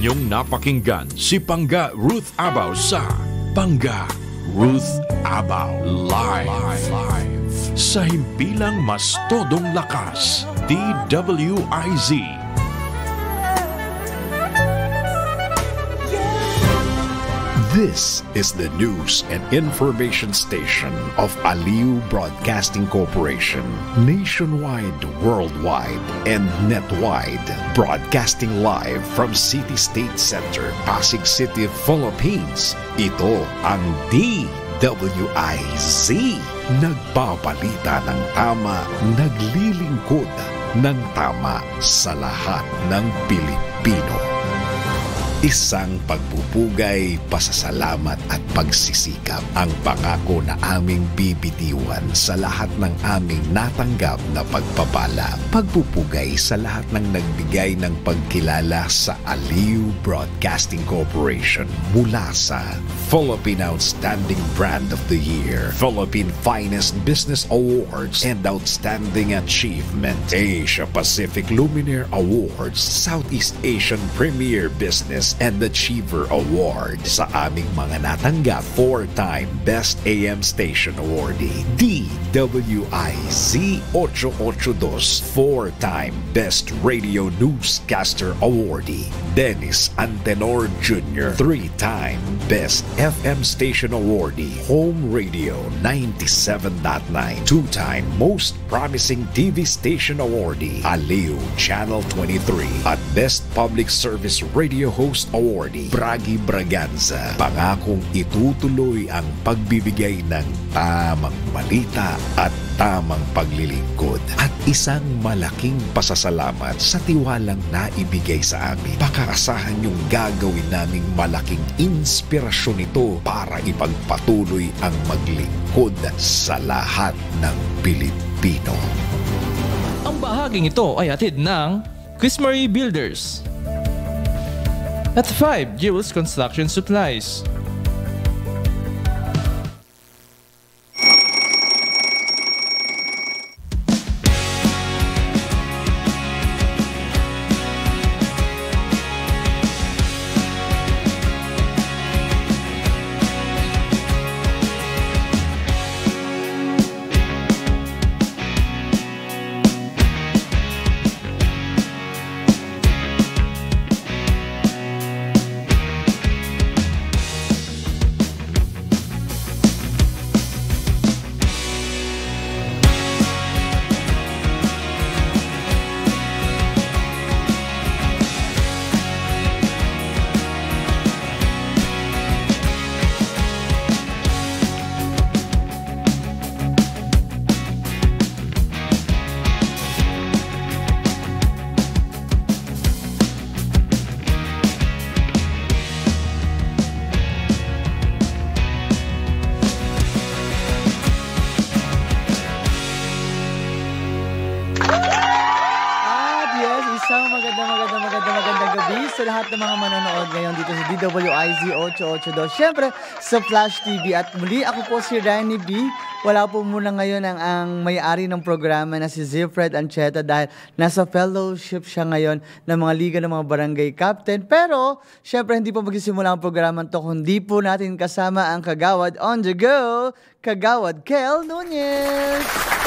Speaker 66: Inyong napakinggan si Pangga Ruth Abaw sa Pangga Ruth Abaw Live. Sa himpilang mas todong lakas DWIZ.
Speaker 4: This is the news and information station of Aliu Broadcasting Corporation. Nationwide, worldwide, and netwide. Broadcasting live from City State Center, Pasig City, Philippines. Ito ang DWIZ. Nagbabalita ng tama, naglilingkod ng tama sa lahat ng Pilipino. Isang pagpupugay, pasasalamat at pagsisikap ang pangako na aming bibitiwan sa lahat ng aming natanggap na pagpapala. Pagpupugay sa lahat ng nagbigay ng pagkilala sa Aliu Broadcasting Corporation mula sa Philippine Outstanding Brand of the Year, Philippine Finest Business Awards, and Outstanding Achievement, Asia Pacific Luminaire Awards, Southeast Asian Premier Business and Achiever Award sa aming mga natanggap four-time Best AM Station Awardee, DWIZ 882, four-time Best Radio Newscaster Awardee, Dennis Antenor Jr., three-time Best FM Station Awardee, Home Radio 97.9, two-time Most Promising TV Station Awardee, Aliu Channel 23, at Best Public Service Radio Host Awardee, Bragi Braganza. Pangakong itutuloy ang pagbibigay ng tamang balita at tamang paglilingkod at isang malaking pasasalamat sa tiwalang naibigay sa amin. Pakaasahan yung gagawin naming malaking inspirasyon ito para ipagpatuloy ang maglingkod sa lahat ng Pilipino.
Speaker 89: Ang bahaging ito ay atid ng Chris Marie Builders at 5 Jewels Construction Supplies.
Speaker 90: 882. Siyempre, sa Flash TV. At muli, ako po si Rani B. Wala po muna ngayon ang, ang may-ari ng programa na si Zifred Ancheta dahil nasa fellowship siya ngayon ng mga liga ng mga barangay captain. Pero, siyempre, hindi po magsisimula ang programa to kung di po natin kasama ang Kagawad on the go, Kagawad Kel Nunez.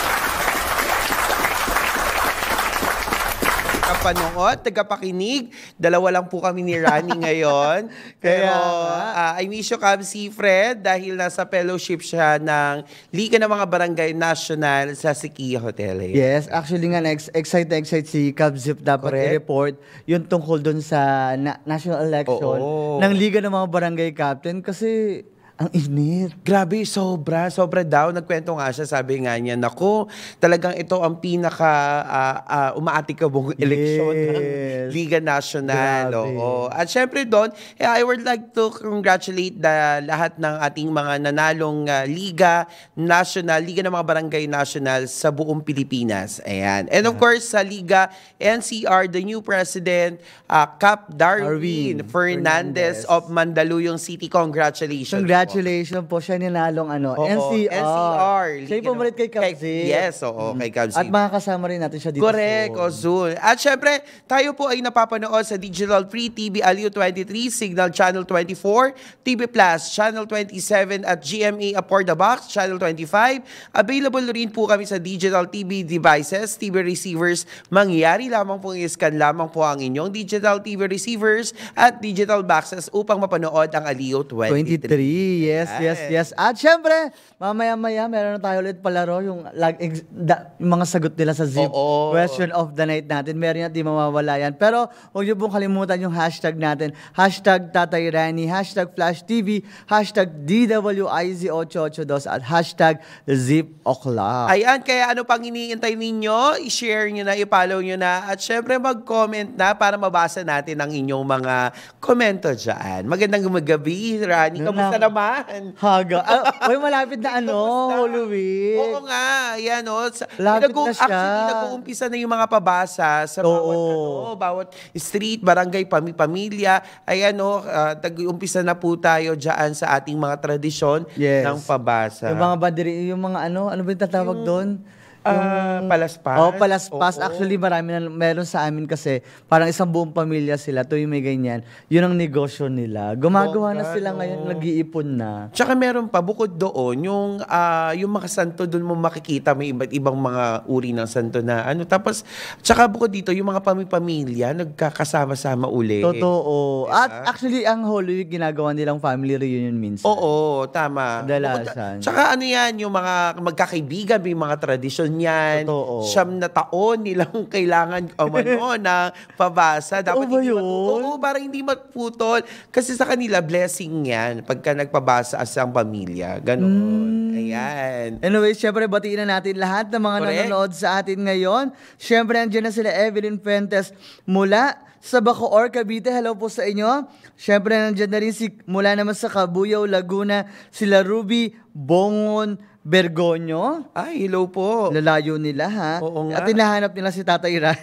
Speaker 91: Kapanood, tagapakinig. Dalawa lang po kami ni Rani [LAUGHS] ngayon. Pero ah, I miss you, Cab si Fred, dahil nasa fellowship siya ng Liga ng mga Barangay National sa Sikia Hotel. eh.
Speaker 90: Yes, actually nga, ex- excited na excited si Cab Zip dapat i-report yung tungkol dun sa na- national election
Speaker 91: Oo.
Speaker 90: ng Liga ng mga Barangay Captain kasi ang init.
Speaker 91: Grabe, sobra, sobra daw. Nagkwento nga siya, sabi nga niya, naku, talagang ito ang pinaka ah, ah, umaatikabong [LAUGHS] eleksyon ng Liga National.
Speaker 90: Grabe.
Speaker 91: Oo. At syempre doon, eh, I would like to congratulate the, lahat ng ating mga nanalong ah, Liga National, Liga ng mga Barangay National sa buong Pilipinas. Ayan. And of course, sa Liga NCR, the new president, ah, Cap Darwin,
Speaker 90: Darwin
Speaker 91: Fernandez,
Speaker 90: Fernandez.
Speaker 91: of Mandaluyong City. Congratulations.
Speaker 90: Congratulations Congratulations po. Siya ninalong ano,
Speaker 91: Oo,
Speaker 90: NCR.
Speaker 91: NCR.
Speaker 90: Siya yung pumalit kay Kabzi.
Speaker 91: Yes, oo, kay Kabzi.
Speaker 90: At makakasama rin natin siya dito.
Speaker 91: Correct,
Speaker 90: sa
Speaker 91: Ozul. At syempre, tayo po ay napapanood sa Digital Free TV Aliu 23, Signal Channel 24, TV Plus, Channel 27 at GMA Upor the Box, Channel 25. Available rin po kami sa digital TV devices, TV receivers. Mangyari lamang po i-scan lamang po ang inyong digital TV receivers at digital boxes upang mapanood ang Aliu 23.
Speaker 90: 23. Yes, yes, yes. At syempre, mamaya-maya, meron na tayo ulit palaro yung, lag, ex- da- yung mga sagot nila sa Zip question of the night natin. Meron yan, di mawawala yan. Pero huwag niyo pong kalimutan yung hashtag natin. Hashtag Tatay Rani, hashtag Flash TV, hashtag DWIZ882 at hashtag Zip O'Clock.
Speaker 91: Ayan, kaya ano pang iniintay ninyo, i-share nyo na, i-follow nyo na, at syempre mag-comment na para mabasa natin ang inyong mga komento dyan. Magandang magabi, Rani. Kamusta
Speaker 90: Na-
Speaker 91: naman?
Speaker 90: Haga. Ah, Uy, malapit na ano, Holy Week.
Speaker 91: Oo nga, ayan o. Sa,
Speaker 90: Lapit na siya.
Speaker 91: Actually, nag-uumpisa na yung mga pabasa sa bawat, ano, bawat street, barangay, pami pamilya. Ayan o, uh, nag-uumpisa na po tayo dyan sa ating mga tradisyon
Speaker 90: Yes.
Speaker 91: ng pabasa.
Speaker 90: Yung mga banderi, yung mga ano, ano ba yung tatawag doon?
Speaker 91: Ah, palaspas?
Speaker 90: Oh, palaspas.
Speaker 91: Oo.
Speaker 90: Actually, marami na meron sa amin kasi parang isang buong pamilya sila tuwing may ganyan. Yun ang negosyo nila. Gumagawa na
Speaker 91: Bongga,
Speaker 90: sila ngayon, nag-iipon na.
Speaker 91: Tsaka meron pa, bukod doon, yung, ah, yung mga santo doon mo makikita, may iba't ibang mga uri ng santo na ano. Tapos, tsaka bukod dito, yung mga pamipamilya, nagkakasama-sama uli.
Speaker 90: Totoo. At actually, ang Holy Week, ginagawa nilang family reunion minsan.
Speaker 91: Oo, tama.
Speaker 90: Kadalasan.
Speaker 91: Tsaka ano yan, yung mga magkakaibigan, may mga tradisyon yan.
Speaker 90: Totoo.
Speaker 91: Siyam na taon nilang [LAUGHS] kailangan umano [LAUGHS] na pabasa. Dapat hindi
Speaker 90: yun?
Speaker 91: Mat- oo, para hindi matputol. Kasi sa kanila, blessing yan pagka nagpabasa as ang pamilya. Ganon.
Speaker 90: Hmm.
Speaker 91: Ayan.
Speaker 90: Anyway, syempre, batiin na natin lahat ng mga
Speaker 91: Correct.
Speaker 90: nanonood sa atin ngayon. Syempre, andyan na sila Evelyn Fuentes mula sa Bacoor, Cavite. Hello po sa inyo. Syempre, nandyan na rin si, mula naman sa Cabuyao, Laguna, sila Ruby Bongon Bergonyo.
Speaker 91: Ay, hello po.
Speaker 90: Lalayo nila, ha?
Speaker 91: Oo nga.
Speaker 90: At hinahanap nila si Tatay Ran.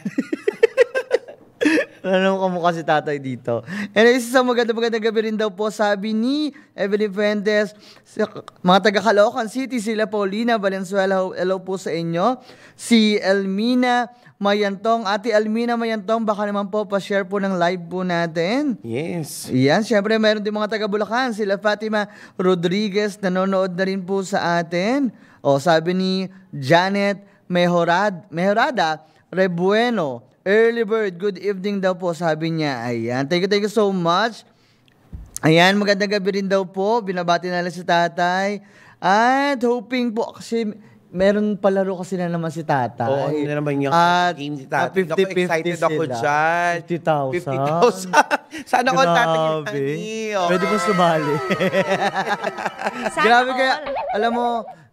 Speaker 90: Ano [LAUGHS] kamukha si tatay dito. Anyway, isang maganda magandang gabi rin daw po sabi ni Evelyn Fuentes, sa mga taga Caloocan City, sila Paulina Valenzuela, hello po sa inyo. Si Elmina Mayantong, Ate Elmina Mayantong, baka naman po pa-share po ng live po natin.
Speaker 91: Yes.
Speaker 90: Yan, syempre meron din mga taga Bulacan, sila Fatima Rodriguez, nanonood na rin po sa atin. O sabi ni Janet Mejorad, Mejorada Rebueno, Early Bird, good evening daw po, sabi niya. Ayan, thank you, thank you so much. Ayan, magandang gabi rin daw po. Binabati na lang si tatay. At hoping po, kasi meron palaro kasi na naman si tatay.
Speaker 91: Oo, ano na naman yung
Speaker 90: At
Speaker 91: game si
Speaker 90: ah,
Speaker 91: tatay. Naku,
Speaker 90: 50-50
Speaker 91: excited ako
Speaker 90: sila.
Speaker 91: dyan.
Speaker 90: 50,000.
Speaker 91: 50,000. [LAUGHS] Sana all tatay
Speaker 90: Grabe.
Speaker 91: Oo.
Speaker 90: Pwede mo sumali. [LAUGHS] Grabe kaya, alam mo,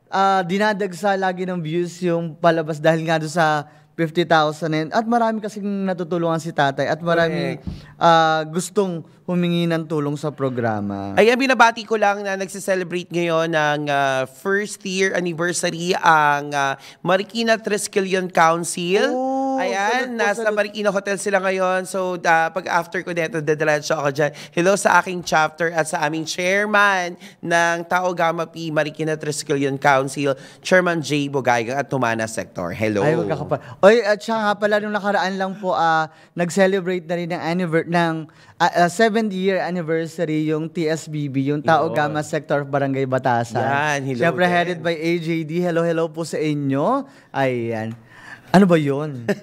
Speaker 90: ah, dinadagsa lagi ng views yung palabas dahil nga doon sa 50,000 and at marami kasing natutulungan si tatay at marami ah, gustong humingi ng tulong sa programa.
Speaker 91: Ayan, binabati ko lang na nagse-celebrate ngayon ng ah, first year anniversary ang ah, Marikina Triskelion Council. Ayan, nasa Marikina Hotel sila ngayon. So, ah, pag after ko dito, dadiretso ako dyan. Hello sa aking chapter at sa aming chairman ng Tao Gamma P Marikina Triskelion Council, Chairman J. Bogagang at Tumana Sector. Hello.
Speaker 90: Ay, magkakapal. Oy, at siya nga pala, nung nakaraan lang po, ah, nag-celebrate na rin ng, anniver- ng ah, ah, seventh year anniversary yung TSBB, yung Tao
Speaker 91: Yun.
Speaker 90: Gamma Sector of Barangay Batasan.
Speaker 91: Yan, hello
Speaker 90: Siyempre, headed by AJD. Hello, hello po sa inyo. Ayan. Ano ba yun? [LAUGHS]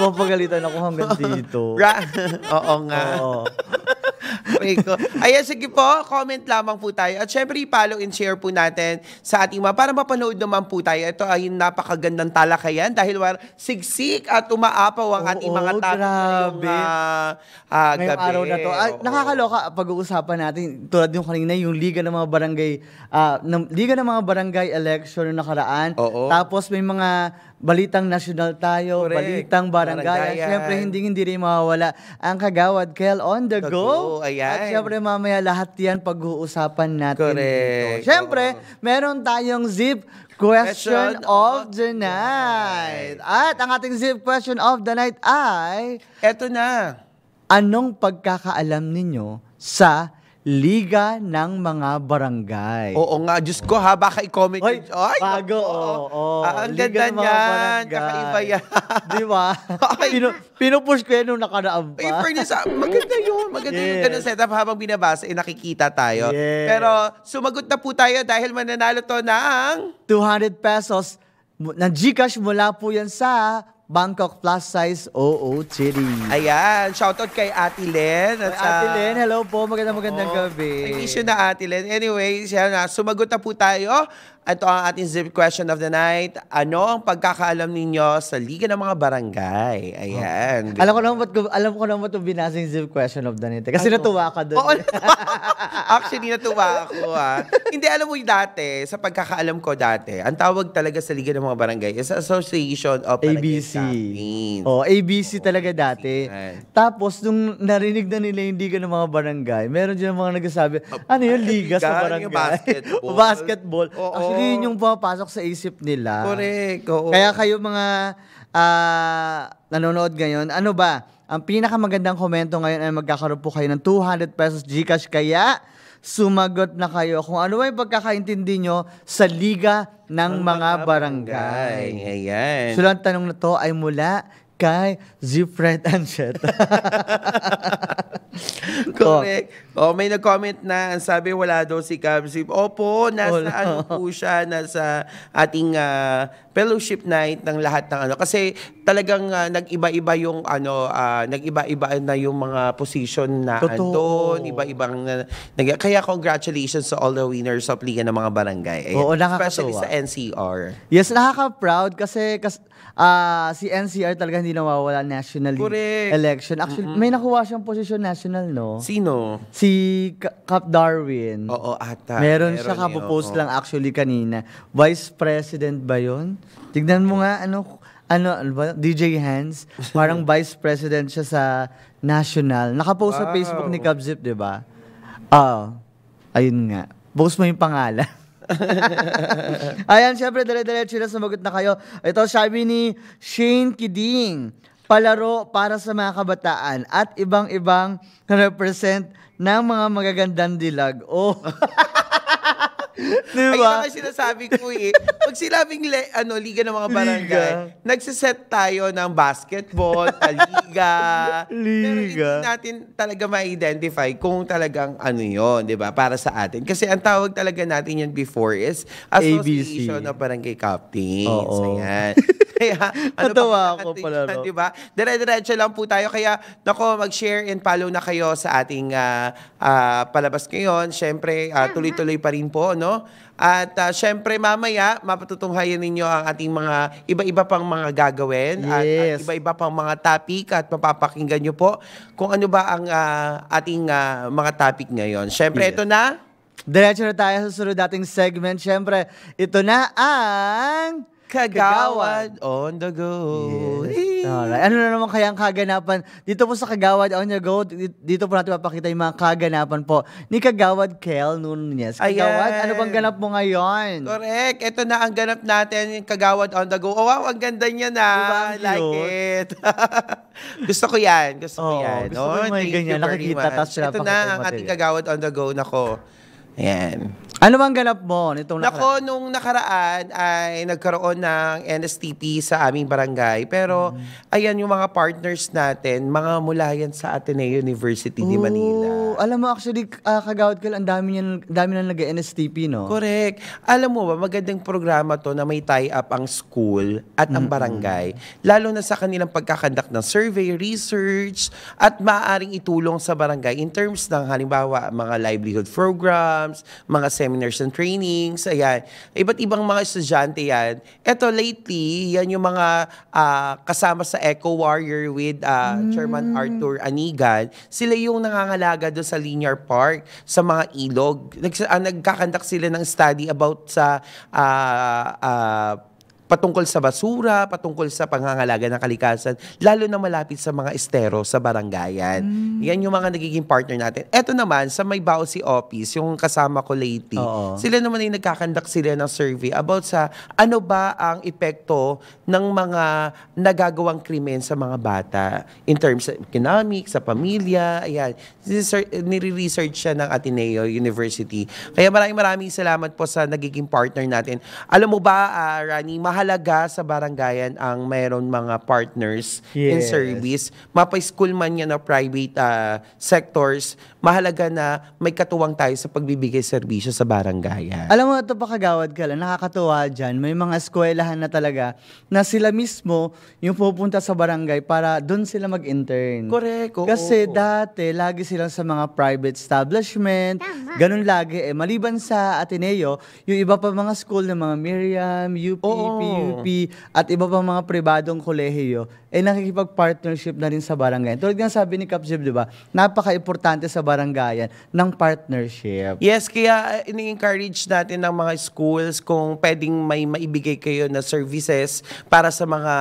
Speaker 90: Papagalitan ako hanggang dito. [LAUGHS]
Speaker 91: Ra- Oo nga.
Speaker 90: Oo.
Speaker 91: Ayan, sige po, comment lamang po tayo. At syempre, follow and share po natin sa ating mga, para mapanood naman po tayo. Ito ay napakagandang talakayan dahil war, sigsik at umaapaw ang ating mga topic ngayong ah, ah,
Speaker 90: Ngayong
Speaker 91: gabi.
Speaker 90: araw na to.
Speaker 91: Oo.
Speaker 90: nakakaloka pag-uusapan natin tulad yung kanina yung liga ng mga barangay ah, ng liga ng mga barangay election na nakaraan. Tapos may mga balitang national tayo,
Speaker 91: Correct.
Speaker 90: balitang barangay.
Speaker 91: Barangayan.
Speaker 90: Siyempre hindi hindi rin mawawala ang kagawad Kel on the go.
Speaker 91: go, ayan.
Speaker 90: At siyempre mamaya lahat 'yan pag-uusapan natin
Speaker 91: Correct.
Speaker 90: dito. Siyempre, meron tayong zip question
Speaker 91: Question
Speaker 90: of the night. At ang ating zip question of the night ay
Speaker 91: Eto na.
Speaker 90: Anong pagkakaalam ninyo sa Liga ng mga Barangay.
Speaker 91: Oo nga, Diyos ko ha, baka i-comment
Speaker 90: Oy.
Speaker 91: Ay,
Speaker 90: bago, oo. oo.
Speaker 91: Ah, ang
Speaker 90: Liga
Speaker 91: ganda niyan, kakaiba yan.
Speaker 90: Di ba? [LAUGHS] Pinu, pinupush ko yan nung nakaraan pa.
Speaker 91: Eh, fairness, ah, maganda yun. Maganda yung
Speaker 90: Yes.
Speaker 91: ganun setup habang binabasa, eh, nakikita tayo.
Speaker 90: Yes.
Speaker 91: Pero sumagot na po tayo dahil mananalo to ng...
Speaker 90: 200 pesos na Gcash mula po yan sa Bangkok Plus Size OO Chiri.
Speaker 91: Ayan, shoutout kay Ate Len. At sa-
Speaker 90: Ate Len, hello po. Magandang magandang gabi.
Speaker 91: Ang issue na Ate Len. Anyway, siya na, sumagot na po tayo. Ito ang ating zip question of the night. Ano ang pagkakaalam ninyo sa Liga ng mga Barangay? Ayan.
Speaker 90: Alam ko naman ba't alam ko naman itong binasa yung zip question of the night. eh. Kasi
Speaker 91: Ano?
Speaker 90: natuwa ka doon.
Speaker 91: Oo, [LAUGHS] Actually, natuwa ako ha. Hindi, alam mo yung dati, sa pagkakaalam ko dati, ang tawag talaga sa Liga ng mga Barangay is Association of Barangay
Speaker 90: ABC. Oh, ABC talaga dati. Tapos, nung narinig na nila yung liga ng mga barangay, meron dyan mga nagsasabi, ano yung [LAUGHS] liga sa
Speaker 91: liga?
Speaker 90: Barangay?
Speaker 91: yung basketball? [LAUGHS]
Speaker 90: basketball.
Speaker 91: Oo.
Speaker 90: Actually, yun yung pumapasok sa isip nila.
Speaker 91: Correct, oo.
Speaker 90: Kaya kayo mga ah, nanonood ngayon, ano ba? Ang pinakamagandang komento ngayon ay magkakaroon po kayo ng 200 pesos Gcash. Kaya, sumagot na kayo kung ano yung pagkakaintindi nyo sa Liga ng mga Barangay.
Speaker 91: Ayan.
Speaker 90: So, ang tanong na to ay mula kay Zifred Ancheta. [LAUGHS]
Speaker 91: Correct. Oh, may nag-comment na, ang sabi wala daw si Kabsip. Opo, nasa
Speaker 90: Wala.
Speaker 91: ano po siya, nasa ating ah, fellowship night ng lahat ng ano. Kasi talagang ah, nag-iba-iba yung ano, ah, nag-iba-iba na yung mga position na
Speaker 90: Totoo.
Speaker 91: andun, iba-ibang na, nag- kaya congratulations to all the winners of Liga ng mga Barangay. Ayan.
Speaker 90: Oo, nakakatuwa.
Speaker 91: Especially sa NCR.
Speaker 90: yes, nakaka-proud kasi kas, ah, si NCR talaga hindi nawawala national
Speaker 91: Correct.
Speaker 90: election. Actually, may nakuha siyang posisyon national, no?
Speaker 91: Sino?
Speaker 90: Si Ka- Cap Darwin.
Speaker 91: Oo, ata.
Speaker 90: Meron, siya
Speaker 91: Meron eh,
Speaker 90: kapopost
Speaker 91: oo.
Speaker 90: lang actually kanina. Vice President ba yun? Tignan mo nga, ano, ano, ano ba? DJ Hands. [LAUGHS] Parang Vice President siya sa national. Nakapost sa
Speaker 91: Wow.
Speaker 90: Facebook ni Kabzip, di ba? Ah, ayun nga. Post mo yung pangalan. [LAUGHS] [LAUGHS] Ayan, syempre, dire-diretso na sumagot na kayo. Ito, sabi ni Shane Kiding, palaro para sa mga kabataan at ibang-ibang represent ng mga magagandang dilag. Oh. [LAUGHS] Di
Speaker 91: Ayun
Speaker 90: ba?
Speaker 91: ang sinasabi ko eh. Pag sinabing le, ano, liga ng mga barangay, nagsiset tayo ng basketball, [LAUGHS] liga. Pero hindi natin talaga ma-identify kung talagang ano yon di ba? Para sa atin. Kasi ang tawag talaga natin yun before is Association of Barangay Captains.
Speaker 90: Oo.
Speaker 91: Ayan. [LAUGHS] Kaya, ano [LAUGHS]
Speaker 90: Natawa
Speaker 91: pa
Speaker 90: ako pala,
Speaker 91: yan,
Speaker 90: no?
Speaker 91: di ba? Dire-diretso lang po tayo. Kaya, nako, mag-share and follow na kayo sa ating ah, ah, palabas ngayon. Siyempre, ah, tuloy-tuloy pa rin po, no? At ah, syempre, mamaya, mapatutunghayan ninyo ang ating mga iba-iba pang mga gagawin. At, at
Speaker 90: Yes.
Speaker 91: iba-iba pang mga topic at mapapakinggan nyo po kung ano ba ang ah, ating ah, mga topic ngayon. Syempre, ito na.
Speaker 90: Diretso na tayo sa sunod dating segment. Syempre, ito na ang...
Speaker 91: Kagawad on the go.
Speaker 90: Alright. Ano na naman kaya ang kaganapan? Dito po sa Kagawad on the go, di- dito po natin mapakita yung mga kaganapan po ni Kagawad Kel Nunez. Kagawad,
Speaker 91: Ayan.
Speaker 90: ano bang ganap mo ngayon?
Speaker 91: Correct. Ito na ang ganap natin, yung kagawad on the go. Oh, wow, ang ganda niya na.
Speaker 90: Diba ang
Speaker 91: like
Speaker 90: cute?
Speaker 91: it. [LAUGHS] gusto ko yan. Gusto ko
Speaker 90: Oo,
Speaker 91: yan.
Speaker 90: gusto ko yung may
Speaker 91: thank
Speaker 90: ganyan, nakikita, tapos
Speaker 91: Ito na ang ating kagawad on the go. Nako. Ayan.
Speaker 90: Ano bang ganap mo nitong
Speaker 91: Nako, nung nakaraan ay nagkaroon ng NSTP sa aming barangay. Pero,
Speaker 90: Mm.
Speaker 91: ayan yung mga partners natin, mga mula yan sa Ateneo University di Manila.
Speaker 90: Alam mo actually, ah, Kagawad Kel, ang dami, niyan, dami na nag-NSTP, no?
Speaker 91: Correct. Alam mo ba, magandang programa to na may tie-up ang school at ang barangay. Lalo na sa kanilang pagkakandak ng survey, research, at maaaring itulong sa barangay in terms ng halimbawa, mga livelihood programs, mga seminars and trainings, ayan. Iba't ibang mga estudyante yan. Ito lately, yan yung mga ah, kasama sa Eco Warrior with ah, Chairman Arthur Anigan. Sila yung nangangalaga doon sa Linear Park, sa mga ilog. Nags- ah, nagkakandak sila ng study about sa ah, ah, patungkol sa basura, patungkol sa pangangalaga ng kalikasan, lalo na malapit sa mga estero sa barangayan. Yan yung mga nagiging partner natin. Eto naman, sa may Bausi office, yung kasama ko lately,
Speaker 90: Oo.
Speaker 91: sila naman ay nagkakandak sila ng survey about sa ano ba ang epekto ng mga nagagawang krimen sa mga bata in terms of economic, sa pamilya, ayan. Research- Nire-research siya ng Ateneo University. Kaya maraming maraming salamat po sa nagiging partner natin. Alam mo ba, ah, Rani, mahalaga sa barangayan ang mayroon mga partners in
Speaker 90: Yes.
Speaker 91: service. Mapa-school man yan o private ah, sectors, mahalaga na may katuwang tayo sa pagbibigay serbisyo sa barangayan.
Speaker 90: Alam mo, ito pa kagawad ka lang, nakakatuwa dyan. May mga eskwelahan na talaga na sila mismo yung pupunta sa barangay para doon sila mag-intern.
Speaker 91: Correct, oo.
Speaker 90: Kasi dati, lagi silang sa mga private establishment. Ganun lagi. Eh, maliban sa Ateneo, yung iba pa mga school ng mga Miriam, UP, PUP, at iba pa mga pribadong kolehiyo, eh nakikipag-partnership na rin sa barangay. Tulad nga sabi ni Kap Jib, di ba? Napaka-importante sa barangayan ng partnership.
Speaker 91: Yes, kaya uh, ini-encourage natin ng mga schools kung pwedeng may maibigay kayo na services para sa mga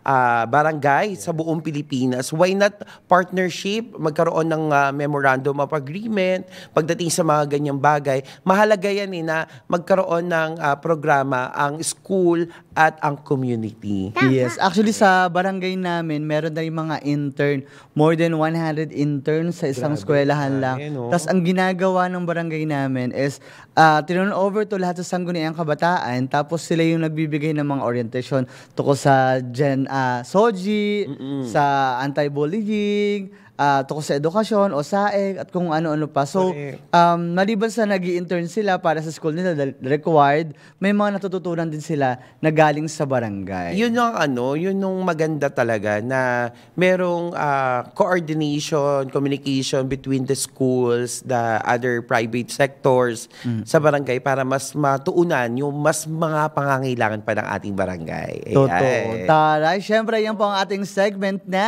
Speaker 91: ah, barangay sa buong Pilipinas. Why not partnership? Magkaroon ng ah, memorandum of agreement pagdating sa mga ganyang bagay. Mahalaga yan eh, na magkaroon ng ah, programa ang school at ang community.
Speaker 90: Yes. Actually, sa barangay namin, meron na yung mga intern. More than 100 interns sa isang
Speaker 91: Grabe,
Speaker 90: eskwelahan lang.
Speaker 91: no?
Speaker 90: Tapos, ang ginagawa ng barangay namin is, uh, tinan over to lahat sa sangguniang kabataan. Tapos, sila yung nagbibigay ng mga orientation tungkol sa Gen uh, Soji, sa anti-bullying, uh, tungkol sa edukasyon o saeg at kung ano-ano pa. So, um, maliban sa nag intern sila para sa school nila required, may mga natututunan din sila na galing sa barangay.
Speaker 91: Yun yung ano, yun yung maganda talaga na merong ah, coordination, communication between the schools, the other private sectors sa barangay para mas matuunan yung mas mga pangangailangan pa ng ating barangay.
Speaker 90: Totoo. Taray, syempre yan po ang ating segment na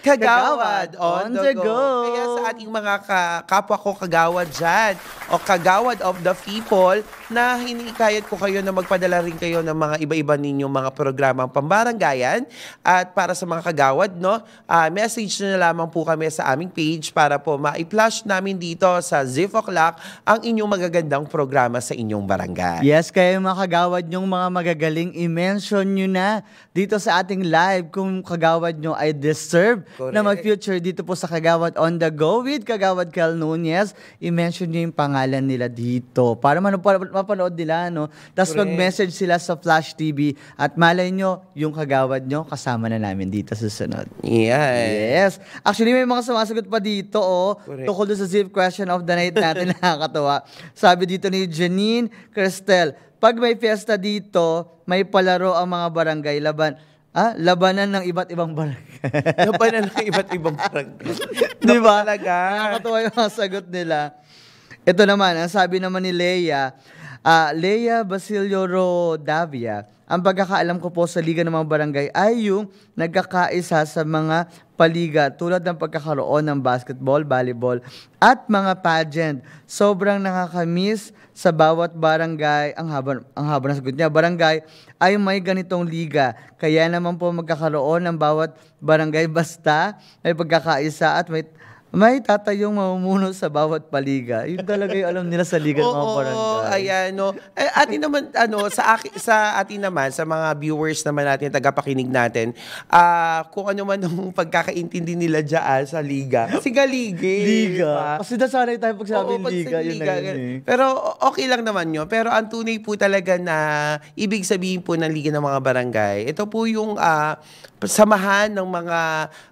Speaker 91: Kagawad on the go. Kaya sa ating mga ka- kapwa ko kagawad dyan o kagawad of the people na hinikayat ko kayo na magpadala rin kayo ng mga iba-iba ninyong mga programang pambarangayan at para sa mga kagawad, no, ah, message na lamang po kami sa aming page para po ma-flash namin dito sa Ziff O'Clock ang inyong magagandang programa sa inyong barangay.
Speaker 90: Yes, yung mga kagawad nyong mga magagaling, i-mention nyo na dito sa ating live kung kagawad nyo ay deserve na mag-future dito po sa Kagawad on the Go with Kagawad Cal Nunez. I-mention nyo yung pangalan nila dito para manu- para mapanood nila, no? Tapos mag-message sila sa Flash TV at malay nyo, yung kagawad nyo, kasama na namin dito sa sunod.
Speaker 91: Yeah.
Speaker 90: Yes. Actually, may mga sumasagot pa dito, oh.
Speaker 91: Correct.
Speaker 90: Doon sa zip question of the night natin, [LAUGHS] nakakatawa. Sabi dito ni Janine Cristel, pag may fiesta dito, may palaro ang mga barangay laban. Ah, labanan ng iba't ibang barangay. [LAUGHS]
Speaker 91: labanan ng iba't ibang barangay. [LAUGHS]
Speaker 90: Di ba? Nakakatawa yung mga sagot nila. Ito naman, ang sabi naman ni Leia, ah, Leia Basilio Rodavia, ang pagkakaalam ko po sa Liga ng mga Barangay ay yung nagkakaisa sa mga paliga tulad ng pagkakaroon ng basketball, volleyball, at mga pageant. Sobrang nakakamiss sa bawat barangay, ang haba, ang haba na sagot niya, barangay ay may ganitong liga. Kaya naman po magkakaroon ng bawat barangay [LAUGHS] basta may pagkakaisa at may may tatayong mamumuno sa bawat paliga. Yun talaga yung alam nila sa liga ng mga
Speaker 91: Oo,
Speaker 90: barangay.
Speaker 91: ayan, no. Eh, atin naman, ano, sa, aki, sa atin naman, sa mga viewers naman natin, tagapakinig natin, ah kung ano man ang pagkakaintindi nila dyan sa liga. Kasi nga liga. eh,
Speaker 90: Liga.
Speaker 91: diba?
Speaker 90: Kasi nasanay tayo pag sabi
Speaker 91: Oo,
Speaker 90: liga, yun
Speaker 91: liga,
Speaker 90: yun eh.
Speaker 91: Pero okay lang naman yun. Pero ang tunay po talaga na ibig sabihin po ng Liga ng mga Barangay, ito po yung ah, samahan ng mga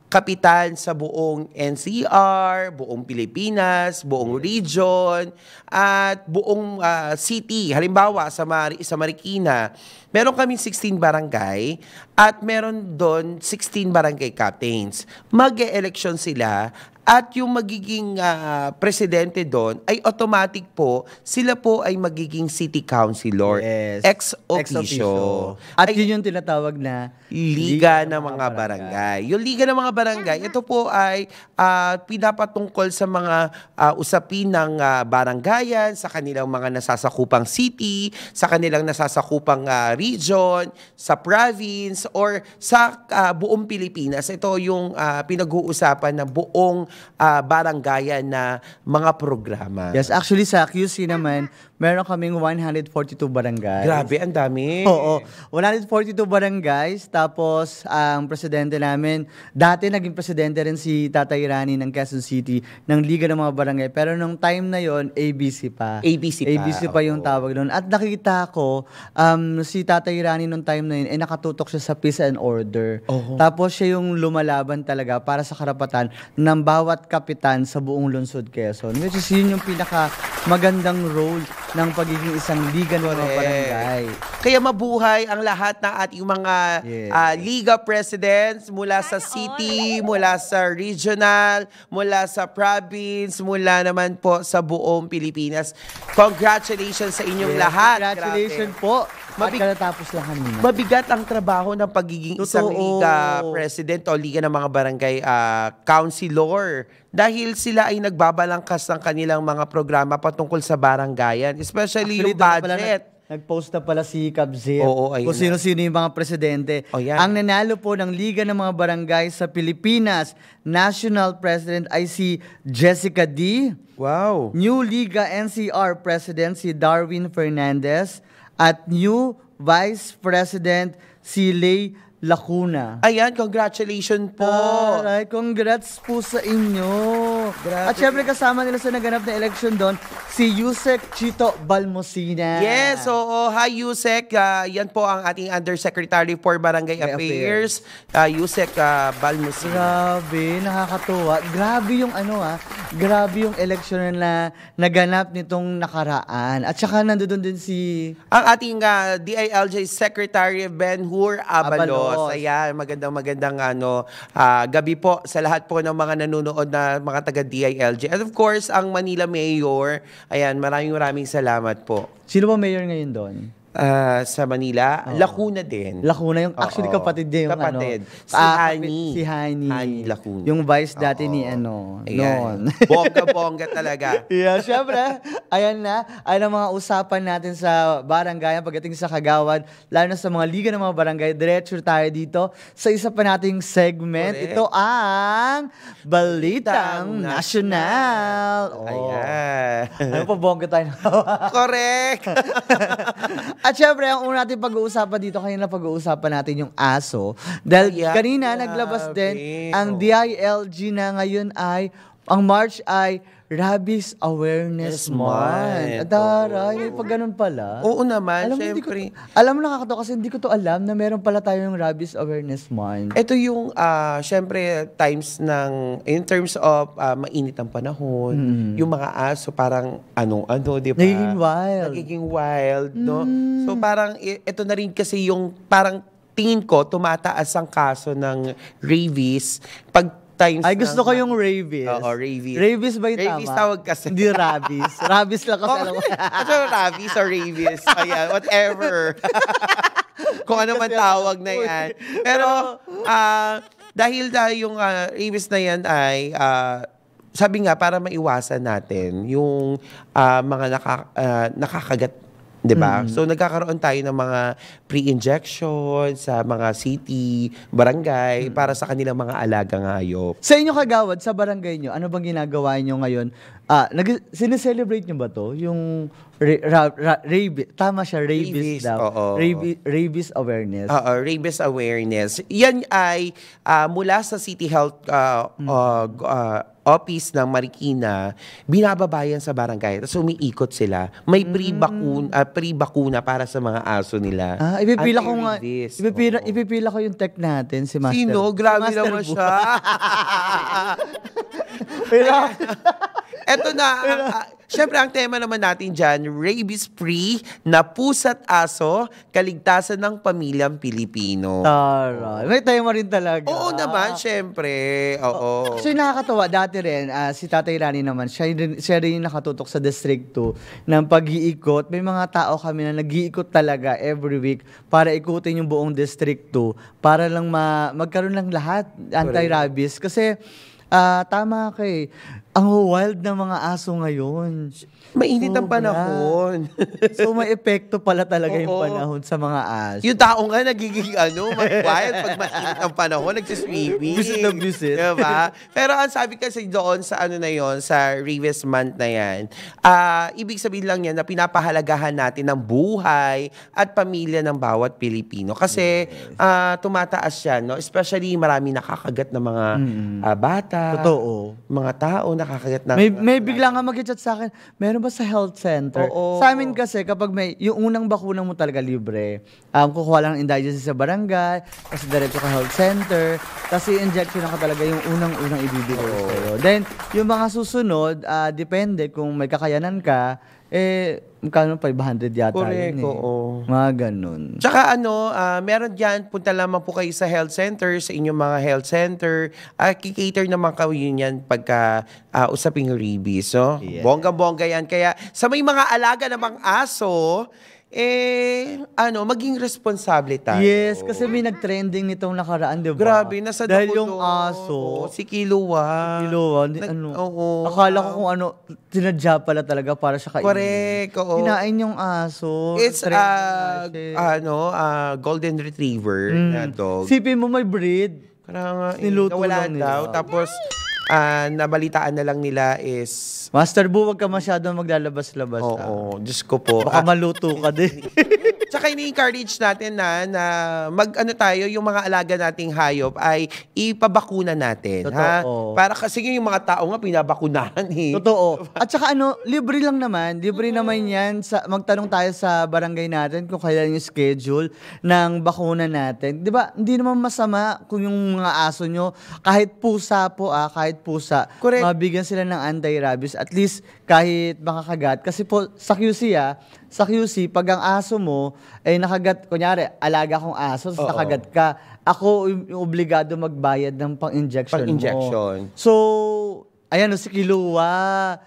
Speaker 91: kapitan sa buong NCR, buong Pilipinas, buong region, at buong ah, city. Halimbawa, sa, Mar- sa Marikina, meron kami 16 barangay at meron doon 16 barangay captains. Mag-e-election sila At yung magiging ah, presidente doon ay automatic po, sila po ay magiging city councilor.
Speaker 90: Yes.
Speaker 91: Ex
Speaker 90: Ex
Speaker 91: officio.
Speaker 90: At yun yung tinatawag na
Speaker 91: Liga ng mga barangay. Yung Liga ng mga barangay, ito po ay ah, pinapatungkol sa mga ah, usapin ng ah, barangayan, sa kanilang mga nasasakupang city, sa kanilang nasasakupang ah, region, sa province, or sa ah, buong Pilipinas. Ito yung ah, pinag-uusapan ng buong ah, barangayan na mga programa.
Speaker 90: Yes, actually sa QC naman, meron kaming 142 barangays.
Speaker 91: Grabe, ang dami.
Speaker 90: Oo, 142 barangays. Tapos, ang presidente namin, dati naging presidente rin si Tatay Rani ng Quezon City ng Liga ng mga Barangay. Pero nung time na yon ABC pa.
Speaker 91: ABC pa,
Speaker 90: ABC pa yung tawag doon. At nakita ko, um, si Tatay Rani nung time na yun, eh nakatutok siya sa peace and order. Tapos siya yung lumalaban talaga para sa karapatan ng bawat kapitan sa buong lungsod Quezon. Which is yun yung pinaka magandang role ng pagiging isang liga ng mga barangay.
Speaker 91: Kaya mabuhay ang lahat ng ating mga
Speaker 90: Yes.
Speaker 91: ah, Liga Presidents mula sa city, mula sa regional, mula sa province, mula naman po sa buong Pilipinas. Congratulations sa inyong
Speaker 90: Yes,
Speaker 91: lahat.
Speaker 90: Congratulations
Speaker 91: Grabe.
Speaker 90: po.
Speaker 91: Mabig-
Speaker 90: At katatapos lang kanina.
Speaker 91: Mabigat ang trabaho ng pagiging isang
Speaker 90: Totoo.
Speaker 91: Liga President o Liga ng mga Barangay ah, Councilor dahil sila ay nagbabalangkas ng kanilang mga programa patungkol sa barangayan, especially
Speaker 90: Actually,
Speaker 91: yung
Speaker 90: na
Speaker 91: budget.
Speaker 90: nag- Nag-post na pala si Kabzip.
Speaker 91: Oo, ayun
Speaker 90: Kung sino-sino yung mga presidente.
Speaker 91: Oh, yan.
Speaker 90: Ang nanalo po ng Liga ng mga Barangay sa Pilipinas, National President ay si Jessica D.
Speaker 91: Wow.
Speaker 90: New Liga NCR President si Darwin Fernandez. At new Vice President si Lay Lacuna.
Speaker 91: Ayan, congratulations po.
Speaker 90: Aray, congrats po sa inyo. At syempre kasama nila sa naganap na election doon, si Yusek Chito Balmosina.
Speaker 91: Yes, oo. Hi, Yusek. Ah, yan po ang ating Undersecretary for Barangay
Speaker 90: May
Speaker 91: Affairs, uh, Yusek uh, Balmusin.
Speaker 90: Grabe, nakakatuwa. Grabe yung ano ah, grabe yung election na naganap nitong nakaraan. At saka nandoon din si
Speaker 91: Ang ating ah, DILJ Secretary Ben Hur Abalos.
Speaker 90: Abalos.
Speaker 91: Ayan, magandang magandang ano, ah, gabi po sa lahat po ng mga nanonood na mga taga DILJ. And of course, ang Manila Mayor. Ayan, maraming maraming salamat po.
Speaker 90: Sino ba mayor ngayon doon?
Speaker 91: Ah, sa Manila, Lacuna din.
Speaker 90: Lacuna yung actually
Speaker 91: Oo.
Speaker 90: kapatid niya yung
Speaker 91: Kapatid.
Speaker 90: ano.
Speaker 91: Si
Speaker 90: ah,
Speaker 91: Hani.
Speaker 90: Si Hani.
Speaker 91: Hani Lacuna.
Speaker 90: Yung vice dati ni ano, noon.
Speaker 91: Ayan. [LAUGHS] Bongga-bongga talaga.
Speaker 90: yeah, syempre, ayan na, ay ang mga usapan natin sa barangayan pagdating sa Kagawad, lalo na sa mga liga ng mga barangay. Diretso tayo dito sa isa pa nating segment.
Speaker 91: Correct.
Speaker 90: Ito ang Balitang Nasyonal. Oh.
Speaker 91: Ayan.
Speaker 90: Ano pa bongga tayo? [LAUGHS]
Speaker 91: Correct. [LAUGHS]
Speaker 90: At syempre, ang una natin pag-uusapan dito, kanina pag-uusapan natin yung aso. Dahil
Speaker 91: Ayan,
Speaker 90: kanina
Speaker 91: grabe.
Speaker 90: naglabas din, ang DILG na ngayon ay, ang March ay Rabies Awareness
Speaker 91: Yes, month.
Speaker 90: Adaray, pag ganun pala.
Speaker 91: Oo naman,
Speaker 90: alam mo, hindi ko,
Speaker 91: syempre.
Speaker 90: alam mo nakakatawa kasi hindi ko to alam na meron pala tayong Rabies Awareness Month.
Speaker 91: Ito yung, ah, syempre, times ng, in terms of ah, mainit ang panahon, yung mga aso parang anong-ano, di ba?
Speaker 90: Mm. Nagiging wild. Mm.
Speaker 91: Nagiging wild, no? So parang, ito na rin kasi yung, parang tingin ko, tumataas ang kaso ng rabies pag times
Speaker 90: Ay, gusto
Speaker 91: ng-
Speaker 90: ko yung rabies.
Speaker 91: Oo, rabies.
Speaker 90: Rabies ba yung
Speaker 91: Rabies
Speaker 90: tama?
Speaker 91: tawag kasi.
Speaker 90: Hindi rabies. [LAUGHS] rabies lang kasi alam mo. [LAUGHS]
Speaker 91: Ito rabies or rabies. Ayan, whatever. [LAUGHS] Kung ano man tawag na yan. Pero, ah, dahil dahil yung ah, rabies na yan ay, ah, sabi nga, para maiwasan natin yung ah, mga naka- ah, nakakagat 'di ba?
Speaker 90: Mm.
Speaker 91: So nagkakaroon tayo ng mga pre-injection sa mga city, barangay para sa kanilang mga alagang hayop.
Speaker 90: Sa inyo kagawad, sa barangay nyo, ano bang ginagawa nyo ngayon? Ah, nag sineselebrate nyo ba to? Yung ra- ra- ra- rabies, tama siya, rabies,
Speaker 91: Rabies,
Speaker 90: daw.
Speaker 91: oo.
Speaker 90: Rabi- rabies awareness.
Speaker 91: Oo, rabies awareness. Yan ay ah, mula sa City Health ah, ah, g- ah, Office ng Marikina, binababayan sa barangay. Tapos umiikot sila. May pre-bakuna, ah, pre-bakuna para sa mga aso nila.
Speaker 90: Ah, ipipila ko nga, ipipila, ipipila ko yung tech natin, si Master.
Speaker 91: Sino?
Speaker 90: si
Speaker 91: Grabe
Speaker 90: Master
Speaker 91: naman siya. [LAUGHS] [LAUGHS] Eto Eto na. ang- ah, Siyempre, ang tema naman natin dyan, rabies-free na pusa't aso, kaligtasan ng pamilyang Pilipino.
Speaker 90: Tara. May tema rin talaga.
Speaker 91: Oo naman, syempre. Oo.
Speaker 90: So yung nakakatawa, dati rin, ah, si Tatay Rani naman, siya, rin- siya rin yung nakatutok sa District 2 ng pag-iikot. May mga tao kami na nag-iikot talaga every week para ikutin yung buong District 2 para lang ma- magkaroon ng lahat anti-rabies. Kasi ah, tama kay ang wild ng mga aso ngayon.
Speaker 91: Mainit ang panahon. [LAUGHS]
Speaker 90: so may epekto pala talaga yung
Speaker 91: Oo.
Speaker 90: panahon sa mga aso.
Speaker 91: Yung tao nga nagiging ano, mag-wild pag mainit ang panahon, nagsiswimming.
Speaker 90: Visit na visit.
Speaker 91: Diba? Pero ang sabi kasi doon sa ano na yon sa Revis Month na yan, ah ibig sabihin lang yan na pinapahalagahan natin ng buhay at pamilya ng bawat Pilipino. Kasi ah, tumataas yan, no? especially marami nakakagat na mga ah, bata.
Speaker 90: Totoo.
Speaker 91: Mga tao nakakagat na.
Speaker 90: May, may bigla nga mag-chat sa akin, meron ba sa health center?
Speaker 91: Oo.
Speaker 90: Sa amin kasi, kapag may, yung unang bakuna mo talaga libre, um, kukuha lang ng indigestion sa barangay, tapos diretso ka health center, tapos i-injection ka talaga yung unang-unang ibibigay sa'yo. Then, yung mga susunod, ah, depende kung may kakayanan ka, eh, magkano 500 yata
Speaker 91: Correct,
Speaker 90: yun eh.
Speaker 91: oo.
Speaker 90: Mga ganun.
Speaker 91: Tsaka ano, ah, meron diyan punta lamang po kayo sa health center, sa inyong mga health center. Uh, kikater naman kayo yun yan pagka ah, usaping rabies. No? Bongga-bongga yan. Kaya sa may mga alaga namang aso, eh, ano, maging responsable tayo.
Speaker 90: Yes, kasi may nag-trending nitong nakaraan, di ba?
Speaker 91: Grabe, nasa
Speaker 90: Dahil yung aso.
Speaker 91: Si Kiluwa.
Speaker 90: Kiluwa, di- ano.
Speaker 91: Oo.
Speaker 90: Akala ko kung ano, tinadya pala talaga para siya kainin.
Speaker 91: Correct, oo.
Speaker 90: Kinain yung aso.
Speaker 91: It's
Speaker 90: Trending
Speaker 91: uh, ano, ah, golden retriever
Speaker 90: Mm.
Speaker 91: na dog.
Speaker 90: Sipin mo may breed.
Speaker 91: Kaya nga, eh,
Speaker 90: Niluto lang
Speaker 91: daw.
Speaker 90: nila.
Speaker 91: Tapos, ah, nabalitaan na lang nila is...
Speaker 90: Master Bu, wag ka masyadong maglalabas-labas.
Speaker 91: Oo, Diyos ko po.
Speaker 90: Baka
Speaker 91: Ah,
Speaker 90: maluto ka din. [LAUGHS]
Speaker 91: Tsaka ini-encourage natin na, na mag ano tayo, yung mga alaga nating hayop ay ipabakuna natin. Ha?
Speaker 90: Totoo.
Speaker 91: Para kasi yung mga tao nga pinabakunahan eh.
Speaker 90: Totoo. At saka ano, libre lang naman. Libre naman yan. Sa, magtanong tayo sa barangay natin kung kailan yung schedule ng bakuna natin. Di ba? Hindi naman masama kung yung mga aso nyo, kahit pusa po ah, kahit pusa,
Speaker 91: Correct.
Speaker 90: mabigyan sila ng anti-rabies. At least kahit makakagat. Kasi po sa QC ah, sa QC, pag ang aso mo ay nakagat, kunyari, alaga kong aso, tapos nakagat ka, ako yung obligado magbayad ng pang-injection
Speaker 91: Pang-injection.
Speaker 90: mo. So, ayan si Kilua.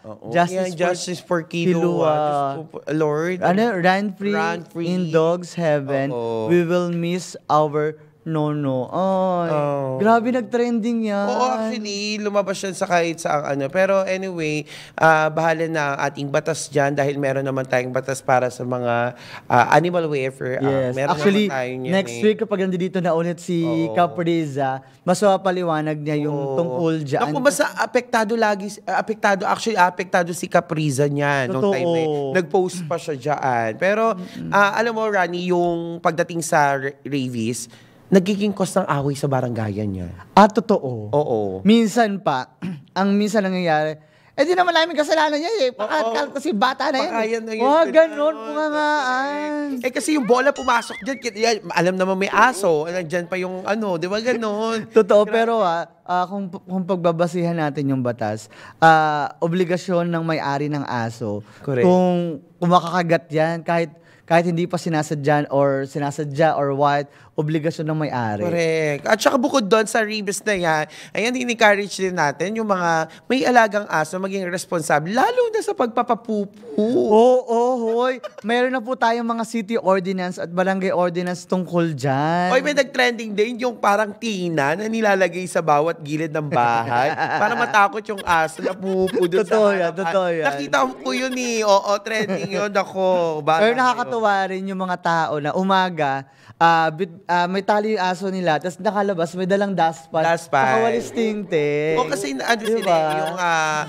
Speaker 91: Oo.
Speaker 90: Justice,
Speaker 91: Yeah, justice for Kilua. Diyos ko po, Lord.
Speaker 90: Ano, run free,
Speaker 91: Run free.
Speaker 90: in dog's heaven.
Speaker 91: Oo.
Speaker 90: We will miss our no-no. Ay,
Speaker 91: Oo.
Speaker 90: grabe nag-trending yan.
Speaker 91: Oo, actually, lumabas yan sa kahit sa ano. Pero anyway, ah, bahala na ating batas dyan dahil meron naman tayong batas para sa mga ah, animal welfare. Ah,
Speaker 90: Yes.
Speaker 91: meron
Speaker 90: Actually,
Speaker 91: naman
Speaker 90: next
Speaker 91: eh.
Speaker 90: week kapag nandito na ulit si Capriza, mas mapapaliwanag niya yung tungkol dyan.
Speaker 91: Naku, basta apektado lagi, apektado, actually, apektado si Capriza niya nung
Speaker 90: Totoo.
Speaker 91: time na. Nag-post pa siya dyan. Pero, ah, alam mo, Rani, yung pagdating sa ra- rabies, nagiging cause ng away sa barangayan niya.
Speaker 90: Ah, totoo.
Speaker 91: Oo.
Speaker 90: Minsan pa, [CLEARS THROAT] ang minsan nangyayari, eh di naman namin kasalanan niya eh. Pakakal kasi bata na yan.
Speaker 91: Baka
Speaker 90: eh.
Speaker 91: na yun.
Speaker 90: Wag ganun, pungangaan.
Speaker 91: Eh kasi yung bola pumasok dyan, yan, alam naman may aso, nandyan pa yung ano, di ba ganon? [LAUGHS]
Speaker 90: Totoo, pero ah, ah, kung, kung pagbabasihan natin yung batas, ah, obligasyon ng may-ari ng aso,
Speaker 91: Correct.
Speaker 90: kung, kung makakagat yan, kahit kahit hindi pa sinasadya or sinasadya or what, obligasyon ng may-ari.
Speaker 91: Correct. At saka bukod doon sa Rebus na yan, ayan, in-encourage din natin yung mga may alagang aso maging responsable, lalo na sa pagpapapupu.
Speaker 90: Oo, oh, hoy. Meron na po tayong mga city ordinance at barangay ordinance tungkol dyan.
Speaker 91: Oy, may nag-trending din yung parang tina na nilalagay sa bawat gilid ng bahay para matakot yung aso na pumupo doon sa
Speaker 90: Totoo yan, totoo yan.
Speaker 91: Nakita mo po yun eh. Oo, trending yun. Ako, [LAUGHS]
Speaker 90: Pero
Speaker 91: na
Speaker 90: nakakatuwa rin yung mga tao na umaga, ah, bit, ah, may tali yung aso nila, tapos nakalabas, may dalang dustpan.
Speaker 91: Dustpan.
Speaker 90: Nakawalis ting-ting.
Speaker 91: O kasi ano
Speaker 90: Diba?
Speaker 91: sila, yung ah,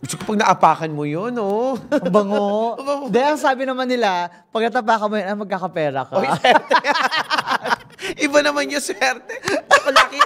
Speaker 91: gusto ko pag naapakan mo yun, oh.
Speaker 90: Ang bango. [LAUGHS] Dahil ang sabi naman nila, pag natapakan mo yun, ah, magkakapera ka. [LAUGHS]
Speaker 91: Iba naman yung swerte. Laki,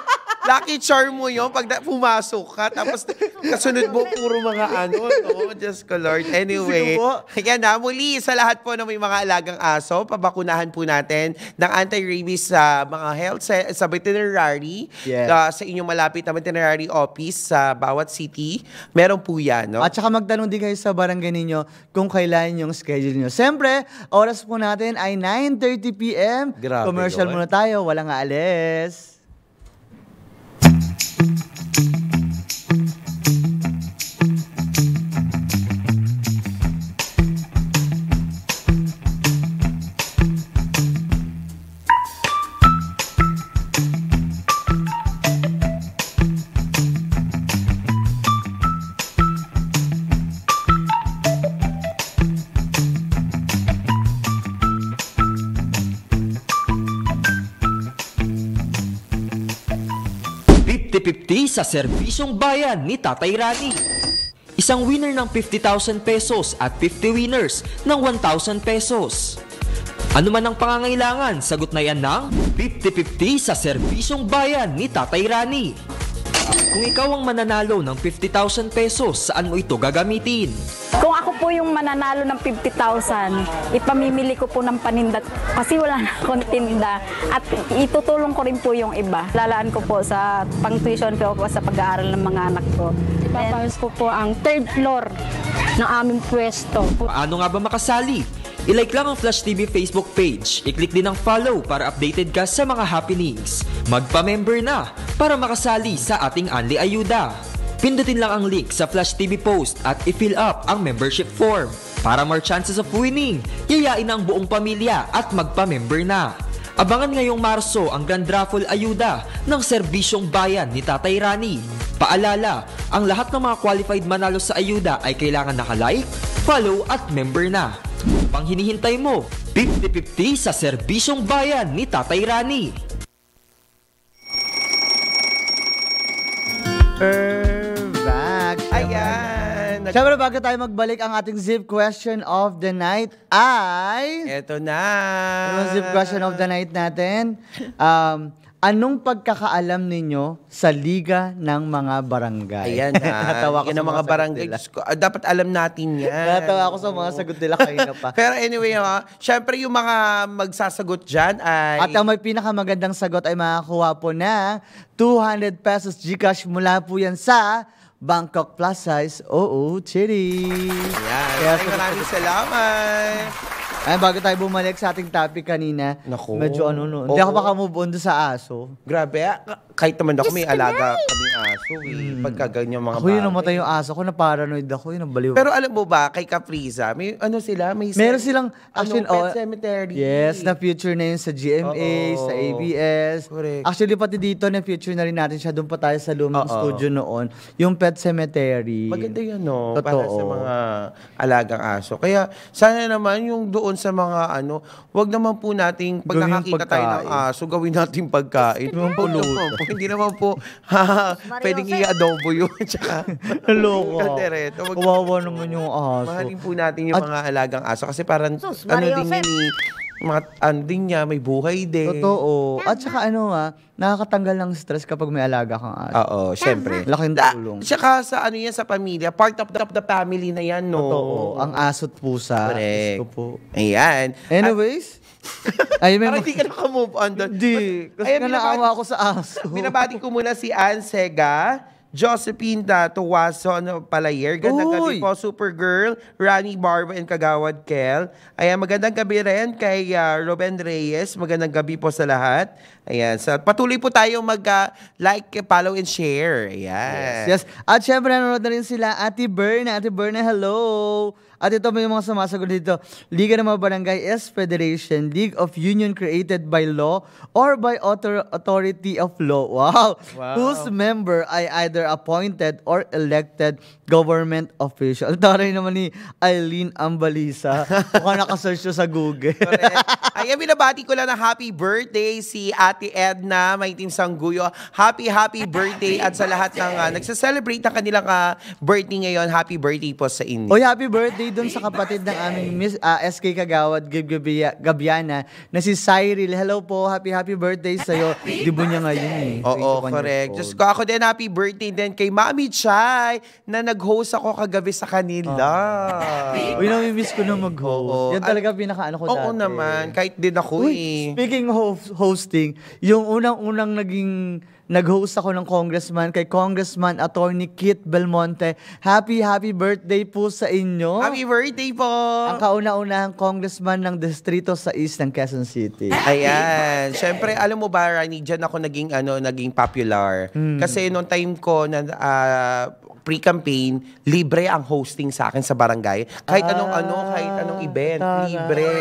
Speaker 91: lucky charm mo yun pag pumasok ka. Tapos kasunod mo puro mga ano, no? Diyos ko Lord. Anyway, ayan na. Muli, sa lahat po na may mga alagang aso, pabakunahan po natin ng anti-rabies sa mga health sa, sa veterinary,
Speaker 90: Yes.
Speaker 91: ah, sa inyong malapit na veterinary office sa bawat city. Meron po yan, no?
Speaker 90: At saka magtanong din kayo sa barangay ninyo kung kailan yung schedule nyo. Siyempre, oras po natin ay 9.30pm.
Speaker 91: Grabe
Speaker 90: Commercial
Speaker 91: yun.
Speaker 90: muna tayo, walang aalis.
Speaker 92: Sa serbisyong bayan ni Tatay Rani. Isang winner ng 50,000 pesos at 50 winners ng 1,000 pesos. Ano man ang pangangailangan, sagot na yan ng 50-50 sa serbisyong bayan ni Tatay Rani. Kung ikaw ang mananalo ng 50,000 pesos, saan mo ito gagamitin?
Speaker 93: Kung po yung mananalo ng 50,000, ipamimili ko po ng paninda kasi wala na akong tinda at itutulong ko rin po yung iba. Lalaan ko po sa pang-tuition ko po sa pag-aaral ng mga anak ko. Ipapayos ko po ang third floor ng aming pwesto.
Speaker 92: Paano nga ba makasali? I-like lang ang Flash TV Facebook page. I-click din ang follow para updated ka sa mga happenings. Magpa-member na para makasali sa ating Anli Ayuda. Pindutin lang ang link sa Flash TV post at i-fill up ang membership form. Para more chances of winning, yayain ang buong pamilya at magpa-member na. Abangan ngayong Marso ang Grand Raffle Ayuda ng Serbisyong Bayan ni Tatay Rani. Paalala, ang lahat ng mga qualified manalo sa ayuda ay kailangan nakalike, follow at member na. Pang hinihintay mo, 50-50 sa Serbisyong Bayan ni Tatay Rani.
Speaker 90: Back.
Speaker 91: Ayan.
Speaker 90: Siyempre, bago tayo magbalik, ang ating zip question of the night ay...
Speaker 91: Eto na.
Speaker 90: Yung zip question of the night natin. Um, anong pagkakaalam ninyo sa Liga ng mga Barangay?
Speaker 91: Ayan na. [LAUGHS]
Speaker 90: Natawa ko sa
Speaker 91: mga
Speaker 90: sagot
Speaker 91: barangay. Diyos ko, ah, dapat alam natin yan.
Speaker 90: Natawa ako sa mga sagot nila kanina pa. [LAUGHS]
Speaker 91: Pero anyway, ha, syempre yung mga magsasagot dyan ay...
Speaker 90: At ang may pinakamagandang sagot ay makakuha po ng 200 pesos Gcash mula po yan sa Bangkok Plus Size Oo Chitty.
Speaker 91: Ayan. Ay, maraming salamat.
Speaker 90: Ay, bago tayo bumalik sa ating topic kanina,
Speaker 91: Naku.
Speaker 90: medyo ano no,
Speaker 91: Oo.
Speaker 90: hindi ako makamove on doon sa aso.
Speaker 91: Grabe, ah, kahit naman ako may alaga kaming aso. Eh, pagka ganyan mga
Speaker 90: Ako yun
Speaker 91: bagay.
Speaker 90: namatay yung aso ko, na paranoid ako, yun ang baliw.
Speaker 91: Pero alam mo ba, kay Capriza, may ano sila, may
Speaker 90: Meron silang, actually,
Speaker 91: ano, pet
Speaker 90: oh,
Speaker 91: cemetery.
Speaker 90: Yes, na future na yun sa GMA,
Speaker 91: Oo.
Speaker 90: sa ABS.
Speaker 91: Correct.
Speaker 90: Actually, pati dito na future na rin natin siya. Doon pa tayo sa lumang
Speaker 91: Oo.
Speaker 90: studio noon. Yung Pet Cemetery.
Speaker 91: Maganda yun, no?
Speaker 90: Totoo.
Speaker 91: Para sa mga alagang aso. Kaya, sana naman yung doon sa mga ano, wag naman po nating, pag
Speaker 90: Gawing
Speaker 91: nakakita tayo ng
Speaker 90: pagkain.
Speaker 91: aso, gawin natin pagkain. Huwag naman po, [LAUGHS] hindi naman po, ha, pwedeng i-adobo yun. [LAUGHS] Tsaka, [LAUGHS]
Speaker 90: Loko.
Speaker 91: kaldereta. Wag-
Speaker 90: Kawawa naman yung aso.
Speaker 91: Mahalin po natin yung
Speaker 90: At-
Speaker 91: mga alagang aso kasi parang ano
Speaker 90: Mario
Speaker 91: din yun eh, mga ano din niya, may buhay din.
Speaker 90: Totoo. At saka ano ah, nakakatanggal ng stress kapag may alaga kang aso.
Speaker 91: Oo, syempre.
Speaker 90: Laking tulong.
Speaker 91: Tsaka sa ano yan, sa pamilya, part of the, of the family na yan, no?
Speaker 90: Totoo. Ang aso't pusa.
Speaker 91: Correct.
Speaker 90: Gusto po.
Speaker 91: Ayan.
Speaker 90: Anyways, ay, may
Speaker 91: Parang hindi ka nakamove on doon.
Speaker 90: Hindi. Kasi nga naawa ako sa aso.
Speaker 91: Binabati ko muna si Ann Sega, Josephine Tuwason Palayer. Gandang gabi
Speaker 90: Uy!
Speaker 91: po, Supergirl, Rani Barba, and Kagawad Kel. Ayan, magandang gabi rin kay ah, Ruben Reyes. Magandang gabi po sa lahat. Ayan, sa patuloy po tayo mag-like, follow, and share. Ayan.
Speaker 90: Yes, yes. At syempre, nanonood na rin sila Ate Berna. Ate Berna, hello! At ito may mga sumasagot dito. Liga ng mga Barangay is Federation, League of Union created by law or by author- authority of law. [LAUGHS] Wow!
Speaker 91: Wow.
Speaker 90: Whose member ay either appointed or elected government official. Taray naman ni Eileen Ambalisa. Mukhang nakasearch sa Google.
Speaker 91: Ayan, binabati ko lang na happy birthday si Ate Edna, may team Sangguyo. Happy, happy birthday at sa lahat ng uh, nagsa-celebrate ng kanilang ah, birthday ngayon, happy birthday po sa inyo.
Speaker 90: Oy, happy birthday dun sa kapatid ng aming Miss ah, SK Kagawad Gabia- Gabiana na si Cyril. Hello po, happy happy birthday sa'yo. Dibo niya ngayon eh.
Speaker 91: Oo,
Speaker 90: 21 years
Speaker 91: correct. Diyos ko, ako din happy birthday din kay Mami Chai na nag-host ako kagabi sa kanila.
Speaker 90: Uy, namimiss ko na mag-host. Yan talaga pinaka-ano ko
Speaker 91: Oo
Speaker 90: dati.
Speaker 91: naman, kahit din ako
Speaker 90: Uy,
Speaker 91: eh.
Speaker 90: speaking of hosting, yung unang-unang naging nag-host ako ng congressman kay Congressman Attorney Kit Belmonte. Happy, happy birthday po sa inyo.
Speaker 91: Happy birthday po!
Speaker 90: Ang kauna-unahang congressman ng distrito sa East ng Quezon City.
Speaker 91: Ayan. Siyempre, alam mo ba, Rani, dyan ako naging, ano, naging popular.
Speaker 90: Hmm.
Speaker 91: Kasi noong time ko na ah, pre-campaign, libre ang hosting sa akin sa barangay. Kahit anong ano, kahit anong event, libre.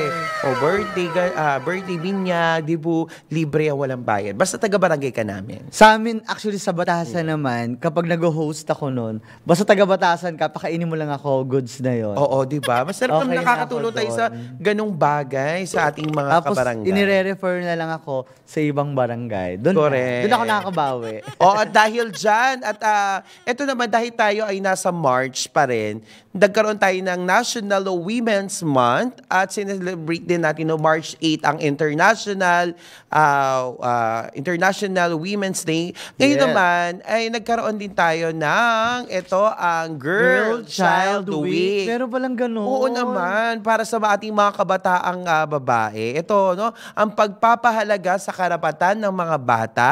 Speaker 91: O birthday, ah, birthday binya, dibu, libre ang walang bayad. Basta taga-barangay ka namin.
Speaker 90: Sa amin, actually sa Batasan naman, kapag nag-host ako noon, basta taga-Batasan ka, pakainin mo lang ako, goods na yon.
Speaker 91: Oo, di ba? Masarap
Speaker 90: Okay na
Speaker 91: nakakatulong tayo sa ganong bagay sa ating mga
Speaker 90: Tapos,
Speaker 91: kabarangay.
Speaker 90: inire-refer na lang ako sa ibang barangay. Doon,
Speaker 91: Correct.
Speaker 90: doon ako nakakabawi.
Speaker 91: Oo, at dahil dyan, at ah, eto naman, dahil tayo ay nasa March pa rin, nagkaroon tayo ng National Women's Month at sinelebrate din natin no March 8 ang International ah, ah, International Women's Day. Ngayon
Speaker 90: Yeah.
Speaker 91: naman, ay nagkaroon din tayo ng ito ang Girl, Child, Week.
Speaker 90: Pero palang ganun.
Speaker 91: Oo naman, para sa ating mga kabataang ah, babae. Ito, no, ang pagpapahalaga sa karapatan ng mga bata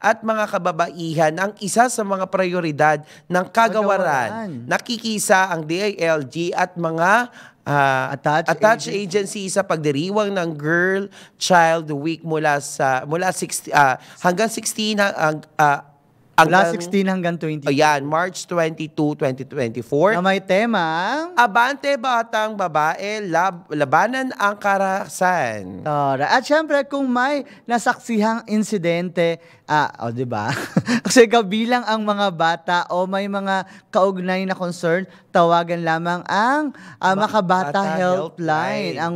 Speaker 91: at mga kababaihan ang isa sa mga prioridad ng kagawaran. Nakikisa ang DILG at mga ah, attached, agency. sa pagdiriwang ng Girl Child Week mula sa mula 60 ah, hanggang 16 ha- ang ah,
Speaker 90: Mula
Speaker 91: hanggang-
Speaker 90: 16 hanggang 20.
Speaker 91: Ayan, March 22, 2024.
Speaker 90: Na may tema.
Speaker 91: Abante batang babae, lab, labanan ang karahasan.
Speaker 90: Tara. At syempre, kung may nasaksihang insidente, ah, o di ba? [LAUGHS] Kasi kabilang ang mga bata o may mga kaugnay na concern, tawagan lamang ang ah, Makabata
Speaker 91: Bata
Speaker 90: Helpline,
Speaker 91: Helpline.
Speaker 90: ang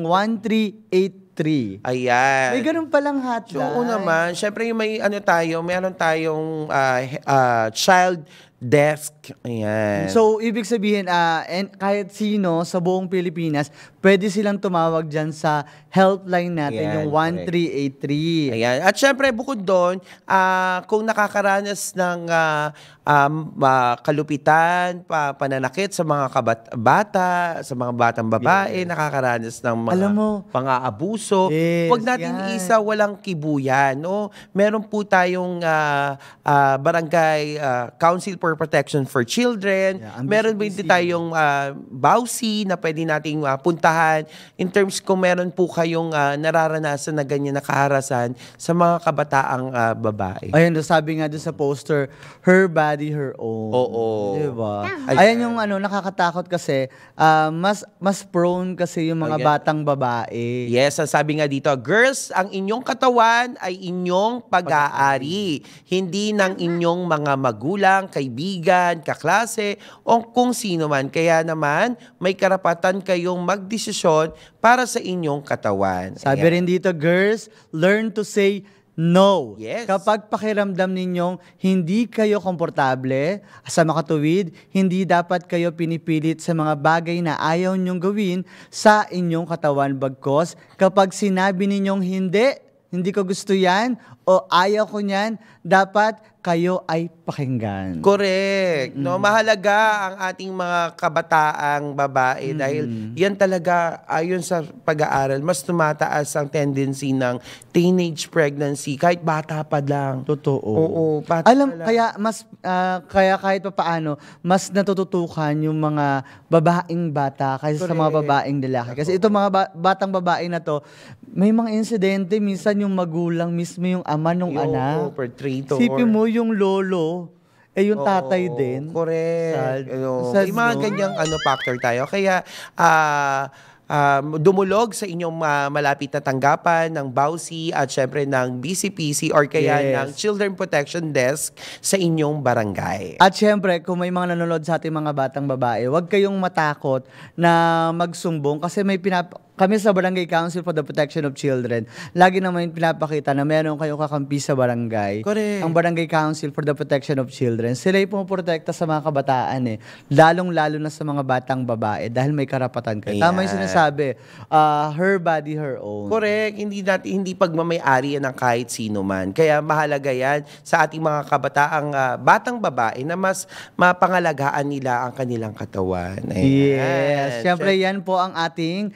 Speaker 90: 1383.
Speaker 91: Ayan.
Speaker 90: May ganun palang hotline.
Speaker 91: Oo naman, syempre yung may ano tayo, meron tayong he- ah, child desk. Ayan.
Speaker 90: So, ibig sabihin, ah, and kahit sino sa buong Pilipinas, pwede silang tumawag dyan sa helpline natin,
Speaker 91: Ayan,
Speaker 90: yung
Speaker 91: correct.
Speaker 90: 1383.
Speaker 91: Ayan. At syempre, bukod doon, ah, kung nakakaranas ng ah, um, ah, kalupitan, pa, pananakit sa mga kabat- bata, sa mga batang babae, nakakaranas ng mga
Speaker 90: Alam mo,
Speaker 91: pang-aabuso,
Speaker 90: Yes,
Speaker 91: huwag natin
Speaker 90: yan.
Speaker 91: isa walang kibuyan. No? Meron po tayong ah, ah, barangay ah, Council for Protection for Children.
Speaker 90: ang
Speaker 91: meron din tayong uh, BAUSI na pwede nating ah, puntahan in terms kung meron po kayong ah, nararanasan na ganyan na kaharasan sa mga kabataang ah, babae.
Speaker 90: Ayun, sabi nga doon sa poster, her body, her own.
Speaker 91: Oo.
Speaker 90: Diba?
Speaker 91: Ayan.
Speaker 90: Ayan yung ano, nakakatakot kasi, ah, mas mas prone kasi yung mga
Speaker 91: Ayan.
Speaker 90: batang babae.
Speaker 91: Yes, ang sabi nga dito, girls, ang inyong katawan ay inyong pag-aari, hindi ng inyong mga magulang, kaibigan, kaklase, o kung sino man. Kaya naman, may karapatan kayong magdesisyon para sa inyong katawan.
Speaker 90: Sabi
Speaker 91: Ayan.
Speaker 90: rin dito, girls, learn to say no.
Speaker 91: Yes.
Speaker 90: Kapag pakiramdam ninyong hindi kayo komportable sa makatuwid, hindi dapat kayo pinipilit sa mga bagay na ayaw ninyong gawin sa inyong katawan. Bagkos, kapag sinabi ninyong hindi, hindi ko gusto yan, o ayaw ko niyan, dapat kayo ay pakinggan.
Speaker 91: Correct. No, mahalaga ang ating mga kabataang babae dahil yan talaga ayon sa pag-aaral mas tumataas ang tendency ng teenage pregnancy kahit bata pa lang.
Speaker 90: Totoo.
Speaker 91: Oo, bata
Speaker 90: Alam,
Speaker 91: pa lang.
Speaker 90: kaya mas ah, kaya kahit pa paano, mas natututukan yung mga babaeng bata kaysa sa mga
Speaker 91: Correct.
Speaker 90: babaeng lalaki. Kasi ito mga ba- batang babae na to, may mga insidente, minsan yung magulang mismo yung ama ng anak.
Speaker 91: perpetrator.
Speaker 90: Sipin mo yung lolo, eh yung
Speaker 91: Oo,
Speaker 90: tatay din.
Speaker 91: Correct.
Speaker 90: Sad.
Speaker 91: Ano,
Speaker 90: Sad,
Speaker 91: may mga
Speaker 90: no?
Speaker 91: ganyang ano, factor tayo. Kaya, ah, um, dumulog sa inyong ah, malapit na tanggapan ng BAUSI at syempre ng BCPC or kaya
Speaker 90: Yes.
Speaker 91: ng Children Protection Desk sa inyong barangay.
Speaker 90: At syempre, kung may mga nanonood sa ating mga batang babae, huwag kayong matakot na magsumbong kasi may pinap kami sa Barangay Council for the Protection of Children, lagi naman pinapakita na meron kayong kakampi sa barangay.
Speaker 91: Correct.
Speaker 90: Ang Barangay Council for the Protection of Children, sila yung pumuprotekta sa mga kabataan eh. Lalong-lalo na sa mga batang babae dahil may karapatan kayo. Tama yung sinasabi, ah, her body, her own.
Speaker 91: Correct. Hindi natin hindi pagmamay-ari yan ng kahit sino man. Kaya mahalaga yan sa ating mga kabataang ah, batang babae na mas mapangalagaan nila ang kanilang katawan. Ayan.
Speaker 90: Yes. Siyempre, yan po ang ating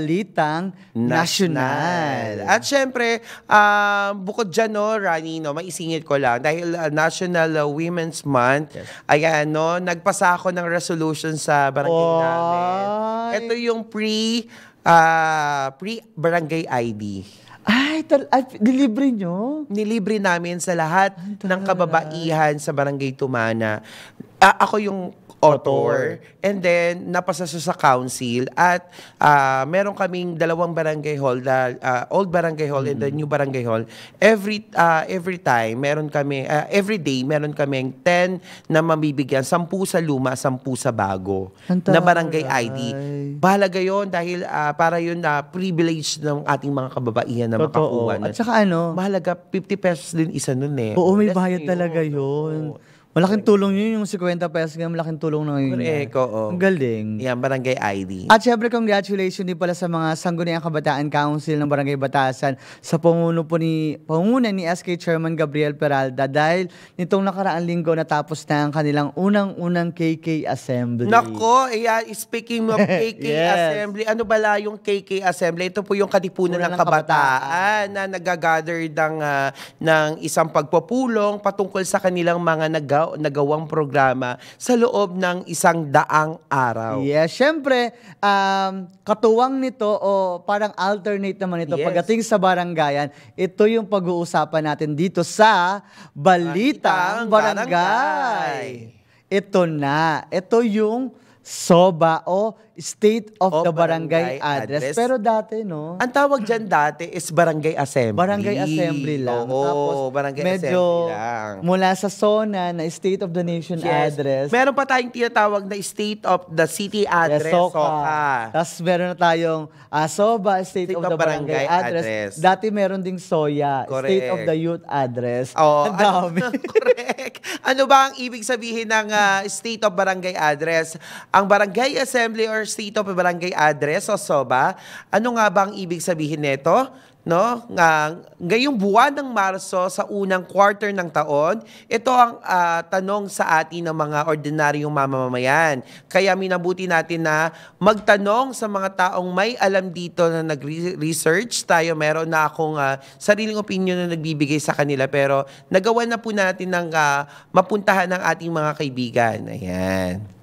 Speaker 90: balitang national.
Speaker 91: At syempre, ah, bukod dyan, no, Rani, no, maisingit ko lang, dahil ah, National ah, Women's Month, ayan, no, nagpasa ako ng resolution sa barangay namin. Ito yung pre, ah, pre-barangay ID.
Speaker 90: Ay, tal- ay, delivery nyo?
Speaker 91: Nilibre namin sa lahat ng kababaihan sa Barangay Tumana. Ah, ako yung author. And then, napasa siya sa council. At ah, meron kaming dalawang barangay hall, the ah, old barangay hall and the new barangay hall. Every ah, every time, meron kami, ah, every day, meron kaming 10 na mabibigyan. 10 sa luma, 10 sa bago.
Speaker 90: Ang
Speaker 91: Na barangay. ID. Bahalaga yun dahil ah, para yun na privilege ng ating mga kababaihan na
Speaker 90: Totoo.
Speaker 91: makakuha.
Speaker 90: At saka ano?
Speaker 91: Mahalaga, 50 pesos din isa nun eh.
Speaker 90: Oo, may bayad talaga yun. Malaking tulong yun, yung 50 pesos nga, malaking tulong na ngayon.
Speaker 91: Correct, oo.
Speaker 90: Ang galing.
Speaker 91: Yan, barangay ID.
Speaker 90: At syempre, congratulations din pala sa mga Sangguniang Kabataan Council ng Barangay Batasan sa panguno po ni, pangunan ni SK Chairman Gabriel Peralta dahil nitong nakaraang linggo natapos na ang kanilang unang-unang KK Assembly.
Speaker 91: Nako, ayan, speaking of [LAUGHS] KK
Speaker 90: Yes.
Speaker 91: Assembly, ano bala yung KK Assembly? Ito po yung katipunan ng
Speaker 90: ng
Speaker 91: kabataan na nagagather ng, ah, ng isang pagpupulong patungkol sa kanilang mga naga, nagawang programa sa loob ng isang daang araw.
Speaker 90: Yes, syempre, um, katuwang nito o parang alternate naman ito
Speaker 91: Yes.
Speaker 90: pagdating sa barangayan, ito yung pag-uusapan natin dito sa Balitang Barangay. Ito na, ito yung SOBA o State of
Speaker 91: O
Speaker 90: the Barangay,
Speaker 91: Barangay
Speaker 90: Address.
Speaker 91: Address.
Speaker 90: Pero dati, no?
Speaker 91: Ang tawag dyan dati is Barangay Assembly.
Speaker 90: Barangay Assembly lang.
Speaker 91: Oo, Barangay
Speaker 90: medyo
Speaker 91: Assembly lang.
Speaker 90: mula sa SONA na State of the Nation
Speaker 91: Yes.
Speaker 90: Address.
Speaker 91: Meron pa tayong tinatawag na State of the City Address,
Speaker 90: Yes,
Speaker 91: SOCA.
Speaker 90: Tapos meron na tayong ah, SOBA, State, of, the Barangay, address.
Speaker 91: Address.
Speaker 90: Dati meron ding SOYA, State
Speaker 91: Correct.
Speaker 90: of the Youth Address.
Speaker 91: Oo,
Speaker 90: Ang dami. [LAUGHS]
Speaker 91: Correct. Ano ba ang ibig sabihin ng ah, State of Barangay Address? Ang Barangay Assembly or Of Barangay Address o SOBA, ano nga ba ang ibig sabihin nito? No? Nga, ngayong buwan ng Marso sa unang quarter ng taon, ito ang ah, tanong sa atin ng mga ordinaryong mamamayan. Kaya minabuti natin na magtanong sa mga taong may alam dito na nag-research. Tayo meron na akong ah, sariling opinion na nagbibigay sa kanila pero nagawa na po natin ng ah, mapuntahan ng ating mga kaibigan. Ayan.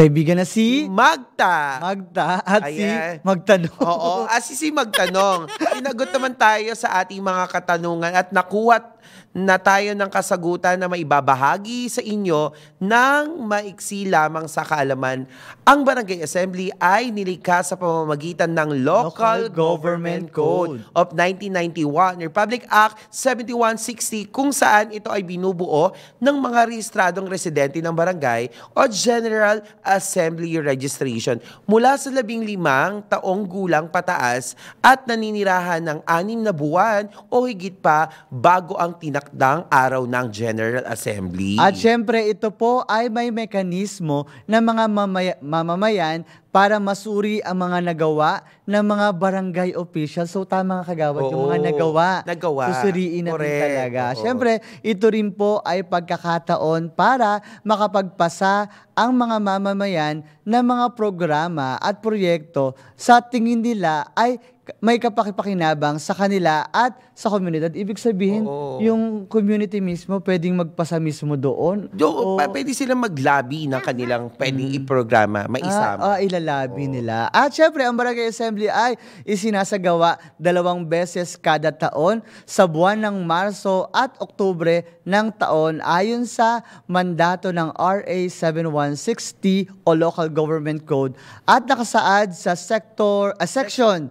Speaker 90: Kaibigan na si
Speaker 91: Magta.
Speaker 90: Magta at
Speaker 91: Ayan.
Speaker 90: si Magtanong.
Speaker 91: Oo, as si magtanong. Sinagot naman tayo sa ating mga katanungan at nakuha na tayo ng kasagutan na maibabahagi sa inyo ng maiksi lamang sa kaalaman. Ang Barangay Assembly ay nilikha sa pamamagitan ng Local, Government Code of 1991, Republic Act 7160 kung saan ito ay binubuo ng mga rehistradong residente ng barangay o General Assembly Registration mula sa labing limang taong gulang pataas at naninirahan ng anim na buwan o higit pa bago ang tinakdang araw ng General Assembly.
Speaker 90: At syempre, ito po ay may mekanismo ng mga mamaya- mamamayan para masuri ang mga nagawa ng mga barangay officials. So tama nga kagawad, yung mga
Speaker 91: Oo,
Speaker 90: nagawa.
Speaker 91: nagawa.
Speaker 90: Susuriin natin
Speaker 91: Correct.
Speaker 90: talaga.
Speaker 91: Oo.
Speaker 90: Syempre, ito rin po ay pagkakataon para makapagpasa ang mga mamamayan ng mga programa at proyekto sa tingin nila ay may kapakipakinabang sa kanila at sa komunidad. Ibig sabihin,
Speaker 91: Oo.
Speaker 90: yung community mismo pwedeng magpasa mismo doon.
Speaker 91: Do, pa, pwede silang maglabi ng kanilang pwedeng iprograma, maisama.
Speaker 90: Ah, ah, ilalabi nila. At syempre, ang Barangay Assembly ay isinasagawa dalawang beses kada taon sa buwan ng Marso at Oktubre ng taon ayon sa mandato ng RA 7160 o Local Government Code at nakasaad sa sector, ah, section,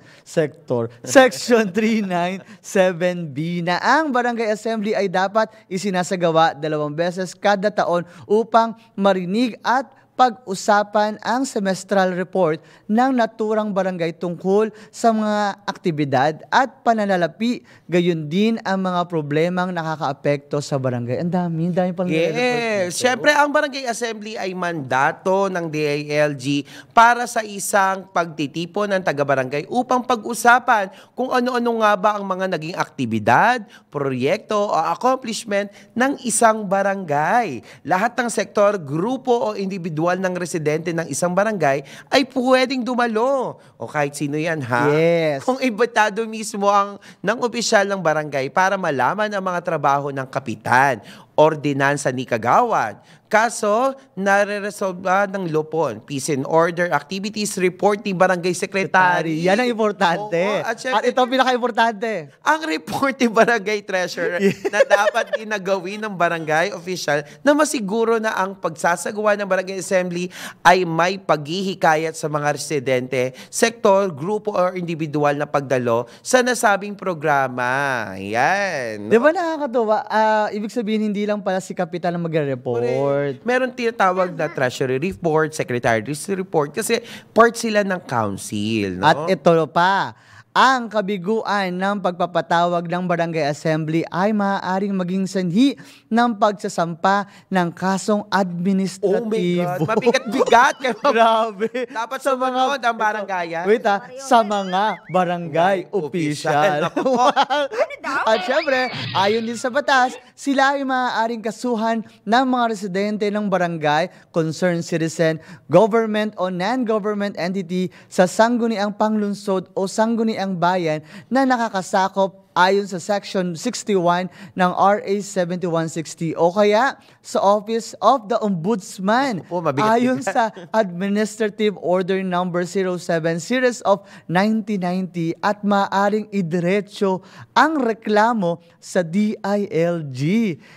Speaker 90: sector, section [LAUGHS] 397B na ang Barangay Assembly ay dapat isinasagawa dalawang beses kada taon upang marinig at pag-usapan ang semestral report ng naturang barangay tungkol sa mga aktibidad at pananalapi, gayon din ang mga problemang nakakaapekto sa barangay. Ang dami, ang dami pang
Speaker 91: Yes.
Speaker 90: dito.
Speaker 91: Siyempre, ang Barangay Assembly ay mandato ng DILG para sa isang pagtitipon ng taga-barangay upang pag-usapan kung ano-ano nga ba ang mga naging aktibidad, proyekto o accomplishment ng isang barangay. Lahat ng sektor, grupo o individual ng residente ng isang barangay ay pwedeng dumalo. O kahit sino yan, ha?
Speaker 90: Yes.
Speaker 91: Kung imbitado mismo ang ng opisyal ng barangay para malaman ang mga trabaho ng kapitan, ordinansa ni Kagawad. Kaso, nare-resolve ng Lupon, Peace and Order Activities Report ni Barangay Secretary.
Speaker 90: Yan ang importante.
Speaker 91: Oo, at
Speaker 90: at,
Speaker 91: syempre-
Speaker 90: ito ang pinaka-importante.
Speaker 91: ang report ni Barangay Treasurer [LAUGHS] na dapat ginagawin ng barangay official na masiguro na ang pagsasagawa ng barangay assembly ay may paghihikayat sa mga residente, sektor, grupo or individual na pagdalo sa nasabing programa. Yan.
Speaker 90: Di ba nakakatuwa? Ah, ibig sabihin, hindi lang pala si Kapitan ang magre-report.
Speaker 91: Meron tinatawag na treasury report, secretary's report kasi part sila ng council. No?
Speaker 90: At ito pa, ang kabiguan ng pagpapatawag ng barangay assembly ay maaaring maging sanhi ng pagsasampa ng kasong administratibo.
Speaker 91: Oh God, mabigat-bigat. [LAUGHS]
Speaker 90: Grabe.
Speaker 91: Dapat sa mga ang barangayan.
Speaker 90: Wait ah, sa mga barangay official. [LAUGHS] At syempre, ayon din sa batas, sila ay maaaring kasuhan ng mga residente ng barangay, concerned citizen, government o non-government entity sa sangguniang panglunsod o sangguniang bayan na nakakasakop ayon sa Section 61 ng RA 7160 o kaya sa Office of the Ombudsman
Speaker 91: mabigat-bigat.
Speaker 90: ayon sa Administrative Order Number 07 Series of 1990 at maaring idiretso ang reklamo sa DILG.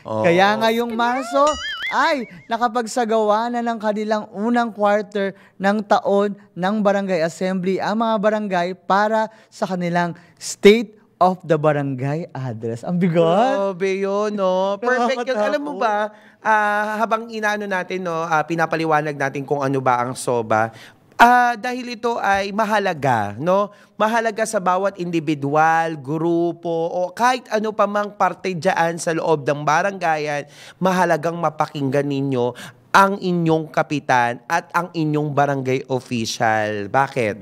Speaker 91: Oh.
Speaker 90: Kaya ngayong Marso ay nakapagsagawa na ng kanilang unang quarter ng taon ng Barangay Assembly ang mga barangay para sa kanilang State of the Barangay Address. Ang bigat.
Speaker 91: Grabe yun, no? Perfect yun. Alam mo ba, ah, habang inaano natin, no, ah, pinapaliwanag natin kung ano ba ang SOBA, Ah, dahil ito ay mahalaga, no? Mahalaga sa bawat individual, grupo, o kahit ano pa mang parte dyan sa loob ng barangayan, mahalagang mapakinggan ninyo ang inyong kapitan at ang inyong barangay official. Bakit?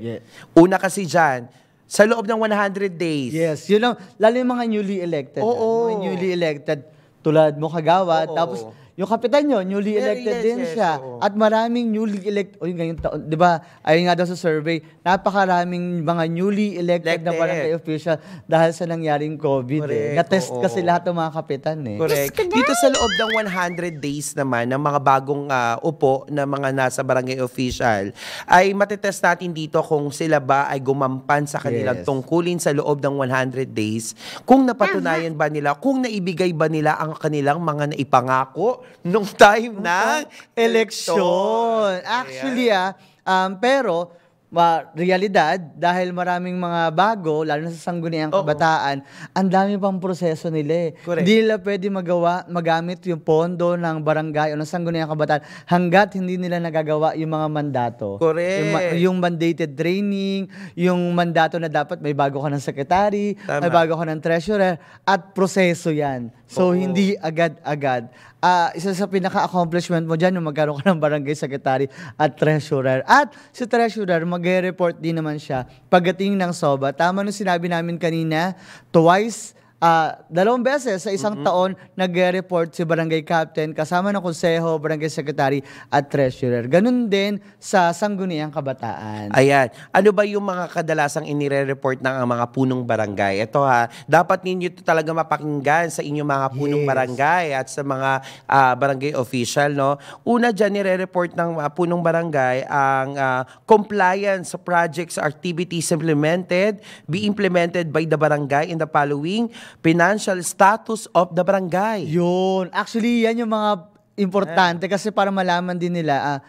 Speaker 91: Una kasi dyan, sa loob ng 100 days.
Speaker 90: Yes, yun lang. Lalo yung mga newly elected.
Speaker 91: Oo.
Speaker 90: Mga newly elected tulad mo kagawad.
Speaker 91: Oo.
Speaker 90: Tapos yung kapitan nyo, newly
Speaker 91: Yeah,
Speaker 90: elected
Speaker 91: yes,
Speaker 90: din
Speaker 91: yes,
Speaker 90: siya.
Speaker 91: oo.
Speaker 90: At maraming newly elected, o ngayong taon, di ba, ayun nga daw sa survey, napakaraming mga newly elected, na
Speaker 91: Elected.
Speaker 90: barangay official dahil sa nangyaring COVID. Eh.
Speaker 91: Correct,
Speaker 90: Na-test
Speaker 91: oo.
Speaker 90: kasi lahat ng mga kapitan eh.
Speaker 91: Correct. Dito sa loob ng 100 days naman ng mga bagong ah, upo na mga nasa barangay official, ay matetest natin dito kung sila ba ay gumampan sa kanilang
Speaker 90: Yes.
Speaker 91: tungkulin sa loob ng 100 days, kung napatunayan ba nila, kung naibigay ba nila ang kanilang mga naipangako nung time ng
Speaker 90: eleksyon. Actually ah, um, pero ma realidad dahil maraming mga bago lalo na sa sangguniang kabataan ang dami pang proseso nila eh.
Speaker 91: Correct.
Speaker 90: Hindi nila pwede magawa magamit yung pondo ng barangay o ng sangguniang kabataan hanggat hindi nila nagagawa yung mga mandato.
Speaker 91: Correct.
Speaker 90: Yung, ma- yung mandated training, yung mandato na dapat may bago ka ng secretary,
Speaker 91: Tama.
Speaker 90: may bago ka ng treasurer at proseso 'yan. So
Speaker 91: Oo.
Speaker 90: hindi agad-agad. Ah, isa sa pinaka-accomplishment mo dyan, yung magkaroon ka ng barangay secretary at treasurer. At si treasurer, mag-report din naman siya pagdating ng SOBA. Tama nung sinabi namin kanina, twice, ah, dalawang beses sa isang taon, nag-report si barangay captain kasama ng konseho, barangay secretary at treasurer. Ganun din sa sangguniang kabataan.
Speaker 91: Ayan. Ano ba yung mga kadalasang inire-report ng ang mga punong barangay? Ito ha, dapat ninyo ito talaga mapakinggan sa inyong mga punong
Speaker 90: Yes.
Speaker 91: barangay at sa mga ah, barangay official. No? Una dyan, nire-report ng ah, punong barangay ang ah, compliance sa projects activities implemented, be implemented by the barangay in the following financial status of the barangay.
Speaker 90: Yun. Actually, yan yung mga importante kasi para malaman din nila ah,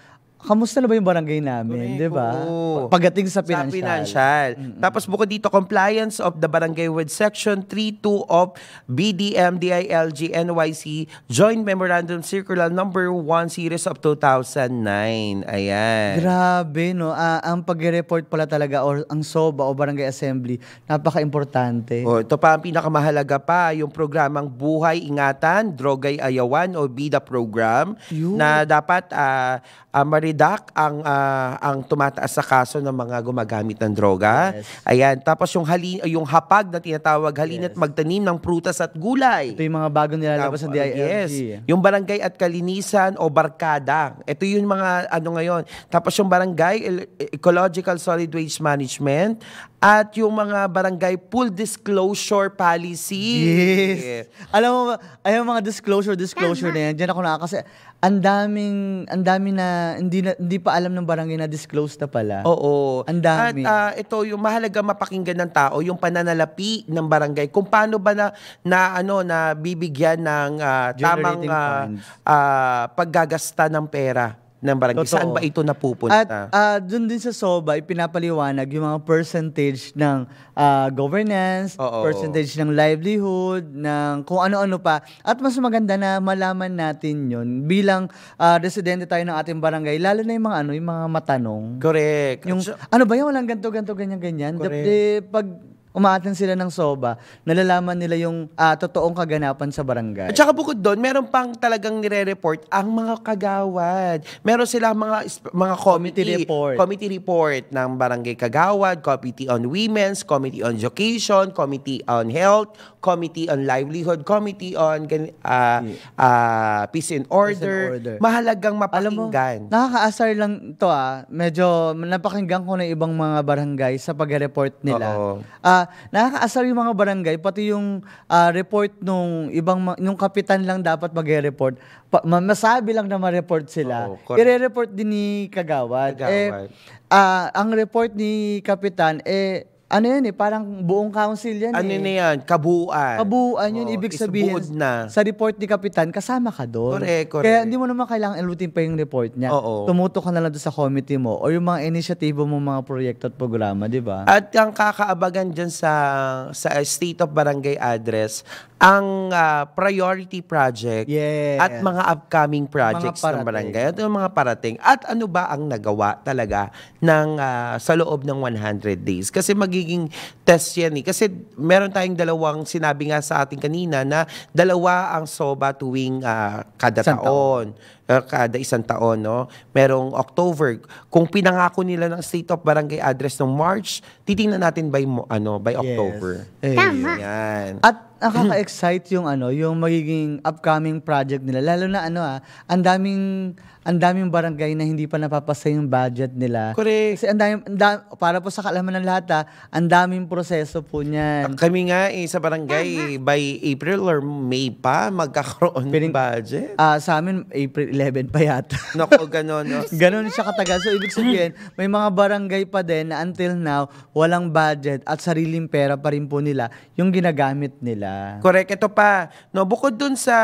Speaker 90: kamusta na ba yung barangay namin, di ba?
Speaker 91: Oo.
Speaker 90: Pagdating sa
Speaker 91: Sa
Speaker 90: financial.
Speaker 91: financial. Tapos bukod dito, compliance of the barangay with Section 3.2 of BDM DILG NYC Joint Memorandum Circular Number 1 Series of 2009. Ayan.
Speaker 90: Grabe, no? Ah, ang pag-report pala talaga or ang SOBA o Barangay Assembly, napaka-importante.
Speaker 91: O, ito pa ang pinakamahalaga pa, yung programang Buhay Ingatan, Drogay Ayawan o BIDA program na dapat ah ah, maridak ang ah, ang tumataas sa kaso ng mga gumagamit ng droga. Ayan, tapos yung hali, yung hapag na tinatawag halina't magtanim ng prutas at gulay.
Speaker 90: Ito yung mga bagong nilalabas ng DILG.
Speaker 91: Yes. Yung barangay at kalinisan o barkada. Ito yung mga ano ngayon. Tapos yung barangay ecological solid waste management at yung mga barangay full disclosure policy.
Speaker 90: Yes. Alam mo, ba, ay yung mga disclosure, disclosure na yan, dyan ako na kasi ang daming, ang dami na, hindi, na, hindi pa alam ng barangay na disclose na pala.
Speaker 91: Oo.
Speaker 90: Ang dami.
Speaker 91: At ah, ito yung mahalaga mapakinggan ng tao, yung pananalapi ng barangay. Kung paano ba na, na ano na bibigyan ng ah, tamang
Speaker 90: funds.
Speaker 91: ah, paggagasta ng pera ng barangay.
Speaker 90: Totoo.
Speaker 91: Saan ba ito napupunta?
Speaker 90: At ah, dun din sa SOBA, ipinapaliwanag yung mga percentage ng ah, governance,
Speaker 91: Oo.
Speaker 90: percentage ng livelihood, ng kung ano-ano pa. At mas maganda na malaman natin yun bilang ah, residente tayo ng ating barangay, lalo na yung mga ano, yung mga matanong.
Speaker 91: Correct.
Speaker 90: Yung, ano ba yan? Walang ganto, ganto, ganyan, ganyan.
Speaker 91: Correct.
Speaker 90: Di, pag umaaten sila ng SOBA, nalalaman nila yung ah, totoong kaganapan sa barangay.
Speaker 91: At saka bukod doon, meron pang talagang nire-report ang mga kagawad. Meron silang mga mga committee,
Speaker 90: report.
Speaker 91: committee report ng Barangay Kagawad, Committee on Women's, Committee on Education, Committee on Health, Committee on Livelihood, Committee on ah, ah, Peace and Order.
Speaker 90: Order.
Speaker 91: Mahalagang mapakinggan.
Speaker 90: Nakakaasar lang to ah. Medyo napakinggan ko na ibang mga barangay sa pag-report nila.
Speaker 91: Oo.
Speaker 90: Ah, nakakaasar yung mga barangay pati yung ah, report nung ibang nung kapitan lang dapat mag-report. Pa- ma- masabi lang na ma-report sila.
Speaker 91: Correct.
Speaker 90: I-report din ni Kagawad.
Speaker 91: Kagawad.
Speaker 90: Eh, ah, ang report ni kapitan eh ano yun eh, parang buong council yan
Speaker 91: Ano
Speaker 90: eh.
Speaker 91: na yan? Kabuuan.
Speaker 90: Kabuuan yun,
Speaker 91: Oo,
Speaker 90: ibig sabihin,
Speaker 91: na.
Speaker 90: sa report ni Kapitan, kasama ka doon.
Speaker 91: Correct, correct.
Speaker 90: Kaya hindi mo naman kailangan ilutin pa yung report niya.
Speaker 91: Oo.
Speaker 90: Tumuto ka na lang doon sa committee mo or yung mga inisyatibo mo, mga proyekto at programa, di ba?
Speaker 91: At ang kakaabagan dyan sa, sa State of Barangay Address, ang ah, priority project at mga upcoming projects ng
Speaker 90: parating.
Speaker 91: barangay at yung mga parating. At ano ba ang nagawa talaga ng, ah, sa loob ng 100 days? Kasi magiging test yan eh. Kasi meron tayong dalawang, sinabi nga sa ating kanina, na dalawa ang SOBA tuwing ah, kada
Speaker 90: Isang
Speaker 91: taon. Uh, kada isang taon, no? Merong October. Kung pinangako nila ng State of Barangay Address ng March, titingnan natin by ano, by October.
Speaker 90: Eh,
Speaker 91: Tama. Yan.
Speaker 90: At nakaka-excite yung ano, yung magiging upcoming project nila. Lalo na ano ah, ang daming ang daming barangay na hindi pa napapasa yung budget nila.
Speaker 91: Correct.
Speaker 90: Kasi ang daming, ang da- para po sa kaalaman ng lahat ah, ang daming proseso po niyan.
Speaker 91: Kami nga eh, sa barangay, by April or May pa, magkakaroon ng budget.
Speaker 90: Ah, sa amin, April 11 pa yata. [LAUGHS]
Speaker 91: Nako, ganon. No? [LAUGHS]
Speaker 90: Ganon siya katagal. So, ibig sabihin, may mga barangay pa din na until now, walang budget at sariling pera pa rin po nila yung ginagamit nila.
Speaker 91: Correct. Ito pa, no, bukod dun sa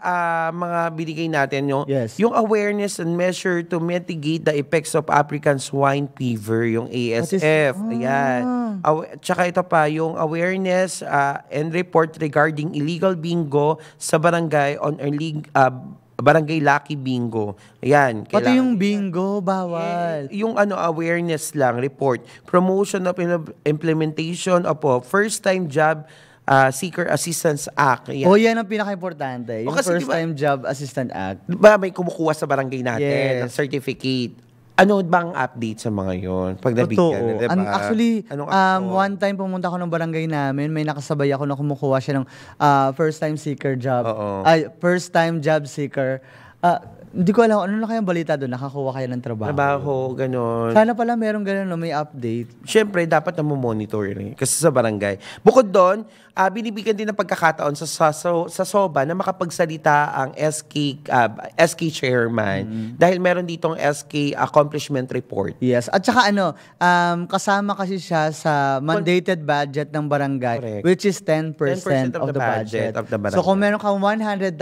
Speaker 91: ah, mga binigay natin, no, yung awareness and measure to mitigate the effects of African swine fever, yung ASF. Ayan. Aw- tsaka ito pa, yung awareness ah, and report regarding illegal bingo sa barangay on early, ah, barangay Lucky Bingo. Ayan.
Speaker 90: Pati
Speaker 91: kailangan-
Speaker 90: yung bingo, bawal.
Speaker 91: yung ano awareness lang report promotion of im- implementation of a first time job uh, seeker assistance act Yan.
Speaker 90: O yan ang pinaka-importante. Yung
Speaker 91: O, kasi
Speaker 90: First
Speaker 91: di ba-
Speaker 90: Time Job Assistant Act.
Speaker 91: Di ba may kumukuha sa barangay natin
Speaker 90: Yes.
Speaker 91: ng certificate ano bang update sa mga yon pag nabigyan
Speaker 90: Totoo.
Speaker 91: di ba?
Speaker 90: An- actually,
Speaker 91: Anong
Speaker 90: um, one time pumunta ako ng barangay namin, may nakasabay ako na kumukuha siya ng ah, first time seeker job. Ay, first time job seeker. Ah, hindi ko alam, ano na kayang balita doon? Nakakuha kayo ng trabaho.
Speaker 91: trabaho ganon
Speaker 90: Sana pala meron ganun, no, may update.
Speaker 91: Siyempre, dapat na monitor eh, kasi sa barangay. Bukod doon, ah, binibigyan din ng pagkakataon sa, sa, sa, SOBA na makapagsalita ang SK, ah, SK chairman dahil meron ditong SK accomplishment report.
Speaker 90: Yes. At saka ano, um, kasama kasi siya sa mandated budget ng barangay, which is 10%,
Speaker 91: 10%
Speaker 90: of, the budget.
Speaker 91: of the barangay.
Speaker 90: So kung meron kang 100,000,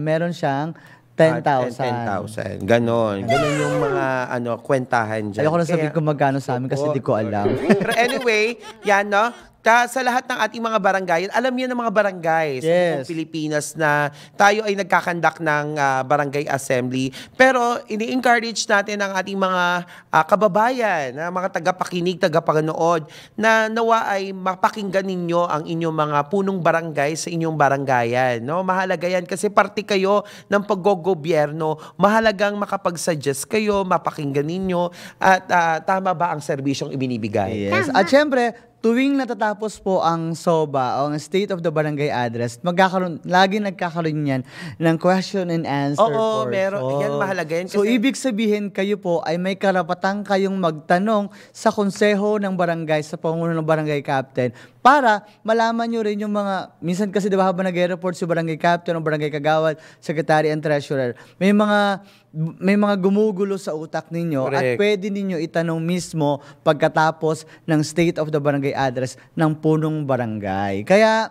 Speaker 90: meron siyang
Speaker 91: 10,000.
Speaker 90: 10,000.
Speaker 91: Ganon. Ganon yung mga ano kwentahan dyan.
Speaker 90: Ayoko na sabihin
Speaker 91: Kaya-
Speaker 90: kung magkano sa amin kasi
Speaker 91: Oo.
Speaker 90: di ko alam.
Speaker 91: Pero anyway, yan no, ka, sa lahat ng ating mga barangay, alam niyo ng mga barangay sa buong
Speaker 90: Yes.
Speaker 91: Pilipinas na tayo ay nagkakandak ng ah, barangay assembly. Pero ini-encourage natin ang ating mga ah, kababayan, na mga tagapakinig, tagapanood, na nawa ay mapakinggan ninyo ang inyong mga punong barangay sa inyong barangayan. No? Mahalaga yan kasi parte kayo ng paggogobyerno. Mahalagang makapag-suggest kayo, mapakinggan ninyo, at ah, tama ba ang serbisyong ibinibigay?
Speaker 90: Yes. At syempre, tuwing natatapos po ang SOBA o ang State of the Barangay Address, magkakaroon, lagi nagkakaroon yan ng question and answer
Speaker 91: Oo,
Speaker 90: portion.
Speaker 91: meron. Yan, mahalaga yan
Speaker 90: So,
Speaker 91: kasi-
Speaker 90: ibig sabihin kayo po ay may karapatang kayong magtanong sa konseho ng barangay, sa pangulo ng barangay captain, para malaman nyo rin yung mga, minsan kasi di ba habang nag-report si barangay captain o barangay kagawad, secretary and treasurer, may mga may mga gumugulo sa utak ninyo at
Speaker 91: Correct.
Speaker 90: pwede ninyo itanong mismo pagkatapos ng state of the barangay address ng punong barangay. Kaya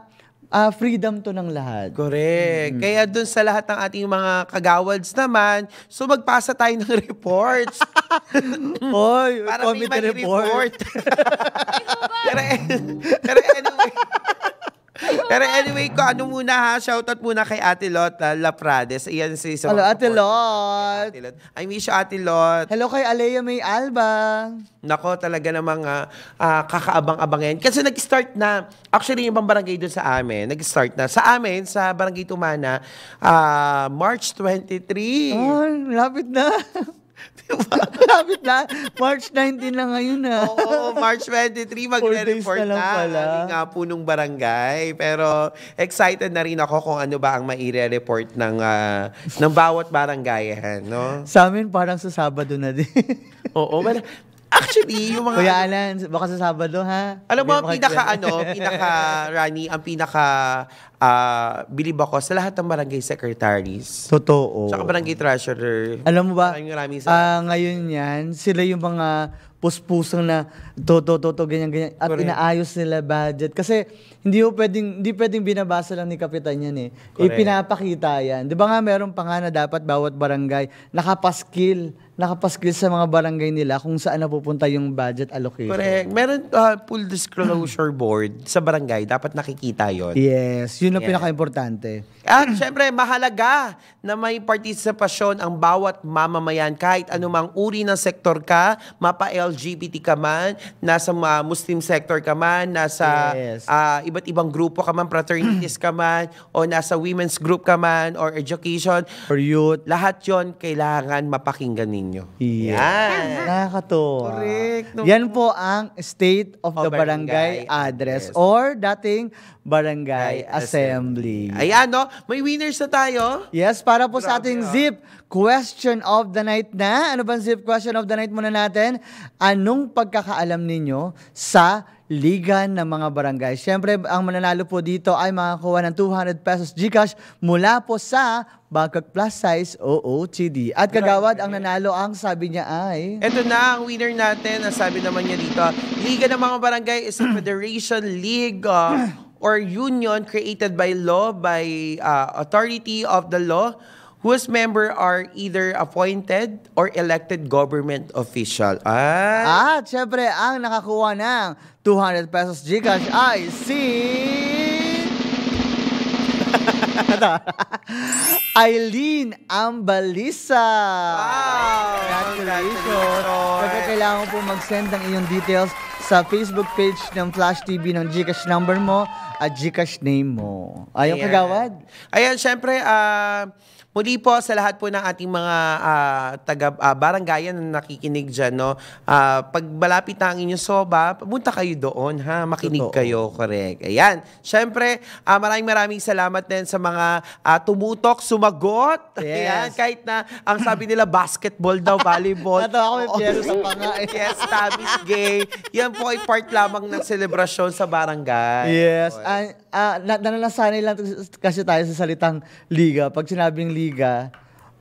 Speaker 90: ah, freedom to ng lahat.
Speaker 91: Correct. Kaya dun sa lahat ng ating mga kagawads naman, so magpasa tayo ng [LAUGHS] reports. [LAUGHS]
Speaker 90: Oy,
Speaker 91: Para may
Speaker 90: committee report.
Speaker 91: report. [LAUGHS] pero, pero anyway, [LAUGHS] pero anyway, ko ano muna ha, shoutout muna kay Ate Lot uh, Laprades. Ayan si sa
Speaker 90: Hello, Ate Lot.
Speaker 91: Ate Lot. I miss you, Ate Lot.
Speaker 90: Hello kay Alea May Alba.
Speaker 91: Nako, talaga namang ah, ah, kakaabang-abang yan. Kasi nag-start na, actually yung barangay doon sa amin, nag-start na. Sa amin, sa Barangay Tumana, ah, March 23.
Speaker 90: Oh, lapit na. [LAUGHS] [LAUGHS] lapit na. March 19 na ngayon ah.
Speaker 91: Oo, March 23, magre-report
Speaker 90: na
Speaker 91: na, ang nga punong barangay. Pero excited na rin ako kung ano ba ang maire-report ng, ah, ng bawat barangayan, no?
Speaker 90: Sa amin parang sa Sabado na din. [LAUGHS]
Speaker 91: Oo, wala. Actually, yung mga...
Speaker 90: Kuya Alan, baka sa Sabado ha?
Speaker 91: Alam mo, ang pinaka ano, pinaka Rani, ang pinaka ah, bilib ako sa lahat ng barangay secretaries.
Speaker 90: Totoo.
Speaker 91: Tsaka barangay treasurer.
Speaker 90: Alam mo ba,
Speaker 91: Maraming sa
Speaker 90: ah, ngayon yan, sila yung mga puspusang na to, to, to, to, ganyan, ganyan. At
Speaker 91: Correct.
Speaker 90: inaayos nila budget. Kasi hindi mo pwedeng, hindi pwedeng binabasa lang ni Kapitan yan eh.
Speaker 91: Correct.
Speaker 90: Ipinapakita yan. Di ba nga meron pa nga na dapat bawat barangay nakapaskil, nakapaskil sa mga barangay nila kung saan napupunta yung budget allocation.
Speaker 91: Correct. Meron ah, full disclosure board sa barangay. Dapat nakikita yon.
Speaker 90: Yes, yun ang
Speaker 91: Yeah.
Speaker 90: pinaka-importante.
Speaker 91: At [CLEARS THROAT] syempre, mahalaga na may partisipasyon ang bawat mamamayan kahit anumang uri ng sektor ka, mapa-LGBT ka man, nasa ah, Muslim sector ka man, nasa
Speaker 90: Yes.
Speaker 91: ah, iba't ibang grupo ka man, fraternities ka man, o nasa women's group ka man, or education.
Speaker 90: For youth.
Speaker 91: Lahat yon kailangan mapakinggan ninyo.
Speaker 90: Yeah.
Speaker 91: Yan.
Speaker 90: Nakakatuwa.
Speaker 91: Correct. No?
Speaker 90: Yan po ang State of
Speaker 91: O,
Speaker 90: the Barangay,
Speaker 91: barangay
Speaker 90: Address
Speaker 91: address.
Speaker 90: or dating Barangay
Speaker 91: Barangay
Speaker 90: Assembly.
Speaker 91: Ayan, no? May winners na tayo.
Speaker 90: Yes, para po sa ating
Speaker 91: ah.
Speaker 90: zip question of the night na. Ano bang zip question of the night muna natin? Anong pagkakaalam ninyo sa Liga ng mga barangay? Siyempre, ang mananalo po dito ay makakuha ng 200 pesos Gcash mula po sa Bangkok Plus Size OOTD. At kagawad, ang nanalo ang sabi niya ay...
Speaker 91: Ito na ang winner natin. Ang sabi naman niya dito, Liga ng mga Barangay is a [CLEARS THROAT] federation league uh, or union created by law by uh, authority of the law whose member are either appointed or elected government official. Ah,
Speaker 90: At syempre, ang nakakuha ng 200 pesos Gcash ay si... [LAUGHS] Eileen Ambalisa. Wow! Congratulations. Pero kailangan po mag-send ng iyong details sa Facebook page ng Flash TV ng Gcash number mo at Gcash name mo.
Speaker 91: Ayan.
Speaker 90: kagawad?
Speaker 91: Ayan, syempre, ah, muli po sa lahat po ng ating mga ah, taga ah, barangayan na nakikinig dyan, no? Ah, pag malapit na ang inyong soba, pumunta kayo doon, ha? Makinig
Speaker 90: Totoo.
Speaker 91: kayo, correct. Ayan. Syempre, ah, maraming maraming salamat din sa mga ah, tumutok, sumagot.
Speaker 90: Yes.
Speaker 91: Ayan, kahit na ang sabi nila basketball daw, volleyball. [LAUGHS]
Speaker 90: Natawa ko may pyesa sa panga eh.
Speaker 91: yes, tabis gay. Yan po ay part lamang ng selebrasyon sa barangay.
Speaker 90: Yes. Ah, ah, na, nananasanay lang kasi tayo sa salitang liga. Pag sinabing liga,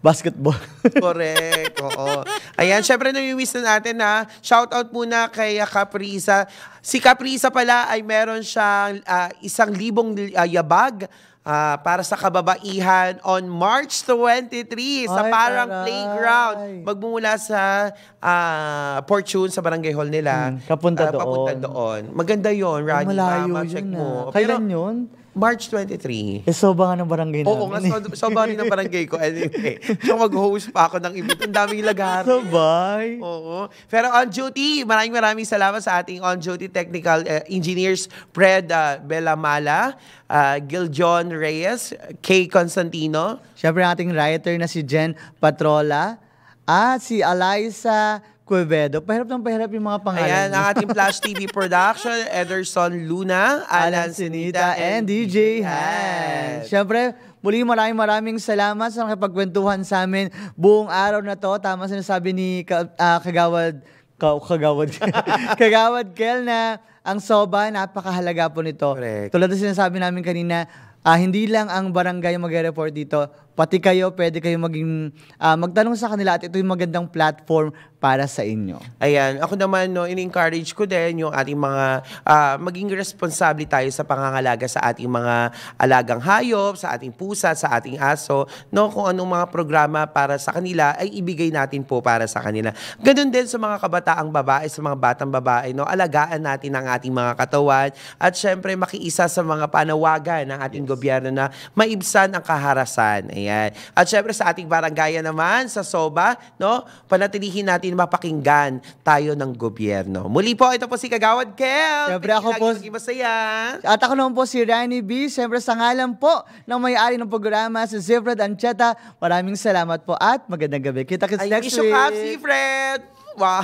Speaker 90: basketball. [LAUGHS]
Speaker 91: Correct. Oo. Ayan, syempre nami-miss na natin na shoutout muna kay Caprisa. Si Caprisa pala ay meron siyang ah, isang libong ah, yabag ah, para sa kababaihan on March 23 sa
Speaker 90: Ay,
Speaker 91: Parang
Speaker 90: taray.
Speaker 91: Playground. Magmumula sa ah, Fortune sa Barangay Hall nila.
Speaker 90: kapunta
Speaker 91: Ah, Papunta
Speaker 90: doon.
Speaker 91: doon. Maganda yon Rani.
Speaker 90: malayo
Speaker 91: Mama,
Speaker 90: yun
Speaker 91: check
Speaker 90: ah.
Speaker 91: mo.
Speaker 90: Kailan
Speaker 91: Pero,
Speaker 90: yun?
Speaker 91: March 23.
Speaker 90: Eh, soba nga ng barangay namin.
Speaker 91: Oo nga, so, so rin ng barangay ko. Anyway, so mag-host pa ako ng event. Ang daming lagari.
Speaker 90: Sabay.
Speaker 91: Oo. Pero on duty, maraming maraming salamat sa ating on-duty technical uh, engineers, Fred uh, Belamala, uh, Gil John Reyes, Kay Constantino.
Speaker 90: Siyempre, ating writer na si Jen Patrola at si Eliza Cuevedo. Pahirap ng pahirap yung mga pangalan.
Speaker 91: Ayan, ang ating Flash TV [LAUGHS] production, Ederson Luna, Alan Sinita,
Speaker 90: and DJ Han. Siyempre, muli maraming maraming salamat sa nakipagkwentuhan sa amin buong araw na to. Tama sinasabi ni Ka- ah, Kagawad, Ka- Kagawad, [LAUGHS] Kagawad Kel na ang soba, napakahalaga po nito. Tulad na sinasabi namin kanina, ah, hindi lang ang barangay mag-report dito, pati kayo, pwede kayo maging, ah, magtanong sa kanila at ito yung magandang platform para sa inyo.
Speaker 91: Ayan, ako naman no, in-encourage ko din yung ating mga ah, maging responsable tayo sa pangangalaga sa ating mga alagang hayop, sa ating pusa, sa ating aso, no, kung anong mga programa para sa kanila ay ibigay natin po para sa kanila. Ganun din sa mga kabataang babae, sa mga batang babae, no, alagaan natin ang ating mga katawan at syempre makiisa sa mga panawagan ng ating gobyerno na maibsan ang kaharasan. Ayan. At syempre sa ating barangay naman sa Soba, no, panatilihin natin mapakinggan tayo ng gobyerno. Muli po, ito po si Kagawad Kel.
Speaker 90: Siyempre ako po-
Speaker 91: masaya.
Speaker 90: At ako naman po si Rani B. Siyempre sa ngalan po ng may-ari ng programa si Zifred Ancheta. Maraming salamat po at magandang gabi. Kita-kits
Speaker 91: I
Speaker 90: next week.
Speaker 91: Kapsi, Fred. Wow.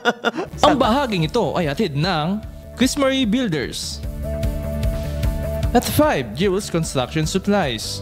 Speaker 91: [LAUGHS]
Speaker 89: Ang bahaging ito ay atid ng Chris Marie Builders. At 5 Jewels Construction Supplies.